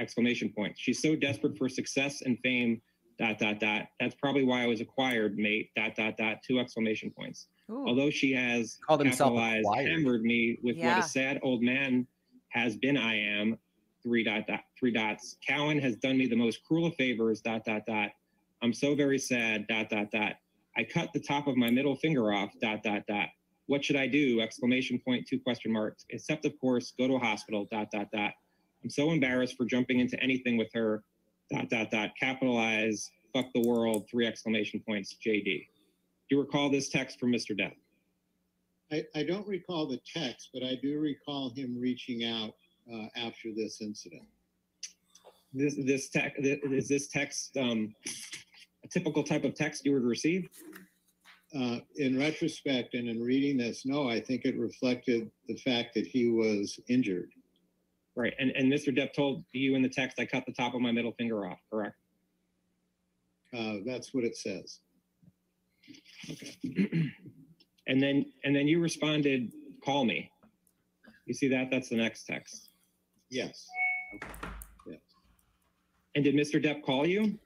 [SPEAKER 17] exclamation points. She's so desperate for success and fame dot dot dot. That's probably why I was acquired, mate. Dot dot dot. Two exclamation points. Ooh. Although she has called himself hammered me with yeah. what a sad old man has been. I am three dot dot three dots. Cowan has done me the most cruel of favors. Dot dot dot. I'm so very sad. Dot dot dot. I cut the top of my middle finger off. Dot dot dot. What should I do? Exclamation point. Two question marks. Except of course, go to a hospital. Dot dot dot. I'm so embarrassed for jumping into anything with her dot, dot, dot, capitalize, fuck the world, three exclamation points, JD. Do you recall this text from Mr. Depp?
[SPEAKER 15] I, I don't recall the text, but I do recall him reaching out uh, after this incident. This, this text, is this text um, a typical type of text you would receive? Uh, in retrospect and in reading this, no, I
[SPEAKER 17] think it reflected the fact that he was injured. Right. And, and Mr. Depp told you in the text, I cut the top of my middle finger off, correct? Uh, that's what it says. Okay. [clears throat] and then, and then you responded, call me. You see that? That's the next text. Yes. Okay. Yes. And did Mr. Depp call you?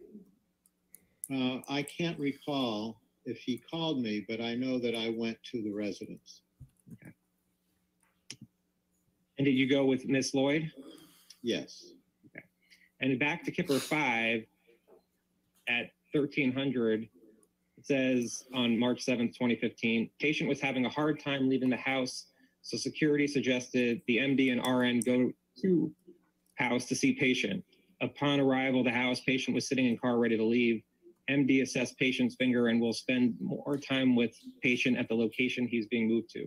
[SPEAKER 17] Uh,
[SPEAKER 15] I can't recall if he called me, but I know that I went to the residence.
[SPEAKER 17] And did you go with Miss Lloyd? Yes. And back to Kipper 5 at 1300, it says on March 7th, 2015, patient was having a hard time leaving the house. So security suggested the MD and RN go to house to see patient. Upon arrival, the house patient was sitting in car ready to leave. MD assessed patient's finger and will spend more time with patient at the location he's being moved to.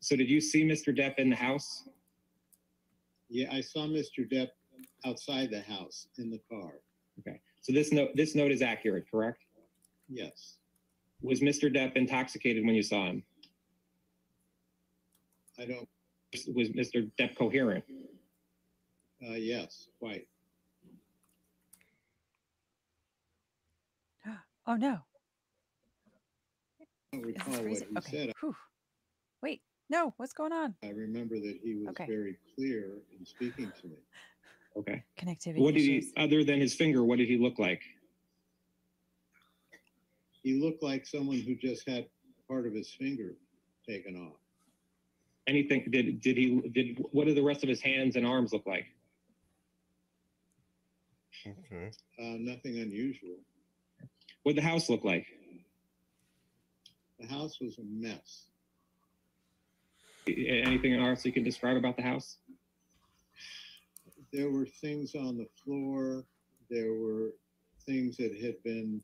[SPEAKER 17] So did you see Mr. Depp in the house? Yeah, I saw Mr. Depp outside the house in the car. Okay. So this note, this note is accurate, correct? Yes. Was Mr. Depp intoxicated when you saw him?
[SPEAKER 10] I
[SPEAKER 15] don't,
[SPEAKER 17] Was Mr. Depp coherent?
[SPEAKER 10] uh,
[SPEAKER 15] yes, quite.
[SPEAKER 1] [gasps] Oh no.
[SPEAKER 15] I don't recall what he Okay. said.
[SPEAKER 1] Whew. Wait,
[SPEAKER 10] no, what's going on? I remember that he was okay.
[SPEAKER 15] very
[SPEAKER 17] clear in speaking to me. Okay.
[SPEAKER 15] Connectivity. What did issues.
[SPEAKER 17] he, other than his finger, what did he look like?
[SPEAKER 15] He looked like someone who just had part of his finger taken off.
[SPEAKER 17] Anything? Did did he did? What do the rest of his hands and arms look like?
[SPEAKER 3] Okay.
[SPEAKER 15] Mm-hmm. Uh, nothing unusual.
[SPEAKER 17] What did the house look like?
[SPEAKER 15] The house was a mess
[SPEAKER 17] anything else you can describe about the house?
[SPEAKER 15] There were things on the floor. There were things that had been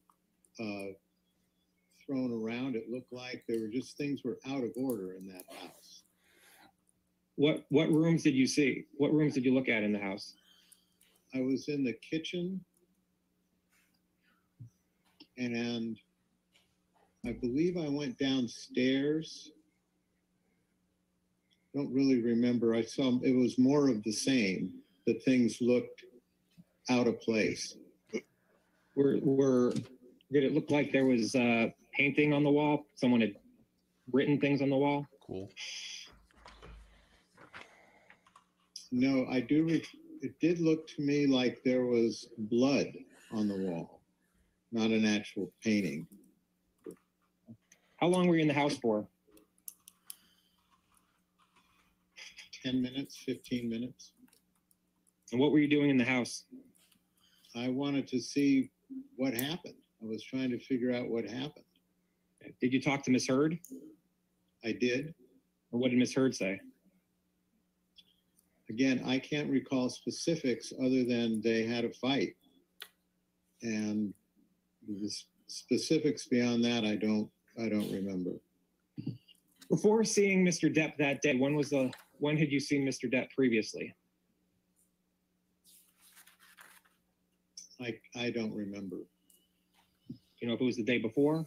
[SPEAKER 15] uh, thrown around. It looked like there were just things were out of order in that house.
[SPEAKER 17] What what rooms did you see? What rooms did you look at in the house?
[SPEAKER 15] I was in the kitchen, and I believe I went downstairs don't really remember. I saw it was more of the same. That things
[SPEAKER 17] looked out of place. Were were did it look like there was a uh, painting on the wall? Someone had written things on the wall. Cool. No, I do. Re- it did
[SPEAKER 15] look to me like there was blood on the wall, not an actual
[SPEAKER 17] painting. How long were you in the house for? 10 minutes, 15 minutes. And what were
[SPEAKER 15] you doing in the house? I wanted to see what happened. I was trying to figure out what happened. Did you talk to Miss Heard? I did. what did Miss Heard say? Again, I can't recall specifics other than they had a fight. And the
[SPEAKER 17] specifics beyond that, I don't, I don't remember. Before seeing Mr. Depp that day, when was the when had you seen Mr. Depp previously? I, I don't remember. You know if it was the day before?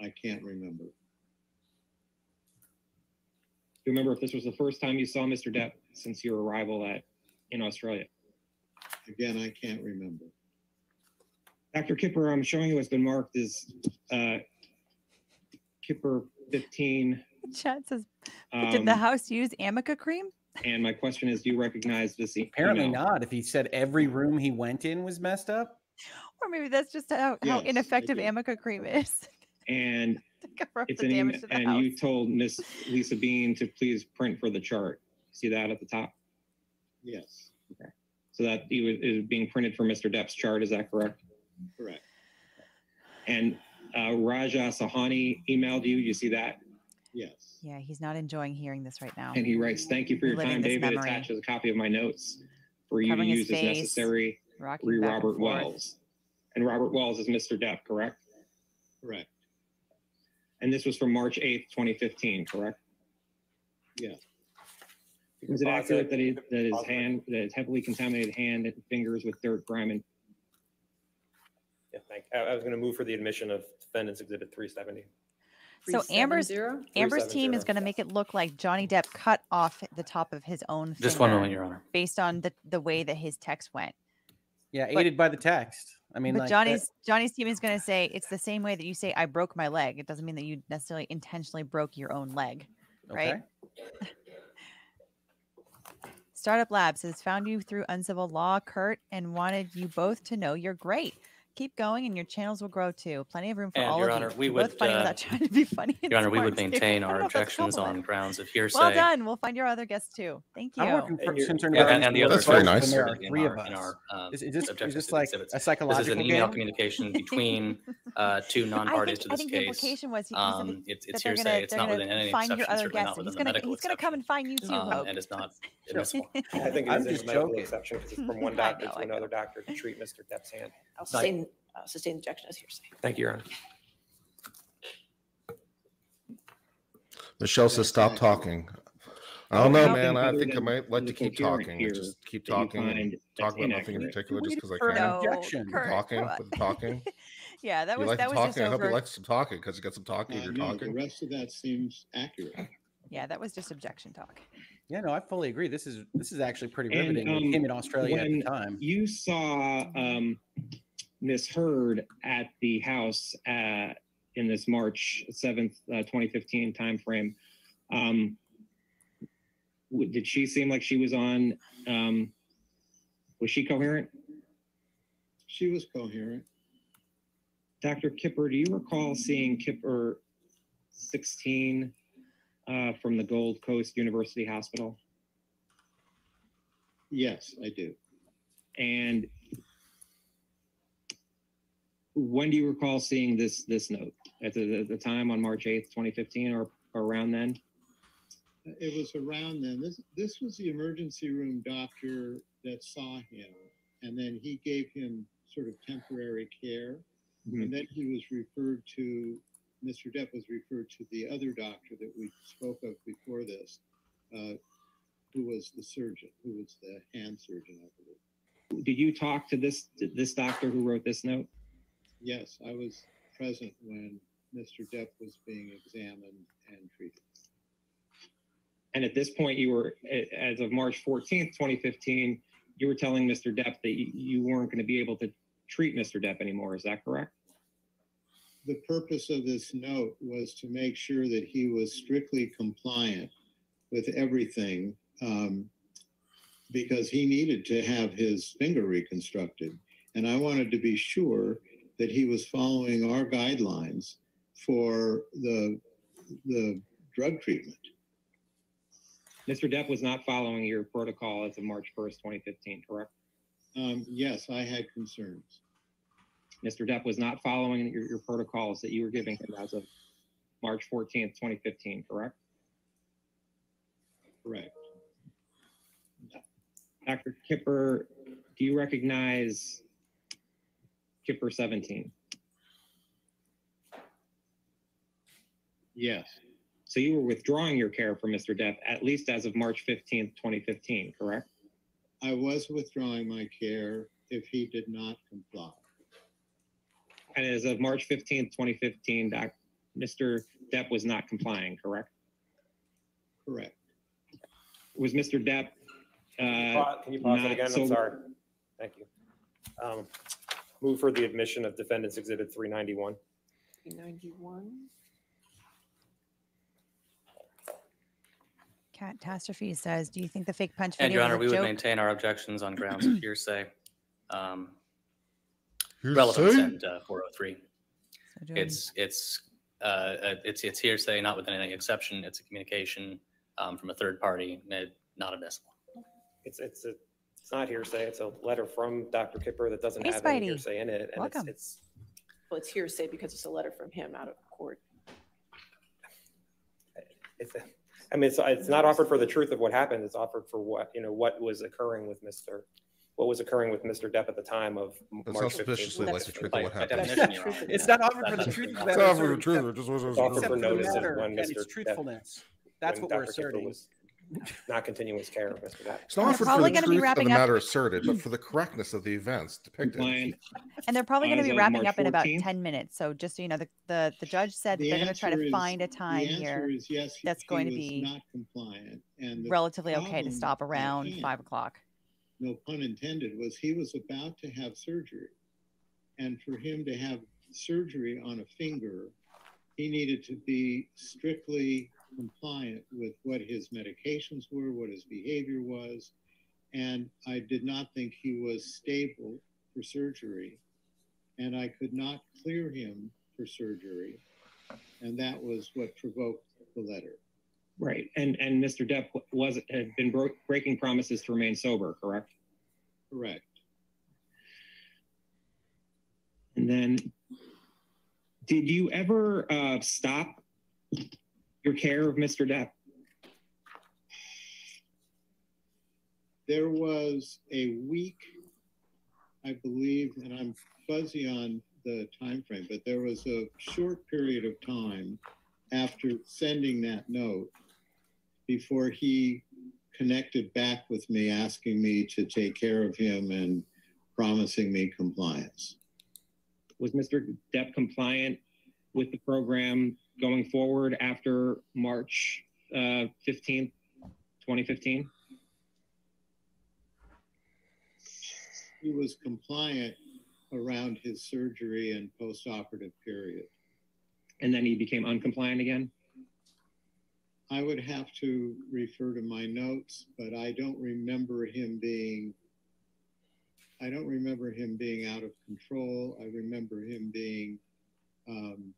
[SPEAKER 17] I can't remember. Do you remember if this was the first time you saw Mr. Depp since your arrival at in Australia? Again, I can't remember. Dr. Kipper, I'm showing you what's been marked as uh, Kipper 15
[SPEAKER 1] [laughs] Chad says, did the um, house use Amica cream?
[SPEAKER 17] And my question is, do you
[SPEAKER 16] recognize this? Email? Apparently not. If he said every room he went in was messed up,
[SPEAKER 1] or maybe that's just how, yes, how ineffective Amica cream is. And [laughs] it's an email,
[SPEAKER 17] and house. you told Miss Lisa Bean to please print for the chart. See that at the top? Yes. Okay. So that is being printed for Mr. Depp's chart. Is that correct? Correct. And uh, Raja Sahani emailed you. You see that
[SPEAKER 1] Yes. Yeah, he's not enjoying hearing this right now. And he writes, "Thank you for your time, David. memory. Attaches
[SPEAKER 17] a copy of my notes for you Covering to his use as necessary." Re Robert Wells, and Robert Wells is Mr. Depp, correct? Correct. And this was from March eighth, twenty fifteen, correct? Yeah. Is it accurate that, he, that his hand, that his heavily contaminated hand and fingers with dirt, grime, and Yeah, thank, I, I was going to move for the admission of defendants exhibit three seventy.
[SPEAKER 1] So Amber's Amber's team is going to make it look like Johnny Depp cut off the top of his own. Just one only, Your Honor. Based on the the way that his text went.
[SPEAKER 16] Yeah, but, aided by the text. I mean, but like Johnny's that...
[SPEAKER 1] Johnny's team is going to say it's the same way that you say I broke my leg. It doesn't mean that you necessarily intentionally broke your own leg, right? Okay. Startup Labs has found you through Uncivil Law, Kurt, and wanted you both to know you're great keep going and your channels will grow too. Plenty of room for and all Your of Honor, you. We You're would, both funny uh, without [laughs] trying to be funny. Your Honor, we would maintain [laughs] our objections
[SPEAKER 21] on grounds of hearsay. Well done.
[SPEAKER 1] We'll find your other guests too. Thank you. I'm working for
[SPEAKER 21] and, and, and, the other That's very nice. There three of us. In our, um,
[SPEAKER 16] is, is this, is this like exhibits. a psychological This is an email game?
[SPEAKER 21] communication [laughs] between uh, two non-parties to this case. I think the implication was he, um, it's, hearsay. Gonna, it's not within any exception. Your other guests. He's going to
[SPEAKER 1] come and find you too, um, And it's
[SPEAKER 21] not admissible.
[SPEAKER 17] I think it is a medical exception because it's from one doctor to another doctor to treat Mr. Depp's hand.
[SPEAKER 7] I'll say
[SPEAKER 6] uh, sustained objection as hearsay.
[SPEAKER 17] Thank you, Your Honor.
[SPEAKER 4] Michelle says, stop talking. I don't know, man. I think I might like to keep talking. Just keep talking, and talk about nothing in particular, just because I can. Talking, talking. [laughs]
[SPEAKER 1] Yeah, that was, that was just talking. I hope you like
[SPEAKER 4] some talking because you got some talking. You're the
[SPEAKER 16] rest of that
[SPEAKER 1] seems accurate. yeah, that was just objection talk.
[SPEAKER 16] Yeah, no, I fully agree. This is this is actually pretty riveting. It um, came in Australia at the time. You saw um,
[SPEAKER 17] Ms. Heard at the House uh, in this March 7th, uh, 2015 timeframe. Um, did she seem like she was on? Um, was she coherent? She was coherent. Dr. Kipper, do you recall seeing Kipper 16 uh, from the Gold Coast University Hospital? Yes, I do. And when do you recall seeing this this note at the, the, the time on March eighth, twenty fifteen, or, or around then?
[SPEAKER 15] It was around then. This this was the emergency room doctor that saw him, and then he gave him sort of temporary care, mm-hmm. and then he was referred to. Mr. Depp was referred to the other doctor that we spoke of before this, uh, who was the surgeon, who was the hand surgeon, I believe.
[SPEAKER 17] Did you talk to this this doctor who wrote this note? yes, I
[SPEAKER 15] was present when Mr. Depp was being examined
[SPEAKER 17] and treated. And at this point, you were, as of March 14th, 2015, you were telling Mr. Depp that you weren't going to be able to treat Mr. Depp anymore. Is that correct?
[SPEAKER 15] The purpose of this note was to make sure that he was strictly compliant with everything um, because he needed to have his finger reconstructed. And I wanted to be sure that he was following our guidelines for the,
[SPEAKER 17] the drug treatment. Mr. Depp was not following your protocol as of March 1st, 2015, correct? Um, yes, I had concerns. Mr. Depp was not following your, your protocols that you were giving him as of March 14th, 2015, correct? Correct. Dr. Kipper, do you recognize Kipper 17. Yes. So you were withdrawing your care for Mr. Depp at least as of March 15th, 2015, correct? I was withdrawing my care if he did not comply. And as of March 15th, 2015, Mr. Depp was not complying, correct? Correct. Was Mr. Depp uh, Can you pause it again? I'm sorry. Thank you. Um, Move for the admission of Defendant's Exhibit 391. Three ninety one.
[SPEAKER 1] Catastrophe says, do you think the fake punch And Your Honor, we would maintain
[SPEAKER 21] our objections on grounds of [clears throat] hearsay, um,
[SPEAKER 3] relevant relevance
[SPEAKER 21] and uh, 403. It's, it's, uh, uh, it's, it's hearsay, not within any exception. It's a communication um, from a third party, and it- not admissible.
[SPEAKER 17] It's, it's a it's not hearsay. It's a letter from Dr. Kipper that doesn't Hey, have any hearsay in it. And Welcome.
[SPEAKER 6] it's, Well, it's hearsay because it's a letter from him out of
[SPEAKER 17] court. it's, I mean, it's, it's not offered for the truth of what happened. It's offered for what, you know, what was occurring with Mr., what was occurring with Mr. Depp at the time of That March sounds 15th. suspiciously like the truth of what happened. It's not offered for the truth It's not not for the truth, It's offered for the notice of when and Mr. its Depp- truthfulness. That's what we're asserting. was- not continuous care of Mr. It's not for
[SPEAKER 4] probably the gonna be the wrapping up- matter asserted, but for the correctness of the events depicted. And
[SPEAKER 1] they're probably going to be wrapping up in about ten minutes. So just so you know, the the, the judge said The they're going to try to is- find a time answer here is yes. that's going to be Not
[SPEAKER 9] compliant
[SPEAKER 1] and. relatively okay to stop around five
[SPEAKER 9] o'clock.
[SPEAKER 15] No pun intended, was he was about to have surgery. And for him to have surgery on a finger, he needed to be strictly compliant with what his medications were, what his behavior was. And I did not think he was stable for surgery. And
[SPEAKER 17] I could not clear him for surgery. And that was what provoked the letter. Right. And and Mr. Depp was had been bro- breaking promises to remain sober, correct? Correct. And then did you ever uh, stop your care of Mr. Depp?
[SPEAKER 15] There was a week, I believe, and I'm fuzzy on the time frame, but there was a short period of time after sending that note before he connected back with me asking
[SPEAKER 17] me to take care of him and promising me compliance. Was Mr. Depp compliant with the program going forward after March uh, fifteenth, twenty fifteen?
[SPEAKER 15] He was compliant around his surgery and postoperative period. And then he became uncompliant again? I would have to refer to my notes, but I don't remember him being I don't remember him being out of control. I remember him being um,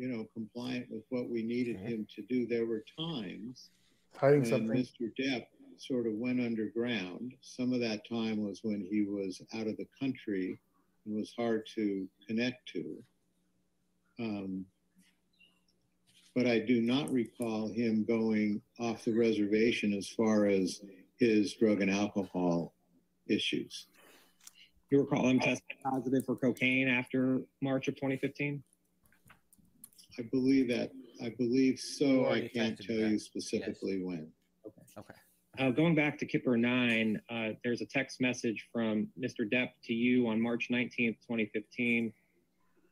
[SPEAKER 15] you know, compliant with what we needed mm-hmm. him to do. There were times hiding when something. Mr. Depp sort of went underground. Some of that time was when he was out of the country and was hard to connect to. Um, but I do not recall him going off the reservation as far as
[SPEAKER 17] his drug and alcohol issues. You recall him testing positive for cocaine after March of 2015? I believe that,
[SPEAKER 15] I believe so. I can't tell you specifically when. Okay.
[SPEAKER 17] Uh, going back to Kipper nine, uh, there's a text message from Mr. Depp to you on March 19th, 2015.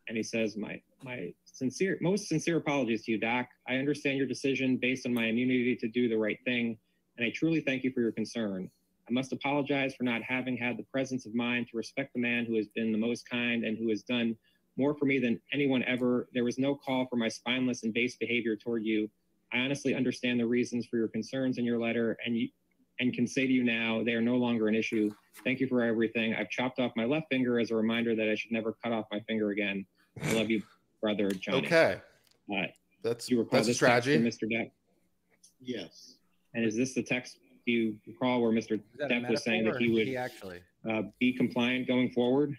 [SPEAKER 17] And he says, my, my sincere, most sincere apologies to you, Doc. I understand your decision based on my immunity to do the right thing. And I truly thank you for your concern. I must apologize for not having had the presence of mind to respect the man who has been the most kind and who has done more for me than anyone ever. There was no call for my spineless and base behavior toward you. I honestly understand the reasons for your concerns in your letter and you, and can say to you now they are no longer an issue. Thank you for everything. I've chopped off my left finger as a reminder that I should never cut off my finger again. I love you, brother Johnny. Okay. Uh, that's you recall that's this tragedy, Mr. Depp. Yes. And is this the text you recall where Mr. Depp was saying that he would he actually uh, be compliant going forward?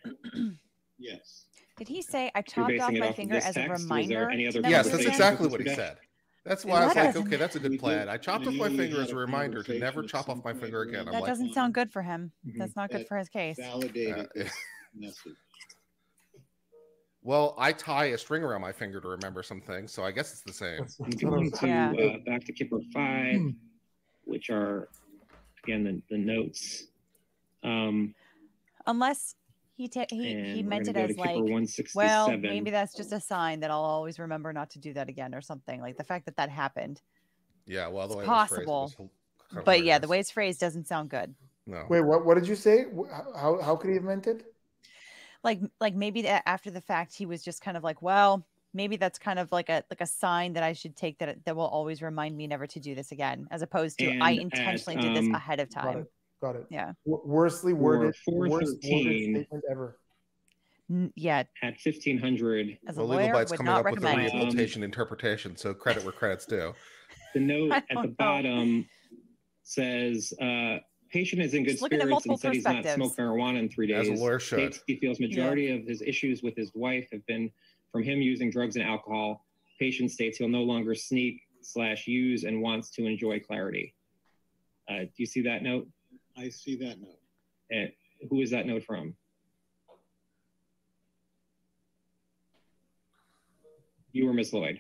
[SPEAKER 1] yes. Did he say I chopped off my finger as a reminder? yes, that's exactly what he said.
[SPEAKER 4] That's why I was like, okay, that's a good plan. I chopped off my finger as a reminder to never chop off my finger again. that doesn't hmm.
[SPEAKER 1] sound good for him. Mm-hmm. That's not good for his case. Validated uh,
[SPEAKER 4] [laughs] Well, I tie a string around my finger to remember something, so I guess it's the same.
[SPEAKER 17] to yeah. uh, back to Kipper five, mm. which are again the, the notes. Um,
[SPEAKER 1] Unless he ta- he he meant it as like well, maybe that's just a sign that I'll always remember not to do that again or something. Like the fact that that happened.
[SPEAKER 12] Yeah, well, the way possible.
[SPEAKER 1] but yeah, the way it's phrased doesn't sound good. No. Wait,
[SPEAKER 22] what? What did you say? How how could he have meant it?
[SPEAKER 1] Like like maybe that after the fact, he was just kind of like, well, maybe that's kind of like a like a sign that I should take that that will always remind me never to do this again, as opposed to and I intentionally do um, did this um, ahead of time. Got it. Yeah.
[SPEAKER 22] W- worstly worded, worst worded ever.
[SPEAKER 1] Yeah.
[SPEAKER 17] At 1500.
[SPEAKER 1] the a well, lawyer, Legal Bytes coming up with the rehabilitation
[SPEAKER 4] um, interpretation, so
[SPEAKER 17] credit where credit's due. [laughs] The note at the bottom says, uh, patient is in good spirits and said he's not smoked marijuana in three days. As a lawyer should. States he feels majority yeah. of his issues with his wife have been from him using drugs and alcohol. Patient states he'll no longer sneak slash use and wants to enjoy clarity. Uh, do you see that note? I see that note. And who is that note from? You or Ms. Lloyd?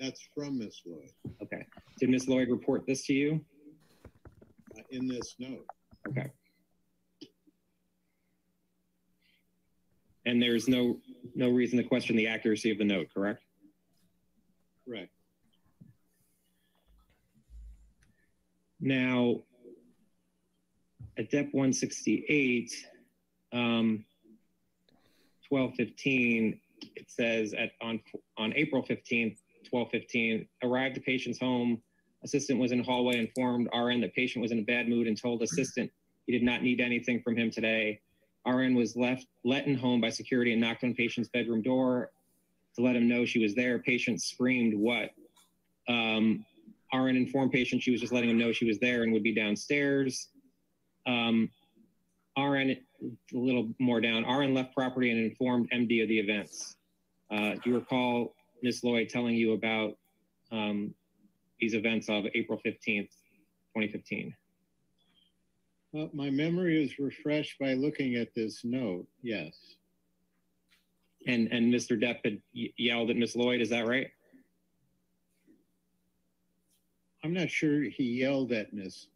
[SPEAKER 17] That's from Ms. Lloyd. Okay. Did Ms. Lloyd report this to you?
[SPEAKER 15] Uh, in this note. Okay.
[SPEAKER 17] And there's no no reason to question the accuracy of the note, correct? Correct. Now, at Depp 168, um, 1215, it says at on on April 15th, 1215, arrived the patient's home. Assistant was in hallway, informed RN that patient was in a bad mood and told assistant he did not need anything from him today. RN was left let in home by security and knocked on patient's bedroom door to let him know she was there. Patient screamed, What? Um, RN informed patient she was just letting him know she was there and would be downstairs. Um, RN, a little more down, RN left property and informed MD of the events. Uh, do you recall Ms. Lloyd telling you about um, these events of April 15th, 2015?
[SPEAKER 15] Well, my memory is refreshed by looking at this note,
[SPEAKER 17] yes. And, and Mr. Depp had yelled at Ms. Lloyd, is that right?
[SPEAKER 15] I'm not sure he yelled at Ms.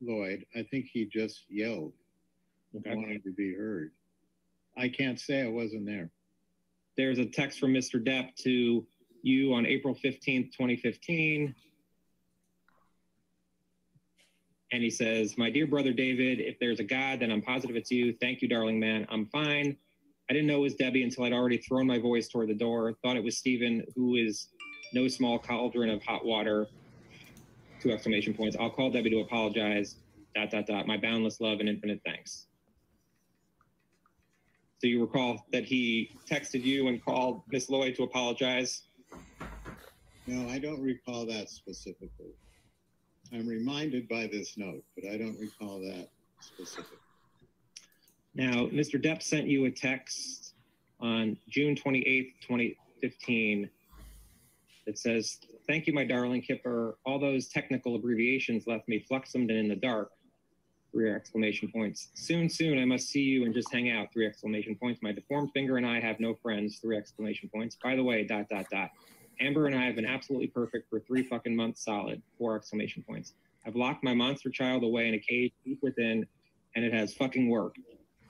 [SPEAKER 15] Lloyd. I think he just yelled, okay. to be heard. I can't
[SPEAKER 17] say I wasn't there. There's a text from Mr. Depp to you on April 15th, 2015. And he says, My dear brother David, if there's a God, then I'm positive it's you. Thank you, darling man. I'm fine. I didn't know it was Debbie until I'd already thrown my voice toward the door. Thought it was Stephen, who is no small cauldron of hot water two exclamation points. I'll call Debbie to apologize. Dot dot dot. My boundless love and infinite thanks. So you recall that he texted you and called Miss Lloyd to apologize.
[SPEAKER 15] No, I don't recall that specifically. I'm reminded by this note, but I
[SPEAKER 17] don't recall that specifically. Now, Mr. Depp sent you a text on June 28th, 2015 that says Thank you, my darling Kipper. All those technical abbreviations left me fluxumed and in the dark. Three exclamation points. Soon, soon, I must see you and just hang out. Three exclamation points. My deformed finger and I have no friends. Three exclamation points. By the way, dot, dot, dot. Amber and I have been absolutely perfect for three fucking months solid. Four exclamation points. I've locked my monster child away in a cage deep within, and it has fucking worked.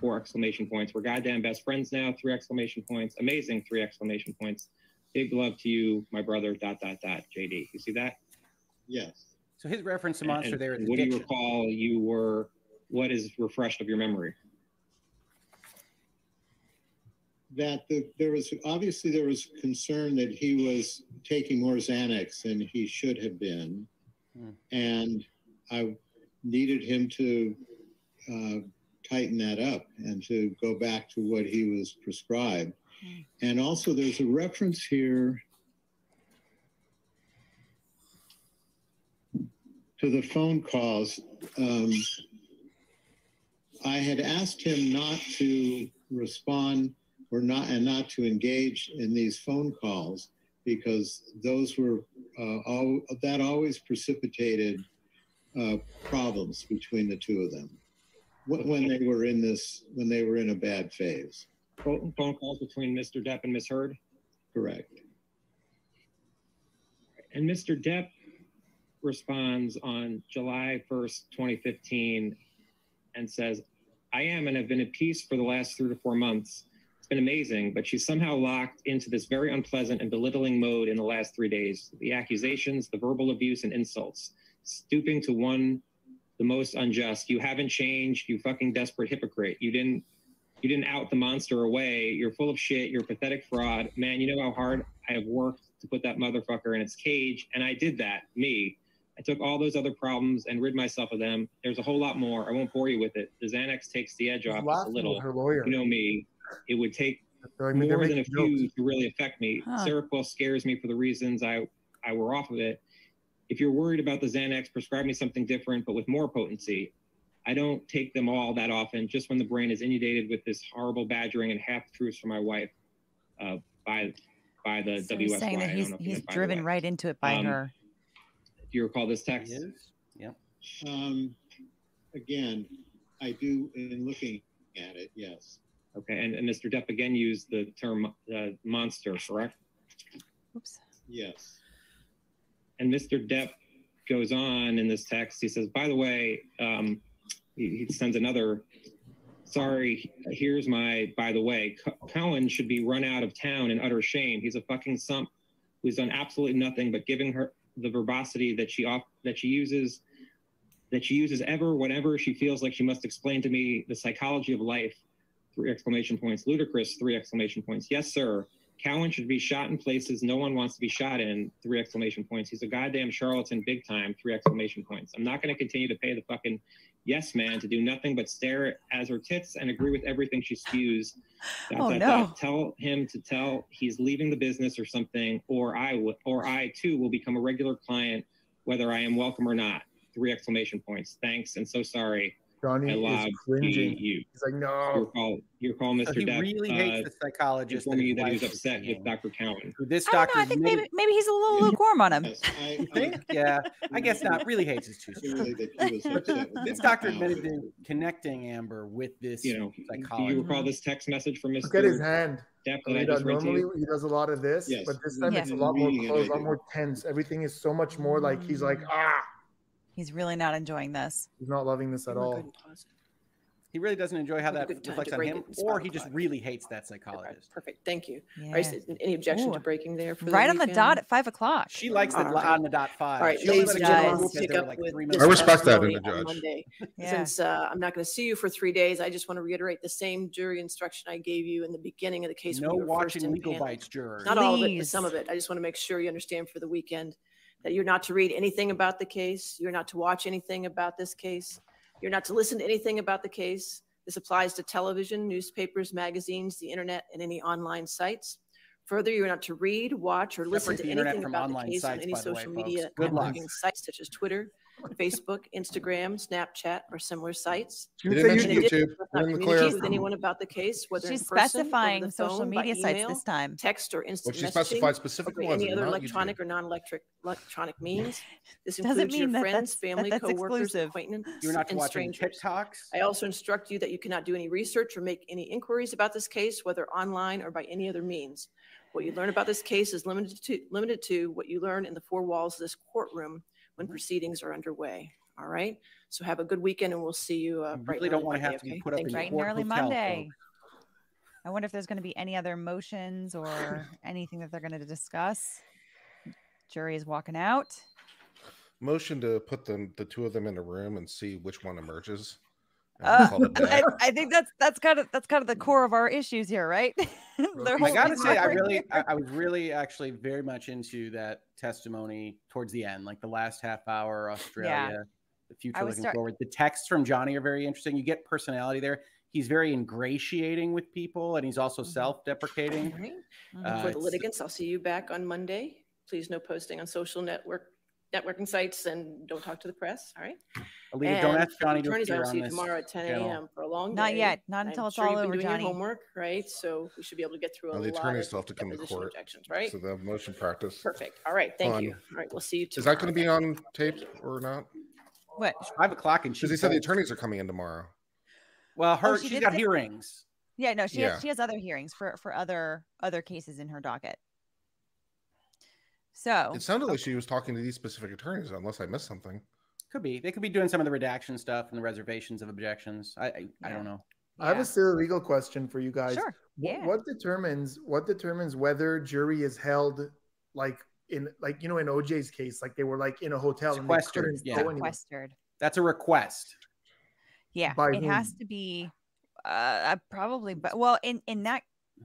[SPEAKER 17] Four exclamation points. We're goddamn best friends now. Three exclamation points. Amazing. Three exclamation points. Big love to you, my brother, dot, dot, dot, JD. You see that?
[SPEAKER 16] Yes. So his reference to monster and, there is What do you recall
[SPEAKER 17] you were, what is refreshed of your memory?
[SPEAKER 15] That the, there was, obviously there was concern that he was taking more Xanax than he should have been. Hmm. And I needed him to uh, tighten that up and to go back to what he was prescribed. And also there's a reference here to the phone calls. Um, I had asked him not to respond or not and not to engage in these phone calls because those were uh, all, that always precipitated uh, problems between the two of them when they were in this when they were in a bad phase
[SPEAKER 17] phone calls between Mr. Depp and Ms. Heard? Correct. And Mr. Depp responds on July 1st, 2015, and says, I am and have been at peace for the last three to four months. It's been amazing, but she's somehow locked into this very unpleasant and belittling mode in the last three days. The accusations, the verbal abuse, and insults, stooping to one the most unjust. You haven't changed, you fucking desperate hypocrite. You didn't you didn't out the monster away. You're full of shit. You're a pathetic fraud. Man, you know how hard I have worked to put that motherfucker in its cage. And I did that, me. I took all those other problems and rid myself of them. There's a whole lot more. I won't bore you with it. The Xanax takes the edge off a little. Her lawyer. You know me. It would take I mean, more than a few jokes. to really affect me. Huh. Seroquel scares me for the reasons I, I were off of it. If you're worried about the Xanax, prescribe me something different, but with more potency. I don't take them all that often, just when the brain is inundated with this horrible badgering and half truths from my wife uh, by by the so WSY. Saying that he's, he's driven
[SPEAKER 1] right into it by um, her.
[SPEAKER 17] Do you recall this text? Yes. Yeah.
[SPEAKER 15] Um, again, I do in looking at it. Yes.
[SPEAKER 17] Okay, and, and Mr. Depp again used the term uh, monster, correct? Oops. Yes. And Mr. Depp goes on in this text. He says, by the way, um, he, sends another sorry, here's my, by the way, Co- Cowan should be run out of town in utter shame. He's a fucking sump who's done absolutely nothing but giving her the verbosity that she off, that she uses, that she uses ever whenever she feels like she must explain to me the psychology of life. Three exclamation points, ludicrous, three exclamation points. Yes, sir. Cowan should be shot in places no one wants to be shot in, three exclamation points. He's a goddamn charlatan big time, three exclamation points. I'm not going to continue to pay the fucking yes man to do nothing but stare at her tits and agree with everything she spews. Dot, oh, dot, no. Dot. Tell him to tell he's leaving the business or something, or I w- or I too will become a regular client, whether I am welcome or not. Three exclamation points. Thanks and so sorry.
[SPEAKER 18] Johnny is cringing.
[SPEAKER 17] You. He's like, no. You're your call Mr. So he Depp, really uh, hates
[SPEAKER 16] the psychologist. Informing you that he was upset with Dr. Cowan.
[SPEAKER 17] this I doctor? I think maybe,
[SPEAKER 1] maybe, he's a little [laughs] lukewarm on him. I,
[SPEAKER 16] think? [laughs] yeah, I guess not. Really hates his two. [laughs] This doctor admitted to connecting Amber with this. You know, psychologist. Do you recall this text message from Mr. Look at his hand. Depp
[SPEAKER 22] I normally he does a lot of this, yes. but this time yeah. it's a lot more close, a lot more tense. Everything is so much more like he's like ah He's really not enjoying this. He's not loving this at oh all.
[SPEAKER 16] He really doesn't enjoy how that reflects on him, or he just really hates that psychologist. Perfect. Thank you. Yeah. Right, so any objection Ooh. to breaking there? right the on the dot at
[SPEAKER 6] five o'clock. She likes it right. on the dot five. All right, she ladies and gentlemen, we'll pick up like with I respect that in the judge. Monday. yeah. Since uh, I'm not going to see you for three days, I just want to reiterate the same jury instruction I gave you in the beginning of the case. No watching Legal Bytes, jurors. Not Please. all of it, but some of it. I just want to make sure you understand for the weekend that you're not to read anything about the case, you're not to watch anything about this case, you're not to listen to anything about the case. This applies to television, newspapers, magazines, the internet, and any online sites. Further, you're not to read, watch, or listen Separate to anything about the case sites, on any social way, media networking sites such as Twitter, Facebook, Instagram, Snapchat, or similar sites. You didn't mention YouTube. Not communicate with anyone about the case, whether she's in person, specifying phone, social media email, sites this time, text or instant well, she specified specific ones any other electronic YouTube. or non-electric electronic means. This Doesn't mean your friends, that family, that coworkers, exclusive. acquaintances, You're not and strangers. TikToks. I also instruct you that you cannot do any research or make any inquiries about this case, whether online or by any other means. What you learn about this case is limited to limited to what you learn in the four walls of this courtroom when mm-hmm. proceedings are underway. All right. So have a good weekend, and we'll see you. Uh, really don't want to have okay? to be put up Thank in right early Monday.
[SPEAKER 1] I wonder if there's going to be any other motions or [clears throat] anything that they're going to discuss. Jury is walking out.
[SPEAKER 4] Motion to put them, the two of them, in a room and see which one
[SPEAKER 16] emerges. Oh, I,
[SPEAKER 1] I, think that's that's kind of that's kind of the core of our issues here, right? [laughs] I gotta say, I really,
[SPEAKER 16] I, I, was really actually very much into that testimony towards the end, like the last half hour, Australia, yeah. the future looking start- forward. The texts from Johnny are very interesting. You get personality there. He's very ingratiating with people, and he's also mm-hmm. self-deprecating. Mm-hmm. Uh, For the litigants,
[SPEAKER 6] I'll see you back on Monday. Please, no posting on social network networking sites and don't talk to the press. All right.
[SPEAKER 16] Alita, don't ask Johnny
[SPEAKER 6] to Attorneys appear on this tomorrow at 10 a.m. for a long day. Not yet. Not until I'm it's sure all you've been over, doing Johnny. Your homework, right? So we should be able to get through a the lot. The attorneys still have to come to court. Objections, right? So
[SPEAKER 4] the motion practice. Perfect. All right. Thank on, you.
[SPEAKER 1] All right. We'll see you. Tomorrow. Is that
[SPEAKER 4] going to be on tape or not? What? Five o'clock, and she. Because said the attorneys are coming in tomorrow.
[SPEAKER 16] Well, her
[SPEAKER 1] oh, she has got say,
[SPEAKER 4] hearings.
[SPEAKER 1] Yeah, no, she yeah. has she has other hearings for for other other cases in her docket. So it sounded okay. like she
[SPEAKER 4] was talking to these specific attorneys, unless I missed something.
[SPEAKER 1] Could be. They could be doing some of the redaction stuff and the
[SPEAKER 16] reservations of objections. I I, yeah. I don't know.
[SPEAKER 22] Yeah. I have a silly legal question for you guys. Sure. Yeah. What, what determines what determines whether jury is held like in like you know in OJ's case, like they were like in a hotel sequestered. And yeah. sequestered. That's a request.
[SPEAKER 1] Yeah, By it whom? has to be uh, uh, probably, but well, in in that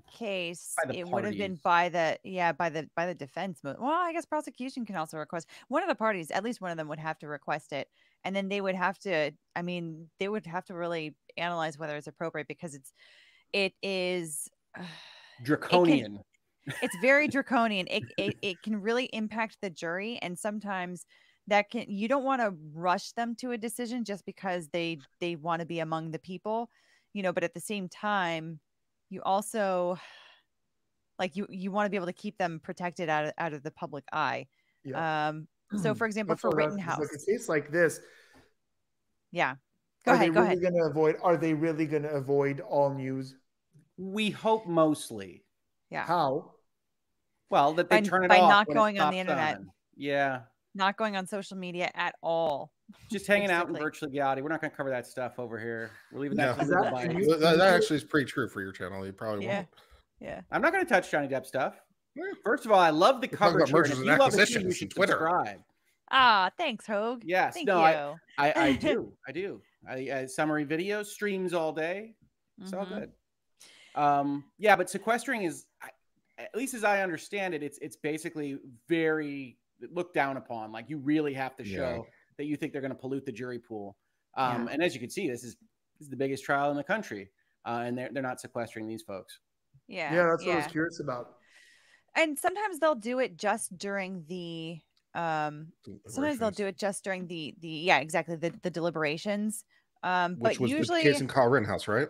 [SPEAKER 1] case it would have been by the yeah by the by the defense well i guess prosecution can also request one of the parties at least one of them would have to request it and then they would have to i mean they would have to really analyze whether it's appropriate because it's it is
[SPEAKER 16] draconian [sighs]
[SPEAKER 1] it can, it's very [laughs] draconian it, it it can really impact the jury and sometimes that can you don't want to rush them to a decision just because they they want to be among the people you know but at the same time you also like you you want to be able to keep them protected out of, out of the public eye. Yeah. Um, so for example, for Rittenhouse, like it's like this. Yeah. Go are ahead. They go really ahead.
[SPEAKER 22] Gonna avoid, are they really going to avoid all news? We hope mostly.
[SPEAKER 1] Yeah. How?
[SPEAKER 22] Well, that they by, turn it by off not going on the internet. On.
[SPEAKER 16] Yeah.
[SPEAKER 1] Not going on social media at all just hanging Basically. out
[SPEAKER 16] in virtual reality. We're not going to cover that stuff over here. We're leaving that. No. That, that, that, actually is
[SPEAKER 4] pretty true for your channel. You probably yeah. won't.
[SPEAKER 16] Yeah. I'm not going to touch Johnny Depp stuff. First of all, I love the cover. are coverage. About mergers and, You should Twitter. subscribe.
[SPEAKER 1] Ah, thanks, Hoeg. Yes. Thank no, I, I, I, [laughs] do.
[SPEAKER 16] I do. I, I summary videos, streams all day. It's mm-hmm. all good. Um, yeah, but sequestering is, at least as I understand it, it's it's basically very looked down upon. Like you really have to show. Yeah that you think they're going to pollute the jury pool. Um, yeah. And as you can see, this is this is the biggest trial in the country, uh, and they're they're not sequestering these folks.
[SPEAKER 1] Yeah, yeah, that's yeah. what I was
[SPEAKER 12] curious about.
[SPEAKER 1] And sometimes they'll do it just during the um sometimes they'll do it just during the the yeah exactly the the deliberations um Which but usually the case in
[SPEAKER 4] Kyle Rittenhouse right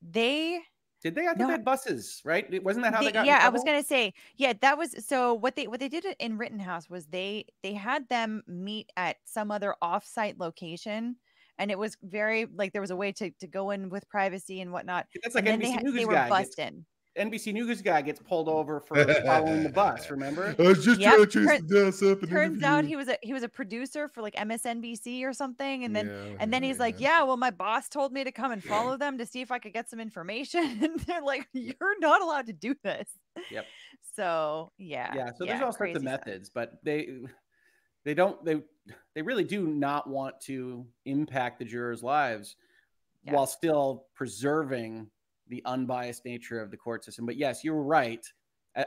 [SPEAKER 4] they did they? I think no. they had
[SPEAKER 16] buses, right? Wasn't that how they, they got? Yeah, I was gonna
[SPEAKER 1] say, yeah, that was so. What they what they did in Rittenhouse was they they had them meet at some other offsite location, and it was very like there was a way to to go in with privacy and whatnot. That's like and NBC had, News they were busting. NBC
[SPEAKER 16] News guy gets pulled over for [laughs] following the bus. Remember? I was just
[SPEAKER 1] yep.
[SPEAKER 18] trying to chase Tur-
[SPEAKER 1] Turns out he was a he was a producer for like MSNBC or something, and then yeah, and then yeah, he's like, yeah, well, my boss told me to come and follow them to see if I could get some information, [laughs] and they're like, you're not allowed to do this. Yep. So yeah. Yeah. So there's all sorts of
[SPEAKER 16] methods, stuff. but they they don't they they really do not want to impact the jurors' lives while still preserving the unbiased nature of the court system. But yes, you're right.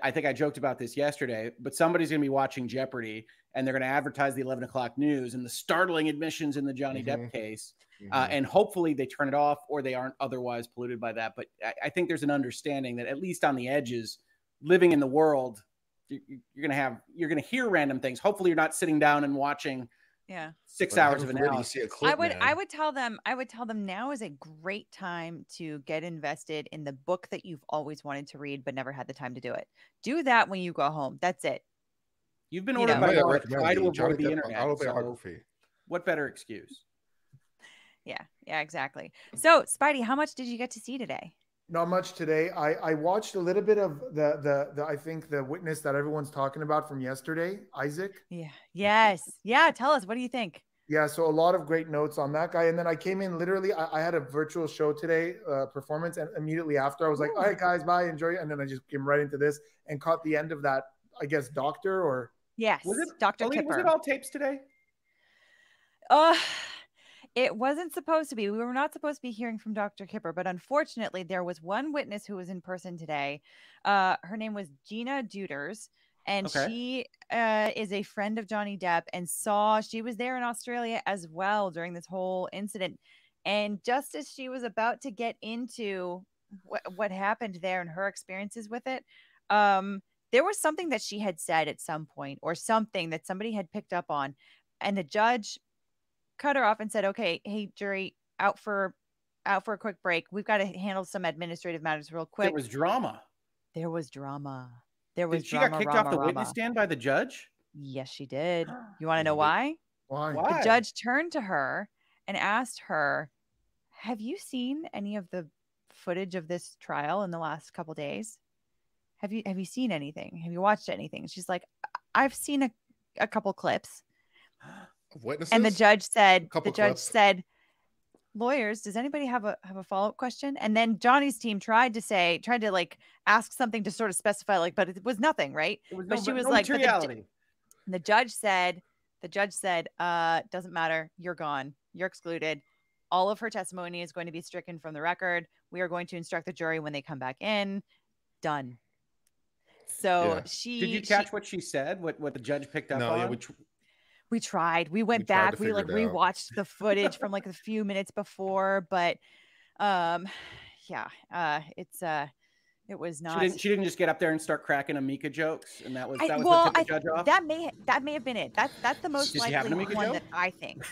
[SPEAKER 16] I think I joked about this yesterday, but somebody's going to be watching Jeopardy and they're going to advertise the 11 o'clock news and the startling admissions in the Johnny mm-hmm. Depp case. Uh, mm-hmm. Uh, and hopefully they turn it off or they aren't otherwise polluted by that. But I, I think there's an understanding that, at least on the edges, living in the world, you're, you're going to have, you're going to hear random things. Hopefully you're not sitting down and watching yeah six hours of an analysis. Clip, I would I
[SPEAKER 1] would tell them I would tell them now is a great time to get invested in the book that you've always wanted to read but never had the time to do it. Do that when you go home. That's it. You've been ordered you know? by the internet. So what better excuse? [laughs] Yeah, yeah, exactly. So, Spidey, how much did you get to see today?
[SPEAKER 22] Not much today. I, I watched a little bit of the, the the I think the witness that everyone's talking about from yesterday,
[SPEAKER 1] Isaac. Yeah. Yes. Yeah. Tell us. What do you think?
[SPEAKER 22] Yeah. So a lot of great notes on that guy. And then I came in literally. I, I had a virtual show today, uh, performance, and immediately after I was like, "All right, guys, bye, enjoy." And then I just came right into this and caught the end of that. I guess doctor or
[SPEAKER 1] yes, was it, Dr. Was it all tapes today? Uh, it wasn't supposed to be. We were not supposed to be hearing from Dr. Kipper, but unfortunately, there was one witness who was in person today. Uh, her name was Gina Deuters, and okay. she uh, is a friend of Johnny Depp and saw she was there in Australia as well during this whole incident. And just as she was about to get into wh- what happened there and her experiences with it, um, there was something that she had said at some point or something that somebody had picked up on. And the judge cut her off and said, "Okay, hey jury, out for out for a quick break. We've got to handle some administrative matters real quick." There was drama. There was drama. There was. Did she drama, got kicked Rama, off the Rama. witness stand by the judge. Yes, she did. [gasps] You want to know why? Why? The judge turned to her and asked her, "Have you seen any of the footage of this trial in the last couple days? Have you have you seen anything? Have you watched anything?" She's like, "I've seen a a couple clips."
[SPEAKER 3] [gasps] [gasps] of witnesses. And the judge said, the judge
[SPEAKER 1] said, lawyers, does anybody have a have a follow up question? And then Johnny's team tried to say, tried to like ask something to sort of specify, like, but it was nothing, right? Was but no, she was no like, the, the judge said, the judge said, uh, doesn't matter, you're gone, you're excluded. All of her testimony is going to be stricken from the record. We are going to instruct the jury when they come back in. Done. So yeah. she did you catch she,
[SPEAKER 16] what she said? What what the judge picked
[SPEAKER 1] up? No, on? yeah, which we tried. We went we back. We like rewatched the footage from like a [laughs] few minutes before, but um [sighs] yeah, uh it's uh it was not. She didn't, she
[SPEAKER 16] didn't just get up there and start cracking Amica jokes, and that was that was well, the judge off. That
[SPEAKER 1] may that may have been it. That that's the most likely one joke? that I think. [laughs]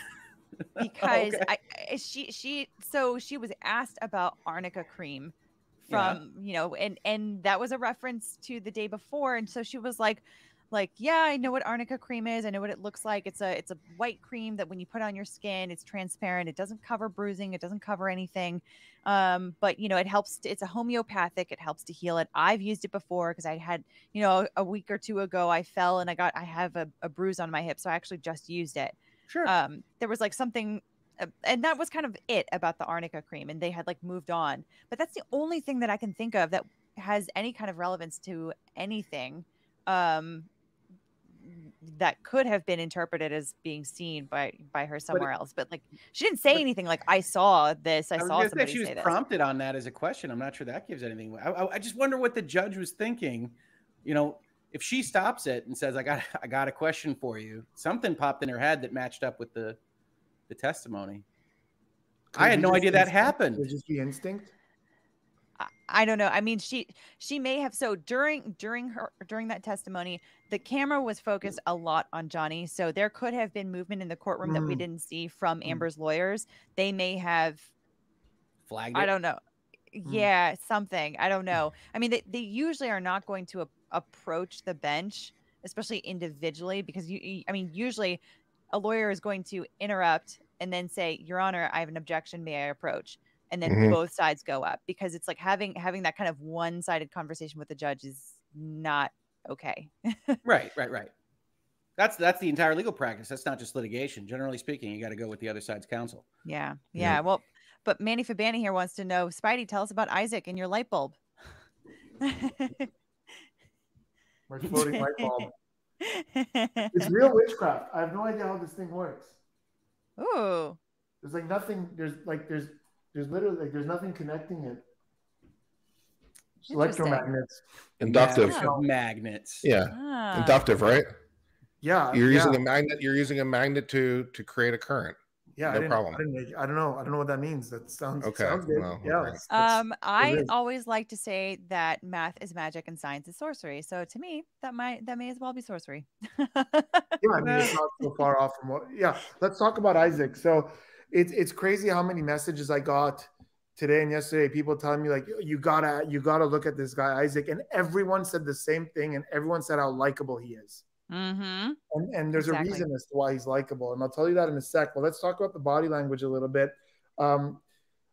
[SPEAKER 1] Oh, because okay. I, she she so she was asked about arnica cream from yeah. you know and and that was a reference to the day before and so she was like like yeah i know what arnica cream is i know what it looks like it's a it's a white cream that when you put on your skin it's transparent it doesn't cover bruising it doesn't cover anything um, but you know it helps to, it's a homeopathic it helps to heal it i've used it before because i had you know a week or two ago i fell and i got i have a, a bruise on my hip so i actually just used it sure um, there was like something uh, and that was kind of it about the arnica cream and they had like moved on but that's the only thing that i can think of that has any kind of relevance to anything um that could have been interpreted as being seen by by her somewhere else but like mm. she didn't say but, anything like i saw this i, I saw somebody she was say prompted
[SPEAKER 16] on that as a question i'm not sure that gives anything I, I, I just wonder what the judge was thinking you know if she stops it and says i got [laughs] i got a question for you something popped in her head that matched up with the the testimony
[SPEAKER 22] could I had no idea that
[SPEAKER 1] happened. Would just be instinct. I don't know. I mean, she she may have so during during her during that testimony, the camera was focused mm. a lot on Johnny, so there could have been movement in the courtroom mm. that we mm. didn't see from mm. Amber's lawyers. They may have
[SPEAKER 13] flagged. It. I don't know.
[SPEAKER 1] Mm. Yeah, something. I don't know. [sighs] I mean, they, they usually are not going to a, approach the bench, especially individually, because you. I mean, usually a lawyer is going to interrupt and then say, "Your Honor, I have an objection. May I approach?" and then mm-hmm. both sides go up because it's like having having that kind of one-sided conversation with the judge is not okay. [laughs] right, right, right.
[SPEAKER 16] That's that's the entire legal practice. That's not just litigation. Generally speaking, you got to go with the other side's counsel.
[SPEAKER 1] Yeah, yeah. Mm-hmm. Well, but Manny Fabani here wants to know, Spidey, tell us about Isaac and your light bulb. My [laughs]
[SPEAKER 22] floating light bulb. [laughs] it's real witchcraft. I have no idea how this thing works. Oh, There's like nothing. There's like there's there's literally like there's nothing connecting it.
[SPEAKER 3] Electromagnets.
[SPEAKER 4] Inductive. Yeah.
[SPEAKER 22] Magnets. Yeah. Ah. Inductive, right? Yeah. You're using yeah. a
[SPEAKER 4] magnet. You're using a magnet to to create a current.
[SPEAKER 22] Yeah, no I problem. I, I, don't know. I don't know what that means. That sounds okay. Sounds yeah.
[SPEAKER 1] um, I always like to say that math is magic and science is sorcery. So to me, that might that may as well be sorcery. [laughs] yeah,
[SPEAKER 22] I mean, it's not so far off from what. Yeah, let's talk about Isaac. So it's it's crazy how many messages I got today and yesterday. People telling me like you gotta you gotta look at this guy Isaac, and everyone said the same thing, and everyone said how likable he is. Mm-hmm. And, and there's exactly. a reason as to why he's likable, and I'll tell you that in a sec. But let's talk about the body language a little bit. Um,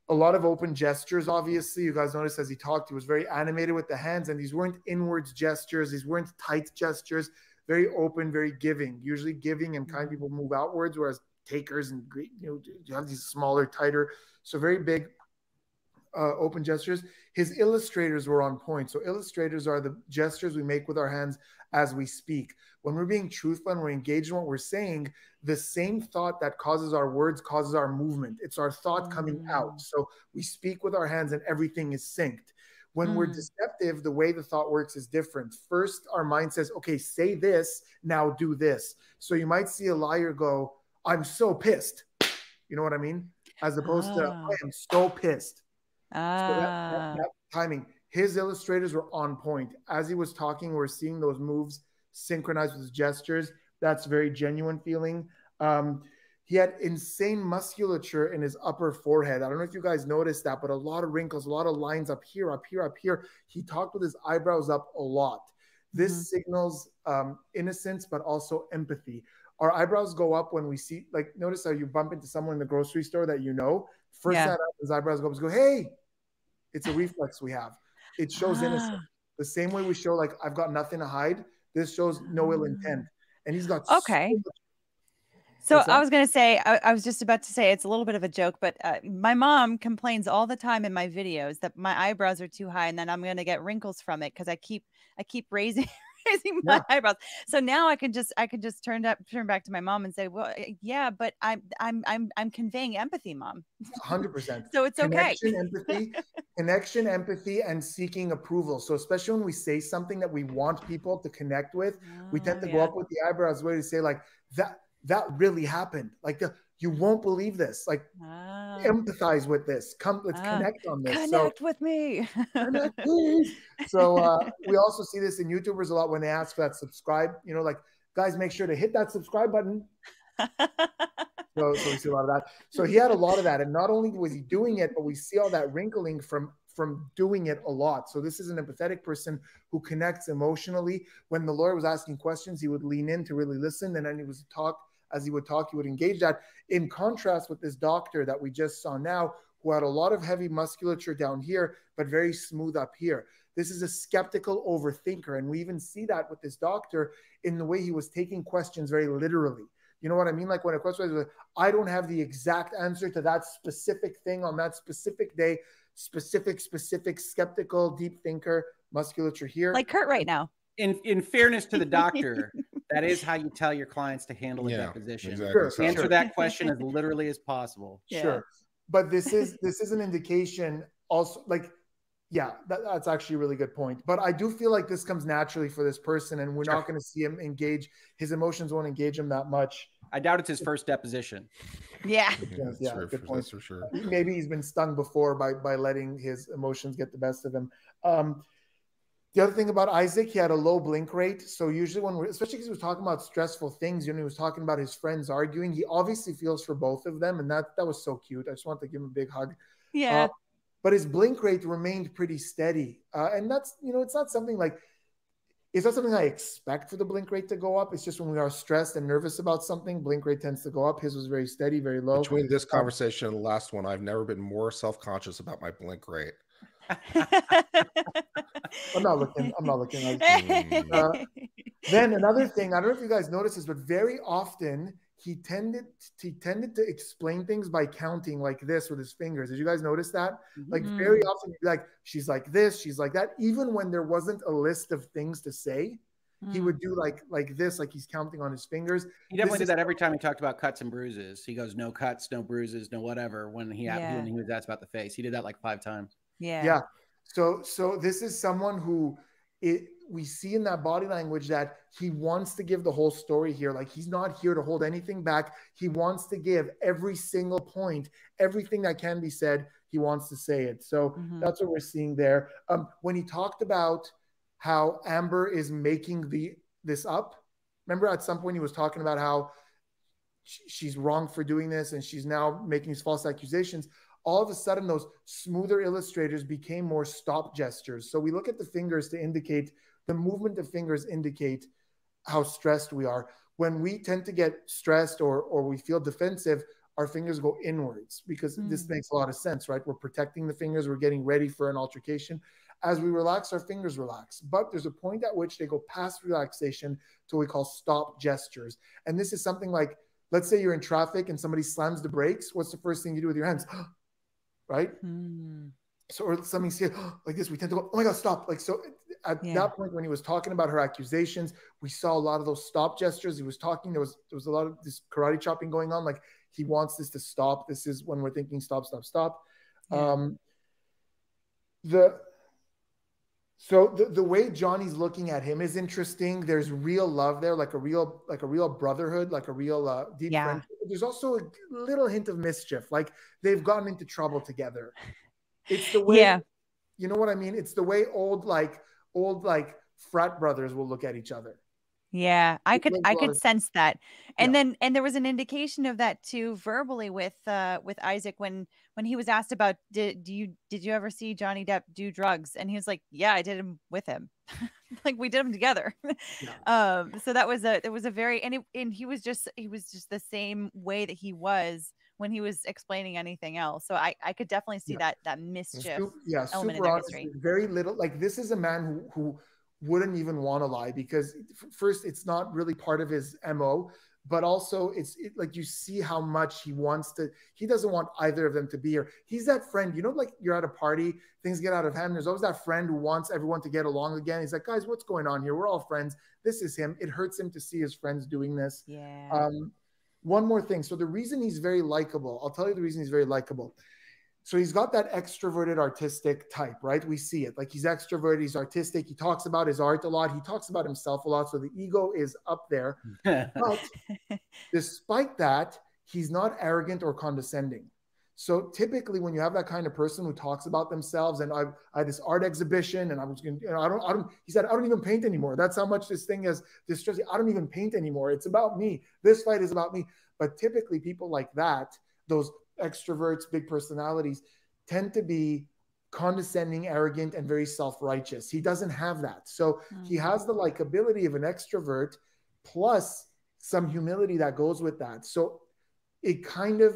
[SPEAKER 22] a lot of open gestures, obviously. You guys noticed as he talked, he was very animated with the hands, and these weren't inwards gestures, these weren't tight gestures very open, very giving. Usually, giving and kind mm-hmm. people move outwards, whereas takers and you know these smaller, tighter, so very big uh, open gestures. His illustrators were on point. So illustrators are the gestures we make with our hands as we speak. When we're being truthful and we're engaged in what we're saying, the same thought that causes our words causes our movement. It's our thought coming mm. out. So we speak with our hands and everything is synced. When mm. we're deceptive, the way the thought works is different. First, our mind says, okay, say this, now do this. So you might see a liar go, I'm so pissed. You know what I mean? As opposed ah. to I am so pissed. Ah. So that, that, ah. that timing. His illustrators were on point. As he was talking, we are seeing those moves synchronized with his gestures. That's very genuine feeling. Um, he had insane musculature in his upper forehead. I don't know if you guys noticed that, but a lot of wrinkles, a lot of lines up here, up here, up here. He talked with his eyebrows up a lot. This mm -hmm. signals um, innocence, but also empathy our eyebrows go up when we see like notice how you bump into someone in the grocery store that you know first yeah. that eyebrows go up go hey it's a reflex we have it shows ah. innocence the same way we show like i've got nothing to hide this shows no ill ah. intent and he's got okay
[SPEAKER 1] so so I was going to say, I, I, was just about to say it's a little bit of a joke, but uh, my mom complains all the time in my videos that my eyebrows are too high, and then I'm going to get wrinkles from it because I keep I keep raising [laughs] raising my [laughs] yeah. eyebrows. So now I can just I can just turn up turn back to my mom and say, well, eh, yeah, but I'm I'm I'm I'm conveying empathy, mom.
[SPEAKER 22] Hundred [laughs] percent. So it's okay. connection, okay. empathy, connection, empathy, and seeking approval. So especially when we say something that we want people to connect with, oh, we tend ah, to yeah. go up with the eyebrows way to say like that that really happened. Like the you won't believe this. Like, ah. empathize with this. Come, let's ah. connect on this. Connect so,
[SPEAKER 1] with me. connect,
[SPEAKER 22] [laughs] so uh, we also see this in YouTubers a lot when they ask for that subscribe. You know, like guys, make sure to hit that subscribe button. so, so we see a lot of that. So he had a lot of that, and not only was he doing it, but we see all that wrinkling from from doing it a lot. So this is an empathetic person who connects emotionally. When the lawyer was asking questions, he would lean in to really listen, and then he was talk as he would talk, he would engage that. In contrast with this doctor that we just saw now, who had a lot of heavy musculature down here, but very smooth up here. This is a skeptical overthinker. And we even see that with this doctor in the way he was taking questions very literally. You know what I mean? Like when a question was, I don't have the exact answer to that specific thing on that specific day, specific, specific, skeptical, deep thinker, musculature here. Like Kurt right now.
[SPEAKER 16] In, in fairness to the doctor,
[SPEAKER 22] [laughs] that is how you tell your clients to handle a yeah, deposition. Exactly. Sure, Answer sure. that question as
[SPEAKER 16] literally as possible. [laughs] Yeah. Sure,
[SPEAKER 22] but this is this is an indication also like yeah that, that's actually a really good point but i do feel like this comes naturally for this person and we're sure. not going to see him engage his emotions won't engage him that much i doubt it's his first deposition
[SPEAKER 16] yeah yeah, yeah good point. for sure
[SPEAKER 22] maybe he's been stung before by by letting his emotions get the best of him um the other thing about Isaac, he had a low blink rate. So usually when we're, especially because he was talking about stressful things, you know, he was talking about his friends arguing. He obviously feels for both of them. And that, that was so cute. I just wanted to give him a big hug. Yeah. Uh, but his blink rate remained pretty steady. Uh, and that's, you know, it's not something like, it's not something I expect for the blink rate to go up. It's just when we are stressed and nervous about something, blink rate tends to go up. His was very steady, very low. Between this um, conversation and the last one,
[SPEAKER 4] I've never been more self conscious about my blink rate. I'm
[SPEAKER 22] not looking. I'm not looking. Uh, then another thing, I don't know if you guys notice this, but very often he tended he tended to explain things by counting like this with his fingers. Did you guys notice that? Like mm. very mm-hmm. often, like she's like this, she's like that. Even when there wasn't a list of things to say, mm. he would do like mm. like this, like he's counting on his fingers. He definitely this
[SPEAKER 16] did that every time he talked about cuts and bruises. He goes, "No cuts, no bruises, no whatever." When he yeah. when he was asked about the face, he did that like five times.
[SPEAKER 22] Yeah. Yeah. So so this is someone who it we see in that body language that he wants to give the whole story here. Like he's not here to hold anything back. He wants to give every single point, everything that can be said, he wants to say it. So mm-hmm. that's what we're seeing there. Um, when he talked about how Amber is making the this up, remember at some point he was talking about how she's wrong for doing this and she's now making these false accusations all of a sudden those smoother illustrators became more stop gestures. So we look at the fingers to indicate the movement of fingers indicate how stressed we are. When we tend to get stressed or or we feel defensive, our fingers go inwards because mm. this makes a lot of sense, right? We're protecting the fingers, we're getting ready for an altercation. As we relax, our fingers relax. But there's a point at which they go past relaxation to what we call stop gestures. And this is something like, let's say you're in traffic and somebody slams the brakes. What's the first thing you do with your hands? right? Mm. So, or something [gasps] like this, we tend to go, oh my God, stop. Like, so at yeah. that point, when he was talking about her accusations, we saw a lot of those stop gestures. He was talking, there was, there was a lot of this karate chopping going on. Like he wants this to stop. This is when we're thinking stop, stop, stop. Yeah. Um, the, so the, the way Johnny's looking at him is interesting. There's real love there, like a real like a real brotherhood, like a real uh, deep yeah. friendship. There's also a little hint of mischief, like they've gotten into trouble together. It's the way, [laughs] yeah. you know what I mean. It's the way old like old like frat brothers will look at each other.
[SPEAKER 1] Yeah, I could I could sense that. And yeah. then and there was an indication of that too verbally with uh with Isaac when when he was asked about did do you did you ever see Johnny Depp do drugs and he was like, "Yeah, I did him with him." [laughs] like we did them together. Yeah. [laughs] Um so that was a it was a very and it, and he was just he was just the same way that he was when he was explaining anything else. So I, I could definitely see yeah. that that mischief. Super, yeah, super awesome.
[SPEAKER 22] Very little. Like this is a man who who wouldn't even want to lie because first it's not really part of his mo but also it's it, like you see how much he wants to he doesn't want either of them to be here he's that friend you know like you're at a party things get out of hand there's always that friend who wants everyone to get along again he's like guys what's going on here we're all friends this is him it hurts him to see his friends doing this yeah um, one more thing so the reason he's very likable i'll tell you the reason he's very likable so he's got that extroverted artistic type, right? We see it. Like he's extroverted, he's artistic, he talks about his art a lot, he talks about himself a lot. So the ego is up there. [laughs] but despite that, he's not arrogant or condescending. So typically, when you have that kind of person who talks about themselves, and I, I had this art exhibition, and I was going, you know, I don't, I don't. He said, I don't even paint anymore. That's how much this thing is distressing. I don't even paint anymore. It's about me. This fight is about me. But typically, people like that, those extroverts, big personalities tend to be condescending, arrogant, and very self righteous. He doesn't have that. So mm-hmm. he mm. has the likability of an extrovert plus some humility that goes with that. So it kind of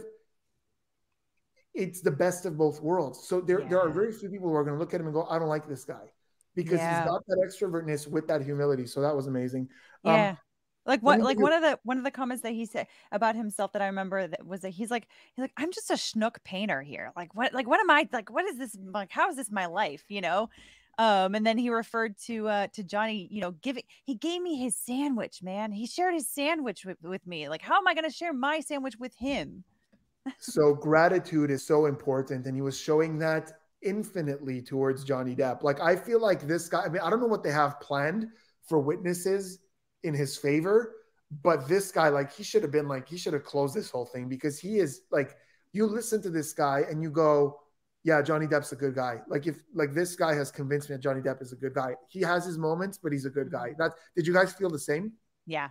[SPEAKER 22] it's the best of both worlds. So there, yeah. there are very few people who are going to look at him and go, I don't like this guy because yeah. he's got that extrovertness with that humility. So that was amazing. Um, yeah. Um, like what? Like one of the
[SPEAKER 1] one of the comments that he said about himself that I remember that was that he's like he's like I'm just a schnook painter here. Like what? Like what am I? Like what is this? Like how is this my life? You know. Um, and then he referred to uh, to Johnny, you know, giving he gave me his sandwich, man. He shared his sandwich with, with me. Like, how am I going to share my sandwich with him?
[SPEAKER 22] [laughs] so gratitude is so important, and he was showing that infinitely towards Johnny Depp. Like, I feel like this guy. I mean, I don't know what they have planned for witnesses in his favor. But this guy, like, he should have been like, he should have closed this whole thing because he is like, you listen to this guy and you go, yeah, Johnny Depp's a good guy. Like if like this guy has convinced me that Johnny Depp is a good guy. He has his moments, but he's a good guy. That did you guys feel the same? Yeah.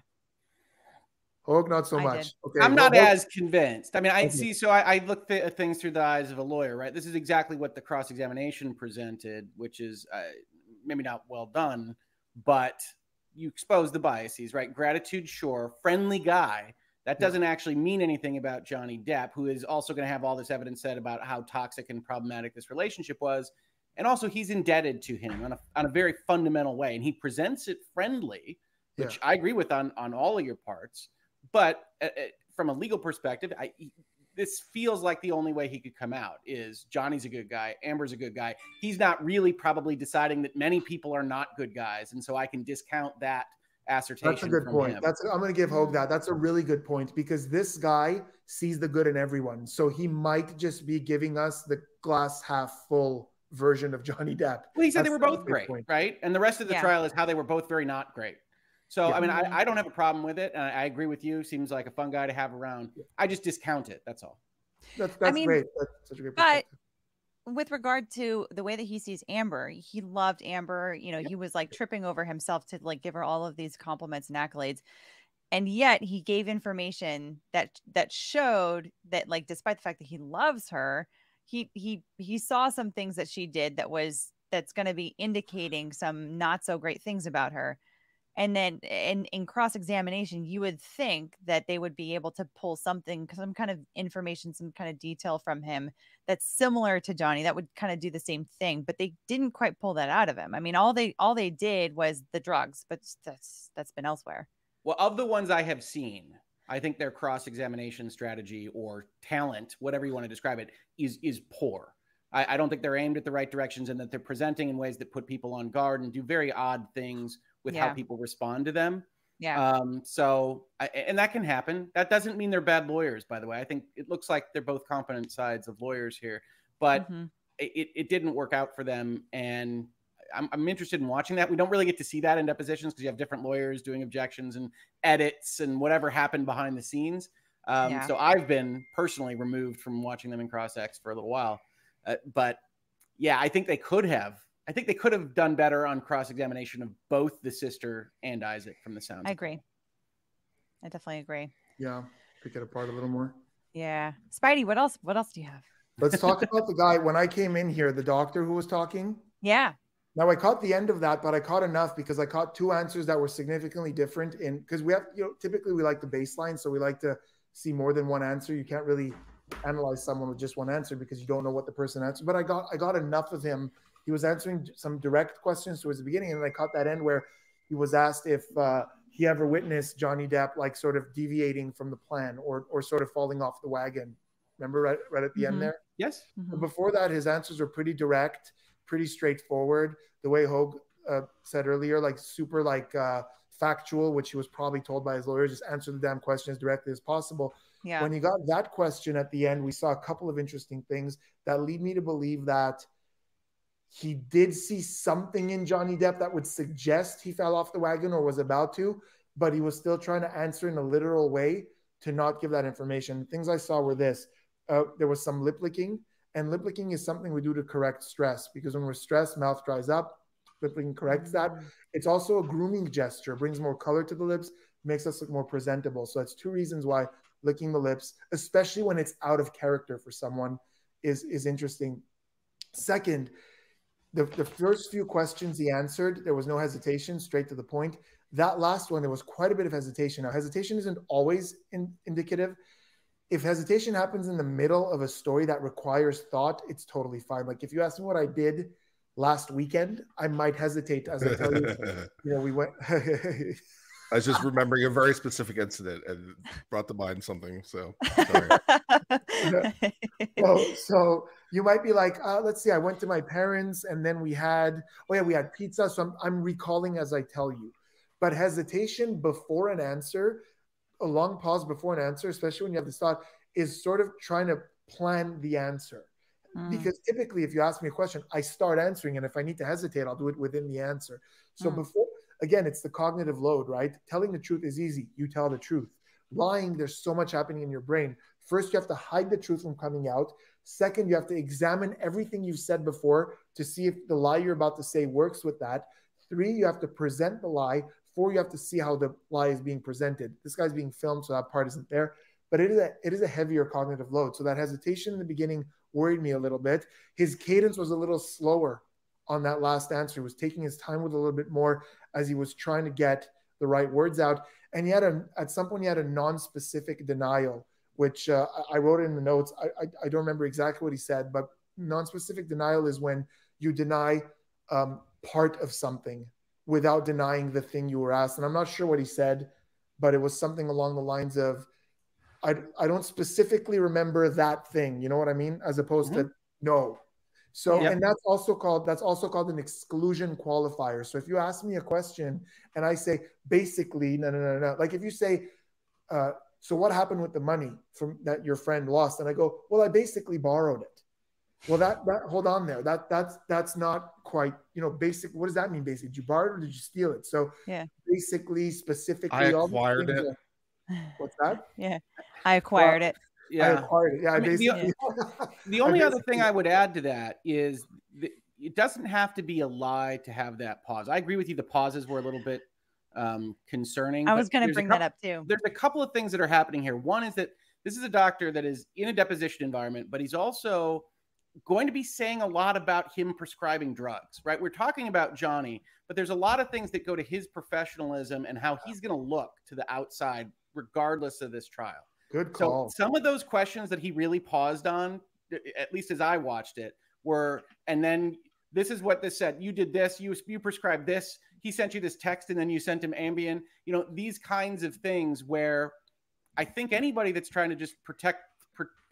[SPEAKER 22] Oh, not so I much. Okay, I'm not as
[SPEAKER 16] convinced. I mean, I okay. see. So I, I look at things through the eyes of a lawyer, right? This is exactly what the cross examination presented, which is uh, maybe not well done, but you expose the biases, right? Gratitude, sure, friendly guy. That doesn't yeah. actually mean anything about Johnny Depp, who is also going to have all this evidence said about how toxic and problematic this relationship was. And also, he's indebted to him on a, on a very fundamental way. And he presents it friendly, which yeah. I agree with on, on all of your parts. But uh, uh from a legal perspective, I, this feels like the only way he could come out is Johnny's a good guy, Amber's a good guy. He's not really probably deciding that many people are not good guys, and so I can discount that assertion. That's a good point. Him. That's
[SPEAKER 22] I'm going to give Hoeg that. That's a really good point because this guy sees the good in everyone, so he might just be giving us the glass half full version of Johnny Depp. Well, he said That's they were both great, point.
[SPEAKER 16] right? And the rest of the yeah. trial is how they were both very not great. So yeah. I mean, I, I, don't have a problem with it, and I, I, agree with you. Seems like a fun guy to have around. I just discount it. That's all.
[SPEAKER 1] That's, that's I mean, great. That's such a great. But with regard to the way that he sees Amber, he loved Amber. You know, yep. he was like tripping over himself to like give her all of these compliments and accolades. And yet he gave information that that showed that like despite the fact that he loves her, he he he saw some things that she did that was that's going to be indicating some not so great things about her and then in, in cross examination you would think that they would be able to pull something some kind of information some kind of detail from him that's similar to johnny that would kind of do the same thing but they didn't quite pull that out of him i mean all they all they did was the drugs but that's that's been elsewhere
[SPEAKER 16] well of the ones i have seen i think their cross examination strategy or talent whatever you want to describe it is is poor I, I don't think they're aimed at the right directions and that they're presenting in ways that put people on guard and do very odd things with yeah. how people respond to them. Yeah. Um, so, I, and that can happen. That doesn't mean they're bad lawyers, by the way. I think it looks like they're both competent sides of lawyers here, but mm-hmm. it, it didn't work out for them. And I'm, I'm interested in watching that. We don't really get to see that in depositions because you have different lawyers doing objections and edits and whatever happened behind the scenes. Um, yeah. So I've been personally removed from watching them in Cross X for a little while. Uh, but yeah, I think they could have I think they could have done better on cross examination of both the sister and Isaac from the sound. I
[SPEAKER 1] agree. I definitely agree.
[SPEAKER 22] Yeah, pick it apart a little more.
[SPEAKER 1] Yeah, Spidey, what else? What else do you have?
[SPEAKER 22] Let's talk [laughs] about the guy. When I came in here, the doctor who was talking. Yeah. Now I caught the end of that, but I caught enough because I caught two answers that were significantly different. In because we have, you know, typically we like the baseline, so we like to see more than one answer. You can't really analyze someone with just one answer because you don't know what the person answered. But I got I got enough of him he was answering some direct questions towards the beginning, and I caught that end where he was asked if uh, he ever witnessed Johnny Depp like sort of deviating from the plan or or sort of falling off the wagon. Remember right, right at the mm-hmm. end there? Yes. Mm-hmm. Before that, his answers were pretty direct, pretty straightforward. The way Hoeg uh, said earlier, like super like uh, factual, which he was probably told by his lawyer, just answer the damn question as directly as possible. Yeah. When he got that question at the end, we saw a couple of interesting things that lead me to believe that – he did see something in Johnny Depp that would suggest he fell off the wagon or was about to, but he was still trying to answer in a literal way to not give that information. things I saw were this uh, there was some lip licking, and lip licking is something we do to correct stress because when we're stressed, mouth dries up. Lip licking corrects that. Mm. It's also a grooming gesture, brings more color to the lips, makes us look more presentable. So that's two reasons why licking the lips, especially when it's out of character for someone, is is interesting. Second, the, the first few questions he answered, there was no hesitation, straight to the point. That last one, there was quite a bit of hesitation. Now, hesitation isn't always in, indicative. If hesitation happens in the middle of a story that requires thought, it's totally fine. Like if you ask me what I did last weekend, I might hesitate as I tell you. [laughs] you know, we went. I
[SPEAKER 4] was just remembering a very specific incident and brought to mind something. So, sorry.
[SPEAKER 22] well, [laughs] so you might be like, uh, let's see, I went to my parents and then we had, oh yeah, we had pizza. So I'm, I'm recalling as I tell you. But hesitation before an answer, a long pause before an answer, especially when you have this thought, is sort of trying to plan the answer. Mm. Because typically, if you ask me a question, I start answering. And if I need to hesitate, I'll do it within the answer. So mm. before, again, it's the cognitive load, right? Telling the truth is easy. You tell the truth. Lying, there's so much happening in your brain. First, you have to hide the truth from coming out. Second, you have to examine everything you've said before to see if the lie you're about to say works with that. Three, you have to present the lie. Four, you have to see how the lie is being presented. This guy's being filmed, so that part isn't there. But it is a, it is a heavier cognitive load. So that hesitation in the beginning worried me a little bit. His cadence was a little slower on that last answer. He was taking his time with a little bit more as he was trying to get the right words out. And he had a, at some point, he had a non-specific denial which uh, I wrote in the notes. I, I, I, don't remember exactly what he said, but non-specific denial is when you deny um, part of something without denying the thing you were asked. And I'm not sure what he said, but it was something along the lines of, I, I don't specifically remember that thing. You know what I mean? As opposed mm-hmm. to no. So, yep. and that's also called, that's also called an exclusion qualifier. So if you ask me a question and I say, basically, no, no, no, no. Like if you say, uh, so what happened with the money from that your friend lost and i go well i basically borrowed it well that, that hold on there that that's that's not quite you know basic what does that mean basically did you borrow it or did you steal it so yeah basically specifically i acquired it
[SPEAKER 1] are, what's that [laughs] yeah i acquired well, it yeah i acquired it yeah I mean, basically the, [laughs] the only other
[SPEAKER 16] thing i would add to that is the, it doesn't have to be a lie to have that pause i agree with you the pauses were a little bit um, concerning. I was going to bring couple, that up too. There's a couple of things that are happening here. One is that this is a doctor that is in a deposition environment, but he's also going to be saying a lot about him prescribing drugs, right? We're talking about Johnny, but there's a lot of things that go to his professionalism and how he's going to look to the outside, regardless of this trial.
[SPEAKER 22] Good call. So
[SPEAKER 16] some of those questions that he really paused on, at least as I watched it, were, and then this is what this said. You did this. You you prescribed this he sent you this text and then you sent him Ambien. You know, these kinds of things where I think anybody that's trying to just protect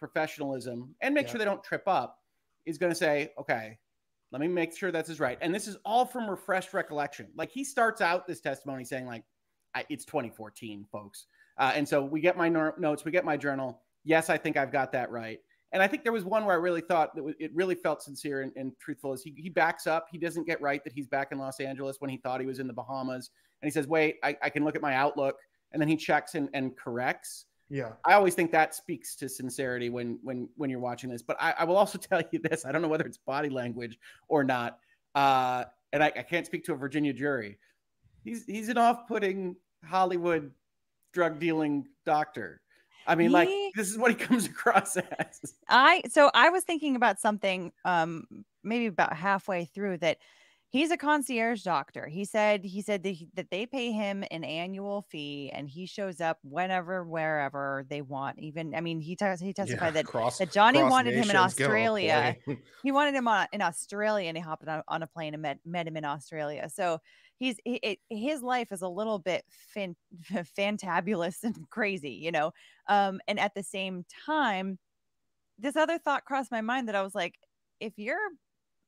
[SPEAKER 16] professionalism and make yeah. sure they don't trip up is going to say, okay, let me make sure that's is right. And this is all from refreshed recollection. Like he starts out this testimony saying, like, it's 2014, folks. Uh, and so we get my notes, we get my journal. Yes, I think I've got that right. And I think there was one where I really thought that it really felt sincere and, and truthful. Is he, he backs up? He doesn't get right that he's back in Los Angeles when he thought he was in the Bahamas, and he says, "Wait, I, I can look at my outlook." And then he checks and, and corrects. Yeah, I always think that speaks to sincerity when when when you're watching this. But I, I will also [laughs] tell you this: I don't know whether it's body language or not, uh, and I, I can't speak to a Virginia jury. He's he's an off-putting Hollywood drug dealing doctor. I mean, yeah. like this is what he [laughs] comes across as.
[SPEAKER 1] I so I was thinking about something um maybe about halfway through that he's a concierge doctor. He said he said that, he, that they pay him an annual fee and he shows up whenever wherever they want. Even I mean he tes- he testified yeah, that, cross, that Johnny wanted him in Australia. [laughs] he wanted him on, in Australia and he hopped on, on a plane and met met him in Australia. So he's he, it, his life is a little bit fan, [laughs] fantabulous and crazy, you know. Um, and at the same time, this other thought crossed my mind that I was like, if you're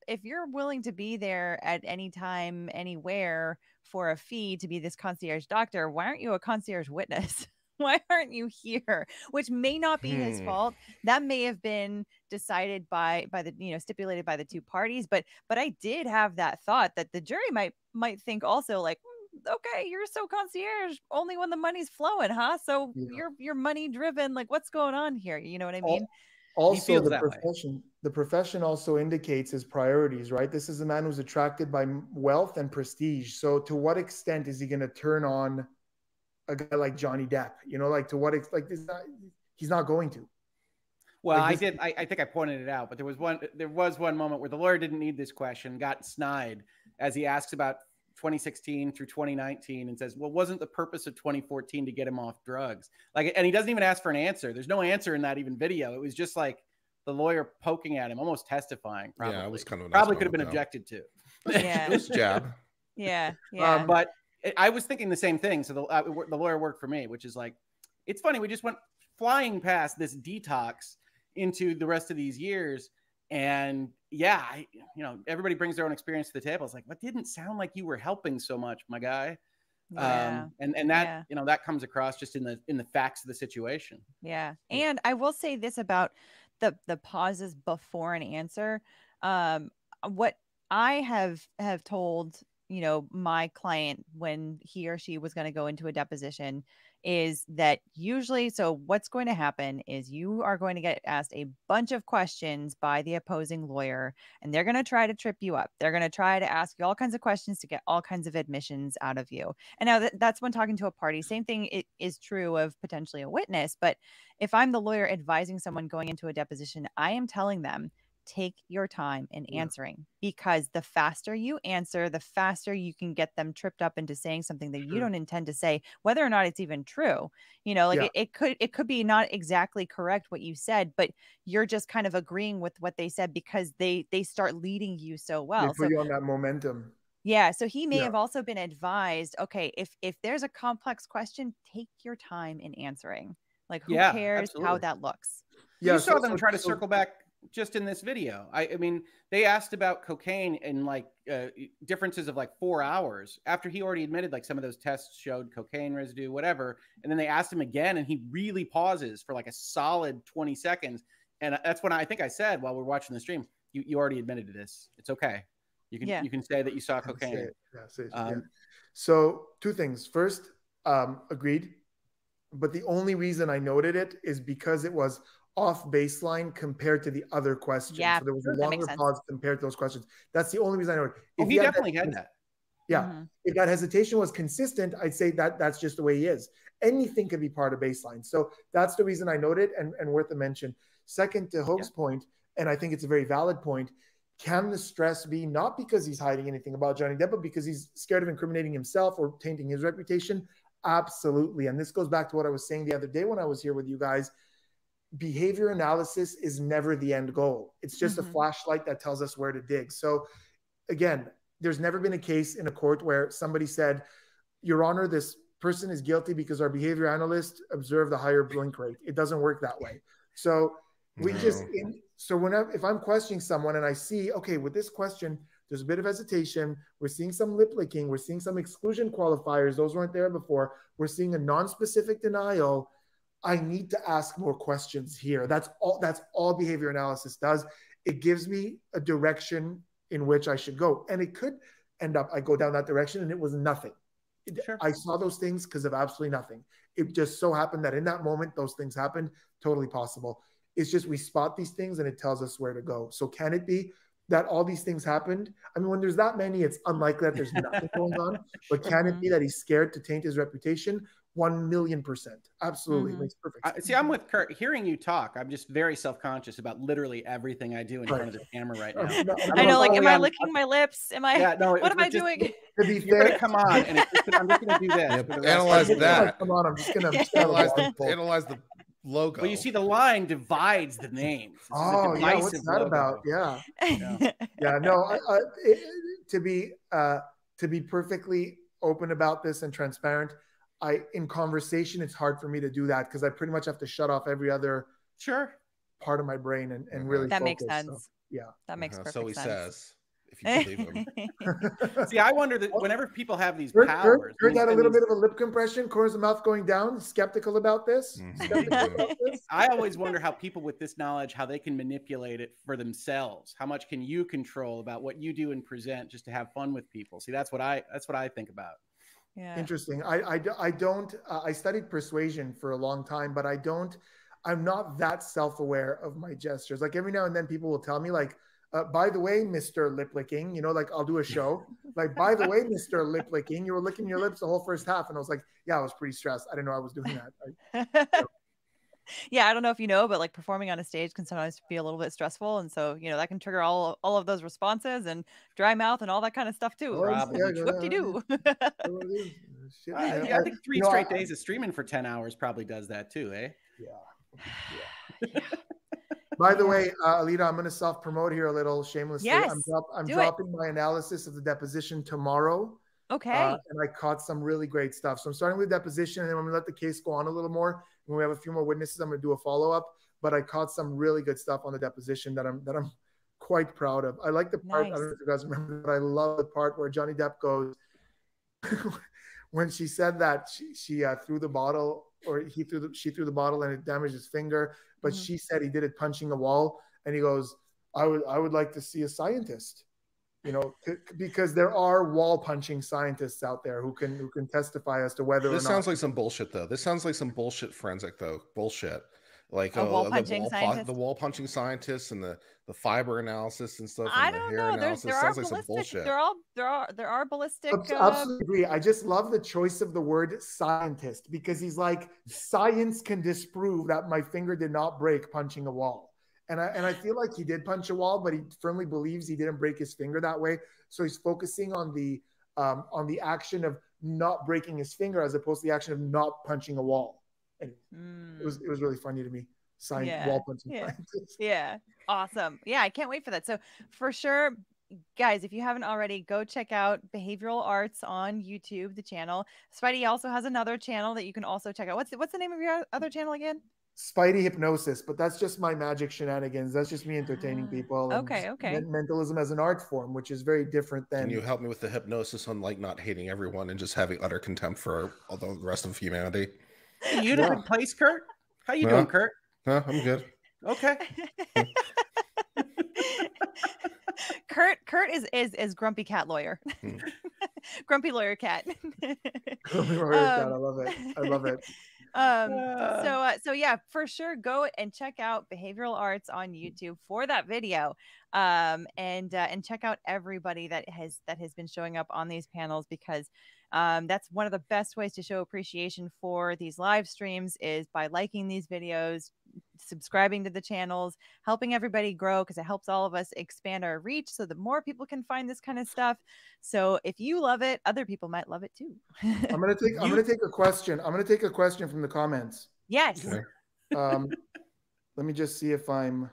[SPEAKER 1] if you're willing to be there at any time, anywhere for a fee to be this concierge doctor, why aren't you a concierge witness? [laughs] why aren't you here? Which may not be hmm. his fault. That may have been decided by by the you know stipulated by the two parties. But but I did have that thought that the jury might might think also like hmm, okay, you're so concierge only when the money's flowing, huh? So yeah. you're you're money driven. Like what's going on here? You know what I mean? Also, the
[SPEAKER 22] profession way. the profession also indicates his priorities, right? This is a man who's attracted by wealth and prestige. So to what extent is he going to turn on a guy like Johnny Depp. You know, like to what ex- like this he's not going to.
[SPEAKER 16] Well, like I did. I, I, think I pointed it out, but there was one. There was one moment where the lawyer didn't need this question, got snide as he asks about 2016 through 2019, and says, "Well, wasn't the purpose of 2014 to get him off drugs?" Like, and he doesn't even ask for an answer. There's no answer in that even video. It was just like the lawyer poking at him, almost testifying. Probably. Yeah, it was kind of nice probably could have been objected to.
[SPEAKER 1] Yeah, it was jab. Yeah, [laughs] yeah. Um,
[SPEAKER 16] but I was thinking the same thing. So the, uh, the lawyer worked for me, which is like, it's funny. We just went flying past this detox into the rest of these years. And yeah, I, you know, everybody brings their own experience to the table. It's like, what didn't sound like you were helping so much, my guy. Yeah. Um, and, and that, yeah. you know, that comes across just in the, in the facts of the situation.
[SPEAKER 1] Yeah. And I will say this about the, the pauses before an answer. Um, what I have, have told you know my client when he or she was going to go into a deposition is that usually so what's going to happen is you are going to get asked a bunch of questions by the opposing lawyer and they're going to try to trip you up they're going to try to ask you all kinds of questions to get all kinds of admissions out of you and now that's when talking to a party same thing it is true of potentially a witness but if i'm the lawyer advising someone going into a deposition i am telling them take your time in answering because the faster you answer, the faster you can get them tripped up into saying something that sure. you don't intend to say, whether or not it's even true. You know, like yeah. it, it, could it could be not exactly correct what you said, but you're just kind of agreeing with what they said because they they start leading you so well. They put so, you on
[SPEAKER 22] that momentum.
[SPEAKER 1] Yeah. So he may yeah. have also been advised, okay, if if there's a complex question, take your time in answering. Like who cares absolutely. how that looks. Yeah, you saw so, them try to circle
[SPEAKER 16] back just in this video. I, I mean, they asked about cocaine in like uh, differences of like four hours after he already admitted like some of those tests showed cocaine residue, whatever. And then they asked him again, and he really pauses for like a solid 20 seconds. And uh, that's when I think I said while we are watching the
[SPEAKER 22] stream, you, you already admitted to this. It's okay. You can yeah. you can say that you saw cocaine. Say yeah, say it, um, yeah. So two things. First, um, agreed. But the only reason I noted it is because it was off baseline compared to the other questions. Yeah, so there was a longer pause compared to those questions. That's the only reason I know it. Oh, if he, he definitely had that. Had that. Yeah. Mm-hmm. If that hesitation was consistent, I'd say that that's just the way he is. Anything could be part of baseline. So that's the reason I noted and, and worth a mention. Second to Hope's yeah. point, and I think it's a very valid point, can the stress be not because he's hiding anything about Johnny Depp, but because he's scared of incriminating himself or tainting his reputation? Absolutely. And this goes back to what I was saying the other day when I was here with you guys behavior analysis is never the end goal. It's just mm-hmm. a flashlight that tells us where to dig. So, again, there's never been a case in a court where somebody said, Your Honor, this person is guilty because our behavior analyst observed a higher blink rate. It doesn't work that way. So, we no. just, in, so whenever, if I'm questioning someone and I see, okay, with this question, there's a bit of hesitation. We're seeing some lip licking. We're seeing some exclusion qualifiers. Those weren't there before. We're seeing a non specific denial I need to ask more questions here. That's all that's all behavior analysis does. It gives me a direction in which I should go. And it could end up I go down that direction and it was nothing. Sure. I saw those things because of absolutely nothing. It just so happened that in that moment those things happened. Totally possible. It's just we spot these things and it tells us where to go. So can it be that all these things happened? I mean, when there's that many, it's unlikely that there's nothing [laughs] going on. But can it be mm-hmm. that he's scared to taint his reputation? one million percent. Absolutely mm-hmm. makes
[SPEAKER 16] perfect. Sense. I, see, I'm with Kurt. Hearing you talk, I'm just very self conscious about literally everything I do in front of the camera right [laughs] now. I, know, I know like, am I licking
[SPEAKER 1] I'm, my lips? Am I? Yeah, no, [laughs] what am I just, doing? To be [laughs] fair, come
[SPEAKER 16] on, and just, I'm just going to do this. analyze that. come on, I'm just going to analyze the
[SPEAKER 22] analyze the logo. Well, you see, the line divides the names. oh, yeah, what's that logo. about? Yeah, yeah, yeah no. I, I, it, to be uh, to be perfectly open about this and transparent I in conversation, it's hard for me to do that because I pretty much have to shut off every other sure part of my brain and, and uh-huh. really that focus. makes sense. So, yeah, that makes uh-huh. perfect so he sense. says. If you believe [laughs] See, I wonder that whenever
[SPEAKER 16] people have these heard, powers, heard, heard that a little these... bit
[SPEAKER 22] of a lip compression, corners of mouth going down. Skeptical about this. Mm-hmm. [laughs] Skeptical
[SPEAKER 16] about this. I always wonder how people with this knowledge, how they can manipulate it for themselves. How much can you control about what you do and present just to have fun with people? See, that's what I that's what
[SPEAKER 22] I think about yeah. interesting I, I i don't uh, i studied persuasion for a long time but i don't i'm not that self-aware of my gestures like every now and then people will tell me like uh, by the way mr lip licking you know like i'll do a show [laughs] like by the way mr lip licking you were licking your lips the whole first half and i was like yeah i was pretty stressed i didn't know i was doing that [laughs] I,
[SPEAKER 1] yeah, I don't know if you know, but like performing on a stage can sometimes be a little bit stressful, and so you know that can trigger all all of those responses and dry mouth and all that kind of stuff too. Whoop de doo.
[SPEAKER 16] I think three straight know, days I, of streaming for ten hours probably does that too, eh?
[SPEAKER 2] Yeah.
[SPEAKER 22] yeah. [sighs] By the way, uh, Alita, I'm going to self promote here a little shamelessly. Yes, I'm, drop, I'm dropping it. my analysis of the deposition tomorrow. Uh, okay. Uh, and I caught some really great stuff. So I'm starting with deposition and I'm going to let the case go on a little more. When we have a few more witnesses, I'm going to do a follow up. But I caught some really good stuff on the deposition that I'm that I'm quite proud of. I like the part. Nice. I don't know if you guys remember, but I love the part where Johnny Depp goes. [laughs] when she said that, she, she uh, threw the bottle, or he threw the, she threw the bottle, and it damaged his finger. But mm-hmm. she said he did it punching a wall, and he goes, "I would I would like to see a scientist." you know, because there are wall punching scientists out there who can who can testify as to whether. This sounds like
[SPEAKER 4] some bullshit, though. This sounds like some bullshit forensic, though. Bullshit, like uh, the, wall po- the, wall punching scientists and the the fiber
[SPEAKER 22] analysis and stuff. And I don't the know. there sounds are like ballistic. There
[SPEAKER 1] are there are there are ballistic. Absolutely, uh... absolutely
[SPEAKER 22] agree. I just love the choice of the word scientist because he's like science can disprove that my finger did not break punching a wall. And I, and I feel like he did punch a wall, but he firmly believes he didn't break his finger that way. So he's focusing on the um, on the action of not breaking his finger as opposed to the action of not punching a wall. And
[SPEAKER 1] mm. it was
[SPEAKER 22] hmm. it was really funny to me. Science, yeah. wall punching. Yeah.
[SPEAKER 1] yeah, awesome. Yeah, I can't wait for that. So for sure, guys, if you haven't already, go check out Behavioral Arts on YouTube, the channel. Spidey also has another channel that you can also check out. What's the, what's the name of your other channel again?
[SPEAKER 22] Spidey hypnosis, but that's just my magic shenanigans. That's just me entertaining ah, people. okay, okay. Mentalism as an art form, which is very different than. Can you help
[SPEAKER 4] me with the hypnosis on like not hating everyone and just having utter contempt for all the rest of humanity?
[SPEAKER 16] You in a place, Kurt.
[SPEAKER 1] How you doing, Kurt? I'm good. Okay. [laughs] Kurt Kurt is is is grumpy cat lawyer. Hmm. [laughs] grumpy lawyer cat.
[SPEAKER 22] grumpy lawyer [laughs] um, cat. I love it. I love it
[SPEAKER 1] um, uh. so uh, so yeah, for sure, go and check out Behavioral Arts on mm. YouTube for that video, um, and uh, and check out everybody that has that has been showing up on these panels because um, that's one of the best ways to show appreciation for these live streams is by liking these videos, subscribing to the channels, helping everybody grow because it helps all of us expand our reach so that more people can find this kind of stuff. So if you love it, other people might love it too.
[SPEAKER 22] I'm gonna take I'm gonna [laughs] take a question. I'm gonna take a question from the comments. Yes. Okay. Um, [laughs] let me just see if I'm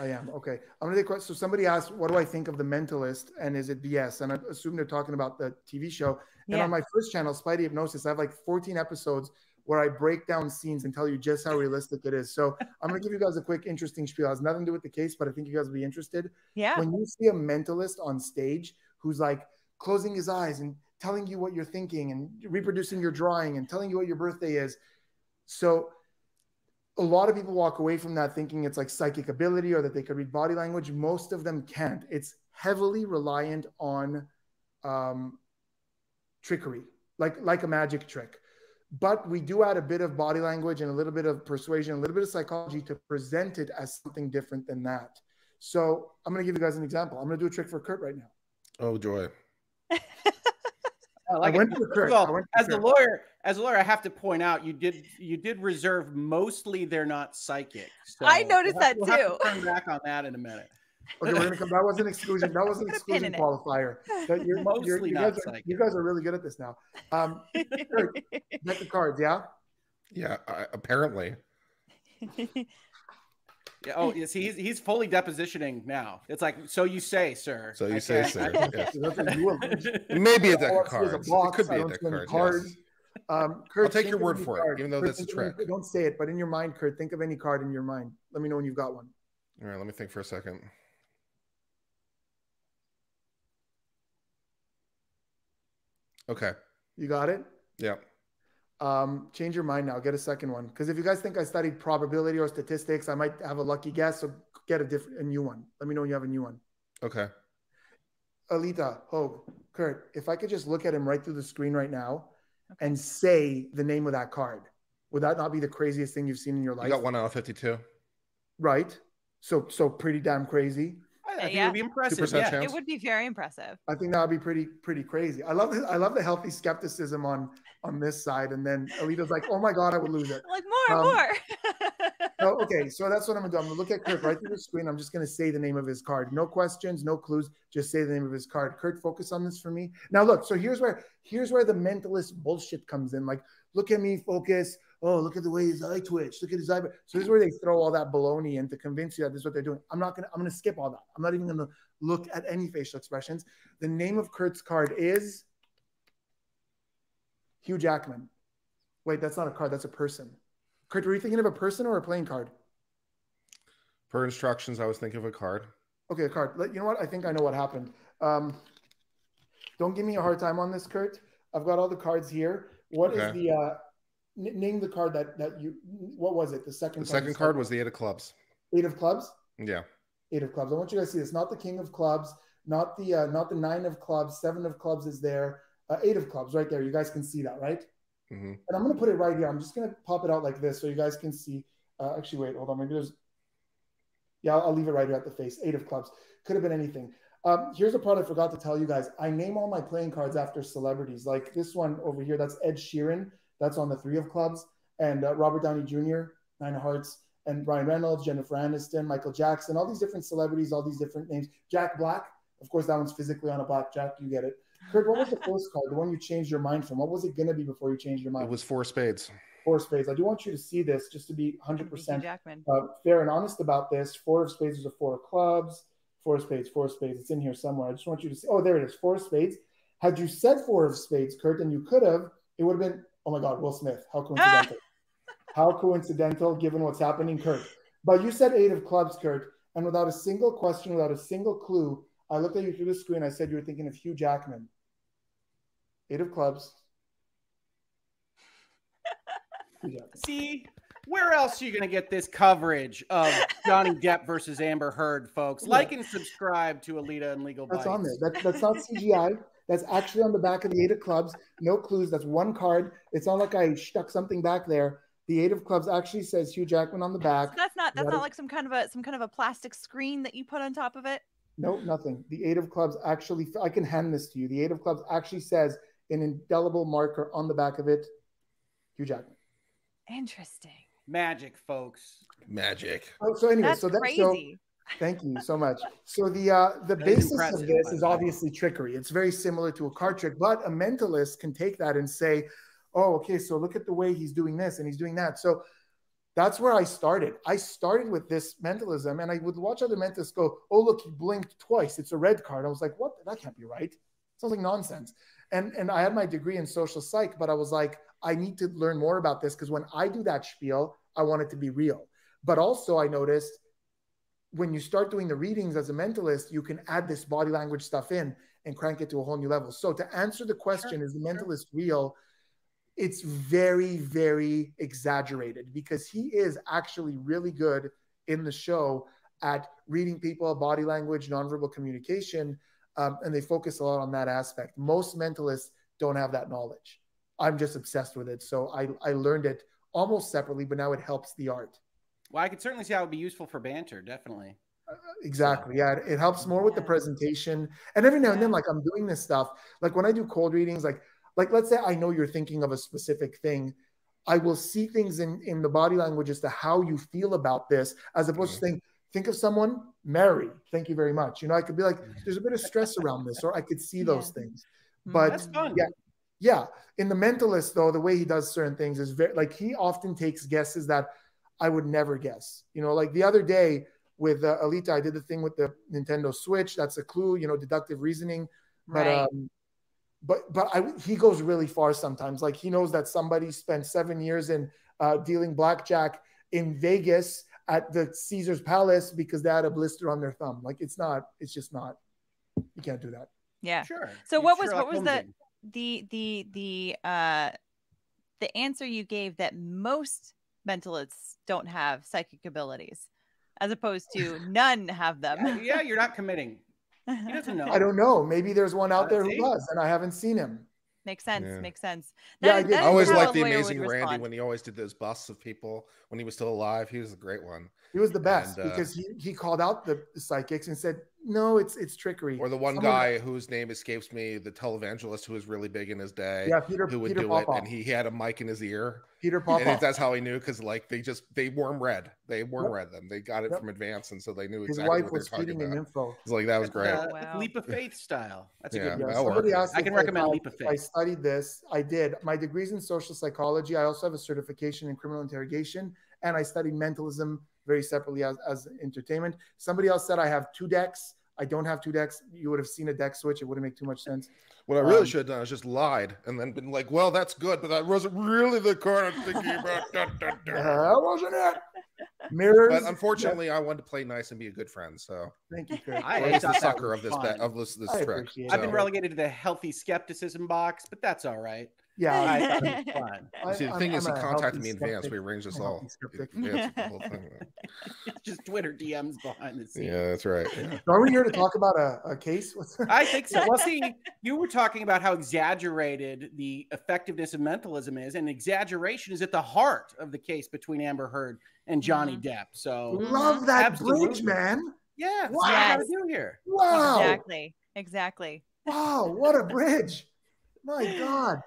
[SPEAKER 22] I am okay. I'm gonna take So somebody asked, "What do I think of the Mentalist?" And is it BS? And I assume they're talking about the TV show. Yeah. And on my first channel, Spidey Hypnosis, I have like 14 episodes where I break down scenes and tell you just how realistic it is. So I'm going to give you guys a quick, interesting spiel. It has nothing to do with the case, but I think you guys will be interested. Yeah. When you see a mentalist on stage who's like closing his eyes and telling you what you're thinking and reproducing your drawing and telling you what your birthday is. So a lot of people walk away from that thinking it's like psychic ability or that they could read body language. Most of them can't. It's heavily reliant on um, trickery, like like a magic trick. But we do add a bit of body language and a little bit of persuasion, a little bit of psychology to present it as something different than that. So I'm gonna give you guys an example. I'm gonna do a trick for Kurt right now.
[SPEAKER 4] Oh joy. [laughs] I,
[SPEAKER 16] like I went it. Kurt. to as Kurt. a lawyer, as a lawyer, I have to point out you did you did reserve mostly they're not psychic. So I noticed we'll have, that we'll too. turn back on that in a minute.
[SPEAKER 22] Okay, we're gonna come. That was an exclusion. That was an exclusion qualifier. [laughs] you're, Mostly you're, you guys are, you guys are really good at this now. Um, [laughs] deck the cards, yeah. Yeah, uh,
[SPEAKER 16] apparently. [laughs] Yeah. Oh, yes. He's he's fully depositioning now. It's like so you say, sir. So you I say, sir. Yes.
[SPEAKER 22] Maybe a deck of cards. A box, it could be a deck of cards. Yes. Um, Kurt, I'll take your word for card. it, even though Kurt, that's a trick. Don't say it, but in your mind, Kurt, think of any card in your mind. Let me know when you've got one.
[SPEAKER 4] All right. Let me think for a second.
[SPEAKER 22] Okay. You got it? Yeah. Um, change your mind now. Get a second one. Because if you guys think I studied probability or statistics, I might have a lucky guess. So get a different, a new one. Let me know when you have a new one. Okay. Alita, Hoeg, Kurt, if I could just look at him right through the screen right now okay. and say the name of that card, would that not be the craziest thing you've seen in your life? You got one out of 52. Right. So, so pretty damn crazy.
[SPEAKER 1] I, I uh, think yeah. it would be impressive. Yeah. Chance. It would be very impressive.
[SPEAKER 22] I think that would be pretty pretty crazy. I love I love the healthy skepticism on on this side, and then Alita's like, "Oh my god, I would lose it." [laughs] like more, um, more. [laughs] so, [laughs] okay, so that's what I'm gonna do. I'm gonna look at Kurt right through the screen. I'm just gonna say the name of his card. No questions, no clues. Just say the name of his card. Kurt, focus on this for me. Now, look. So here's where here's where the mentalist bullshit comes in. Like, look at me, focus oh, look at the way his eye twitch. Look at his eye. So this is where they throw all that baloney in to convince you that this is what they're doing. I'm not gonna. I'm gonna skip all that. I'm not even gonna look at any facial expressions. The name of Kurt's card is Hugh Jackman. Wait, that's not a card. That's a person. Kurt, were you thinking of a person or a playing card?
[SPEAKER 4] Per instructions, I was thinking of a card.
[SPEAKER 22] Okay, a card. You know what? I think I know what happened. Um, don't give me a hard time on this, Kurt. I've got all the cards here. What okay. is the uh, N- name the card that that you. What was it? The second. The second card
[SPEAKER 4] was the eight of clubs. Eight of clubs. Yeah.
[SPEAKER 22] Eight of clubs. I want you guys to see this. Not the king of clubs. Not the uh, not the nine of clubs. Seven of clubs is there. Uh, eight of clubs right there. You guys can see that, right? Mm-hmm. And I'm gonna put it right here. I'm just gonna pop it out like this so you guys can see. Uh, actually, wait, hold on. Maybe there's. Yeah, I'll, I'll leave it right here at the face. Eight of clubs could have been anything. Um, here's a part I forgot to tell you guys. I name all my playing cards after celebrities. Like this one over here, that's Ed Sheeran. That's on the three of clubs. And uh, Robert Downey Jr., Nine of Hearts, and Ryan Reynolds, Jennifer Aniston, Michael Jackson, all these different celebrities, all these different names. Jack Black, of course, that one's physically on a black jack. You get it. Kurt, what was the first [laughs] card, the one you changed your mind from? What was it going to be before you changed your mind? It was four spades. Four spades. I do want you to see this just to be 100% uh, fair and honest about this. Four of spades is a four of clubs. Four of spades, four of spades. It's in here somewhere. I just want you to see. Oh, there it is. Four of spades. Had you said four of spades, Kurt, then you could have, it would have been oh my God, Will Smith. How [laughs] coincidental. How coincidental given what's happening, Kurt. But you said eight of clubs, Kurt, and without a single question, without a single clue, I looked at you through the screen. I said you were thinking of Hugh Jackman. Eight of clubs. Jackman. [laughs] See,
[SPEAKER 16] where else are you going to get this coverage of Johnny Depp versus Amber Heard, folks? Like and subscribe to Alita and Legal That's on there. That, that's not [laughs]
[SPEAKER 22] CGI that's actually on the back of the eight of clubs. No clues. That's one card. It's not like I stuck something back there. The eight of clubs actually says Hugh Jackman on the back. So that's not that's that not is, like
[SPEAKER 1] some kind of a some kind of a plastic screen that you put on top of it. No,
[SPEAKER 22] nothing. The eight of clubs actually. I can hand this to you. The eight of clubs actually says an indelible marker on the back of it. Hugh Jackman.
[SPEAKER 1] Interesting.
[SPEAKER 16] Magic, folks.
[SPEAKER 19] Magic.
[SPEAKER 22] Oh, so anyway, that's so that's crazy. So, Thank you so much. So the uh, the basis of this is obviously trickery. It's very similar to a card trick, but a mentalist can take that and say, "Oh, okay, so look at the way he's doing this and he's doing that." So that's where I started. I started with this mentalism, and I would watch other mentalists go, "Oh, look, he blinked twice. It's a red card." I was like, "What? That can't be right. Sounds like nonsense." And and I had my degree in social psych, but I was like, I need to learn more about this because when I do that spiel, I want it to be real. But also, I noticed when you start doing the readings as a mentalist, you can add this body language stuff in and crank it to a whole new level. So to answer the question, is the mentalist real? It's very, very exaggerated because he is actually really good in the show at reading people, body language, nonverbal communication, um, and they focus a lot on that aspect. Most mentalists don't have that knowledge. I'm just obsessed with it, so I I learned it almost separately, but now it helps the art.
[SPEAKER 16] Well, I could certainly see how it would be useful for banter, definitely. Uh, uh exactly.
[SPEAKER 22] Yeah, it, helps more with yeah. the presentation. And every now and then, like I'm doing this stuff, like when I do cold readings, like like let's say I know you're thinking of a specific thing, I will see things in in the body language as to how you feel about this, as opposed mm-hmm. to saying, think of someone, Mary, thank you very much. You know, I could be like, there's a bit of stress around this, or I could see yeah. those things.
[SPEAKER 1] Mm-hmm. But
[SPEAKER 22] yeah, yeah. In the mentalist, though, the way he does certain things is very like he often takes guesses that I would never guess. You know, like the other day with uh, Alita, I did the thing with the Nintendo Switch. That's a clue, you know, deductive reasoning. But, right. um, but but I, he goes really far sometimes. Like he knows that somebody spent seven years in uh, dealing blackjack in Vegas at the Caesar's Palace because they had a blister on their thumb. Like it's not. It's just not. You can't do that.
[SPEAKER 1] Yeah. Sure. So what was what was the the the the uh the answer you gave that most mentalists don't have psychic abilities, as opposed [laughs] to none have them. Yeah, yeah you're not committing. He doesn't [laughs] know. I
[SPEAKER 22] don't know. Maybe there's one out there who does, and I haven't seen him.
[SPEAKER 1] Makes sense. Yeah. Makes sense. That, yeah, I, I always liked the amazing Randi respond.
[SPEAKER 4] when he always did those busts of people when he was still alive. He was a great one. He was the best and, uh, because
[SPEAKER 22] he, he called out the psychics and said, "No, it's it's trickery." Or the one Someone, guy
[SPEAKER 4] whose name escapes me, the televangelist who was really big in his day. Yeah, Peter who would Peter do it, and he, he had a mic in his ear. Peter Popoff And that's how he knew because like they just they warm red they warm yep. them. They got it yep. from advance, and so they knew his exactly wife was feeding him info. It's like that was uh, great. Uh, wow.
[SPEAKER 16] Leap of faith style.
[SPEAKER 4] That's yeah, a good. Yeah, somebody asked I can
[SPEAKER 22] recommend I, leap of faith. I studied this. I did. My degrees in social psychology. I also have a certification in criminal interrogation, and I studied mentalism very separately as, as entertainment. Somebody else said I have two decks. I don't have two decks. You would have seen a deck switch. It wouldn't make too much sense. What I really um, should have done is just lied and then been like, well, that's good, but that wasn't really the card I'm thinking about. da, da, da. That wasn't it.
[SPEAKER 4] Mirrors. But unfortunately, yeah. I wanted to play nice and be a good friend. So thank you. Chris. I was the sucker of this, be- of this, this trick. It. I've been
[SPEAKER 16] relegated to the healthy skepticism box, but that's all right. Yeah,
[SPEAKER 3] I, I, [laughs] [laughs] See, the i thing I'm is, he contacted me in advance. We arranged this all. It's
[SPEAKER 22] [laughs]
[SPEAKER 16] just Twitter DMs behind the scenes. Yeah, that's right.
[SPEAKER 22] Yeah. Are we here to talk about a, a case? I think so. Well,
[SPEAKER 16] see, you were talking about how exaggerated the effectiveness of mentalism is, and exaggeration is at the heart of the case between Amber Heard and Johnny mm-hmm. Depp. So mm-hmm. love that absolutely. bridge, man.
[SPEAKER 1] Yeah, wow. yes. do
[SPEAKER 22] here. Wow, exactly,
[SPEAKER 1] exactly. Wow, what a bridge! My
[SPEAKER 22] God.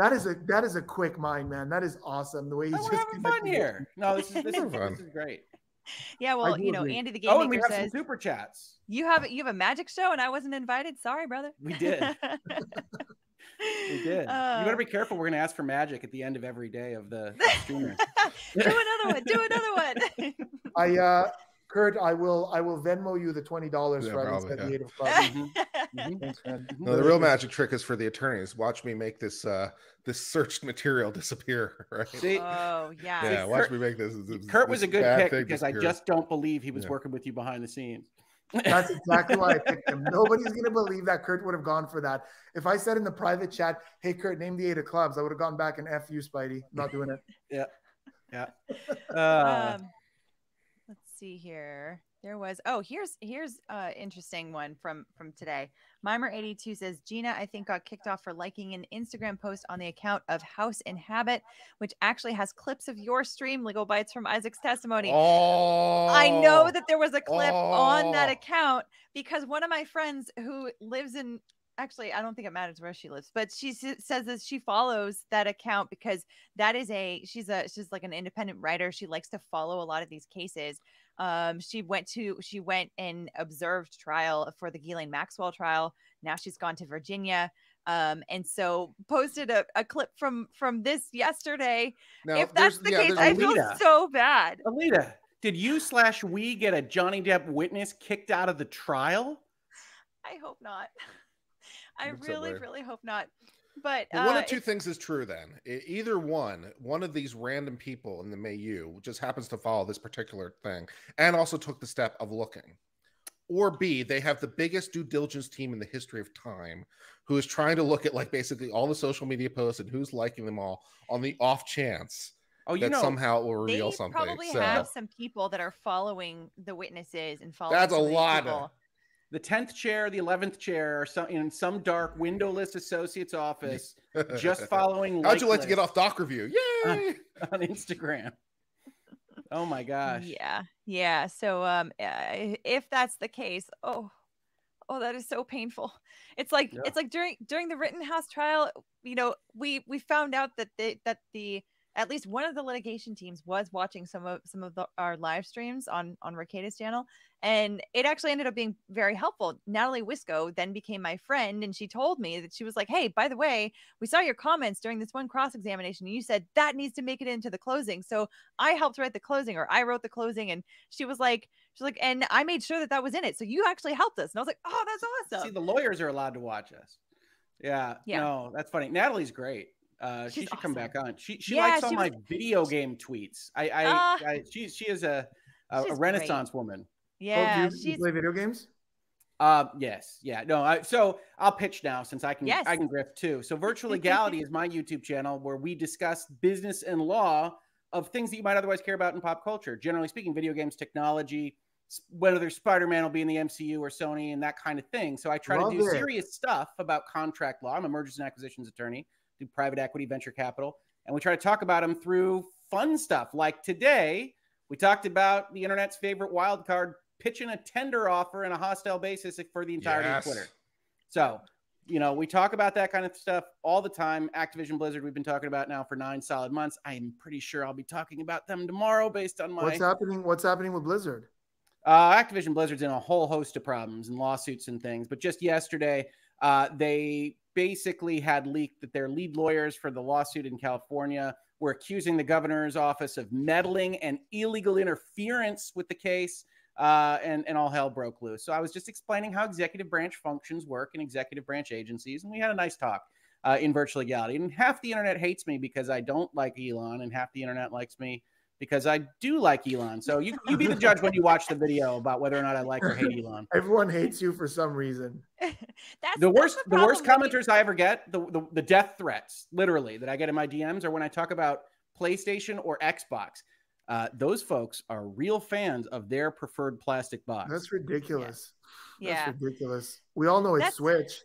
[SPEAKER 22] That is a that is a quick mind, man. That is awesome. The way he's no, just having fun here. No,
[SPEAKER 16] this is this is, this is great.
[SPEAKER 1] Yeah, well, you know, agree. Andy the game oh, and we have says,
[SPEAKER 16] some super chats.
[SPEAKER 1] You have you have a magic show, and I wasn't invited. Sorry, brother. We did. [laughs]
[SPEAKER 16] we did. Uh, you better be uh. careful. We're gonna ask for magic at the end of every day of the [laughs] streamer. do another one. Do
[SPEAKER 22] another one. [laughs] I uh, Kurt, I will I will Venmo you the twenty dollars yeah, for probably, yeah. eight of mm-hmm. mm-hmm. No, the real magic
[SPEAKER 4] trick is for the attorneys. Watch me make this uh, the searched material [laughs] disappear. Right? See? Oh yeah. Yeah. See, watch Kurt, me make
[SPEAKER 3] this. this
[SPEAKER 16] Kurt was a good pick because disappear. I just don't believe he was yeah. working with you behind the scenes.
[SPEAKER 22] That's exactly why I [laughs] picked him. Nobody's going to believe that Kurt would have gone for that. If I said in the private chat, hey, Kurt, name the eight of clubs, I would have gone back and F you, Spidey. I'm not doing it. [laughs] yeah. Yeah.
[SPEAKER 1] Um, uh, um, let's see here. There was, oh, here's, here's uh interesting one from, from today. Mimer82 says Gina, I think, got kicked off for liking an Instagram post on the account of House in Habit, which actually has clips of your stream, Legal Bytes from Isaac's testimony. Oh, I know oh. that there was a clip oh. on that oh. account because one of my friends who lives in actually i don't think it matters where she lives but she says that she follows that account because that is a she's a she's like an independent writer she likes to follow a lot of these cases um, she went to she went and observed trial for the Ghislaine Maxwell trial. Now she's gone to Virginia. Um, and so posted a, a, clip from from this yesterday. Now, if that's the yeah, case, I feel Alita. so bad. Alita,
[SPEAKER 16] did you slash we get a Johnny Depp witness kicked out of the trial?
[SPEAKER 1] I hope not. [laughs] I really, really hope not. But one uh, of two
[SPEAKER 4] things is true then. Either one, one of these random people in the Mayu just happens to follow this particular thing and also took the step of looking. Or B, they have the biggest due diligence team in the history of time who is trying to look at like basically all the social media posts and who's liking them all on the off chance oh, you that know, somehow it will reveal they
[SPEAKER 1] something. Probably so. have some people that are following the witnesses and following. That's a lot. Of,
[SPEAKER 16] the tenth chair, the eleventh chair, some in some dark windowless associate's office, just [laughs] following. How'd you like to get off doc review? Yay! On, [laughs] on Instagram. Oh my gosh.
[SPEAKER 1] Yeah, yeah. So, um, if that's the case, oh, oh, that is so painful. It's like yeah. it's like during during the Rittenhouse trial, you know, we we found out that they, that the at least one of the litigation teams was watching some of some of the, our live streams on on Rekieta's channel, and it actually ended up being very helpful. Natalie Wisco then became my friend, and she told me that she was like, "Hey, by the way, we saw your comments during this one cross examination. You said that needs to make it into the closing, so I helped write the closing, or I wrote the closing." And she was like, "She's like, and I made sure that that was in it, so you actually helped us." And I was like, "Oh,
[SPEAKER 16] that's awesome." See, the lawyers are
[SPEAKER 1] allowed to watch us.
[SPEAKER 16] Yeah, yeah. No, that's funny. Natalie's great. Uh, she should awesome. come back on. She she yeah, likes all my video game tweets. I I, uh, I she she is a a, a renaissance great. woman. Yeah, oh, do you, you play video games. Uh, yes, yeah, no. I, so I'll pitch now since I can yes. I can grift too. So virtual [laughs] legality is my YouTube channel where we discuss business and law of things that you might otherwise care about in pop culture. Generally speaking, video games, technology, whether Spider-Man will be in the MCU or Sony and that kind of thing. So I try Love to do it. serious stuff about contract law. I'm a mergers and acquisitions attorney do private equity, venture capital, and we try to talk about them through fun stuff. Like today, we talked about the internet's favorite wild card pitching a tender offer in a hostile basis for the entirety yes. of Twitter. So, you know, we talk about that kind of stuff all the time. Activision Blizzard, we've been talking about now for nine solid months. I'm pretty sure I'll be talking about them tomorrow based on my. What's happening?
[SPEAKER 22] What's happening with Blizzard?
[SPEAKER 16] Uh, Activision Blizzard's in a whole
[SPEAKER 22] host of problems
[SPEAKER 16] and lawsuits and things. But just yesterday, uh, they basically had leaked that their lead lawyers for the lawsuit in California were accusing the governor's office of meddling and illegal interference with the case. Uh, and, and all hell broke loose. So I was just explaining how executive branch functions work in executive branch agencies, and we had a nice talk uh, in virtual legality. And half the internet hates me because I don't like Elon, and half the internet likes me because I do like Elon. So you, you be the judge when you watch the video about whether or not I like or hate Elon. [laughs] Everyone hates you for some reason. [laughs] that's the worst. That's the, the worst commenters I ever get the, the the death threats, literally, that I get in my DMs are when I talk about PlayStation or Xbox. Uh, those folks are real fans of their preferred plastic box. That's ridiculous.
[SPEAKER 3] Yeah. That's yeah.
[SPEAKER 22] ridiculous. We all know it's That's... Switch.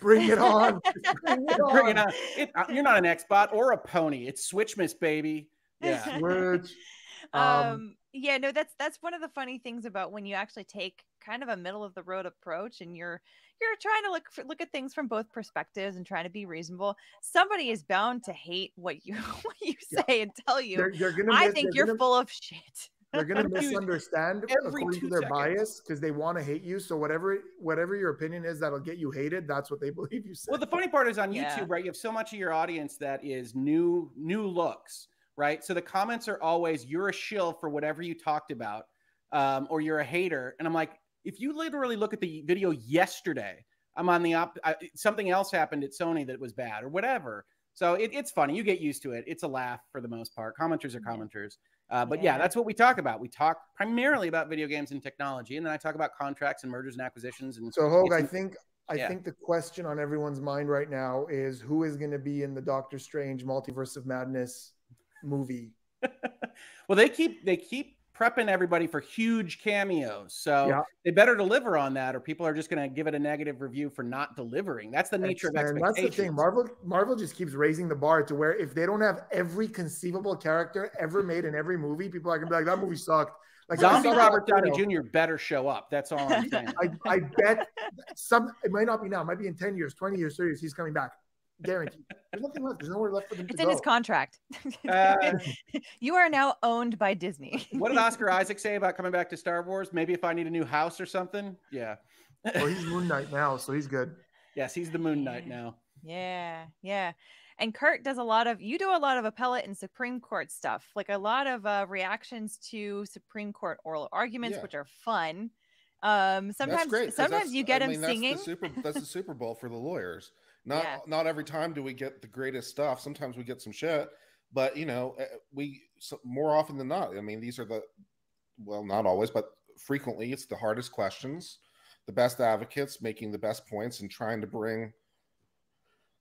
[SPEAKER 16] Bring it on.
[SPEAKER 3] [laughs] Bring it on. Bring it on.
[SPEAKER 16] It, uh, you're not an Xbox or a pony. It's Switchmas, baby yeah. Switch. [laughs] Um, um,
[SPEAKER 1] yeah, no, that's that's one of the funny things about when you actually take kind of a middle of the road approach and you're you're trying to look for, look at things from both perspectives and trying to be reasonable. Somebody is bound to hate what you [laughs] what you say yeah. and tell you. They're, they're gonna I think you're gonna, full of shit. They're gonna [laughs]
[SPEAKER 22] misunderstand according to their seconds. bias because they want to hate you. So whatever whatever your opinion is that'll get you hated, that's what they believe you said. Well, the funny part is on yeah. YouTube,
[SPEAKER 16] right? You have so much of your audience that is new new looks right? So the comments are always, you're a shill for whatever you talked about, um, or you're a hater. And I'm like, if you literally look at the video yesterday, I'm on the op, I, something else happened at Sony that was bad or whatever. So it, it's funny. You get used to it. It's a laugh for the most part. Commenters are commenters. Uh, but yeah. yeah. that's what we talk about. We talk primarily about video games and technology, and then I talk about contracts and mergers and acquisitions. And so, Hoeg, I think
[SPEAKER 22] I yeah. think the question on everyone's mind right now is who is going to be in the Doctor Strange Multiverse of Madness movie. [laughs] well, they
[SPEAKER 16] keep they keep prepping everybody for huge cameos. So yeah. they better deliver on that, or people are just going to give it a negative review for not delivering. That's the nature of expectations. That's the thing.
[SPEAKER 22] Marvel, Marvel just keeps raising the bar to where if they don't have every conceivable character ever made in every movie, people are going to be like, "That movie sucked." Like Zombie Robert Downey Jr.
[SPEAKER 16] better show up. That's all I'm [laughs] saying.
[SPEAKER 22] I, I bet some. It might not be now. It might be in ten years, twenty years, thirty years. He's coming back. Guaranteed.
[SPEAKER 1] There's nothing left. There's nowhere left for them. It's in go. his contract. Uh, [laughs] you are now owned by Disney.
[SPEAKER 16] what did Oscar Isaac say about coming back to Star Wars? Maybe if I need a new house or something. Yeah. [laughs] well, he's Moon Knight now, so he's good. Yes, he's the Moon Knight now.
[SPEAKER 1] Yeah, yeah. And Kurt does a lot of you do a lot of appellate and Supreme Court stuff, like a lot of uh, reactions to Supreme Court oral arguments, yeah. which are fun. Um, sometimes, great, sometimes you get I him mean, singing. That's
[SPEAKER 4] the, super, that's the Super Bowl for the lawyers. Not yeah. not every time do we get the greatest stuff. Sometimes we get some shit, but you know, eh, we so more often than not. I mean, these are the well, not always, but frequently it's the hardest questions, the best advocates making the best points and trying to bring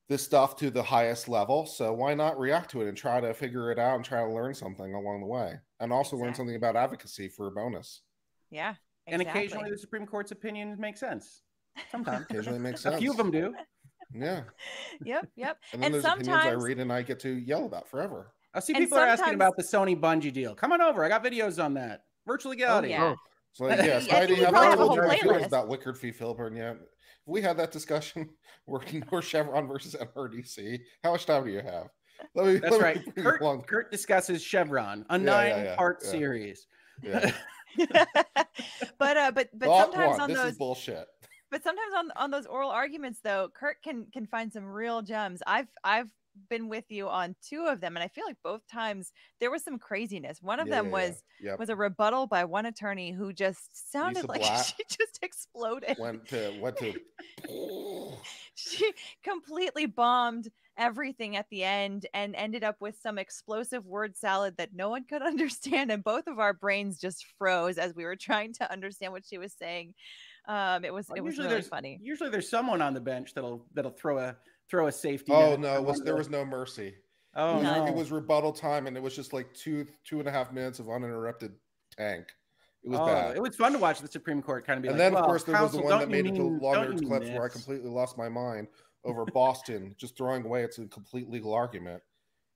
[SPEAKER 4] this stuff to the highest level. So why not react to it and try to figure it out and try to learn something along the way and also exactly. learn something about advocacy for a bonus.
[SPEAKER 16] Yeah. Exactly. And occasionally the Supreme Court's opinion makes sense. Sometimes. occasionally makes sense. A few of them do. Yeah. yep. Yep. [laughs] And, and sometimes I read and I get to yell about forever. I see people sometimes... are asking about the Sony Bungie deal. Come on over. I got videos on that.
[SPEAKER 4] virtually. Oh, gaudy. Oh, yeah. Oh. So yeah, [laughs] yeah I've told you about Wickard v. Filburn. Yeah, we had that discussion. [laughs] We're, Chevron versus NRDC.
[SPEAKER 16] How much time do you have? Let me, That's let right. Kurt, long. Kurt discusses Chevron, a yeah, nine-part yeah, yeah, series. but
[SPEAKER 1] uh, but but Thought sometimes one. on this those bullshit. But sometimes on on those oral arguments though, Kurt can can find some real gems. I've I've been with you on two of them and i feel like both times there was some craziness one of yeah, them was yeah. yep. was a rebuttal by one attorney who just sounded Lisa like [laughs] Blatt she just exploded
[SPEAKER 4] went to what to
[SPEAKER 1] [laughs] she completely bombed everything at the end and ended up with some explosive word salad that no one could [laughs] understand and both of our brains just froze as we were trying to understand what she was saying um, it was it was really funny.
[SPEAKER 16] Usually there's someone on the bench that'll that'll throw a throw a safety. Oh no,
[SPEAKER 4] was, there was no mercy. Oh, it was, no. it was rebuttal time, and it was just like two two and a half minutes of uninterrupted tank. It was oh, bad. It was fun to watch the Supreme Court kind of be. And like, then, well, of course, there counsel, was the one that made mean, it to Law Nerds Clips where I completely lost my mind over Boston [laughs] just throwing away its a complete legal argument.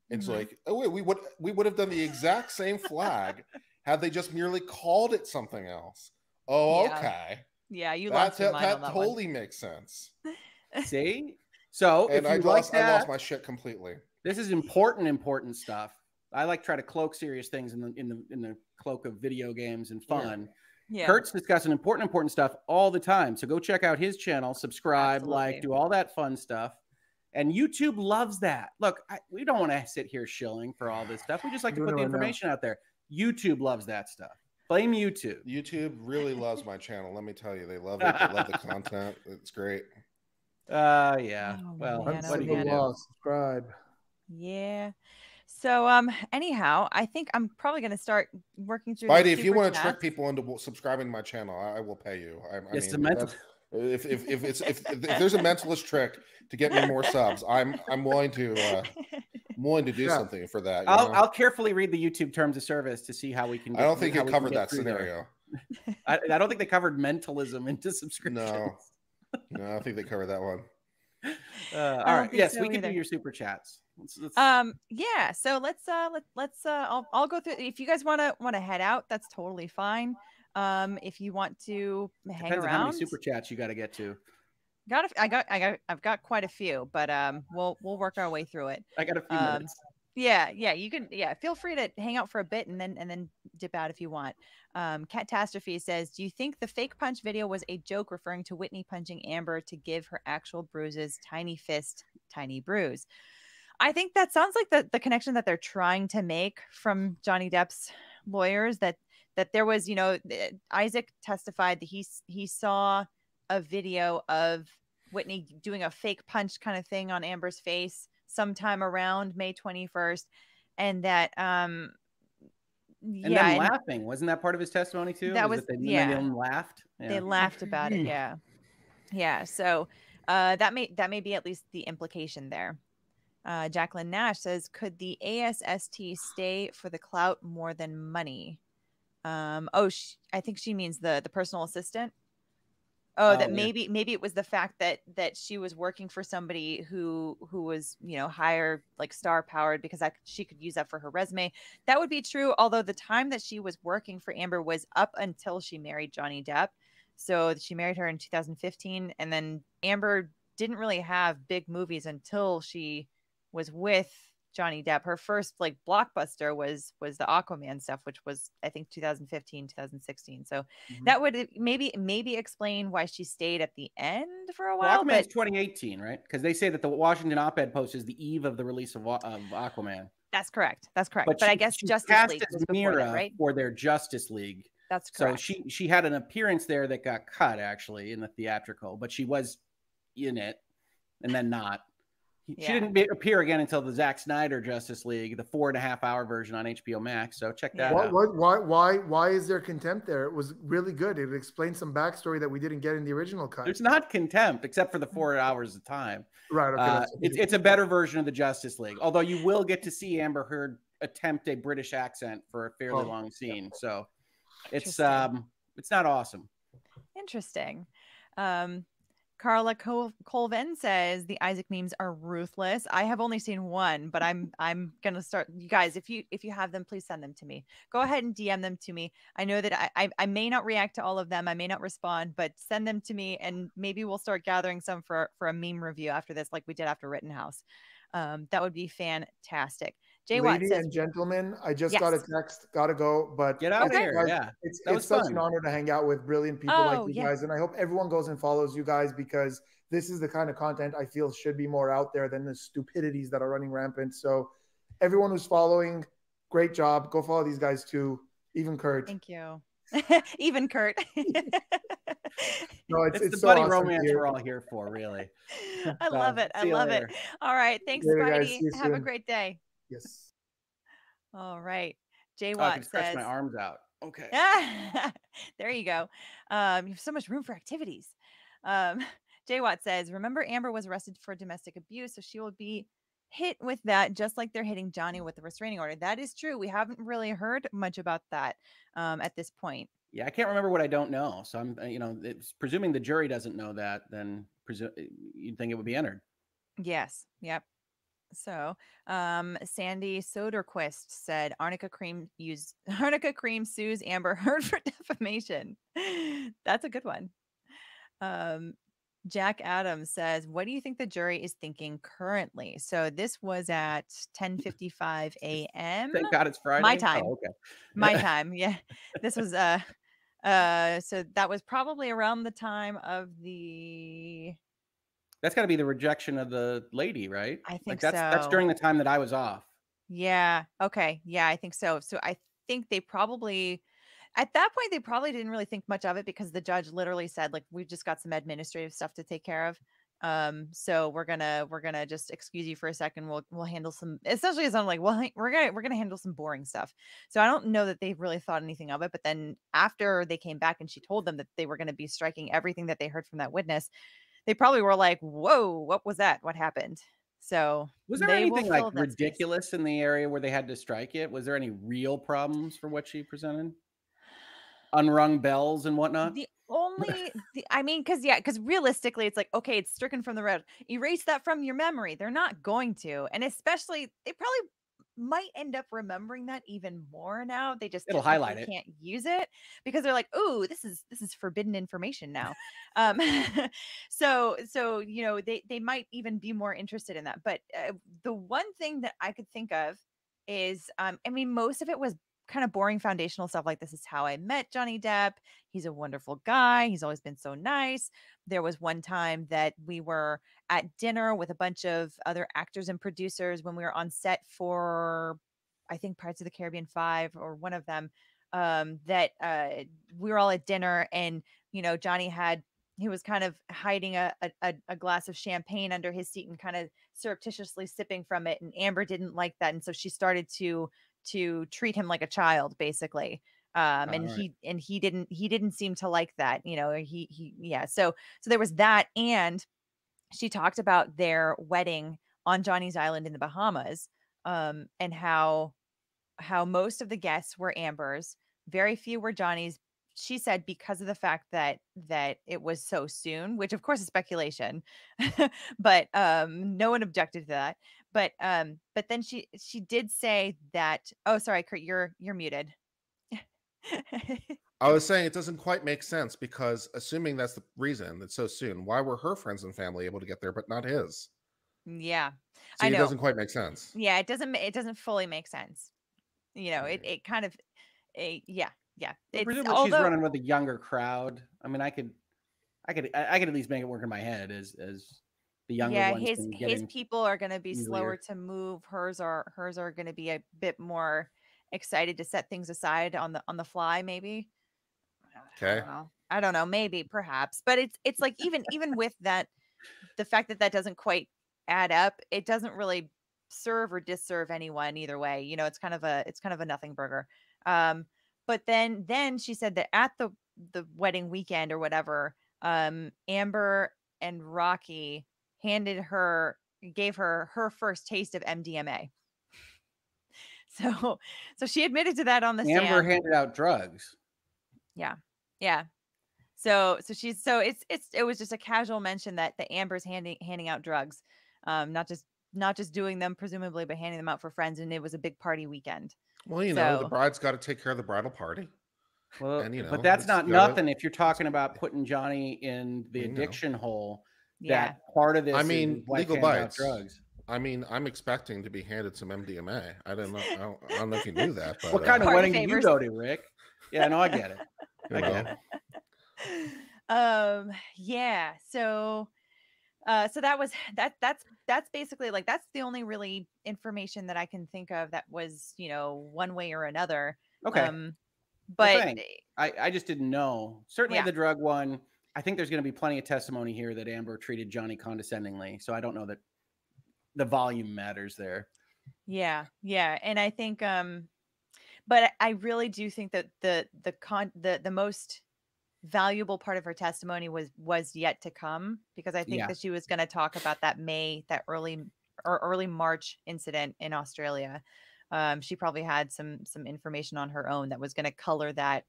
[SPEAKER 4] It's mm-hmm. like, oh wait, we would we would have done the exact same flag had they just merely called it something else. [laughs] Oh, yeah. okay. Yeah, you lost that, that, that totally one.
[SPEAKER 16] makes sense. [laughs] See, so and if I you lost, like that, I lost my shit completely. This is important, important stuff. I like try to cloak serious things in the in the in the cloak of video games and fun. Yeah. yeah. Kurt's discussing important, important stuff all the time. So go check out his channel, subscribe, Absolutely. like, do all that fun stuff. And YouTube loves that. Look, I, we don't want to sit here shilling for all this stuff. We just like to no, put the information no. out there. YouTube loves that stuff. Blame YouTube. YouTube really [laughs] loves my channel. Let me tell you, they love it. They
[SPEAKER 4] love the content. It's great. Uh, yeah. Oh, well, man, what oh, do you do? Subscribe.
[SPEAKER 1] Yeah. So, um, anyhow, I think I'm probably going to start working through. Spidey, if you want to trick
[SPEAKER 4] people into subscribing to my channel, I, I will pay you. I, I it's a mental. If, if if it's if, if there's a mentalist trick to get me more subs, I'm I'm willing to uh, [laughs] Want to do sure. something for that. I'll, I'll,
[SPEAKER 16] carefully read the YouTube terms of service to see how we can. Get, I don't think it covered that scenario. [laughs] I, I, don't think they covered mentalism [laughs] into subscriptions. No, no, I don't think they covered that one.
[SPEAKER 4] [laughs] Uh,
[SPEAKER 1] all right. Yes, so we either. can do your
[SPEAKER 16] super chats. Let's, let's...
[SPEAKER 1] Um. Yeah. So let's uh let let's uh I'll I'll go through. If you guys want to want to head out, that's totally fine. Um. If you want to hang Depends around, how many super
[SPEAKER 16] chats you got to get to.
[SPEAKER 1] Got a, I got I got I've got quite a few, but um we'll we'll work our way through it. I got a few um, minutes. Yeah, yeah, you can yeah, feel free to hang out for a bit and then and then dip out if you want. Um Catastrophe says, "Do you think the fake punch video was a joke referring to Whitney punching Amber to give her actual bruises tiny fist, tiny bruise?" I think that sounds like the the connection that they're trying to make from Johnny Depp's lawyers that that there was, you know, eh, Isaac testified that he he saw a video of Whitney doing a fake punch kind of thing on Amber's face sometime around May 21st, and that um, and yeah, then laughing
[SPEAKER 16] wasn't that part of his testimony too? That was, was that they, yeah. laughed. Yeah. They laughed about it. Hmm. Yeah,
[SPEAKER 1] yeah. So uh, that may that may be at least the implication there. Uh, Jacqueline Nash says, "Could the ASST stay for the clout more than money?" Um, oh, she, I think she means the the personal assistant. Oh, oh, that um, maybe yeah. maybe it was the fact that that she was working for somebody who who was you know higher like star powered because I, she could use that for her resume. That would be true. Although the time that she was working for Amber was up until she married Johnny Depp, so she married her in 2015, and then Amber didn't really have big movies until she was with Johnny Depp. Her first like blockbuster was was the Aquaman stuff, which was I think 2015, 2016. So mm-hmm. that would eh, maybe maybe explain why she stayed at the end for a while. Well, Aquaman's
[SPEAKER 16] but... 2018, right? Because they say that the Washington op-ed post is the eve of the release of, uh, of Aquaman.
[SPEAKER 1] That's correct. That's correct. But, but she, I guess Justice League was that, right?
[SPEAKER 16] For their Justice League. That's correct. So she she had an appearance there that got cut actually in the theatrical, but she was in it and then not yeah. She didn't be, appear again until the Zack Snyder Justice League, the four and a half hour version on HBO Max. So check that out. what,
[SPEAKER 22] why, why, why is there contempt there? It was really good. It explained some backstory that we didn't get in the original cut. It's
[SPEAKER 16] not contempt except for the four hours of time. Right. Okay, uh, it's, it's a better version of the Justice League, although you will get to see Amber Heard attempt a British accent for a fairly oh, long scene. Yeah. So it's um it's not awesome.
[SPEAKER 1] Interesting. Um, Carla Col- Colvin says the Isaac memes are ruthless. I have only seen one, but I'm I'm gonna start. You guys, if you if you have them, please send them to me. Go ahead and DM them to me. I know that I I, I may not react to all of them. I may not respond, but send them to me, and maybe we'll start gathering some for for a meme review after this, like we did after Rittenhouse. Um, that would be fantastic. Jay Ladies and
[SPEAKER 22] gentlemen, I just yes. got a text. Gotta go, but get out here. Guys, yeah, it's, it's such an honor to hang out with brilliant people oh, like you yeah. guys, and I hope everyone goes and follows you guys because this is the kind of content I feel should be more out there than the stupidities that are running rampant. So, everyone who's following, great job. Go follow these guys too. Even Kurt. Thank
[SPEAKER 1] you. [laughs] Even Kurt. no,
[SPEAKER 22] it's, it's, it's the so buddy awesome romance here. we're all here for, really.
[SPEAKER 1] [laughs] I love um, it. I love it. All right. Thanks, later, Have soon. a great day. Yes. All right. Jay Watt oh, I can stretch my
[SPEAKER 16] arms out. Okay.
[SPEAKER 1] [laughs] there you go. Um, you have so much room for activities. Um, [laughs] Jay Watt says, remember Amber was arrested for domestic abuse, so she will be hit with that just like they're hitting Johnny with the restraining order. That is true. We haven't really heard much about that um, at this point.
[SPEAKER 16] Yeah, I can't remember what I don't know. So I'm, uh, you know, presuming the jury doesn't know that, then presu- uh, you'd think it would be entered.
[SPEAKER 1] Yes. Yep. So, um, Sandy Soderquist said Arnica cream use [laughs] Arnica cream sues Amber Heard for [laughs] defamation. That's a good one. Um, Jack Adams says, "What do you think the jury is thinking currently?" So this was at 10:55 a.m. [laughs] Thank God it's Friday. My oh, time. Oh, okay.
[SPEAKER 10] My time.
[SPEAKER 1] Yeah. This was uh uh so that was probably around the time of the
[SPEAKER 16] that's got to be the rejection of the lady, right? I think like that's so. that's during the time that I was off.
[SPEAKER 1] Yeah. Okay. Yeah, I think so. So I think they probably at that point they probably didn't really think much of it because the judge literally said like we've just got some administrative stuff to take care of. Um so we're going to we're going to just excuse you for a second. We'll we'll handle some essentially I'm like well [laughs] we're going to we're going to handle some boring stuff. So I don't know that they really thought anything of it, but then after they came back and she told them that they were going to be striking everything that they heard from that witness, they probably were like, whoa, what was that? What happened? So was there anything like
[SPEAKER 16] ridiculous space. in the area where they had to strike it? Was there any real problems for what she presented? Unrung bells and whatnot? The
[SPEAKER 1] [laughs] only the, I mean, because yeah, because realistically it's like, okay, it's stricken from the road. Erase that from your memory. They're not going to. And especially they probably might end up remembering that even more now. They just it'll highlight it. Can't use it because they're like, "Oh, this is this is forbidden information now." um, [laughs] so so you know they they might even be more interested in that. But uh, the one thing that I could think of is, um, I mean, most of it was kind of boring foundational stuff like this is how I met Johnny Depp. He's a wonderful guy. He's always been so nice. There was one time that we were at dinner with a bunch of other actors and producers when we were on set for I think Pirates of the Caribbean 5 or one of them um that uh we were all at dinner and you know Johnny had he was kind of hiding a, a, a, glass of champagne under his seat and kind of surreptitiously sipping from it. And Amber didn't like that. And so she started to to treat him like a child, basically. Um, and right. he and he didn't he didn't seem to like that. You know, he he yeah. So so there was that, and she talked about their wedding on Johnny's Island in the Bahamas, um, and how how most of the guests were Amber's, very few were Johnny's. She said because of the fact that that it was so soon, which of course is speculation, [laughs] but um, no one objected to that. But um, but then she she did say that. Oh, sorry, Kurt, you're you're muted.
[SPEAKER 4] I was saying it doesn't quite make sense because assuming that's the reason that so soon, why were her friends and family able to get there but not his?
[SPEAKER 1] Mm, yeah. See, I know. it doesn't quite make sense. Yeah, it doesn't it doesn't fully make sense. You know, it mm. it kind of it, yeah, yeah. It's, presumably although, she's running
[SPEAKER 16] with a younger crowd. I mean, I could I could I could at least make it work in my head as as the younger yeah, his his people
[SPEAKER 1] are going to be easier. slower to move. Hers are hers are going to be a bit more excited to set things aside on the on the fly, maybe. Okay. I don't know. I don't know maybe, perhaps, but it's it's like even even with that, the fact that that doesn't quite add up, it doesn't really serve or disserve anyone either way. You know, it's kind of a it's kind of a nothing burger. Um, but then then she said that at the the wedding weekend or whatever, um, Amber and Rocky handed her gave her her first taste of MDMA. [laughs] So so she admitted to that on the Amber stand. handed
[SPEAKER 16] out drugs.
[SPEAKER 1] Yeah. Yeah. So so she's so it's it's it was just a casual mention that the Amber's handing handing out drugs. Um not just not just doing them presumably but handing them out for friends and it was a big party weekend. Well, you
[SPEAKER 16] so, know, the bride's got to take care of the bridal party. Well, and, you know, but that's not nothing if you're talking about putting Johnny in the addiction know. hole yeah. part of this. I mean, Legal Bytes. Drugs.
[SPEAKER 4] I mean, I'm expecting to be handed some MDMA. I don't know. I don't, I don't know if you knew that. [laughs] But, what uh, kind uh, of wedding do you go to,
[SPEAKER 16] Rick? Yeah, no, I get it. [laughs] I get it.
[SPEAKER 1] [laughs] Um, yeah. So, uh, so that was that. That's that's basically like that's the only really information that I can think of that was you know one way or another. Okay. Um, but
[SPEAKER 16] I I just didn't know. Certainly yeah. the drug one I think there's going to be plenty of testimony here that Amber treated Johnny condescendingly. So I don't know that the volume matters there.
[SPEAKER 1] Yeah, yeah, and I think, um, but I really do think that the the con the the most valuable part of her testimony was was yet to come because I think yeah. that she was going to talk about that May that early or early March incident in Australia. Um, she probably had some some information on her own that was going to color that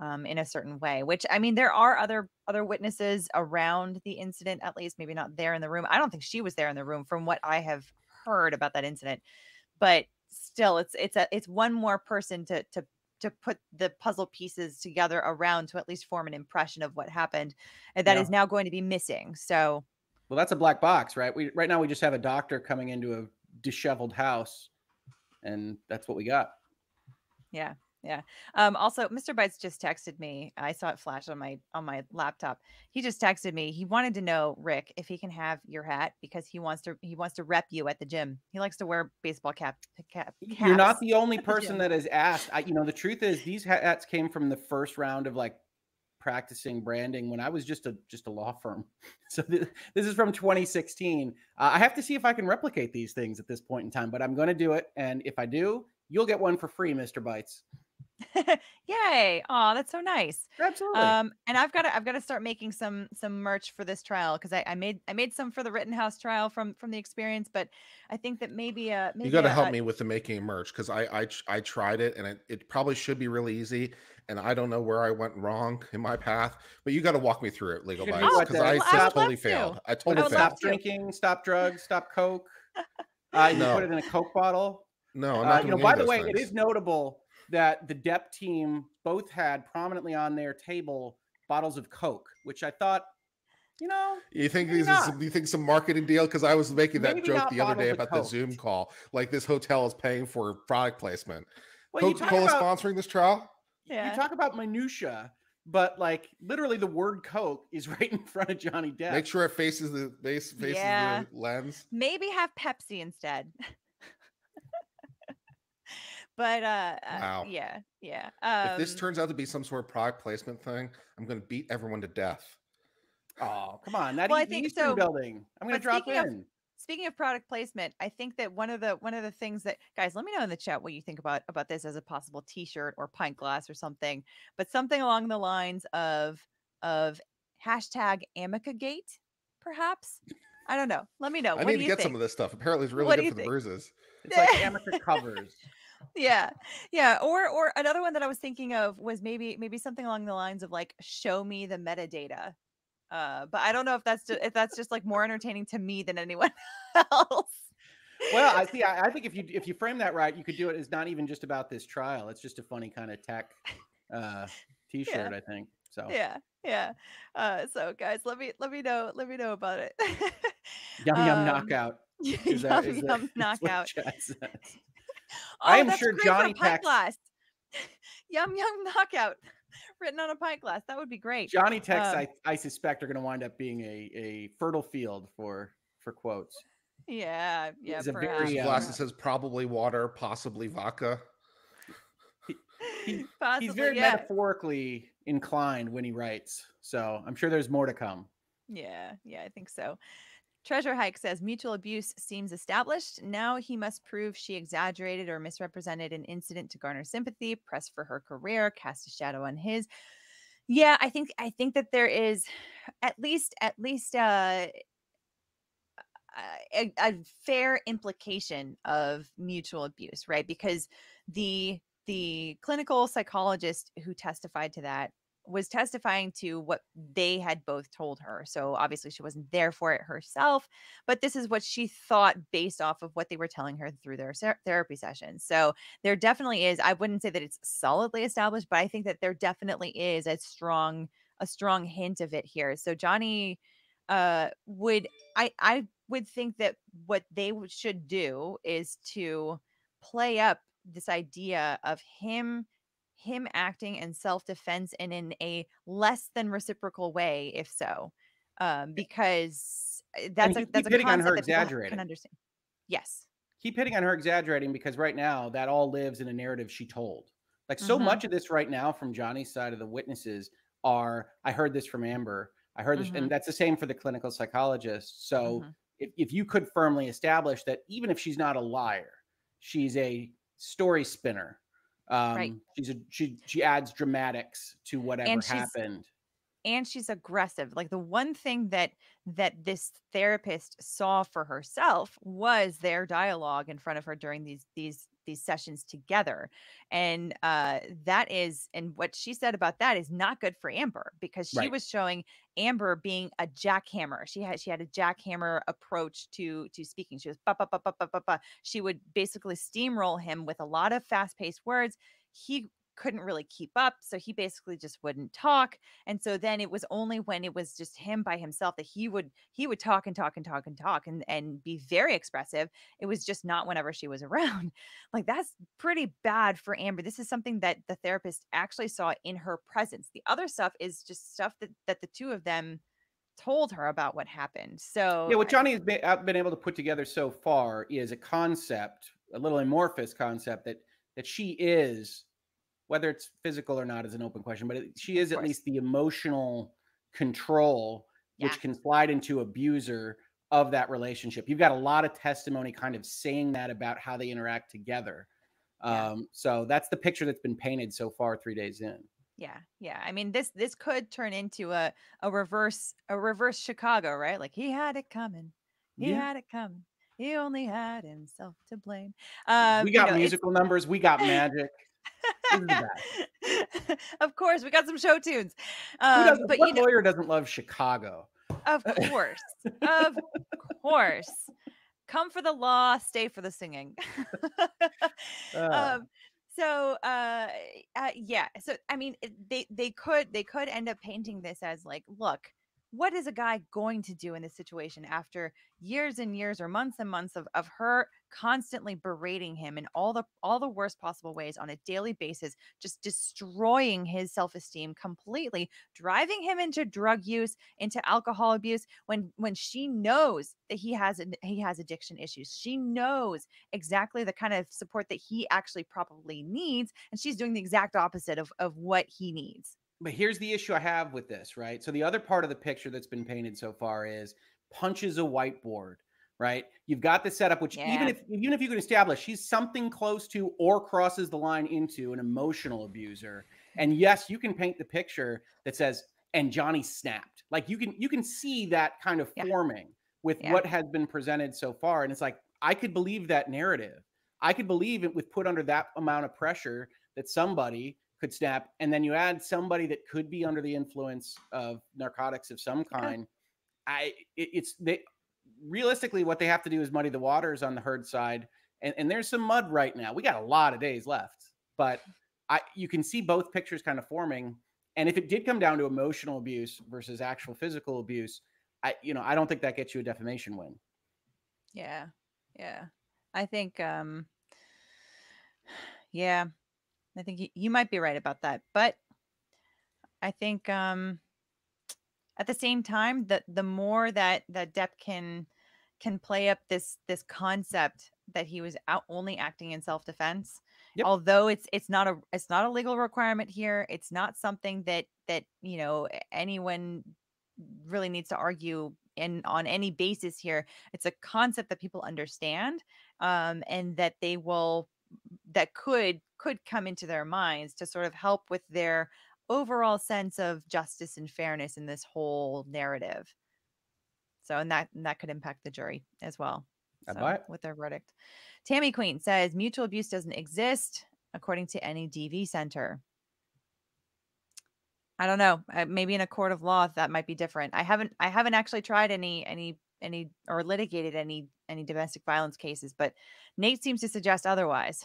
[SPEAKER 1] um, in a certain way which i mean there are other other witnesses around the incident at least maybe not there in the room i don't think she was there in the room from what i have heard about that incident but still it's it's a it's one more person to to to put the puzzle pieces together around to at least form an impression of what happened and that yeah. is now going to be missing so
[SPEAKER 16] well that's a black box right we right now we just have a doctor coming into a disheveled house and that's what we got
[SPEAKER 1] yeah yeah. Um, also, Mr. Bytes just texted me. I saw it flash on my on my laptop. He just texted me. He wanted to know, Rick, if he can have your hat because he wants to he wants to rep you at the gym. He likes to wear baseball cap. cap caps. You're not
[SPEAKER 16] the only [laughs] person that has asked. I, you know, the truth is, these hats came from the first round of like practicing branding when I was just a just a law firm. [laughs] So th- this is from 2016. Uh, I have to see if I can replicate these things at this point in time, but I'm going to do it. And if I do, you'll get one for free, Mr. Bytes.
[SPEAKER 1] [laughs] Yay! Oh, that's so nice. Absolutely. Um, and I've got to I've got to start making some some merch for this trial because I, I made I made some for the Rittenhouse trial from from the experience, but I think that maybe uh maybe you got to help me
[SPEAKER 4] with the making merch because I, I I tried it and it, it probably should be really easy and I don't know where I went wrong in my path, but you got to walk me through it legal wise because oh, I, well, I totally failed. To. I totally I failed. Stop
[SPEAKER 16] drinking, stop drugs, stop coke. [laughs] Uh, you no. put it in a coke bottle. No, I'm uh, not. Uh, you know, by the way, things. it is notable that the Depp team both had prominently on their table bottles of Coke, which I thought, you know,
[SPEAKER 4] you think these is some, you think some marketing deal? Because I was making that maybe joke the other day about the Zoom call. Like this hotel is paying for product placement. Well, Coca Cola
[SPEAKER 16] sponsoring this trial. Yeah. You talk about minutia, but like literally the word Coke is [laughs] right in front of Johnny Depp. Make sure it faces the face faces yeah. the lens.
[SPEAKER 1] Maybe have Pepsi instead. [laughs] But uh, uh wow. uh yeah, yeah. Um, if this um
[SPEAKER 4] turns out to be some sort of product placement thing, I'm going to beat everyone to death. Oh,
[SPEAKER 16] come on! Not well, I think so. Building. I'm going to drop in. Of,
[SPEAKER 1] speaking of product placement, I think that one of the one of the things that guys, let me know in the chat what you think about about this as a possible T-shirt or pint glass or something, but something along the lines of of hashtag Amicagate, perhaps. I don't know. Let me know. I what need to get think? some of this
[SPEAKER 4] stuff. Apparently, it's really what good for think? the bruises.
[SPEAKER 16] It's like [laughs] Amica covers
[SPEAKER 1] yeah yeah or or another one that i was thinking of was maybe maybe something along the lines of like show me the metadata uh but i don't know if that's just, if that's just like more entertaining to me than anyone [laughs] else well i
[SPEAKER 16] see I, I, think if you if you frame that right you could do it It's not even just about this trial it's just a funny kind of tech uh t-shirt yeah. i think so yeah
[SPEAKER 1] yeah uh so guys let me let me know let me know about it [laughs] yum yum um,
[SPEAKER 16] knockout [laughs] is yum, that, is yum that, knockout
[SPEAKER 1] I oh, am sure Johnny Pack glass. [laughs] yum yum knockout [laughs] written on a pint glass. That would be great. Johnny texts, um, I,
[SPEAKER 16] I suspect, are going to wind up being a, a fertile field for for quotes.
[SPEAKER 1] Yeah, yeah. It's a very, um, glass that
[SPEAKER 16] says probably water, possibly vodka. He, possibly, he's very yeah. metaphorically inclined when he writes, so I'm sure there's more to come.
[SPEAKER 1] Yeah, yeah, I think so. Treasure Hike says mutual abuse seems established. Now he must prove she exaggerated or misrepresented an incident to garner sympathy, press for her career, cast a shadow on his. Yeah, I think I think that there is at least at least uh, a, a fair implication of mutual abuse, right? Because the the clinical psychologist who testified to that was testifying to what they had both told her. So obviously she wasn't there for it herself, but this is what she thought based off of what they were telling her through their therapy sessions. So there definitely is, I wouldn't say that it's solidly established, but I think that there definitely is a strong a strong hint of it here. So Johnny uh would I I would think that what they should do is to play up this idea of him him acting in self-defense and in a less than reciprocal way if so um, because eh, that's a that's a concept on her exaggerating. can understand yes keep
[SPEAKER 16] hitting on her exaggerating because right now that all lives in a narrative she told like so mm-hmm. much of this right now from johnny's side of the witnesses are i heard this from amber i heard this mm-hmm. and that's the same for the clinical psychologist so mm-hmm. if, if you could firmly establish that even if she's not a liar she's a story spinner um, right. She's a, she she adds dramatics to whatever happened
[SPEAKER 1] and she's aggressive like the one thing that that this therapist saw for herself was their dialogue in front of her during these these these sessions together and uh that is and what she said about that is not good for amber because she right. was showing amber being a jackhammer she had she had a jackhammer approach to to speaking she was bah, bah, bah, bah, bah, bah, bah. she would basically steamroll him with a lot of fast-paced words he couldn't really keep up. So he basically just wouldn't talk. And so then it was only when it was just him by himself that he would he would talk and talk and talk and talk and and be very expressive. It was just not whenever she was [laughs] around. Like that's pretty bad for Amber. This is something that the therapist actually saw in her presence. The other stuff is just stuff that that the two of them told her about what happened. So yeah, what
[SPEAKER 16] Johnny has been, uh, been able to put together so far is a concept, a little amorphous concept that that she is whether it's physical or not is an open question, but it, she is at least the emotional control yeah. which can slide into abuser of that relationship. You've got a lot of testimony kind of saying that about how they interact together. Yeah. Um, so that's the picture that's been painted so far 3 days in.
[SPEAKER 1] Yeah, yeah. I mean, this this could turn into a a reverse a reverse Chicago, right? Like he had it coming. He yeah. had it coming. He only had himself to blame. Um, we got you know,
[SPEAKER 16] musical numbers. We got magic.
[SPEAKER 1] [laughs] of course, we got some show tunes. Um, but what you know, lawyer
[SPEAKER 16] doesn't love Chicago?
[SPEAKER 1] Of course, of course. Come for the law, stay for the singing. uh. [laughs] um, so, uh, uh, yeah. So, I mean, they they could they could end up painting this as like, look, what is a guy going to do in this situation after years and years or months and months of, of her constantly berating him in all the all the worst possible ways on a daily basis just destroying his self-esteem completely driving him into drug use into alcohol abuse when when she knows that he has he has addiction issues she knows exactly the kind of support that he actually probably needs and she's doing the exact opposite of of what he needs
[SPEAKER 16] but here's the issue I have with this, right? So the other part of the picture that's been painted so far is punches a whiteboard right? You've got the setup, which yeah. even if even if you can establish she's something close to or crosses the line into an emotional abuser, and yes, you can paint the picture that says and Johnny snapped. Like you can you can see that kind of yeah. forming with yeah. what has been presented so far, and it's like I could believe that narrative. I could believe it with put under that amount of pressure that somebody could snap, and then you add somebody that could be under the influence of narcotics of some kind. I it, it's they realistically, what they have to do is muddy the waters on the Heard side. And, and there's some mud right now. We got a lot of days left, but I you can see both pictures kind of forming. And if it did come down to emotional abuse versus actual physical abuse, I you know I don't think that gets you a defamation win.
[SPEAKER 1] Yeah, yeah. I think um, [sighs] yeah, I think you, you might be right about that, but I think um, at the same time the the more that that Depp can can play up this this concept that he was out only acting in self defense. Yep. Although it's it's not a it's not a legal requirement here. It's not something that that you know anyone really needs to argue in on any basis here. It's a concept that people understand um, and that they will that could could come into their minds to sort of help with their overall sense of justice and fairness in this whole narrative. So, and that and that could impact the jury as well. So, with their verdict. Tammy Queen says mutual abuse doesn't exist according to any DV center. I don't know. Maybe in a court of law that might be different. I haven't I haven't actually tried any any any or litigated any any domestic violence cases, but Nate seems to suggest otherwise.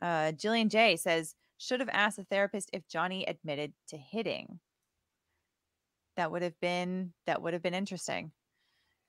[SPEAKER 1] Uh, Jillian J says should have asked the therapist if Johnny admitted to hitting. That would have been that would have been interesting.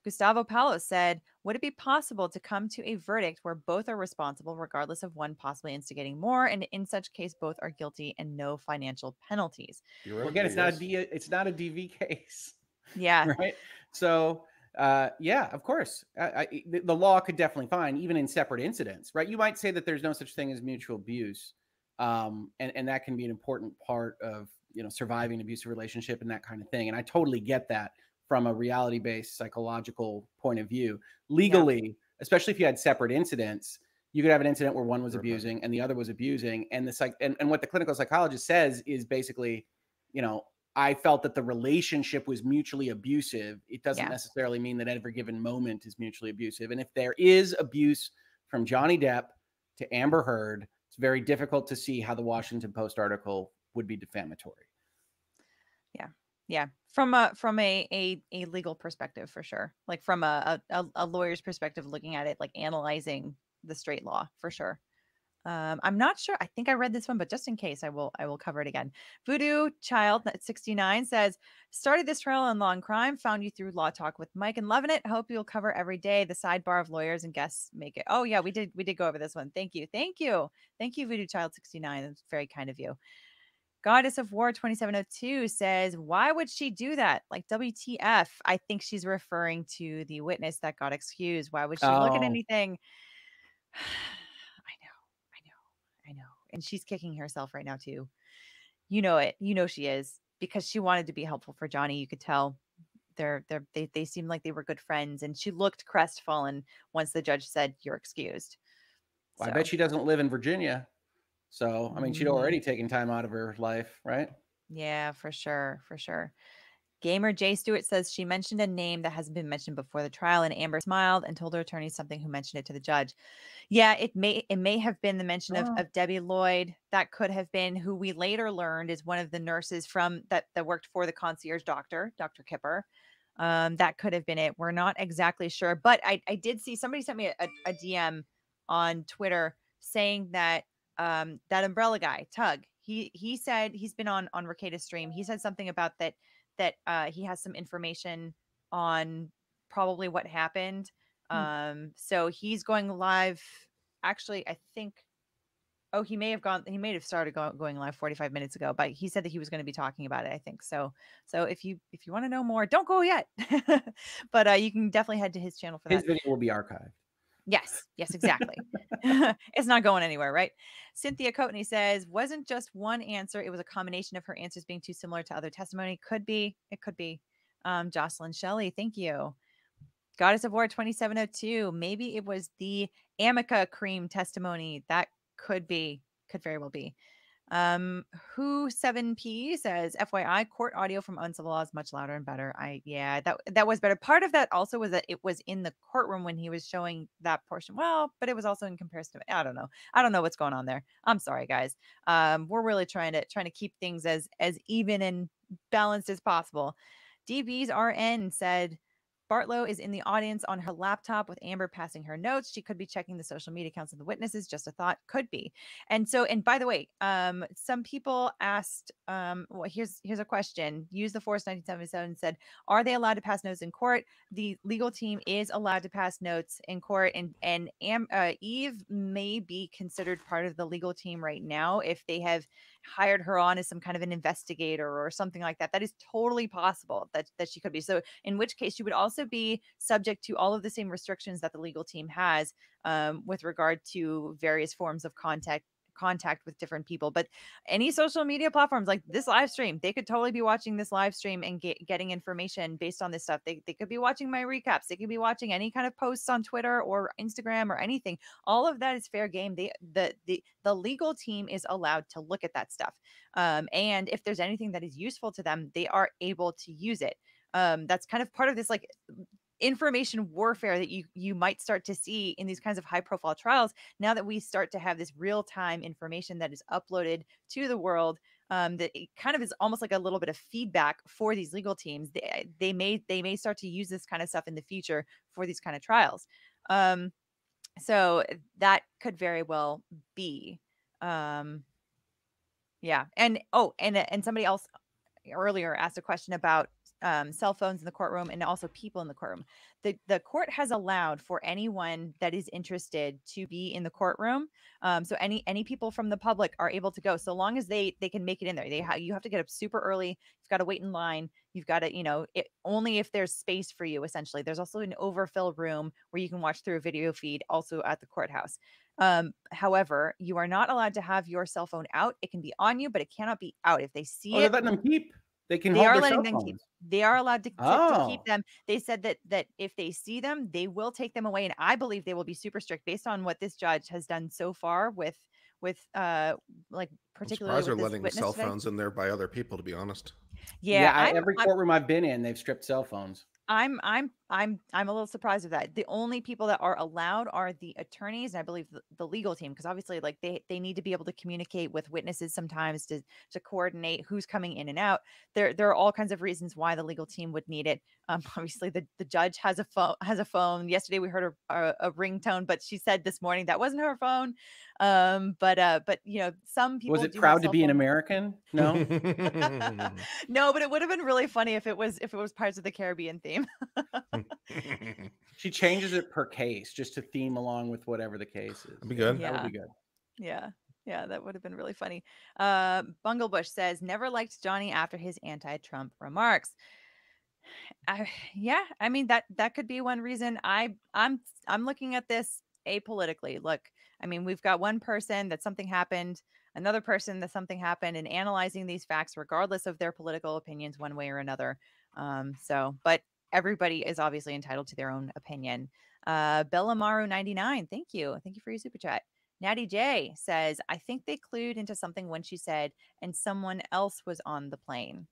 [SPEAKER 1] Gustavo Palo said, Would it be possible to come to a verdict where both are responsible, regardless of one possibly instigating more, and in such case both are guilty and no financial penalties? You're well, again, it's not a D, it's not a DV [laughs] case. Yeah. Right.
[SPEAKER 16] So uh, yeah, of course, I, I, the law could definitely find even in separate incidents, right? You might say that there's no such thing as mutual abuse, um, and and that can be an important part of you know surviving an abusive relationship and that kind of thing. And I totally get that from a reality based psychological point of view. Legally, yeah. especially if you had separate incidents, you could have an incident where one was abusing and the other was abusing, and the psych and, and what the clinical psychologist says is basically, you know, I felt that the relationship was mutually abusive. It doesn't yeah. necessarily mean that every given moment is mutually abusive. And if there is abuse from Johnny Depp to Amber Heard it's very difficult to see how the Washington Post article would be defamatory.
[SPEAKER 1] Yeah. Yeah. From a from a a, a legal perspective for sure. Like from a, a a lawyer's perspective looking at it, like analyzing the straight law for sure. Um, I'm not sure. I think I read this one, but just in case, I will I will cover it again. Voodoo Child at 69 says, started this trail on law and crime, found you through Law Talk with Mike and loving it. Hope you'll cover every day. The sidebar of lawyers and guests make it. Oh yeah, we did we did go over this one. Thank you, thank you, thank you, Voodoo Child 69. That's very kind of you. Goddess of War 2702 says, Why would she do that? Like, WTF. I think she's referring to the witness that got excused. Why would she oh. look at oh. anything? and she's kicking herself right now too. You know it. You know she is because she wanted to be helpful for Johnny. You could tell. They're, they're, they they seemed like they were good friends, and she looked crestfallen once the judge said, "You're excused."
[SPEAKER 16] Well, so. I bet she doesn't live in Virginia, so I mean, she'd already mm-hmm. taken time out of her life, right?
[SPEAKER 1] Yeah, for sure, for sure. Gamer Jay Stewart says she mentioned a name that hasn't been mentioned before the trial, and Amber smiled and told her attorney something who mentioned it to the judge. Yeah, it may it may have been the mention oh. of, Debbie Lloyd. That could have been who we later learned is one of the nurses from that that worked for the concierge doctor, Dr. Kipper. Um, that could have been it. We're not exactly sure, but I, I did see somebody sent me a, a DM on Twitter saying that um, that umbrella guy, Tug, he he said he's been on on Rekieta's stream. He said something about that that uh, he has some information on probably what happened.
[SPEAKER 14] Hmm. Um,
[SPEAKER 1] so he's going live. Actually, I think. Oh, he may have gone. He may have started go, going live 45 minutes ago, but he said that he was going to be talking about it. I think so. So if you if you want to know more, don't go yet. [laughs] but uh, you can definitely head to his channel for his that.
[SPEAKER 16] His video will be archived.
[SPEAKER 1] Yes, yes, exactly. [laughs] it's not going anywhere, right? Cynthia Coatney says, wasn't just one answer. It was a combination of her answers being too similar to other testimony. Could be, it could be. Um, Jocelyn Shelley, thank you. Goddess of War 2702. Maybe it was the Amica cream testimony. That could be, could very well be. Um, who 7P says, FYI, court audio from Uncivil Law is much louder and better. I yeah, that that was better. Part of that also was that it was in the courtroom when he was showing that portion. Well, but it was also in comparison to I don't know. I don't know what's going on there. I'm sorry, guys. Um, we're really trying to trying to keep things as as even and balanced as possible. DB's RN said Barlow is in the audience on her laptop with Amber passing her notes. She could be checking the social media accounts of the witnesses. Just a thought, could be. And so, and by the way, um, some people asked, um, well, here's here's a question. Use the force 1977 said, are they allowed to pass notes in court? The legal team is allowed to pass notes in court, and and Am, uh, Eve may be considered part of the legal team right now if they have hired her on as some kind of an investigator or something like that. That is totally possible that, that she could be. So, in which case, she would also be subject to all of the same restrictions that the legal team has um, with regard to various forms of contact contact with different people. But any social media platforms like this live stream, they could totally be watching this live stream and get, getting information based on this stuff. They, they could be watching my recaps. They could be watching any kind of posts on Twitter or Instagram or anything. All of that is fair game. They, the, the, the legal team is allowed to look at that stuff. Um, and if there's anything that is useful to them, they are able to use it. Um, that's kind of part of this like information warfare that you you might start to see in these kinds of high profile trials now that we start to have this real time information that is uploaded to the world um, that it kind of is almost like a little bit of feedback for these legal teams they, eh, they may they may start to use this kind of stuff in the future for these kind of trials um, so eh, that could very well be um, yeah and oh and eh, and somebody else earlier asked a question about um, cell phones in the courtroom and also people in the courtroom. The, the court has allowed for anyone that is interested to be in the courtroom. Um, so any any people from the public are able to go so long as they they can make it in there. They ha- you have to get up super early. You've got to wait in line. You've got to you know it, only if there's space for you. Essentially, there's also an overfill room where you can watch through a video feed also at the courthouse. Um, however, you are not allowed to have your cell phone out. It can be on you, but it cannot be out. If they see oh, it, letting them keep. They can. They are letting them keep. They are allowed to, oh. to, keep oh. them. They said that that if they see them, they will take them away, and I believe they will be super strict based on what this judge has done so far with with uh like particularly. they're letting cell phones
[SPEAKER 16] in there by other people. To be honest.
[SPEAKER 1] Yeah, yeah I, every courtroom i
[SPEAKER 16] have been in, they've stripped cell phones.
[SPEAKER 1] I'm I'm I'm I'm a little surprised with that. The only people that are allowed are the attorneys and I believe the, the legal team because obviously like they they need to be able to communicate with witnesses sometimes to to coordinate who's coming in and out. There there are all kinds of reasons why the legal team would need it. Um, [laughs] obviously the the judge has a phone has a phone. Yesterday we heard a, a, uh, a ringtone, but she said this morning that wasn't her phone. Um, but uh, but you know some people was it proud to be phone. an
[SPEAKER 16] American? No, [laughs] [laughs]
[SPEAKER 1] no, but it would have been really funny if it was if it was Pirates of the Caribbean theme.
[SPEAKER 16] [laughs] she changes it per case just to theme along with whatever the case is.
[SPEAKER 3] would be good. Yeah. That would be good.
[SPEAKER 1] Yeah. Yeah, that would have been really funny. Uh, Bunglebush says, never liked Johnny after his anti Trump remarks. I, yeah, I mean that that could be one reason. I I'm I'm looking at this apolitically. Look, I mean, we've got one person that something happened, another person that something happened, and analyzing these facts regardless of their political opinions, one way or another. Um, so, but everybody is obviously entitled to their own opinion. Uh, Bellamaru99, thank you. Thank you for your super chat. Natty J says, I think they clued into something when she said, and someone else was on the plane.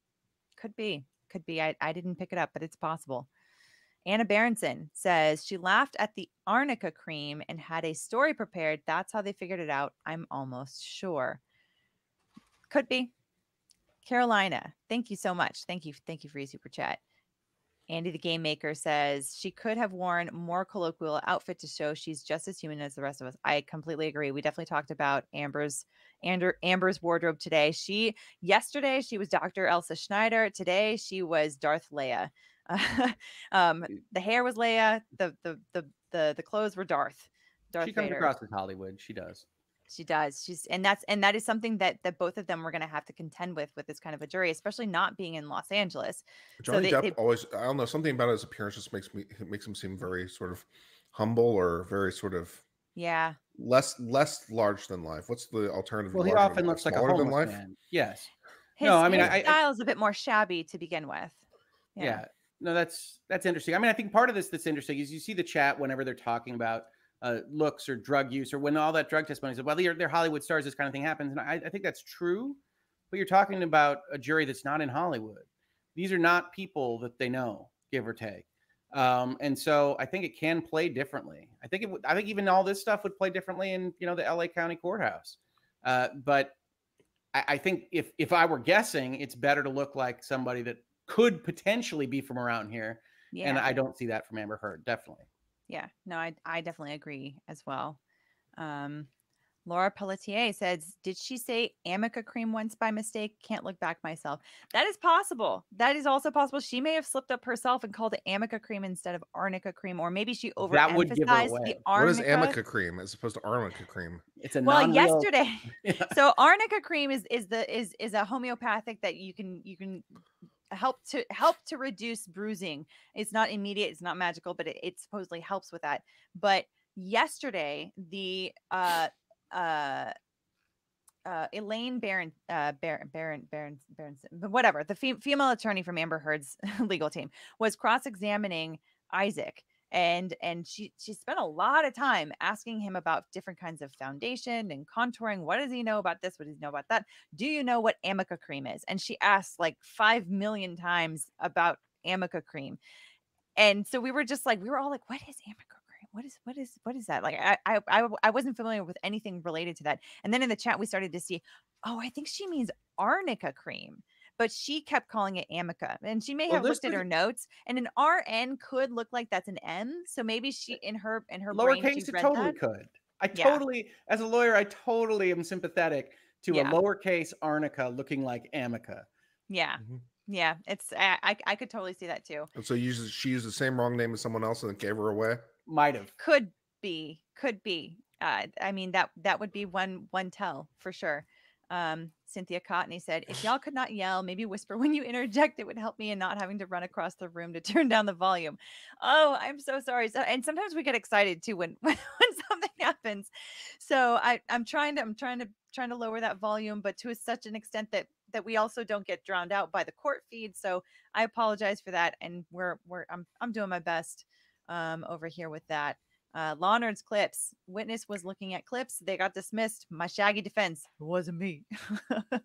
[SPEAKER 1] Could be. Could be. I, I didn't pick it up, but it's possible. Anna Berenson says she laughed at the arnica cream and had a story prepared. That's how they figured it out. I'm almost sure. Could be. Carolina, thank you so much. Thank you. Thank you for your super chat. Andy the Game Maker says she could have worn more colloquial outfit to show she's just as human as the rest of us. I completely agree. We definitely talked about Amber's Amber, Amber's wardrobe today. She yesterday she was Dr. Elsa Schneider. Today she was Darth Leia. Uh, [laughs] um, the hair was Leia. The the the the the clothes were Darth. Darth she comes Vader. across as
[SPEAKER 21] Hollywood. She does.
[SPEAKER 1] She does. She's and that's and that is something that that both of them were going to have to contend with with this kind of a jury, especially not being in Los Angeles. Johnny so they, Depp they,
[SPEAKER 4] always I don't know something about his appearance just makes me makes him seem very sort of humble or very sort of yeah less less large than life. What's the alternative? Well, he often looks like a homeless man.
[SPEAKER 3] Yes.
[SPEAKER 16] His, no, I mean, his I,
[SPEAKER 1] is a bit more shabby to begin with. Yeah. yeah.
[SPEAKER 16] No, that's that's interesting. I mean, I think part of this that's interesting is you see the chat whenever they're talking about uh, looks or drug use or when all that drug testimony said, well, they're, they're Hollywood stars, this kind of thing happens. And I, I, think that's true, but you're talking about a jury that's not in Hollywood. These are not people that they know, give or take. Um, and so I think it can play differently. I think it would, I think even all this stuff would play differently in, you know, the LA County courthouse. Uh, but I, I think if, if I were guessing, it's better to look like somebody that could potentially be from around here. Yeah. And I don't see that from Amber Heard, definitely.
[SPEAKER 1] Yeah, no, I, I definitely agree as well. Um, Laura Pelletier says, Did she say amica cream once by mistake? Can't look back myself. That is possible. That is also possible. She may have slipped up herself and called it amica cream instead of arnica cream, or maybe she overemphasized that would give the arnica. What is amica
[SPEAKER 4] cream as opposed to
[SPEAKER 17] arnica cream? It's a well, yesterday.
[SPEAKER 1] [laughs] So arnica cream is is the is is a homeopathic that you can you can help to help to reduce bruising. It's not immediate, it's not magical, but it, it supposedly helps with that. But yesterday, the uh uh uh, Elaine Baron, uh, Baron, Baron, Baron, Baron, whatever, the female attorney from Amber Heard's [laughs] legal team was cross examining Isaac and and she she spent a lot of time asking him about different kinds of foundation and contouring what does he know about this what does he know about that do you know what amica cream is and she asked like 5 million times about amica cream and so we were just like we were all like what is amica cream what is what is what is that like I, I i i wasn't familiar with anything related to that and then in the chat we started to see oh i think she means arnica cream but she kept calling it Amica. And she may well, have looked at her notes, and an RN could look like that's an M. So maybe eh she in her in her lowercase it totally that.
[SPEAKER 12] could. I yeah.
[SPEAKER 1] totally,
[SPEAKER 16] as a lawyer, I totally am sympathetic to yeah. a lowercase arnica looking like amica.
[SPEAKER 1] Yeah. Mm-hmm. Yeah, it's I, I, I could totally see that too.
[SPEAKER 16] And so
[SPEAKER 4] uses she used the same wrong name as someone else and gave her away. Might have.
[SPEAKER 1] Could be. Could be. Uh, I mean that that would be one one tell for sure um, Cynthia Cotney said, if y'all [sighs] could not yell, maybe whisper when you interject, it would help me in not having to run across the room to turn down the volume. Oh, I'm so sorry. So, and sometimes we get excited too when, [laughs] when, when something happens. So I, I'm trying to, I'm trying to, trying to lower that volume, but to such an extent that, that we also don't get drowned out by the court feed. So I apologize for that. And we're, we're, I'm, I'm doing my best um, over here with that. Uh, Lonard's clips. Witness was looking at clips. They got dismissed. My shaggy defense. It wasn't me. [laughs]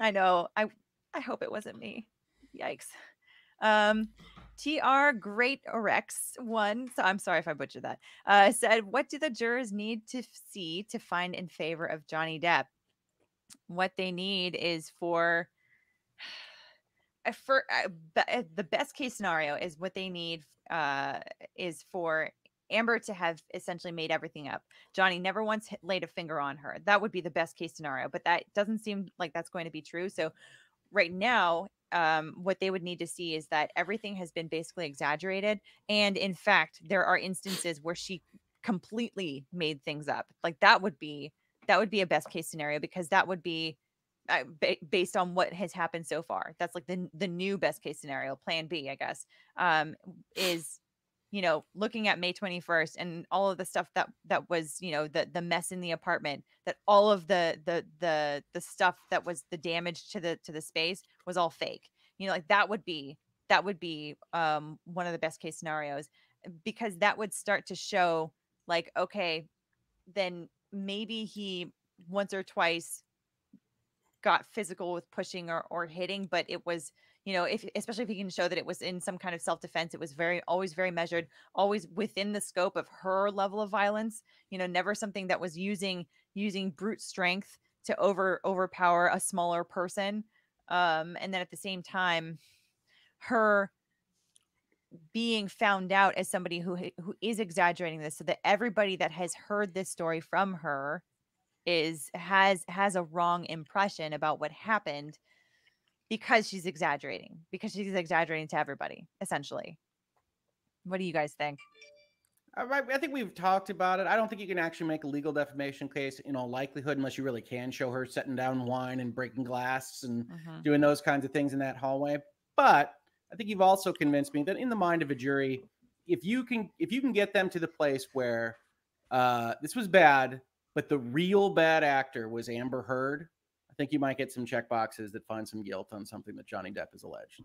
[SPEAKER 1] I know. I I hope it wasn't me. Yikes. Um, TR Great Rex one. So I'm sorry if I butchered that. Uh, said, what do the jurors need to see to find in favor of Johnny Depp? What they need is for [sighs] for uh, uh, the best case scenario is what they need uh, is for Amber to have essentially made everything up. Johnny never once hit, laid a finger on her. That would be the best case scenario, but that doesn't seem like that's going to be true. So, right now, um, what they would need to see is that everything has been basically exaggerated. And in fact, there are instances where she completely made things up. Like that would be that would be a best case scenario because that would be uh, based on what has happened so far. That's like the the new best case scenario, plan B, I guess. Um, is you know looking at may 21st and all of the stuff that that was you know the the mess in the apartment that all of the the the the stuff that was the damage to the to the space was all fake you know like that would be that would be um one of the best case scenarios eh, because that would start to show like okay then maybe he once or twice got physical with pushing or, or hitting but it was you know, if especially if you can show that it was in some kind of self defense, it was very always very measured, always within the scope of her level of violence. You know, never something that was using using brute strength to over overpower a smaller person. Um, and then at the same time, her being found out as somebody who who is exaggerating this, so that everybody that has heard this story from her is has has a wrong impression about what happened because she's exaggerating, because she's exaggerating to everybody, essentially. What do you guys think?
[SPEAKER 16] Uh, I think we've talked about it. I don't think you can actually make a legal defamation case in all likelihood unless you really can show her setting down wine and breaking glass and mm-hmm. doing those kinds of things in that hallway. But I think you've also convinced me that in the mind of a jury, if you can if you can get them to the place where uh, this was bad, but the real bad actor was Amber Heard, I think you might get some check boxes that find some guilt on something that Johnny Depp is alleged.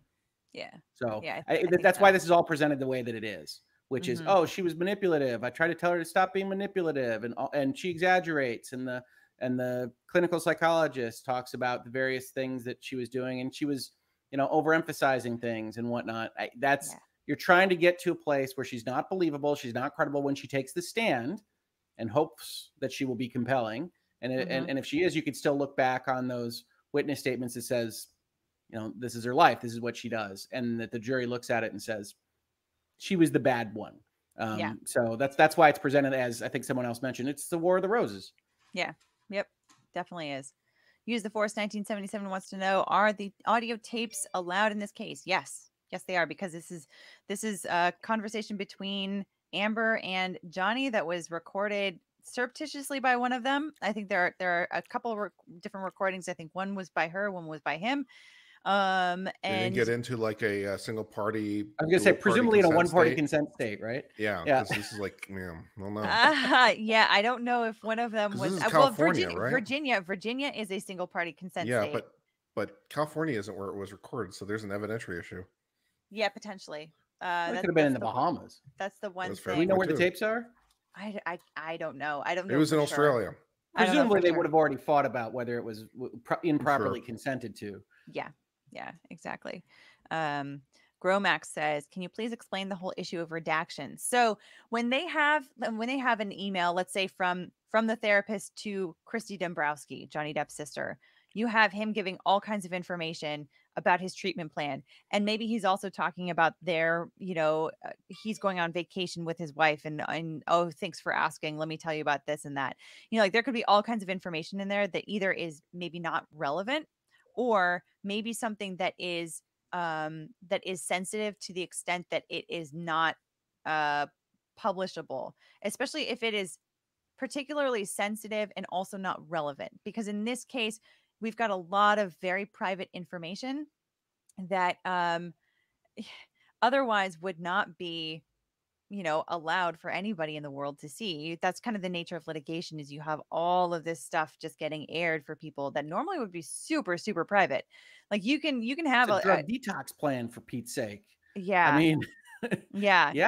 [SPEAKER 16] Yeah. So yeah, I th- I, I that's so. why this is all presented the way that it is, which mm-hmm. is oh she was manipulative. I tried to tell her to stop being manipulative, and and she exaggerates, and the and the clinical psychologist talks about the various things that she was doing, and she was you know overemphasizing things and whatnot. I, that's yeah. you're trying to get to a place where she's not believable, she's not credible when she takes the stand, and hopes that she will be compelling and, mm-hmm. and and if she is, you could still look back on those witness statements that says, you know, this is her life, this is what she does, and that the jury looks at it and says, she was the bad one. Um, yeah. So that's that's why it's presented as I think someone else mentioned it's the War of the Roses.
[SPEAKER 1] Yeah. Yep. Definitely is. Use the Force 1977 wants to know are the audio tapes allowed in this case? Yes. Yes, they are because this is this is a conversation between Amber and Johnny that was recorded surreptitiously by one of them. I think there are there are a couple of different recordings. I think one was by her, one was by him. Um, and get
[SPEAKER 4] into like a, a uh, single party. I'm gonna say presumably in a one party
[SPEAKER 16] consent state, right? Yeah, yeah. This is like, man, well, no.
[SPEAKER 1] Uh, yeah, I don't know if one of them was uh, well, Virginia, right? Virginia, Virginia is a single party consent. Yeah, state. but
[SPEAKER 4] but California isn't where it was recorded, so there's an evidentiary issue.
[SPEAKER 1] Yeah, potentially. Uh, that could have been in the, Bahamas. One. That's the one. That's thing. we know where too. the tapes are? I, I, I don't know. I don't know. It was in sure. Australia.
[SPEAKER 16] Presumably, they sure. would have already thought about whether it was improperly sure. consented to.
[SPEAKER 1] Yeah, yeah, exactly. Um, Gromax says, "Can you please explain the whole issue of redaction?" So when they have um, when they have an email, let's say from from the therapist to Christi Dembrowski, Johnny Depp's sister, you have him giving all kinds of information about his treatment plan and maybe he's also talking about their you know uh, he's going on vacation with his wife and and oh thanks for asking let me tell you about this and that you know like there could be all kinds of information in there that either is maybe not relevant or maybe something that is um that is sensitive to the extent that it is not uh publishable especially if it is particularly sensitive and also not relevant because in this case we've got a lot of very private information that um, eh, otherwise would not be you know allowed for anybody in the world to see that's kind of the nature of litigation is you have all of this stuff just getting aired for people that normally would be super super private like you can you can have a, a, a
[SPEAKER 16] detox plan for pete's sake
[SPEAKER 1] yeah i mean yeah [laughs] yeah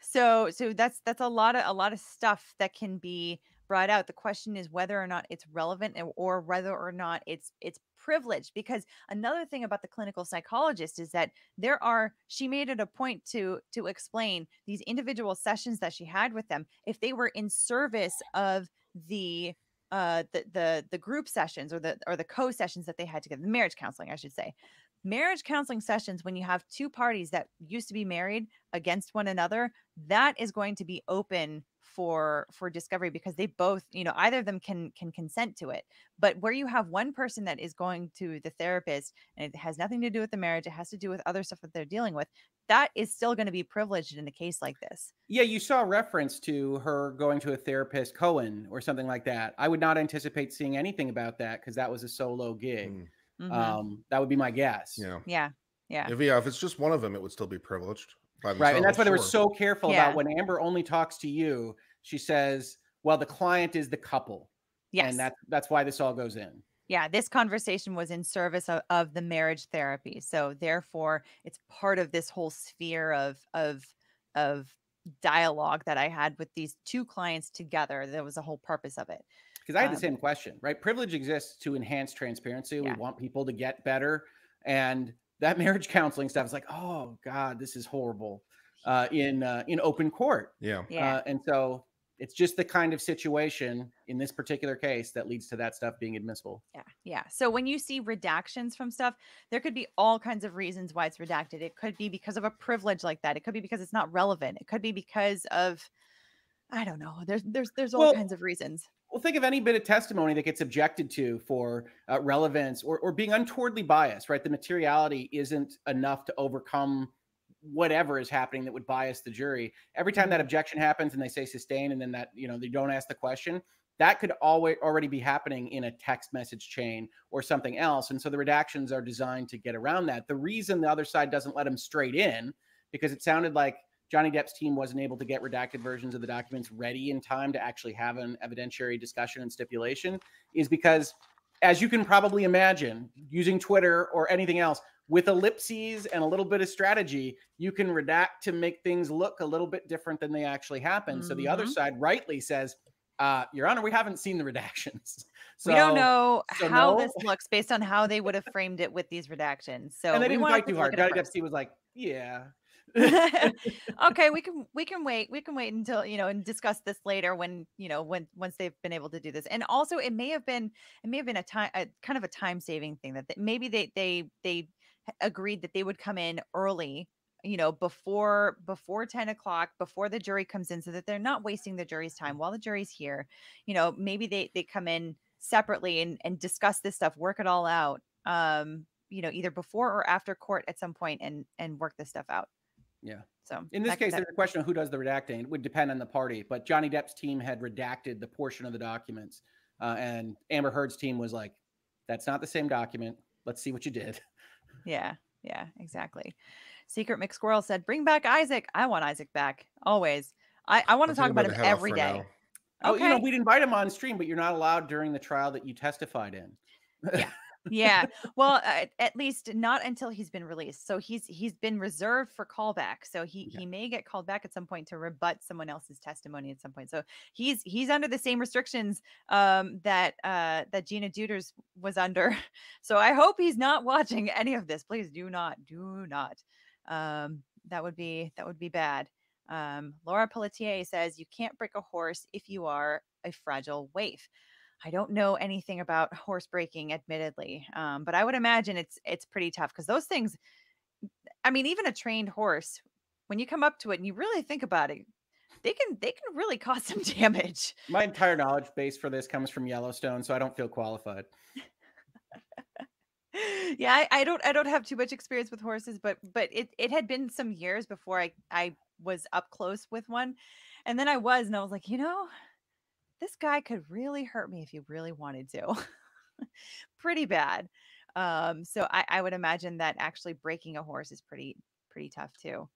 [SPEAKER 1] so so that's that's a lot of a lot of stuff that can be brought out. The question is whether or not it's relevant or whether or not it's it's privileged because another thing about the clinical psychologist is that there are she made it a point to to explain these individual sessions that she had with them if they were in service of the uh the the the group sessions or the or the co sessions that they had together the marriage counseling I should say marriage counseling sessions when you have two parties that used to be married against one another that is going to be open for for discovery because they both you know either of them can can consent to it but where you have one person that is going to the therapist and it has nothing to do with the marriage it has to do with other stuff that they're dealing with that is still going to be privileged in a case like this
[SPEAKER 16] yeah you saw reference to her going to a therapist Cowan or something like that i would not anticipate seeing anything about that because that was a solo gig mm. mm-hmm. um that would be my guess yeah yeah yeah if
[SPEAKER 4] yeah if it's just one of them it would still be privileged right
[SPEAKER 16] and that's why they were so careful yeah. about when amber only talks to you she says well the client is the couple yes and that's that's why this all goes in
[SPEAKER 1] yeah this conversation was in service of, of the marriage therapy so therefore it's part of this whole sphere of of of dialogue that i had with these two clients together that was the whole purpose of it because i had um, the same
[SPEAKER 16] question right privilege exists to enhance transparency yeah. we want people to get better and that marriage counseling stuff is like, oh God, this is horrible uh, in uh, in open court. Yeah. yeah. Uh, and so it's just the kind of situation in this particular case that leads to that stuff being admissible. Yeah.
[SPEAKER 1] Yeah. So when you see redactions from stuff, there could be all kinds of reasons why it's redacted. It could be because of a privilege like that. It could be because it's not relevant. It could be because of I don't know. There's there's there's all well, kinds of reasons.
[SPEAKER 16] Well, think of any bit of testimony that gets objected to for uh, relevance or, or being untowardly biased, right? The materiality isn't enough to overcome whatever is happening that would bias the jury. Every time that mm-hmm. objection happens and they say sustain and then that, you know, they don't ask the question, that could always already be happening in a text message chain or something else. And so the redactions are designed to get around that. The reason the other side doesn't let them straight in because it sounded like Johnny Depp's team wasn't able to get redacted versions of the documents ready in time to actually have an evidentiary discussion and stipulation is because, as you can probably imagine, using Twitter or anything else, with ellipses and a little bit of strategy, you can redact to make things look a little bit different than they actually happen. Mm-hmm. So the other mm-hmm. side rightly says, uh, Your Honor, we haven't seen the redactions. So, [laughs] we don't know so how no. this
[SPEAKER 1] looks based on how they would have framed it with these redactions. So [laughs] and they didn't fight too hard. Johnny Depp was like, Yeah. [laughs] okay, we can we can wait. We can wait until, you know, and discuss this later when, you know, when once they've been able to do this. And also it may have been it may have been a time a kind of a time saving thing that they, maybe they they they agreed that they would come in early you know before before 10 o'clock before the jury comes in so that they're not wasting the jury's mm. time while the jury's here you know maybe they they come in separately and and discuss this stuff work it all out um you know either before or after court at some point and and work this stuff out yeah. So
[SPEAKER 16] in this case, there's a question of who does the redacting. It would depend on the party, but Johnny Depp's team had redacted the portion of the documents, uh, and Amber Heard's team was like, "That's not the same document. Let's see what you did."
[SPEAKER 1] Yeah. Yeah. Exactly. Secret McSquirrel said, "Bring back Isaac. I want Isaac back always. I, I want to talk about him every day." Now. Oh, okay. you know, we'd
[SPEAKER 16] invite him on stream, but you're not allowed during the trial that you testified in.
[SPEAKER 1] Yeah. [laughs] yeah well at, uh, at, least not until he's been released so he's he's been reserved for callback so he yeah. he may get called back at some point to rebut someone else's testimony at some point so he's he's under the same restrictions um that uh that gina Deuters was under [laughs] so i hope he's not watching any of this please do not do not um that would be that would be bad um laura pelletier says you can't break a horse if you are a fragile waif I don't know anything about horse breaking, admittedly, um, but I would imagine it's it's pretty tough because those things. I mean, even a trained horse, when you come up to it and you really think about it, they can they can really cause [laughs] some damage.
[SPEAKER 16] My entire knowledge base for this comes from Yellowstone, so I don't feel qualified.
[SPEAKER 1] [laughs] yeah, I, I, don't I don't have too much experience with horses, but but it it had been some years before I I was up close with one, and then I was, and I was like, you know, this guy could really hurt me if he really wanted to. [laughs] pretty bad. Um, so I, I would imagine that actually breaking a horse is pretty, pretty tough too.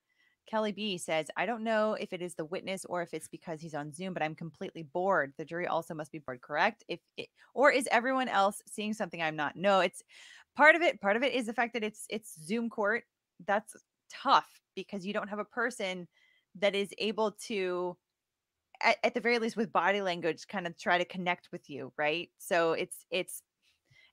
[SPEAKER 1] Kelly B says, I don't know if it is the witness or if it's because he's on Zoom, but I'm completely bored. The jury also must be bored, correct? If it, or is everyone else seeing something I'm not? No, it's part of it. Part of it is the fact that it's it's Zoom court. That's tough because you don't have a person that is able to at, at the very least with body language kind of try to connect with you right so it's it's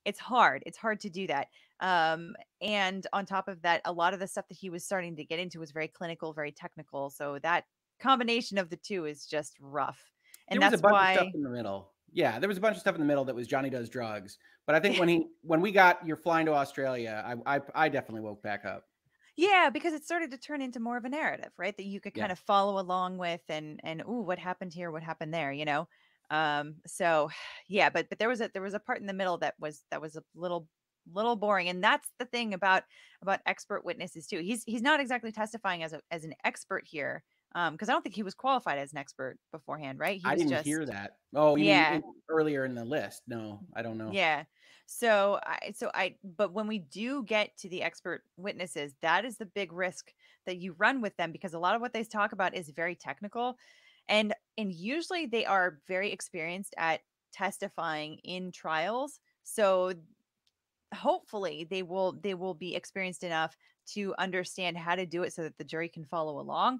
[SPEAKER 1] it's hard it's hard to do that um, and on top of that a lot of the stuff that he was starting to get into was very clinical very technical so that combination of the two is just rough and there that's why stuff in
[SPEAKER 16] the middle yeah there was a bunch of stuff in the middle that was johnny does drugs but i think [laughs] when he when we got you're flying to australia i i, I definitely woke back up
[SPEAKER 1] yeah, because it started to turn into more of a narrative, right? That you could yeah. kind of follow along with and and ooh, what happened here, what happened there, you know? Um, so [sighs] yeah, but but there was a there was a part in the middle that was that was a little little boring and that's the thing about about expert witnesses too he's he's not exactly testifying as a as an expert here um because i don't think he was qualified as an expert beforehand right he i didn't just, hear that
[SPEAKER 16] oh yeah earlier in the list no i don't know yeah
[SPEAKER 1] so I so I but when we do get to the expert witnesses, that is the big risk that you run with them because a lot of what they talk about is very technical and and usually they are very experienced at testifying in trials. So hopefully they will they will be experienced enough to understand how to do it so that the jury can follow along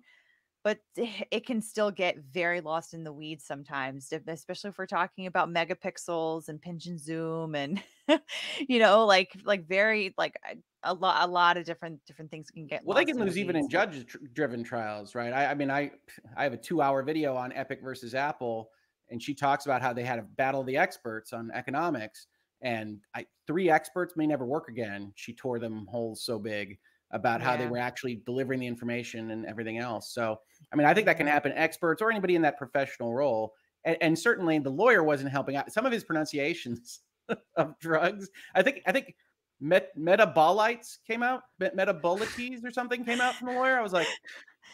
[SPEAKER 1] but [laughs] it can still get very lost in the weeds sometimes, especially if we're talking about megapixels and pinch and zoom and [laughs] you know, like like very like uh, a lot a lot of different different things can get. Well, they can lose even in
[SPEAKER 16] judge-driven trials, right? I, I mean, I [sniffs] I have a two-hour video on Epic versus Apple, and she talks about how they had a battle of the experts on economics, and I, three experts may never work again. She tore them holes so big about how yeah. they were actually delivering the information and everything else. So, I mean, I think that can happen. Experts or anybody in that professional role, and, and certainly the lawyer wasn't helping out. Some of his pronunciations [laughs] of drugs, I think, I think met, metabolites came out, met, metabolites or something came out from the lawyer. I was like,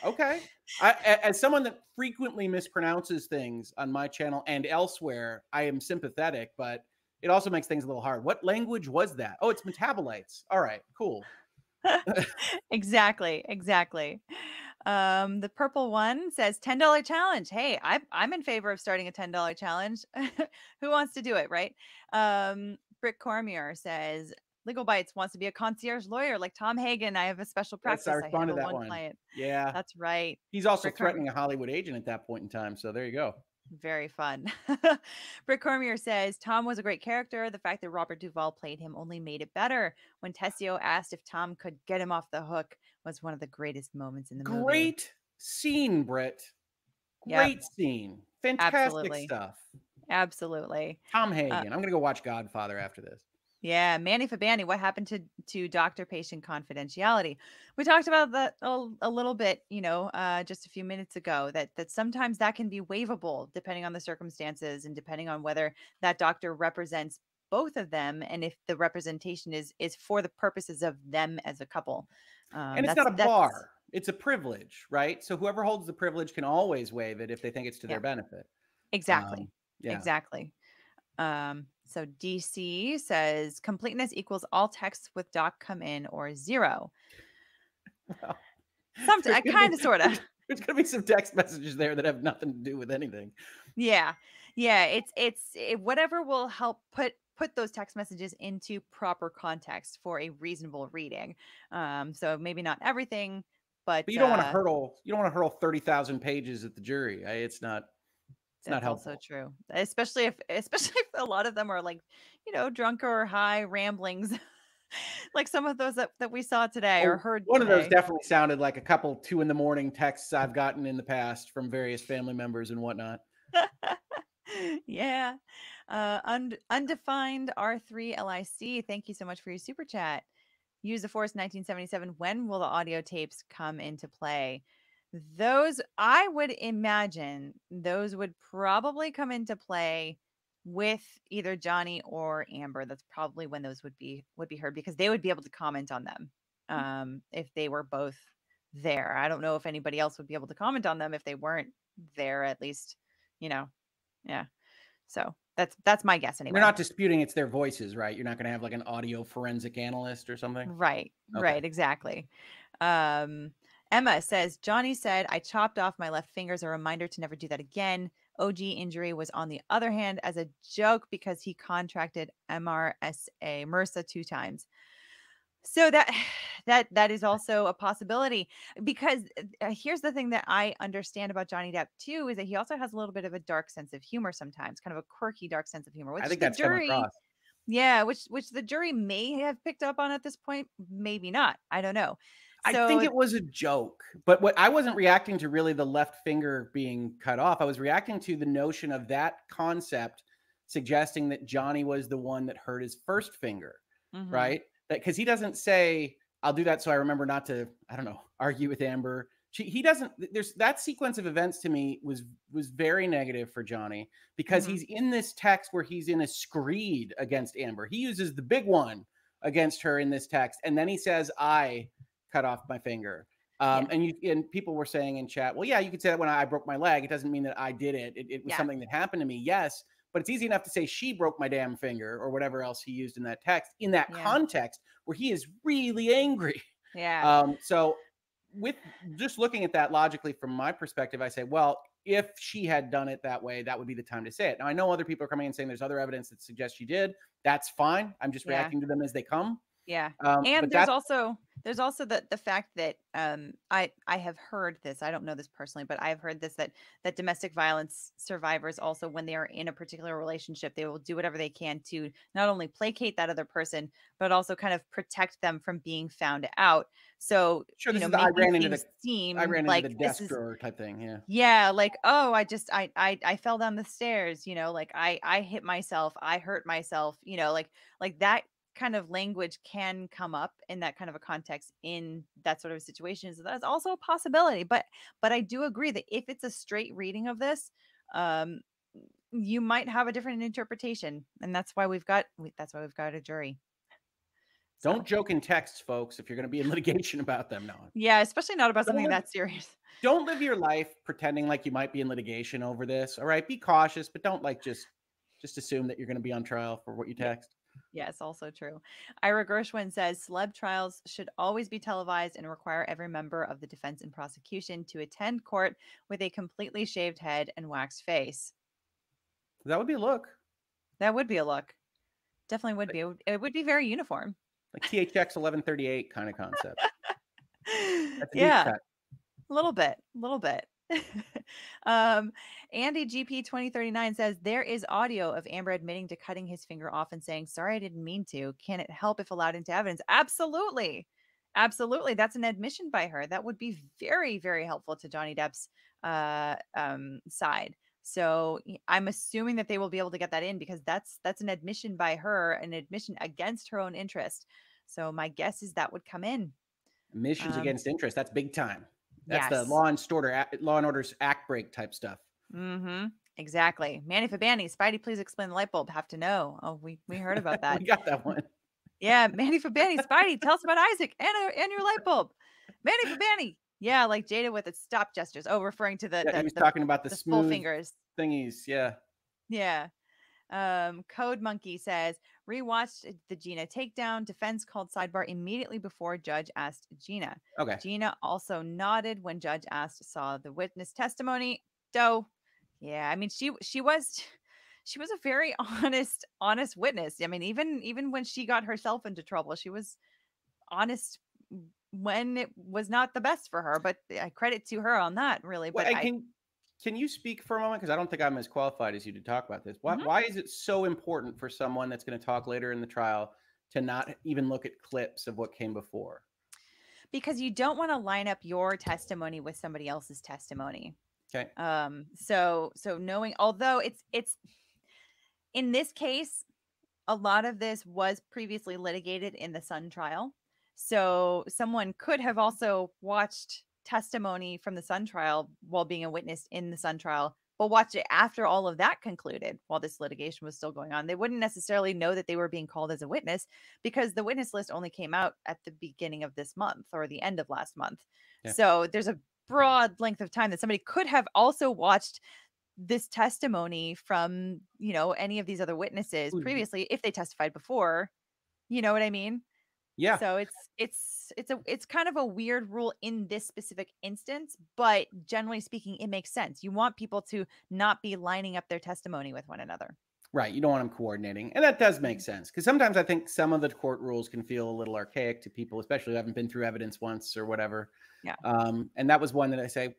[SPEAKER 16] okay. I, as someone that frequently mispronounces things on my channel and elsewhere, I am sympathetic, but it also makes things a little hard. What language was that? Oh, it's metabolites. All right, cool.
[SPEAKER 1] [laughs] exactly, exactly. Um, the purple one says ten dollar challenge. Hey, I, I'm in favor of starting a ten dollar challenge. [laughs] Who wants to do it, right? Um, Britt Cormier says Legal Bytes wants to be a concierge lawyer like Tom Hagen. I have a special practice. Yes, I responded I to that one, one. client. Yeah, that's right. He's also threatening Cormier. a
[SPEAKER 16] Hollywood agent at that point in time. So there you go.
[SPEAKER 1] Very fun. Britt [laughs] Cormier says Tom was a great character. The fact that Robert Duvall played him only made it better. When Tessio asked if Tom could get him off the hook, was one of the greatest moments in the movie. Great
[SPEAKER 16] scene, Britt. Great yep. scene. Fantastic Absolutely. stuff.
[SPEAKER 1] Absolutely.
[SPEAKER 16] Tom uh Hagen. Uh, I'm gonna go watch Godfather after this.
[SPEAKER 1] Yeah, Manny Fabani, what happened to to doctor patient confidentiality? We talked about that a, a little bit, you know, uh, just a few minutes ago. That that sometimes that can be waivable depending on the circumstances and depending on whether that doctor represents both of them and if the representation is is for the purposes of them as a couple. Um, and it's not a bar;
[SPEAKER 16] it's a privilege, right? So whoever holds the privilege can always waive it if they think it's to yeah. their benefit. Exactly. Um, yeah.
[SPEAKER 1] Exactly. Um, so DC says completeness equals all texts with doc come in or zero. Well, I kind of, sort of.
[SPEAKER 16] There's gonna be some text messages there that have nothing to do with anything.
[SPEAKER 1] Yeah, yeah. It's it's it, whatever will help put put those text messages into proper context for a reasonable reading. Um, so maybe not everything, but, but you don't uh, want to hurdle. You don't
[SPEAKER 16] want to hurdle thirty thousand pages at the jury. It's not.
[SPEAKER 1] It's That's also true, especially if [laughs] especially if a lot of them are like, you know, drunk or high ramblings, [laughs] like some of those that, that we saw today oh, or heard. One today. of those definitely
[SPEAKER 16] sounded like a couple two in the morning texts I've gotten in the past from various family members and whatnot. [laughs]
[SPEAKER 1] yeah, uh, und- undefined R three LIC. Thank you so much for your super chat. Use the Force 1977. When will the audio tapes come into play? those I would imagine those would probably come into play with either Johnny or Amber. That's probably when those would be would be heard because they would be able to comment on them mm. um, if they were both there. I don't know if anybody else would be able to comment on them if they weren't there. At least, you know, yeah. So that's that's my guess anyway. We're not
[SPEAKER 16] disputing it's their voices, right? You're not going to have like an audio forensic analyst or something,
[SPEAKER 1] right? Okay. Right, exactly. Um, Emma says, Johnny said, I chopped off my left finger as a reminder to never do that again. OG injury was on the other hand as a joke because he contracted MRSA, MRSA two times. So that [sighs] that that is also a possibility because uh, here's the thing that I understand about Johnny Depp too is that he also has a little bit of a dark sense of humor sometimes, kind of a quirky dark sense of humor. Which I think the that's jury, across. Yeah, which which the jury may have picked up on at this point, maybe not. I don't know. I think it
[SPEAKER 16] was a joke, but what I wasn't reacting to really the left finger being cut off. I was reacting to the notion of that concept suggesting that Johnny was the one that hurt his first finger, mm-hmm. right? That because he doesn't say, "I'll do that," so I remember not to, I don't know, [laughs] argue with Amber. She, he doesn't. There's that sequence of events to me was was very negative for Johnny because mm-hmm. he's in this text where he's in a screed against Amber. He uses the big one against her in this text, and then he says, "I." cut off my finger. Um, yeah. And you and people were saying in chat, well, yeah, you could say that when I broke my leg. It doesn't mean that I did it. It, it was yeah. something that happened to me. Yes, but it's easy enough to say she broke my damn finger or whatever else he used in that text in that yeah. context where he is really angry. [laughs] Yeah. Um, so with just looking at that logically from my perspective, I say, well, if she had done it that way, that would be the time to say it. Now I know other people are coming and saying there's other evidence that suggests she did. That's fine. I'm just yeah. reacting to them as they come.
[SPEAKER 1] Yeah. Um, and there's also there's also the the fact that um, I I have heard this. I don't know this personally, but I've heard this that that domestic violence survivors also, when they are in a particular relationship, they will do whatever they can to not only placate that other person, but also kind of protect them from being found out. So sure, you know, is the, I ran into the steam, I ran like into the desk is,
[SPEAKER 16] drawer type thing. Yeah.
[SPEAKER 1] Yeah, like oh, I just I I I fell down the stairs. You know, like I I hit myself. I hurt myself. You know, like like that kind of language can come up in that kind of a context in that sort of situation. So that's also a possibility. But but I do agree that if it's a straight reading of this, um, you might have a different interpretation, and that's why we've got that's why we've got a jury. So. Don't joke
[SPEAKER 16] in texts, folks, if you're going to be in [laughs] litigation about them. No.
[SPEAKER 1] Yeah, especially not about don't something live, that serious. [laughs] Don't
[SPEAKER 16] live your life pretending like you might be in litigation over this. All right, be cautious, but don't like just just assume that you're going to be on trial for what you text.
[SPEAKER 1] Yes, also true. Ira Gershwin says celeb trials should always be televised and require every member of the defense and prosecution to attend court with a completely shaved head and waxed face. That would be a look. That would be a look. Definitely would be. It would, it would be very uniform. Like THX
[SPEAKER 16] 1138 kind of concept.
[SPEAKER 1] [laughs] yeah. A little bit, a little bit. [laughs] um, Andy GP2039 says there is audio of Amber admitting to cutting his finger off and saying, Sorry, I didn't mean to. Can it help if allowed into evidence? Absolutely. Absolutely. That's an admission by her. That would be very, very helpful to Johnny Depp's uh, um, side. So I'm assuming that they will be able to get that in because that's that's an admission by her, an admission against her own interest. So my guess is that would come in.
[SPEAKER 16] Admissions um, against interest. That's big time. That's yes. the Law and Order, Law and Order's act break type stuff.
[SPEAKER 1] Mm-hmm. Exactly. Manny Fabani, Spidey, please explain the light bulb. Have to know. Oh, we we heard about [laughs] that. we got that one. Yeah, Manny Fabani, Spidey, tell us about Isaac and uh, and your light bulb. Manny Fabani. Yeah, like Jada with its stop gestures. Oh, referring to the, yeah, the he was the, talking about the, the smooth fingers
[SPEAKER 16] thingies. Yeah.
[SPEAKER 1] Yeah. Um, Code Monkey says rewatched uh, the Gina takedown. Defense called sidebar immediately before Judge asked Gina. Okay. Gina also nodded when Judge asked, saw the witness testimony. Doe. Yeah, I mean, she she was [laughs] she was a very [laughs] honest, honest witness. I mean, even even when she got herself into trouble, she was honest when it was not the best for her. But eh, I credit to her on that, really. Well, but I, I can
[SPEAKER 16] can you speak for a moment? Because I don't think I'm as qualified as you to talk about this. Why, mm -hmm. why is it so important for someone that's going to talk later in the trial to not even look at clips of what came before?
[SPEAKER 1] Because you don't want to line up your testimony with somebody else's testimony. Okay. Um, so so knowing although it's it's in this case, a lot of this was previously litigated in the Sun trial. So someone could have also watched testimony from the Sun trial while being a witness in the Sun trial, but watched it after all of that concluded while this litigation was still going on. They wouldn't necessarily know that they were being called as a witness because the witness list only came out at the beginning of this month or the end of last month. Yeah. So there's a broad length of time that somebody could have also watched this testimony from, you know, any of these other witnesses previously if they testified before. You know what I mean? Yeah. So it's it's it's a it's kind of a weird rule in this specific instance, but generally speaking, it makes sense. You want people to not be lining up their testimony with one another.
[SPEAKER 16] Right. You don't want them coordinating. And that does make mm-hmm. sense because sometimes I think some of the court rules can feel a little archaic to people, especially who haven't been through evidence once or whatever. Yeah. Um, and that was one that I say,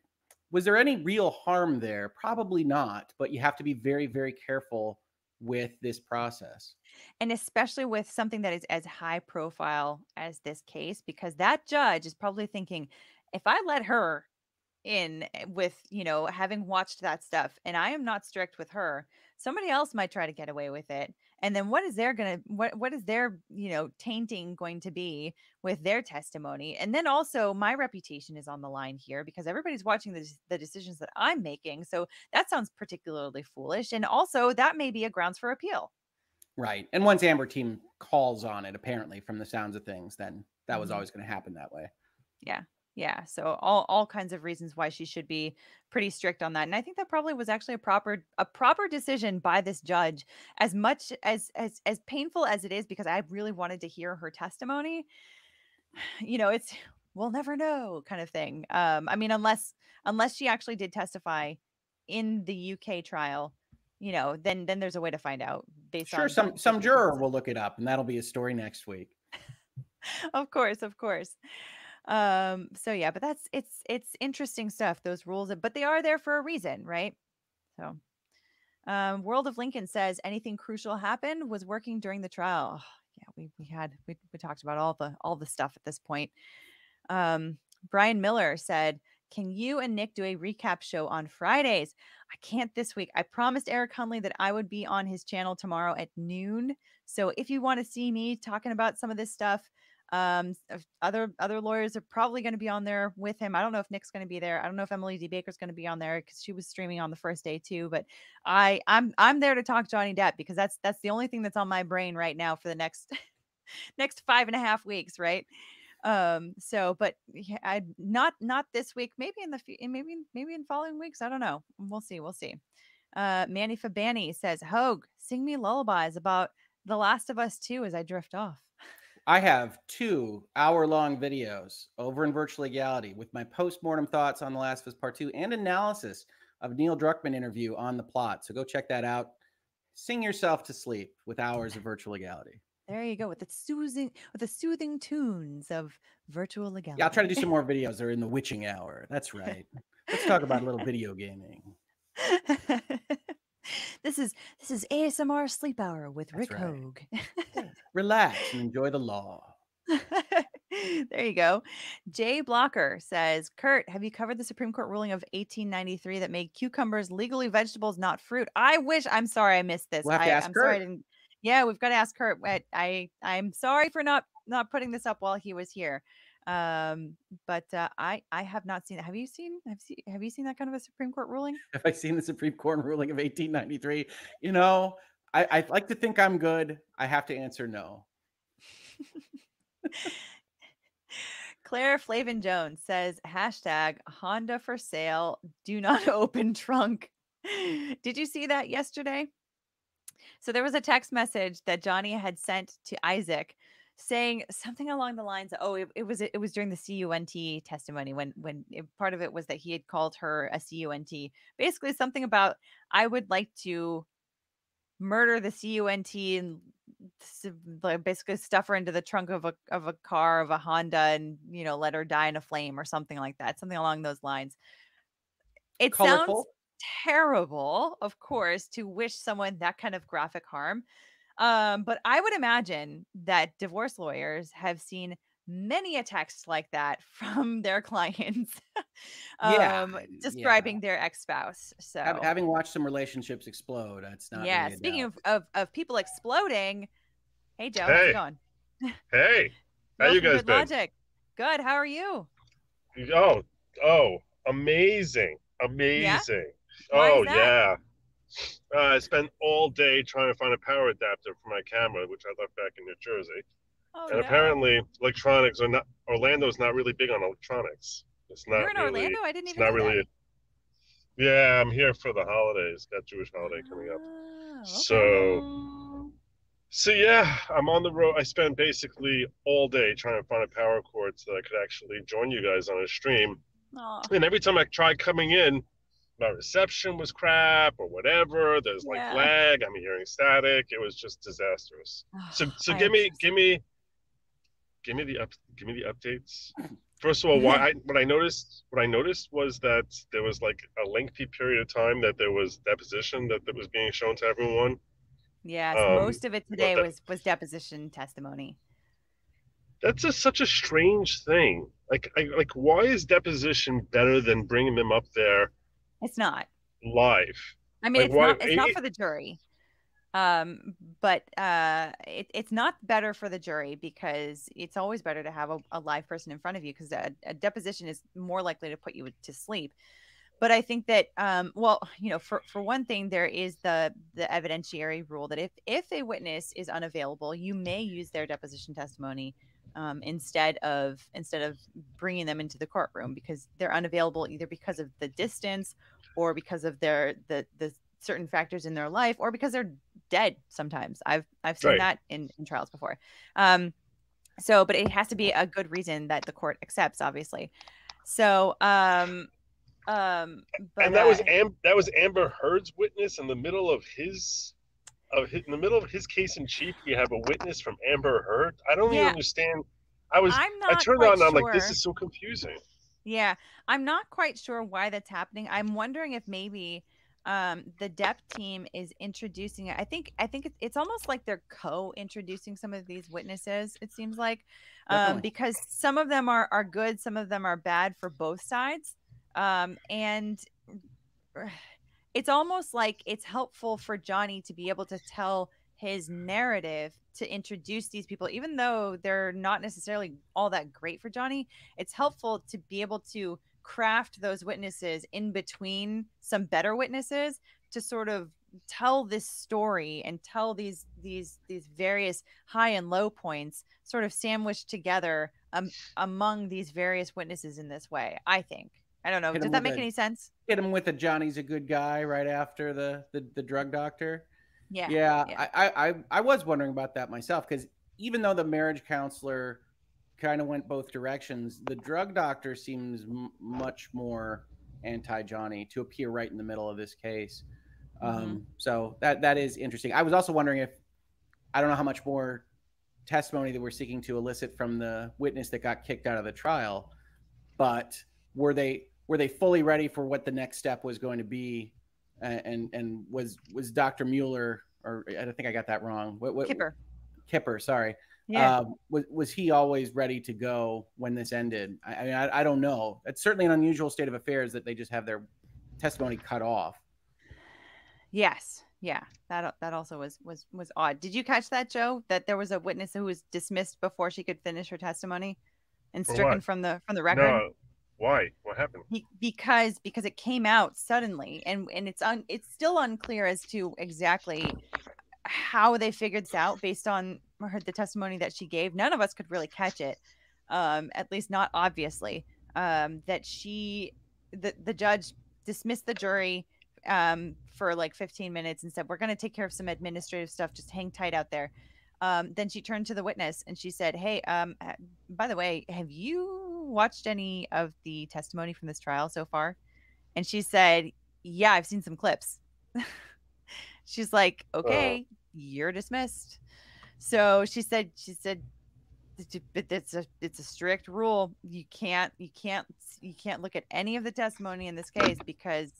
[SPEAKER 16] was there any real harm there? Probably not, but you have to be very, very careful with this process.
[SPEAKER 1] And especially with something that is as high profile as this case, because that judge is probably thinking, if I let her in eh, with, you know, having watched that stuff and I am not strict with her, somebody else might try to get away with it and then what is their gonna what what is their you know tainting going to be with their testimony and then also my reputation is on the line here because everybody's watching the, the decisions that i'm making so that sounds particularly foolish and also that may be a grounds for appeal
[SPEAKER 16] right and once amber team calls on it apparently from the sounds of things then that was mm-hmm. always going to happen that way
[SPEAKER 1] yeah yeah. So all all kinds of reasons why she should be pretty strict on that. And I think that probably was actually a proper a proper decision by this judge as much as as as painful as it is because I really wanted to hear her testimony. [sighs] You know, it's we'll never know kind of thing. Um I mean unless unless she actually did testify in the UK trial, you know, then then there's a way to find out based sure, on some some
[SPEAKER 16] juror will look it up and that'll be a story next week.
[SPEAKER 1] [laughs] of course, of course um so yeah but that's it's it's interesting stuff those rules but they are there for a reason right so um world of lincoln says anything crucial happened was working during the trial oh, [sighs] yeah we we had we, we talked about all the all the stuff at this point um brian miller said can you and Nick do a recap show on Fridays? I can't this week. I promised Eric Hunley that I would be on his channel tomorrow at noon. So if you want to see me talking about some of this stuff, um, other other lawyers are probably going to be on there with him. I don't know if Nick's going to be there. I don't know if Emily D. Baker's going to be on there because she was streaming on the first day too. But I I'm I'm there to talk Johnny Depp because that's that's the only thing that's on my brain right now for the next [laughs] next five and a half weeks, right? Um, so, but I not not this week. Maybe in the eh, maybe maybe in following weeks. I don't know. We'll see. We'll see. Uh, Manny Fabani says, "Hoeg, sing me lullabies about The Last of Us Two as I drift off."
[SPEAKER 16] I have two hour long videos over in Virtual Legality with my post mortem thoughts on The Last of Us Part 2 and analysis of Neil Druckmann interview on the plot. So go check that out. Sing yourself to sleep with hours of Virtual Legality.
[SPEAKER 1] There you go with the soothing with the soothing tunes of virtual legality. Yeah, I'll try to do some more
[SPEAKER 16] videos. They're in the witching hour. That's right. Let's talk about a little [laughs] video gaming. [laughs]
[SPEAKER 1] this is this is ASMR Sleep Hour with That's Rick right. Hoeg. [laughs] Relax and enjoy the law. [laughs] there you go. Jay Blocker says, Kurt, have you covered the Supreme Court ruling of 1893 that made cucumbers legally vegetables, not fruit? I wish. I'm sorry I missed this. We'll I, am sorry I didn't. Yeah, we've got to ask Kurt. I, I I'm sorry for not not putting this up while he was here. Um, but uh, I I have not seen. Have you seen have seen have you seen that kind of a Supreme Court ruling? [laughs]
[SPEAKER 16] Have I seen the Supreme Court ruling of 1893? You know, I, I like to think I'm good. I have to answer no.
[SPEAKER 1] [laughs] Claire Flavin Jones says hashtag Honda for sale. Do not [laughs] open trunk. [gasps] Did you see that yesterday? So there was a text message that Johnny had sent to Isaac saying something along the lines of, oh, it, it was it was during the CUNT testimony when when it, part of it was that he had called her a CUNT. Basically something about I would like to murder the CUNT and basically stuff her into the trunk of a of a car of a Honda and you know let her die in a flame or something like that. Something along those lines. It Colorful. sounds terrible, of course, to wish someone that kind of graphic harm. Um, but I would imagine that divorce lawyers have seen many a text like that [laughs] from their clients [laughs] um, yeah, describing yeah. their ex-spouse so having
[SPEAKER 16] watched some relationships explode that's not yeah really speaking
[SPEAKER 1] of, of, of people exploding hey joe hey. how's it
[SPEAKER 5] going [laughs] hey
[SPEAKER 1] how you guys good been? logic good how are you
[SPEAKER 5] oh oh amazing amazing
[SPEAKER 1] oh, yeah? oh yeah
[SPEAKER 5] uh, I spent all day trying to find a power adapter for my camera, which I left back in New Jersey. Oh, and no. apparently, electronics are not. Orlando's not really big on electronics. It's not. You're in really, Orlando. I didn't even. It's not really. A, yeah, I'm here for the holidays. Got Jewish holiday coming up. Oh, okay. So. So yeah, I'm on the road. I spent basically all day trying to find a power cord so that I could actually join you guys on a stream. Aww. And every time I tried coming in, my reception was crap or whatever. There's like yeah. lag. I'm hearing static. It was just disastrous. Oh, so [sighs] so I give me give me give me the up give me the updates. First of all, why I, what I noticed what I noticed was that there was like a lengthy period of time that there was deposition that, that was being shown to everyone.
[SPEAKER 1] Yeah, um, most of it today was was deposition testimony. That's just
[SPEAKER 5] such a strange thing. Like I, like why is deposition better than bringing them up there?
[SPEAKER 1] It's not live. I mean, like, it's why, not. It's it, not for the jury. Um, but uh, it, it's not better for the jury because it's always better to have a, a live person in front of you because a, a, deposition is more likely to put you to sleep. But I think that, um, well, you know, for, for one thing, there is the the evidentiary rule that if if a witness is unavailable, you may use their deposition testimony um, instead of instead of bringing them into the courtroom because they're unavailable either because of the distance or because of their the the certain factors in their life or because they're dead sometimes i've i've seen right. that in, in trials before um so but it has to be a good reason that the court accepts obviously so um um
[SPEAKER 5] but, and that uh, was Am- that was amber heard's witness in the middle of his of his, in the middle of his case in chief, we have a witness from Amber Heard. I don't yeah. even understand. I was i turned on. Sure. I'm like, this is so
[SPEAKER 1] confusing. Yeah, I'm not quite sure why that's happening. I'm wondering if maybe um, the Depp team is introducing it. I think I think it's, it's almost like they're co-introducing some of these witnesses. It seems like um, because some of them are are good, some of them are bad for both sides, um, and it's almost like it's helpful for Johnny to be able to tell his narrative to introduce these people, even though they're not necessarily all that great for Johnny. It's helpful to be able to craft those witnesses in between some better witnesses to sort of tell this story and tell these these these various high and low points sort of sandwiched together um, among these various witnesses in this way i think I don't know. Hit Does that make a, any sense?
[SPEAKER 16] Hit him with a Johnny's a good guy right after the the, the drug doctor. Yeah. Yeah. yeah. I, I I was wondering about that myself because even though the marriage counselor kind of went both directions, the drug doctor seems much more anti Johnny to appear right in the middle of this case. Mm -hmm. Um, so that that is interesting. I was also wondering if I don't know how much more testimony that we're seeking to elicit from the witness that got kicked out of the trial, but were they were they fully ready for what the next step was going to be and and was was dr mueller or i think i got that wrong what, what, kipper kipper sorry yeah. Um, was, was he always ready to go when this ended i, mean I, I, don't know it's certainly an unusual state of affairs that they just have their testimony cut off
[SPEAKER 1] yes yeah that that also was was was odd did you catch that joe that there was a witness who was dismissed before she could finish her testimony and stricken from the from the record no
[SPEAKER 5] why? What happened? Be
[SPEAKER 1] because because it came out suddenly, and and it's un it's still unclear as to exactly how they figured this out based on her the testimony that she gave. None of us could really catch it, um, at least not obviously. Um, that she the the judge dismissed the jury um, for like 15 minutes and said, "We're going to take care of some administrative stuff. Just hang tight out there." Um, then she turned to the witness and she said, "Hey, um, uh, by the way, have you watched any of the testimony from this trial so far? And she said, Yeah, I've seen some clips. [laughs] She's like, Okay, you're dismissed. So she said, She said, but it's a it's a strict rule. You can't you can't you can't look at any of the testimony in this case because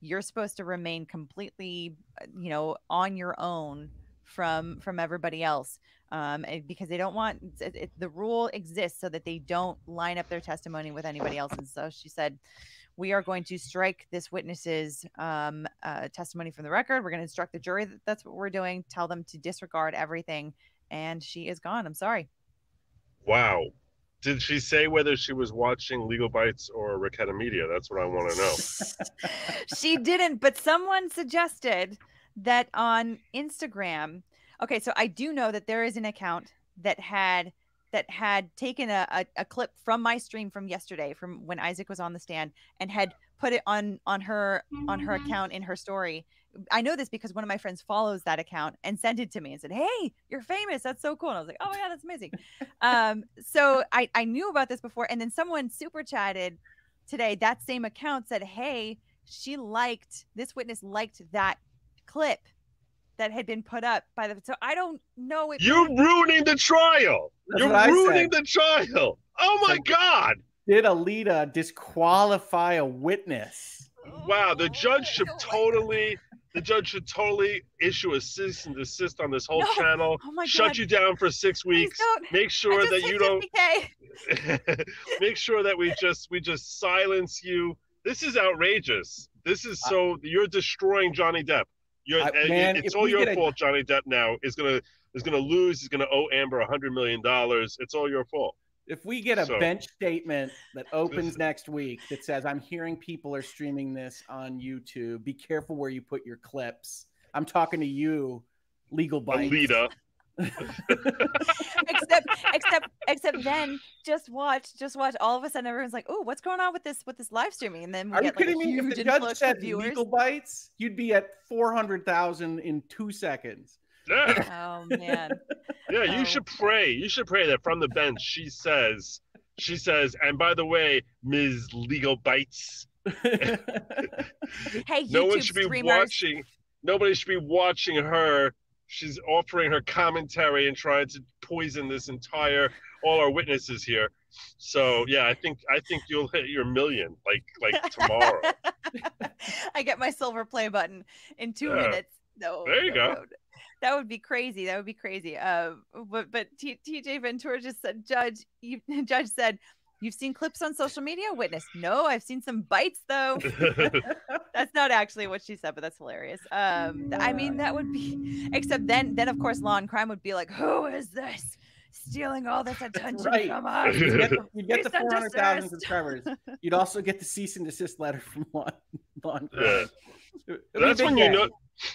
[SPEAKER 1] you're supposed to remain completely, uh, you know, on your own from from everybody else um, eh, because they don't want it, it, the rule exists so that they don't line up their testimony with anybody else. And so she said, "We are going to strike this witness's um, uh, testimony from the record. We're going to instruct the jury that that's what we're doing. Tell them to disregard everything." And she is gone. I'm sorry.
[SPEAKER 5] Wow. Did she say whether she was watching Legal Bytes or Rekieta Media? That's what I want to know.
[SPEAKER 1] [laughs] she didn't, but someone suggested that on Instagram, okay, so I do know that there is an account that had that had taken a, a, a, clip from my stream from yesterday from when Isaac was on the stand and had put it on on her mm-hmm. on her mm-hmm. account in her story. I know this because one of my friends follows that account and sent it to me and said, "Hey, you're famous. That's so cool." And I was like, "Oh my god, that's amazing." um, so I I knew about this before, and then someone super chatted today. That same account said, "Hey, she liked this witness liked that clip that had been put up by the. So I don't know. You're ruining
[SPEAKER 5] the trial. That's You're ruining the trial.
[SPEAKER 1] Oh my so God.
[SPEAKER 16] Did Alyte disqualify a witness?
[SPEAKER 5] Oh, wow, the judge should oh. totally. the judge should totally issue a cease and desist on this whole no. channel. Oh shut you down for six weeks. Make sure that you don't. [laughs] make sure that we just we just silence you. This is outrageous. This is so you're destroying Johnny Depp. I, man, it's all your fault. A, Johnny Depp now is gonna is gonna lose. He's gonna owe Amber a hundred million dollars. It's all your fault.
[SPEAKER 16] If we get a so, bench statement that opens [laughs] next week that says, "I'm hearing people are streaming this on YouTube. Be careful where you put your clips." I'm talking to you,
[SPEAKER 5] legal bytes. Alyte except
[SPEAKER 1] except except then just watch just watch all of a sudden everyone's like oh what's going on with this with this live streaming and then we are get, you kidding like, me if the judge said legal
[SPEAKER 16] bytes you'd be at 400000 in two seconds
[SPEAKER 5] yeah. [laughs] oh man yeah you oh. should pray you should pray that from the bench she says she says and by the way ms legal bytes [laughs] hey YouTube no one should be watching nobody should be watching her she's offering her commentary and trying to poison this entire all our witnesses here. So yeah, I think I think you'll hit your million like like [laughs] tomorrow.
[SPEAKER 1] I get my silver play button in two yeah. minutes. No, there you no, go. No. That would be crazy. That would be crazy. Uh, but but TJ Ventura just said, Judge, you, [laughs] Judge said, You've seen clips on social media, witness. No, I've seen some bites though. [laughs] [laughs] that's not actually what she said, but that's hilarious. Um, I mean, that would be [laughs] except then then of course law and crime would be like, Who is this? Stealing all this attention right. from us. You'd
[SPEAKER 16] get the, the 400,000 subscribers. You'd also get the cease and desist letter from Law, law and Crime. Yeah. That's when you know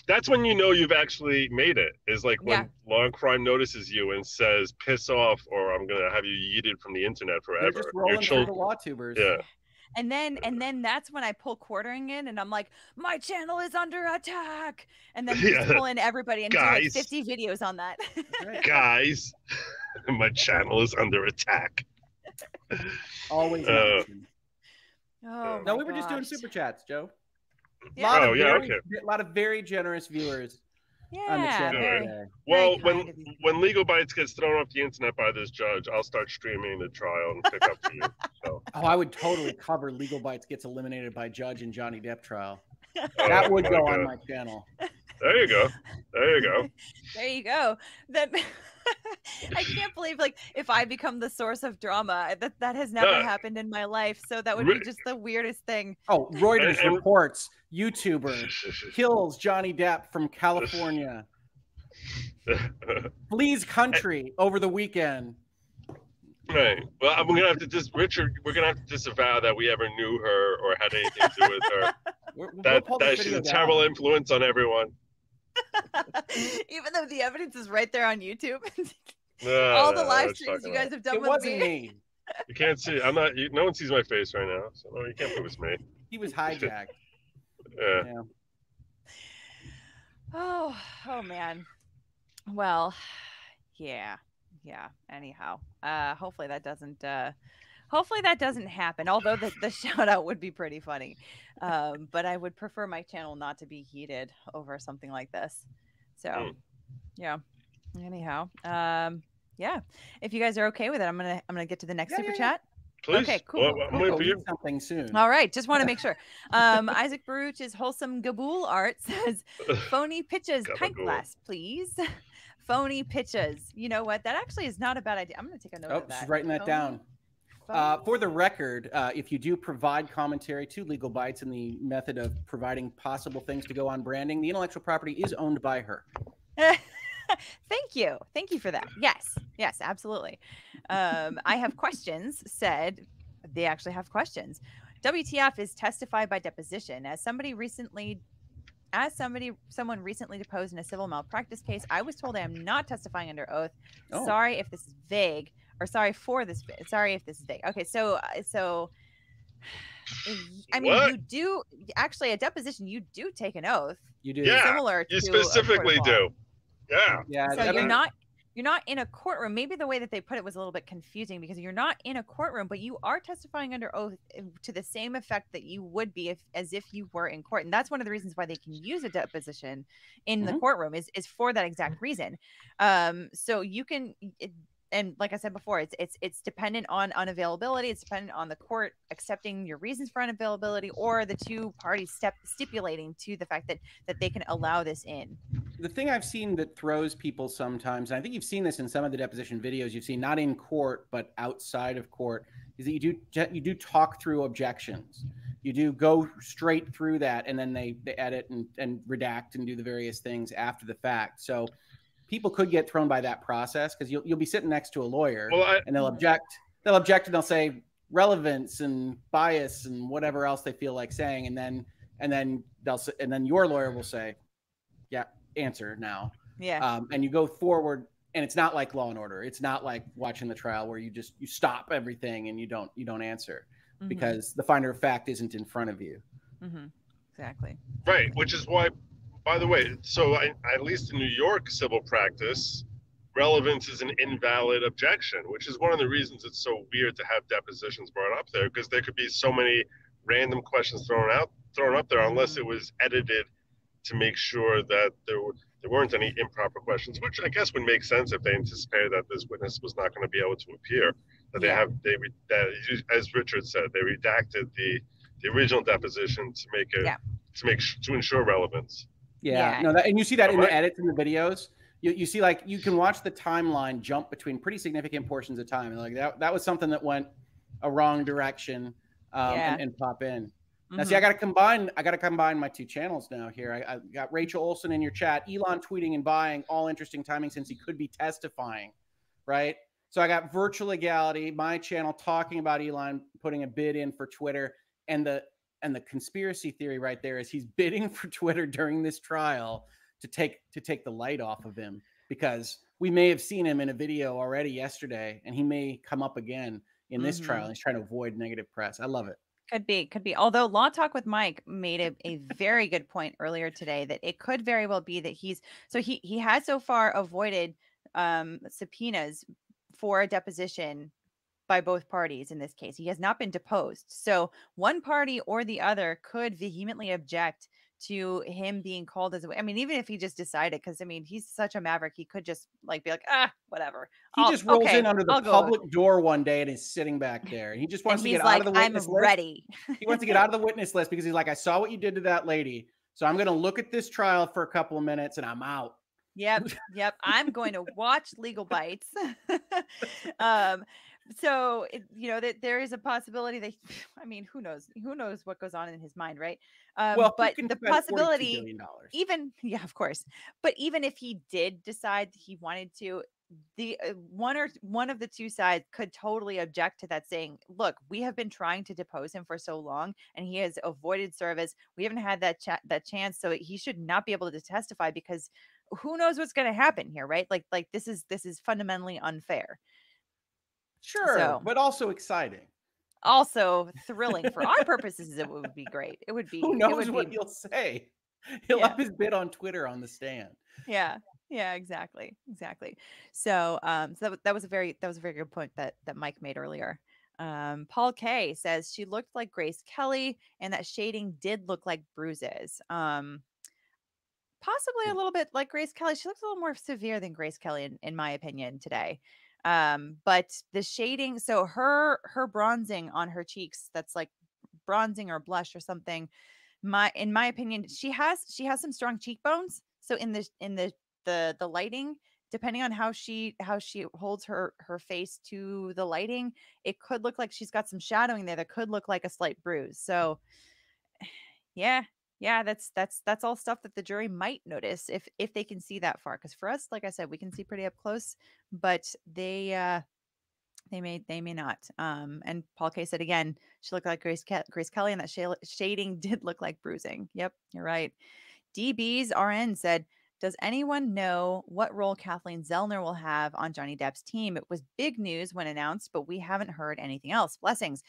[SPEAKER 5] that's when you know you've actually made it. Is like when yeah. law and crime notices you and says, "Piss off," or I'm gonna have you yeeted from the internet forever. are just rolling Your children, the law tubers. Yeah. [laughs]
[SPEAKER 1] And then and then that's when I pull quartering in and I'm like, my channel is under attack. And then [laughs] yeah. pull in everybody and Guys. do like 50 videos on that.
[SPEAKER 5] [laughs] Guys, my channel is under attack.
[SPEAKER 1] Always. Uh, oh, no, we were gosh. just doing super chats,
[SPEAKER 16] Joe. Lot oh, of yeah, very, okay. A lot of very generous viewers. Yeah. channel yeah.
[SPEAKER 5] well, when when Legal Bytes gets thrown off the internet by this judge, I'll start streaming the trial and pick up for you.
[SPEAKER 16] So. [laughs] Oh, I would totally cover Legal Bytes gets eliminated by judge in Johnny Depp trial. Oh, that would go God. on my channel.
[SPEAKER 5] There you go. There you go.
[SPEAKER 1] [laughs] there you go. That [laughs] [laughs] I can't believe like if I become the source of drama that that has never uh, happened in my life. So that would be just the weirdest thing. Oh,
[SPEAKER 16] Reuters reports YouTuber kills Johnny Depp from California. [laughs] Flees country over the weekend.
[SPEAKER 5] Right. Well, we're gonna have to just Richard. We're gonna have to disavow that we ever knew her or had anything to do with her.
[SPEAKER 1] [laughs] we're, we
[SPEAKER 3] that that she's a terrible
[SPEAKER 5] influence on everyone.
[SPEAKER 1] [laughs] Even though the evidence is right there on YouTube. [laughs]
[SPEAKER 5] All the live streams you guys about. have done it with wasn't me. me. [laughs] You can't see. I'm not. You, no one sees my face right now, so you can't prove it's me. He was hijacked. yeah. yeah. [sighs]
[SPEAKER 1] Oh, oh man. Well, yeah, yeah. Anyhow, uh, hopefully that doesn't uh, hopefully that doesn't happen although the, the [laughs] shout out would be pretty funny um, but i would prefer my channel not to be heated over something like this so mm. yeah anyhow um, yeah if you guys are okay with it i'm gonna i'm gonna get to the next yeah, super yeah, chat Please. Okay, cool. Well, I'm for you.
[SPEAKER 16] Something soon. All
[SPEAKER 1] right, just want to make [laughs] sure. Um, Isaac is wholesome gabool art says, "Phony pitches, pint glass, please." [laughs] Phony pitches. You know what? That actually is not a bad idea. I'm going to take a note oh, of that. She's writing that phony, down. Uh,
[SPEAKER 16] for the record, uh, if you do provide commentary to Legal Bytes in the method of providing possible things to go on branding, the intellectual property is owned by her. [laughs]
[SPEAKER 1] Thank you. Thank you for that. Yes. Yes, absolutely. Um, I have questions said. They actually have questions. WTF is testified by deposition. As somebody recently as somebody someone recently deposed in a civil malpractice case, I was told I am not testifying under oath. Oh. Sorry if this is vague or sorry for this bit. Sorry if this is big. Okay, so uh, so [sighs] I mean, what? you do actually a deposition. You do take an oath. You do yeah, similar. You specifically do.
[SPEAKER 5] Yeah. Yeah. So you're not
[SPEAKER 1] you're not in a courtroom. Maybe the way that they put it was a little bit confusing because you're not in a courtroom, but you are testifying under oath eh, to the same effect that you would be if as if you were in court. And that's one of the reasons why they can use a deposition in mm-hmm. the courtroom is is for that exact reason. Um, so you can it, eh, and like I said before, it's it's it's dependent on unavailability. It's dependent on the court accepting your reasons for unavailability, or the two parties step stipulating to the fact that that they can allow this in.
[SPEAKER 16] The thing I've seen that throws people sometimes, and I think you've seen this in some of the deposition videos you've seen, not in court but outside of court, is that you do you do talk through objections. You do go straight through that, and then they, they edit and, and redact and do the various things after the fact. So people could get thrown by that process because you'll, you'll be sitting next to a lawyer well, I, and they'll object they'll object and they'll say relevance and bias and whatever else they feel like saying and then and then they'll and then your lawyer will say yeah answer now yeah um, and you go forward and it's not like law and order it's not like watching the trial where you just you stop everything and you don't you don't answer mm-hmm. because the finder of fact isn't in front of you
[SPEAKER 5] mm-hmm. exactly right which is why by the way, so I, at least in New York civil practice, relevance is an invalid objection, which is one of the reasons it's so weird to have depositions brought up there because there could be so many random questions thrown out thrown up there unless it mm-hmm. was edited to make sure that there were, there weren't any improper questions, which I guess would make sense if they anticipated that this witness was not going to be able to appear. That yeah. they have they that as Richard said, they redacted the the original deposition to make it yeah. to make to ensure relevance.
[SPEAKER 16] Yeah, yeah. no, that, and you see that All in right. the edits in the videos. You, you see like you can watch the timeline jump between pretty significant portions of time, and like that that was something that went a wrong direction um, yeah. and, and, pop in. Now, mm-hmm. see, I mm-hmm. got to combine. I got to combine my two channels now. Here, I, I, got Rachel Olson in your chat. Elon tweeting and buying. All interesting timing since he could be testifying, right? So I got virtual legality, my channel talking about Elon putting a bid in for Twitter, and the and the conspiracy theory right there is he's bidding for Twitter during this trial to take to take the light off of him because we may have seen him in a video already yesterday and he may come up again in this mm-hmm. trial. He's trying to avoid negative press. I love it.
[SPEAKER 1] Could be, could be. Although Law Talk with Mike made a, a very good point earlier today that it could very well be that he's so he he has so far avoided um subpoenas for a deposition by both parties in this case. He has not been deposed. So one party or the other could vehemently object to him being called as a, I mean, even if he just decided, because I mean, he's such a maverick, he could just like be like, ah, whatever. He I'll, just rolls okay, in under the public
[SPEAKER 16] door one day and is sitting back [laughs] there. he just wants to get like, out of the witness I'm list. ready. he wants to get out of the [laughs] witness list because he's like, I saw what you did to that lady. So I'm going to look at this trial for a couple of minutes and I'm out.
[SPEAKER 1] Yep. [laughs] Yep. I'm going to watch Legal Bytes. um, so it, you know that there is a possibility that [sighs] i mean who knows who knows what goes on in his mind right um, well, but the possibility even [laughs] yeah of course but even if he did decide he wanted to the uh, one or one of the two sides could totally object to that saying look we have been trying to depose him for so long and he has avoided service we haven't had that cha- that chance so he should not be able to testify because who knows what's going to happen here right like like this is this is fundamentally unfair Sure, so, but also exciting. Also thrilling for our [laughs] purposes. It would be great. It would be. Who knows what be,
[SPEAKER 16] he'll say? He'll yeah. up his bid on Twitter on the stand.
[SPEAKER 1] Yeah. Yeah, exactly, exactly. So, um, so that, that was a very that was a very good point that that Mike made earlier. Um, Paul K says she looked like Grace Kelly, and that shading did look like bruises. Um, possibly a hmm. little bit like Grace Kelly. She looks a little more severe than Grace Kelly, in, in my opinion, today. Um, but the shading, so her her bronzing on her cheeks, that's like bronzing or blush or something. My in my opinion, she has she has some strong cheekbones. So in the in the the the lighting, depending on how she how she holds her her face to the lighting, it could look like she's got some shadowing there that could look like a slight bruise. So [sighs] yeah, yeah that's that's that's all stuff that the jury might notice if if they can see that far because for us like i said we can see pretty up close but they uh they may they may not um and paul k said again she looked like grace Ke- grace kelly and that sh- shading [laughs] did look like bruising yep you're right db's rn said does anyone know what role Kathleen Zellner will have on Johnny Depp's team? It was big news when announced, but we haven't heard anything else. Blessings.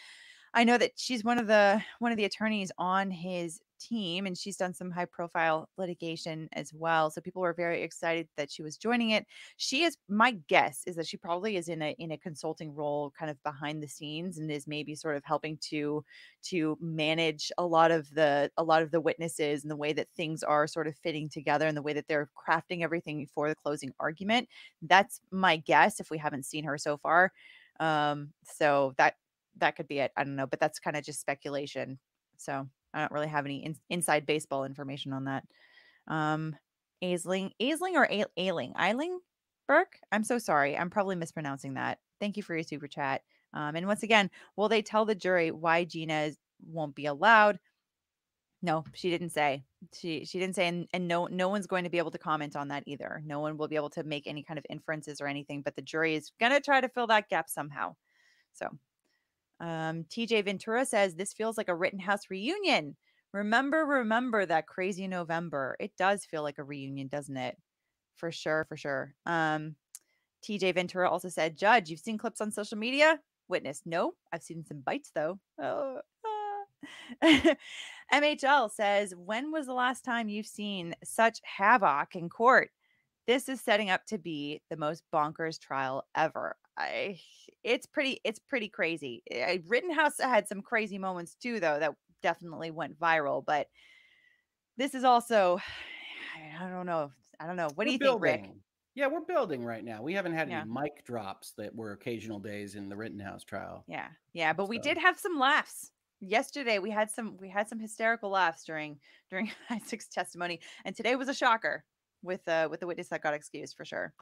[SPEAKER 1] I know that she's one of the one of the attorneys on his team and she's done some high profile litigation as well so people were very excited that she was joining it she is my guess is that she probably is in a in a consulting role kind of behind the scenes and is maybe sort of helping to to manage a lot of the a lot of the witnesses and the way that things are sort of fitting together and the way that they're crafting everything for the closing argument that's my guess if we haven't seen her so far um so that that could be it. I don't know, but that's kind of just speculation. So I don't really have any in, inside baseball information on that. Um, Aisling, Aisling or A- Ailing, Eiling Burke. I'm so sorry. I'm probably mispronouncing that. Thank you for your super chat. Um, and once again, will they tell the jury why Gina won't be allowed? No, she didn't say. She she didn't say, and, and no no one's going to be able to comment on that either. No one will be able to make any kind of inferences or anything. But the jury is gonna try to fill that gap somehow. So um, TJ Ventura says, This feels like a Rittenhouse reunion. Remember, remember that crazy November. It does feel like a reunion, doesn't it? For sure, for sure. Um, TJ Ventura also said, Judge, you've seen clips on social media? Witness, no. I've seen some bites though. Oh. Ah. [laughs] MHL says, When was the last time you've seen such havoc in court? This is setting up to be the most bonkers trial ever. I, it's pretty it's pretty crazy. I, Rittenhouse had some crazy moments too, though that definitely went viral. But this is also, [sighs] I don't know, I don't know. What we're do you building. think, Rick?
[SPEAKER 16] Yeah, we're building right now. We haven't had yeah. any mic drops that were occasional days in the Rittenhouse trial.
[SPEAKER 1] Yeah, yeah, but so. we did have some laughs yesterday. We had some we had some hysterical laughs during [laughs] during Isaac's testimony, and today was a shocker with uh with the witness that got excused for sure.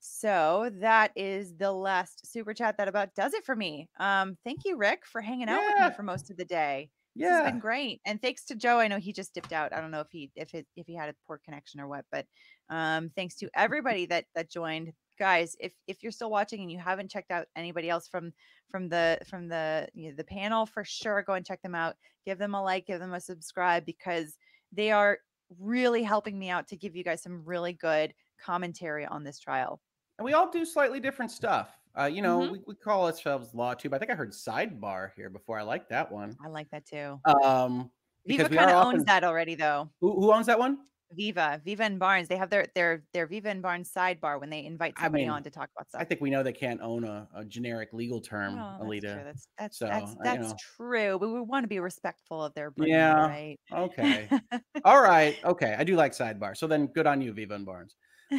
[SPEAKER 1] So that is the last super chat. That about does it for me. Um, thank you, Rick, for hanging out yeah. with me for most of the day. Yeah, yeah. has been great. And thanks to Joe. I know he just dipped out. I don't know if he if it if he had a poor connection or what, but um thanks to everybody that that joined. Guys, if if you're still watching and you haven't checked out anybody else from from the from the you know, the panel, for sure go and check them out. Give them a like, give them a subscribe because they are really helping me out to give you guys some really good commentary on this trial
[SPEAKER 16] and we all do slightly different stuff. Uh, you know, mm-hmm. we, we call ourselves Law Tube. I
[SPEAKER 1] think I heard Sidebar here before. I like that one. I like that too. Um, Viva kind of owns that already, though. Who, who, owns that one? Viva, Viva and Barnes. They have their their their Viva and Barnes sidebar when they invite somebody I mean, on to talk about stuff. I think
[SPEAKER 16] we know they can't own a, a generic legal term, oh, Alyte. That's that's that's, so, uh, that's, that's you know.
[SPEAKER 1] true. But we want to be respectful of their brand, yeah. Right?
[SPEAKER 16] Okay. [laughs] All right. Okay. I do like sidebar. So then, good on you, Viva and Barnes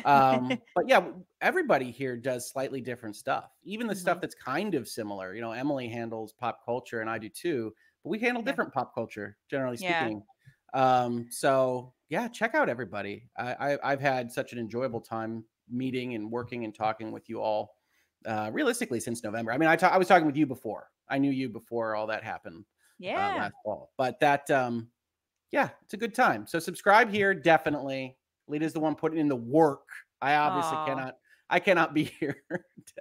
[SPEAKER 16] um, [laughs] but yeah, everybody here does slightly different stuff. Even the mm-hmm. stuff that's kind of similar. You know, Emily handles pop culture, and I do too. But we handle yeah. different pop culture, generally speaking. Yeah. Um, so yeah, check out everybody. I, I, I've had such an enjoyable time meeting and working and talking with you all. Uh, realistically, since November. I mean, I, ta- I was talking with you before. I knew you before all that happened. Uh, yeah. Uh, last fall, but that um, yeah, it's a good time. So subscribe here, definitely. Lita's the one putting in the work. I obviously Aww. cannot. I cannot be [laughs] here.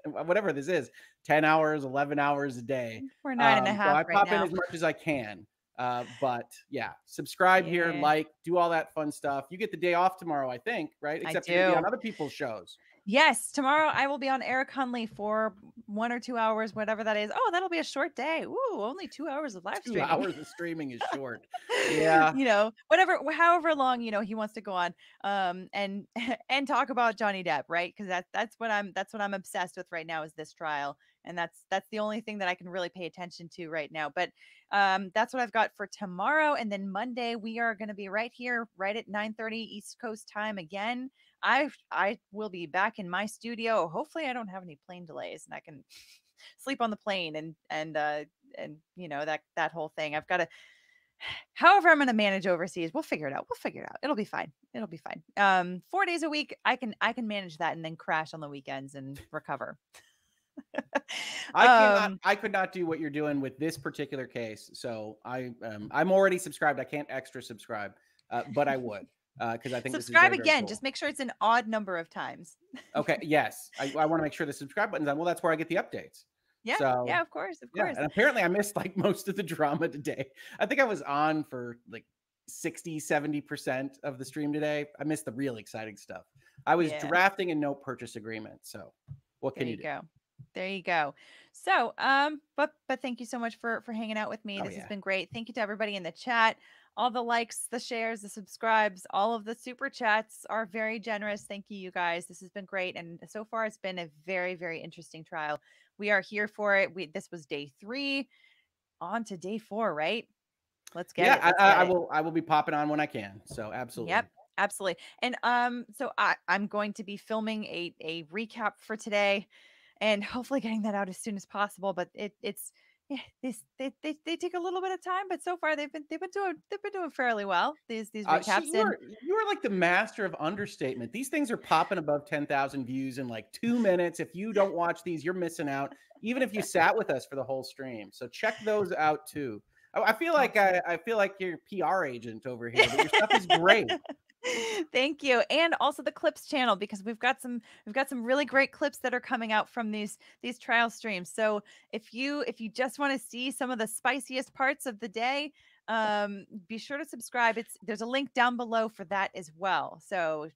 [SPEAKER 16] whatever this is, ten hours, eleven hours a day. We're nine um, and a um, half. So I right pop now. in as much as I can. Uh, but yeah, subscribe yeah. here, like, do all that fun stuff. You get the day off tomorrow, I think, right? Except I do. on other people's shows.
[SPEAKER 1] Yes, tomorrow I will be on Eric Hunley for one or two hours, whatever that is. Oh, that'll be a short day. Ooh, only two hours of live streaming. Two hours of
[SPEAKER 16] streaming is short. [laughs] yeah, you know,
[SPEAKER 1] whatever, however long you know he wants to go on, um, and [laughs] and talk about Johnny Depp, right? Because that's that's what I'm that's what I'm obsessed with right now is this trial, and that's that's the only thing that I can really pay attention to right now. But um, that's what I've got for tomorrow, and then Monday we are going to be right here, right at 9:30 East Coast time again. I I will be back in my studio. Hopefully, I don't have any plane delays and I can [laughs] sleep on the plane and and uh and you know that that whole thing. I've got to [sighs] however i'm going to manage overseas we'll figure it out we'll figure it out it'll be fine it'll be fine um four days a week i can i can manage that and then crash on the weekends and recover [laughs] i cannot um i could
[SPEAKER 16] not do what you're doing with this particular case so i um [laughs] i'm already subscribed i can't extra subscribe uh, but i would because uh, I think subscribe again. cool. Just
[SPEAKER 1] make sure it's an odd number of times.
[SPEAKER 16] okay. Yes, I, I want to make sure the subscribe button's on. Well, that's where I get the updates.
[SPEAKER 1] Yeah. So, yeah. Of course. Of yeah. course. And
[SPEAKER 16] apparently, I missed like [laughs] most of the drama today. I think I was on for like 60, 70 percent of the stream today. I missed the real exciting stuff. I was yeah. drafting a no purchase agreement. So, what there can you, you go?
[SPEAKER 1] Do? There you go. So, um, but but thank you so much for for hanging out with me. Oh, this yeah. has been great. Thank you to everybody in the chat all the likes, the shares, the subscribes, all of the super chats are very generous. Thank you, you guys. This has been great. And so far, it's been a very, very interesting trial. We are here for it. We, this was day three, on to day four, right? Let's get yeah, it. I, I, I will.
[SPEAKER 16] I will be popping on when I can. So absolutely. Yep
[SPEAKER 1] absolutely and um so i i'm going to be filming a a recap for today and hopefully getting that out as soon as possible but it it's yeah, they, they, they take a little bit of time, but so far they've been they've been doing they've been doing fairly well. These these recaps. Uh, so you, are,
[SPEAKER 16] you are like the master of understatement. These things are popping above ten thousand views in like two minutes. If you don't watch these, you're missing out. Even if you [laughs] sat with us for the whole stream, so check those out too. I, oh, I feel like I, I feel like your PR agent over
[SPEAKER 3] here. your stuff is great.
[SPEAKER 1] [laughs] Thank you. And also the clips channel because we've got some we've got some really great clips that are coming out from these these trial streams. So if you if you just want to see some of the spiciest parts of the day, um be sure to subscribe. It's there's a link down below for that as well. So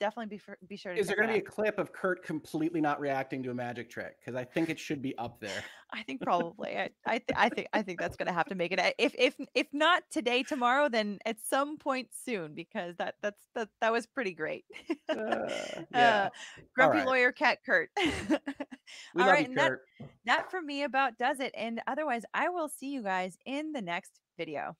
[SPEAKER 1] definitely be for, be sure to. Is there going to be a
[SPEAKER 16] clip of Kurt completely not reacting to a magic trick? Because I think it should be up there. [laughs]
[SPEAKER 1] I think probably. I I, th- I think I think that's going to have to make it. If if if not today, tomorrow, then at some point soon, because that that's that that was pretty great. uh, [laughs] yeah. Uh, grumpy right. lawyer cat Kurt. [laughs] we All love right, you, Kurt. That, that for me about does it. And otherwise, I will see you guys in the next video.